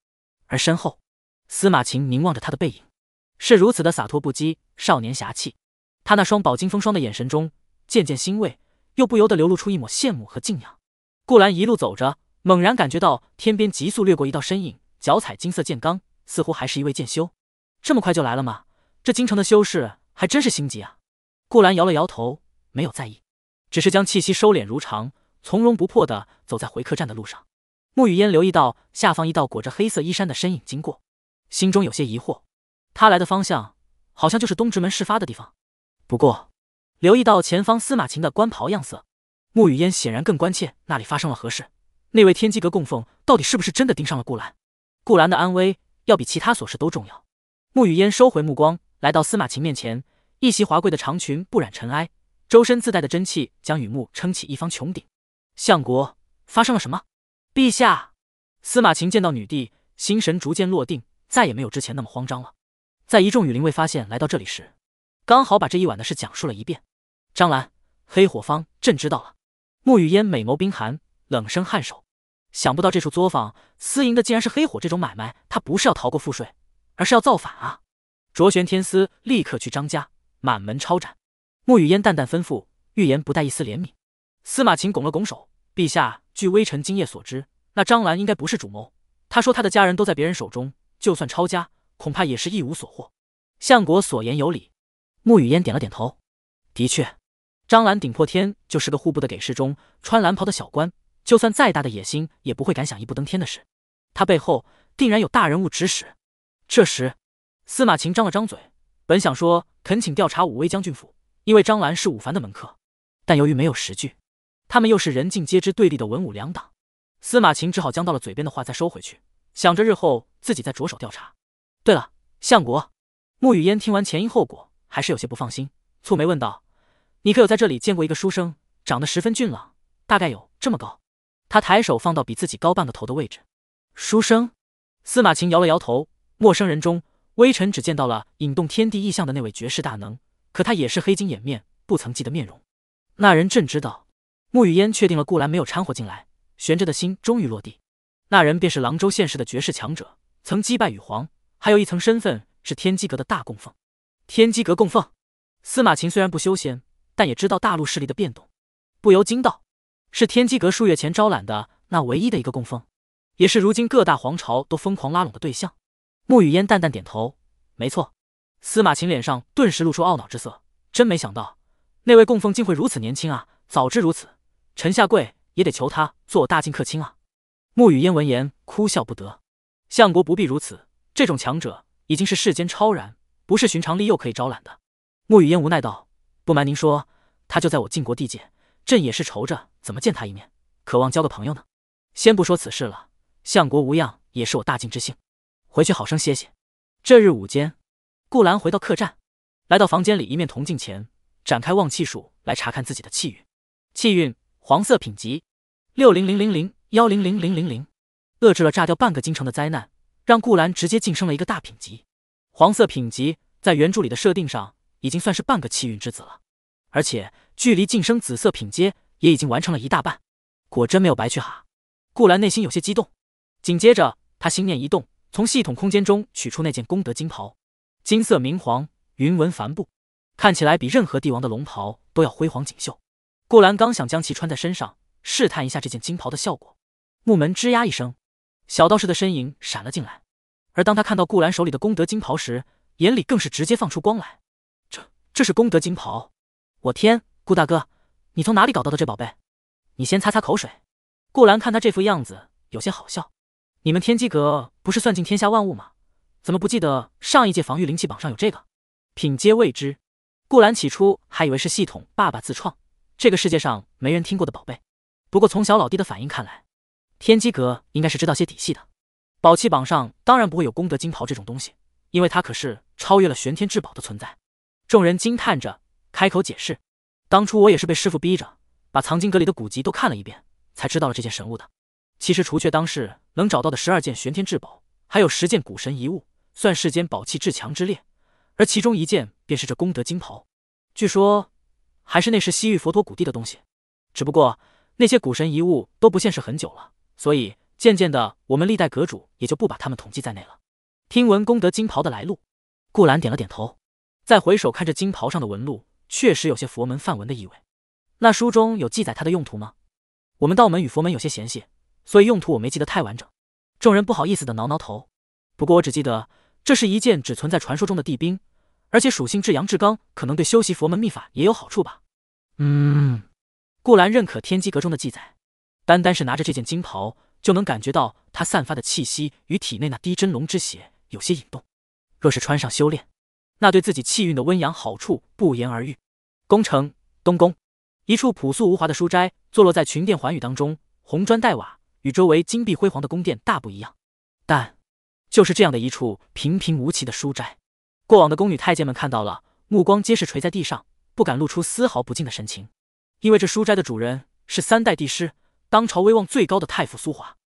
而身后，司马晴凝望着他的背影，是如此的洒脱不羁，少年侠气。他那双饱经风霜的眼神中，渐渐欣慰，又不由得流露出一抹羡慕和敬仰。顾兰一路走着，猛然感觉到天边急速掠过一道身影，脚踩金色剑罡，似乎还是一位剑修。这么快就来了吗？这京城的修士还真是心急啊！顾兰摇了摇头，没有在意，只是将气息收敛如常，从容不迫的走在回客栈的路上。沐雨烟留意到下方一道裹着黑色衣衫的身影经过，心中有些疑惑。他来的方向好像就是东直门事发的地方。不过，留意到前方司马晴的官袍样色，沐雨烟显然更关切那里发生了何事。那位天机阁供奉到底是不是真的盯上了顾兰？顾兰的安危要比其他琐事都重要。沐雨烟收回目光，来到司马晴面前，一袭华贵的长裙不染尘埃，周身自带的真气将雨幕撑起一方穹顶。相国，发生了什么？陛下，司马晴见到女帝，心神逐渐落定，再也没有之前那么慌张了。在一众羽林卫发现来到这里时，刚好把这一晚的事讲述了一遍。张兰，黑火方朕知道了。沐雨烟美眸冰寒，冷声颔首。想不到这处作坊私营的竟然是黑火这种买卖，他不是要逃过赋税，而是要造反啊！卓玄天司立刻去张家，满门抄斩。沐雨嫣淡淡吩咐，预言不带一丝怜悯。司马晴拱了拱手。陛下，据微臣今夜所知，那张兰应该不是主谋。他说他的家人都在别人手中，就算抄家，恐怕也是一无所获。相国所言有理。沐雨嫣点了点头。的确，张兰顶破天就是个户部的给事中，穿蓝袍的小官，就算再大的野心，也不会敢想一步登天的事。他背后定然有大人物指使。这时，司马晴张了张嘴，本想说恳请调查武威将军府，因为张兰是武凡的门客，但由于没有实据。他们又是人尽皆知对立的文武两党，司马晴只好将到了嘴边的话再收回去，想着日后自己再着手调查。对了，相国，穆雨嫣听完前因后果，还是有些不放心，蹙眉问道：“你可有在这里见过一个书生，长得十分俊朗，大概有这么高？”他抬手放到比自己高半个头的位置。书生，司马晴摇了摇头。陌生人中，微臣只见到了引动天地异象的那位绝世大能，可他也是黑金掩面，不曾记得面容。那人朕知道。沐雨烟确定了顾兰没有掺和进来，悬着的心终于落地。那人便是廊州现世的绝世强者，曾击败羽皇，还有一层身份是天机阁的大供奉。天机阁供奉，司马晴虽然不修仙，但也知道大陆势力的变动，不由惊道：“是天机阁数月前招揽的那唯一的一个供奉，也是如今各大皇朝都疯狂拉拢的对象。”穆雨烟淡淡点头：“没错。”司马晴脸上顿时露出懊恼之色，真没想到那位供奉竟会如此年轻啊！早知如此。臣下跪也得求他做我大晋客卿啊！穆雨烟闻言哭笑不得。相国不必如此，这种强者已经是世间超然，不是寻常利诱可以招揽的。穆雨烟无奈道：“不瞒您说，他就在我晋国地界，朕也是愁着怎么见他一面，渴望交个朋友呢。先不说此事了，相国无恙也是我大晋之幸。回去好生歇歇。”这日午间，顾兰回到客栈，来到房间里一面铜镜前，展开望气术来查看自己的气运。气运。黄色品级六零零零零幺零零零零零，遏制了炸掉半个京城的灾难，让顾兰直接晋升了一个大品级。黄色品级在原著里的设定上已经算是半个气运之子了，而且距离晋升紫色品阶也已经完成了一大半，果真没有白去哈！顾兰内心有些激动，紧接着他心念一动，从系统空间中取出那件功德金袍，金色明黄，云纹帆布，看起来比任何帝王的龙袍都要辉煌锦绣。顾兰刚想将其穿在身上，试探一下这件金袍的效果，木门吱呀一声，小道士的身影闪了进来。而当他看到顾兰手里的功德金袍时，眼里更是直接放出光来。这，这是功德金袍！我天，顾大哥，你从哪里搞到的这宝贝？你先擦擦口水。顾兰看他这副样子，有些好笑。你们天机阁不是算尽天下万物吗？怎么不记得上一届防御灵气榜上有这个？品阶未知。顾兰起初还以为是系统爸爸自创。这个世界上没人听过的宝贝，不过从小老弟的反应看来，天机阁应该是知道些底细的。宝器榜上当然不会有功德金袍这种东西，因为它可是超越了玄天至宝的存在。众人惊叹着，开口解释：“当初我也是被师傅逼着，把藏经阁里的古籍都看了一遍，才知道了这件神物的。其实除却当世能找到的十二件玄天至宝，还有十件古神遗物，算世间宝器至强之列。而其中一件便是这功德金袍，据说还是那时西域佛陀古地的东西。只不过那些古神遗物都不现世很久了，所以……”渐渐的，我们历代阁主也就不把他们统计在内了。听闻功德金袍的来路，顾兰点了点头，再回首看着金袍上的纹路，确实有些佛门梵文的意味。那书中有记载它的用途吗？我们道门与佛门有些嫌隙，所以用途我没记得太完整。众人不好意思的挠挠头。不过我只记得这是一件只存在传说中的地兵，而且属性至阳至刚，可能对修习佛门秘法也有好处吧。嗯，顾兰认可天机阁中的记载，单单是拿着这件金袍。就能感觉到它散发的气息与体内那滴真龙之血有些引动。若是穿上修炼，那对自己气运的温养好处不言而喻。宫城东宫，一处朴素无华的书斋，坐落在群殿环宇当中，红砖黛瓦，与周围金碧辉煌的宫殿大不一样。但就是这样的一处平平无奇的书斋，过往的宫女太监们看到了，目光皆是垂在地上，不敢露出丝毫不敬的神情，因为这书斋的主人是三代帝师。当朝威望最高的太傅苏华，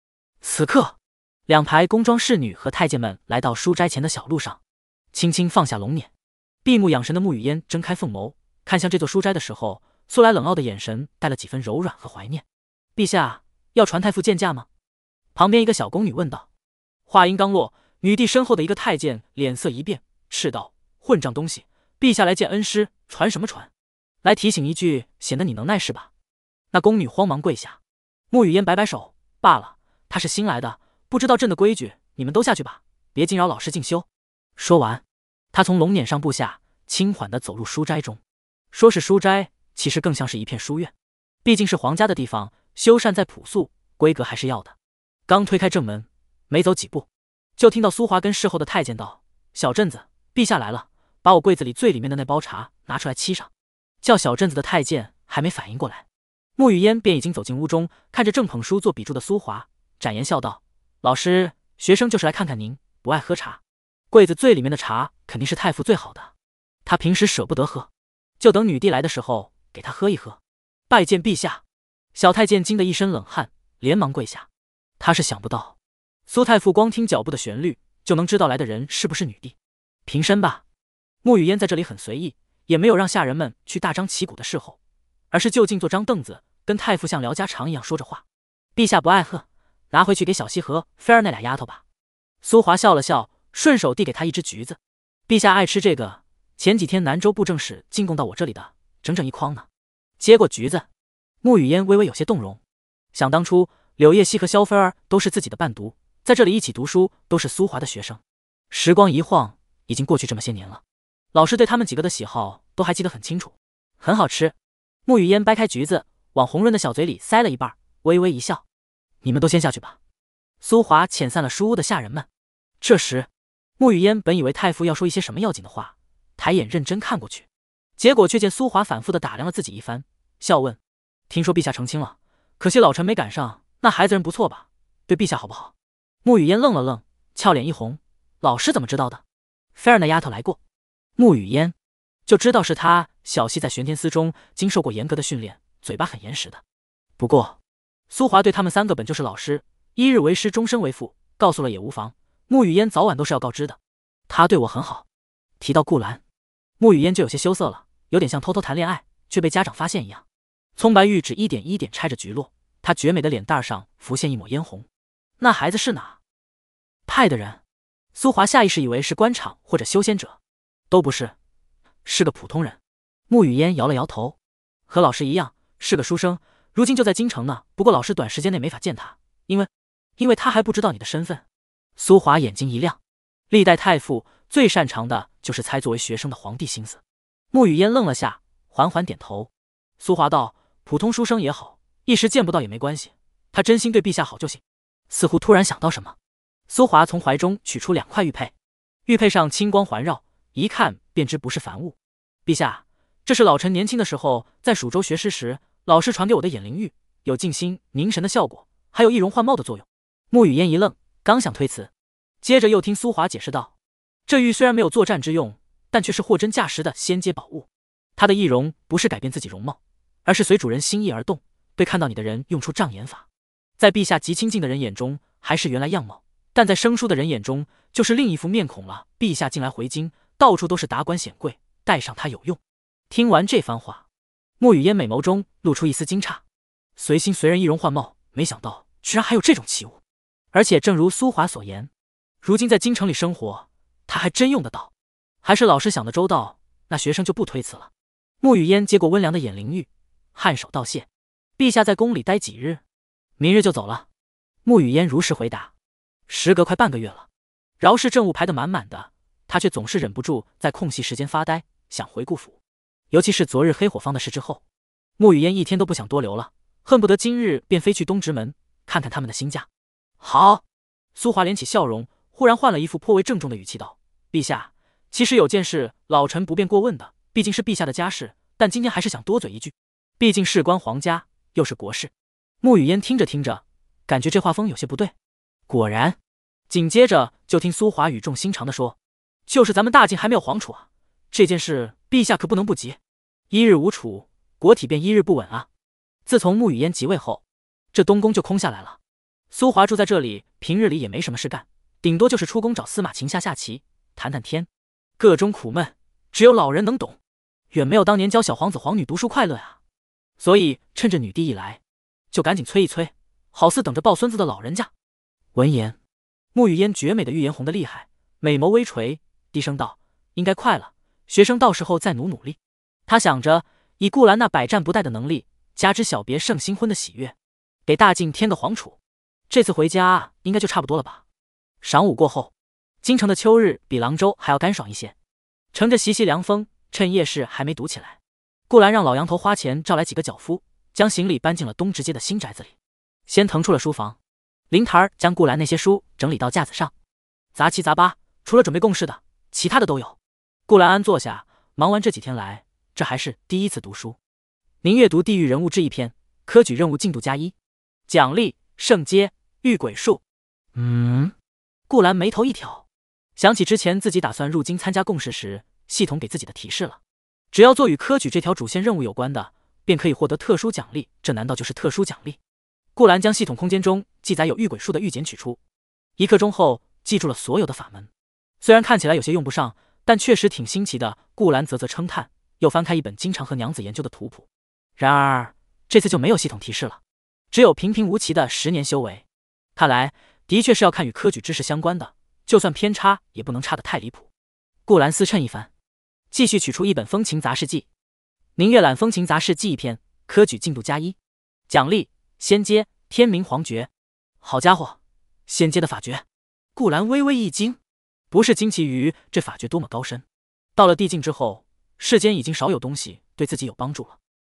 此刻，两排宫装侍女和太监们来到书斋前的小路上，轻轻放下龙辇，闭目养神的沐雨烟睁开凤眸，看向这座书斋的时候，素来冷傲的眼神带了几分柔软和怀念。陛下要传太傅见驾吗？旁边一个小宫女问道。话音刚落，女帝身后的一个太监脸色一变，斥道：“混账东西！陛下来见恩师，传什么传？来提醒一句，显得你能耐是吧？”那宫女慌忙跪下。沐雨烟摆摆手，罢了，他是新来的，不知道朕的规矩，你们都下去吧，别惊扰老师进修。说完，他从龙辇上步下，轻缓地走入书斋中。说是书斋，其实更像是一片书院，毕竟是皇家的地方，修缮再朴素，规格还是要的。刚推开正门，没走几步，就听到苏华跟侍候的太监道：“小镇子，陛下来了，把我柜子里最里面的那包茶拿出来沏上。”叫小镇子的太监还没反应过来。沐雨烟便已经走进屋中，看着正捧书做笔注的苏华，展颜笑道：“老师，学生就是来看看您，不爱喝茶。柜子最里面的茶肯定是太傅最好的，他平时舍不得喝，就等女帝来的时候给他喝一喝。拜见陛下。”小太监惊得一身冷汗，连忙跪下。他是想不到，苏太傅光听脚步的旋律就能知道来的人是不是女帝。平身吧。沐雨烟在这里很随意，也没有让下人们去大张旗鼓的侍候。而是就近坐张凳子，跟太傅像聊家常一样说着话。陛下不爱喝，拿回去给小西和菲儿那俩丫头吧。苏华笑了笑，顺手递给他一只橘子。陛下爱吃这个，前几天南州布政使进贡到我这里的，整整一筐呢。接过橘子，沐雨烟微微有些动容。想当初，柳叶熙和萧菲儿都是自己的伴读，在这里一起读书，都是苏华的学生。时光一晃，已经过去这么些年了，老师对他们几个的喜好都还记得很清楚，很好吃。沐雨烟掰开橘子，往红润的小嘴里塞了一半，微微一笑：“你们都先下去吧。”苏华遣散了书屋的下人们。这时，沐雨烟本以为太傅要说一些什么要紧的话，抬眼认真看过去，结果却见苏华反复的打量了自己一番，笑问：“听说陛下成亲了，可惜老臣没赶上。那孩子人不错吧？对陛下好不好？”沐雨烟愣了愣，俏脸一红：“老师怎么知道的？菲儿那丫头来过。”沐雨烟就知道是他。小溪在玄天司中经受过严格的训练，嘴巴很严实的。不过，苏华对他们三个本就是老师，一日为师，终身为父，告诉了也无妨。沐雨烟早晚都是要告知的。他对我很好。提到顾兰，沐雨烟就有些羞涩了，有点像偷偷谈恋爱却被家长发现一样。葱白玉指一点一点拆着菊落，她绝美的脸蛋上浮现一抹嫣红。那孩子是哪派的人？苏华下意识以为是官场或者修仙者，都不是，是个普通人。沐雨烟摇了摇头，和老师一样是个书生，如今就在京城呢。不过老师短时间内没法见他，因为，因为他还不知道你的身份。苏华眼睛一亮，历代太傅最擅长的就是猜作为学生的皇帝心思。沐雨烟愣了下，缓缓点头。苏华道：“普通书生也好，一时见不到也没关系，他真心对陛下好就行。”似乎突然想到什么，苏华从怀中取出两块玉佩，玉佩上青光环绕，一看便知不是凡物。陛下。这是老臣年轻的时候在蜀州学诗时，老师传给我的眼灵玉，有静心凝神的效果，还有易容换貌的作用。穆雨嫣一愣，刚想推辞，接着又听苏华解释道：“这玉虽然没有作战之用，但却是货真价实的仙阶宝物。它的易容不是改变自己容貌，而是随主人心意而动，对看到你的人用出障眼法。在陛下极亲近的人眼中，还是原来样貌；但在生疏的人眼中，就是另一副面孔了。陛下近来回京，到处都是达官显贵，带上它有用。”听完这番话，沐雨烟美眸中露出一丝惊诧，随心随人易容换貌，没想到居然还有这种奇物。而且正如苏华所言，如今在京城里生活，他还真用得到。还是老师想的周到，那学生就不推辞了。穆雨烟接过温良的眼灵玉，颔首道谢：“陛下在宫里待几日？明日就走了。”穆雨烟如实回答：“时隔快半个月了，饶氏政务排得满满的，他却总是忍不住在空隙时间发呆，想回顾府。尤其是昨日黑火坊的事之后，穆雨烟一天都不想多留了，恨不得今日便飞去东直门看看他们的新家。”好，苏华敛起笑容，忽然换了一副颇为郑重的语气道：“陛下，其实有件事，老臣不便过问的，毕竟是陛下的家事。但今天还是想多嘴一句，毕竟事关皇家，又是国事。”穆雨嫣听着听着，感觉这画风有些不对。果然，紧接着就听苏华语重心长的说：“就是咱们大晋还没有皇储啊，这件事陛下可不能不急。一日无储，国体便一日不稳啊。自从穆雨嫣即位后，这东宫就空下来了。”苏华住在这里，平日里也没什么事干，顶多就是出宫找司马琴下下棋，谈谈天，各中苦闷，只有老人能懂，远没有当年教小皇子皇女读书快乐啊。所以趁着女帝一来，就赶紧催一催，好似等着抱孙子的老人家。闻言，沐雨嫣绝美的玉颜红的厉害，美眸微垂，低声道：“应该快了，学生到时候再努努力。”他想着，以顾兰那百战不殆的能力，加之小别胜新婚的喜悦，给大晋添个皇储。这次回家应该就差不多了吧。晌午过后，京城的秋日比廊州还要干爽一些。乘着习习凉风，趁夜市还没堵起来，顾兰让老杨头花钱召来几个脚夫，将行李搬进了东直街的新宅子里。先腾出了书房，林台儿将顾兰那些书整理到架子上，杂七杂八，除了准备供事的，其他的都有。顾兰安坐下，忙完这几天来，这还是第一次读书。您阅读《地狱人物志》一篇，科举任务进度加一，奖励。圣阶御鬼术，嗯，顾兰眉头一挑，想起之前自己打算入京参加共事时，系统给自己的提示了：只要做与科举这条主线任务有关的，便可以获得特殊奖励。这难道就是特殊奖励？顾兰将系统空间中记载有御鬼术的玉简取出，一刻钟后记住了所有的法门。虽然看起来有些用不上，但确实挺新奇的。顾兰啧啧称叹，又翻开一本经常和娘子研究的图谱。然而这次就没有系统提示了。只有平平无奇的十年修为，看来的确是要看与科举知识相关的，就算偏差也不能差得太离谱。顾兰思忖一番，继续取出一本《风情杂事记》，您阅览《风情杂事记》一篇，科举进度加一，奖励仙阶天明皇诀。好家伙，仙阶的法诀！顾兰微微一惊，不是惊奇于这法诀多么高深，到了地境之后，世间已经少有东西对自己有帮助了。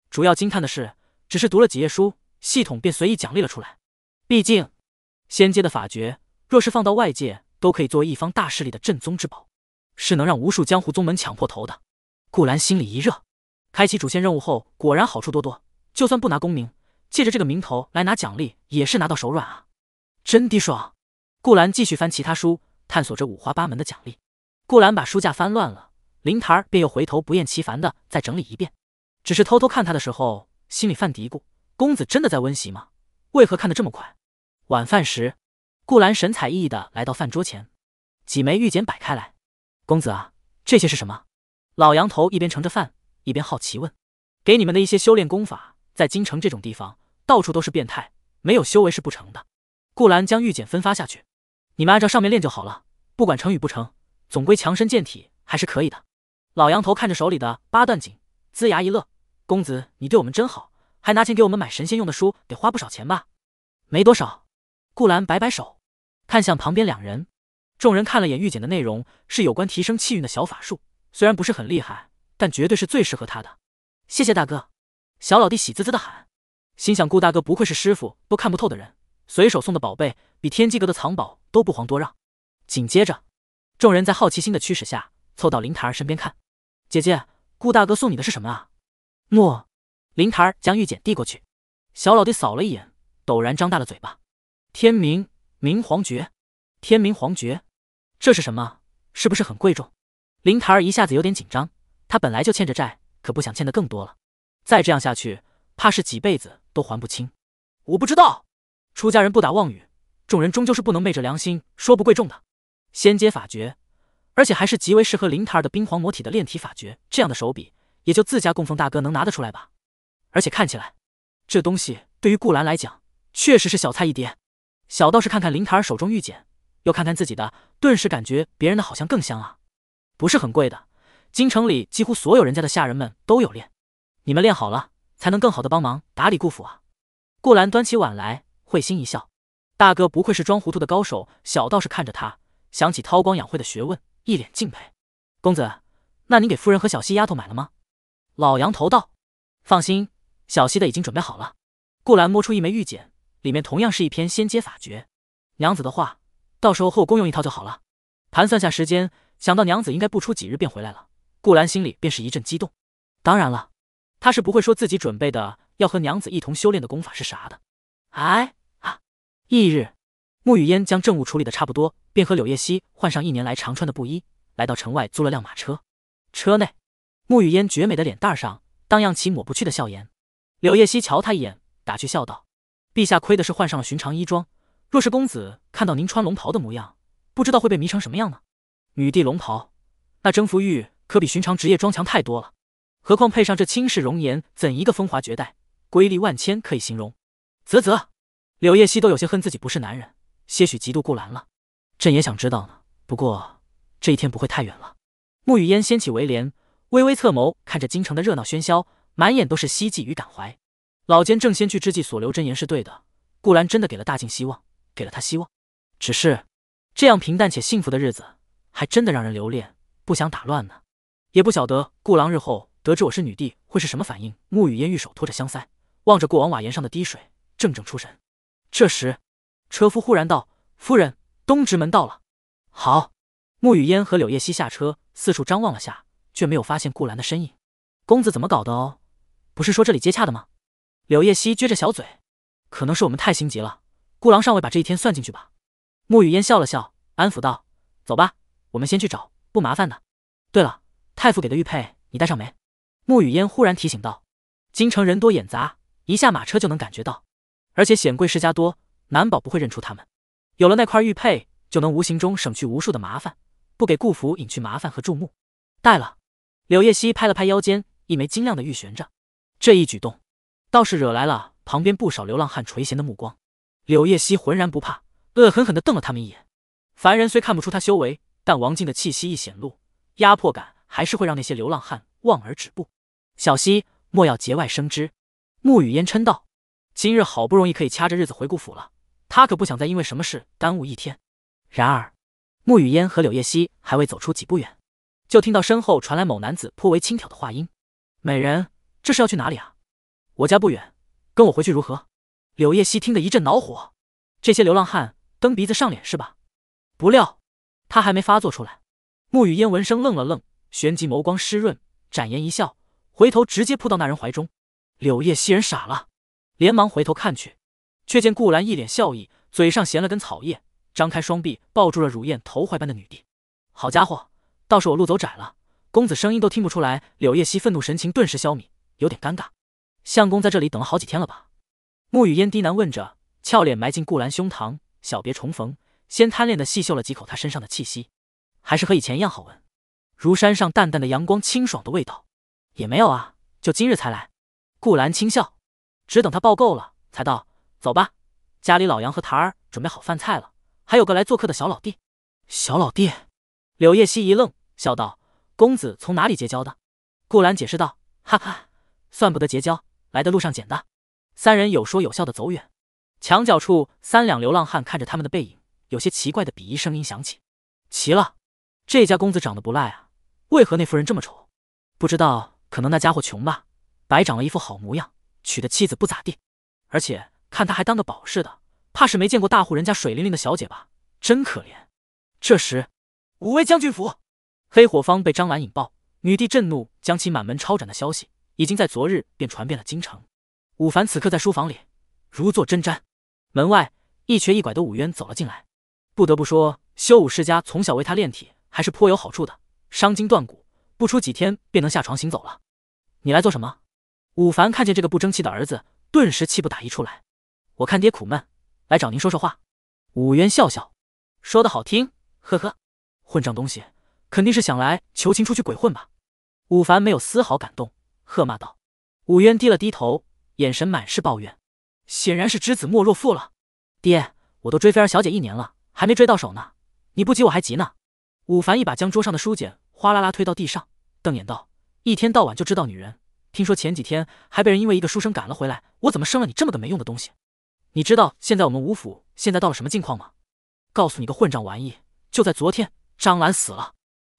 主要惊叹的是，只是读了几页书。系统便随意奖励了出来。毕竟，仙阶的法诀若是放到外界，都可以作为一方大势力的镇宗之宝，是能让无数江湖宗门抢破头的。顾兰心里一热，开启主线任务后，果然好处多多。就算不拿功名，借着这个名头来拿奖励，也是拿到手软啊，真的爽！顾兰继续翻其他书，探索着五花八门的奖励。顾兰把书架翻乱了，灵台儿便又回头不厌其烦的再整理一遍。只是偷偷看他的时候，心里犯嘀咕。公子真的在温习吗？为何看得这么快？晚饭时，顾兰神采奕奕的来到饭桌前，几枚玉简摆开来。公子啊，这些是什么？老杨头一边盛着饭，一边好奇问。给你们的一些修炼功法，在京城这种地方，到处都是变态，没有修为是不成的。顾兰将玉简分发下去，你们按照上面练就好了，不管成与不成，总归强身健体还是可以的。老杨头看着手里的八段锦，龇牙一乐。公子，你对我们真好。还拿钱给我们买神仙用的书，得花不少钱吧？没多少。顾兰摆摆手，看向旁边两人。众人看了眼玉简的内容，是有关提升气运的小法术，虽然不是很厉害，但绝对是最适合他的。谢谢大哥。小老弟喜滋滋的喊，心想顾大哥不愧是师傅都看不透的人，随手送的宝贝比天机阁的藏宝都不遑多让。紧接着，众人在好奇心的驱使下，凑到林台儿身边看。姐姐，顾大哥送你的是什么啊？诺。林台儿将玉简递过去，小老弟扫了一眼，陡然张大了嘴巴。天明明皇诀，天明皇诀，这是什么？是不是很贵重？林台儿一下子有点紧张，他本来就欠着债，可不想欠的更多了。再这样下去，怕是几辈子都还不清。我不知道，出家人不打妄语，众人终究是不能昧着良心说不贵重的。仙阶法诀，而且还是极为适合林台儿的冰皇魔体的炼体法诀，这样的手笔，也就自家供奉大哥能拿得出来吧。而且看起来，这东西对于顾兰来讲，确实是小菜一碟。小道士看看林台儿手中玉简，又看看自己的，顿时感觉别人的好像更香啊。不是很贵的，京城里几乎所有人家的下人们都有练。你们练好了，才能更好的帮忙打理顾府啊。顾兰端起碗来，会心一笑。大哥不愧是装糊涂的高手。小道士看着他，想起韬光养晦的学问，一脸敬佩。公子，那您给夫人和小西丫头买了吗？老杨头道：“放心，小溪的已经准备好了。”顾兰摸出一枚玉简，里面同样是一篇仙阶法诀。娘子的话，到时候和我共用一套就好了。盘算下时间，想到娘子应该不出几日便回来了，顾兰心里便是一阵激动。当然了。他是不会说自己准备的要和娘子一同修炼的功法是啥的。哎啊！翌日，沐雨烟将政务处理的差不多，便和柳叶熙换上一年来常穿的布衣，来到城外租了辆马车。车内，沐雨烟绝美的脸蛋上荡漾起抹不去的笑颜。柳叶熙瞧他一眼，打趣笑道：“陛下亏的是换上了寻常衣装，若是公子看到您穿龙袍的模样，不知道会被迷成什么样呢？女帝龙袍，那征服欲可比寻常职业装强太多了。”何况配上这倾世容颜，怎一个风华绝代、瑰丽万千可以形容？啧啧，柳叶熙都有些恨自己不是男人，些许嫉妒顾兰了。朕也想知道呢，不过这一天不会太远了。沐雨烟掀起围帘，微微侧眸看着京城的热闹喧嚣，满眼都是希冀与感怀。老奸正先去之际所留真言是对的，顾兰真的给了大晋希望，给了他希望。只是这样平淡且幸福的日子，还真的让人留恋，不想打乱呢。也不晓得顾郎日后。得知我是女帝，会是什么反应？沐雨烟玉手托着香腮，望着过往瓦檐上的滴水，怔怔出神。这时，车夫忽然道：“夫人，东直门到了。”好，沐雨烟和柳叶熙下车，四处张望了下，却没有发现顾兰的身影。公子怎么搞的哦？不是说这里接洽的吗？柳叶熙撅着小嘴，可能是我们太心急了。顾郎尚未把这一天算进去吧？沐雨烟笑了笑，安抚道：“走吧，我们先去找，不麻烦的。对了，太傅给的玉佩你带上没？”沐雨烟忽然提醒道：“京城人多眼杂，一下马车就能感觉到，而且显贵世家多，难保不会认出他们。有了那块玉佩，就能无形中省去无数的麻烦，不给顾府引去麻烦和注目。”带了。柳叶熙拍了拍腰间一枚晶亮的玉悬着，这一举动倒是惹来了旁边不少流浪汉垂涎的目光。柳叶熙浑然不怕，恶狠狠地瞪了他们一眼。凡人虽看不出他修为，但王静的气息一显露，压迫感还是会让那些流浪汉望而止步。小溪莫要节外生枝，沐雨烟嗔道：“今日好不容易可以掐着日子回顾府了，他可不想再因为什么事耽误一天。”然而，沐雨烟和柳叶熙还未走出几步远，就听到身后传来某男子颇为轻佻的话音：“美人，这是要去哪里啊？我家不远，跟我回去如何？”柳叶熙听得一阵恼火：“这些流浪汉蹬鼻子上脸是吧？”不料他还没发作出来，沐雨烟闻声愣了愣，旋即眸光湿润，展颜一笑。回头直接扑到那人怀中，柳叶熙人傻了，连忙回头看去，却见顾兰一脸笑意，嘴上衔了根草叶，张开双臂抱住了乳燕头怀般的女帝。好家伙，倒是我路走窄了，公子声音都听不出来。柳叶熙愤怒神情顿时消弭，有点尴尬。相公在这里等了好几天了吧？沐雨烟低喃问着，俏脸埋进顾兰胸膛，小别重逢，先贪恋的细嗅了几口他身上的气息，还是和以前一样好闻，如山上淡淡的阳光，清爽的味道。也没有啊，就今日才来。顾兰轻笑，只等他抱够了，才道：“走吧，家里老杨和台儿准备好饭菜了，还有个来做客的小老弟。”小老弟，柳叶熙一愣，笑道：“公子从哪里结交的？”顾兰解释道：“哈哈，算不得结交，来的路上捡的。”三人有说有笑的走远，墙角处三两流浪汉看着他们的背影，有些奇怪的鄙夷声音响起：“奇了，这家公子长得不赖啊，为何那夫人这么丑？不知道。”可能那家伙穷吧，白长了一副好模样，娶的妻子不咋地，而且看他还当个宝似的，怕是没见过大户人家水灵灵的小姐吧，真可怜。这时，五位将军府黑火方被张兰引爆，女帝震怒，将其满门抄斩的消息，已经在昨日便传遍了京城。武凡此刻在书房里，如坐针毡。门外，一瘸一拐的武渊走了进来。不得不说，修武世家从小为他炼体还是颇有好处的，伤筋断骨，不出几天便能下床行走了。你来做什么？武凡看见这个不争气的儿子，顿时气不打一处来。我看爹苦闷，来找您说说话。武渊笑笑，说的好听，呵呵。混账东西，肯定是想来求情出去鬼混吧？武凡没有丝毫感动，喝骂道。武渊低了低头，眼神满是抱怨，显然是知子莫若父了。爹，我都追菲儿小姐一年了，还没追到手呢，你不急我还急呢。武凡一把将桌上的书简哗啦啦推到地上，瞪眼道：“一天到晚就知道女人，听说前几天还被人因为一个书生赶了回来，我怎么生了你这么个没用的东西？你知道现在我们吴府现在到了什么境况吗？告诉你个混账玩意，就在昨天，张兰死了。”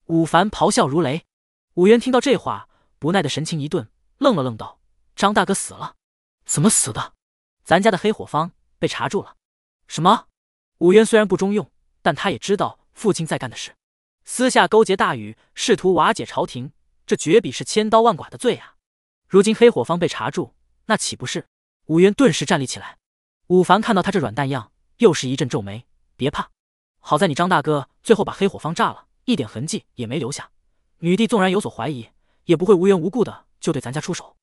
武凡咆哮如雷。武渊听到这话，不耐的神情一顿，愣了愣道：“张大哥死了？怎么死的？咱家的黑火方被查住了。”什么？武渊虽然不中用，但他也知道父亲在干的事，私下勾结大禹，试图瓦解朝廷，这绝比是千刀万剐的罪啊！如今黑火方被查住，那岂不是？武渊顿时站立起来。武凡看到他这软蛋样，又是一阵皱眉。别怕，好在你张大哥最后把黑火方炸了，一点痕迹也没留下。女帝纵然有所怀疑，也不会无缘无故的就对咱家出手。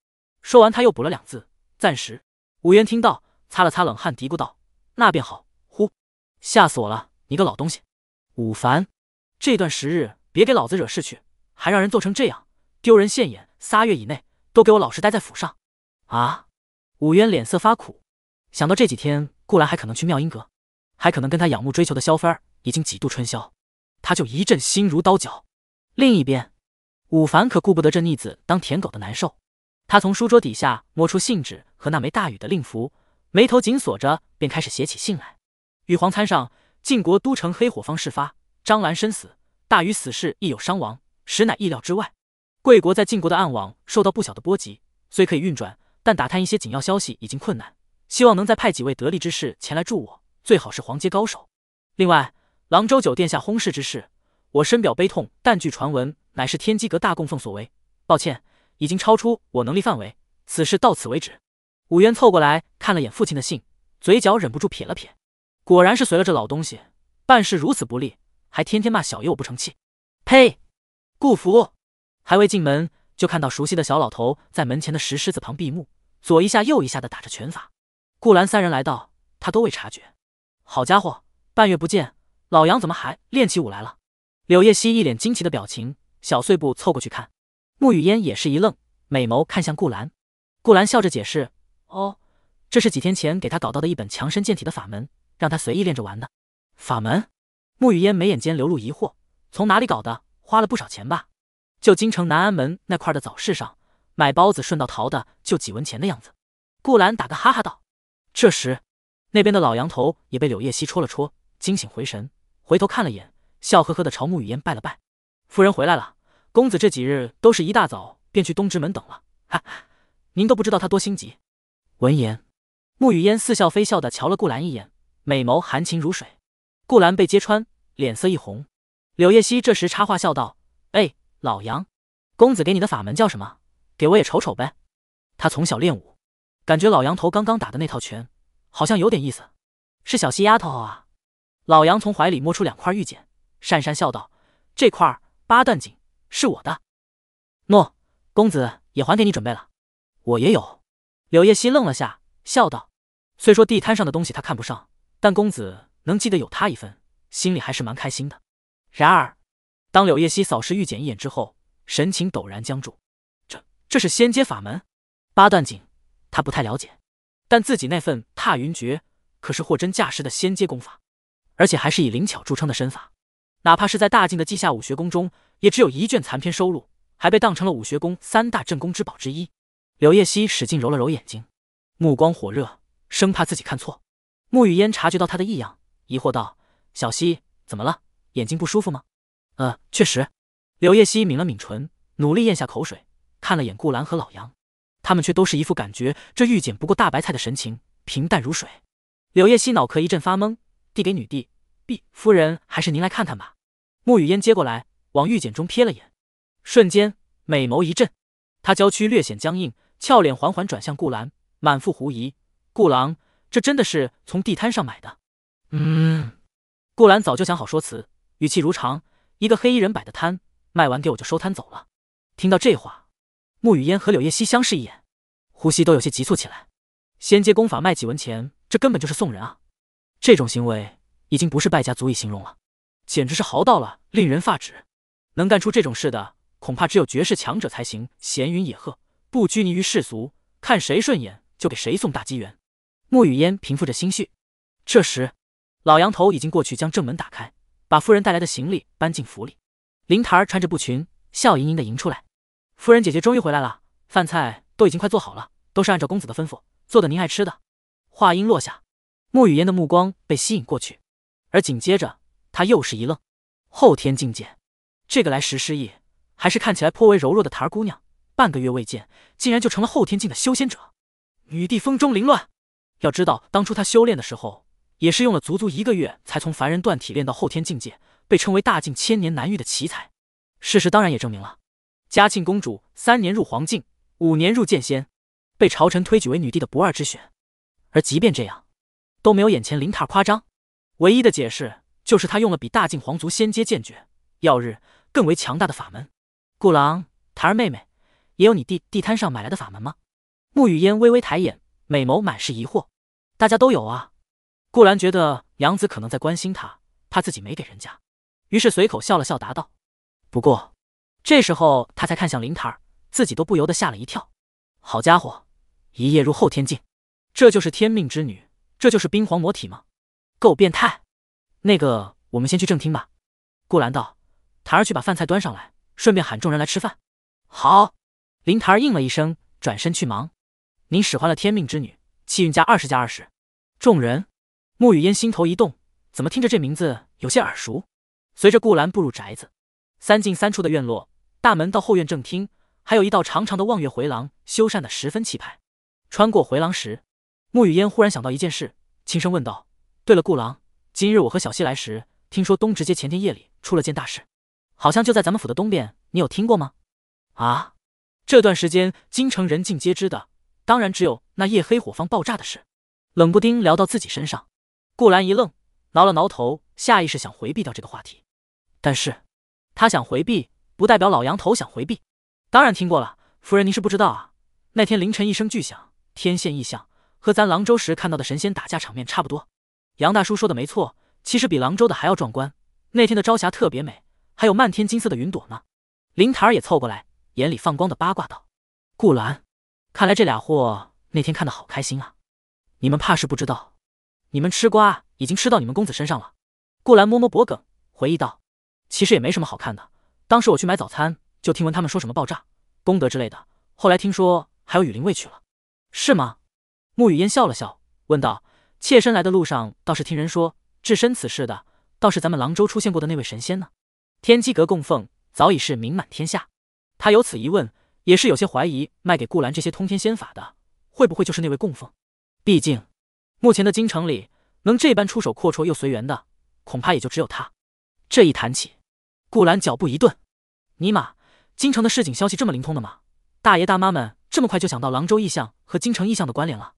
说完，他又补了两字：暂时。武渊听到，擦了擦冷汗，嘀咕道：“那便好。”呼，吓死我了！你个老东西，武凡，这段时日别给老子惹事去，还让人做成这样，丢人现眼。仨月以内都给我老实待在府上。啊！武渊脸色发苦，想到这几天顾兰还可能去妙音阁，还可能跟他仰慕追求的萧芬儿已经几度春宵，他就一阵心如刀绞。另一边，武凡可顾不得这逆子当舔狗的难受，他从书桌底下摸出信纸和那枚大禹的令符，眉头紧锁着，便开始写起信来。玉皇参上，晋国都城黑火方事发，张兰身死，大禹死事亦有伤亡，实乃意料之外。贵国在晋国的暗网受到不小的波及，虽可以运转，但打探一些紧要消息已经困难。希望能再派几位得力之士前来助我，最好是黄阶高手。另外，郎州酒殿下轰逝之事。我深表悲痛，但据传闻乃是天机阁大供奉所为。抱歉，已经超出我能力范围，此事到此为止。武渊凑过来看了眼父亲的信，嘴角忍不住撇了撇。果然是随了这老东西，办事如此不利，还天天骂小爷我不成器。呸！顾福还未进门，就看到熟悉的小老头在门前的石狮子旁闭目，左一下右一下的打着拳法。顾兰三人来到，他都未察觉。好家伙，半月不见，老杨怎么还练起武来了？柳叶熙一脸惊奇的表情，小碎步凑过去看，穆雨嫣也是一愣，美眸看向顾兰。顾兰笑着解释：“哦，这是几天前给他搞到的一本强身健体的法门，让他随意练着玩的。”法门？穆雨嫣眉眼间流露疑惑：“从哪里搞的？花了不少钱吧？就京城南安门那块的早市上买包子，顺道淘的，就几文钱的样子。”顾兰打个哈哈道。这时，那边的老杨头也被柳叶熙戳了戳，惊醒回神，回头看了眼。笑呵呵的朝穆雨嫣拜了拜，夫人回来了。公子这几日都是一大早便去东直门等了，哈哈，您都不知道他多心急。闻言，穆雨嫣似笑非笑的瞧了顾兰一眼，美眸含情如水。顾兰被揭穿，脸色一红。柳叶熙这时插话笑道：“哎，老杨，公子给你的法门叫什么？给我也瞅瞅呗。”他从小练武，感觉老杨头刚刚打的那套拳好像有点意思。是小溪丫头啊。老杨从怀里摸出两块玉简。讪讪笑道：“这块八段锦是我的，诺，公子也还给你准备了。我也有。”柳叶熙愣了下，笑道：“虽说地摊上的东西他看不上，但公子能记得有他一份，心里还是蛮开心的。”然而，当柳叶熙扫视玉简一眼之后，神情陡然僵住。这这是仙阶法门？八段锦他不太了解，但自己那份踏云诀可是货真价实的仙阶功法，而且还是以灵巧著称的身法。哪怕是在大晋的稷下武学宫中，也只有一卷残篇收录，还被当成了武学宫三大镇宫之宝之一。柳叶熙使劲揉了揉眼睛，目光火热，生怕自己看错。沐雨烟察觉到他的异样，疑惑道：“小溪，怎么了？眼睛不舒服吗？”“呃，确实。”柳叶熙抿了抿唇，努力咽下口水，看了眼顾兰和老杨，他们却都是一副感觉这玉简不过大白菜的神情，平淡如水。柳叶熙脑壳一阵发懵，递给女帝：“毕夫人，还是您来看看吧。”沐雨烟接过来，往玉简中瞥了眼，瞬间美眸一震，她娇躯略显僵硬，俏脸缓缓转向顾兰，满腹狐疑：“顾郎，这真的是从地摊上买的？嗯。顾兰早就想好说辞，语气如常：“一个黑衣人摆的摊，卖完给我就收摊走了。”听到这话，穆雨嫣和柳叶熙相视一眼，呼吸都有些急促起来。仙阶功法卖几文钱，这根本就是送人啊！这种行为已经不是败家足以形容了，简直是豪到了令人发指。能干出这种事的，恐怕只有绝世强者才行。闲云野鹤，不拘泥于世俗，看谁顺眼就给谁送大机缘。沐雨烟平复着心绪，这时。老杨头已经过去，将正门打开，把夫人带来的行李搬进府里。灵台儿穿着布裙，笑盈盈的迎出来：“夫人姐姐终于回来了，饭菜都已经快做好了，都是按照公子的吩咐做的，您爱吃的。”话音落下，沐雨烟的目光被吸引过去，而紧接着他又是一愣：“后天境界，这个来时失忆，还是看起来颇为柔弱的檀儿姑娘，半个月未见，竟然就成了后天境的修仙者。女帝风中凌乱，要知道当初她修炼的时候。”也是用了足足一个月，才从凡人断体练到后天境界，被称为大境千年难遇的奇才。事实当然也证明了，嘉庆公主三年入黄境，五年入剑仙，被朝臣推举为女帝的不二之选。而即便这样，都没有眼前林塔夸张。唯一的解释就是她用了比大境皇族仙阶剑诀耀日更为强大的法门。顾郎，檀儿妹妹，也有你地地摊上买来的法门吗？沐雨烟微微抬眼，美眸满是疑惑。大家都有啊。顾兰觉得娘子可能在关心他，怕自己没给人家，于是随口笑了笑，答道：“不过，这时候他才看向林檀儿，自己都不由得吓了一跳。好家伙，一夜入后天境，这就是天命之女，这就是冰皇魔体吗？够变态！那个，我们先去正厅吧。”顾兰道：“檀儿去把饭菜端上来，顺便喊众人来吃饭。”好。林檀儿应了一声，转身去忙。您使唤了天命之女，气运加二十加二十。众人。穆雨嫣心头一动，怎么听着这名字有些耳熟？随着顾兰步入宅子，三进三出的院落，大门到后院正厅，还有一道长长的望月回廊，修缮的十分气派。穿过回廊时，穆雨嫣忽然想到一件事，轻声问道：“对了，顾郎，今日我和小溪来时，听说东直街前天夜里出了件大事，好像就在咱们府的东边，你有听过吗？”啊，这段时间京城人尽皆知的，当然只有那夜黑火方爆炸的事。冷不丁聊到自己身上。顾兰一愣，挠了挠头，下意识想回避掉这个话题。但是，他想回避，不代表老杨头想回避。当然听过了，夫人您是不知道啊。那天凌晨一声巨响，天现异象，和咱廊州时看到的神仙打架场面差不多。杨大叔说的没错，其实比廊州的还要壮观。那天的朝霞特别美，还有漫天金色的云朵呢。林檀儿也凑过来，眼里放光的八卦道：“顾兰，看来这俩货那天看的好开心啊。你们怕是不知道。”你们吃瓜已经吃到你们公子身上了。顾兰摸摸脖梗，回忆道：“其实也没什么好看的。当时我去买早餐，就听闻他们说什么爆炸、功德之类的。后来听说还有雨林卫去了，是吗？”穆雨嫣笑了笑，问道：“妾身来的路上，倒是听人说，置身此事的，倒是咱们廊州出现过的那位神仙呢。天机阁供奉早已是名满天下。他有此一问，也是有些怀疑，卖给顾兰这些通天仙法的，会不会就是那位供奉？毕竟……”目前的京城里，能这般出手阔绰又随缘的，恐怕也就只有他。这一谈起，顾兰脚步一顿：“尼玛，京城的市井消息这么灵通的吗？大爷大妈们这么快就想到廊州异象和京城异象的关联了？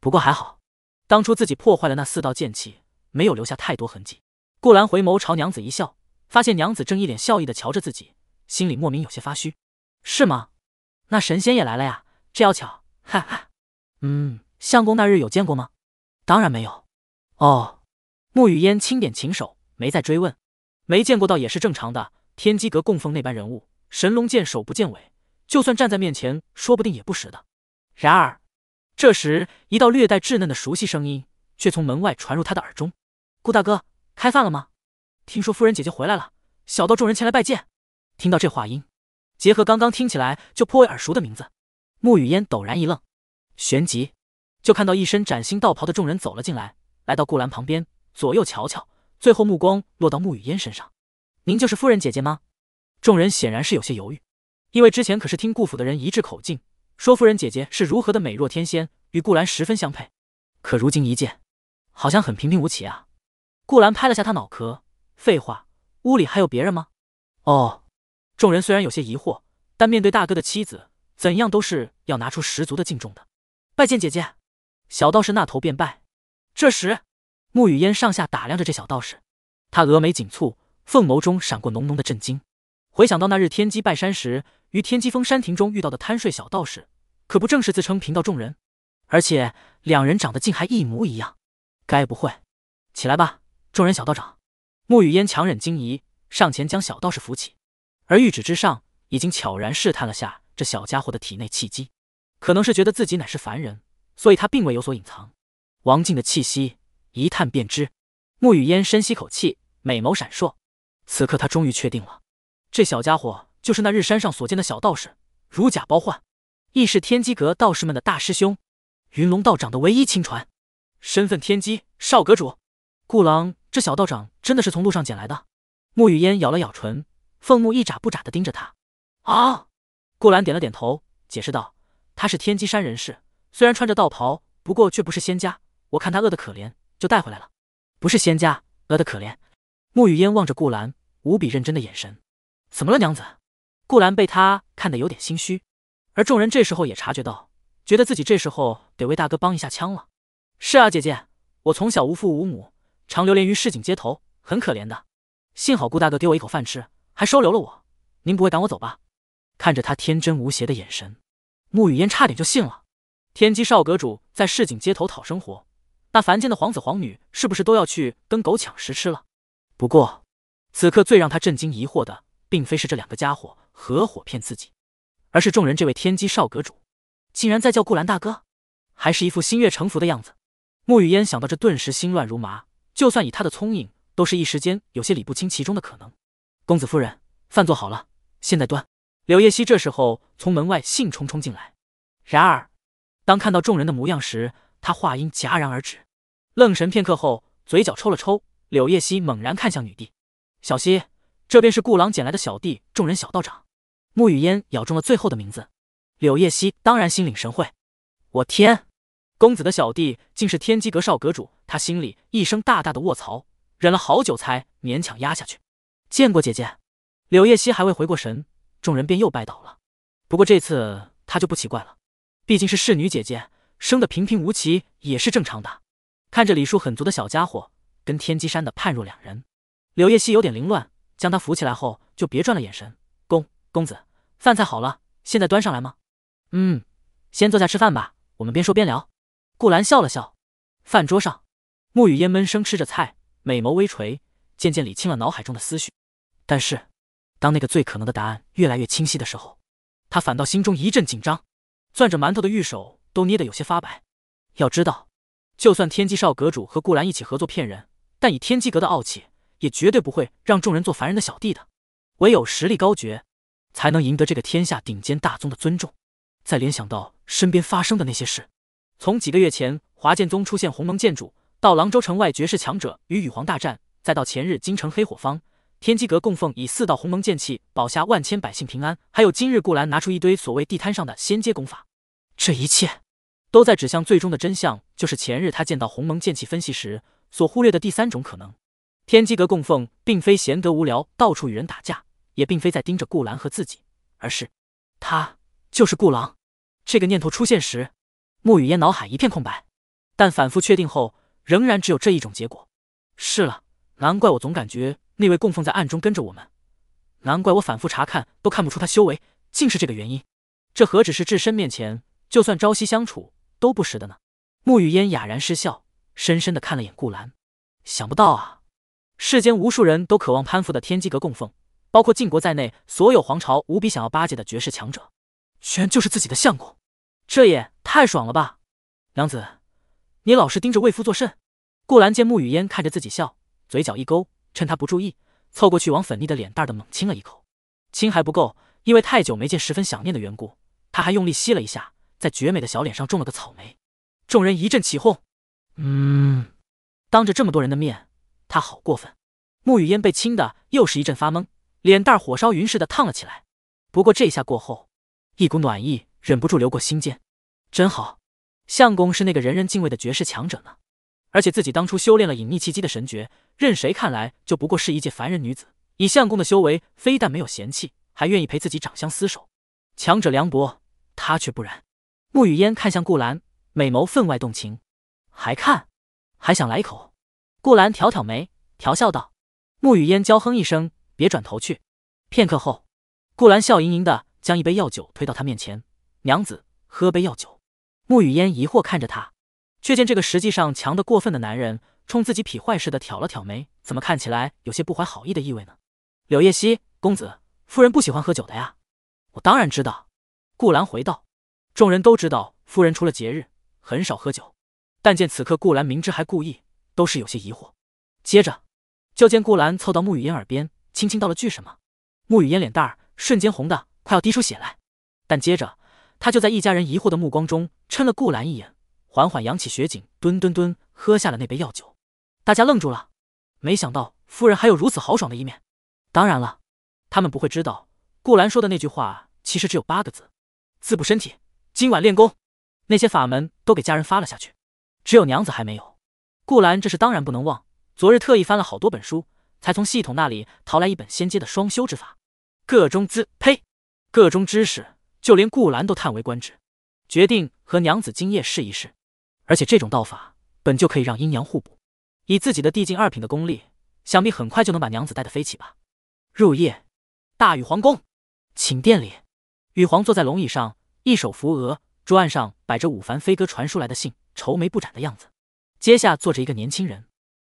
不过还好，当初自己破坏了那四道剑气，没有留下太多痕迹。”顾兰回眸朝娘子一笑，发现娘子正一脸笑意的瞧着自己，心里莫名有些发虚。是吗？那神仙也来了呀？这要巧，哈哈。嗯，相公那日有见过吗？当然没有，哦，沐雨烟轻点琴手，没再追问。没见过倒也是正常的。天机阁供奉那般人物，神龙见首不见尾，就算站在面前，说不定也不识的。然而，这时一道略带稚嫩的熟悉声音却从门外传入他的耳中：“顾大哥，开饭了吗？听说夫人姐姐回来了，小道众人前来拜见。”听到这话音，结合刚刚听起来就颇为耳熟的名字，穆雨嫣陡然一愣，旋即。就看到一身崭新道袍的众人走了进来，来到顾兰旁边，左右瞧瞧，最后目光落到穆雨嫣身上。您就是夫人姐姐吗？众人显然是有些犹豫，因为之前可是听顾府的人一致口径，说夫人姐姐是如何的美若天仙，与顾兰十分相配。可如今一见，好像很平平无奇啊。顾兰拍了下他脑壳，废话，屋里还有别人吗？哦，众人虽然有些疑惑，但面对大哥的妻子，怎样都是要拿出十足的敬重的。拜见姐姐。小道士那头便拜。这时，沐雨烟上下打量着这小道士，他峨眉紧蹙，凤眸中闪过浓浓的震惊。回想到那日天机拜山时，于天机峰山亭中遇到的贪睡小道士，可不正是自称贫道众人？而且两人长得竟还一模一样，该不会……起来吧，众人小道长。沐雨烟强忍惊疑，上前将小道士扶起，而玉指之上已经悄然试探了下这小家伙的体内气机，可能是觉得自己乃是凡人，所以他并未有所隐藏。王静的气息一探便知。沐雨烟深吸口气，美眸闪烁，此刻他终于确定了，这小家伙就是那日山上所见的小道士，如假包换，亦是天机阁道士们的大师兄。云龙道长的唯一亲传，身份天机少阁主顾郎，这小道长真的是从路上捡来的。沐雨烟咬了咬唇，凤目一眨不眨的盯着他。啊！顾兰点了点头，解释道：“他是天机山人士，虽然穿着道袍，不过却不是仙家。我看他饿得可怜，就带回来了。不是仙家，饿得可怜。”沐雨烟望着顾兰，无比认真的眼神。怎么了，娘子？顾兰被他看得有点心虚，而众人这时候也察觉到。觉得自己这时候得为大哥帮一下腔了。是啊，姐姐，我从小无父无母，常流连于市井街头，很可怜的。幸好顾大哥给我一口饭吃，还收留了我。您不会赶我走吧？看着他天真无邪的眼神，沐雨烟差点就信了。天机少阁主在市井街头讨生活，那凡间的皇子皇女是不是都要去跟狗抢食吃了？不过，此刻最让他震惊疑惑的，并非是这两个家伙合伙骗自己，而是众人这位天机少阁主。竟然在叫顾兰大哥，还是一副心悦诚服的样子。沐雨烟想到这，顿时心乱如麻。就算以他的聪颖，都是一时间有些理不清其中的可能。公子夫人，饭做好了，现在端。柳叶熙这时候从门外兴冲冲进来。然而，当看到众人的模样时，他话音戛然而止，愣神片刻后，嘴角抽了抽。柳叶熙猛然看向女帝：“小溪，这便是顾郎捡来的小弟，众人小道长。”沐雨烟咬中了最后的名字。柳叶熙当然心领神会。我天，公子的小弟竟是天机阁少阁主，他心里一声大大的卧槽，忍了好久才勉强压下去。见过姐姐，柳叶熙还未回过神，众人便又拜倒了。不过这次他就不奇怪了，毕竟是侍女姐姐，生的平平无奇也是正常的。看着礼数很足的小家伙跟天机山的判若两人，柳叶熙有点凌乱，将他扶起来后就别转了眼神。公公子，饭菜好了，现在端上来吗？嗯，先坐下吃饭吧，我们边说边聊。顾兰笑了笑。饭桌上，沐雨烟闷声吃着菜，美眸微垂，渐渐理清了脑海中的思绪。但是，当那个最可能的答案越来越清晰的时候，他反倒心中一阵紧张，攥着馒头的玉手都捏得有些发白。要知道，就算天机少阁主和顾兰一起合作骗人，但以天机阁的傲气，也绝对不会让众人做凡人的小弟的。唯有实力高绝，才能赢得这个天下顶尖大宗的尊重。再联想到身边发生的那些事，从几个月前华剑宗出现鸿蒙剑主，到廊州城外绝世强者与羽皇大战，再到前日京城黑火方，天机阁供奉以四道鸿蒙剑气保下万千百姓平安，还有今日顾兰拿出一堆所谓地摊上的仙阶功法，这一切都在指向最终的真相，就是前日他见到鸿蒙剑气分析时所忽略的第三种可能：天机阁供奉并非闲得无聊到处与人打架，也并非在盯着顾兰和自己，而是他就是顾郎。这个念头出现时，沐雨烟脑海一片空白，但反复确定后，仍然只有这一种结果。是了，难怪我总感觉那位供奉在暗中跟着我们，难怪我反复查看都看不出他修为，竟是这个原因。这何止是至身面前，就算朝夕相处都不识的呢？沐雨烟哑然失笑，深深的看了眼顾兰，想不到啊，世间无数人都渴望攀附的天机阁供奉，包括晋国在内，所有皇朝无比想要巴结的绝世强者。居然就是自己的相公，这也太爽了吧！娘子，你老是盯着魏夫作甚？顾兰见沐雨烟看着自己笑，嘴角一勾，趁他不注意，凑过去往粉腻的脸蛋的猛亲了一口。亲还不够，因为太久没见，十分想念的缘故，他还用力吸了一下，在绝美的小脸上种了个草莓。众人一阵起哄。嗯，当着这么多人的面，他好过分。沐雨烟被亲的又是一阵发懵，脸蛋火烧云似的烫了起来。不过这一下过后。一股暖意忍不住流过心间，真好，相公是那个人人敬畏的绝世强者呢。而且自己当初修炼了隐匿气机的神诀，任谁看来就不过是一介凡人女子。以相公的修为，非但没有嫌弃，还愿意陪自己长相厮守。强者凉薄，他却不然。沐雨烟看向顾兰，美眸分外动情，还看，还想来一口。顾兰挑挑眉，调笑道。穆雨烟娇哼一声，别转头去。片刻后，顾兰笑盈盈的将一杯药酒推到他面前：“娘子，喝杯药酒。”沐雨嫣疑惑看着他，却见这个实际上强的过分的男人冲自己痞坏似的挑了挑眉，怎么看起来有些不怀好意的意味呢？柳叶熙公子，夫人不喜欢喝酒的呀。我当然知道。顾兰回道。众人都知道夫人除了节日很少喝酒，但见此刻顾兰明知还故意，都是有些疑惑。接着，就见顾兰凑到沐雨嫣耳边，轻轻道了句什么。沐雨嫣脸蛋儿瞬间红的快要滴出血来，但接着他就在一家人疑惑的目光中嗔了顾兰一眼，缓缓扬起雪景，蹲蹲蹲喝下了那杯药酒。大家愣住了，没想到夫人还有如此豪爽的一面。当然了，他们不会知道顾兰说的那句话其实只有八个字：自补身体。今晚练功，那些法门都给家人发了下去，只有娘子还没有。顾兰这是当然不能忘，昨日特意翻了好多本书，才从系统那里淘来一本仙阶的双修之法。个中资呸，个中知识，就连顾兰都叹为观止，决定和娘子今夜试一试。而且这种道法本就可以让阴阳互补，以自己的地境二品的功力，想必很快就能把娘子带得飞起吧。入夜，大禹皇宫寝殿里，禹皇坐在龙椅上。一手扶额，桌案上摆着武凡飞鸽传书来的信，愁眉不展的样子。阶下坐着一个年轻人，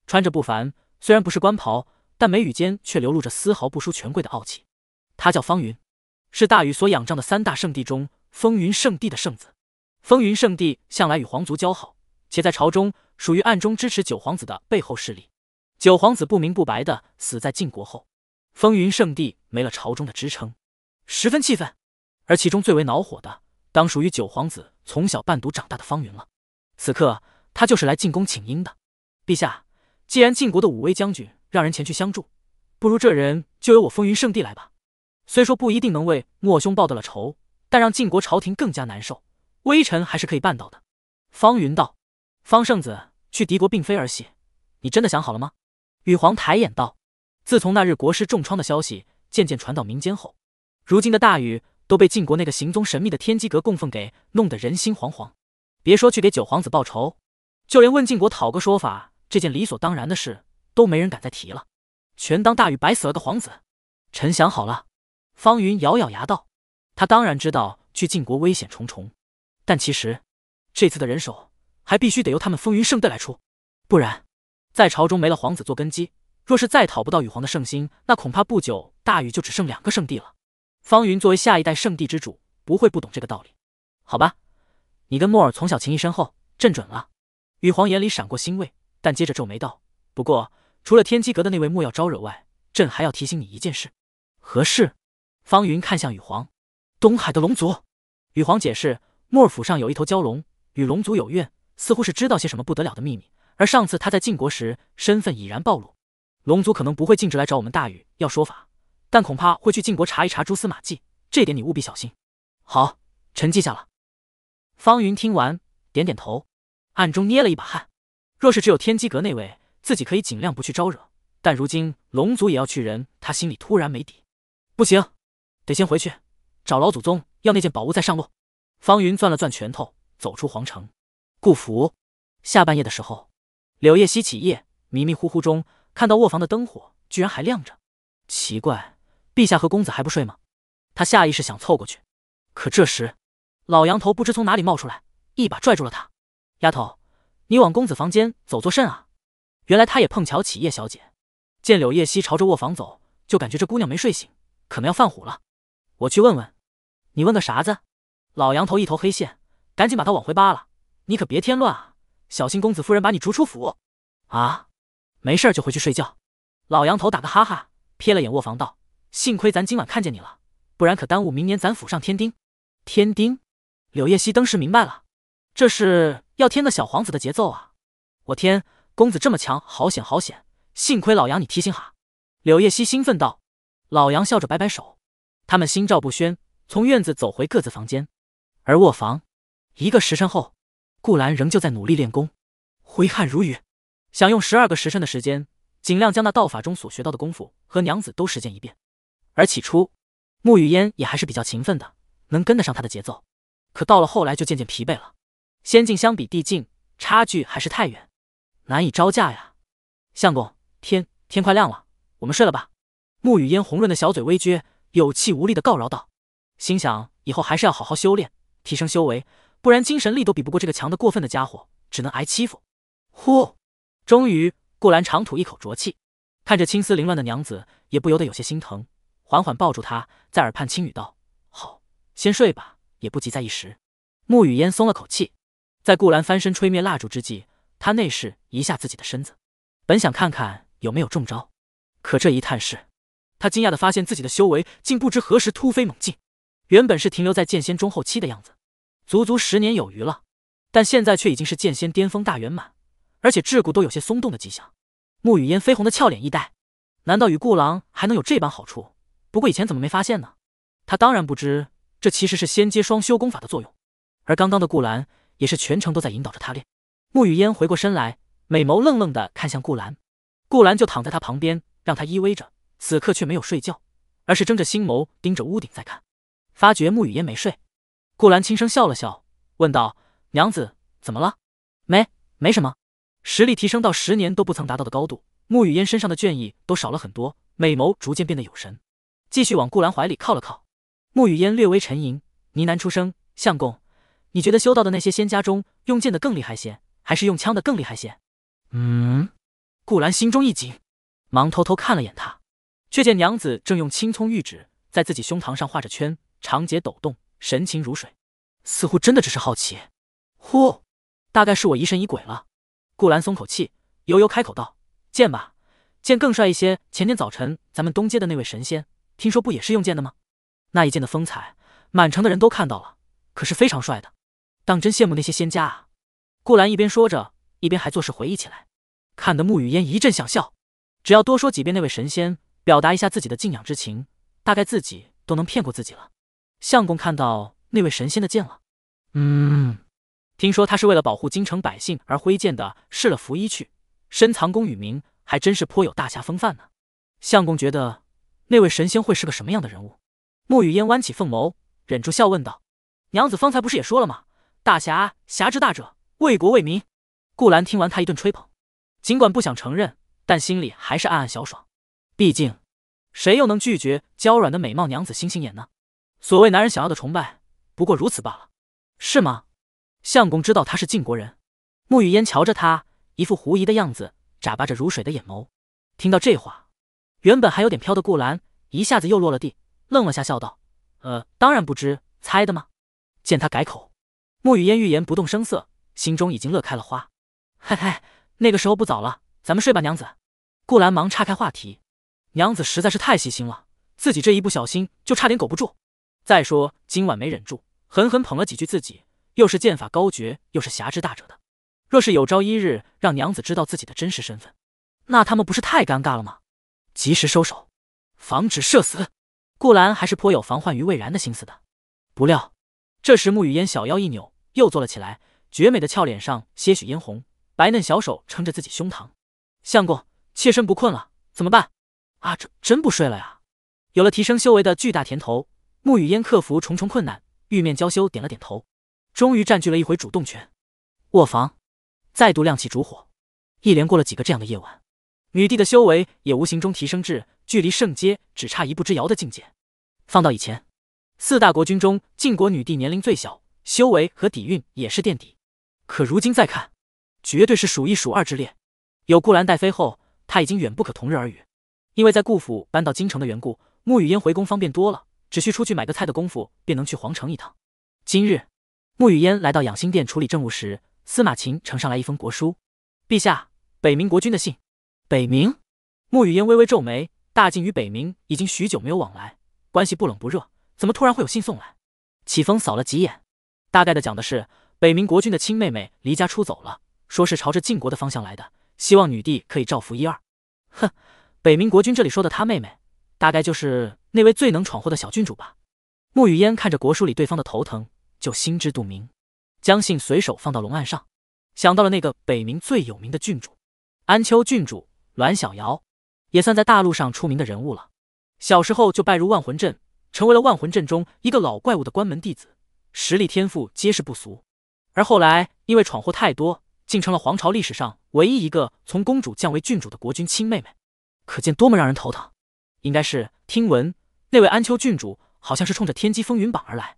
穿着不凡，虽然不是官袍，但眉宇间却流露着丝毫不输权贵的傲气。他叫方云，是大禹所仰仗的三大圣地中风云圣地的圣子。风云圣地向来与皇族交好，且在朝中属于暗中支持九皇子的背后势力。九皇子不明不白的死在晋国后，风云圣地没了朝中的支撑，十分气愤。而其中最为恼火的。当属于九皇子从小伴读长大的方云了。此刻他就是来进宫请缨的。陛下，既然晋国的武威将军让人前去相助，不如这人就由我风云圣地来吧。虽说不一定能为莫兄报得了仇，但让晋国朝廷更加难受，微臣还是可以办到的。方云道：“方圣子去敌国并非儿戏，你真的想好了吗？”羽皇抬眼道：“自从那日国师重创的消息渐渐传到民间后，如今的大禹。”都被晋国那个行踪神秘的天机阁供奉给弄得人心惶惶。别说去给九皇子报仇，就连问晋国讨个说法这件理所当然的事，都没人敢再提了，全当大禹白死了个皇子。臣想好了。方云咬咬牙道：“他当然知道去晋国危险重重，但其实这次的人手还必须得由他们风云圣队来出，不然在朝中没了皇子做根基，若是再讨不到羽皇的圣心，那恐怕不久大禹就只剩两个圣地了。”方云作为下一代圣地之主，不会不懂这个道理。好吧，你跟莫尔从小情谊深厚，朕准了。羽皇眼里闪过欣慰，但接着皱眉道：“不过，除了天机阁的那位莫要招惹外，朕还要提醒你一件事。”何事？方云看向羽皇：“东海的龙族。”羽皇解释：“莫府上有一头蛟龙，与龙族有怨，似乎是知道些什么不得了的秘密。而上次他在晋国时，身份已然暴露，龙族可能不会径直来找我们大禹要说法。”但恐怕会去晋国查一查蛛丝马迹，这点你务必小心。好，臣记下了。方云听完，点点头，暗中捏了一把汗。若是只有天机阁那位，自己可以尽量不去招惹。但如今龙族也要去人，他心里突然没底。不行，得先回去找老祖宗要那件宝物，再上路。方云攥了攥拳头，走出皇城。顾府下半夜的时候，柳叶熙起夜，迷迷糊糊中看到卧房的灯火居然还亮着，奇怪。陛下和公子还不睡吗？他下意识想凑过去，可这时老杨头不知从哪里冒出来，一把拽住了他。丫头，你往公子房间走作甚啊？原来他也碰巧起夜小姐，见柳叶熙朝着卧房走，就感觉这姑娘没睡醒，可能要犯虎了。我去问问。你问个啥子？老杨头一头黑线，赶紧把他往回扒了。你可别添乱啊，小心公子夫人把你逐出府。啊，没事就回去睡觉。老杨头打个哈哈，瞥了眼卧房道。幸亏咱今晚看见你了，不然可耽误明年咱府上添丁。添丁，柳叶熙登时明白了，这是要添个小皇子的节奏啊！我天，公子这么强，好险好险！幸亏老杨你提醒哈。柳叶熙兴奋道。老杨笑着摆摆手，他们心照不宣，从院子走回各自房间。而卧房，一个时辰后，顾兰仍旧在努力练功，挥汗如雨，想用十二个时辰的时间，尽量将那道法中所学到的功夫和娘子都实践一遍。而起初，沐雨嫣也还是比较勤奋的，能跟得上他的节奏。可到了后来，就渐渐疲惫了。仙境相比地境，差距还是太远，难以招架呀。相公，天天快亮了，我们睡了吧。沐雨烟红润的小嘴微撅，有气无力的告饶道。心想以后还是要好好修炼，提升修为，不然精神力都比不过这个强的过分的家伙，只能挨欺负。呼，终于，顾兰长吐一口浊气，看着青丝凌乱的娘子，也不由得有些心疼，缓缓抱住她，在耳畔轻语道：“好，先睡吧，也不急在一时。”沐雨烟松了口气，在顾兰翻身吹灭蜡烛之际，他内视一下自己的身子，本想看看有没有中招，可这一探视，他惊讶的发现自己的修为竟不知何时突飞猛进。原本是停留在剑仙中后期的样子，足足十年有余了，但现在却已经是剑仙巅峰大圆满，而且桎梏都有些松动的迹象。沐雨烟绯红的俏脸一呆，难道与顾郎还能有这般好处？不过以前怎么没发现呢？他当然不知，这其实是仙阶双修功法的作用。而刚刚的顾兰也是全程都在引导着他练。沐雨烟回过身来，美眸愣愣的看向顾兰，顾兰就躺在他旁边，让他依偎着，此刻却没有睡觉，而是睁着星眸盯着屋顶在看。发觉沐雨烟没睡，顾兰轻声笑了笑，问道：“娘子，怎么了？”“没，没什么。”实力提升到十年都不曾达到的高度，沐雨烟身上的倦意都少了很多，美眸逐渐变得有神，继续往顾兰怀里靠了靠。沐雨烟略微沉吟，呢喃出声：“相公，你觉得修道的那些仙家中，用剑的更厉害些，还是用枪的更厉害些？”“嗯。”顾兰心中一紧，忙偷偷看了眼他，却见娘子正用青葱玉指在自己胸膛上画着圈。长睫抖动，神情如水，似乎真的只是好奇。呼，大概是我疑神疑鬼了。顾兰松口气，悠悠开口道：“剑吧，剑更帅一些。前天早晨咱们东街的那位神仙，听说不也是用剑的吗？那一剑的风采，满城的人都看到了，可是非常帅的。当真羡慕那些仙家啊！”顾兰一边说着，一边还作势回忆起来，看得沐雨烟一阵想笑。只要多说几遍那位神仙，表达一下自己的敬仰之情，大概自己都能骗过自己了。相公看到那位神仙的剑了，嗯，听说他是为了保护京城百姓而挥剑的，试了拂衣去，深藏功与名，还真是颇有大侠风范呢。相公觉得那位神仙会是个什么样的人物？沐雨烟弯起凤眸，忍住笑问道：“娘子方才不是也说了吗？大侠侠之大者，为国为民。”顾兰听完他一顿吹捧，尽管不想承认，但心里还是暗暗小爽。毕竟，谁又能拒绝娇软的美貌娘子星星眼呢？所谓男人想要的崇拜，不过如此罢了，是吗？相公知道他是晋国人。沐雨烟瞧着他，一副狐疑的样子，眨巴着如水的眼眸。听到这话，原本还有点飘的顾兰一下子又落了地，愣了下，笑道：“呃，当然不知，猜的吗？”见他改口，沐雨烟欲言不动声色，心中已经乐开了花。嘿嘿，那个时候不早了，咱们睡吧，娘子。顾兰忙岔开话题：“娘子实在是太细心了，自己这一不小心就差点苟不住。”再说今晚没忍住，狠狠捧了几句自己，又是剑法高绝，又是侠之大者的。若是有朝一日让娘子知道自己的真实身份，那他们不是太尴尬了吗？及时收手，防止社死。顾兰还是颇有防患于未然的心思的。不料这时沐雨烟小腰一扭，又坐了起来，绝美的俏脸上些许嫣红，白嫩小手撑着自己胸膛。相公，妾身不困了，怎么办？啊，这真不睡了呀？有了提升修为的巨大甜头。沐雨烟克服重重困难，玉面娇羞点了点头，终于占据了一回主动权。卧房再度亮起烛火，一连过了几个这样的夜晚，女帝的修为也无形中提升至距离圣阶只差一步之遥的境界。放到以前，四大国君中，晋国女帝年龄最小，修为和底蕴也是垫底。可如今再看，绝对是数一数二之列。有顾兰带飞后，她已经远不可同日而语。因为在顾府搬到京城的缘故，沐雨烟回宫方便多了。只需出去买个菜的功夫，便能去皇城一趟。今日，沐雨烟来到养心殿处理政务时，司马琴呈上来一封国书。陛下，北冥国君的信。北冥？沐雨烟微微皱眉。大晋与北冥已经许久没有往来，关系不冷不热，怎么突然会有信送来？启风扫了几眼，大概的讲的是北冥国君的亲妹妹离家出走了，说是朝着晋国的方向来的，希望女帝可以照拂一二。哼，北冥国君这里说的他妹妹。大概就是那位最能闯祸的小郡主吧。沐雨烟看着国书里对方的头疼，就心知肚明，将信随手放到龙案上，想到了那个北冥最有名的郡主安丘郡主栾小瑶，也算在大陆上出名的人物了。小时候就拜入万魂阵，成为了万魂阵中一个老怪物的关门弟子，实力天赋皆是不俗。而后来因为闯祸太多，竟成了皇朝历史上唯一一个从公主降为郡主的国君亲妹妹，可见多么让人头疼。应该是听闻那位安丘郡主好像是冲着天机风云榜而来。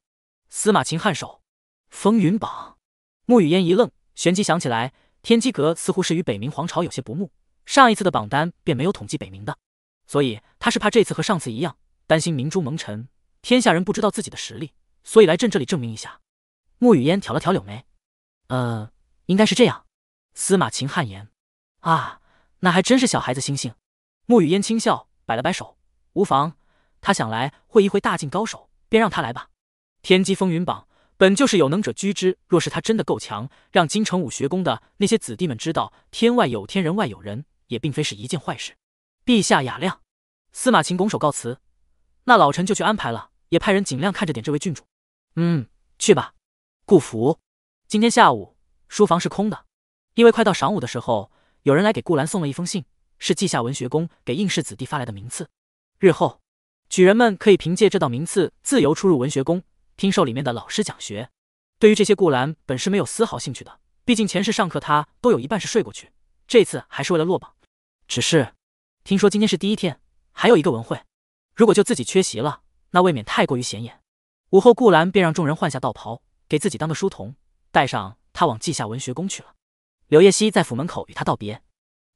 司马秦颔首，风云榜。穆雨嫣一愣，旋即想起来，天机阁似乎是与北冥皇朝有些不睦，上一次的榜单便没有统计北冥的，所以他是怕这次和上次一样，担心明珠蒙尘，天下人不知道自己的实力，所以来朕这里证明一下。穆雨嫣挑了挑柳眉，呃，应该是这样。司马秦汗颜，啊，那还真是小孩子心性。穆雨嫣轻笑，摆了摆手，无妨。他想来会一会大晋高手，便让他来吧。天机风云榜本就是有能者居之，若是他真的够强，让京城武学宫的那些子弟们知道天外有天，人外有人，也并非是一件坏事。陛下雅量。司马晴拱手告辞，那老臣就去安排了，也派人尽量看着点这位郡主。嗯，去吧。顾福，今天下午书房是空的。因为快到晌午的时候，有人来给顾兰送了一封信，是稷下文学宫给应试子弟发来的名次。日后，举人们可以凭借这道名次自由出入文学宫，听受里面的老师讲学。对于这些，顾兰本是没有丝毫兴趣的，毕竟前世上课他都有一半是睡过去，这次还是为了落榜。只是听说今天是第一天，还有一个文会，如果就自己缺席了，那未免太过于显眼。午后，顾兰便让众人换下道袍，给自己当个书童，带上他往稷下文学宫去了。刘叶熙在府门口与他道别，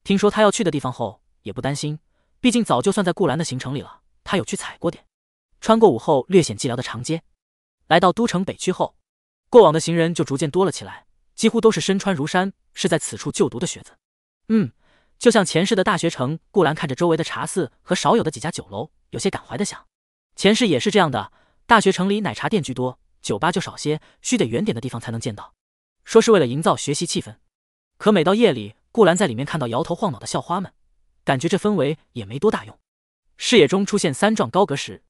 听说他要去的地方后，也不担心，毕竟早就算在顾兰的行程里了。他有去踩过点。穿过午后略显寂寥的长街，来到都城北区后，过往的行人就逐渐多了起来，几乎都是身穿儒衫，是在此处就读的学子。嗯，就像前世的大学城。顾兰看着周围的茶肆和少有的几家酒楼，有些感怀的想：前世也是这样的，大学城里奶茶店居多，酒吧就少些，需得远点的地方才能见到。说是为了营造学习气氛。可每到夜里，顾兰在里面看到摇头晃脑的校花们，感觉这氛围也没多大用。视野中出现三幢高阁时，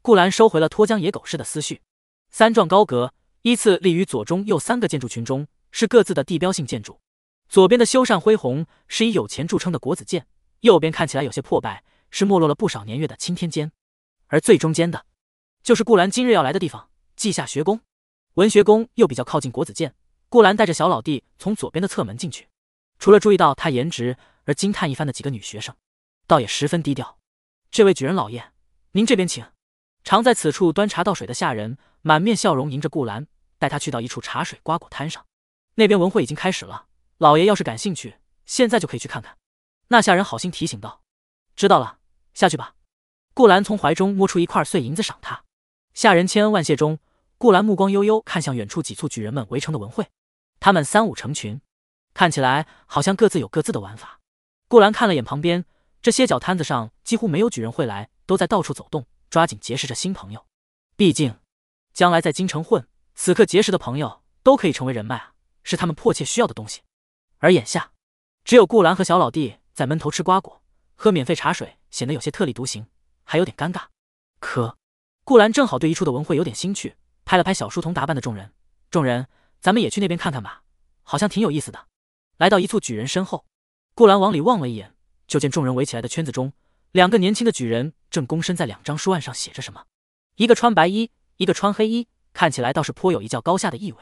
顾兰收回了脱缰野狗似的思绪。三幢高阁依次立于左中右三个建筑群中，是各自的地标性建筑。左边的修缮恢宏，是以有钱著称的国子监；右边看起来有些破败，是没落了不少年月的青天监。而最中间的，就是顾兰今日要来的地方——稷下学宫。文学宫又比较靠近国子监。顾兰带着小老弟从左边的侧门进去，除了注意到他颜值而惊叹一番的几个女学生，倒也十分低调。这位举人老爷，您这边请。常在此处端茶倒水的下人满面笑容迎着顾兰，带他去到一处茶水瓜果摊上。那边文会已经开始了，老爷要是感兴趣，现在就可以去看看。那下人好心提醒道：“知道了，下去吧。”顾兰从怀中摸出一块碎银子赏他。下人千恩万谢中，顾兰目光悠悠看向远处几簇举人们围成的文会。他们三五成群，看起来好像各自有各自的玩法。顾兰看了眼旁边这些脚摊子上，几乎没有举人会来，都在到处走动，抓紧结识着新朋友。毕竟将来在京城混，此刻结识的朋友都可以成为人脉啊，是他们迫切需要的东西。而眼下，只有顾兰和小老弟在闷头吃瓜果，喝免费茶水，显得有些特立独行，还有点尴尬。可顾兰正好对一处的文会有点兴趣，拍了拍小书童打扮的众人，众人。咱们也去那边看看吧，好像挺有意思的。来到一簇举人身后，顾兰往里望了一眼，就见众人围起来的圈子中，两个年轻的举人正躬身在两张书案上写着什么。一个穿白衣，一个穿黑衣，看起来倒是颇有一较高下的意味。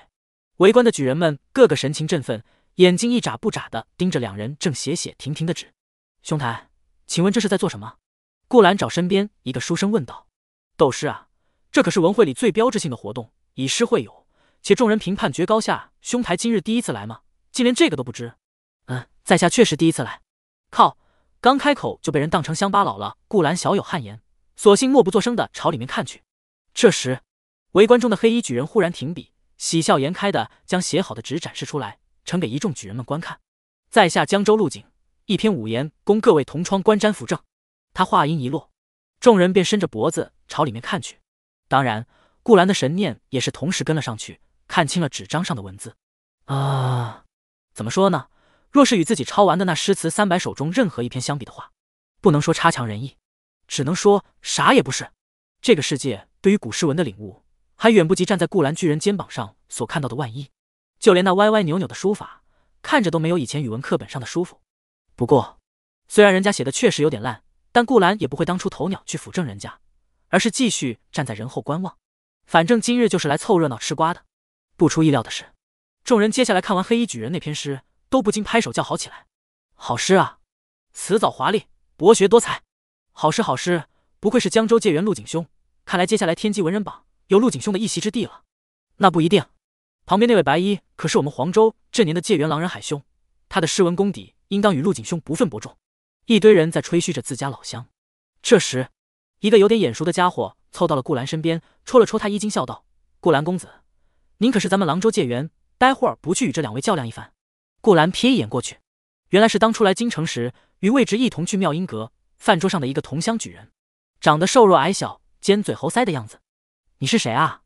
围观的举人们个个神情振奋，眼睛一眨不眨的盯着两人正写写停停的纸。兄台，请问这是在做什么？顾兰找身边一个书生问道。斗诗啊，这可是文会里最标志性的活动，以诗会友。且众人评判决高下，兄台今日第一次来吗？竟连这个都不知？嗯，在下确实第一次来。靠，刚开口就被人当成乡巴佬了。顾兰小有汗颜，索性默不作声的朝里面看去。这时，围观中的黑衣举人忽然停笔，喜笑颜开的将写好的纸展示出来，呈给一众举人们观看。在下江州陆景，一篇五言，供各位同窗观瞻扶正。他话音一落，众人便伸着脖子朝里面看去。当然，顾兰的神念也是同时跟了上去。看清了纸张上的文字，啊，怎么说呢？若是与自己抄完的那诗词三百首中任何一篇相比的话，不能说差强人意，只能说啥也不是。这个世界对于古诗文的领悟，还远不及站在顾兰巨人肩膀上所看到的万一。就连那歪歪扭扭的书法，看着都没有以前语文课本上的舒服。不过，虽然人家写的确实有点烂，但顾兰也不会当出头鸟去辅正人家，而是继续站在人后观望。反正今日就是来凑热闹吃瓜的。不出意料的是，众人接下来看完黑衣举人那篇诗，都不禁拍手叫好起来。好诗啊，辞藻华丽，博学多才。好诗好诗，不愧是江州界元陆景兄。看来接下来天机文人榜有陆景兄的一席之地了。那不一定，旁边那位白衣可是我们黄州这年的界元狼人海兄，他的诗文功底应当与陆景兄不分伯仲。一堆人在吹嘘着自家老乡。这时，一个有点眼熟的家伙凑到了顾兰身边，戳了戳他衣襟，笑道：“顾兰公子，您可是咱们狼州界元？待会儿不去与这两位较量一番？”顾兰瞥一眼过去，原来是当初来京城时与魏直一同去妙音阁饭桌上的一个同乡举人，长得瘦弱矮小，尖嘴猴腮的样子。你是谁啊？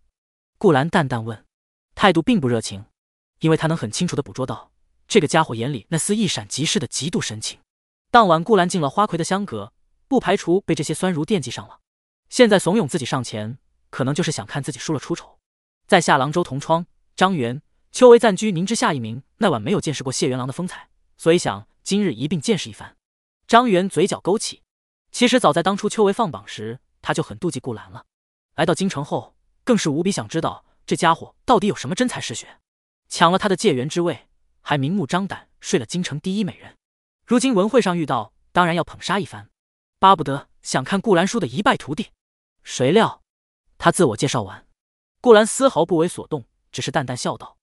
顾兰淡淡问，态度并不热情，因为他能很清楚的捕捉到这个家伙眼里那丝一闪即逝的嫉妒神情。当晚，顾兰进了花魁的香阁，不排除被这些酸儒惦记上了。现在怂恿自己上前，可能就是想看自己输了出丑。在下郎州同窗张元，秋闱暂居您之下一名。那晚没有见识过谢元郎的风采，所以想今日一并见识一番。张元嘴角勾起，其实早在当初秋闱放榜时，他就很妒忌顾兰了。来到京城后。更是无比想知道这家伙到底有什么真才实学，抢了他的界元之位，还明目张胆睡了京城第一美人。如今文会上遇到，当然要捧杀一番，巴不得想看顾兰输的一败涂地。谁料他自我介绍完，顾兰丝毫不为所动，只是淡淡笑道：“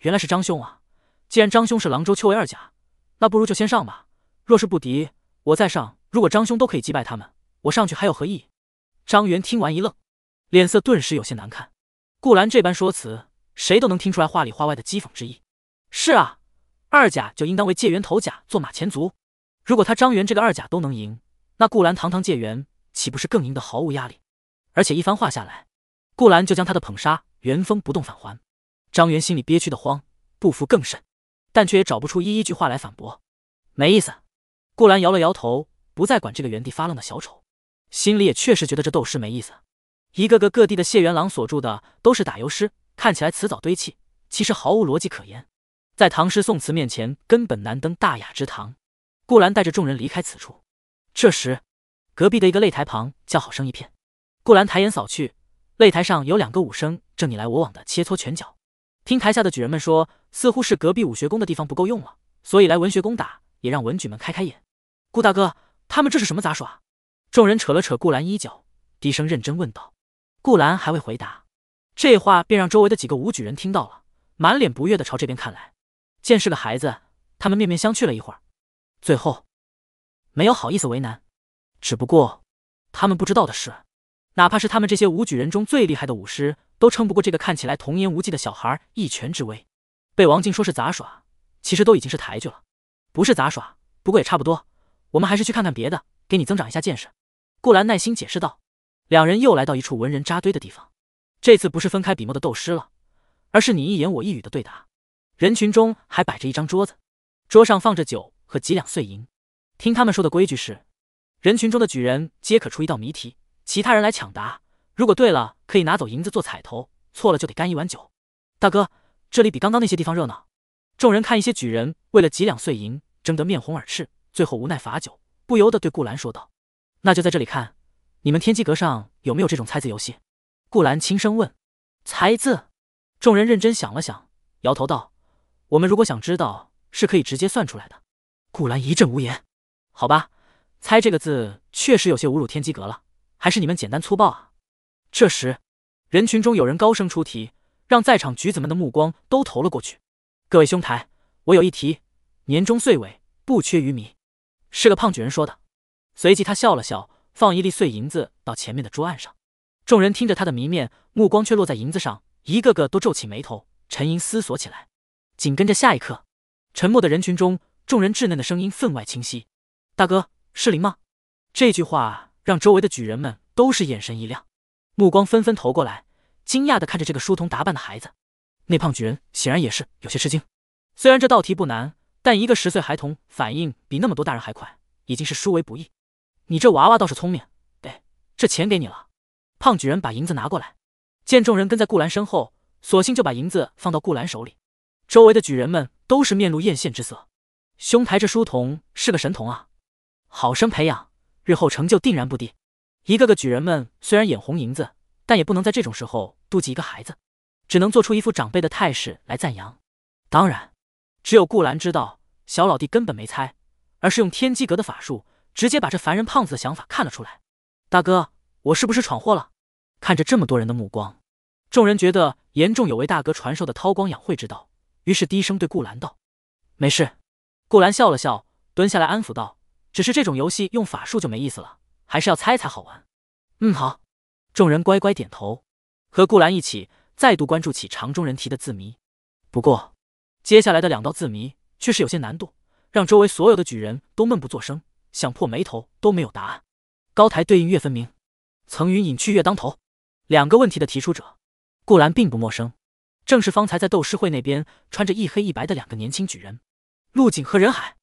原来是张兄啊！既然张兄是郎州秋闱二甲，那不如就先上吧。若是不敌，我再上。如果张兄都可以击败他们，我上去还有何意义？”张元听完一愣。脸色顿时有些难看。顾兰这般说辞，谁都能听出来话里话外的讥讽之意。是啊，二甲就应当为界元头甲做马前卒。如果他张元这个二甲都能赢，那顾兰堂堂界元岂不是更赢得毫无压力？而且一番话下来，顾兰就将他的捧杀原封不动返还。张元心里憋屈的慌，不服更甚，但却也找不出一一句话来反驳。没意思。顾兰摇了摇头，不再管这个原地发愣的小丑，心里也确实觉得这斗诗没意思。一个个各地的谢元郎所著的都是打油诗，看起来词藻堆砌，其实毫无逻辑可言，在唐诗宋词面前根本难登大雅之堂。顾兰带着众人离开此处，这时隔壁的一个擂台旁叫好声一片。顾兰抬眼扫去，擂台上有两个武生正你来我往的切磋拳脚。听台下的举人们说，似乎是隔壁武学宫的地方不够用了，所以来文学宫打，也让文举们开开眼。顾大哥，他们这是什么杂耍？众人扯了扯顾兰衣角，低声认真问道。顾兰还未回答，这话便让周围的几个武举人听到了，满脸不悦的朝这边看来。见是个孩子，他们面面相觑了一会儿，最后没有好意思为难。只不过他们不知道的是，哪怕是他们这些武举人中最厉害的武师，都撑不过这个看起来童言无忌的小孩一拳之威。被王静说是杂耍，其实都已经是抬举了。不是杂耍，不过也差不多。我们还是去看看别的，给你增长一下见识。顾兰耐心解释道。两人又来到一处文人扎堆的地方，这次不是分开笔墨的斗诗了，而是你一言我一语的对答。人群中还摆着一张桌子，桌上放着酒和几两碎银。听他们说的规矩是，人群中的举人皆可出一道谜题，其他人来抢答。如果对了，可以拿走银子做彩头；错了，就得干一碗酒。大哥，这里比刚刚那些地方热闹。众人看一些举人为了几两碎银争得面红耳赤，最后无奈罚酒，不由得对顾兰说道：“那就在这里看。”你们天机阁上有没有这种猜字游戏？顾兰轻声问。猜字？众人认真想了想，摇头道：“我们如果想知道，是可以直接算出来的。”顾兰一阵无言。好吧，猜这个字确实有些侮辱天机阁了，还是你们简单粗暴啊？这时，人群中有人高声出题，让在场举子们的目光都投了过去。各位兄台，我有一题：年终岁尾不缺鱼米，是个胖举人说的。随即他笑了笑。放一粒碎银子到前面的桌案上，众人听着他的谜面，目光却落在银子上，一个个都皱起眉头，沉吟思索起来。紧跟着下一刻，沉默的人群中，众人稚嫩的声音分外清晰：“大哥，是灵吗？”这句话让周围的举人们都是眼神一亮，目光纷纷投过来，惊讶的看着这个书童打扮的孩子。那胖举人显然也是有些吃惊。虽然这道题不难，但一个十岁孩童反应比那么多大人还快，已经是殊为不易。你这娃娃倒是聪明，哎，这钱给你了。胖举人把银子拿过来，见众人跟在顾兰身后，索性就把银子放到顾兰手里。周围的举人们都是面露艳羡之色。兄台这书童是个神童啊，好生培养，日后成就定然不低。一个个举人们虽然眼红银子，但也不能在这种时候妒忌一个孩子，只能做出一副长辈的态势来赞扬。当然，只有顾兰知道，小老弟根本没猜，而是用天机阁的法术，直接把这凡人胖子的想法看了出来。大哥，我是不是闯祸了？看着这么多人的目光，众人觉得严重有违大哥传授的韬光养晦之道，于是低声对顾兰道：“没事。”顾兰笑了笑，蹲下来安抚道：“只是这种游戏用法术就没意思了，还是要猜才好玩。”嗯，好。众人乖乖点头，和顾兰一起再度关注起场中人提的字谜。不过，接下来的两道字谜却是有些难度，让周围所有的举人都闷不作声，想破眉头都没有答案。高台对应月分明，层云隐去月当头。两个问题的提出者，顾兰并不陌生，正是方才在斗诗会那边穿着一黑一白的两个年轻举人，陆景和任海。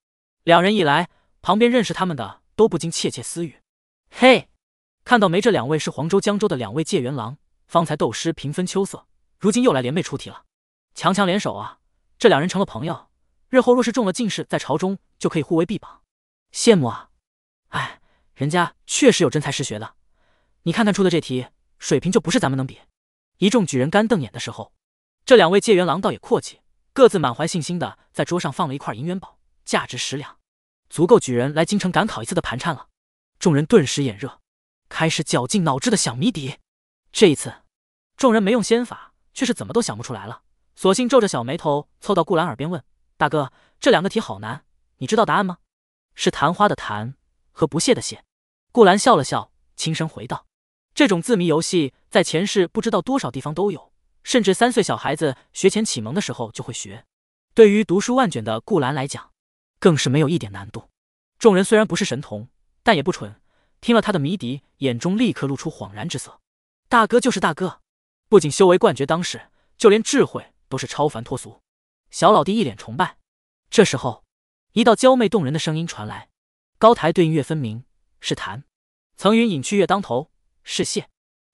两人一来，旁边认识他们的都不禁窃窃私语：“嘿，看到没？这两位是黄州、江州的两位界元郎，方才斗诗平分秋色，如今又来联袂出题了，强强联手啊！这两人成了朋友，日后若是中了进士，在朝中就可以互为臂膀，羡慕啊！哎。”人家确实有真才实学的，你看他出的这题水平就不是咱们能比。一众举人干瞪眼的时候，这两位界元郎倒也阔气，各自满怀信心的在桌上放了一块银元宝，价值十两，足够举人来京城赶考一次的盘缠了。众人顿时眼热，开始绞尽脑汁的想谜底。这一次，众人没用仙法，却是怎么都想不出来了，索性皱着小眉头凑到顾兰耳边问：“大哥，这两个题好难，你知道答案吗？”是昙花的昙和不屑的屑。顾兰笑了笑，轻声回道：“这种字谜游戏在前世不知道多少地方都有，甚至三岁小孩子学前启蒙的时候就会学。对于读书万卷的顾兰来讲，更是没有一点难度。众人虽然不是神童，但也不蠢，听了他的谜底，眼中立刻露出恍然之色。大哥就是大哥，不仅修为冠绝当世，就连智慧都是超凡脱俗。小老弟一脸崇拜。这时候，一道娇媚动人的声音传来：高台对应月分明，是弹。”层云隐去月当头，是谢，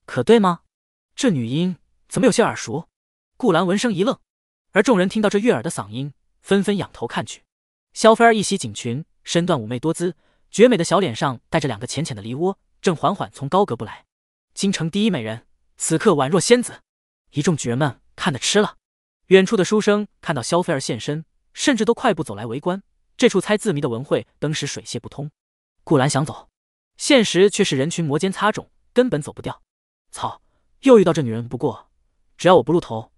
可对吗？这女音怎么有些耳熟？顾兰闻声一愣，而众人听到这悦耳的嗓音，纷纷仰头看去。萧菲儿一袭锦裙，身段妩媚多姿，绝美的小脸上带着两个浅浅的梨窝，正缓缓从高阁步来。京城第一美人，此刻宛若仙子。一众举人们看得痴了。远处的书生看到萧菲儿现身，甚至都快步走来围观。这处猜字谜的文会登时水泄不通。顾兰想走。现实却是人群摩肩擦踵，根本走不掉。操！又遇到这女人。不过，只要我不露头，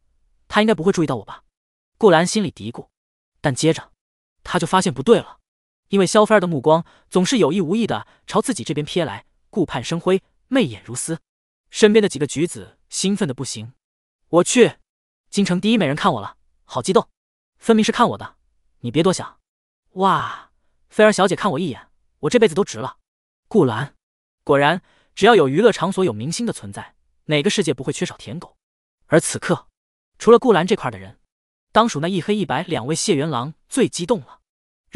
她应该不会注意到我吧？顾兰心里嘀咕。但接着，他就发现不对了，因为萧菲儿的目光总是有意无意的朝自己这边瞥来，顾盼生辉，媚眼如丝。身边的几个举子兴奋的不行。我去，京城第一美人看我了，好激动！分明是看我的，你别多想。哇，菲儿小姐看我一眼，我这辈子都值了。顾兰，果然，只要有娱乐场所，有明星的存在，哪个世界不会缺少舔狗？而此刻，除了顾兰这块的人，当属那一黑一白两位谢元郎最激动了。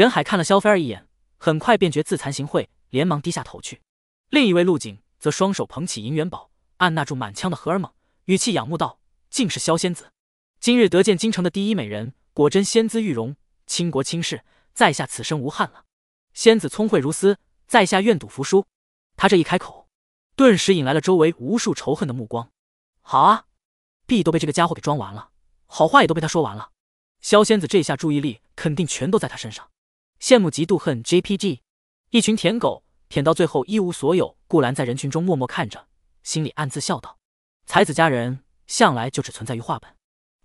任海看了萧菲儿一眼，很快便觉自惭形秽，连忙低下头去。另一位陆景则双手捧起银元宝，按捺住满腔的荷尔蒙，语气仰慕道：“竟是萧仙子，今日得见京城的第一美人，果真仙姿玉容，倾国倾世，在下此生无憾了。仙子聪慧如斯。”在下愿赌服输。他这一开口，顿时引来了周围无数仇恨的目光。好啊，币都被这个家伙给装完了，好话也都被他说完了。萧仙子这下注意力肯定全都在他身上。羡慕嫉妒恨 JPG，一群舔狗舔到最后一无所有。顾兰在人群中默默看着，心里暗自笑道：才子佳人向来就只存在于画本，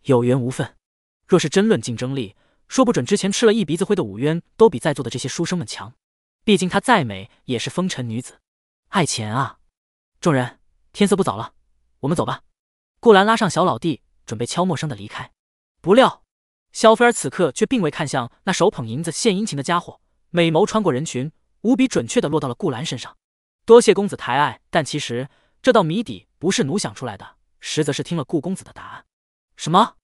有缘无分。若是真论竞争力，说不准之前吃了一鼻子灰的武渊都比在座的这些书生们强。毕竟她再美也是风尘女子，爱钱啊！众人，天色不早了，我们走吧。顾兰拉上小老弟，准备悄默声的离开。不料，萧菲儿此刻却并未看向那手捧银子献殷勤的家伙，美眸穿过人群，无比准确的落到了顾兰身上。多谢公子抬爱，但其实这道谜底不是奴想出来的，实则是听了顾公子的答案。什么？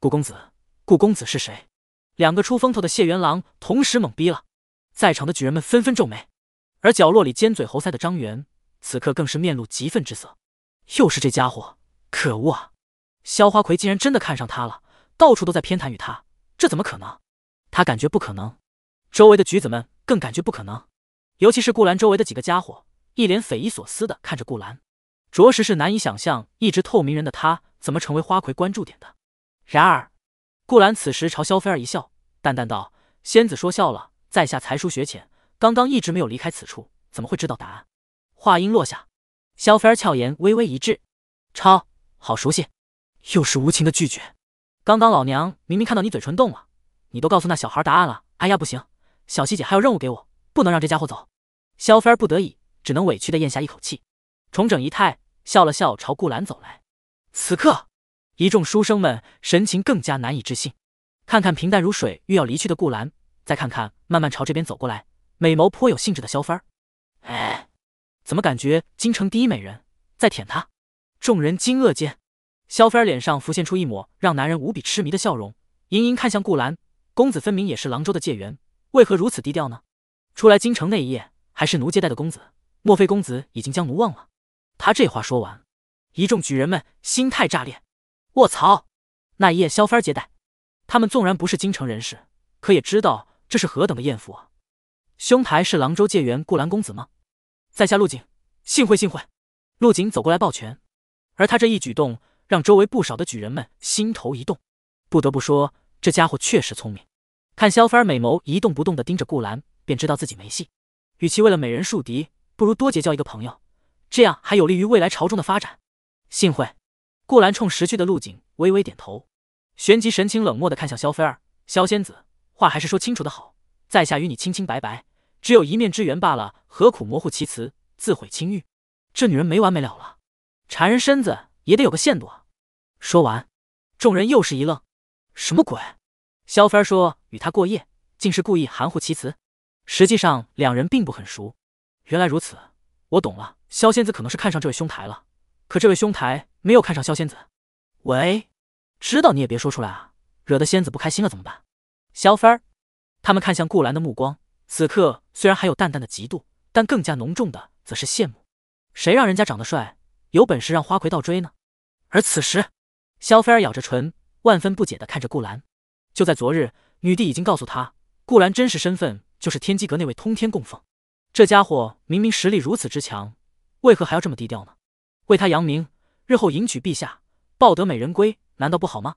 顾公子？顾公子是谁？两个出风头的谢元郎同时懵逼了。在场的举人们纷纷皱眉，而角落里尖嘴猴腮的张元，此刻更是面露急愤之色。又是这家伙，可恶啊！萧花魁竟然真的看上他了，到处都在偏袒于他，这怎么可能？他感觉不可能，周围的举子们更感觉不可能。尤其是顾兰周围的几个家伙，一脸匪夷所思的看着顾兰，着实是难以想象，一直透明人的他怎么成为花魁关注点的。然而，顾兰此时朝萧菲儿一笑，淡淡道：“仙子说笑了，在下才疏学浅，刚刚一直没有离开此处，怎么会知道答案？话音落下，萧菲儿俏颜微微一滞，超好熟悉，又是无情的拒绝。刚刚老娘明明看到你嘴唇动了，你都告诉那小孩答案了。哎呀，不行，小希姐还有任务给我，不能让这家伙走。萧菲儿不得已，只能委屈的咽下一口气，重整仪态，笑了笑，朝顾兰走来。此刻，一众书生们神情更加难以置信。看看平淡如水、欲要离去的顾兰，再看看慢慢朝这边走过来、美眸颇有兴致的萧菲儿。哎，怎么感觉京城第一美人在舔他？众人惊愕间，萧菲儿脸上浮现出一抹让男人无比痴迷的笑容，盈盈看向顾兰。公子分明也是郎州的界缘，为何如此低调呢？初来京城那一夜。还是奴接待的公子，莫非公子已经将奴忘了？他这话说完，一众举人们心态炸裂。卧槽！那一夜萧帆接待他们，纵然不是京城人士，可也知道这是何等的艳福啊！兄台是郎州界缘顾兰公子吗？在下陆景，幸会幸会。陆景走过来抱拳，而他这一举动让周围不少的举人们心头一动。不得不说，这家伙确实聪明。看萧帆美眸一动不动的盯着顾兰，便知道自己没戏。与其为了美人树敌，不如多结交一个朋友，这样还有利于未来朝中的发展。幸会。顾兰冲识趣的陆景微微点头，旋即神情冷漠的看向萧菲儿。萧仙子，话还是说清楚的好。在下与你清清白白，只有一面之缘罢了，何苦模糊其词，自毁清誉？这女人没完没了了，缠人身子也得有个限度啊！说完，众人又是一愣，什么鬼？萧菲儿说与他过夜，竟是故意含糊其辞。实际上两人并不很熟。原来如此，我懂了。萧仙子可能是看上这位兄台了，可这位兄台没有看上萧仙子。喂，知道你也别说出来啊，惹得仙子不开心了怎么办？萧芬儿，他们看向顾兰的目光，此刻虽然还有淡淡的嫉妒，但更加浓重的则是羡慕。谁让人家长得帅，有本事让花魁倒追呢？而此时，萧菲儿咬着唇，万分不解的看着顾兰。就在昨日，女帝已经告诉他，顾兰真实身份。就是天机阁那位通天供奉，这家伙明明实力如此之强，为何还要这么低调呢？为他扬名，日后迎娶陛下，抱得美人归，难道不好吗？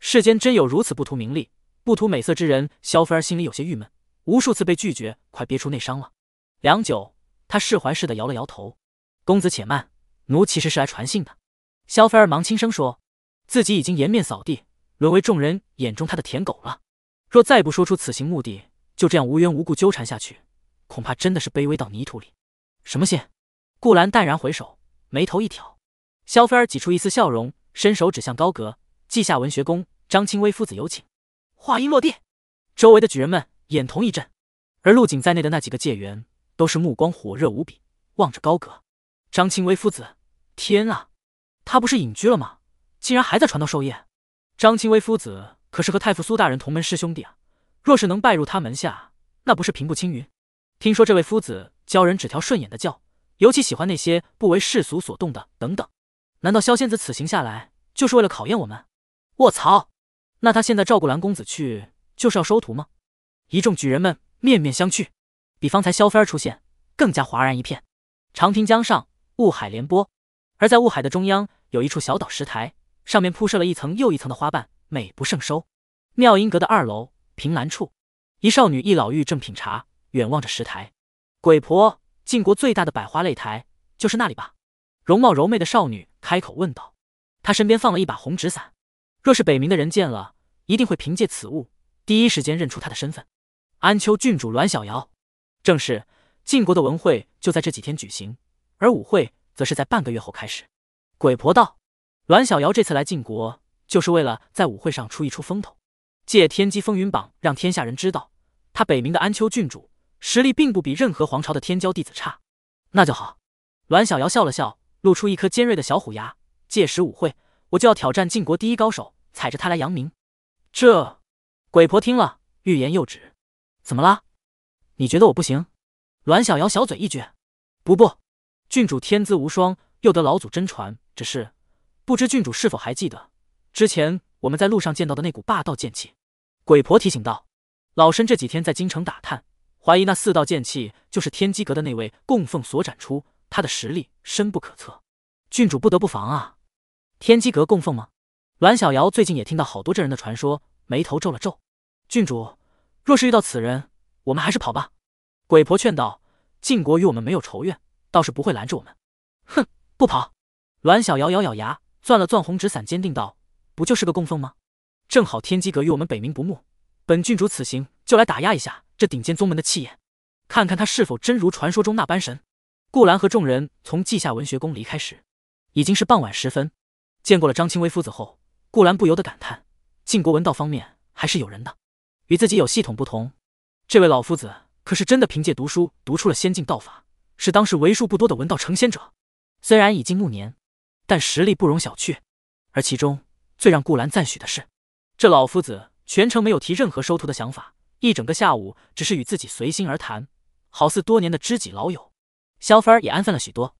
世间真有如此不图名利、不图美色之人？萧菲儿心里有些郁闷，无数次被拒绝，快憋出内伤了。良久，他释怀似的摇了摇头：“公子且慢，奴其实是来传信的。”萧菲儿忙轻声说：“自己已经颜面扫地，沦为众人眼中他的舔狗了。若再不说出此行目的。”就这样无缘无故纠缠下去，恐怕真的是卑微到泥土里。什么信？顾兰淡然回首，眉头一挑。萧菲儿挤出一丝笑容，伸手指向高阁，记下文学宫张清微夫子有请。话音落地，周围的举人们眼瞳一震，而陆景在内的那几个界员都是目光火热无比，望着高阁。张清微夫子，天啊，他不是隐居了吗？竟然还在传道授业。张清微夫子可是和太傅苏大人同门师兄弟啊。若是能拜入他门下，那不是平步青云？听说这位夫子教人只条顺眼的教，尤其喜欢那些不为世俗所动的。等等，难道萧仙子此行下来就是为了考验我们？卧槽！那他现在照顾蓝公子去，就是要收徒吗？一众举人们面面相觑，比方才萧菲儿出现，更加哗然一片。长亭江上，雾海连波，而在雾海的中央，有一处小岛石台，上面铺设了一层又一层的花瓣，美不胜收。妙音阁的二楼。凭栏处，一少女一老妪正品茶，远望着石台。鬼婆，晋国最大的百花擂台就是那里吧？容貌柔媚的少女开口问道。她身边放了一把红纸伞，若是北冥的人见了，一定会凭借此物第一时间认出她的身份。安丘郡主栾小瑶，正是。晋国的文会就在这几天举行，而舞会则是在半个月后开始。鬼婆道，栾小瑶这次来晋国，就是为了在舞会上出一出风头。借天机风云榜，让天下人知道，他北冥的安丘郡主实力并不比任何皇朝的天骄弟子差。那就好。栾小瑶笑了笑，露出一颗尖锐的小虎牙。届时舞会，我就要挑战晋国第一高手，踩着他来扬名。这鬼婆听了，欲言又止。怎么了？你觉得我不行？栾小瑶小嘴一撅，不不，郡主天资无双，又得老祖真传。只是不知郡主是否还记得之前我们在路上见到的那股霸道剑气？鬼婆提醒道：“老身这几天在京城打探，怀疑那四道剑气就是天机阁的那位供奉所展出，他的实力深不可测，郡主不得不防啊！”天机阁供奉吗？栾小瑶最近也听到好多这人的传说，眉头皱了皱。郡主，若是遇到此人，我们还是跑吧。鬼婆劝道：“晋国与我们没有仇怨，倒是不会拦着我们。”哼，不跑。栾小瑶咬咬牙，攥了攥红纸伞，坚定道：“不就是个供奉吗？正好天机阁与我们北冥不睦，本郡主此行就来打压一下这顶尖宗门的气焰，看看他是否真如传说中那般神。”顾兰和众人从稷下文学宫离开时，已经是傍晚时分。见过了张清微夫子后，顾兰不由得感叹：晋国文道方面还是有人的。与自己有系统不同，这位老夫子可是真的凭借读书读出了仙境道法，是当时为数不多的文道成仙者。虽然已经暮年，但实力不容小觑。而其中最让顾兰赞许的是，这老夫子全程没有提任何收徒的想法，一整个下午只是与自己随心而谈，好似多年的知己老友。萧芬儿也安分了许多，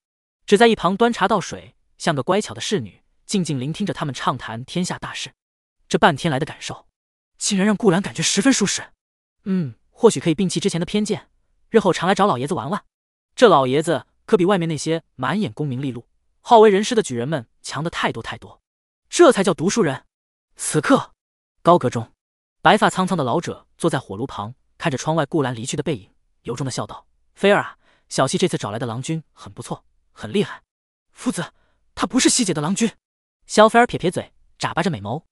只在一旁端茶倒水，像个乖巧的侍女，静静聆听着他们畅谈天下大事。这半天来的感受，竟然让顾兰感觉十分舒适。嗯，或许可以摒弃之前的偏见，日后常来找老爷子玩玩。这老爷子可比外面那些满眼功名利禄、好为人师的举人们强的太多太多。这才叫读书人。此刻，高阁中，白发苍苍的老者坐在火炉旁，看着窗外顾兰离去的背影，由衷的笑道：“菲儿啊。”小溪这次找来的郎君很不错，很厉害。夫子，他不是西姐的郎君。萧菲儿撇撇嘴，眨巴着美眸。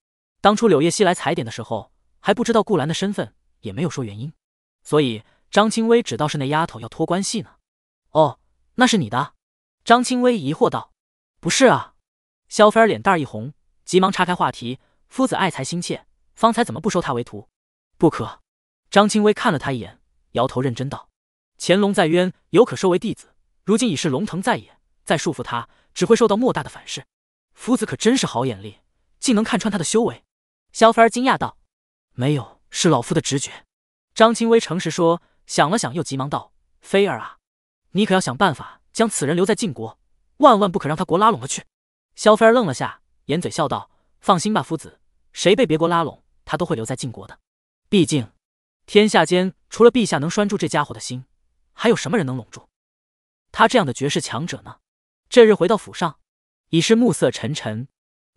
当初柳叶溪来踩点的时候，还不知道顾兰的身份，也没有说原因，所以张清微只道是那丫头要托关系呢。哦，那是你的？张清微疑惑道。不是啊。萧菲儿脸蛋一红，急忙岔开话题。夫子爱才心切，方才怎么不收他为徒？不可。张清微看了他一眼，摇头认真道。乾隆在渊，犹可收为弟子。如今已是龙腾在野，再束缚他，只会受到莫大的反噬。夫子可真是好眼力，竟能看穿他的修为。萧芬儿惊讶道：“没有，是老夫的直觉。”张清微诚实说，想了想，又急忙道：“菲儿啊，你可要想办法将此人留在晋国，万万不可让他国拉拢了去。”萧菲儿愣了下，掩嘴笑道：“放心吧，夫子，谁被别国拉拢，他都会留在晋国的。毕竟，天下间除了陛下能拴住这家伙的心。”还有什么人能拢住他这样的绝世强者呢？这日回到府上，已是暮色沉沉。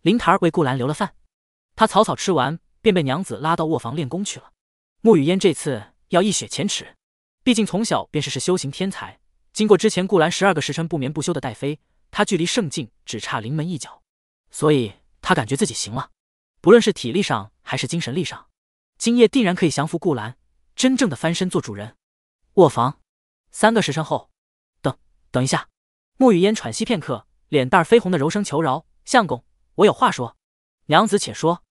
灵台儿为顾兰留了饭，他草草吃完，便被娘子拉到卧房练功去了。沐雨烟这次要一雪前耻，毕竟从小便是是修行天才，经过之前顾兰十二个时辰不眠不休的带飞，他距离圣境只差临门一脚，所以他感觉自己行了，不论是体力上还是精神力上，今夜定然可以降服顾兰，真正的翻身做主人。卧房。三个时辰后，等等一下，沐雨烟喘息片刻，脸蛋绯红的柔声求饶：“相公，我有话说。”娘子且说，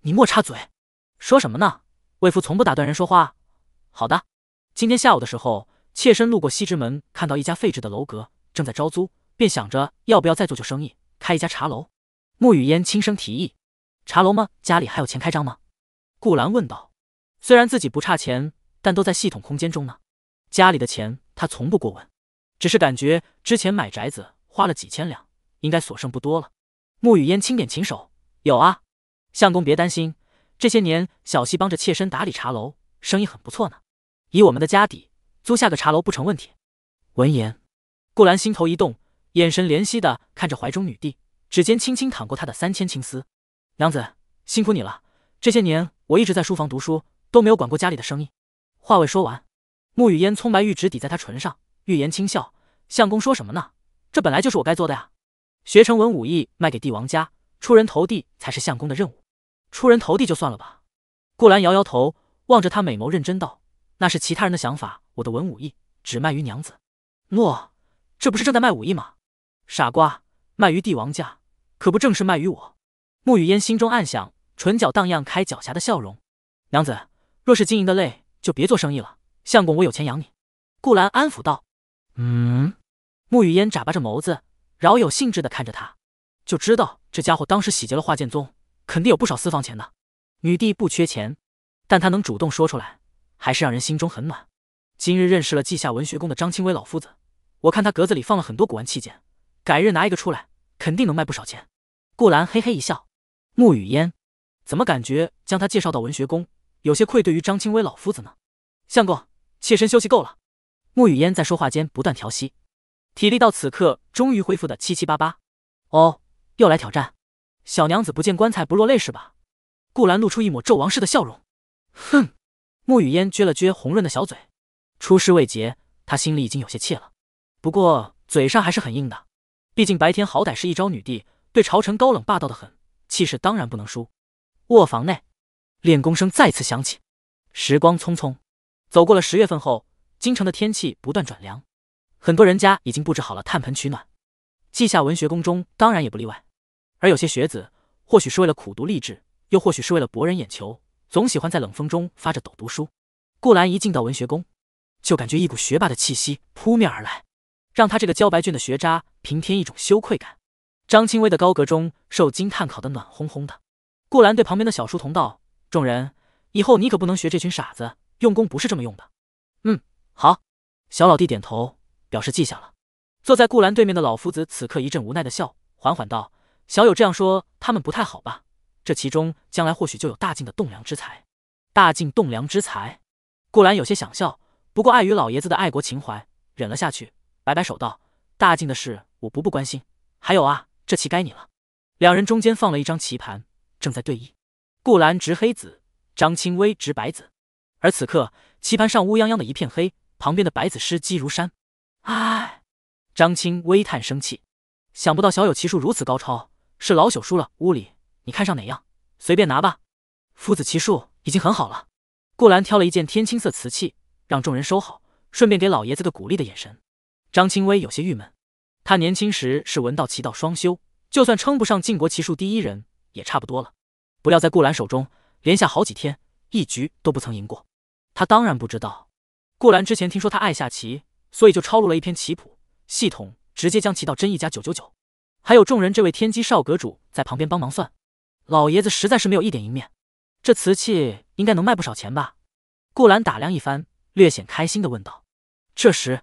你莫插嘴。说什么呢？为夫从不打断人说话。好的。今天下午的时候，妾身路过西直门，看到一家废置的楼阁正在招租，便想着要不要再做旧生意，开一家茶楼。沐雨烟轻声提议：“茶楼吗？家里还有钱开张吗？”顾兰问道。虽然自己不差钱，但都在系统空间中呢，家里的钱。他从不过问，只是感觉之前买宅子花了几千两，应该所剩不多了。沐雨烟轻点琴手，有啊，相公别担心，这些年小溪帮着妾身打理茶楼，生意很不错呢。以我们的家底，租下个茶楼不成问题。闻言，顾兰心头一动，眼神怜惜的看着怀中女帝，指尖轻轻淌过她的三千青丝。娘子辛苦你了，这些年我一直在书房读书，都没有管过家里的生意。话未说完。沐雨烟葱白玉指抵在他唇上，欲言轻笑。相公说什么呢？这本来就是我该做的呀。学成文武艺卖给帝王家，出人头地才是相公的任务。出人头地就算了吧。顾兰摇摇头，望着他美眸认真道：“那是其他人的想法，我的文武艺只卖于娘子。诺，这不是正在卖武艺吗？傻瓜，卖于帝王家，可不正是卖于我？”沐雨烟心中暗想，唇角荡漾开狡黠的笑容。娘子，若是经营的累，就别做生意了。相公，我有钱养你。”顾兰安抚道。“嗯。”沐雨烟眨巴着眸子，饶有兴致的看着他，就知道这家伙当时洗劫了华剑宗，肯定有不少私房钱的。女帝不缺钱，但她能主动说出来，还是让人心中很暖。今日认识了稷下文学宫的张清微老夫子，我看他格子里放了很多古玩器件，改日拿一个出来，肯定能卖不少钱。顾兰嘿嘿一笑。沐雨烟，怎么感觉将他介绍到文学宫，有些愧对于张清微老夫子呢？相公。妾身休息够了。沐雨烟在说话间不断调息，体力到此刻终于恢复的七七八八。哦，又来挑战？小娘子不见棺材不落泪是吧？顾兰露出一抹纣王式的笑容。哼，穆雨嫣撅了撅红润的小嘴，出师未捷，他心里已经有些怯了，不过嘴上还是很硬的。毕竟白天好歹是一朝女帝，对朝臣高冷霸道的很，气势当然不能输。卧房内，练功声再次响起。时光匆匆，走过了十月份后，京城的天气不断转凉，很多人家已经布置好了炭盆取暖，稷下文学宫中当然也不例外。而有些学子，或许是为了苦读励志，又或许是为了博人眼球。总喜欢在冷风中发着抖读书。顾兰一进到文学宫，就感觉一股学霸的气息扑面而来，让他这个交白卷的学渣平添一种羞愧感。张清微的高阁中，受惊炭烤得暖烘烘的。顾兰对旁边的小书童道：“众人，以后你可不能学这群傻子，用功不是这么用的。”嗯，好。小老弟点头表示记下了。坐在顾兰对面的老夫子此刻一阵无奈的笑，缓缓道：“小友这样说，他们不太好吧？”这其中将来或许就有大晋的栋梁之才，大晋栋梁之才。顾兰有些想笑，不过碍于老爷子的爱国情怀，忍了下去，摆摆手道：“大晋的事我不不关心。还有啊，这棋该你了。”两人中间放了一张棋盘，正在对弈。顾兰执黑子，张清微执白子。而此刻棋盘上乌泱泱的一片黑，旁边的白子尸积如山。唉，张清微叹生气，想不到小友棋术如此高超，是老朽输了。屋里。你看上哪样，随便拿吧。夫子棋术已经很好了。顾兰挑了一件天青色瓷器，让众人收好，顺便给老爷子个鼓励的眼神。张清微有些郁闷，他年轻时是文道棋道双修，就算称不上晋国棋术第一人，也差不多了。不料在顾兰手中，连下好几天，一局都不曾赢过。他当然不知道，顾兰之前听说他爱下棋，所以就抄录了一篇棋谱，系统直接将棋道真一家九九九。还有众人这位天机少阁主在旁边帮忙算。老爷子实在是没有一点赢面，这瓷器应该能卖不少钱吧？顾兰打量一番，略显开心的问道。这时，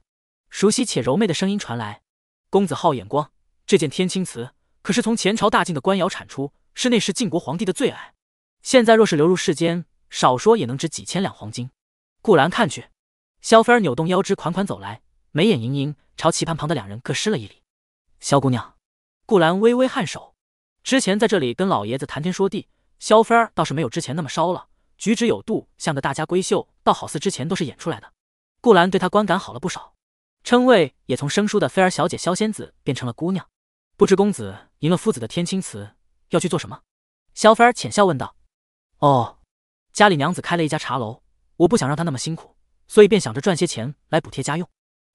熟悉且柔媚的声音传来：“公子好眼光，这件天青瓷可是从前朝大晋的官窑产出，是那时晋国皇帝的最爱。现在若是流入世间，少说也能值几千两黄金。”顾兰看去，萧菲儿扭动腰肢款款走来，眉眼盈盈，朝棋盘旁的两人各施了一礼。萧姑娘，顾兰微微颔首。之前在这里跟老爷子谈天说地，萧菲儿倒是没有之前那么烧了，举止有度，像个大家闺秀，倒好似之前都是演出来的。顾兰对她观感好了不少，称谓也从生疏的菲儿小姐萧仙子变成了姑娘。不知公子赢了夫子的天青瓷，要去做什么？萧菲儿浅笑问道。哦，家里娘子开了一家茶楼，我不想让她那么辛苦，所以便想着赚些钱来补贴家用。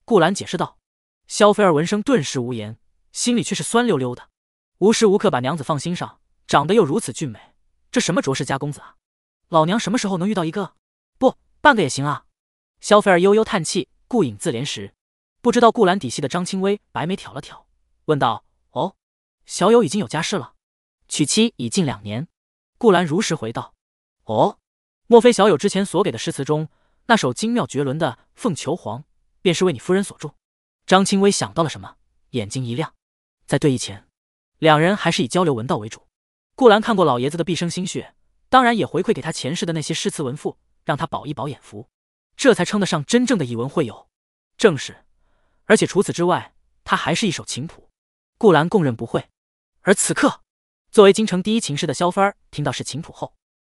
顾兰解释道。萧菲儿闻声顿时无言，心里却是酸溜溜的。无时无刻把娘子放心上，长得又如此俊美，这什么卓氏家公子啊？老娘什么时候能遇到一个？不，半个也行啊！萧菲儿悠悠叹气，顾影自怜时，不知道顾兰底细的张清微白眉挑了挑，问道：“哦，小友已经有家室了，娶妻已近两年。”顾兰如实回道：“哦，莫非小友之前所给的诗词中那首精妙绝伦的《凤求凰》，便是为你夫人所著？”张清微想到了什么，眼睛一亮，在对弈前。两人还是以交流文道为主。顾兰看过老爷子的毕生心血，当然也回馈给他前世的那些诗词文赋，让他饱一饱眼福，这才称得上真正的以文会友。正是，而且除此之外，他还是一首琴谱。顾兰供认不讳。而此刻，作为京城第一琴师的萧帆听到是琴谱后，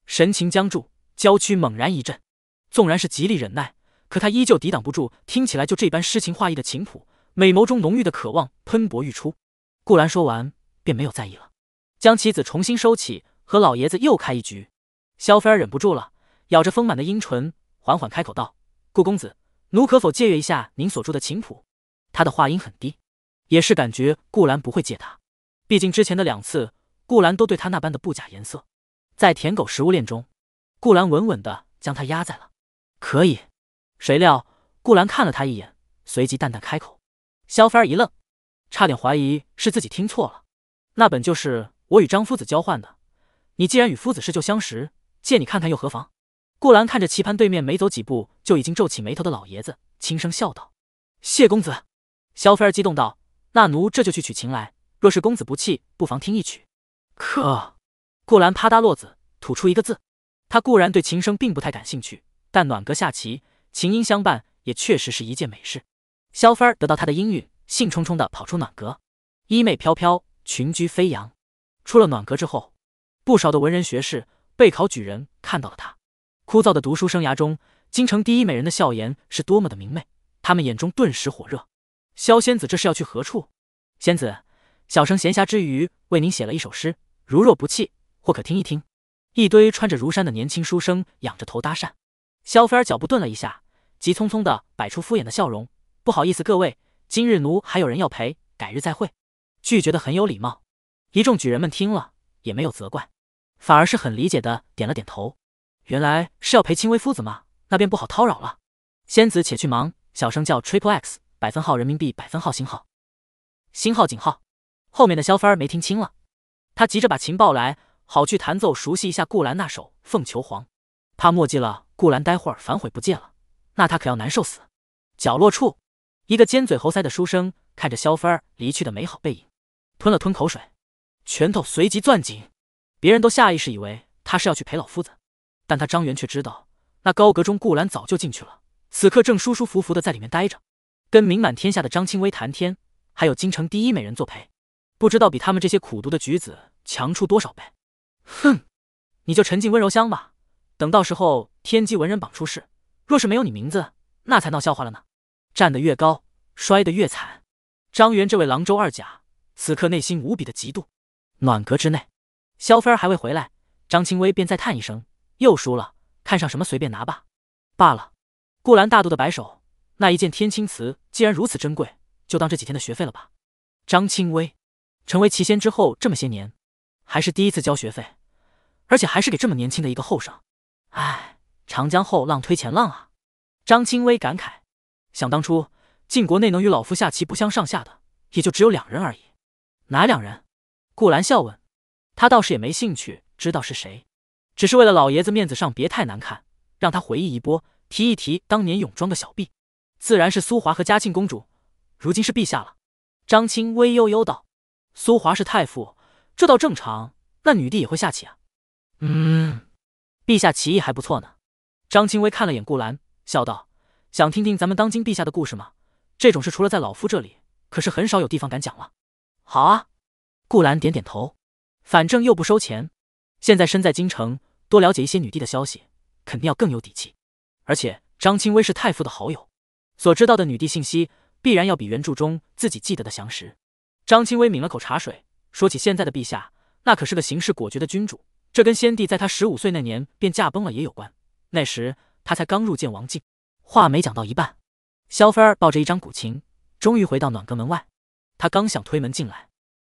神情僵住，娇躯猛然一震。纵然是极力忍耐，可他依旧抵挡不住听起来就这般诗情画意的琴谱，美眸中浓郁的渴望喷薄欲出。顾兰说完。便没有在意了，将棋子重新收起，和老爷子又开一局。萧菲儿忍不住了，咬着丰满的樱唇，缓缓开口道：“顾公子，奴可否借阅一下您所著的琴谱？”他的话音很低，也是感觉顾兰不会借他，毕竟之前的两次，顾兰都对他那般的不假颜色。在舔狗食物链中，顾兰稳稳的将他压在了。可以。谁料顾兰看了他一眼，随即淡淡开口。萧菲儿一愣，差点怀疑是自己听错了。那本就是我与张夫子交换的，你既然与夫子是旧相识，借你看看又何妨？顾兰看着棋盘对面没走几步就已经皱起眉头的老爷子，轻声笑道：“谢公子。”萧菲儿激动道：“那奴这就去取琴来。若是公子不弃，不妨听一曲。”可顾兰啪嗒落子，吐出一个字。他固然对琴声并不太感兴趣，但暖阁下棋，琴音相伴，也确实是一件美事。萧菲儿得到他的应允，兴冲冲的跑出暖阁，衣袂飘飘。裙居飞扬，出了暖阁之后，不少的文人学士、备考举人看到了他。枯燥的读书生涯中，京城第一美人的笑颜是多么的明媚，他们眼中顿时火热。萧仙子这是要去何处？仙子，小生闲暇之余为您写了一首诗，如若不弃，或可听一听。一堆穿着儒衫的年轻书生仰着头搭讪。萧菲儿脚步顿了一下，急匆匆的摆出敷衍的笑容：“不好意思，各位，今日奴还有人要陪，改日再会。”拒绝的很有礼貌。一众举人们听了也没有责怪，反而是很理解的点了点头。原来是要陪清微夫子吗？那便不好叨扰了。仙子且去忙，小生叫 Triple X，百分号人民币，百分号星号，星号井号。后面的萧芬儿没听清了，他急着把琴抱来，好去弹奏熟悉一下顾兰那首《凤求凰》，怕墨迹了，顾兰待会儿反悔不见了，那他可要难受死。角落处，一个尖嘴猴腮的书生看着萧芬儿离去的美好背影，吞了吞口水，拳头随即攥紧。别人都下意识以为他是要去陪老夫子。但他张元却知道，那高阁中顾兰早就进去了，此刻正舒舒服服的在里面待着，跟名满天下的张清微谈天，还有京城第一美人作陪，不知道比他们这些苦读的举子强出多少倍。哼，你就沉浸温柔乡吧，等到时候天机文人榜出世，若是没有你名字，那才闹笑话了呢。站得越高，摔得越惨。张元这位郎州二甲，此刻内心无比的嫉妒。暖阁之内，萧菲儿还未回来，张清微便再叹一声。又输了，看上什么随便拿吧。罢了，顾兰大度的摆手，那一件天青瓷既然如此珍贵，就当这几天的学费了吧。张清微成为奇仙之后这么些年，还是第一次交学费，而且还是给这么年轻的一个后生。唉，长江后浪推前浪啊！张清微感慨。想当初晋国内能与老夫下棋不相上下的，也就只有两人而已。哪两人？顾兰笑问。他倒是也没兴趣知道是谁。只是为了老爷子面子上别太难看，让他回忆一波，提一提当年泳装的小婢，自然是苏华和嘉庆公主，如今是陛下了。张青微悠悠道：“苏华是太傅，这倒正常。那女帝也会下棋啊？”“嗯，陛下棋艺还不错呢。”张青微看了眼顾兰，笑道：“想听听咱们当今陛下的故事吗？这种事除了在老夫这里，可是很少有地方敢讲了。”“好啊。”顾兰点点头，反正又不收钱，现在身在京城。多了解一些女帝的消息，肯定要更有底气。而且张清微是太傅的好友，所知道的女帝信息必然要比原著中自己记得的详实。张清微抿了口茶水，说起现在的陛下，那可是个行事果决的君主。这跟先帝在他十五岁那年便驾崩了也有关。那时他才刚入见王境。话没讲到一半，萧菲儿抱着一张古琴，终于回到暖阁门外。他刚想推门进来，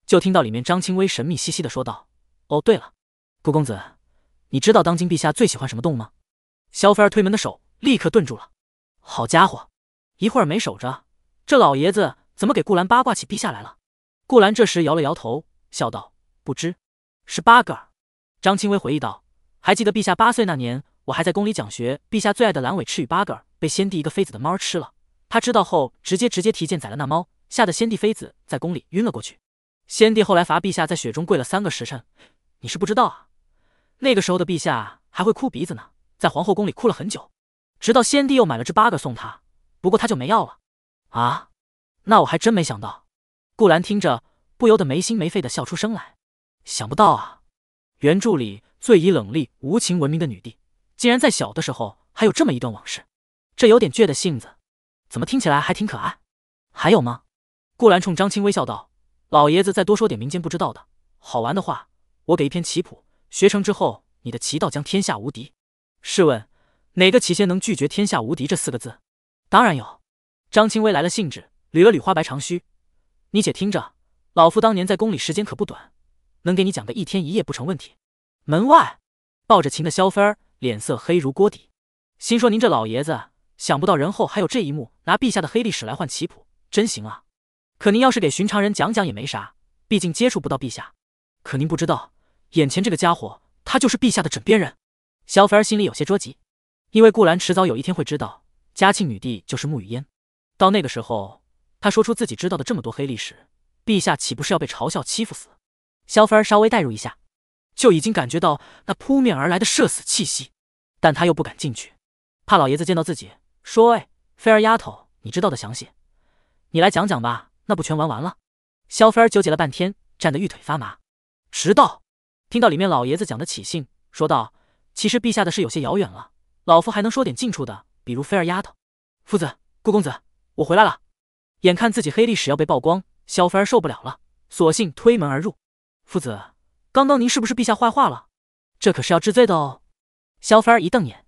就听到里面张清微神秘兮兮的说道：“哦，对了，顾公子。”你知道当今陛下最喜欢什么动物吗？萧菲儿推门的手立刻顿住了。好家伙，一会儿没守着，这老爷子怎么给顾兰八卦起陛下来了？顾兰这时摇了摇头，笑道：“不知，是八个儿。”张清微回忆道：“还记得陛下八岁那年，我还在宫里讲学，陛下最爱的蓝尾赤羽八个儿被先帝一个妃子的猫吃了。他知道后，直接直接提剑宰了那猫，吓得先帝妃子在宫里晕了过去。先帝后来罚陛下在雪中跪了三个时辰，你是不知道啊。”那个时候的陛下还会哭鼻子呢，在皇后宫里哭了很久，直到先帝又买了只八个送他，不过他就没要了。啊，那我还真没想到。顾兰听着不由得没心没肺的笑出声来，想不到啊，原著里最以冷厉无情闻名的女帝，竟然在小的时候还有这么一段往事，这有点倔的性子，怎么听起来还挺可爱？还有吗？顾兰冲张青微笑道：“老爷子再多说点民间不知道的好玩的话，我给一篇棋谱。”学成之后，你的棋道将天下无敌。试问，哪个棋仙能拒绝“天下无敌”这四个字？当然有。张清微来了兴致，捋了捋花白长须。你且听着，老夫当年在宫里时间可不短，能给你讲个一天一夜不成问题。门外抱着琴的萧菲儿脸色黑如锅底，心说：“您这老爷子，想不到人后还有这一幕，拿陛下的黑历史来换棋谱，真行啊！可您要是给寻常人讲讲也没啥，毕竟接触不到陛下。可您不知道。”眼前这个家伙，他就是陛下的枕边人。萧菲儿心里有些着急，因为顾兰迟早有一天会知道嘉庆女帝就是沐雨嫣。到那个时候，他说出自己知道的这么多黑历史，陛下岂不是要被嘲笑欺负死？萧菲儿稍微代入一下，就已经感觉到那扑面而来的社死气息，但他又不敢进去，怕老爷子见到自己说：“哎，菲儿丫头，你知道的详细，你来讲讲吧，那不全玩完了？”萧菲儿纠结了半天，站得玉腿发麻，直到。听到里面老爷子讲的起兴，说道：“其实陛下的事有些遥远了。老夫还能说点近处的，比如菲儿丫头。夫子，顾公子，我回来了。眼看自己黑历史要被曝光，萧菲儿受不了了，索性推门而入。夫子，刚刚您是不是陛下坏话了？这可是要治罪的哦。萧菲儿一瞪眼，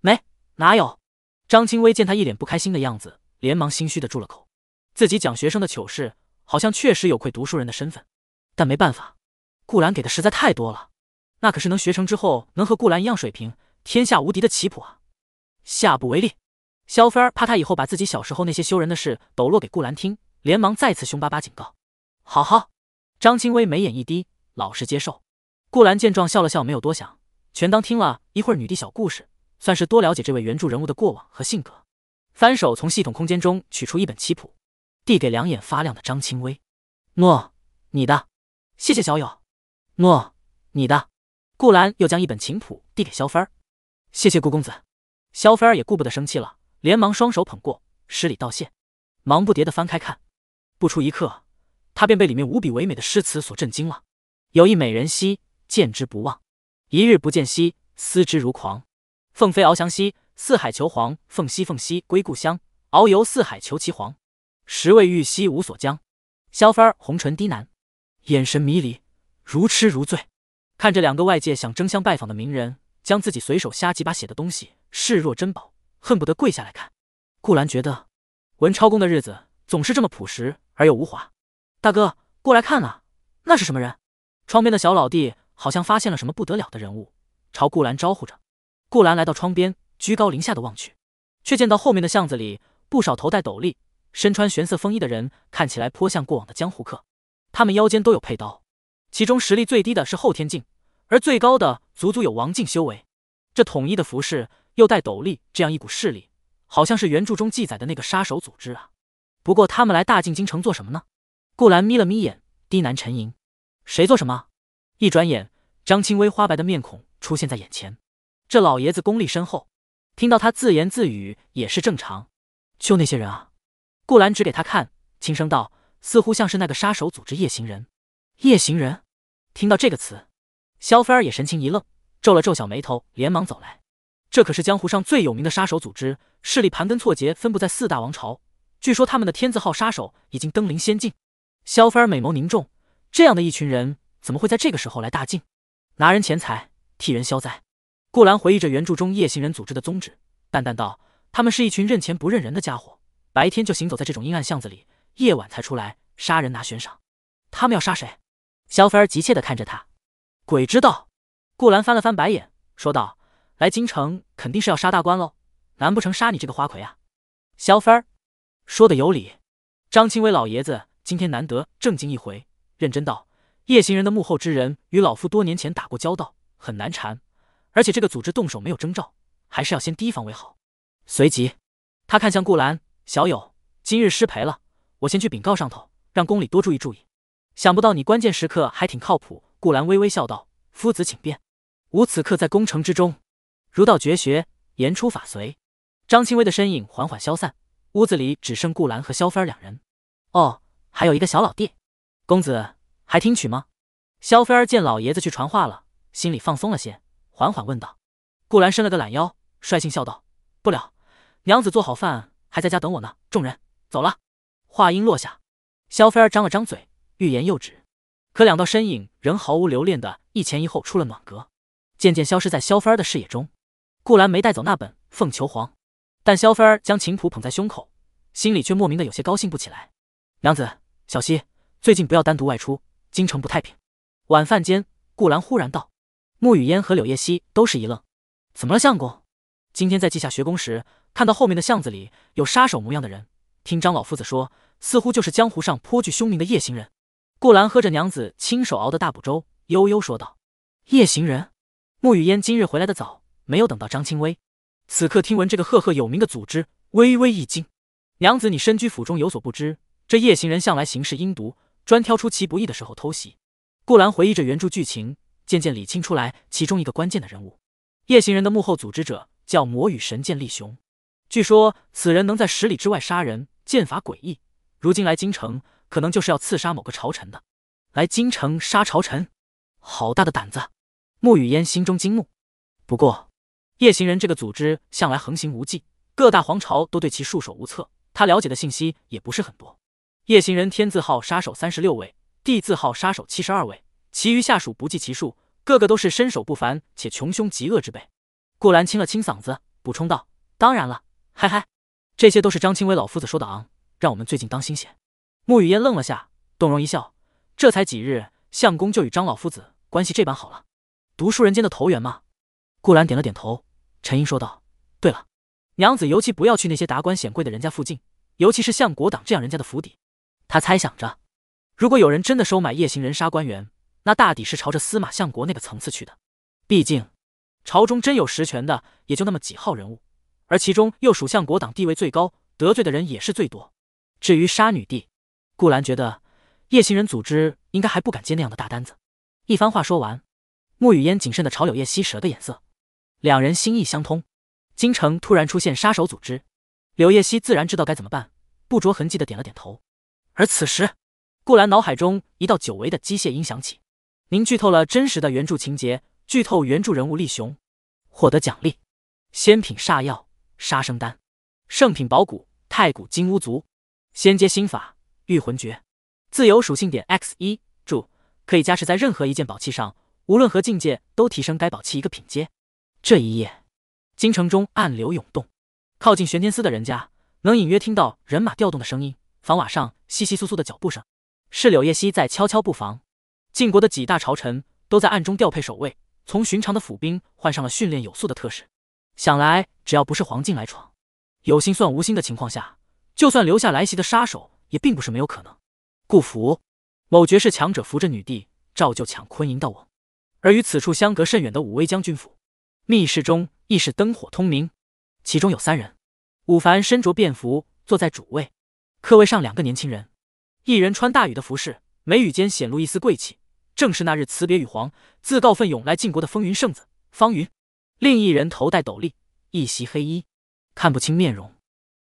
没，哪有？张清微见他一脸不开心的样子，连忙心虚的住了口。自己讲学生的糗事，好像确实有愧读书人的身份，但没办法，顾兰给的实在太多了，那可是能学成之后能和顾兰一样水平，天下无敌的棋谱啊！下不为例。萧菲儿怕他以后把自己小时候那些羞人的事抖落给顾兰听，连忙再次凶巴巴警告：“好好。”张清微眉眼一低，老实接受。顾兰见状笑了笑，没有多想，全当听了一会儿女帝小故事，算是多了解这位原著人物的过往和性格。翻手从系统空间中取出一本棋谱，递给两眼发亮的张清微：“诺，你的，谢谢小友。诺，你的。”顾兰又将一本琴谱递给萧菲儿：“谢谢顾公子。”萧菲儿也顾不得生气了。连忙双手捧过，施礼道谢，忙不迭的翻开看。不出一刻，他便被里面无比唯美的诗词所震惊了。有一美人兮，见之不忘；一日不见兮，思之如狂。凤飞翱翔兮，四海求凰；凤兮凤兮，归故乡。遨游四海求其凰。时未遇兮无所将。萧芬儿红唇低喃，眼神迷离，如痴如醉，看着两个外界想争相拜访的名人，将自己随手瞎几把写的东西视若珍宝。恨不得跪下来看。顾兰觉得文超公的日子总是这么朴实而又无华。大哥，过来看啊，那是什么人？窗边的小老弟好像发现了什么不得了的人物，朝顾兰招呼着。顾兰来到窗边，居高临下的望去，却见到后面的巷子里不少头戴斗笠、身穿玄色风衣的人，看起来颇像过往的江湖客。他们腰间都有佩刀，其中实力最低的是后天境，而最高的足足有王境修为。这统一的服饰。又带斗笠，这样一股势力，好像是原著中记载的那个杀手组织啊。不过他们来大晋京城做什么呢？顾兰眯了眯眼，低喃沉吟：“谁做什么？”一转眼，张清微花白的面孔出现在眼前。这老爷子功力深厚，听到他自言自语也是正常。就那些人啊，顾兰指给他看，轻声道：“似乎像是那个杀手组织夜行人。”夜行人，听到这个词，萧菲儿也神情一愣，皱了皱小眉头，连忙走来。这可是江湖上最有名的杀手组织，势力盘根错节，分布在四大王朝。据说他们的天字号杀手已经登临仙境。萧菲儿美眸凝重，这样的一群人，怎么会在这个时候来大晋，拿人钱财，替人消灾？顾兰回忆着原著中夜行人组织的宗旨，淡淡道：“他们是一群认钱不认人的家伙，白天就行走在这种阴暗巷子里，夜晚才出来杀人拿悬赏。他们要杀谁？”萧菲儿急切地看着他，鬼知道。顾兰翻了翻白眼，说道。来京城肯定是要杀大官喽，难不成杀你这个花魁啊？萧芬儿说的有理。张清微老爷子今天难得正经一回，认真道：“夜行人的幕后之人与老夫多年前打过交道，很难缠。而且这个组织动手没有征兆，还是要先提防为好。”随即，他看向顾兰小友：“今日失陪了，我先去禀告上头，让宫里多注意注意。想不到你关键时刻还挺靠谱。”顾兰微微笑道：“夫子请便，吾此刻在宫城之中。”儒道绝学，言出法随。张清微的身影缓缓消散，屋子里只剩顾兰和萧芬儿两人。哦，还有一个小老弟，公子还听曲吗？萧菲儿见老爷子去传话了，心里放松了些，缓缓问道。顾兰伸了个懒腰，率性笑道：“不了，娘子做好饭，还在家等我呢。”众人走了。话音落下，萧菲儿张了张嘴，欲言又止，可两道身影仍毫无留恋的一前一后出了暖阁，渐渐消失在萧菲儿的视野中。顾兰没带走那本《凤求凰》，但萧菲儿将琴谱捧在胸口，心里却莫名的有些高兴不起来。娘子，小溪，最近不要单独外出，京城不太平。晚饭间，顾兰忽然道。沐雨嫣和柳叶熙都是一愣：“怎么了，相公？今天在稷下学宫时，看到后面的巷子里有杀手模样的人，听张老夫子说，似乎就是江湖上颇具凶名的夜行人。”顾兰喝着娘子亲手熬的大补粥，悠悠说道：“夜行人。”穆雨烟今日回来的早。没有等到张清微，此刻听闻这个赫赫有名的组织，微微一惊。娘子，你身居府中有所不知，这夜行人向来行事阴毒，专挑出其不意的时候偷袭。顾兰回忆着原著剧情，渐渐理清出来其中一个关键的人物。夜行人的幕后组织者叫魔羽神剑力雄，据说此人能在十里之外杀人，剑法诡异。如今来京城，可能就是要刺杀某个朝臣的。来京城杀朝臣，好大的胆子！穆雨嫣心中惊怒，不过。夜行人这个组织向来横行无忌，各大皇朝都对其束手无策。他了解的信息也不是很多。夜行人天字号杀手三十六位，地字号杀手七十二位，其余下属不计其数，个个都是身手不凡且穷凶极恶之辈。顾兰清了清嗓子，补充道：“当然了，嗨嗨，这些都是张清威老夫子说的昂，让我们最近当心些。”沐雨烟愣了下，动容一笑：“这才几日，相公就与张老夫子关系这般好了？读书人间的投缘吗？”顾兰点了点头，沉吟说道：“对了，娘子尤其不要去那些达官显贵的人家附近，尤其是相国党这样人家的府邸。”他猜想着，如果有人真的收买夜行人杀官员，那大抵是朝着司马相国那个层次去的。毕竟，朝中真有实权的也就那么几号人物，而其中又属相国党地位最高，得罪的人也是最多。至于杀女帝，顾兰觉得夜行人组织应该还不敢接那样的大单子。一番话说完，穆雨嫣谨慎的朝柳叶熙使了个眼色。两人心意相通，京城突然出现杀手组织，柳叶熙自然知道该怎么办，不着痕迹的点了点头。而此时，顾兰脑海中一道久违的机械音响起：“您剧透了真实的原著情节，剧透原著人物立雄，获得奖励：仙品煞药杀生丹，圣品宝骨太古金乌族，仙阶心法御魂诀，自由属性点 X 一注，可以加持在任何一件宝器上，无论何境界都提升该宝器一个品阶。”这一夜，京城中暗流涌动，靠近玄天司的人家能隐约听到人马调动的声音，房瓦上窸窸窣窣的脚步声，是柳叶熙在悄悄布防。晋国的几大朝臣都在暗中调配守卫，从寻常的府兵换上了训练有素的特使。想来，只要不是黄静来闯，有心算无心的情况下，就算留下来袭的杀手，也并不是没有可能。顾府，某绝世强者扶着女帝，照旧抢坤银道瓮，而与此处相隔甚远的武威将军府。密室中亦是灯火通明，其中有三人。武凡身着便服坐在主位，客位上两个年轻人，一人穿大雨的服饰，眉宇间显露一丝贵气，正是那日辞别羽皇，自告奋勇来晋国的风云圣子方云。另一人头戴斗笠，一袭黑衣，看不清面容，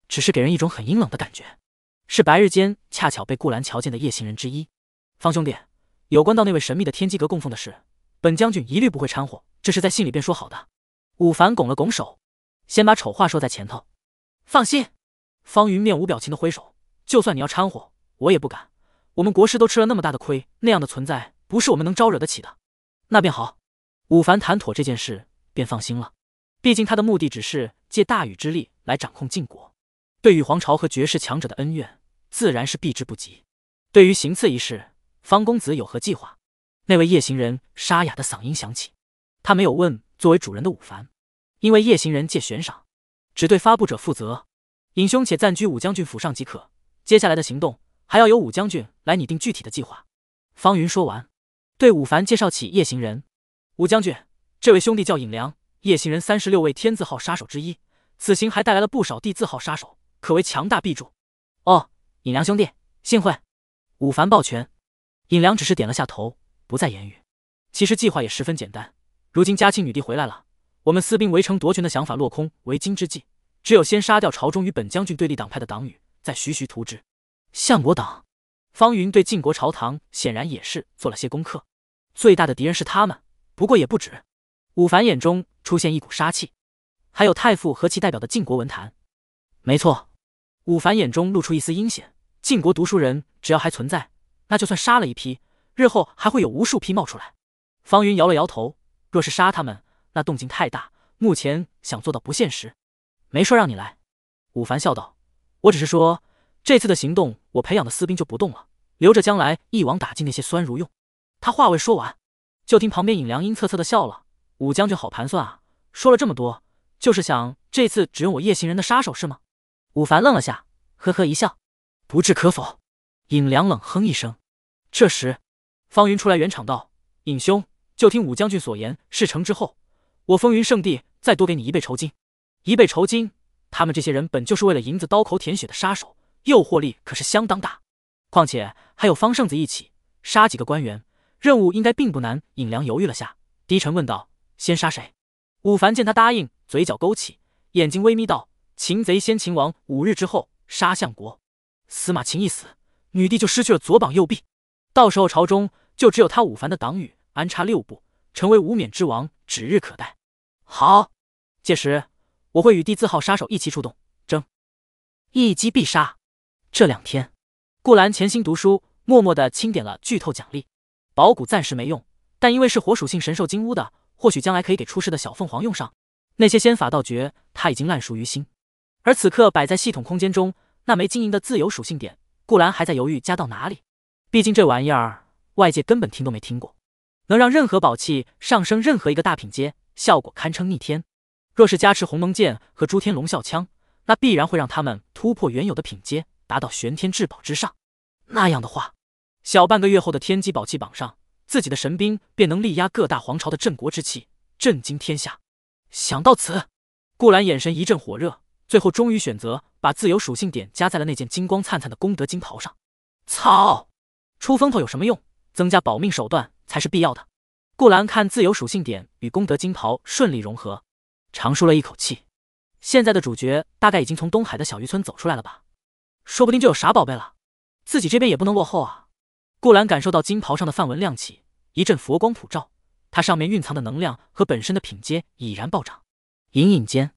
只是给人一种很阴冷的感觉，是白日间恰巧被顾兰瞧见的夜行人之一。方兄弟，有关到那位神秘的天机阁供奉的事，本将军一律不会掺和，这是在信里便说好的。武凡拱了拱手，先把丑话说在前头。放心，方云面无表情的挥手。就算你要掺和，我也不敢。我们国师都吃了那么大的亏，那样的存在不是我们能招惹得起的。那便好。武凡谈妥这件事，便放心了。毕竟他的目的只是借大禹之力来掌控晋国，对于皇朝和绝世强者的恩怨，自然是避之不及。对于行刺一事，方公子有何计划？那位夜行人沙哑的嗓音响起。他没有问。作为主人的武凡，因为夜行人借悬赏，只对发布者负责。尹兄且暂居武将军府上即可，接下来的行动还要由武将军来拟定具体的计划。方云说完，对武凡介绍起夜行人。武将军，这位兄弟叫尹良，夜行人三十六位天字号杀手之一，此行还带来了不少地字号杀手，可谓强大臂助。哦，尹良兄弟，幸会。武凡抱拳，尹良只是点了下头，不再言语。其实计划也十分简单。如今嘉庆女帝回来了，我们私兵围城夺权的想法落空。为今之计，只有先杀掉朝中与本将军对立党派的党羽，再徐徐图之。相国党，方云对晋国朝堂显然也是做了些功课。最大的敌人是他们，不过也不止。武凡眼中出现一股杀气，还有太傅和其代表的晋国文坛。没错，武凡眼中露出一丝阴险。晋国读书人只要还存在，那就算杀了一批，日后还会有无数批冒出来。方云摇了摇头。若是杀他们，那动静太大，目前想做到不现实。没说让你来，武凡笑道：“我只是说，这次的行动，我培养的私兵就不动了，留着将来一网打尽那些酸儒用。”他话未说完，就听旁边尹良阴恻恻的笑了：“武将军好盘算啊，说了这么多，就是想这次只用我夜行人的杀手是吗？”武凡愣了下，呵呵一笑：“不置可否。”尹良冷哼一声。这时，方云出来圆场道：“尹兄。”就听武将军所言，事成之后，我风云圣地再多给你一倍酬金。一倍酬金，他们这些人本就是为了银子刀口舔血的杀手，诱惑力可是相当大。况且还有方圣子一起杀几个官员，任务应该并不难。尹良犹豫了下，低沉问道：“先杀谁？”武凡见他答应，嘴角勾起，眼睛微眯道：“擒贼先擒王，五日之后杀相国。司马秦一死，女帝就失去了左膀右臂，到时候朝中就只有他武凡的党羽。”安插六部，成为无冕之王，指日可待。好，届时我会与帝字号杀手一起出动，争一击必杀。这两天，顾兰潜心读书，默默的清点了剧透奖励。宝骨暂时没用，但因为是火属性神兽金乌的，或许将来可以给出世的小凤凰用上。那些仙法道诀，他已经烂熟于心。而此刻摆在系统空间中那枚晶莹的自由属性点，顾兰还在犹豫加到哪里。毕竟这玩意儿外界根本听都没听过，能让任何宝器上升任何一个大品阶，效果堪称逆天。若是加持鸿蒙剑和诸天龙啸枪，那必然会让他们突破原有的品阶，达到玄天至宝之上。那样的话，小半个月后的天机宝器榜上，自己的神兵便能力压各大皇朝的镇国之气，震惊天下。想到此，顾兰眼神一阵火热，最后终于选择把自由属性点加在了那件金光灿灿的功德金袍上。操！出风头有什么用？增加保命手段才是必要的。顾兰看自由属性点与功德金袍顺利融合，长舒了一口气。现在的主角大概已经从东海的小渔村走出来了吧？说不定就有啥宝贝了。自己这边也不能落后啊！顾兰感受到金袍上的梵文亮起，一阵佛光普照，它上面蕴藏的能量和本身的品阶已然暴涨。隐隐间，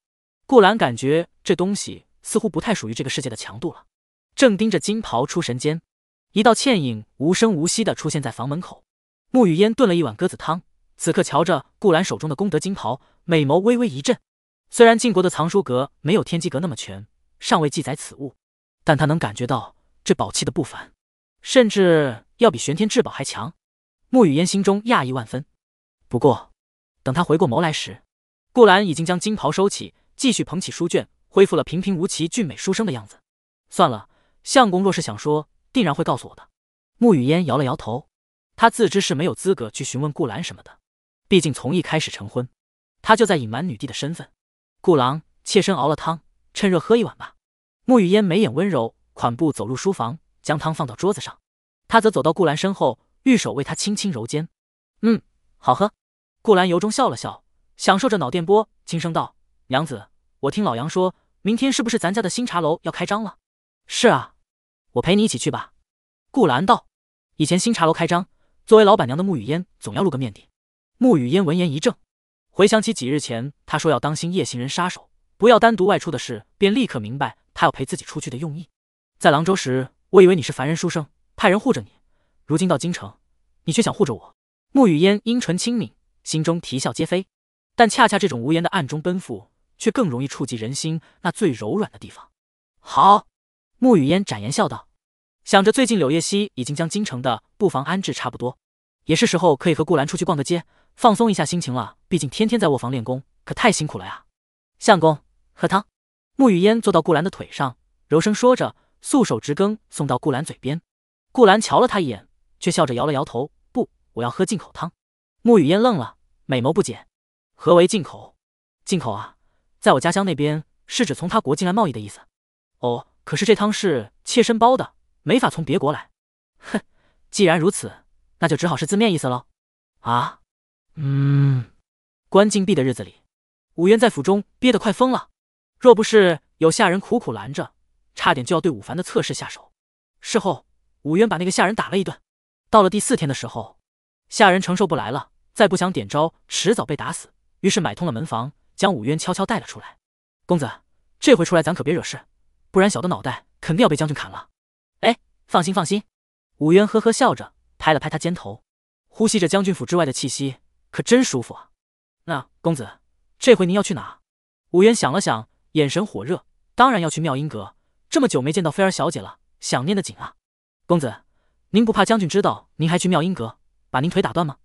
顾兰感觉这东西似乎不太属于这个世界的强度了。正盯着金袍出神间。一道倩影无声无息的出现在房门口，沐雨烟炖了一碗鸽子汤，此刻瞧着顾兰手中的功德金袍，美眸微微一震。虽然晋国的藏书阁没有天机阁那么全，尚未记载此物，但他能感觉到这宝器的不凡，甚至要比玄天至宝还强。沐雨烟心中讶异万分。不过，等他回过眸来时，顾兰已经将金袍收起，继续捧起书卷，恢复了平平无奇、俊美书生的样子。算了，相公若是想说。定然会告诉我的。沐雨烟摇了摇头，他自知是没有资格去询问顾兰什么的，毕竟从一开始成婚，他就在隐瞒女帝的身份。顾郎，妾身熬了汤，趁热喝一碗吧。沐雨烟眉眼温柔，款步走入书房，将汤放到桌子上。他则走到顾兰身后，玉手为她轻轻揉肩。嗯，好喝。顾兰由衷笑了笑，享受着脑电波，轻声道：“娘子，我听老杨说，明天是不是咱家的新茶楼要开张了？”是啊。我陪你一起去吧。”顾兰道。以前新茶楼开张，作为老板娘的沐雨烟总要露个面的。沐雨烟闻言一怔，回想起几日前他说要当心夜行人杀手，不要单独外出的事，便立刻明白他要陪自己出去的用意。在廊州时，我以为你是凡人书生，派人护着你；如今到京城，你却想护着我。沐雨烟阴唇轻抿，心中啼笑皆非。但恰恰这种无言的暗中奔赴，却更容易触及人心那最柔软的地方。好。沐雨烟展颜笑道：“想着最近柳叶溪已经将京城的布防安置差不多，也是时候可以和顾兰出去逛个街，放松一下心情了。毕竟天天在卧房练功，可太辛苦了呀。”相公，喝汤。沐雨烟坐到顾兰的腿上，柔声说着，素手执羹送到顾兰嘴边。顾兰瞧了他一眼，却笑着摇了摇头：“不，我要喝进口汤。”沐雨烟愣了，美眸不解：“何为进口？进口啊，在我家乡那边是指从他国进来贸易的意思。”哦。可是这汤是妾身包的，没法从别国来。哼，既然如此，那就只好是字面意思喽。啊，嗯，关禁闭的日子里，武渊在府中憋得快疯了。若不是有下人苦苦拦着，差点就要对武凡的测试下手。事后，武渊把那个下人打了一顿。到了第四天的时候，下人承受不来了，再不想点招，迟早被打死。于是买通了门房，将武渊悄悄带了出来。公子，这回出来咱可别惹事。不然小的脑袋肯定要被将军砍了。哎，放心放心。武渊呵呵笑着拍了拍他肩头，呼吸着将军府之外的气息，可真舒服啊。那公子，这回您要去哪？武渊想了想，眼神火热，当然要去妙音阁。这么久没见到菲儿小姐了，想念的紧啊。公子，您不怕将军知道您还去妙音阁，把您腿打断吗？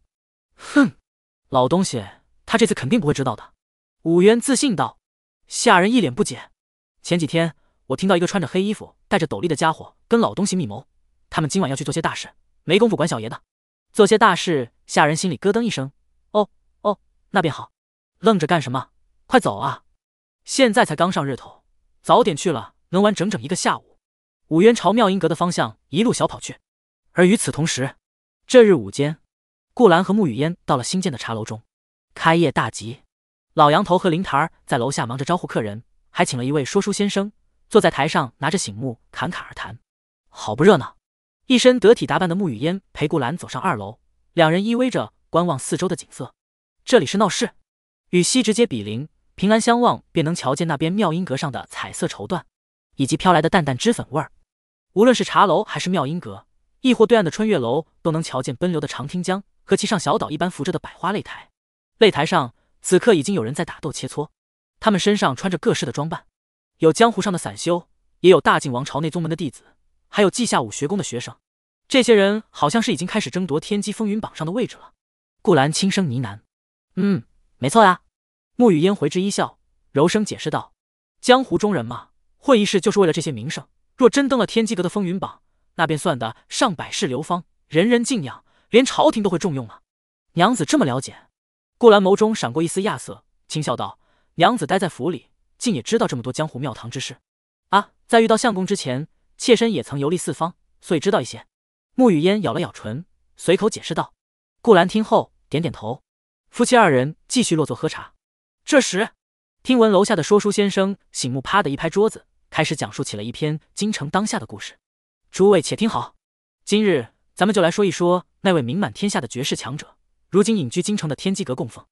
哼，老东西，他这次肯定不会知道的。武渊自信道。下人一脸不解。前几天。我听到一个穿着黑衣服、戴着斗笠的家伙跟老东西密谋，他们今晚要去做些大事，没工夫管小爷的。做些大事，下人心里咯噔一声。哦哦，那便好。愣着干什么？快走啊！现在才刚上日头，早点去了能玩整整一个下午。武渊朝妙音阁的方向一路小跑去。而与此同时，这日午间，顾兰和沐雨烟到了新建的茶楼中，开业大吉。老杨头和灵台儿在楼下忙着招呼客人，还请了一位说书先生。坐在台上，拿着醒目侃侃而谈，好不热闹。一身得体打扮的沐雨烟陪顾兰走上二楼，两人依偎着观望四周的景色。这里是闹市，与西直街比邻，平安相望，便能瞧见那边妙音阁上的彩色绸缎，以及飘来的淡淡脂粉味儿。无论是茶楼还是妙音阁，亦或对岸的春月楼，都能瞧见奔流的长汀江和其上小岛一般浮着的百花擂台。擂台上此刻已经有人在打斗切磋，他们身上穿着各式的装扮，有江湖上的散修，也有大晋王朝内宗门的弟子，还有稷下武学宫的学生。这些人好像是已经开始争夺天机风云榜上的位置了。顾兰轻声呢喃：“嗯，没错呀。”沐雨烟回之一笑，柔声解释道：“江湖中人嘛，混一世就是为了这些名声。若真登了天机阁的风云榜，那便算得上百世流芳，人人敬仰，连朝廷都会重用了。”娘子这么了解？顾兰眸中闪过一丝亚色，轻笑道：“娘子待在府里，竟也知道这么多江湖庙堂之事啊！在遇到相公之前，妾身也曾游历四方，所以知道一些。”沐雨烟咬了咬唇，随口解释道。顾兰听后点点头，夫妻二人继续落座喝茶。这时，听闻楼下的说书先生醒目，啪的一拍桌子，开始讲述起了一篇京城当下的故事。诸位且听好，今日咱们就来说一说那位名满天下的绝世强者。如今隐居京城的天机阁供奉，